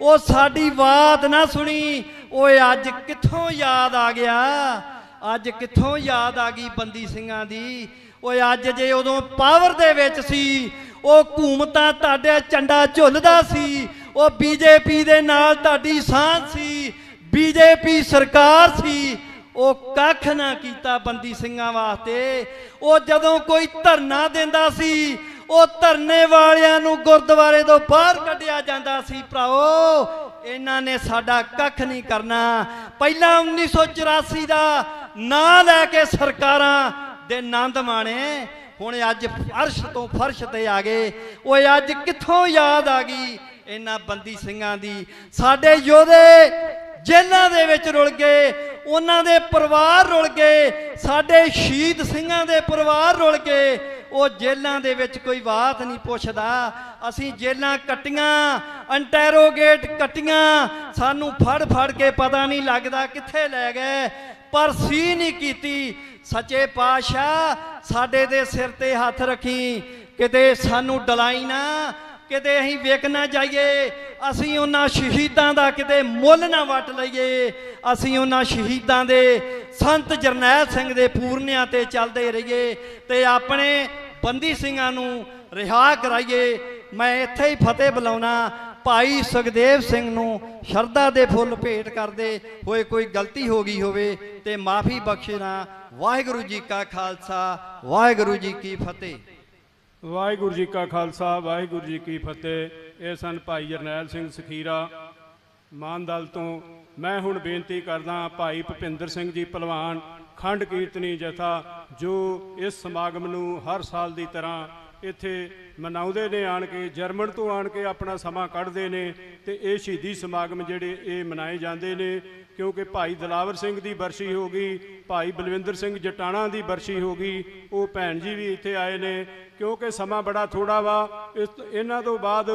ਉਹ ਸਾਡੀ ਬਾਤ ਨਾ ਸੁਣੀ। ਓਏ, ਅੱਜ ਕਿੱਥੋਂ ਯਾਦ ਆ ਗਿਆ? ਅੱਜ ਕਿੱਥੋਂ ਯਾਦ ਆ ਗਈ ਬੰਦੀ ਸਿੰਘਾਂ ਦੀ? ਓਏ, ਅੱਜ ਜੇ ਉਦੋਂ ਪਾਵਰ ਦੇ ਵਿੱਚ ਸੀ, ਉਹ ਹਕੂਮਤਾਂ ਤੁਹਾਡੇ ਝੰਡਾ ਝੁੱਲਦਾ ਸੀ। ਉਹ ਬੀਜੇਪੀ ਦੇ ਨਾਲ ਤੁਹਾਡੀ ਸਾਂਝ ਸੀ। ਬੀਜੇਪੀ ਸਰਕਾਰ ਸੀ। ਉਹ ਕੱਖ ਨਾ ਕੀਤਾ ਬੰਦੀ ਸਿੰਘਾਂ ਵਾਸਤੇ। ਉਹ ਜਦੋਂ ਕੋਈ ਧਰਨਾ ਦਿੰਦਾ ਸੀ, ਉਹ ਧਰਨੇ ਵਾਲਿਆਂ ਨੂੰ ਗੁਰਦੁਆਰੇ ਤੋਂ ਬਾਹਰ ਕੱਢਿਆ ਜਾਂਦਾ ਸੀ। ਭਰਾਓ ਇਹਨਾਂ ਨੇ ਸਾਡਾ ਕੱਖ ਨਹੀਂ ਕਰਨਾ। ਪਹਿਲਾਂ 1984 ਦਾ ਨਾਂ ਲੈ ਕੇ ਸਰਕਾਰਾਂ ਦੇ ਨੰਦ ਮਾਣੇ। ਹੁਣ ਅੱਜ ਫਰਸ਼ ਤੋਂ ਫਰਸ਼ ਤੇ ਆ ਗਏ। ਓਏ, ਅੱਜ ਕਿੱਥੋਂ ਯਾਦ ਆ ਗਈ ਇਹਨਾਂ ਬੰਦੀ ਸਿੰਘਾਂ ਦੀ? ਸਾਡੇ ਯੋਧੇ ਜੇਲ੍ਹਾਂ ਦੇ ਵਿੱਚ ਰੁਲ ਗਏ, ਉਹਨਾਂ ਦੇ ਪਰਿਵਾਰ ਰੁਲ ਗਏ, ਸਾਡੇ ਸ਼ਹੀਦ ਸਿੰਘਾਂ ਦੇ ਪਰਿਵਾਰ ਰੁਲ ਗਏ, ਉਹ ਜੇਲ੍ਹਾਂ ਦੇ ਵਿੱਚ ਕੋਈ ਬਾਤ ਨਹੀਂ ਪੁੱਛਦਾ। ਅਸੀਂ ਜੇਲ੍ਹਾਂ ਕੱਟੀਆਂ ਅੰਟੈਰੋਗੇਟ ਕੱਟੀਆਂ, ਸਾਨੂੰ ਫੜ ਫੜ ਕੇ ਪਤਾ ਨਹੀਂ ਲੱਗਦਾ ਕਿੱਥੇ ਲੈ ਗਏ, ਪਰ ਸੀ ਨਹੀਂ ਕੀਤੀ, ਸੱਚੇ ਪਾਤਸ਼ਾਹ ਸਾਡੇ ਦੇ ਸਿਰ ਤੇ ਹੱਥ ਰੱਖੀ, ਕਿਤੇ ਸਾਨੂੰ ਡਲਾਈ ਨਾ ਕਿਤੇ ਅਸੀਂ ਵੇਖ ਨਾ ਜਾਈਏ, ਅਸੀਂ ਉਹਨਾਂ ਸ਼ਹੀਦਾਂ ਦਾ ਕਿਤੇ ਮੁੱਲ ਨਾ ਵਟ ਲਈਏ। ਅਸੀਂ ਉਹਨਾਂ ਸ਼ਹੀਦਾਂ ਦੇ ਸੰਤ ਜਰਨੈਲ ਸਿੰਘ ਦੇ ਪੂਰਨਿਆਂ ਤੇ ਚੱਲਦੇ ਰਹੀਏ ਤੇ ਆਪਣੇ ਬੰਦੀ ਸਿੰਘਾਂ ਨੂੰ ਰਿਹਾ ਕਰਾਈਏ। ਮੈਂ ਇੱਥੇ ਹੀ ਫਤਿਹ ਬੁਲਾਉਣਾ, ਭਾਈ ਸੁਖਦੇਵ ਸਿੰਘ ਨੂੰ ਸ਼ਰਧਾ ਦੇ ਫੁੱਲ ਭੇਟ ਕਰਦੇ, ਹੋਏ ਕੋਈ ਗਲਤੀ ਹੋ ਗਈ ਹੋਵੇ ਤੇ ਮਾਫੀ ਬਖਸ਼ਣਾ ਵਾਹਿਗੁਰੂ ਜੀ ਕਾ ਖਾਲਸਾ, ਵਾਹਿਗੁਰੂ ਜੀ ਕੀ ਫਤਿਹ। ਵਾਹਿਗੁਰੂ ਜੀ ਕਾ ਖਾਲਸਾ, ਵਾਹਿਗੁਰੂ ਜੀ ਕੀ ਫਤਿਹ। ਇਹ ਸਨ ਭਾਈ ਜਰਨੈਲ ਸਿੰਘ ਸਖੀਰਾ। ਮਾਨਦਲ ਤੋਂ ਮੈਂ ਹੁਣ ਬੇਨਤੀ ਕਰਦਾ ਭਾਈ ਭੁਪਿੰਦਰ ਸਿੰਘ ਜੀ ਪਹਿਲਵਾਨ, ਖੰਡ ਕੀਰਤਨੀ ਜਥਾ, ਜੋ ਇਸ ਸਮਾਗਮ ਨੂੰ ਹਰ ਸਾਲ ਦੀ ਤਰ੍ਹਾਂ ਇੱਥੇ ਮਨਾਉਂਦੇ ਨੇ, ਆਣ ਕੇ ਜਰਮਨ ਤੋਂ ਆਣ ਕੇ ਆਪਣਾ ਸਮਾਂ ਕੱਢਦੇ ਨੇ ਤੇ ਇਹ ਸ਼ਹੀਦੀ ਸਮਾਗਮ ਜਿਹੜੇ ਇਹ ਮਨਾਏ ਜਾਂਦੇ ਨੇ ਕਿਉਂਕਿ ਭਾਈ ਦਲਾਵਰ ਸਿੰਘ ਦੀ ਬਰਸੀ ਹੋ ਗਈ, ਭਾਈ ਬਲਵਿੰਦਰ ਸਿੰਘ ਜਟਾਣਾ ਦੀ ਬਰਸੀ ਹੋ ਗਈ, ਉਹ ਭੈਣ ਜੀ ਵੀ ਇੱਥੇ ਆਏ ਨੇ, ਕਿਉਂਕਿ ਸਮਾਂ ਬੜਾ ਥੋੜਾ ਵਾ, ਇਸ ਇਹਨਾਂ ਤੋਂ ਬਾਅਦ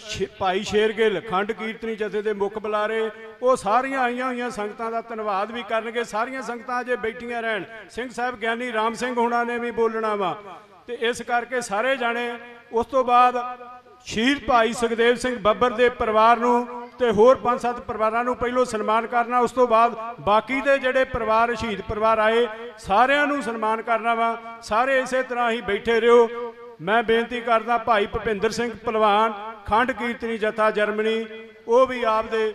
ਸ਼ੇ- ਭਾਈ ਸ਼ੇਰਗਿੱਲ, ਖੰਡ ਕੀਰਤਨੀ ਜਥੇ ਦੇ ਮੁੱਖ ਬੁਲਾਰੇ, ਉਹ ਸਾਰੀਆਂ ਆਈਆਂ ਹੋਈਆਂ ਸੰਗਤਾਂ ਦਾ ਧੰਨਵਾਦ ਵੀ ਕਰਨਗੇ, ਸਾਰੀਆਂ ਸੰਗਤਾਂ ਅਜੇ ਬੈਠੀਆਂ ਰਹਿਣ। ਸਿੰਘ ਸਾਹਿਬ ਗਿਆਨੀ ਰਾਮ ਸਿੰਘ ਹੁਣਾਂ ਨੇ ਵੀ ਬੋਲਣਾ ਵਾ। ਤੇ ਇਸ ਕਰਕੇ ਸਾਰੇ ਜਾਣੇ, ਉਸ ਤੋਂ ਬਾਅਦ ਸ਼ਹੀਦ ਭਾਈ ਸੁਖਦੇਵ ਸਿੰਘ ਬੱਬਰ ਦੇ ਪਰਿਵਾਰ ਨੂੰ ਤੇ ਹੋਰ ਪੰਜ ਸੱਤ ਪਰਿਵਾਰਾਂ ਨੂੰ ਪਹਿਲੋਂ ਸਨਮਾਨ ਕਰਨਾ, ਉਸ ਤੋਂ ਬਾਅਦ ਬਾਕੀ ਦੇ ਜਿਹੜੇ ਪਰਿਵਾਰ, ਸ਼ਹੀਦ ਪਰਿਵਾਰ ਆਏ, ਸਾਰਿਆਂ ਨੂੰ ਸਨਮਾਨ ਕਰਨਾ ਵਾ। ਸਾਰੇ ਇਸੇ ਤਰ੍ਹਾਂ ਹੀ ਬੈਠੇ ਰਹੋ। ਮੈਂ ਬੇਨਤੀ ਕਰਦਾ ਭਾਈ ਭੁਪਿੰਦਰ ਸਿੰਘ ਪਹਿਲਵਾਨ ਖੰਡ ਕੀਰਤਨੀ ਜਥਾ ਜਰਮਨੀ, ਉਹ ਵੀ ਆਪਦੇ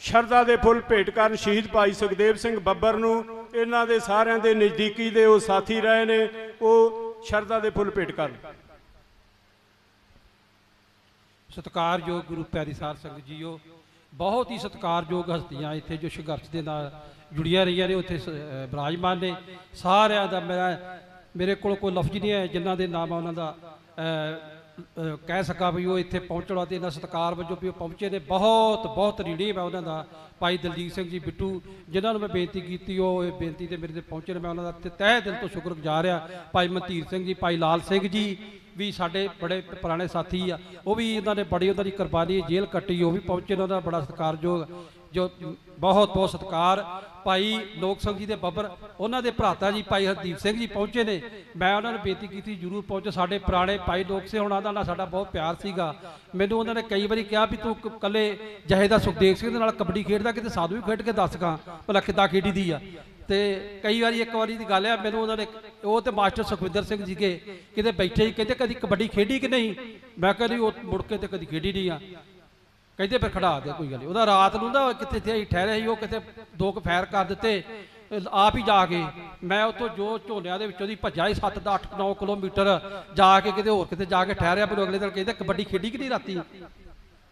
ਸ਼ਰਧਾ ਦੇ ਫੁੱਲ ਭੇਟ ਕਰਨ ਸ਼ਹੀਦ ਭਾਈ ਸੁਖਦੇਵ ਸਿੰਘ ਬੱਬਰ ਨੂੰ। ਇਹਨਾਂ ਦੇ ਸਾਰਿਆਂ ਦੇ ਨਜ਼ਦੀਕੀ ਦੇ ਉਹ ਸਾਥੀ ਰਹੇ ਨੇ, ਉਹ ਸ਼ਰਧਾ ਦੇ ਫੁੱਲ ਭੇਟ ਕਰਨ। ਸਤਿਕਾਰਯੋਗ ਗੁਰੂ ਪਿਆਰੀ ਸਾਧ ਸੰਗਤ ਜੀਓ, ਬਹੁਤ ਹੀ ਸਤਿਕਾਰਯੋਗ ਹਸਤੀਆਂ ਇੱਥੇ ਜੋ ਸੰਘਰਸ਼ ਦੇ ਨਾਲ ਜੁੜੀਆਂ ਰਹੀਆਂ ਨੇ, ਉੱਥੇ ਸ- ਅਹ ਨੇ। ਸਾਰਿਆਂ ਦਾ ਮੇਰਾ ਮੇਰੇ ਕੋਲ ਕੋਈ ਲਫ਼ਜ਼ ਨਹੀਂ ਹੈ, ਜਿਨ੍ਹਾਂ ਦੇ ਨਾਮ ਆ ਉਹਨਾਂ ਦਾ ਕਹਿ ਸਕਾਂ ਵੀ ਉਹ ਇੱਥੇ ਪਹੁੰਚਣਾ ਤੇ ਇਹਨਾਂ ਸਤਿਕਾਰ ਵਜੋਂ ਵੀ ਉਹ ਪਹੁੰਚੇ ਨੇ। ਬਹੁਤ ਬਹੁਤ ਰੀੜੀ ਮੈਂ ਉਹਨਾਂ ਦਾ, ਭਾਈ ਦਲਜੀਤ ਸਿੰਘ ਜੀ ਬਿੱਟੂ, ਜਿਨ੍ਹਾਂ ਨੂੰ ਮੈਂ ਬੇਨਤੀ ਕੀਤੀ, ਉਹ ਇਹ ਬੇਨਤੀ ਤੇ ਮੇਰੇ ਤੇ ਪਹੁੰਚੇ ਨੇ। ਮੈਂ ਉਹਨਾਂ ਦਾ ਤੇ ਤਹਿ ਦਿਲ ਤੋਂ ਸ਼ੁਕਰਗੁਜ਼ਾਰ ਆ ਭਾਈ ਮਨਤੀਰ ਸਿੰਘ ਜੀ, ਭਾਈ ਲਾਲ ਸਿੰਘ ਜੀ ਵੀ ਸਾਡੇ ਬੜੇ ਪੁਰਾਣੇ ਸਾਥੀ ਆ, ਉਹ ਵੀ ਇਹਨਾਂ ਨੇ ਬੜੀ ਉਹਨਾਂ ਦੀ ਕੁਰਬਾਨੀ ਜੇਲ੍ਹ ਕੱਟੀ, ਉਹ ਵੀ ਪਹੁੰਚੇ ਨੇ, ਉਹਨਾਂ ਦਾ ਬੜਾ ਸਤਿਕਾਰਯੋਗ, ਜੋ ਬਹੁਤ ਬਹੁਤ ਸਤਿਕਾਰ। ਭਾਈ ਲੋਕ ਸਿੰਘ ਜੀ ਦੇ ਬੱਬਰ, ਉਹਨਾਂ ਦੇ ਭਰਾਤਾ ਜੀ ਭਾਈ ਹਰਦੀਪ ਸਿੰਘ ਜੀ ਪਹੁੰਚੇ ਨੇ। ਮੈਂ ਉਹਨਾਂ ਨੂੰ ਬੇਨਤੀ ਕੀਤੀ, ਜਰੂਰ ਪਹੁੰਚੋ, ਸਾਡੇ ਪੁਰਾਣੇ ਭਾਈ ਲੋਕ ਸੇ ਉਹਨਾਂ ਦਾ ਨਾਲ ਸਾਡਾ ਬਹੁਤ ਪਿਆਰ ਸੀਗਾ। ਮੈਨੂੰ ਉਹਨਾਂ ਨੇ ਕਈ ਵਾਰੀ ਕਿਹਾ ਵੀ ਤੂੰ ਕ- ਕੱਲੇ ਜਹੇਦਾ ਸੁਖਦੇਵ ਸਿੰਘ ਦੇ ਨਾਲ ਕਬੱਡੀ ਖੇਡਦਾ, ਕਿਤੇ ਸਾਧੂ ਵੀ ਖੇਡ ਕੇ ਦੱਸ ਕਾਂ, ਭਲਾ ਕਿੱਦਾਂ ਖੇਡੀ ਦੀ ਆ। ਤੇ ਕਈ ਵਾਰੀ ਇੱਕ ਵਾਰੀ ਦੀ ਗੱਲ ਆ, ਮੈਨੂੰ ਉਹਨਾਂ ਨੇ ਉਹ ਤੇ ਮਾਸਟਰ ਸੁਖਵਿੰਦਰ ਸਿੰਘ ਜੀ ਕੇ ਕਿਤੇ ਬੈਠੇ ਹੀ ਕਹਿੰਦੇ ਕਦੀ ਕਬੱਡੀ ਖੇਡੀ ਕਿ ਨਹੀਂ? ਮੈਂ ਕਹਿੰਦੀ ਉਹ ਮੁੜ ਕੇ ਤੇ ਕਦੀ ਖੇਡੀ ਨਹੀਂ ਆ। ਕਹਿੰਦੇ ਫਿਰ ਖੜਾ ਦੇ, ਕੋਈ ਗੱਲ ਨਹੀਂ। ਉਹਦਾ ਰਾਤ ਨੂੰ ਨਾ ਕਿਤੇ ਤੇ ਠਹਿਰਿਆ ਸੀ, ਉਹ ਕਿਤੇ ਦੋ ਕੁ ਫੈਰ ਕਰ ਦਿੱਤੇ, ਆਪ ਹੀ ਜਾ ਕੇ। ਮੈਂ ਉਤੋਂ ਜੋ ਝੋਨਿਆਂ ਦੇ ਵਿੱਚੋਂ ਦੀ ਭੱਜਾ ਹੀ 7 ਦਾ 8 9 ਕਿਲੋਮੀਟਰ ਜਾ ਕੇ ਕਿਤੇ ਹੋਰ ਕਿਤੇ ਜਾ ਕੇ ਠਹਿਰਿਆ, ਮੈਨੂੰ ਅਗਲੇ ਦਿਨ ਕਹਿੰਦੇ ਕਬੱਡੀ ਖੇਡੀ ਕਿ ਨਹੀਂ ਰਾਤੀ?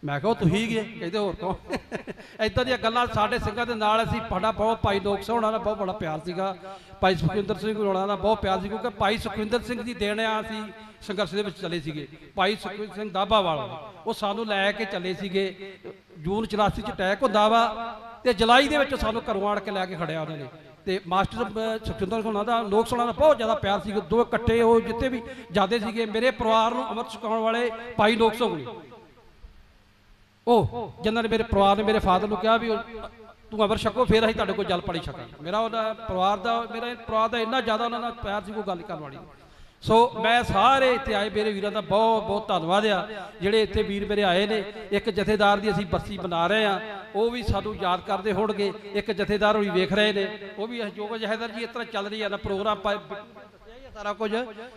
ਮੈਂ ਕਿਹਾ ਉਹ ਤੁਸੀਂ ਗਏ? ਕਹਿੰਦੇ ਹੋਰ ਕੌਣ? [LAUGHS] ਇਦਾਂ ਦੀਆਂ ਗੱਲਾਂ ਸਾਡੇ ਸਿੰਘਾਂ ਦੇ ਨਾਲ ਅਸੀਂ ਸਾਡਾ ਬਹੁਤ ਭਾਈ ਲੋਕ ਸੋਹਣਾ ਦਾ ਬਹੁਤ ਬੜਾ ਪਿਆਰ ਸੀਗਾ। ਭਾਈ ਸੁਖਵਿੰਦਰ ਸਿੰਘ ਹੋਣਾ ਦਾ ਬਹੁਤ ਪਿਆਰ ਸੀ ਕਿਉਂਕਿ ਭਾਈ ਸੁਖਵਿੰਦਰ ਸਿੰਘ ਦੀ ਦੇਣ ਆ ਅਸੀਂ ਸੰਘਰਸ਼ ਦੇ ਵਿੱਚ ਚੱਲੇ ਸੀਗੇ। ਭਾਈ ਸੁਖਵਿੰਦਰ ਸਿੰਘ ਦਾਬਾ ਵਾਲਾ ਉਹ ਸਾਨੂੰ ਲੈ ਕੇ ਚੱਲੇ ਸੀਗੇ। ਜੂਨ 84 ਚ ਅਟੈਕ ਹੁੰਦਾ ਵਾ ਤੇ ਜੁਲਾਈ ਦੇ ਵਿੱਚ ਸਾਨੂੰ ਘਰੋਂ ਆਣ ਕੇ ਲੈ ਕੇ ਖੜਿਆ ਉਹਨਾਂ ਨੇ। ਤੇ ਮਾਸਟਰ ਅਹ, ਸੁਖਜਿੰਦਰ ਸਿੰਘ ਦਾ ਲੋਕ ਸੋਹਣਾ ਦਾ ਬਹੁਤ ਜ਼ਿਆਦਾ ਪਿਆਰ ਸੀ। ਦੋ ਇਕੱਠੇ ਉਹ ਜਿੱਤੇ ਵੀ ਜਾਂਦੇ ਸੀਗੇ ਮੇਰੇ ਪਰਿਵਾਰ ਨੂੰ ਅੰਮ੍ਰਿਤ ਛਕਾਉਣ ਵਾਲੇ ਭਾਈ ਲੋਕ ਸੋਹਣੇ। ਉਹ ਜਿਨ੍ਹਾਂ ਨੇ ਮੇਰੇ ਪਰਿਵਾਰ ਨੇ ਮੇਰੇ ਫਾਦਰ ਨੂੰ ਕਿਹਾ ਵੀ ਉਹ- ਤੂੰ ਅਮਰ ਛਕੋ, ਫਿਰ ਅਸੀਂ ਤੁਹਾਡੇ ਕੋਲ ਜਲ ਪਾਣੀ ਛਕਾਂਗੇ। ਮੇਰਾ ਉਹਦਾ ਪਰਿਵਾਰ ਦਾ, ਮੇਰੇ ਪਰਿਵਾਰ ਦਾ ਇੰਨਾ ਜ਼ਿਆਦਾ ਉਹਨਾਂ ਨਾਲ ਪਿਆਰ ਸੀ, ਕੋਈ ਗੱਲ ਕਰਨ ਵਾਲੀ ਸੋ ਮੈਂ ਸਾਰੇ ਇੱਥੇ ਆਏ, ਮੇਰੇ ਵੀਰਾਂ ਦਾ ਬਹੁਤ ਬਹੁਤ ਧੰਨਵਾਦ ਆ। ਜਿਹੜੇ ਇੱਥੇ ਵੀਰ ਮੇਰੇ ਆਏ ਨੇ, ਇੱਕ ਜਥੇਦਾਰ ਦੀ ਅਸੀਂ ਬਰਸੀ ਬਣਾ ਰਹੇ ਆ, ਉਹ ਵੀ ਸਾਨੂੰ ਯਾਦ ਕਰਦੇ ਹੋਣਗੇ। ਇੱਕ ਜਥੇਦਾਰ ਹੋਈ ਵੇਖ ਰਹੇ ਨੇ, ਉਹ ਵੀ ਜੋ ਜਥੇਦਾਰ ਜੀ, ਇਸ ਤਰ੍ਹਾਂ ਚੱਲ ਰਹੀ ਆ ਨਾ, ਪ੍ਰੋਗਰਾਮ ਪਾ- ਸਾਰਾ ਕੁਝ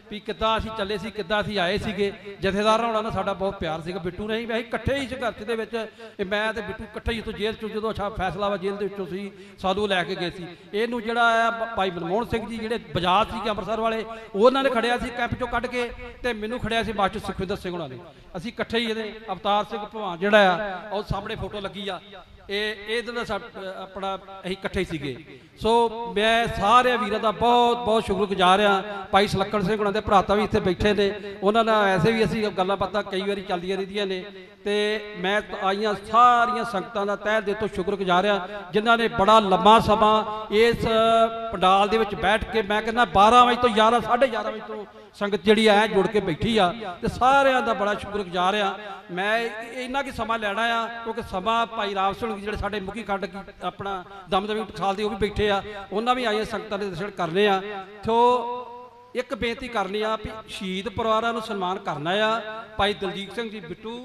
ਵੀ ਕਿੱਦਾਂ ਅਸੀਂ ਚੱਲੇ ਸੀ, ਕਿੱਦਾਂ ਅਸੀਂ ਆਏ ਸੀਗੇ। ਜਥੇਦਾਰ ਹੋਣਾ ਨਾਲ ਸਾਡਾ ਬਹੁਤ ਪਿਆਰ ਸੀਗਾ। ਬਿੱਟੂ ਨੇ ਵੀ ਅਸੀਂ ਇਕੱਠੇ ਹੀ ਸੰਘਰਸ਼ ਦੇ ਵਿੱਚ ਮੈਂ ਤੇ ਬਿੱਟੂ ਇਕੱਠੇ ਹੀ ਇੱਥੋਂ ਜੇਲ੍ਹ ਚੋਂ ਜਦੋਂ ਅੱਛਾ ਫੈਸਲਾ ਵਾ ਜੇਲ੍ਹ ਦੇ ਵਿੱਚੋਂ ਸੀ ਸਾਨੂੰ ਲੈ ਕੇ ਗਏ ਸੀ। ਇਹਨੂੰ ਜਿਹੜਾ ਆ ਭਾਈ ਮਨਮੋਹਨ ਸਿੰਘ ਜੀ ਜਿਹੜੇ ਬਜਾਜ ਸੀਗੇ ਅੰਮ੍ਰਿਤਸਰ ਵਾਲੇ, ਉਹਨਾਂ ਨੇ ਖੜਿਆ ਸੀ ਕੈਂਪ ਚੋਂ ਕੱਢ ਕੇ ਤੇ ਮੈਨੂੰ ਖੜਿਆ ਸੀ ਮਾਸਟਰ ਸੁਖਵਿੰਦਰ ਸਿੰਘ ਉਹਨਾਂ ਨੇ। ਅਸੀਂ ਇਕੱਠੇ ਹੀ ਇਹਦੇ ਅਵਤਾਰ ਸਿੰਘ ਭਵਾਨ ਜਿਹੜਾ ਆ, ਉਹ ਸਾਹਮਣੇ ਫੋਟੋ ਲੱਗੀ ਆ। ਇਹ ਇਹਦੇ ਨਾਲ ਸਾ- ਆਪਣਾ ਅਸੀਂ ਇਕੱਠੇ ਸੀਗੇ। ਸੋ ਮੈਂ ਸਾਰੇ ਵੀਰਾਂ ਦਾ ਬਹੁਤ ਬਹੁਤ ਸ਼ੁਕਰਗੁਜ਼ਾਰ ਆ ਭਾਈ ਸਲੱਕਣ ਸਿੰਘ ਉਹਨਾਂ ਦੇ ਭਰਾਤਾ ਵੀ ਇੱਥੇ ਬੈਠੇ ਨੇ। ਉਹਨਾਂ ਨਾਲ ਐਸੇ ਵੀ ਅਸੀਂ ਗੱਲਾਂ ਬਾਤਾਂ ਕਈ ਵਾਰੀ ਚੱਲਦੀਆਂ ਰਹਿੰਦੀਆਂ ਨੇ। ਤੇ ਮੈਂ ਆਈਆਂ ਸਾਰੀਆਂ ਸੰਗਤਾਂ ਦਾ ਤਹਿ ਦਿਲ ਤੋਂ ਸ਼ੁਕਰਗੁਜ਼ਾਰ ਆ ਜਿਨ੍ਹਾਂ ਨੇ ਬੜਾ ਲੰਮਾ ਸਮਾਂ ਇਸ ਪੰਡਾਲ ਦੇ ਵਿੱਚ ਬੈਠ ਕੇ ਮੈਂ ਕਹਿੰਦਾ 12 ਵਜੇ ਤੋਂ 11 11:30 ਵਜੇ ਤੋਂ ਸੰਗਤ ਜਿਹੜੀ ਐ ਜੁੜ ਕੇ ਬੈਠੀ ਆ ਤੇ ਸਾਰਿਆਂ ਦਾ ਬੜਾ ਸ਼ੁਕਰਗੁਜ਼ਾਰ ਆ। ਮੈਂ ਇੰਨਾ ਕੀ ਸਮਾਂ ਲੈਣਾ ਆ, ਕਿਉਂਕਿ ਸਮਾਂ ਭਾਈ ਰਾਮ ਸਿੰਘ ਜਿਹੜੇ ਸਾਡੇ ਮੁਖੀ ਖੰਡ ਆਪਣਾ ਦਮਦਮੀ ਟਕਸਾਲ ਦੇ, ਉਹ ਵੀ ਬੈਠੇ ਆ। ਉਹਨਾਂ ਵੀ ਆਈਆਂ ਸੰਗਤਾਂ ਦੇ ਦਰਸ਼ਨ ਕਰਨੇ ਆ। ਸੋ ਇੱਕ ਬੇਨਤੀ ਕਰਨੀ ਆ ਵੀ ਸ਼ਹੀਦ ਪਰਿਵਾਰਾਂ ਨੂੰ ਸਨਮਾਨ ਕਰਨਾ ਆ, ਭਾਈ ਦਲਜੀਤ ਸਿੰਘ ਜੀ, ਬਿੱਟੂ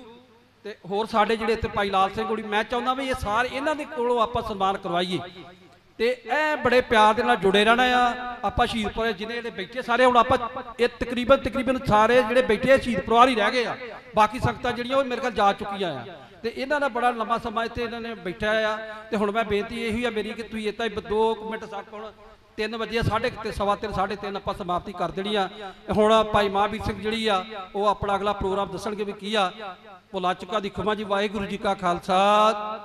ਤੇ ਹੋਰ ਸਾਡੇ ਜਿਹੜੇ ਇੱਥੇ ਭਾਈ ਲਾਲ ਸਿੰਘ ਹੋਣੀ ਮੈਂ ਚਾਹੁੰਦਾ ਵੀ ਇਹ ਸਾਰੇ ਇਹਨਾਂ ਦੇ ਕੋਲੋਂ ਆਪਾਂ ਸਨਮਾਨ ਕਰਵਾਈਏ। ਤੇ ਇਹ ਬੜੇ ਪਿਆਰ ਦੇ ਨਾਲ ਜੁੜੇ ਰਹਿਣਾ ਆ। ਆਪਾਂ ਸ਼ਹੀਦਪੁਰ ਜਿਹਨੇ ਜਿਹੜੇ ਬੈਠੇ ਸਾਰੇ ਹੁਣ ਆਪਾਂ ਇਹ ਤਕਰੀਬਨ ਤਕਰੀਬਨ ਸਾਰੇ ਜਿਹੜੇ ਬੈਠੇ ਆ, ਸ਼ਹੀਦ ਪਰਿਵਾਰ ਹੀ ਰਹਿ ਗਏ ਆ। ਬਾਕੀ ਸੰਗਤਾਂ ਜਿਹੜੀਆਂ ਉਹ ਮੇਰੇ ਕੋਲ ਜਾ ਚੁੱਕੀਆਂ ਆ। ਤੇ ਇਹਨਾਂ ਦਾ ਬੜਾ ਲੰਮਾ ਸਮਾਂ ਇੱਥੇ ਇਹਨਾਂ ਨੇ ਬੈਠਾ ਆ। ਤੇ ਹੁਣ ਮੈਂ ਬੇਨਤੀ ਇਹੀ ਆ ਮੇਰੀ ਕਿ ਤੁਸੀਂ ਇੱਦਾਂ ਹੀ 2 ਮਿੰਟ ਸੱਕ ਹੁਣ 3 ਵਜੇ ਸਾਢੇ ਕੁ ਤੇ ਸਵਾ ਤਿੰਨ, ਸਾਢੇ ਤਿੰਨ ਆਪਾਂ ਸਮਾਪਤੀ ਕਰ ਦੇਣੀ ਆ। ਹੁਣ ਭਾਈ ਮਹਾਂਵੀਰ ਸਿੰਘ ਜਿਹੜੀ ਆ, ਉਹ ਆਪਣਾ ਅਗਲਾ ਪ੍ਰੋਗਰਾਮ ਦੱਸਣਗੇ ਵੀ ਕੀ ਆ। ਭੁਲਾ ਚੁੱਕਾ ਦੀ ਖੁਮਾ ਜੀ, ਵਾਹਿਗੁਰੂ ਜੀ ਕਾ ਖਾਲਸਾ,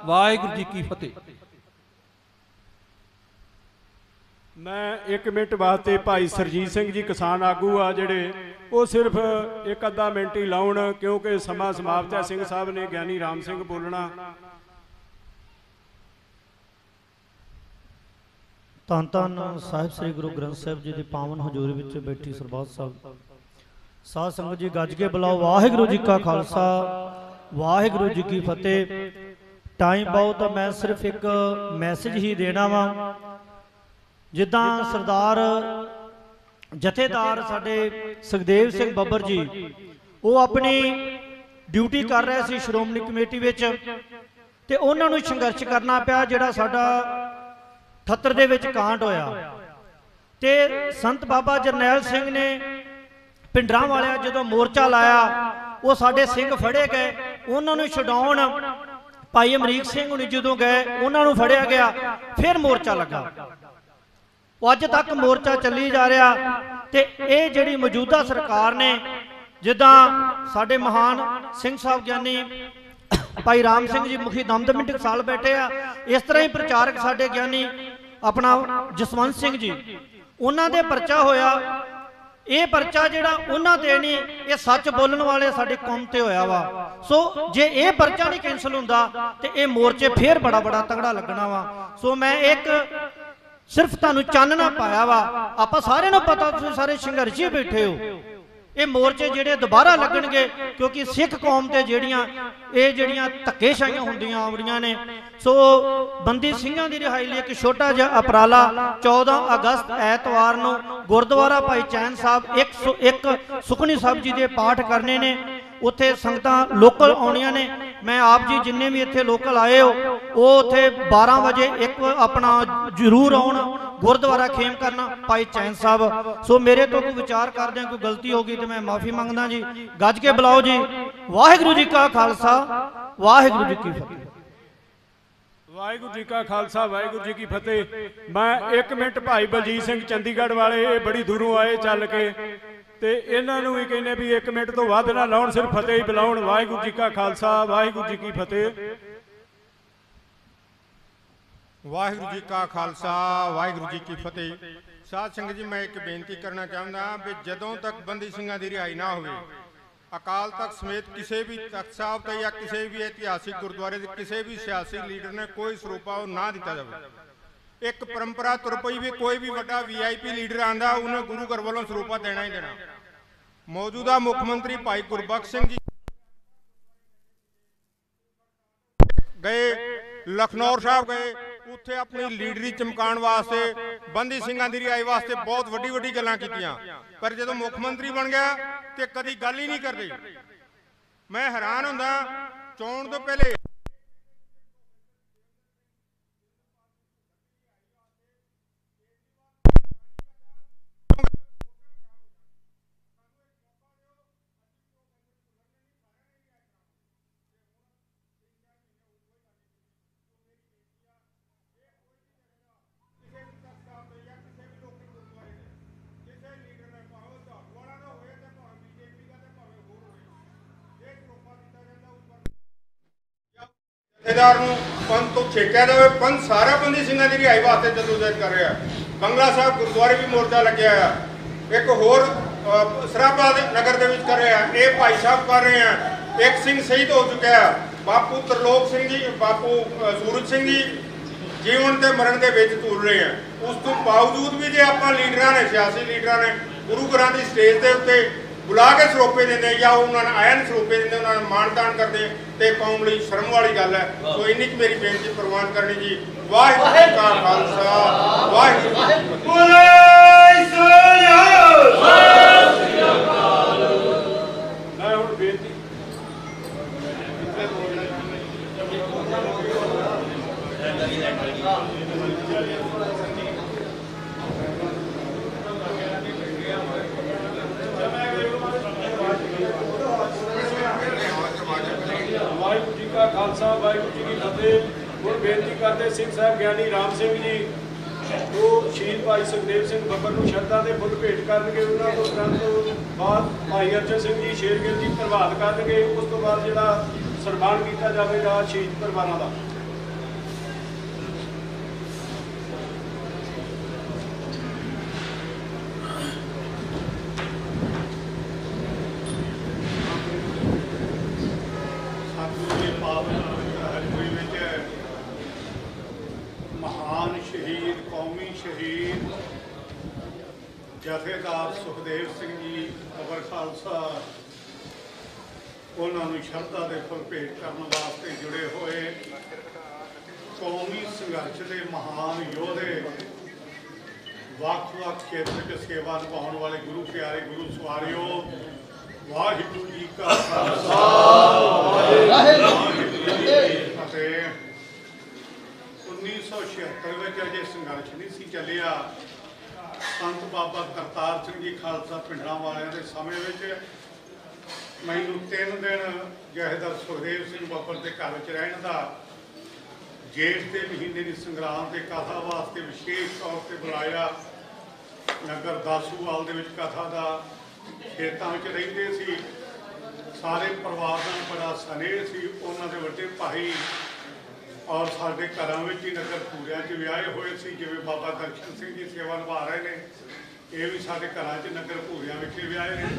ਵਾਹਿਗੁਰੂ ਜੀ ਕੀ ਫਤਿਹ। ਮੈਂ 1 ਮਿੰਟ ਵਾਸਤੇ ਭਾਈ ਸਰਜੀਤ ਸਿੰਘ ਜੀ ਕਿਸਾਨ ਆਗੂ ਆ ਜਿਹੜੇ ਉਹ ਸਿਰਫ ਇੱਕ ਅੱਧਾ ਮਿੰਟ ਹੀ ਲਾਉਣ ਕਿਉਂਕਿ ਸਮਾਂ ਸਮਾਪਤ ਹੈ। ਸਿੰਘ ਸਾਹਿਬ ਨੇ ਗਿਆਨੀ ਰਾਮ ਸਿੰਘ ਬੋਲਣਾ। ਧੰਨ ਧੰਨ ਸਾਹਿਬ ਸ੍ਰੀ ਗੁਰੂ ਗ੍ਰੰਥ ਸਾਹਿਬ ਜੀ ਦੀ ਪਾਵਨ ਹਜ਼ੂਰੀ ਵਿੱਚ ਬੈਠੀ ਸਰਬੱਤ ਸਾਹਿਬ। ਸਾਧ ਸੰਗਤ ਜੀ ਗੱਜ ਕੇ ਬੁਲਾਓ। ਵਾਹਿਗੁਰੂ ਜੀ ਕਾ ਖਾਲਸਾ ਵਾਹਿਗੁਰੂ ਜੀ ਕੀ ਫਤਿਹ। ਟਾਈਮ ਬਹੁਤ ਆ, ਮੈਂ ਸਿਰਫ ਇੱਕ ਮੈਸੇਜ ਹੀ ਦੇਣਾ ਵਾਂ। ਜਿੱਦਾਂ ਸਰਦਾਰ ਜਥੇਦਾਰ ਸਾਡੇ ਸੁਖਦੇਵ ਸਿੰਘ ਬੱਬਰ ਜੀ, ਉਹ ਆਪਣੀ ਡਿਊਟੀ ਕਰ ਰਹੇ ਸੀ ਸ਼੍ਰੋਮਣੀ ਕਮੇਟੀ ਵਿੱਚ ਤੇ ਉਹਨਾਂ ਨੂੰ ਸੰਘਰਸ਼ ਕਰਨਾ ਪਿਆ ਜਿਹੜਾ ਸਾਡਾ 78 ਦੇ ਵਿੱਚ ਕਾਂਡ ਹੋਇਆ। ਤੇ ਸੰਤ ਬਾਬਾ ਜਰਨੈਲ ਸਿੰਘ ਨੇ ਪਿੰਡਰਾਂ ਵਾਲਿਆਂ ਜਦੋਂ ਮੋਰਚਾ ਲਾਇਆ, ਉਹ ਸਾਡੇ ਸਿੰਘ ਫੜੇ ਗਏ। ਉਹਨਾਂ ਨੂੰ ਛਡਾਉਣ ਭਾਈ ਅਮਰੀਕ ਸਿੰਘ ਹੁਣੀ ਜਦੋਂ ਗਏ, ਉਹਨਾਂ ਨੂੰ ਫੜਿਆ ਗਿਆ, ਫਿਰ ਮੋਰਚਾ ਲੱਗਾ। ਉਹ ਅੱਜ ਤੱਕ ਮੋਰਚਾ ਚੱਲੀ ਜਾ ਰਿਹਾ ਤੇ ਇਹ ਜਿਹੜੀ ਮੌਜੂਦਾ ਸਰਕਾਰ ਨੇ ਜਿੱਦਾਂ ਸਾਡੇ ਮਹਾਨ ਸਿੰਘ ਸਾਹਿਬ ਗਿਆਨੀ [COUGHS] ਭਾਈ ਰਾਮ ਸਿੰਘ ਜੀ ਮੁਖੀ ਦਮਦਮੀ ਟਕਸਾਲ ਬੈਠੇ ਆ। ਇਸ ਤਰ੍ਹਾਂ ਹੀ ਪ੍ਰਚਾਰਕ ਸਾਡੇ ਗਿਆਨੀ ਆਪਣਾ ਜਸਵੰਤ ਸਿੰਘ ਜੀ ਉਹਨਾਂ ਦੇ ਪਰਚਾ ਹੋਇਆ। ਇਹ ਪਰਚਾ ਜਿਹੜਾ ਉਹਨਾਂ ਤੇ ਨਹੀਂ ਇਹ ਸੱਚ ਬੋਲਣ ਵਾਲੇ ਸਾਡੀ ਕੌਮ ਤੇ ਹੋਇਆ ਵਾ। ਸੋ ਜੇ ਇਹ ਪਰਚਾ ਨਹੀਂ ਕੈਨਸਲ ਹੁੰਦਾ ਤੇ ਇਹ ਮੋਰਚੇ ਫੇਰ ਬੜਾ ਬੜਾ ਤਗੜਾ ਲੱਗਣਾ ਵਾ। ਸੋ ਮੈਂ ਇੱਕ ਸਿਰਫ ਤੁਹਾਨੂੰ ਚਾਨਣਾ ਪਾਇਆ ਵਾ। ਆਪਾਂ ਸਾਰਿਆਂ ਨੂੰ ਪਤਾ, ਤੁਸੀਂ ਸਾਰੇ ਸੰਘਰਸ਼ੀ ਬੈਠੇ ਹੋ। ਇਹ ਮੋਰਚੇ ਜਿਹੜੇ ਦੁਬਾਰਾ ਲੱਗਣਗੇ, ਕਿਉਂਕਿ ਸਿੱਖ ਕੌਮ ਤੇ ਜਿਹੜੀਆਂ, ਇਹ ਜਿਹੜੀਆਂ ਧੱਕੇਸ਼ਾਹੀਆਂ ਹੁੰਦੀਆਂ ਆਵੜੀਆਂ ਨੇ। ਸੋ ਬੰਦੀ ਸਿੰਘਾਂ ਦੀ ਰਿਹਾਈ ਲਈ ਇੱਕ ਛੋਟਾ ਜਿਹਾ ਅਪਰਾਲਾ 14 ਅਗਸਤ ਐਤਵਾਰ ਨੂੰ ਗੁਰਦੁਆਰਾ ਭਾਈ ਚੈਨ ਸਾਹਿਬ 101 ਸੁਖਣੀ ਸਾਹਿਬ ਜੀ ਦੇ ਪਾਠ ਕਰਨੇ ਨੇ। ਉੱਥੇ ਸੰਗਤਾਂ ਲੋਕਲ ਆਉਣੀਆਂ ਨੇ। ਮੈਂ ਆਪ ਜੀ ਜਿੰਨੇ ਵੀ ਇੱਥੇ ਲੋਕਲ ਆਏ ਹੋ, ਉਹ ਉੱਥੇ 12 ਵਜੇ ਇੱਕ ਆਪਣਾ ਜ਼ਰੂਰ ਆਉਣ, ਗੁਰਦੁਆਰਾ ਖੇਮ ਕਰਨਾ, ਭਾਈ ਚੈਨ ਸਾਹਿਬ। ਸੋ ਮੇਰੇ ਤੋਂ ਕੋਈ ਵਿਚਾਰ ਕਰਦੇ ਕੋਈ ਗਲਤੀ ਹੋ ਗਈ ਤੇ ਮੈਂ ਮਾਫੀ ਮੰਗਦਾ ਜੀ। ਗੱਜ ਕੇ ਬੁਲਾਓ ਜੀ। ਵਾਹਿਗੁਰੂ ਜੀ ਕਾ ਖਾਲਸਾ, ਵਾਹਿਗੁਰੂ ਜੀ ਕੀ ਫਤਿਹ। ਵਾਹਿਗੁਰੂ ਜੀ ਕਾ ਖਾਲਸਾ, ਵਾਹਿਗੁਰੂ ਜੀ ਕੀ ਫਤਿਹ। ਮੈਂ 1 ਮਿੰਟ ਭਾਈ ਬਲਜੀਤ ਸਿੰਘ ਚੰਡੀਗੜ੍ਹ ਵਾਲੇ, ਇਹ ਬੜੀ ਦੂਰੋਂ ਆਏ ਚੱਲ ਕੇ। ਤੇ ਇਹਨਾਂ ਨੂੰ ਵੀ ਕਹਿੰਦੇ ਵੀ 1 ਮਿੰਟ ਤੋਂ ਵੱਧ ਨਾ ਲਾਉਣ, ਸਿਰਫ ਫਤਿਹ ਹੀ ਬੁਲਾਉਣ। ਵਾਹਿਗੁਰੂ ਜੀ ਕਾ ਖਾਲਸਾ, ਵਾਹਿਗੁਰੂ ਜੀ ਕੀ ਫਤਿਹ। ਵਾਹਿਗੁਰੂ ਜੀ ਕਾ ਖਾਲਸਾ, ਵਾਹਿਗੁਰੂ ਜੀ ਕੀ ਫਤਿਹ। ਸਾਧ ਸੰਗਤ ਜੀ, ਮੈਂ ਇੱਕ ਬੇਨਤੀ ਕਰਨਾ ਚਾਹੁੰਦਾ ਵੀ ਜਦੋਂ ਤੱਕ ਬੰਦੀ ਸਿੰਘਾਂ ਦੀ ਰਿਹਾਈ ਨਾ ਹੋਵੇ, ਅਕਾਲ ਤਖਤ ਸਮੇਤ ਕਿਸੇ ਵੀ ਤਖਤ ਸਾਹਿਬ ਤੇ ਜਾਂ ਕਿਸੇ ਵੀ ਇਤਿਹਾਸਿਕ ਗੁਰਦੁਆਰੇ ਦੇ ਕਿਸੇ ਵੀ ਸਿਆਸੀ ਲੀਡਰ ਨੇ ਕੋਈ ਸਰੂਪਾ ਉਹ ਨਾ ਦਿੱਤਾ ਜਾਵੇ। ਇੱਕ ਪਰੰਪਰਾ ਤੁਰ ਪਈ ਵੀ ਕੋਈ ਵੀ ਵੱਡਾ ਵੀਆਈਪੀ ਲੀਡਰ ਆਂਦਾ, ਉਹਨੇ ਗੁਰੂ ਘਰ ਵੱਲੋਂ ਸਰੂਪਾ ਦੇਣਾ ਹੀ ਦੇਣਾ। ਮੌਜੂਦਾ ਮੁੱਖ ਮੰਤਰੀ ਭਾਈ ਗੁਰਬਖਸ਼ ਸਿੰਘ ਜੀ ਗਏ, ਲਖਨੌਰ ਸਾਹਿਬ ਗਏ, ਉੱਥੇ ਆਪਣੀ ਲੀਡਰੀ ਚਮਕਾਉਣ ਵਾਸਤੇ, ਬੰਦੀ ਸਿੰਘਾਂ ਦੀ ਰਿਹਾਈ ਵਾਸਤੇ ਬਹੁਤ ਵੱਡੀ ਵੱਡੀ ਗੱਲਾਂ ਕੀਤੀਆਂ। ਪਰ ਜਦੋਂ ਮੁੱਖ ਮੰਤਰੀ ਬਣ ਗਿਆ ਤੇ ਕਦੀ ਗੱਲ ਹੀ ਨਹੀਂ ਕਰਦੇ। ਮੈਂ ਹੈਰਾਨ ਹੁੰਦਾ, ਚੋਣ ਤੋਂ ਪਹਿਲੇ ਜਥੇਦਾਰ ਨੂੰ ਪੰਥ ਤੋਂ ਛੇਕਿਆ ਜਾਵੇ ਪੰਥ ਸਾਰਾ ਬੰਦੀ ਸਿੰਘਾਂ ਦੀ ਰਿਹਾਈ ਵਾਸਤੇ ਜਦੋਜਹਿਦ ਕਰ ਰਿਹਾ ਬੰਗਲਾ ਸਾਹਿਬ ਗੁਰਦੁਆਰੇ ਵੀ ਮੋਰਚਾ ਲੱਗਿਆ ਆ ਇੱਕ ਹੋਰ ਅ, ਨਗਰ ਦੇ ਵਿੱਚ ਕਰ ਰਿਹਾ ਇਹ ਭਾਈ ਸਾਹਿਬ ਕਰ ਰਹੇ ਆ ਇੱਕ ਸਿੰਘ ਸ਼ਹੀਦ ਹੋ ਚੁੱਕਿਆ ਹੈ। ਬਾਪੂ ਤਰਲੋਕ ਸਿੰਘ ਜੀ ਬਾਪੂ ਸੂਰਜ ਸਿੰਘ ਜੀ ਜੀਵਨ ਤੇ ਮਰਨ ਦੇ ਵਿੱਚ ਤੁਰ ਰਹੇ ਆ ਉਸ ਤੋਂ ਬਾਵਜੂਦ ਵੀ ਜੇ ਆਪਾਂ ਲੀਡਰਾਂ ਨੇ ਸਿਆਸੀ ਲੀਡਰਾਂ ਨੇ ਗੁਰੂ ਘਰਾਂ ਦੀ ਸਟੇਜ ਦੇ ਉੱਤੇ ਬੁਲਾ ਕੇ ਸਰੋਪੇ ਦਿੰਦੇ ਜਾਂ ਉਹਨਾਂ ਨੂੰ ਆਇਨ ਸਰੋਪੇ ਦਿੰਦੇ ਉਹਨਾਂ ਨੂੰ ਮਾਣ ਤਾਣ ਕਰਦੇ ਤੇ ਕੌਮ ਲਈ ਸ਼ਰਮ ਵਾਲੀ ਗੱਲ ਹੈ। ਸੋ ਇੰਨੀ ਕੁ ਮੇਰੀ ਬੇਨਤੀ ਪ੍ਰਵਾਨ ਕਰਨੀ ਜੀ। ਵਾਹਿਗੁਰੂ ਜੀ ਕਾ ਖਾਲਸਾ ਵਾਹਿਗੁਰੂ ਜੀ ਕੀ ਫਤਿਹ ਮੈਂ ਹੁਣ ਬੇਨਤੀ ਵਾਹਿਗੁਰੂ ਜੀ ਕਾ ਖਾਲਸਾ ਵਾਹਿਗੁਰੂ ਜੀ ਹੁਣ ਬੇਨਤੀ ਕਰਦੇ ਸਿੰਘ ਸਾਹਿਬ, ਗਿਆਨੀ ਰਾਮ ਸਿੰਘ ਜੀ ਉਹ ਸ਼ਹੀਦ ਭਾਈ ਸੁਖਦੇਵ ਸਿੰਘ ਬੱਬਰ ਨੂੰ ਸ਼ਰਧਾ ਦੇ ਫੁੱਲ ਭੇਟ ਕਰਨਗੇ, ਉਹਨਾਂ ਤੋਂ ਤੁਰੰਤ ਬਾਅਦ ਭਾਈ ਅਰਜਨ ਸਿੰਘ ਜੀ, ਸ਼ੇਰਗਿੱਲ ਜੀ ਪ੍ਰਭਾਤ ਕਰਨਗੇ, ਉਸ ਤੋਂ ਬਾਅਦ ਜਿਹੜਾ ਸਨਮਾਨ ਕੀਤਾ ਜਾਵੇਗਾ ਸ਼ਹੀਦ ਪਰਿਵਾਰਾਂ ਦਾ ਸਤਿਗੁਰੂ ਦੇ ਪਾਵਨ ਹਰਮੋਈ ਵਿੱਚ ਮਹਾਨ ਸ਼ਹੀਦ ਕੌਮੀ ਸ਼ਹੀਦ ਜਥੇਦਾਰ ਸੁਖਦੇਵ ਸਿੰਘ ਜੀ ਅਬਰ ਖਾਲਸਾ ਉਹਨਾਂ ਨੂੰ ਸ਼ਰਧਾ ਦੇ ਫੁੱਲ ਭੇਟ ਕਰਨ ਵਾਸਤੇ ਜੁੜੇ ਹੋਏ ਕੌਮੀ ਸੰਘਰਸ਼ ਦੇ ਮਹਾਨ ਯੋਧੇ ਵੱਖ-ਵੱਖ ਖੇਤਰ 'ਚ ਸੇਵਾ ਨਿਭਾਉਣ ਵਾਲੇ ਗੁਰੂ ਪਿਆਰੇ, ਗੁਰੂ ਸਵਾਰਿਓ, ਵਾਹਿਗੁਰੂ ਜੀ ਕਾ ਖਾਲਸਾ। ਵਾਹਿਗੁਰੂ ਜੀ ਕੀ ਫਤਿਹ 1976 ਵਿੱਚ ਅਜੇ ਸੰਘਰਸ਼ ਨਹੀਂ ਸੀ ਚੱਲਿਆ। ਸੰਤ ਬਾਬਾ ਕਰਤਾਰ ਸਿੰਘ ਜੀ ਖਾਲਸਾ ਪਿੰਡਾਂ ਵਾਲਿਆਂ ਦੇ ਸਮੇਂ ਵਿੱਚ ਮੈਨੂੰ ਤਿੰਨ ਦਿਨ ਜਹੇਦਾਰ ਸੁਖਦੇਵ ਸਿੰਘ ਬੱਬਰ ਦੇ ਘਰ ਵਿੱਚ ਰਹਿਣ ਦਾ, ਜੇਠ ਦੇ ਮਹੀਨੇ ਦੀ ਸੰਗਰਾਮ ਤੇ ਕਥਾ ਵਾਸਤੇ ਵਿਸ਼ੇਸ਼ ਤੌਰ ਤੇ ਬੁਲਾਇਆ। ਨਗਰ ਦਾਸੂਵਾਲ ਦੇ ਵਿੱਚ ਕਥਾ ਦਾ ਖੇਤਾਂ ਵਿੱਚ ਰਹਿੰਦੇ ਸੀ। ਸਾਰੇ ਪਰਿਵਾਰ ਨਾਲ ਬੜਾ ਸਨੇਹ ਸੀ। ਉਹਨਾਂ ਦੇ ਵੱਡੇ ਭਾਈ ਔਰ ਸਾਡੇ ਘਰਾਂ ਵਿੱਚ ਹੀ ਨਗਰ ਪੂਰਿਆਂ 'ਚ ਵਿਆਹੇ ਹੋਏ ਸੀ। ਜਿਵੇਂ ਬਾਬਾ ਦਰਸ਼ਨ ਸਿੰਘ ਜੀ ਸੇਵਾ ਨਿਭਾ ਰਹੇ ਨੇ, ਇਹ ਵੀ ਸਾਡੇ ਘਰਾਂ 'ਚ ਨਗਰ ਪੂਰਿਆਂ ਵਿੱਚ ਹੀ ਵਿਆਹੇ ਨੇ।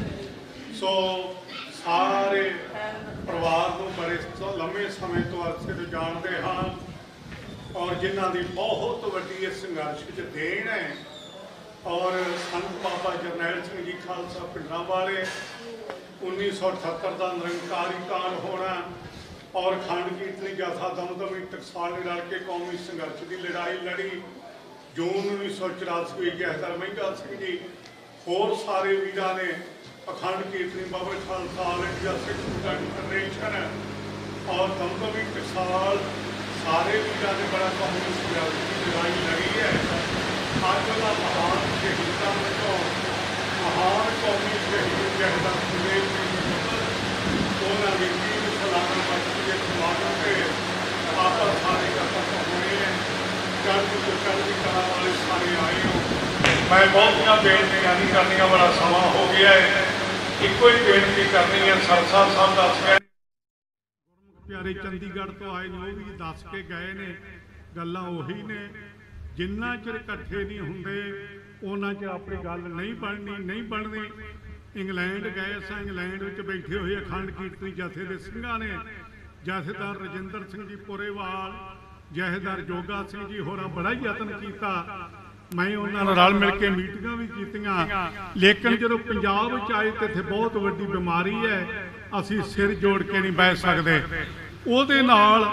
ਸੋ ਸਾਰੇ ਪਰਿਵਾਰ ਨੂੰ ਬੜੇ ਲੰਮੇ ਸਮੇਂ ਤੋਂ ਅਰਸੇ ਤੋਂ ਜਾਣਦੇ ਹਾਂ ਔਰ ਜਿਨ੍ਹਾਂ ਦੀ ਬਹੁਤ ਵੱਡੀ ਇਸ ਸੰਘਰਸ਼ ਵਿੱਚ ਦੇਣ ਹੈ ਔਰ ਸੰਤ ਬਾਬਾ ਜਰਨੈਲ ਸਿੰਘ ਜੀ ਖਾਲਸਾ ਪਿੰਡਾਂ ਵਾਲੇ 1978 ਦਾ ਨਿਰੰਕਾਰੀ ਕਾਲ ਹੋਣਾ ਔਰ ਖੰਡ ਕੀਰਤਨੀ ਜਥਾ ਦਮਦਮੀ ਟਕਸਾਲ ਨੇ ਰਲ ਕੇ ਕੌਮੀ ਸੰਘਰਸ਼ ਦੀ ਲੜਾਈ ਲੜੀ। ਜੂਨ 1984 ਵਿੱਚ ਜਹਦਰ ਮਹਿੰਗਾ ਸਿੰਘ ਜੀ, ਹੋਰ ਸਾਰੇ ਵੀਰਾਂ ਨੇ Akhand Kirtani Baba Khalsa all India Sikh federation ਔਰ ਦਮਦਮੀ ਟਕਸਾਲ ਸਾਰੇ ਵੀਰਾਂ ਨੇ ਬੜਾ ਕੌਮੀ ਸੰਘਰਸ਼ ਦੀ ਲੜਾਈ ਲੜੀ ਹੈ। ਅੱਜ ਦਾ ਮਹਾਨ ਸ਼ਹੀਦਾਂ ਵਿੱਚੋਂ ਮਹਾਨ ਕੌਮੀ ਸ਼ਹੀਦ ਜਹਦਰ ਸੁਰੇਸ਼ ਸਿੰਘ ਉਹਨਾਂ ਦੀ ਜੀਵ ਸਲਾਨਾ ਬਖਸ਼ੀ ਦੇ ਸਮਾਗਮ ਤੇ ਆਪਾਂ ਸਾਰੇ ਇਕੱਠਾ ਹੋਏ ਹੈ ਚੜ੍ਹਦੀ ਤੋਂ ਚੜ੍ਹਦੀ ਕਲਾ ਵਾਲੇ ਸਾਰੇ ਆਏ ਹੋ ਮੈਂ ਬਹੁਤੀਆਂ ਬੇਨਤੀਆਂ ਨਹੀਂ ਕਰਨੀਆਂ ਬੜਾ ਸਮਾਂ ਹੋ ਗਿਆ ਹੈ। ਇੱਕੋ ਹੀ ਬੇਨਤੀ ਕਰਨੀ ਹੈ, ਸਰਸਾ ਸਾਹਿਬ ਦੱਸ ਗਏ ਪਿਆਰੇ ਚੰਡੀਗੜ੍ਹ ਤੋਂ ਆਏ ਨੇ, ਉਹ ਵੀ ਦੱਸ ਕੇ ਗਏ ਨੇ, ਗੱਲਾਂ ਉਹੀ ਨੇ। ਜਿੰਨਾ ਚਿਰ ਇਕੱਠੇ ਨਹੀਂ ਹੁੰਦੇ, ਉਹਨਾਂ ਚਿਰ ਆਪਣੀ ਗੱਲ ਨਹੀਂ ਬਣਨੀ ਨਹੀਂ ਬਣਨੀ ਇੰਗਲੈਂਡ ਗਏ ਸਾਂ, ਇੰਗਲੈਂਡ ਵਿੱਚ ਬੈਠੇ ਹੋਏ ਅਖੰਡ ਕੀਰਤਨੀ ਜਥੇ ਦੇ ਸਿੰਘਾਂ ਨੇ। ਜਥੇਦਾਰ ਰਜਿੰਦਰ ਸਿੰਘ ਜੀ ਪੁਰੇਵਾਲ, ਜਹੇਦਾਰ ਜੋਗਾ ਸਿੰਘ ਜੀ ਹੋਰਾਂ ਬੜਾ ਹੀ ਯਤਨ ਕੀਤਾ। ਮੈਂ ਉਹਨਾਂ ਨਾਲ ਰਲ ਮਿਲ ਕੇ ਮੀਟਿੰਗਾਂ ਵੀ ਕੀਤੀਆਂ। ਲੇਕਿਨ ਜਦੋਂ ਪੰਜਾਬ ਵਿੱਚ ਆਏ ਤੇ ਇੱਥੇ ਬਹੁਤ ਵੱਡੀ ਬਿਮਾਰੀ ਹੈ, ਅਸੀਂ ਸਿਰ ਜੋੜ ਕੇ ਨਹੀਂ ਬਹਿ ਸਕਦੇ। ਉਹਦੇ ਨਾਲ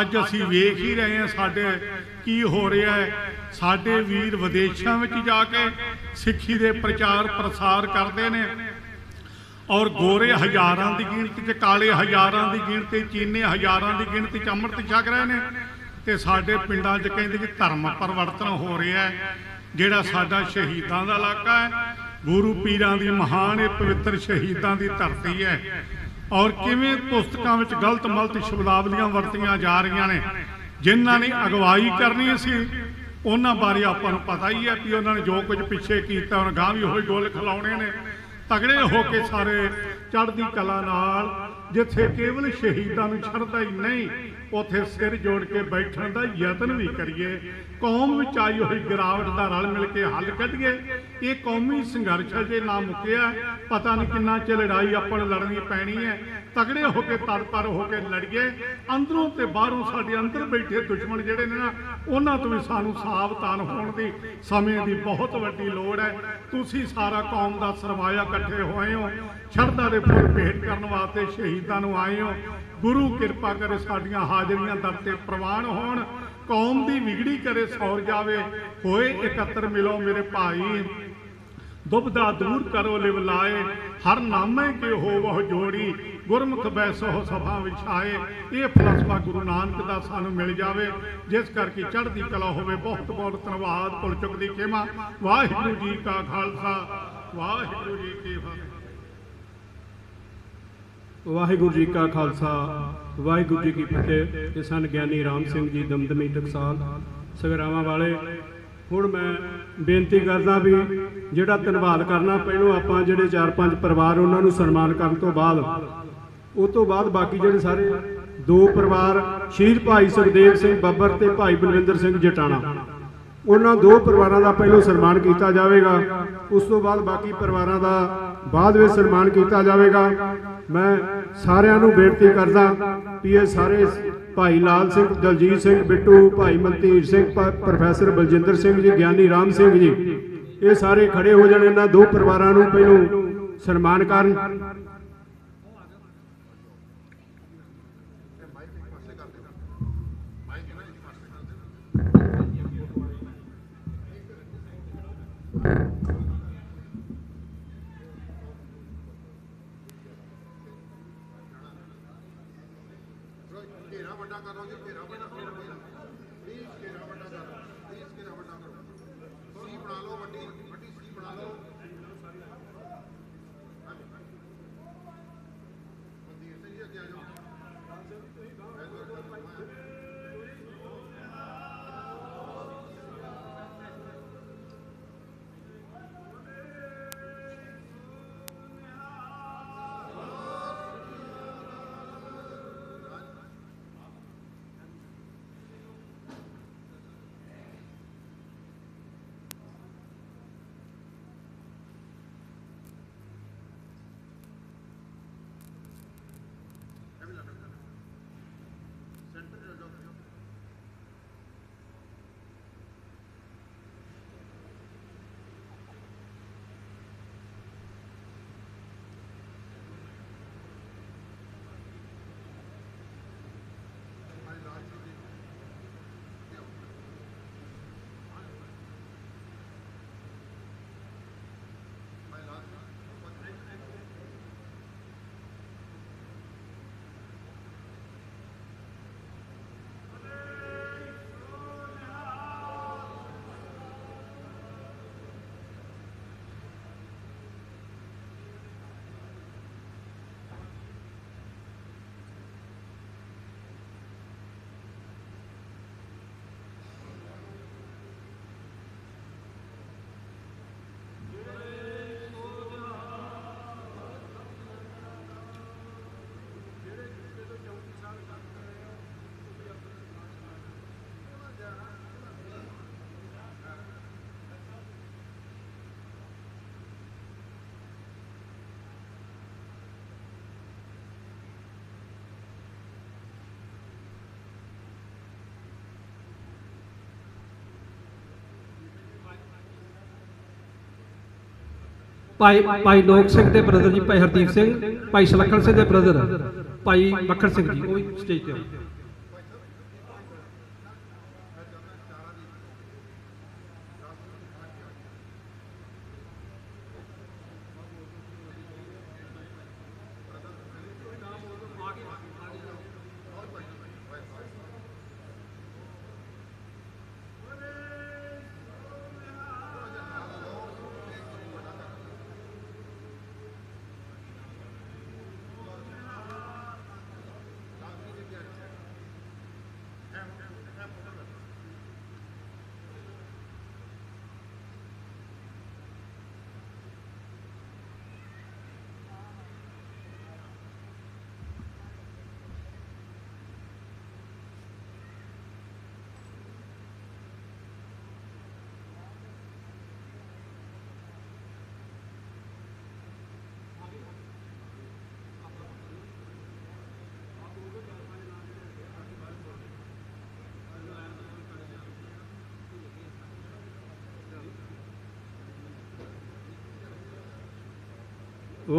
ਅੱਜ ਅਸੀਂ ਵੇਖ ਹੀ ਰਹੇ ਹਾਂ ਸਾਡੇ ਕੀ ਹੋ ਰਿਹਾ ਹੈ? ਸਾਡੇ ਵੀਰ ਵਿਦੇਸ਼ਾਂ ਵਿੱਚ ਜਾ ਕੇ ਸਿੱਖੀ ਦੇ ਪ੍ਰਚਾਰ ਪ੍ਰਸਾਰ ਕਰਦੇ ਨੇ ਔਰ ਗੋਰੇ ਹਜ਼ਾਰਾਂ ਦੀ ਗਿਣਤੀ ਤੇ ਕਾਲੇ ਹਜ਼ਾਰਾਂ ਦੀ ਗਿਣਤੀ, ਚੀਨੇ ਹਜ਼ਾਰਾਂ ਦੀ ਗਿਣਤੀ ਚ ਅੰਮ੍ਰਿਤ ਛਕ ਰਹੇ ਨੇ ਤੇ ਸਾਡੇ ਪਿੰਡਾਂ 'ਚ ਕਹਿੰਦੇ ਕਿ ਧਰਮ ਪਰਿਵਰਤਨ ਹੋ ਰਿਹਾ ਹੈ, ਜਿਹੜਾ ਸਾਡਾ ਸ਼ਹੀਦਾਂ ਦਾ ਇਲਾਕਾ ਹੈ। ਗੁਰੂ ਪੀਰਾਂ ਦੀ ਮਹਾਨ ਇਹ ਪਵਿੱਤਰ ਸ਼ਹੀਦਾਂ ਦੀ ਧਰਤੀ ਹੈ। ਔਰ ਕਿਵੇਂ ਪੁਸਤਕਾਂ ਵਿੱਚ ਗਲਤ ਮਲਤ ਸ਼ਬਦਾਵਲੀਆਂ ਵਰਤੀਆਂ ਜਾ ਰਹੀਆਂ ਨੇ ਜਿਨ੍ਹਾਂ ਨੇ ਅਗਵਾਈ ਕਰਨੀ ਸੀ, ਉਹਨਾਂ ਬਾਰੇ ਆਪਾਂ ਨੂੰ ਪਤਾ ਹੀ ਹੈ ਕਿ ਉਹਨਾਂ ਨੇ ਜੋ ਕੁਝ ਪਿੱਛੇ ਕੀਤਾ ਉਹਨਾਂ ਗਾਂ ਵੀ ਹੋਈ ਗੋਲ ਖਿਲਾਉਣੇ ਨੇ। ਤਗੜੇ ਹੋ ਕੇ ਸਾਰੇ ਚੜ੍ਹਦੀ ਕਲਾ ਨਾਲ, ਜਿੱਥੇ ਕੇਵਲ ਸ਼ਹੀਦਾਂ ਨੂੰ ਛੱਡਦਾ ਹੀ ਨਹੀਂ, ਉਥੇ ਸਿਰ ਜੋੜ ਕੇ ਬੈਠਣ ਦਾ ਯਤਨ ਵੀ ਕਰੀਏ। ਕੌਮ ਵਿੱਚ ਆਈ ਹੋਈ ਗਿਰਾਵਟ ਦਾ ਰਲ ਮਿਲ ਕੇ ਹੱਲ ਕੱਢੀਏ ਇਹ ਕੌਮੀ ਸੰਘਰਸ਼ ਅਜੇ ਨਾ ਮੁੱਕਿਆ। ਪਤਾ ਨਹੀਂ ਕਿੰਨਾ ਚਿਰ ਲੜਾਈ ਆਪਾਂ ਨੂੰ ਲੜਨੀ ਪੈਣੀ ਹੈ। ਤਗੜੇ ਹੋ ਕੇ ਤੜਪਰ ਹੋ ਕੇ ਲੜੀਏ। ਅੰਦਰੋਂ ਤੇ ਬਾਹਰੋਂ ਸਾਡੇ ਅੰਦਰ ਬੈਠੇ ਦੁਸ਼ਮਣ ਜਿਹੜੇ ਨੇ ਨਾ, ਉਹਨਾਂ ਤੋਂ ਵੀ ਸਾਨੂੰ ਸਾਵਧਾਨ ਹੋਣ ਦੀ, ਸਮੇਂ ਦੀ ਬਹੁਤ ਵੱਡੀ ਲੋੜ ਹੈ। ਤੁਸੀਂ ਸਾਰਾ ਕੌਮ ਦਾ ਸਰਮਾਇਆ ਇਕੱਠੇ ਹੋਏ ਹੋ। ਸ਼ਰਧਾ ਦੇ ਫੁੱਲ ਭੇਟ ਕਰਨ ਵਾਸਤੇ ਸ਼ਹੀਦਾਂ ਨੂੰ ਆਏ ਹੋ। ਗੁਰੂ ਕਿਰਪਾ ਕਰੇ ਸਾਡੀਆਂ ਹਾਜ਼ਰੀਆਂ ਦਰ ਤੇ ਪ੍ਰਵਾਨ ਹੋਣ। ਕੌਮ ਦੀ ਵਿਗੜੀ ਕਰੇ ਸੌਰ ਜਾਵੇ, ਹੋਏ ਇਕੱਤਰ ਮਿਲੋ ਮੇਰੇ ਭਾਈ। ਦੁਬਦਾ ਦੂਰ ਕਰੋ ਲਿਵ ਲਾਏ, ਹਰ ਨਾਮੇ ਕੇ ਹੋ ਵਹ ਜੋੜੀ, ਗੁਰਮੁਖ ਬੈਸੋ ਸਭਾ ਵਿਛਾਏ। ਇਹ ਫਲਸਫਾ ਗੁਰੂ ਨਾਨਕ ਦਾ ਸਾਨੂੰ ਮਿਲ ਜਾਵੇ, ਜਿਸ ਕਰਕੇ ਚੜ੍ਹਦੀ ਕਲਾ ਹੋਵੇ, ਬਹੁਤ ਬਹੁਤ ਧੰਨਵਾਦ, ਭੁੱਲ ਚੁੱਕਦੀ ਖੇਮਾ। ਵਾਹਿਗੁਰੂ ਜੀ ਕਾ ਖਾਲਸਾ, ਵਾਹਿਗੁਰੂ ਜੀ ਕੀ ਫਤਿਹ। ਵਾਹਿਗੁਰੂ ਜੀ ਕਾ ਖਾਲਸਾ ਵਾਹਿਗੁਰੂ ਜੀ ਕੀ ਫਤਿਹ। ਇਹ ਸਨ ਗਿਆਨੀ ਰਾਮ ਸਿੰਘ ਜੀ ਦਮਦਮੀ ਟਕਸਾਲ ਸਗਰਾਵਾਂ ਵਾਲੇ। ਹੁਣ ਮੈਂ ਬੇਨਤੀ ਕਰਦਾ ਵੀ ਜਿਹੜਾ ਧੰਨਵਾਦ ਕਰਨਾ, ਪਹਿਲੋਂ ਆਪਾਂ ਜਿਹੜੇ ਚਾਰ ਪੰਜ ਪਰਿਵਾਰ ਉਹਨਾਂ ਨੂੰ ਸਨਮਾਨ ਕਰਨ ਤੋਂ ਬਾਅਦ, ਉਹ ਤੋਂ ਬਾਅਦ ਬਾਕੀ ਜਿਹੜੇ ਸਾਰੇ ਦੋ ਪਰਿਵਾਰ, ਸ਼ਹੀਦ ਭਾਈ ਸੁਖਦੇਵ ਸਿੰਘ ਬੱਬਰ ਤੇ ਭਾਈ ਬਲਵਿੰਦਰ ਸਿੰਘ ਜਟਾਣਾ। ਉਹਨਾਂ ਦੋ ਪਰਿਵਾਰਾਂ ਦਾ ਪਹਿਲੋਂ ਸਨਮਾਨ ਕੀਤਾ ਜਾਵੇਗਾ, ਉਸ ਤੋਂ ਬਾਅਦ ਬਾਕੀ ਪਰਿਵਾਰਾਂ ਦਾ ਬਾਅਦ ਵਿੱਚ ਸਨਮਾਨ ਕੀਤਾ ਜਾਵੇਗਾ। ਮੈਂ ਸਾਰਿਆਂ ਨੂੰ ਬੇਨਤੀ ਕਰਦਾ ਵੀ ਇਹ ਸਾਰੇ ਭਾਈ ਲਾਲ ਸਿੰਘ, ਦਲਜੀਤ ਸਿੰਘ, ਬਿੱਟੂ, ਭਾਈ ਮਨਤੀਰ ਸਿੰਘ, ਪ- ਪ੍ਰੋਫੈਸਰ ਬਲਜਿੰਦਰ ਸਿੰਘ ਜੀ, ਗਿਆਨੀ ਰਾਮ ਸਿੰਘ ਜੀ, ਇਹ ਸਾਰੇ ਖੜੇ ਹੋ ਜਾਣ, ਇਹਨਾਂ ਦੋ ਪਰਿਵਾਰਾਂ ਨੂੰ ਪਹਿਲੋਂ ਸਨਮਾਨ ਕਰਨ। Mm-hmm. ਭਾਈ ਭਾਈ ਲੋਕ ਸਿੰਘ ਦੇ ਬ੍ਰਦਰ ਜੀ, ਭਾਈ ਹਰਦੀਪ ਸਿੰਘ, ਭਾਈ ਸਲੱਖਣ ਸਿੰਘ ਦੇ ਬ੍ਰਦਰ ਭਾਈ ਮੱਖਣ ਸਿੰਘ ਜੀ, ਉਹ ਵੀ ਸਟੇਜ ਤੇ ਆਓ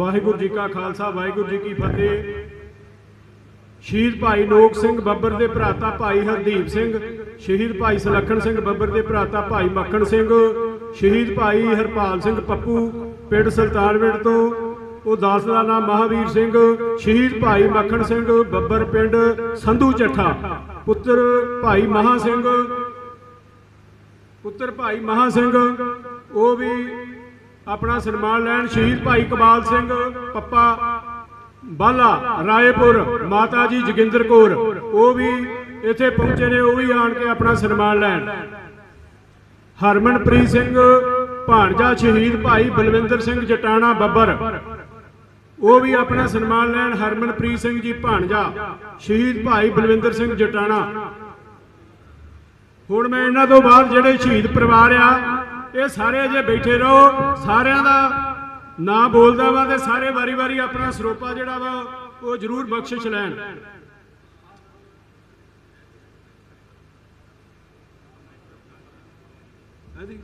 ਵਾਹਿਗੁਰੂ ਜੀ ਕਾ ਖਾਲਸਾ, ਵਾਹਿਗੁਰੂ ਜੀ ਕੀ ਫਤਿਹ। ਸ਼ਹੀਦ ਭਾਈ ਨੋਕ ਸਿੰਘ ਬੱਬਰ ਦੇ ਭਰਾਤਾ ਭਾਈ ਹਰਦੀਪ ਸਿੰਘ, ਸ਼ਹੀਦ ਭਾਈ ਸੁਲੱਖਣ ਸਿੰਘ ਬੱਬਰ ਦੇ ਭਰਾਤਾ ਭਾਈ ਮੱਖਣ ਸਿੰਘ, ਸ਼ਹੀਦ ਭਾਈ ਹਰਪਾਲ ਸਿੰਘ ਪੱਪੂ, ਪਿੰਡ ਸੁਲਤਾਨਵਿੰਡ ਤੋਂ। ਉਹ ਦਾਸ ਦਾ ਨਾਮ ਮਹਾਵੀਰ ਸਿੰਘ, ਸ਼ਹੀਦ ਭਾਈ ਮੱਖਣ ਸਿੰਘ ਬੱਬਰ ਪਿੰਡ ਸੰਧੂ ਚੱਠਾ। ਪੁੱਤਰ ਭਾਈ ਮਹਾ ਸਿੰਘ, ਪੁੱਤਰ ਭਾਈ ਮਹਾ ਸਿੰਘ, ਉਹ ਵੀ ਆਪਣਾ ਸਨਮਾਨ ਲੈਣ ਸ਼ਹੀਦ ਭਾਈ ਕਮਾਲ ਸਿੰਘ, ਪੱਪਾ ਬਾਲਾ, ਰਾਏਪੁਰ, ਮਾਤਾ ਜੀ ਜੋਗਿੰਦਰ ਕੌਰ। ਉਹ ਵੀ ਇੱਥੇ ਪਹੁੰਚੇ ਨੇ, ਉਹ ਵੀ ਆਣ ਕੇ ਆਪਣਾ ਸਨਮਾਨ ਲੈਣ। ਹਰਮਨਪ੍ਰੀਤ ਸਿੰਘ, ਭਾਣਜਾ ਸ਼ਹੀਦ ਭਾਈ ਬਲਵਿੰਦਰ ਸਿੰਘ ਜਟਾਣਾ ਬੱਬਰ। ਉਹ ਵੀ ਆਪਣਾ ਸਨਮਾਨ ਲੈਣ, ਹਰਮਨਪ੍ਰੀਤ ਸਿੰਘ ਜੀ ਭਾਣਜਾ, ਸ਼ਹੀਦ ਭਾਈ ਬਲਵਿੰਦਰ ਸਿੰਘ ਜਟਾਣਾ। ਹੁਣ ਮੈਂ ਇਹਨਾਂ ਤੋਂ ਬਾਅਦ ਜਿਹੜੇ ਸ਼ਹੀਦ ਪਰਿਵਾਰ ਆ ਇਹ ਸਾਰੇ ਅਜੇ ਬੈਠੇ ਰਹੋ, ਸਾਰਿਆਂ ਦਾ ਨਾਂ ਬੋਲਦਾ ਵਾ ਤੇ ਸਾਰੇ ਵਾਰੀ-ਵਾਰੀ ਆਪਣਾ ਸਰੋਪਾ ਜਿਹੜਾ ਵਾ, ਉਹ ਜ਼ਰੂਰ ਬਖਸ਼ਿਸ਼ ਲੈਣ ਸਤਿ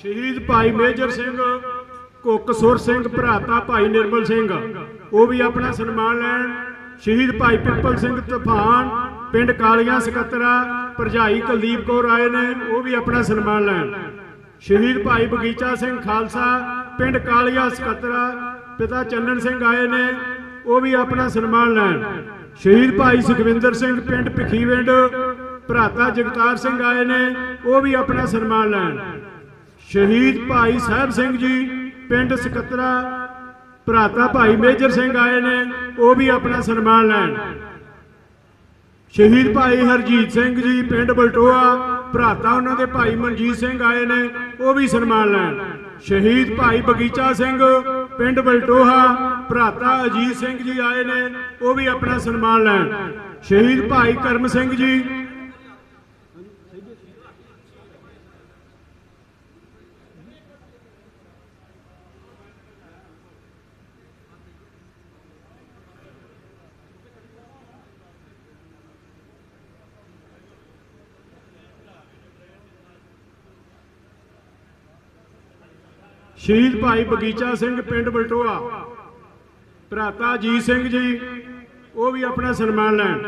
ਸ਼ਹੀਦ ਭਾਈ ਮੇਜਰ ਸਿੰਘ, ਕੁੱਕ ਸਿੰਘ, ਭਰਾਤਾ ਭਾਈ ਨਿਰਮਲ ਸਿੰਘ, ਉਹ ਵੀ ਆਪਣਾ ਸਨਮਾਨ ਲੈਣ। ਸ਼ਹੀਦ ਭਾਈ ਪਿੰਪਲ ਸਿੰਘ ਤੂਫਾਨ, ਪਿੰਡ ਕਾਲੀਆਂ ਸਕੱਤਰਾ, ਭਰਜਾਈ ਕੁਲਦੀਪ ਕੌਰ ਆਏ ਨੇ, ਉਹ ਵੀ ਆਪਣਾ ਸਨਮਾਨ ਲੈਣ। ਸ਼ਹੀਦ ਭਾਈ ਬਗੀਚਾ ਸਿੰਘ ਖਾਲਸਾ, ਪਿੰਡ ਕਾਲੀਆ ਸਕੱਤਰਾ, ਪਿਤਾ ਚੰਨਣ ਸਿੰਘ ਆਏ ਨੇ, ਉਹ ਵੀ ਆਪਣਾ ਸਨਮਾਨ ਲੈਣ। ਸ਼ਹੀਦ ਭਾਈ ਸੁਖਵਿੰਦਰ ਸਿੰਘ, ਪਿੰਡ ਭਿੱਖੀਵਿੰਡ, ਭਰਾਤਾ ਜਗਤਾਰ ਸਿੰਘ ਆਏ ਨੇ, ਉਹ ਵੀ ਆਪਣਾ ਸਨਮਾਨ ਲੈਣ। ਸ਼ਹੀਦ ਭਾਈ ਸਾਹਿਬ ਸਿੰਘ ਜੀ, ਪਿੰਡ ਸਕੱਤਰਾ, ਭਰਾਤਾ ਭਾਈ ਮੇਜਰ ਸਿੰਘ ਆਏ ਨੇ, ਉਹ ਵੀ ਆਪਣਾ ਸਨਮਾਨ ਲੈਣ। ਸ਼ਹੀਦ ਭਾਈ ਹਰਜੀਤ ਸਿੰਘ ਜੀ, ਪਿੰਡ ਬਲਟੋਆ, ਭਰਾਤਾ ਉਹਨਾਂ ਦੇ ਭਾਈ ਮਨਜੀਤ ਸਿੰਘ ਆਏ ਨੇ, ਉਹ ਵੀ ਸਨਮਾਨ ਲੈਣ। ਸ਼ਹੀਦ ਭਾਈ ਬਗੀਚਾ ਸਿੰਘ, ਪਿੰਡ ਬਲਟੋਹਾ, ਭਰਾਤਾ ਅਜੀਤ ਸਿੰਘ ਜੀ ਆਏ ਨੇ, ਉਹ ਵੀ ਆਪਣਾ ਸਨਮਾਨ ਲੈਣ। ਸ਼ਹੀਦ ਭਾਈ ਕਰਮ ਸਿੰਘ ਜੀ ਸ਼ਹੀਦ ਭਾਈ ਬਗੀਚਾ ਸਿੰਘ ਪਿੰਡ ਬਲਟੋਆ। ਭਰਾਤਾ ਅਜੀਤ ਸਿੰਘ ਜੀ, ਉਹ ਵੀ ਆਪਣਾ ਸਨਮਾਨ ਲੈਣ।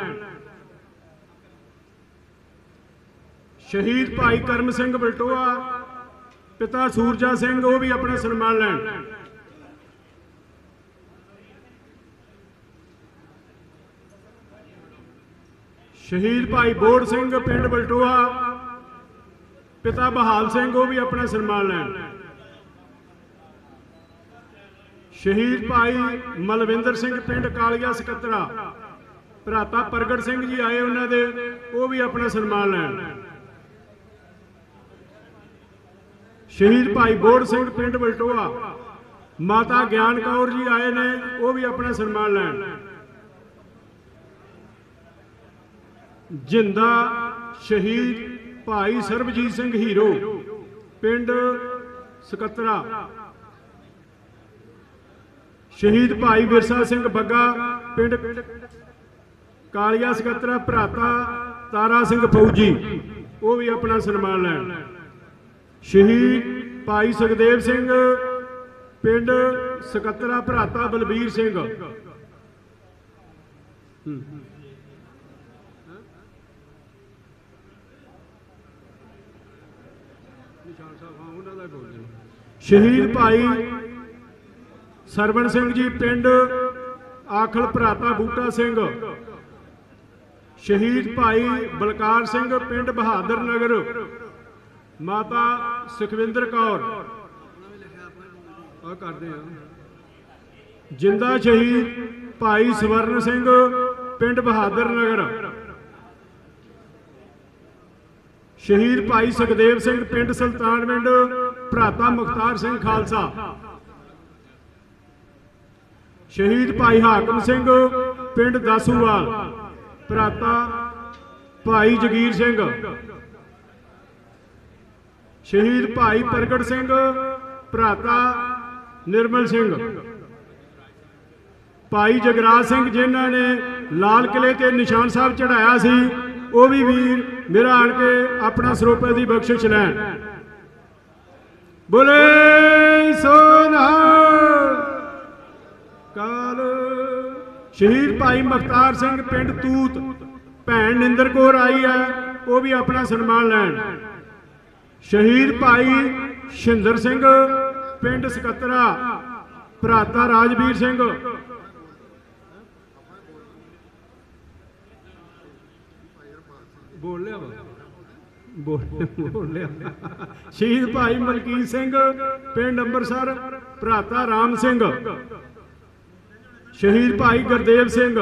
ਸ਼ਹੀਦ ਭਾਈ ਕਰਮ ਸਿੰਘ ਬਲਟੋਆ, ਪਿਤਾ ਸੂਰਜਾ ਸਿੰਘ, ਉਹ ਵੀ ਆਪਣਾ ਸਨਮਾਨ ਲੈਣ। ਸ਼ਹੀਦ ਭਾਈ ਬੋੜ ਸਿੰਘ ਪਿੰਡ ਬਲਟੋਆ, ਪਿਤਾ ਬਹਾਲ ਸਿੰਘ, ਉਹ ਵੀ ਆਪਣਾ ਸਨਮਾਨ ਲੈਣ। ਸ਼ਹੀਦ ਭਾਈ ਮਲਵਿੰਦਰ ਸਿੰਘ ਪਿੰਡ ਕਾਲੀਆ ਸਕੱਤਰਾ। ਭਰਾਤਾ ਪ੍ਰਗਟ ਸਿੰਘ ਜੀ ਆਏ ਉਹਨਾਂ ਦੇ, ਉਹ ਵੀ ਆਪਣਾ ਸਨਮਾਨ ਲੈਣ। ਸ਼ਹੀਦ ਭਾਈ ਬੋੜ ਸਿੰਘ ਪਿੰਡ ਬਲਟੋਆ, ਮਾਤਾ ਗਿਆਨ ਕੌਰ ਜੀ ਆਏ ਨੇ, ਉਹ ਵੀ ਆਪਣਾ ਸਨਮਾਨ ਲੈਣ। ਜਿੰਦਾ ਸ਼ਹੀਦ ਭਾਈ ਸਰਬਜੀਤ ਸਿੰਘ ਹੀਰੋ, ਪਿੰਡ ਸਕੱਤਰਾ। ਸ਼ਹੀਦ ਭਾਈ ਵਿਰਸਾ ਸਿੰਘ ਬੱਗਾ ਪਿੰਡ ਕਾਲੀਆ ਸਕੱਤਰਾ, ਭਰਾਤਾ ਤਾਰਾ ਸਿੰਘ ਫੌਜੀ, ਉਹ ਵੀ ਆਪਣਾ ਸਨਮਾਨ ਲੈਣ। ਸ਼ਹੀਦ ਭਾਈ ਸੁਖਦੇਵ ਸਿੰਘ, ਪਿੰਡ ਸਕੱਤਰਾ, ਭਰਾਤਾ ਬਲਬੀਰ ਸਿੰਘ। ਸ਼ਹੀਦ ਭਾਈ ਸਰਵਣ ਸਿੰਘ ਜੀ, ਪਿੰਡ ਆਖਲ ਭਰਾਤਾ ਬੂਟਾ ਸਿੰਘ, ਸ਼ਹੀਦ ਭਾਈ ਬਲਕਾਰ ਸਿੰਘ, ਪਿੰਡ ਬਹਾਦਰ ਨਗਰ, ਮਾਤਾ ਸੁਖਵਿੰਦਰ ਕੌਰ। ਆ ਕਰਦੇ ਆ। ਜਿੰਦਾ ਸ਼ਹੀਦ ਭਾਈ ਸਵਰਨ ਸਿੰਘ, ਪਿੰਡ ਬਹਾਦਰ ਨਗਰ। ਸ਼ਹੀਦ ਭਾਈ ਸੁਖਦੇਵ ਸਿੰਘ, ਪਿੰਡ ਸੁਲਤਾਨਵਿੰਡ, ਭਰਾਤਾ ਮੁਖਤਾਰ ਸਿੰਘ ਖਾਲਸਾ। ਸ਼ਹੀਦ ਭਾਈ ਹਾਕਮ ਸਿੰਘ, ਪਿੰਡ ਦਾਸੂਵਾਲ। ਭਰਾਤਾ ਭਾਈ ਜਗੀਰ ਸਿੰਘ। ਸ਼ਹੀਦ ਭਾਈ ਪ੍ਰਗਟ ਸਿੰਘ, ਭਰਾਤਾ ਨਿਰਮਲ ਸਿੰਘ। ਭਾਈ ਜਗਰਾਜ ਸਿੰਘ ਜਿਨ੍ਹਾਂ ਨੇ ਲਾਲ ਕਿਲੇ ਤੇ ਨਿਸ਼ਾਨ ਸਾਹਿਬ ਚੜਾਇਆ ਸੀ, ਉਹ ਵੀ ਵੀਰ ਮੇਰਾ ਆਣ ਕੇ ਆਪਣਾ ਸਰੋਪੇ ਦੀ ਬਖਸ਼ਿਸ਼ ਲੈਣ। ਬੋਲੇ ਸੋਨਾ ਕਾਲ। ਸ਼ਹੀਦ ਭਾਈ ਮਖਤਾਰ ਸਿੰਘ ਪਿੰਡ ਤੂਤ। ਭੈਣ ਨਿੰਦਰ ਕੌਰ ਆਈ ਹੈ, ਉਹ ਵੀ ਆਪਣਾ ਸਨਮਾਨ ਲੈਣ। ਸ਼ਹੀਦ ਭਾਈ ਸ਼ਿੰਦਰ ਸਿੰਘ, ਪਿੰਡ ਸਕੱਤਰਾ, ਭਰਾਤਾ ਰਾਜਵੀਰ ਸਿੰਘ। ਬੋਲ ਲਿਆ ਬੋਲ ਲਿਆ। ਸ਼ਹੀਦ ਭਾਈ ਮਲਕੀਤ ਸਿੰਘ, ਪਿੰਡ ਅੰਮ੍ਰਿਤਸਰ, ਭਰਾਤਾ ਰਾਮ ਸਿੰਘ। ਸ਼ਹੀਦ ਭਾਈ ਗੁਰਦੇਵ ਸਿੰਘ,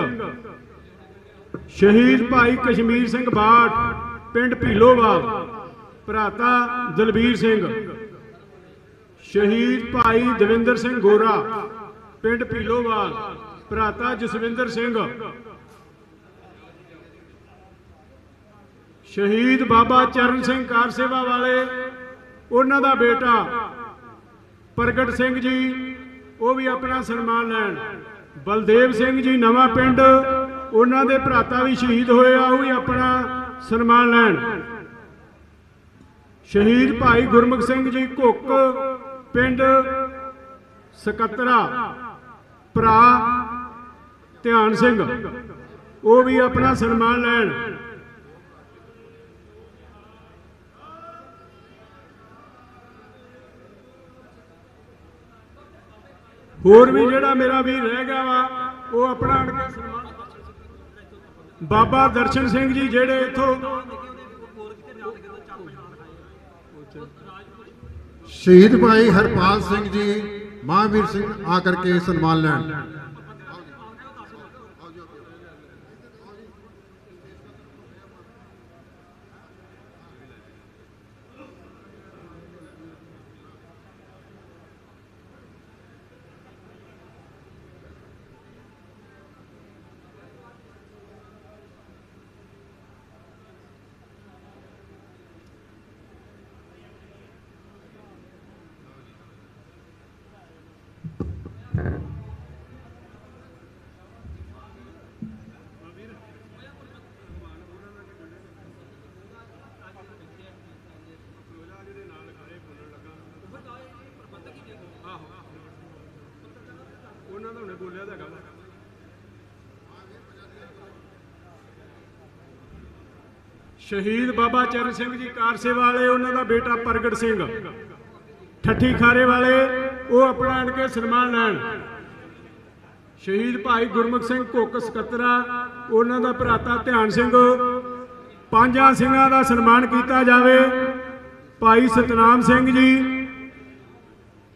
ਸ਼ਹੀਦ ਭਾਈ ਕਸ਼ਮੀਰ ਸਿੰਘ ਬਾਟ ਪਿੰਡ ਭੀਲੋਵਾਲ ਭਰਾਤਾ ਦਲਬੀਰ ਸਿੰਘ, ਸ਼ਹੀਦ ਭਾਈ ਦਵਿੰਦਰ ਸਿੰਘ ਗੋਰਾ, ਪਿੰਡ ਭੀਲੋਵਾਲ ਭਰਾਤਾ ਜਸਵਿੰਦਰ ਸਿੰਘ, ਸ਼ਹੀਦ ਬਾਬਾ ਚਰਨ ਸਿੰਘ ਕਾਰ ਸੇਵਾ ਵਾਲੇ, ਉਹਨਾਂ ਦਾ ਬੇਟਾ ਪ੍ਰਗਟ ਸਿੰਘ ਜੀ, ਉਹ ਵੀ ਆਪਣਾ ਸਨਮਾਨ ਲੈਣ। ਬਲਦੇਵ ਸਿੰਘ ਜੀ ਨਵਾਂ ਪਿੰਡ, ਉਹਨਾਂ ਦੇ ਭਰਾਤਾ ਵੀ ਸ਼ਹੀਦ ਹੋਏ ਆ, ਉਹ ਵੀ ਆਪਣਾ ਸਨਮਾਨ ਲੈਣ। ਸ਼ਹੀਦ ਭਾਈ ਗੁਰਮੁਖ ਸਿੰਘ ਜੀ ਘੁੱਕ, ਪਿੰਡ ਸਕੱਤਰਾ, ਭਰਾ ਧਿਆਨ ਸਿੰਘ, ਉਹ ਵੀ ਆਪਣਾ ਸਨਮਾਨ ਲੈਣ। ਹੋਰ ਵੀ ਜਿਹੜਾ ਮੇਰਾ ਵੀਰ ਰਹਿ ਗਿਆ ਵਾ, ਉਹ ਆਪਣਾ ਬਾਬਾ ਦਰਸ਼ਨ ਸਿੰਘ ਜੀ ਜਿਹੜੇ ਇੱਥੋਂ ਸ਼ਹੀਦ ਭਾਈ ਹਰਪਾਲ ਸਿੰਘ ਜੀ, ਮਹਾਂਵੀਰ ਸਿੰਘ ਆ ਕਰਕੇ ਸਨਮਾਨ ਲੈਣ। ਸ਼ਹੀਦ ਬਾਬਾ ਚਰਨ ਸਿੰਘ ਜੀ ਕਾਰਸੇ ਵਾਲੇ, ਉਹਨਾਂ ਦਾ ਬੇਟਾ ਪ੍ਰਗਟ ਸਿੰਘ। ਠੱਠੀ ਖਾਰੇ ਵਾਲੇ, ਉਹ ਆਪਣਾ ਆਣ ਕੇ ਸਨਮਾਨ ਲੈਣ। ਸ਼ਹੀਦ ਭਾਈ ਗੁਰਮੁਖ ਸਿੰਘ ਘੁੱਕ ਸਕੱਤਰਾ, ਉਹਨਾਂ ਦਾ ਭਰਾਤਾ ਧਿਆਨ ਸਿੰਘ। ਪੰਜਾਂ ਸਿੰਘਾਂ ਦਾ ਸਨਮਾਨ ਕੀਤਾ ਜਾਵੇ। ਭਾਈ ਸਤਨਾਮ ਸਿੰਘ ਜੀ,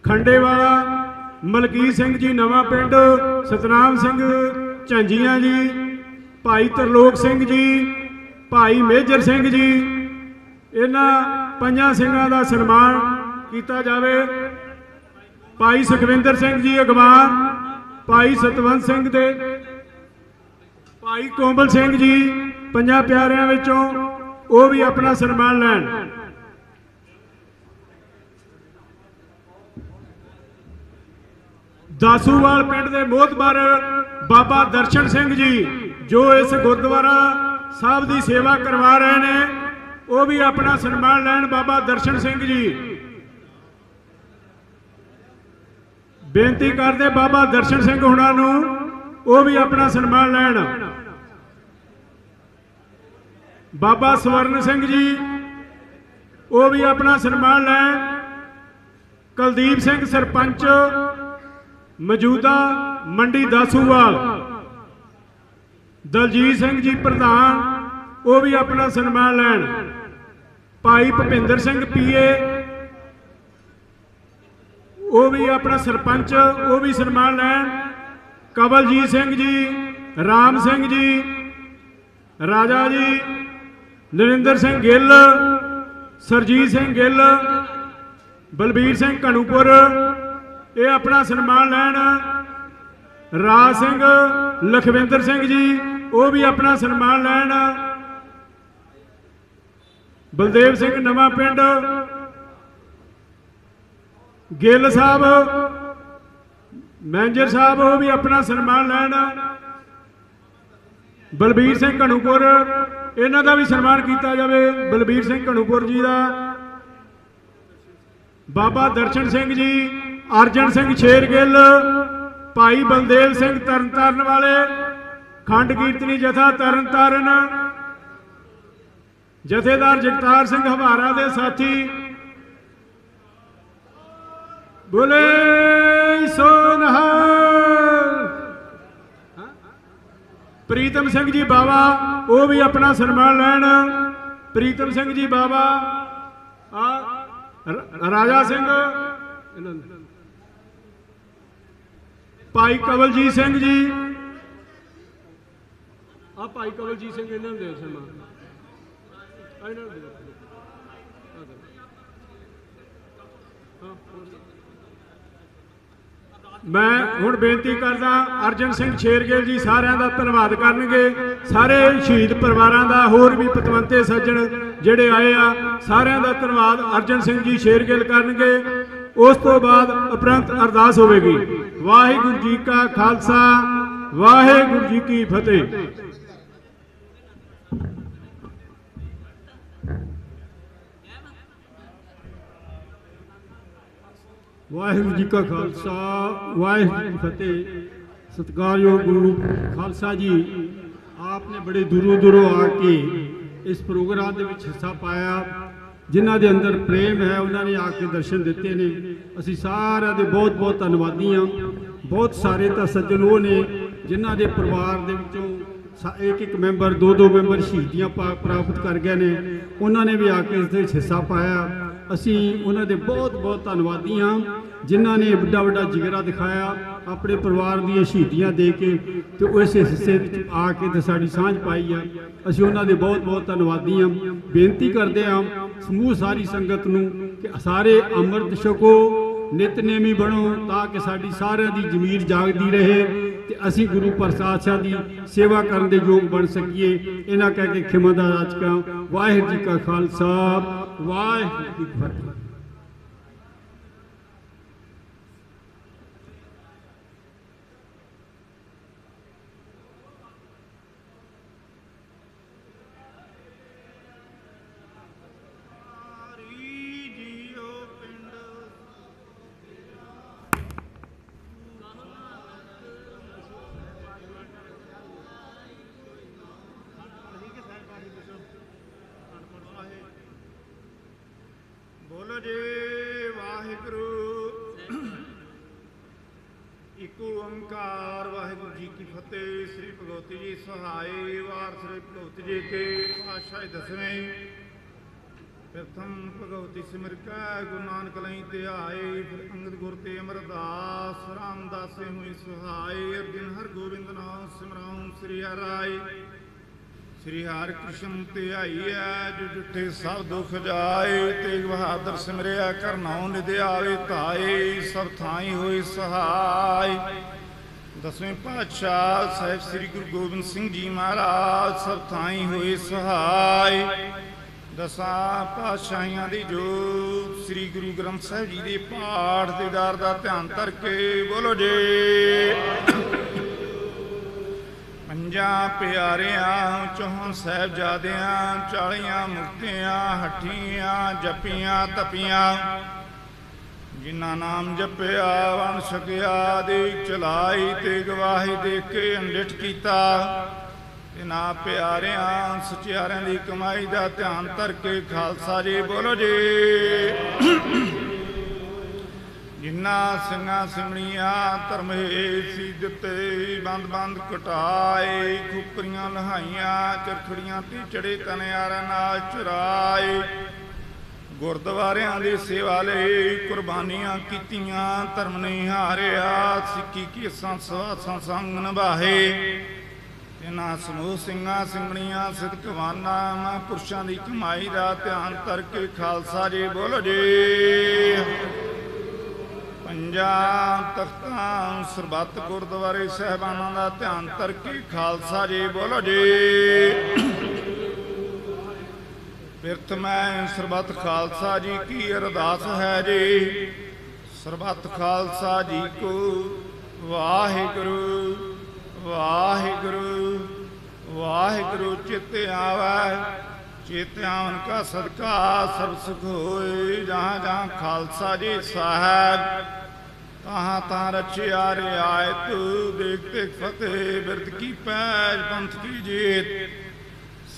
ਖੰਡੇ ਵਾਲਾ, ਮਲਕੀਤ ਸਿੰਘ ਜੀ, ਨਵਾਂ ਪਿੰਡ। ਸਤਨਾਮ ਸਿੰਘ ਝੰਜੀਆਂ ਜੀ, ਭਾਈ ਤਰਲੋਕ ਸਿੰਘ ਜੀ ਭਾਈ ਮੇਜਰ ਸਿੰਘ ਜੀ, ਇਹਨਾਂ ਪੰਜਾਂ ਸਿੰਘਾਂ ਦਾ ਸਨਮਾਨ ਕੀਤਾ ਜਾਵੇ। ਭਾਈ ਸੁਖਵਿੰਦਰ ਸਿੰਘ ਜੀ ਅਗਵਾਨ, ਭਾਈ ਸਤਵੰਤ ਸਿੰਘ ਦੇ, ਭਾਈ ਕੋਮਲ ਸਿੰਘ ਜੀ ਪੰਜਾਂ ਪਿਆਰਿਆਂ ਵਿੱਚੋਂ ਉਹ ਵੀ ਆਪਣਾ ਸਨਮਾਨ ਲੈਣ। ਦਾਸੂਵਾਲ ਪਿੰਡ ਦੇ ਮੋਹਤਬਰ ਬਾਬਾ ਦਰਸ਼ਨ ਸਿੰਘ ਜੀ, ਜੋ ਇਸ ਗੁਰਦੁਆਰਾ ਸਾਹਿਬ ਦੀ ਸੇਵਾ ਕਰਵਾ ਰਹੇ ਨੇ। ਉਹ ਵੀ ਆਪਣਾ ਸਨਮਾਨ ਲੈਣ ਬਾਬਾ ਦਰਸ਼ਨ ਸਿੰਘ ਜੀ। ਬੇਨਤੀ ਕਰਦੇ ਬਾਬਾ ਦਰਸ਼ਨ ਸਿੰਘ ਹੁਣਾਂ ਨੂੰ, ਉਹ ਵੀ ਆਪਣਾ ਸਨਮਾਨ ਲੈਣ। ਬਾਬਾ ਸਵਰਨ ਸਿੰਘ ਜੀ, ਉਹ ਵੀ ਆਪਣਾ ਸਨਮਾਨ ਲੈਣ। ਕੁਲਦੀਪ ਸਿੰਘ ਸਰਪੰਚ, ਮੌਜੂਦਾ ਮੰਡੀ ਦਾਸੂਵਾਲ। ਦਲਜੀਤ ਸਿੰਘ ਜੀ ਪ੍ਰਧਾਨ, ਉਹ ਵੀ ਆਪਣਾ ਸਨਮਾਨ ਲੈਣ। ਭਾਈ ਭਪਿੰਦਰ ਸਿੰਘ ਪੀਏ, ਉਹ ਵੀ ਆਪਣਾ ਸਰਪੰਚ, ਉਹ ਵੀ ਸਨਮਾਨ ਲੈਣ। ਕਵਲਜੀਤ ਸਿੰਘ ਜੀ, ਰਾਮ ਸਿੰਘ ਜੀ, ਰਾਜਾ ਜੀ, ਨਰਿੰਦਰ ਸਿੰਘ ਗਿੱਲ, ਸਰਜੀਤ ਸਿੰਘ ਗਿੱਲ, ਬਲਬੀਰ ਸਿੰਘ ਘਣੂਪੁਰ, ਇਹ ਆਪਣਾ ਸਨਮਾਨ ਲੈਣ। ਰਾਜ ਸਿੰਘ, ਲਖਵਿੰਦਰ ਸਿੰਘ ਜੀ ਉਹ ਵੀ ਆਪਣਾ ਸਨਮਾਨ ਲੈਣ। ਬਲਦੇਵ ਸਿੰਘ ਨਵਾਂ ਪਿੰਡ। ਗਿੱਲ ਸਾਹਿਬ, ਮੈਨੇਜਰ ਸਾਹਿਬ, ਉਹ ਵੀ ਆਪਣਾ ਸਨਮਾਨ ਲੈਣ। ਬਲਬੀਰ ਸਿੰਘ ਘਣੂਪੁਰ, ਇਹਨਾਂ ਦਾ ਵੀ ਸਨਮਾਨ ਕੀਤਾ ਜਾਵੇ, ਬਲਬੀਰ ਸਿੰਘ ਘਣੂਪੁਰ ਜੀ ਦਾ। ਬਾਬਾ ਦਰਸ਼ਨ ਸਿੰਘ ਜੀ, ਅਰਜਨ ਸਿੰਘ ਸ਼ੇਰਗਿੱਲ ਭਾਈ ਬਲਦੇਵ ਸਿੰਘ ਤਰਨਤਾਰਨ ਵਾਲੇ। ਖੰਡ ਕੀਰਤਨੀ ਜਥਾ ਤਰਨ ਤਰਨਤਾਰਨ ਜਥੇਦਾਰ ਜਗਤਾਰ ਸਿੰਘ ਹਵਾਰਾ ਦੇ ਸਾਥੀ। ਬੋਲੇ ਸੋਨਹਾਲ ਪ੍ਰੀਤਮ ਸਿੰਘ ਜੀ ਬਾਵਾ, ਉਹ ਵੀ ਆਪਣਾ ਸਨਮਾਨ ਲੈਣ। ਪ੍ਰੀਤਮ ਸਿੰਘ ਜੀ ਬਾਵਾ, ਆ ਰਾਜਾ ਸਿੰਘ। ਭਾਈ ਕਵਲਜੀਤ ਸਿੰਘ ਜੀ। ਆ ਭਾਈ ਕਵਲਜੀਤ ਸਿੰਘ ਇਹਨਾਂ ਨੂੰ ਦੇ ਸਨਮਾਨ ਆ ਇਹਨਾਂ ਨੂੰ ਦੇ ਆ ਦਿਓ। ਹਾਂ, ਹੋਰ। ਮੈਂ ਹੁਣ ਬੇਨਤੀ ਕਰਦਾ ਅਰਜਨ ਸਿੰਘ ਸ਼ੇਰਗਿੱਲ ਜੀ ਸਾਰਿਆਂ ਦਾ ਧੰਨਵਾਦ ਕਰਨਗੇ। ਸਾਰੇ ਸ਼ਹੀਦ ਪਰਿਵਾਰਾਂ ਦਾ ਹੋਰ ਵੀ ਪਤਵੰਤੇ ਸੱਜਣ ਜਿਹੜੇ ਆਏ ਆ ਸਾਰਿਆਂ ਦਾ ਧੰਨਵਾਦ ਅਰਜਨ ਸਿੰਘ ਜੀ ਸ਼ੇਰਗਿੱਲ ਕਰਨਗੇ। ਉਸ ਤੋਂ ਬਾਅਦ ਉਪਰੰਤ ਅਰਦਾਸ ਹੋਵੇਗੀ। ਵਾਹਿਗੁਰੂ ਜੀ ਕਾ ਖਾਲਸਾ ਵਾਹਿਗੁਰੂ ਜੀ ਕੀ ਫਤਿਹ। ਵਾਹਿਗੁਰੂ ਜੀ ਕਾ ਖਾਲਸਾ, ਵਾਹਿਗੁਰੂ ਜੀ ਫਤਿਹ। ਸਤਿਕਾਰਯੋਗ ਗੁਰੂ ਖਾਲਸਾ ਜੀ ਆਪ ਨੇ ਬੜੇ ਦੂਰੋਂ ਦੂਰੋਂ ਆ ਕੇ ਇਸ ਪ੍ਰੋਗਰਾਮ ਦੇ ਵਿੱਚ ਹਿੱਸਾ ਪਾਇਆ। ਜਿਨ੍ਹਾਂ ਦੇ ਅੰਦਰ ਪ੍ਰੇਮ ਹੈ, ਉਹਨਾਂ ਨੇ ਆ ਕੇ ਦਰਸ਼ਨ ਦਿੱਤੇ ਨੇ। ਅਸੀਂ ਸਾਰਿਆਂ ਦੇ ਬਹੁਤ ਬਹੁਤ ਧੰਨਵਾਦੀ ਹਾਂ। ਬਹੁਤ ਸਾਰੇ ਤਾਂ ਸੱਜਣ ਉਹ ਨੇ, ਜਿਨ੍ਹਾਂ ਦੇ ਪਰਿਵਾਰ ਦੇ ਵਿੱਚੋਂ ਸਾ- ਇੱਕ ਇੱਕ ਮੈਂਬਰ, ਦੋ ਦੋ ਮੈਂਬਰ ਸ਼ਹੀਦੀਆਂ ਪਾ- ਪ੍ਰਾਪਤ ਕਰ ਗਏ ਨੇ। ਉਹਨਾਂ ਨੇ ਵੀ ਆ ਕੇ ਇਸ ਦੇ ਵਿੱਚ ਹਿੱਸਾ ਪਾਇਆ। ਅਸੀਂ ਉਹਨਾਂ ਦੇ ਬਹੁਤ ਬਹੁਤ ਧੰਨਵਾਦੀ ਹਾਂ, ਜਿਨ੍ਹਾਂ ਨੇ ਵੱਡਾ ਵੱਡਾ ਜਿਗਰਾ ਦਿਖਾਇਆ ਆਪਣੇ ਪਰਿਵਾਰ ਦੀਆਂ ਸ਼ਹੀਦੀਆਂ ਦੇ ਕੇ ਤੇ ਉਸ ਹਿੱਸੇ ਵਿੱਚ ਆ ਕੇ ਤੇ ਸਾਡੀ ਸਾਂਝ ਪਾਈ ਆ। ਅਸੀਂ ਉਹਨਾਂ ਦੇ ਬਹੁਤ ਬਹੁਤ ਧੰਨਵਾਦੀ ਹਾਂ। ਬੇਨਤੀ ਕਰਦੇ ਹਾਂ ਸਮੂਹ ਸਾਰੀ ਸੰਗਤ ਨੂੰ ਕਿ ਸਾਰੇ ਅੰਮ੍ਰਿਤ ਛਕੋ ਨਿਤਨੇਮੀ ਬਣੋ ਤਾਂ ਕਿ ਸਾਡੀ ਸਾਰਿਆਂ ਦੀ ਜ਼ਮੀਰ ਜਾਗਦੀ ਰਹੇ ਤੇ ਅਸੀਂ ਗੁਰੂ ਪ੍ਰਸਾਦ ਸਾਹਿਬ ਦੀ ਸੇਵਾ ਕਰਨ ਦੇ ਯੋਗ ਬਣ ਸਕੀਏ। ਇਹਨਾਂ ਕਹਿ ਕੇ ਖਿਮਾ ਦਾ ਰਾਜ ਕਰਾਂ। ਵਾਹਿਗੁਰੂ ਜੀ ਕਾ ਖਾਲਸਾ। ਵਾਹਿਗੁਰੂ ਜੀ ਕੀ ਫਤਿਹ ਓੰਕਾਰ ਵਾਹਿਗੁਰੂ ਜੀ ਕੀ ਫਤਿਹ। ਸ੍ਰੀ ਭਗਵਤੀ ਜੀ ਸਹਾਈ, ਵਾਰ ਸ੍ਰੀ ਭਗਵਤੀ ਜੀ ਕੇ ਪਾਤਸ਼ਾਹ ਦਸਵੇਂ। ਪ੍ਰਥਮ ਭਗਵਤੀ ਸਿਮਰ ਕੈ, ਗੁਰੂ ਨਾਨਕ ਲਈ ਤੇ ਆਏ। ਫਿਰ ਅੰਗਦ ਗੁਰ ਤੇ ਅਮਰਦਾਸ, ਰਾਮਦਾਸੇ ਹੋਈ ਸਹਾਈ। ਅਰਜਨ ਹਰ ਗੋਬਿੰਦ ਨਾਮ ਸਿਮਰਾਉ ਸ੍ਰੀ ਹਰਿ। ਸ੍ਰੀ ਹਰਿ ਕ੍ਰਿਸ਼ਨ ਤੇ ਆਈਐ ਜੋ ਜਿੱਥੇ ਸਭ ਦੁਖ ਜਾਏ। ਤੇਗ ਬਹਾਦਰ ਸਿਮਰਿਆ ਕਰਨਾਉ ਨਿਧ ਆਵੇ ਧਾਏ। ਸਭ ਥਾਈ ਹੋਈ ਸਹਾਈ। ਦਸਵੇਂ ਪਾਤਸ਼ਾਹ ਸਾਹਿਬ ਸ੍ਰੀ ਗੁਰੂ ਗੋਬਿੰਦ ਸਿੰਘ ਜੀ ਮਹਾਰਾਜ ਸਭ ਥਾਈ ਹੋਏ ਸਹਾਈ। ਦਸਾਂ ਪਾਤਸ਼ਾਹੀਆਂ ਦੀ ਜੋਤ ਸ੍ਰੀ ਗੁਰੂ ਗ੍ਰੰਥ ਸਾਹਿਬ ਜੀ ਦੇ ਪਾਠ ਦੇ ਦਰ ਦਾ ਧਿਆਨ ਧਰ ਕੇ ਬੋਲੋ ਜੀ। ਪੰਜਾਂ ਪਿਆਰਿਆਂ, ਚੌਹਾਂ ਸਾਹਿਬਜ਼ਾਦਿਆਂ ਚਾਲੀਆਂ ਮੁਕਤਿਆਂ, ਹੱਠੀਆਂ, ਜਪੀਆਂ, ਤਪੀਆਂ ਜਿਨ੍ਹਾਂ ਨਾਮ ਜਪਿਆ ਵਣ ਸਕਿਆ ਦੇ ਚਲਾਈ ਤੇ ਗਵਾਹੀ ਦੇ ਕੇ ਅੰਡਿਠ ਕੀਤਾ। ਇਨਾ ਪਿਆਰਿਆਂ, ਸਚਿਆਰਿਆਂ ਦੀ ਕਮਾਈ ਦਾ ਧਿਆਨ ਧਰ ਕੇ ਖਾਲਸਾ ਜੀ, ਬੋਲੋ ਜੀ। ਜਿਨ੍ਹਾਂ ਸਿੰਘਾਂ ਸਿਮਣੀਆਂ ਧਰਮੇ ਸੀ ਦਿੱਤੇ ਬੰਦ ਬੰਦ ਕਟਾਏ ਖੁਪਰੀਆਂ ਲਹਾਈਆਂ ਚਰਖੜੀਆਂ ਤੇ ਚੜੇ ਤਨਿਆਰਾਂ ਨਾਲ ਚੁਰਾਏ। ਗੁਰਦੁਆਰਿਆਂ ਦੀ ਸੇਵਾ ਲਈ ਕੁਰਬਾਨੀਆਂ ਕੀਤੀਆਂ, ਧਰਮ ਨੇ ਹਾਰਿਆ, ਸਿੱਖੀ ਕੀ ਸੰਸਵਾ ਸੰਗ ਨਿਭਾਏ। ਇਹਨਾਂ ਸਮੂਹ ਸਿੰਘਾਂ ਸਿੰਘਣੀਆਂ ਸਿੱਧਕਵਾਨਾ ਮਹਾਂਪੁਰਸ਼ਾਂ ਦੀ ਕਮਾਈ ਦਾ ਧਿਆਨ ਧਰ ਕੇ ਖਾਲਸਾ ਜੀ ਬੋਲ ਜੀ। ਪੰਜਾਂ ਤਖਤਾਂ, ਸਰਬੱਤ ਗੁਰਦੁਆਰੇ ਸਹਿਬਾਨਾਂ ਦਾ ਧਿਆਨ ਧਰ ਕੇ ਖਾਲਸਾ ਜੀ ਬੋਲ ਜੀ। ਬਿਰਥ ਮੈਂ, ਸਰਬੱਤ ਖਾਲਸਾ ਜੀ ਕੀ ਅਰਦਾਸ ਹੈ ਜੀ। ਸਰਬੱਤ ਖਾਲਸਾ ਜੀ ਕੋ ਵਾਹਿਗੁਰੂ ਵਾਹਿਗੁਰੂ ਵਾਹਿਗੁਰੂ ਚਿਤ ਆਵੈ। ਚਿਤ ਆਵਨ ਕਾ ਸਦਕਾ ਸਭ ਸੁਖ ਹੋਏ, ਜਹਾਂ ਜਹਾਂ ਖਾਲਸਾ ਜੀ ਸਾਹਿਬ। ਤਹਾਂ ਤਾਂ ਰਚਿਆ ਰਿਆਇਤ ਦੇਖ ਦੇਖ ਫਤਿਹ ਬਿਰਦ ਕੀ ਪੈਜ ਪੰਥ ਕੀ ਜੀਤ।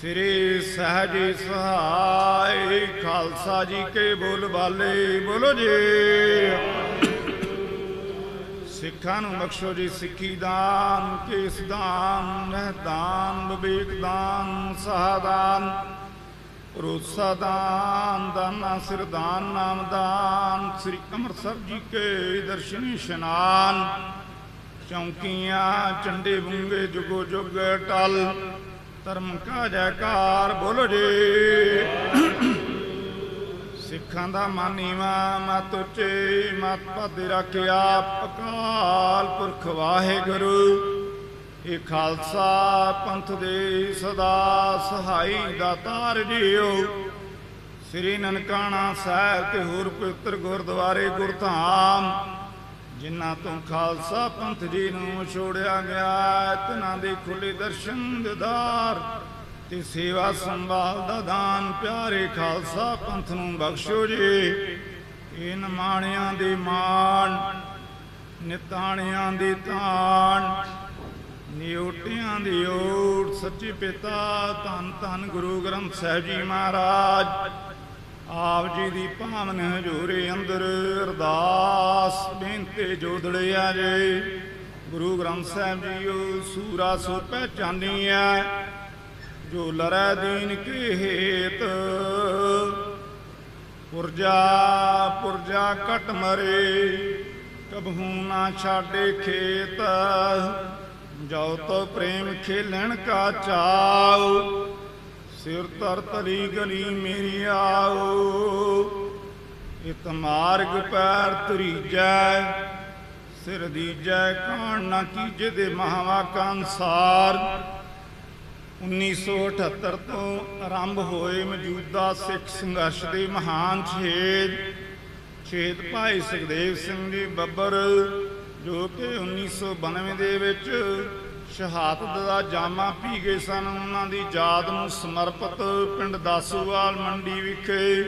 ਸ੍ਰੀ ਸਹਜੇ ਸਹਾਈ ਖਾਲਸਾ ਜੀ ਕੇ ਬੋਲ ਬਾਲੇ, ਬੋਲੋ ਜੀ। ਸਿੱਖਾਂ ਨੂੰ ਬਖਸ਼ੋ ਜੀ ਸਿੱਖੀ ਦਾਨ, ਕੇਸ ਦਾਨ ਮਹਿਦਾਨ ਵਿਵੇਕ ਦਾਨ ਸਹਾਦਾਨ ਰੋਸਾ ਦਾਨ, ਦਾਨਾ ਸਿਰਦਾਨ ਨਾਮ ਦਾਨ, ਸ੍ਰੀ ਅੰਮ੍ਰਿਤਸਰ ਜੀ ਕੇ ਦਰਸ਼ਨ ਇਸ਼ਨਾਨ, ਚੌਂਕੀਆਂ, ਚੰਡੇ ਬੁੰਗੇ, ਜੁਗੋ ਜੁਗ, ਟਲ ਧਰਮ ਕਾ ਜੈਕਾਰ ਬੋਲੋ ਜੀ। ਸਿੱਖਾਂ ਦਾ ਮਾਨੀਵਾ ਮਤ ਉੱਚੇ, ਮਤ ਪਦ ਰੱਖਿਆ ਅਕਾਲ ਪੁਰਖ ਵਾਹਿਗੁਰੂ। ਇਹ ਖਾਲਸਾ ਪੰਥ ਦੇ ਸਦਾ ਸਹਾਈ ਦਾਤਾਰ ਜੀਓ ਸ੍ਰੀ ਨਨਕਾਣਾ ਸਾਹਿਬ ਤੇ ਹੋਰ ਪਵਿੱਤਰ ਗੁਰਦੁਆਰੇ ਗੁਰਧਾਮ ਜਿਨ੍ਹਾਂ ਤੋਂ ਖਾਲਸਾ ਪੰਥ ਜੀ ਨੂੰ ਛੋੜਿਆ ਗਿਆ, ਤਿਨਾਂ ਦੇ ਖੁੱਲੇ ਦਰਸ਼ਨ ਦਿਦਾਰ ਤੇ ਸੇਵਾ ਸੰਭਾਲ ਦਾ ਦਾਨ ਪਿਆਰੇ ਖਾਲਸਾ ਪੰਥ ਨੂੰ ਬਖਸ਼ੋ ਜੀ। ਇਨ ਨਮਾਣਿਆਂ ਦੇ ਮਾਣ, ਨਿਤਾਣਿਆਂ ਦੀ ਤਾਣ, ਨਿਉਟਿਆਂ ਦੀ ਓਟ, ਸੱਚੇ ਪਿਤਾ ਧੰਨ ਧੰਨ ਗੁਰੂ ਗ੍ਰੰਥ ਸਾਹਿਬ ਜੀ ਮਹਾਰਾਜ। ਆਪ ਜੀ ਦੀ ਭਾਵਨ ਹਜ਼ੂਰੇ ਅੰਦਰ ਅਰਦਾਸ ਬੇਨਤੀ ਜੋਦੜਿਆ ਜੇ। ਗੁਰੂ ਗ੍ਰੰਥ ਸਾਹਿਬ ਜੀਓ, ਸੂਰਾ ਸੋ ਪਹਿਚਾਨੀਐ ਜੋ ਲਰੈ ਦੀਨ ਕੇ ਹੇਤ। ਪੁਰਜਾ ਪੁਰਜਾ ਕਟ ਮਰੇ, ਕਬਹੂ ਨਾ ਛਾੜੇ ਖੇਤ। ਜਾਉ ਤੋ ਪ੍ਰੇਮ ਖੇਲਣ ਕਾ ਚਾਉ। ਸਿਰ ਤਰ ਤਲੀ ਗਲੀ ਮੇਰੀ ਆਓ। ਇਤ ਮਾਰਗ ਪੈਰ ਤਰੀਜੈ ਸਿਰ ਦੀਜੈ ਕਾਣ ਨਾ ਕੀਜੇ ਦੇ ਮਹਾਵਾ ਅਨਸਾਰ। 1978 ਤੋਂ ਆਰੰਭ ਹੋਏ ਮੌਜੂਦਾ ਸਿੱਖ ਸੰਘਰਸ਼ ਦੇ ਮਹਾਨ ਛੇਦ। ਛੇਦ ਭਾਈ ਸੁਖਦੇਵ ਸਿੰਘ ਜੀ ਬੱਬਰ, ਜੋ ਕਿ 1992 ਦੇ ਵਿੱਚ ਸ਼ਹਾਦਤ ਦਾ ਜਾਮਾ ਪੀ ਗਏ ਸਨ। ਉਹਨਾਂ ਦੀ ਯਾਦ ਨੂੰ ਸਮਰਪਿਤ ਪਿੰਡ ਦਾਸੂਵਾਲ ਮੰਡੀ ਵਿਖੇ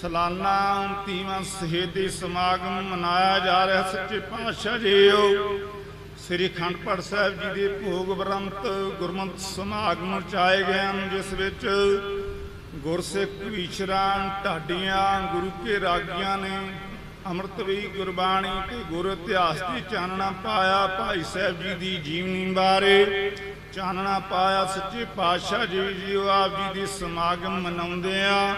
ਸਾਲਾਨਾ 29ਵਾਂ ਸ਼ਹੀਦੀ ਸਮਾਗਮ ਮਨਾਇਆ ਜਾ ਰਿਹਾ। ਸੱਚੇ ਪਾਤਸ਼ਾਹ ਜੀਓ, ਸ੍ਰੀ ਅਖੰਡ ਪਾਠ ਸਾਹਿਬ ਜੀ ਦੇ ਭੋਗ ਬਰੰਤ ਗੁਰਮਤਿ ਸਮਾਗਮ ਰਚਾਏ ਗਏ ਹਨ, ਜਿਸ ਵਿੱਚ ਗੁਰਸਿੱਖ ਵਿਚਰਾਂ ਢਾਡੀਆਂ, ਗੁਰੂ ਕੇ ਰਾਗੀਆਂ ਨੇ ਅੰਮ੍ਰਿਤ ਵੀ ਗੁਰਬਾਣੀ ਤੇ ਗੁਰ ਇਤਿਹਾਸ ਦੀ ਚਾਨਣਾ ਪਾਇਆ ਭਾਈ ਸਾਹਿਬ ਜੀ ਦੀ ਜੀਵਨੀ ਬਾਰੇ। ਚਾਨਣਾ ਪਾਇਆ ਸੱਚੇ ਪਾਤਸ਼ਾਹ ਜੀ ਜੀਓ ਆਪ ਜੀ ਦੀ ਸਮਾਗਮ ਮਨਾਉਂਦੇ ਆ।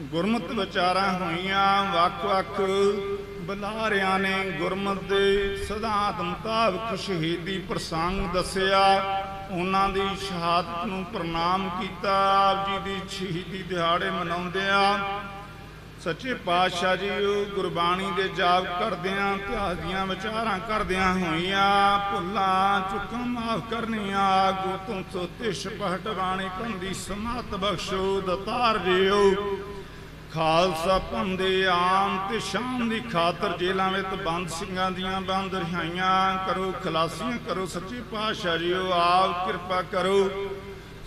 ਗੁਰਮਤ ਵਿਚਾਰਾਂ ਹੋਈਆਂ, ਵੱਖ-ਵੱਖ ਬੁਲਾਰਿਆਂ ਨੇ ਗੁਰਮਤ ਦੇ ਸਿਧਾਂਤ ਮੁਤਾਬਕ ਸ਼ਹੀਦੀ ਪ੍ਰਸੰਗ ਦੱਸਿਆ। ਉਹਨਾਂ ਦੀ ਸ਼ਹਾਦਤ ਨੂੰ ਪ੍ਰਣਾਮ ਕੀਤਾ, ਆਪ ਜੀ ਦੀ ਸ਼ਹੀਦੀ ਦਿਹਾੜੇ ਮਨਾਉਂਦੇ ਆ। ਸੱਚੇ ਪਾਤਸ਼ਾਹ ਜੀ, ਉਹ ਗੁਰਬਾਣੀ ਦੇ ਜਾਪ ਕਰਦਿਆਂ, ਇਤਿਹਾਸ ਦੀਆਂ ਵਿਚਾਰਾਂ ਕਰਦਿਆਂ ਹੋਈਆਂ, ਭੁੱਲਾਂ ਚੁੱਕਾਂ ਮਾਫ ਕਰਨੀਆਂ ਆਗੂ ਤੋਂ ਸੋਤੇ ਛਪਹਟ ਬਾਣੀ ਕੰਦੀ ਸਮਾਤ ਬਖਸ਼ੋ, ਦਤਾਰ ਜਿਓ। ਖਾਲਸਾ ਪੰਦੇ ਆਮ ਤੇ ਸ਼ਾਮ ਦੀ ਖਾਤਰ ਜੇਲਾਂ ਵਿੱਚ ਬੰਦ ਸਿੰਘਾਂ ਦੀਆਂ ਬੰਦ ਰਿਹਾਈਆਂ ਕਰੋ, ਖਲਾਸੀਆਂ ਕਰੋ, ਸੱਚੇ ਪਾਤਸ਼ਾਹ ਜੀਓ ਆਪ ਕਿਰਪਾ ਕਰੋ।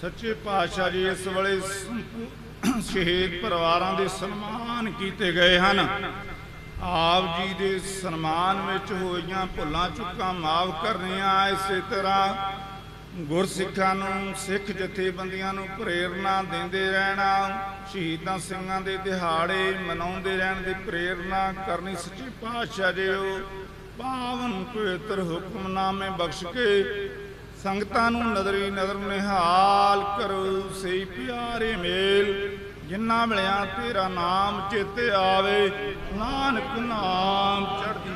ਸੱਚੇ ਪਾਤਸ਼ਾਹ ਜੀ, ਇਸ ਵੇਲੇ ਸੰਪੂ- ਸ਼ਹੀਦ ਪਰਿਵਾਰਾਂ ਦੇ ਸਨਮਾਨ ਕੀਤੇ ਗਏ ਹਨ। ਆਪ ਜੀ ਦੇ ਸਨਮਾਨ ਵਿੱਚ ਹੋਈਆਂ ਭੁੱਲਾਂ ਚੁੱਕਾਂ ਮਾਫ ਕਰਨੀਆਂ ਇਸੇ ਤਰ੍ਹਾਂ। ਗੁਰਸਿੱਖਾਂ ਨੂੰ, ਸਿੱਖ ਜਥੇਬੰਦੀਆਂ ਨੂੰ ਪ੍ਰੇਰਣਾ ਦਿੰਦੇ ਰਹਿਣਾ, ਸ਼ਹੀਦਾਂ ਸਿੰਘਾਂ ਦੇ ਦਿਹਾੜੇ ਮਨਾਉਂਦੇ ਰਹਿਣ ਦੀ ਪ੍ਰੇਰਣਾ ਕਰਨੀ ਸੱਚੇ ਪਾਤਸ਼ਾਹ ਜੀਓ। ਪਾਵਨ ਪਵਿੱਤਰ ਹੁਕਮਨਾਮੇ ਬਖਸ਼ ਕੇ ਸੰਗਤਾਂ ਨੂੰ ਨਦਰੀ ਨਦਰ ਨਿਹਾਲ ਕਰੋ, ਸਹੀ ਪਿਆਰੇ ਮੇਲ। ਜਿੰਨਾ ਮਿਲਿਆ ਤੇਰਾ ਨਾਮ ਚੇਤੇ ਆਵੇ। ਨਾਨਕ ਨਾਮ ਚੜ੍ਹਦੀ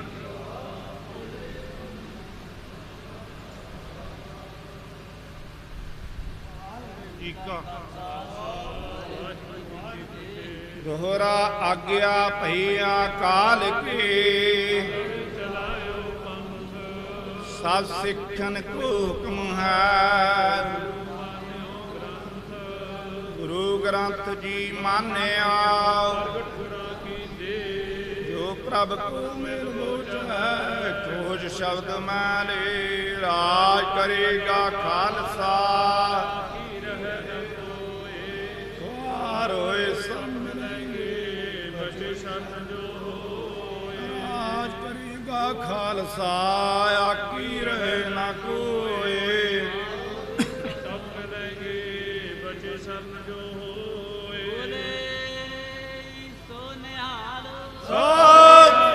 ਈਕਾ ਦੋਹਰਾ ਆਗਿਆ ਭਈਆ ਕਾਲ ਕੇ। ਸਭ ਸਿੱਖਨ ਕੋ ਹੁਕਮ ਗੁਰੂ ਗ੍ਰੰਥ ਜੀ ਮਾਨਿਆ। ਜੋ ਪ੍ਰਭ ਕੋ ਮੇਲ ਬੋਝੈ ਖੋਜ ਸ਼ਬਦ ਮਾਲੇ ਰਾਜ ਕਰੇਗਾ ਖਾਲਸਾ। ਹੋਏ ਸੰਮਲੇਗੇ ਕਰੇਗਾ ਖਾਲਸਾ ਆਕੀ ਰਹੇ ਨਾ ਕੋਏ ਸੰਮਲੇਗੇ ਬਚੇ ਸ਼ਰਨ ਜੋ ਹੋਏ ਸੋ ਨਿਹਾਲ ਸਤਿ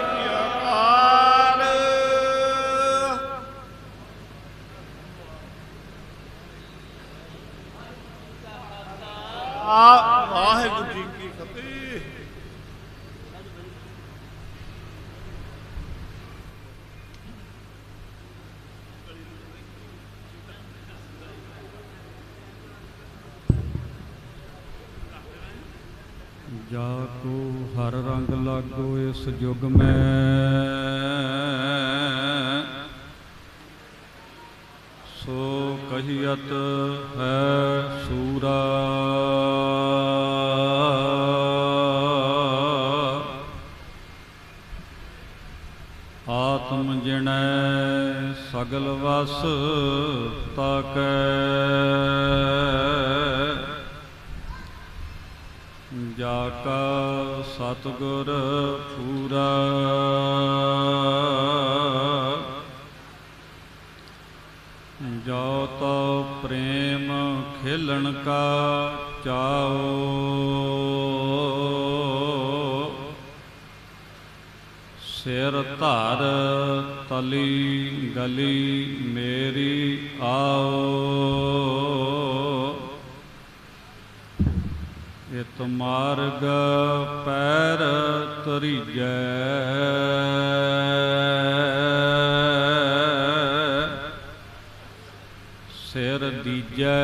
ਵਾਹਿਗੁਰੂ ਜੀ ਜਾ ਕੋ ਹਰ ਰੰਗ ਲਾਗੋ ਇਸ ਜੁਗ ਮੈਂ। ਸੋ ਕਹੀਅਤ ਹੈ ਸੂਰਾ। ਆਤਮ ਜਿਣੈ ਸਗਲ ਵਸ ਤਾਕੈ। ਜਾ ਕਾ ਸਤਿਗੁਰ ਪੂਰਾ। ਜੋ ਤੋ ਪ੍ਰੇਮ ਖੇਲਣ ਕਾ ਚਾਓ। ਸਿਰ ਧਰ ਤਲੀ ਗਲੀ ਮੇਰੀ ਆਓ। ਇਤ ਮਾਰਗ ਪੈਰ ਤਰੀਜੈ ਸਿਰ ਦੀਜੈ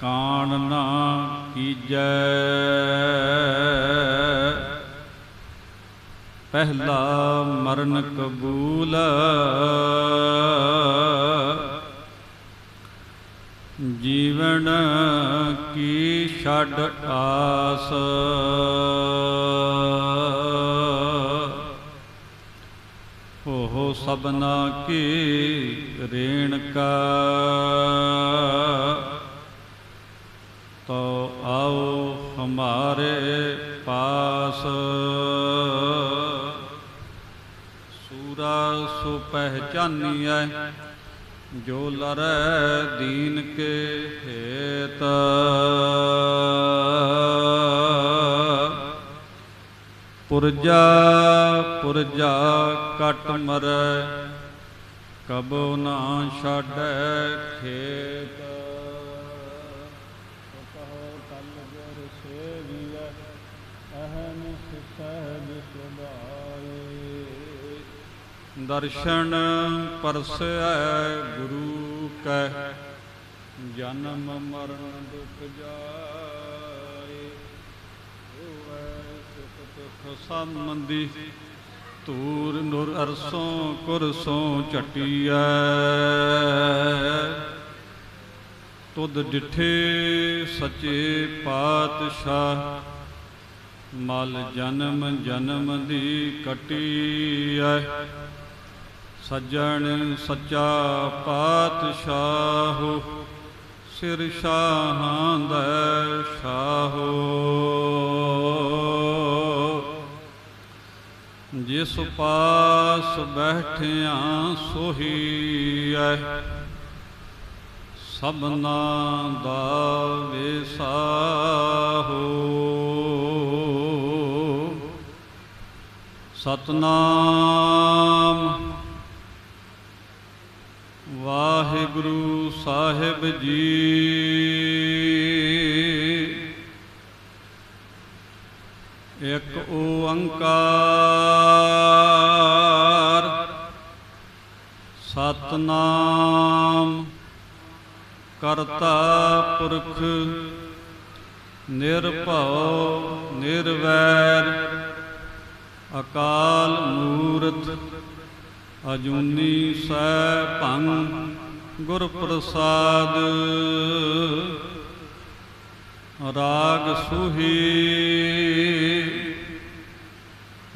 ਕਾਣ ਨਾ ਕੀਜੈ। ਪਹਿਲਾ ਮਰਨ ਕਬੂਲ ਜੀਵਨ ਕੀ ਛੱਡ ਆਸ। ਹੋ ਸਬਨਾ ਕੀ ਰੇਣ ਕਾ। ਤੋ ਆਓ ਹਮਾਰੇ ਪਾਸ। ਸੂਰਾ ਸੋ ਪਹਿਚਾਨੀਐ। ਜੋ ਲਰੈ ਦੀਨ ਕੇ ਹੇਤ। ਪੁਰਜਾ ਪੁਰਜਾ ਕਟ ਮਰੈ ਕਬੋ ਨਾ ਛਾੜੈ ਖੇਤ ਕਹੋ ਤਲ ਗੁਰ ਸੇਵੀਐ ਅਹਨਿ ਸਹਿਜ ਸੁਭਾਏ ਦਰਸ਼ਨ ਪਰਸੈ ਗੁਰੂ ਕੈ, ਜਨਮ ਮਰਨ ਦੁਖ ਜਾਏ। ਹੋਵੈ ਸੁਖ ਦੁਖ ਸੰਬੰਧੀ ਤੂਰ ਨੂਰ ਅਰਸੋਂ ਕੁਰਸੋਂ ਝਟੀਐ। ਤੁਧ ਡਿਠੇ ਸੱਚੇ ਪਾਤਸ਼ਾਹ, ਮਲ ਜਨਮ ਜਨਮ ਦੀ ਕਟੀਐ। ਸੱਜਣ ਸੱਚਾ ਪਾਤਸ਼ਾਹ, ਸਿਰ ਸ਼ਾਹਾਂ ਦਾ ਸ਼ਾਹੋ ਜਿਸ ਪਾਸ ਬੈਠਿਆ ਸੋਹੀ ਐ, ਸਭਨਾ ਦਾ ਵਿਸਾਹੋ। ਸਤਨਾਮ ਵਾਹਿਗੁਰੂ ਸਾਹਿਬ ਜੀ। ਇੱਕ ਓੰਕਾਰ ਸਤਨਾਮ ਕਰਤਾ ਪੁਰਖ ਨਿਰਭਉ ਨਿਰਵੈਰ ਅਕਾਲ ਮੂਰਤ ਅਜੂਨੀ ਸੈਭੰ ਗੁਰ ਪ੍ਰਸਾਦ ਰਾਗ ਸੁਹੀ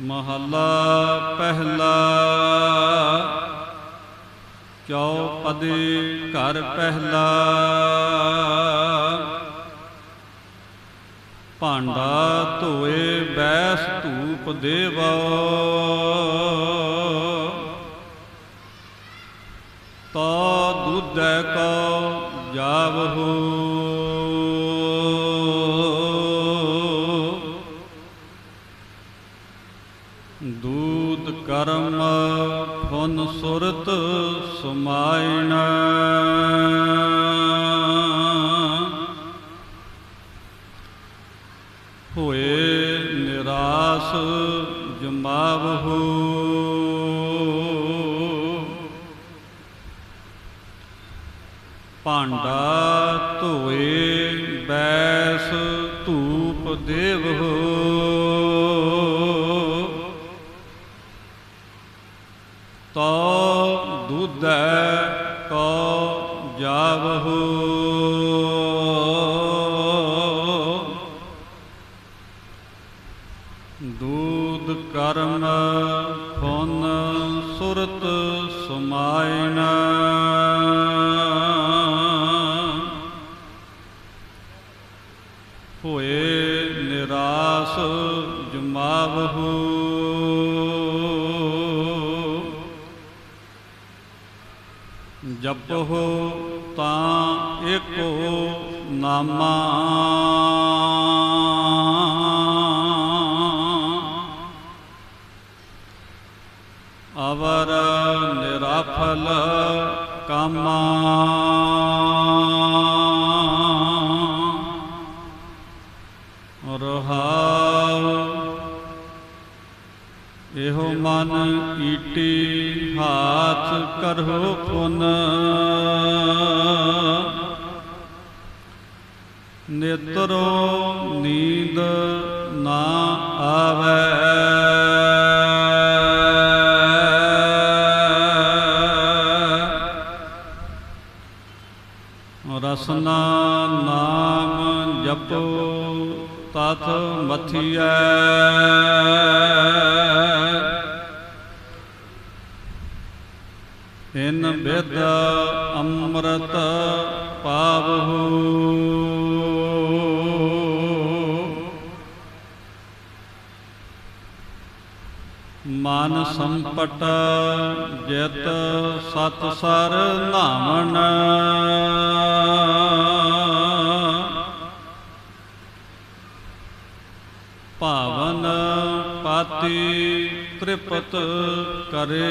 ਮਹੱਲਾ ਪਹਿਲਾ। ਚੌ ਚੌਪਦੇ ਘਰ ਪਹਿਲਾ। ਭਾਂਡਾ ਧੋਏ ਬੈਸ ਧੂਪ ਦੇਵੋ। ਤਾ ਦੁਧੈ ਕੋ ਜਾਵਹੋ ਦੂਤ ਕਰਮ ਫੁਨ ਸੁਰਤ ਸਮਾਇਣ। ਜਪੋ ਤਾਂ ਏਕੋ ਨਾਮਾ। ਅਵਰ ਨਿਰਾਫਲ ਕਾਮਾ। ਰਹਾਉ ਇਹੋ ਮਨ ਈਟੀ ਹਾਥ ਕਰੋ ਪੁਨ ਨੇਤਰੋ ਨੀਂਦ ਨਾ ਆਵੇ। ਰਸਨਾ ਨਾਮ ਜਪੋ ਤਤ ਮਥਿਐ। ਇਨ ਬਿਦ ਅੰਮ੍ਰਿਤ ਪਾਵਹੂ। ਮਨ ਸੰਪਟ ਜਿਤ ਸਤ ਸਰ ਨਾਮਨ ਭਾਵਨ ਪਾਤੀ ਤ੍ਰਿਪਤ ਕਰੇ।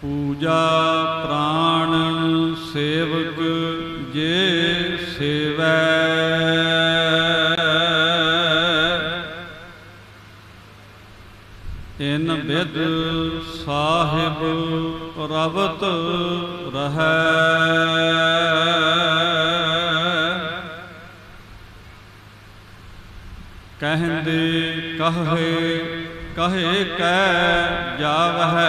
ਪੂਜਾ ਪ੍ਰਾਣ ਸੇਵਕ ਜੇ ਸੇਵੈ। ਇਨ ਬਿਦ ਸਾਹਿਬ ਰਵਤ ਰਹੈ। ਕਹਿੰਦੇ, ਕਹੇ ਕਹੇ ਕਹਿ ਜਾਵਹਿ।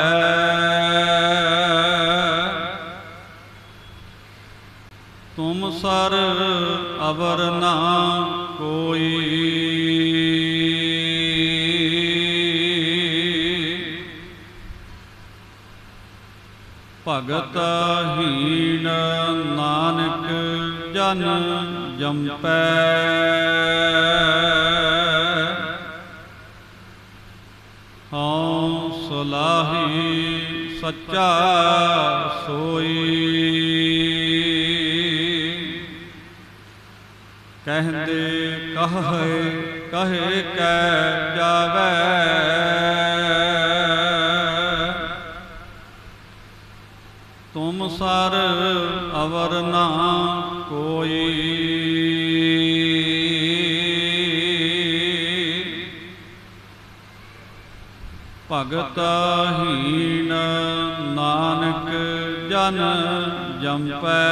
ਤੁਮ ਸਰ ਅਵਰ ਨਾ ਕੋਈ। ਭਗਤ ਹੀਣ ਨਾਨਕ ਜਨ ਜੰਪੈ। ਸੁਲਾਹੀ ਸੱਚਾ ਸੋਈ। ਕਹਿੰਦੇ ਕਹੇ ਕਹੇ ਕਹਿ ਜਾਵੇ। ਤੁਮ ਸਰ ਅਵਰ ਨਾ ਕੋਈ। ਭਗਤ ਹੀਣ, ਨਾਨਕ ਜਨ ਜੰਪੈ।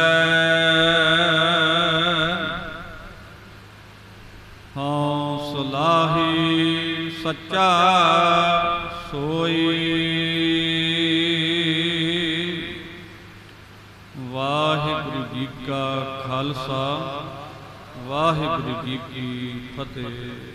ਹਉ ਸੁਲਾਹੀ ਸੱਚਾ ਸੋਈ। ਵਾਹਿਗੁਰੂ ਜੀ ਕਾ ਖਾਲਸਾ, ਵਾਹਿਗੁਰੂ ਜੀ ਕੀ ਫਤਿਹ।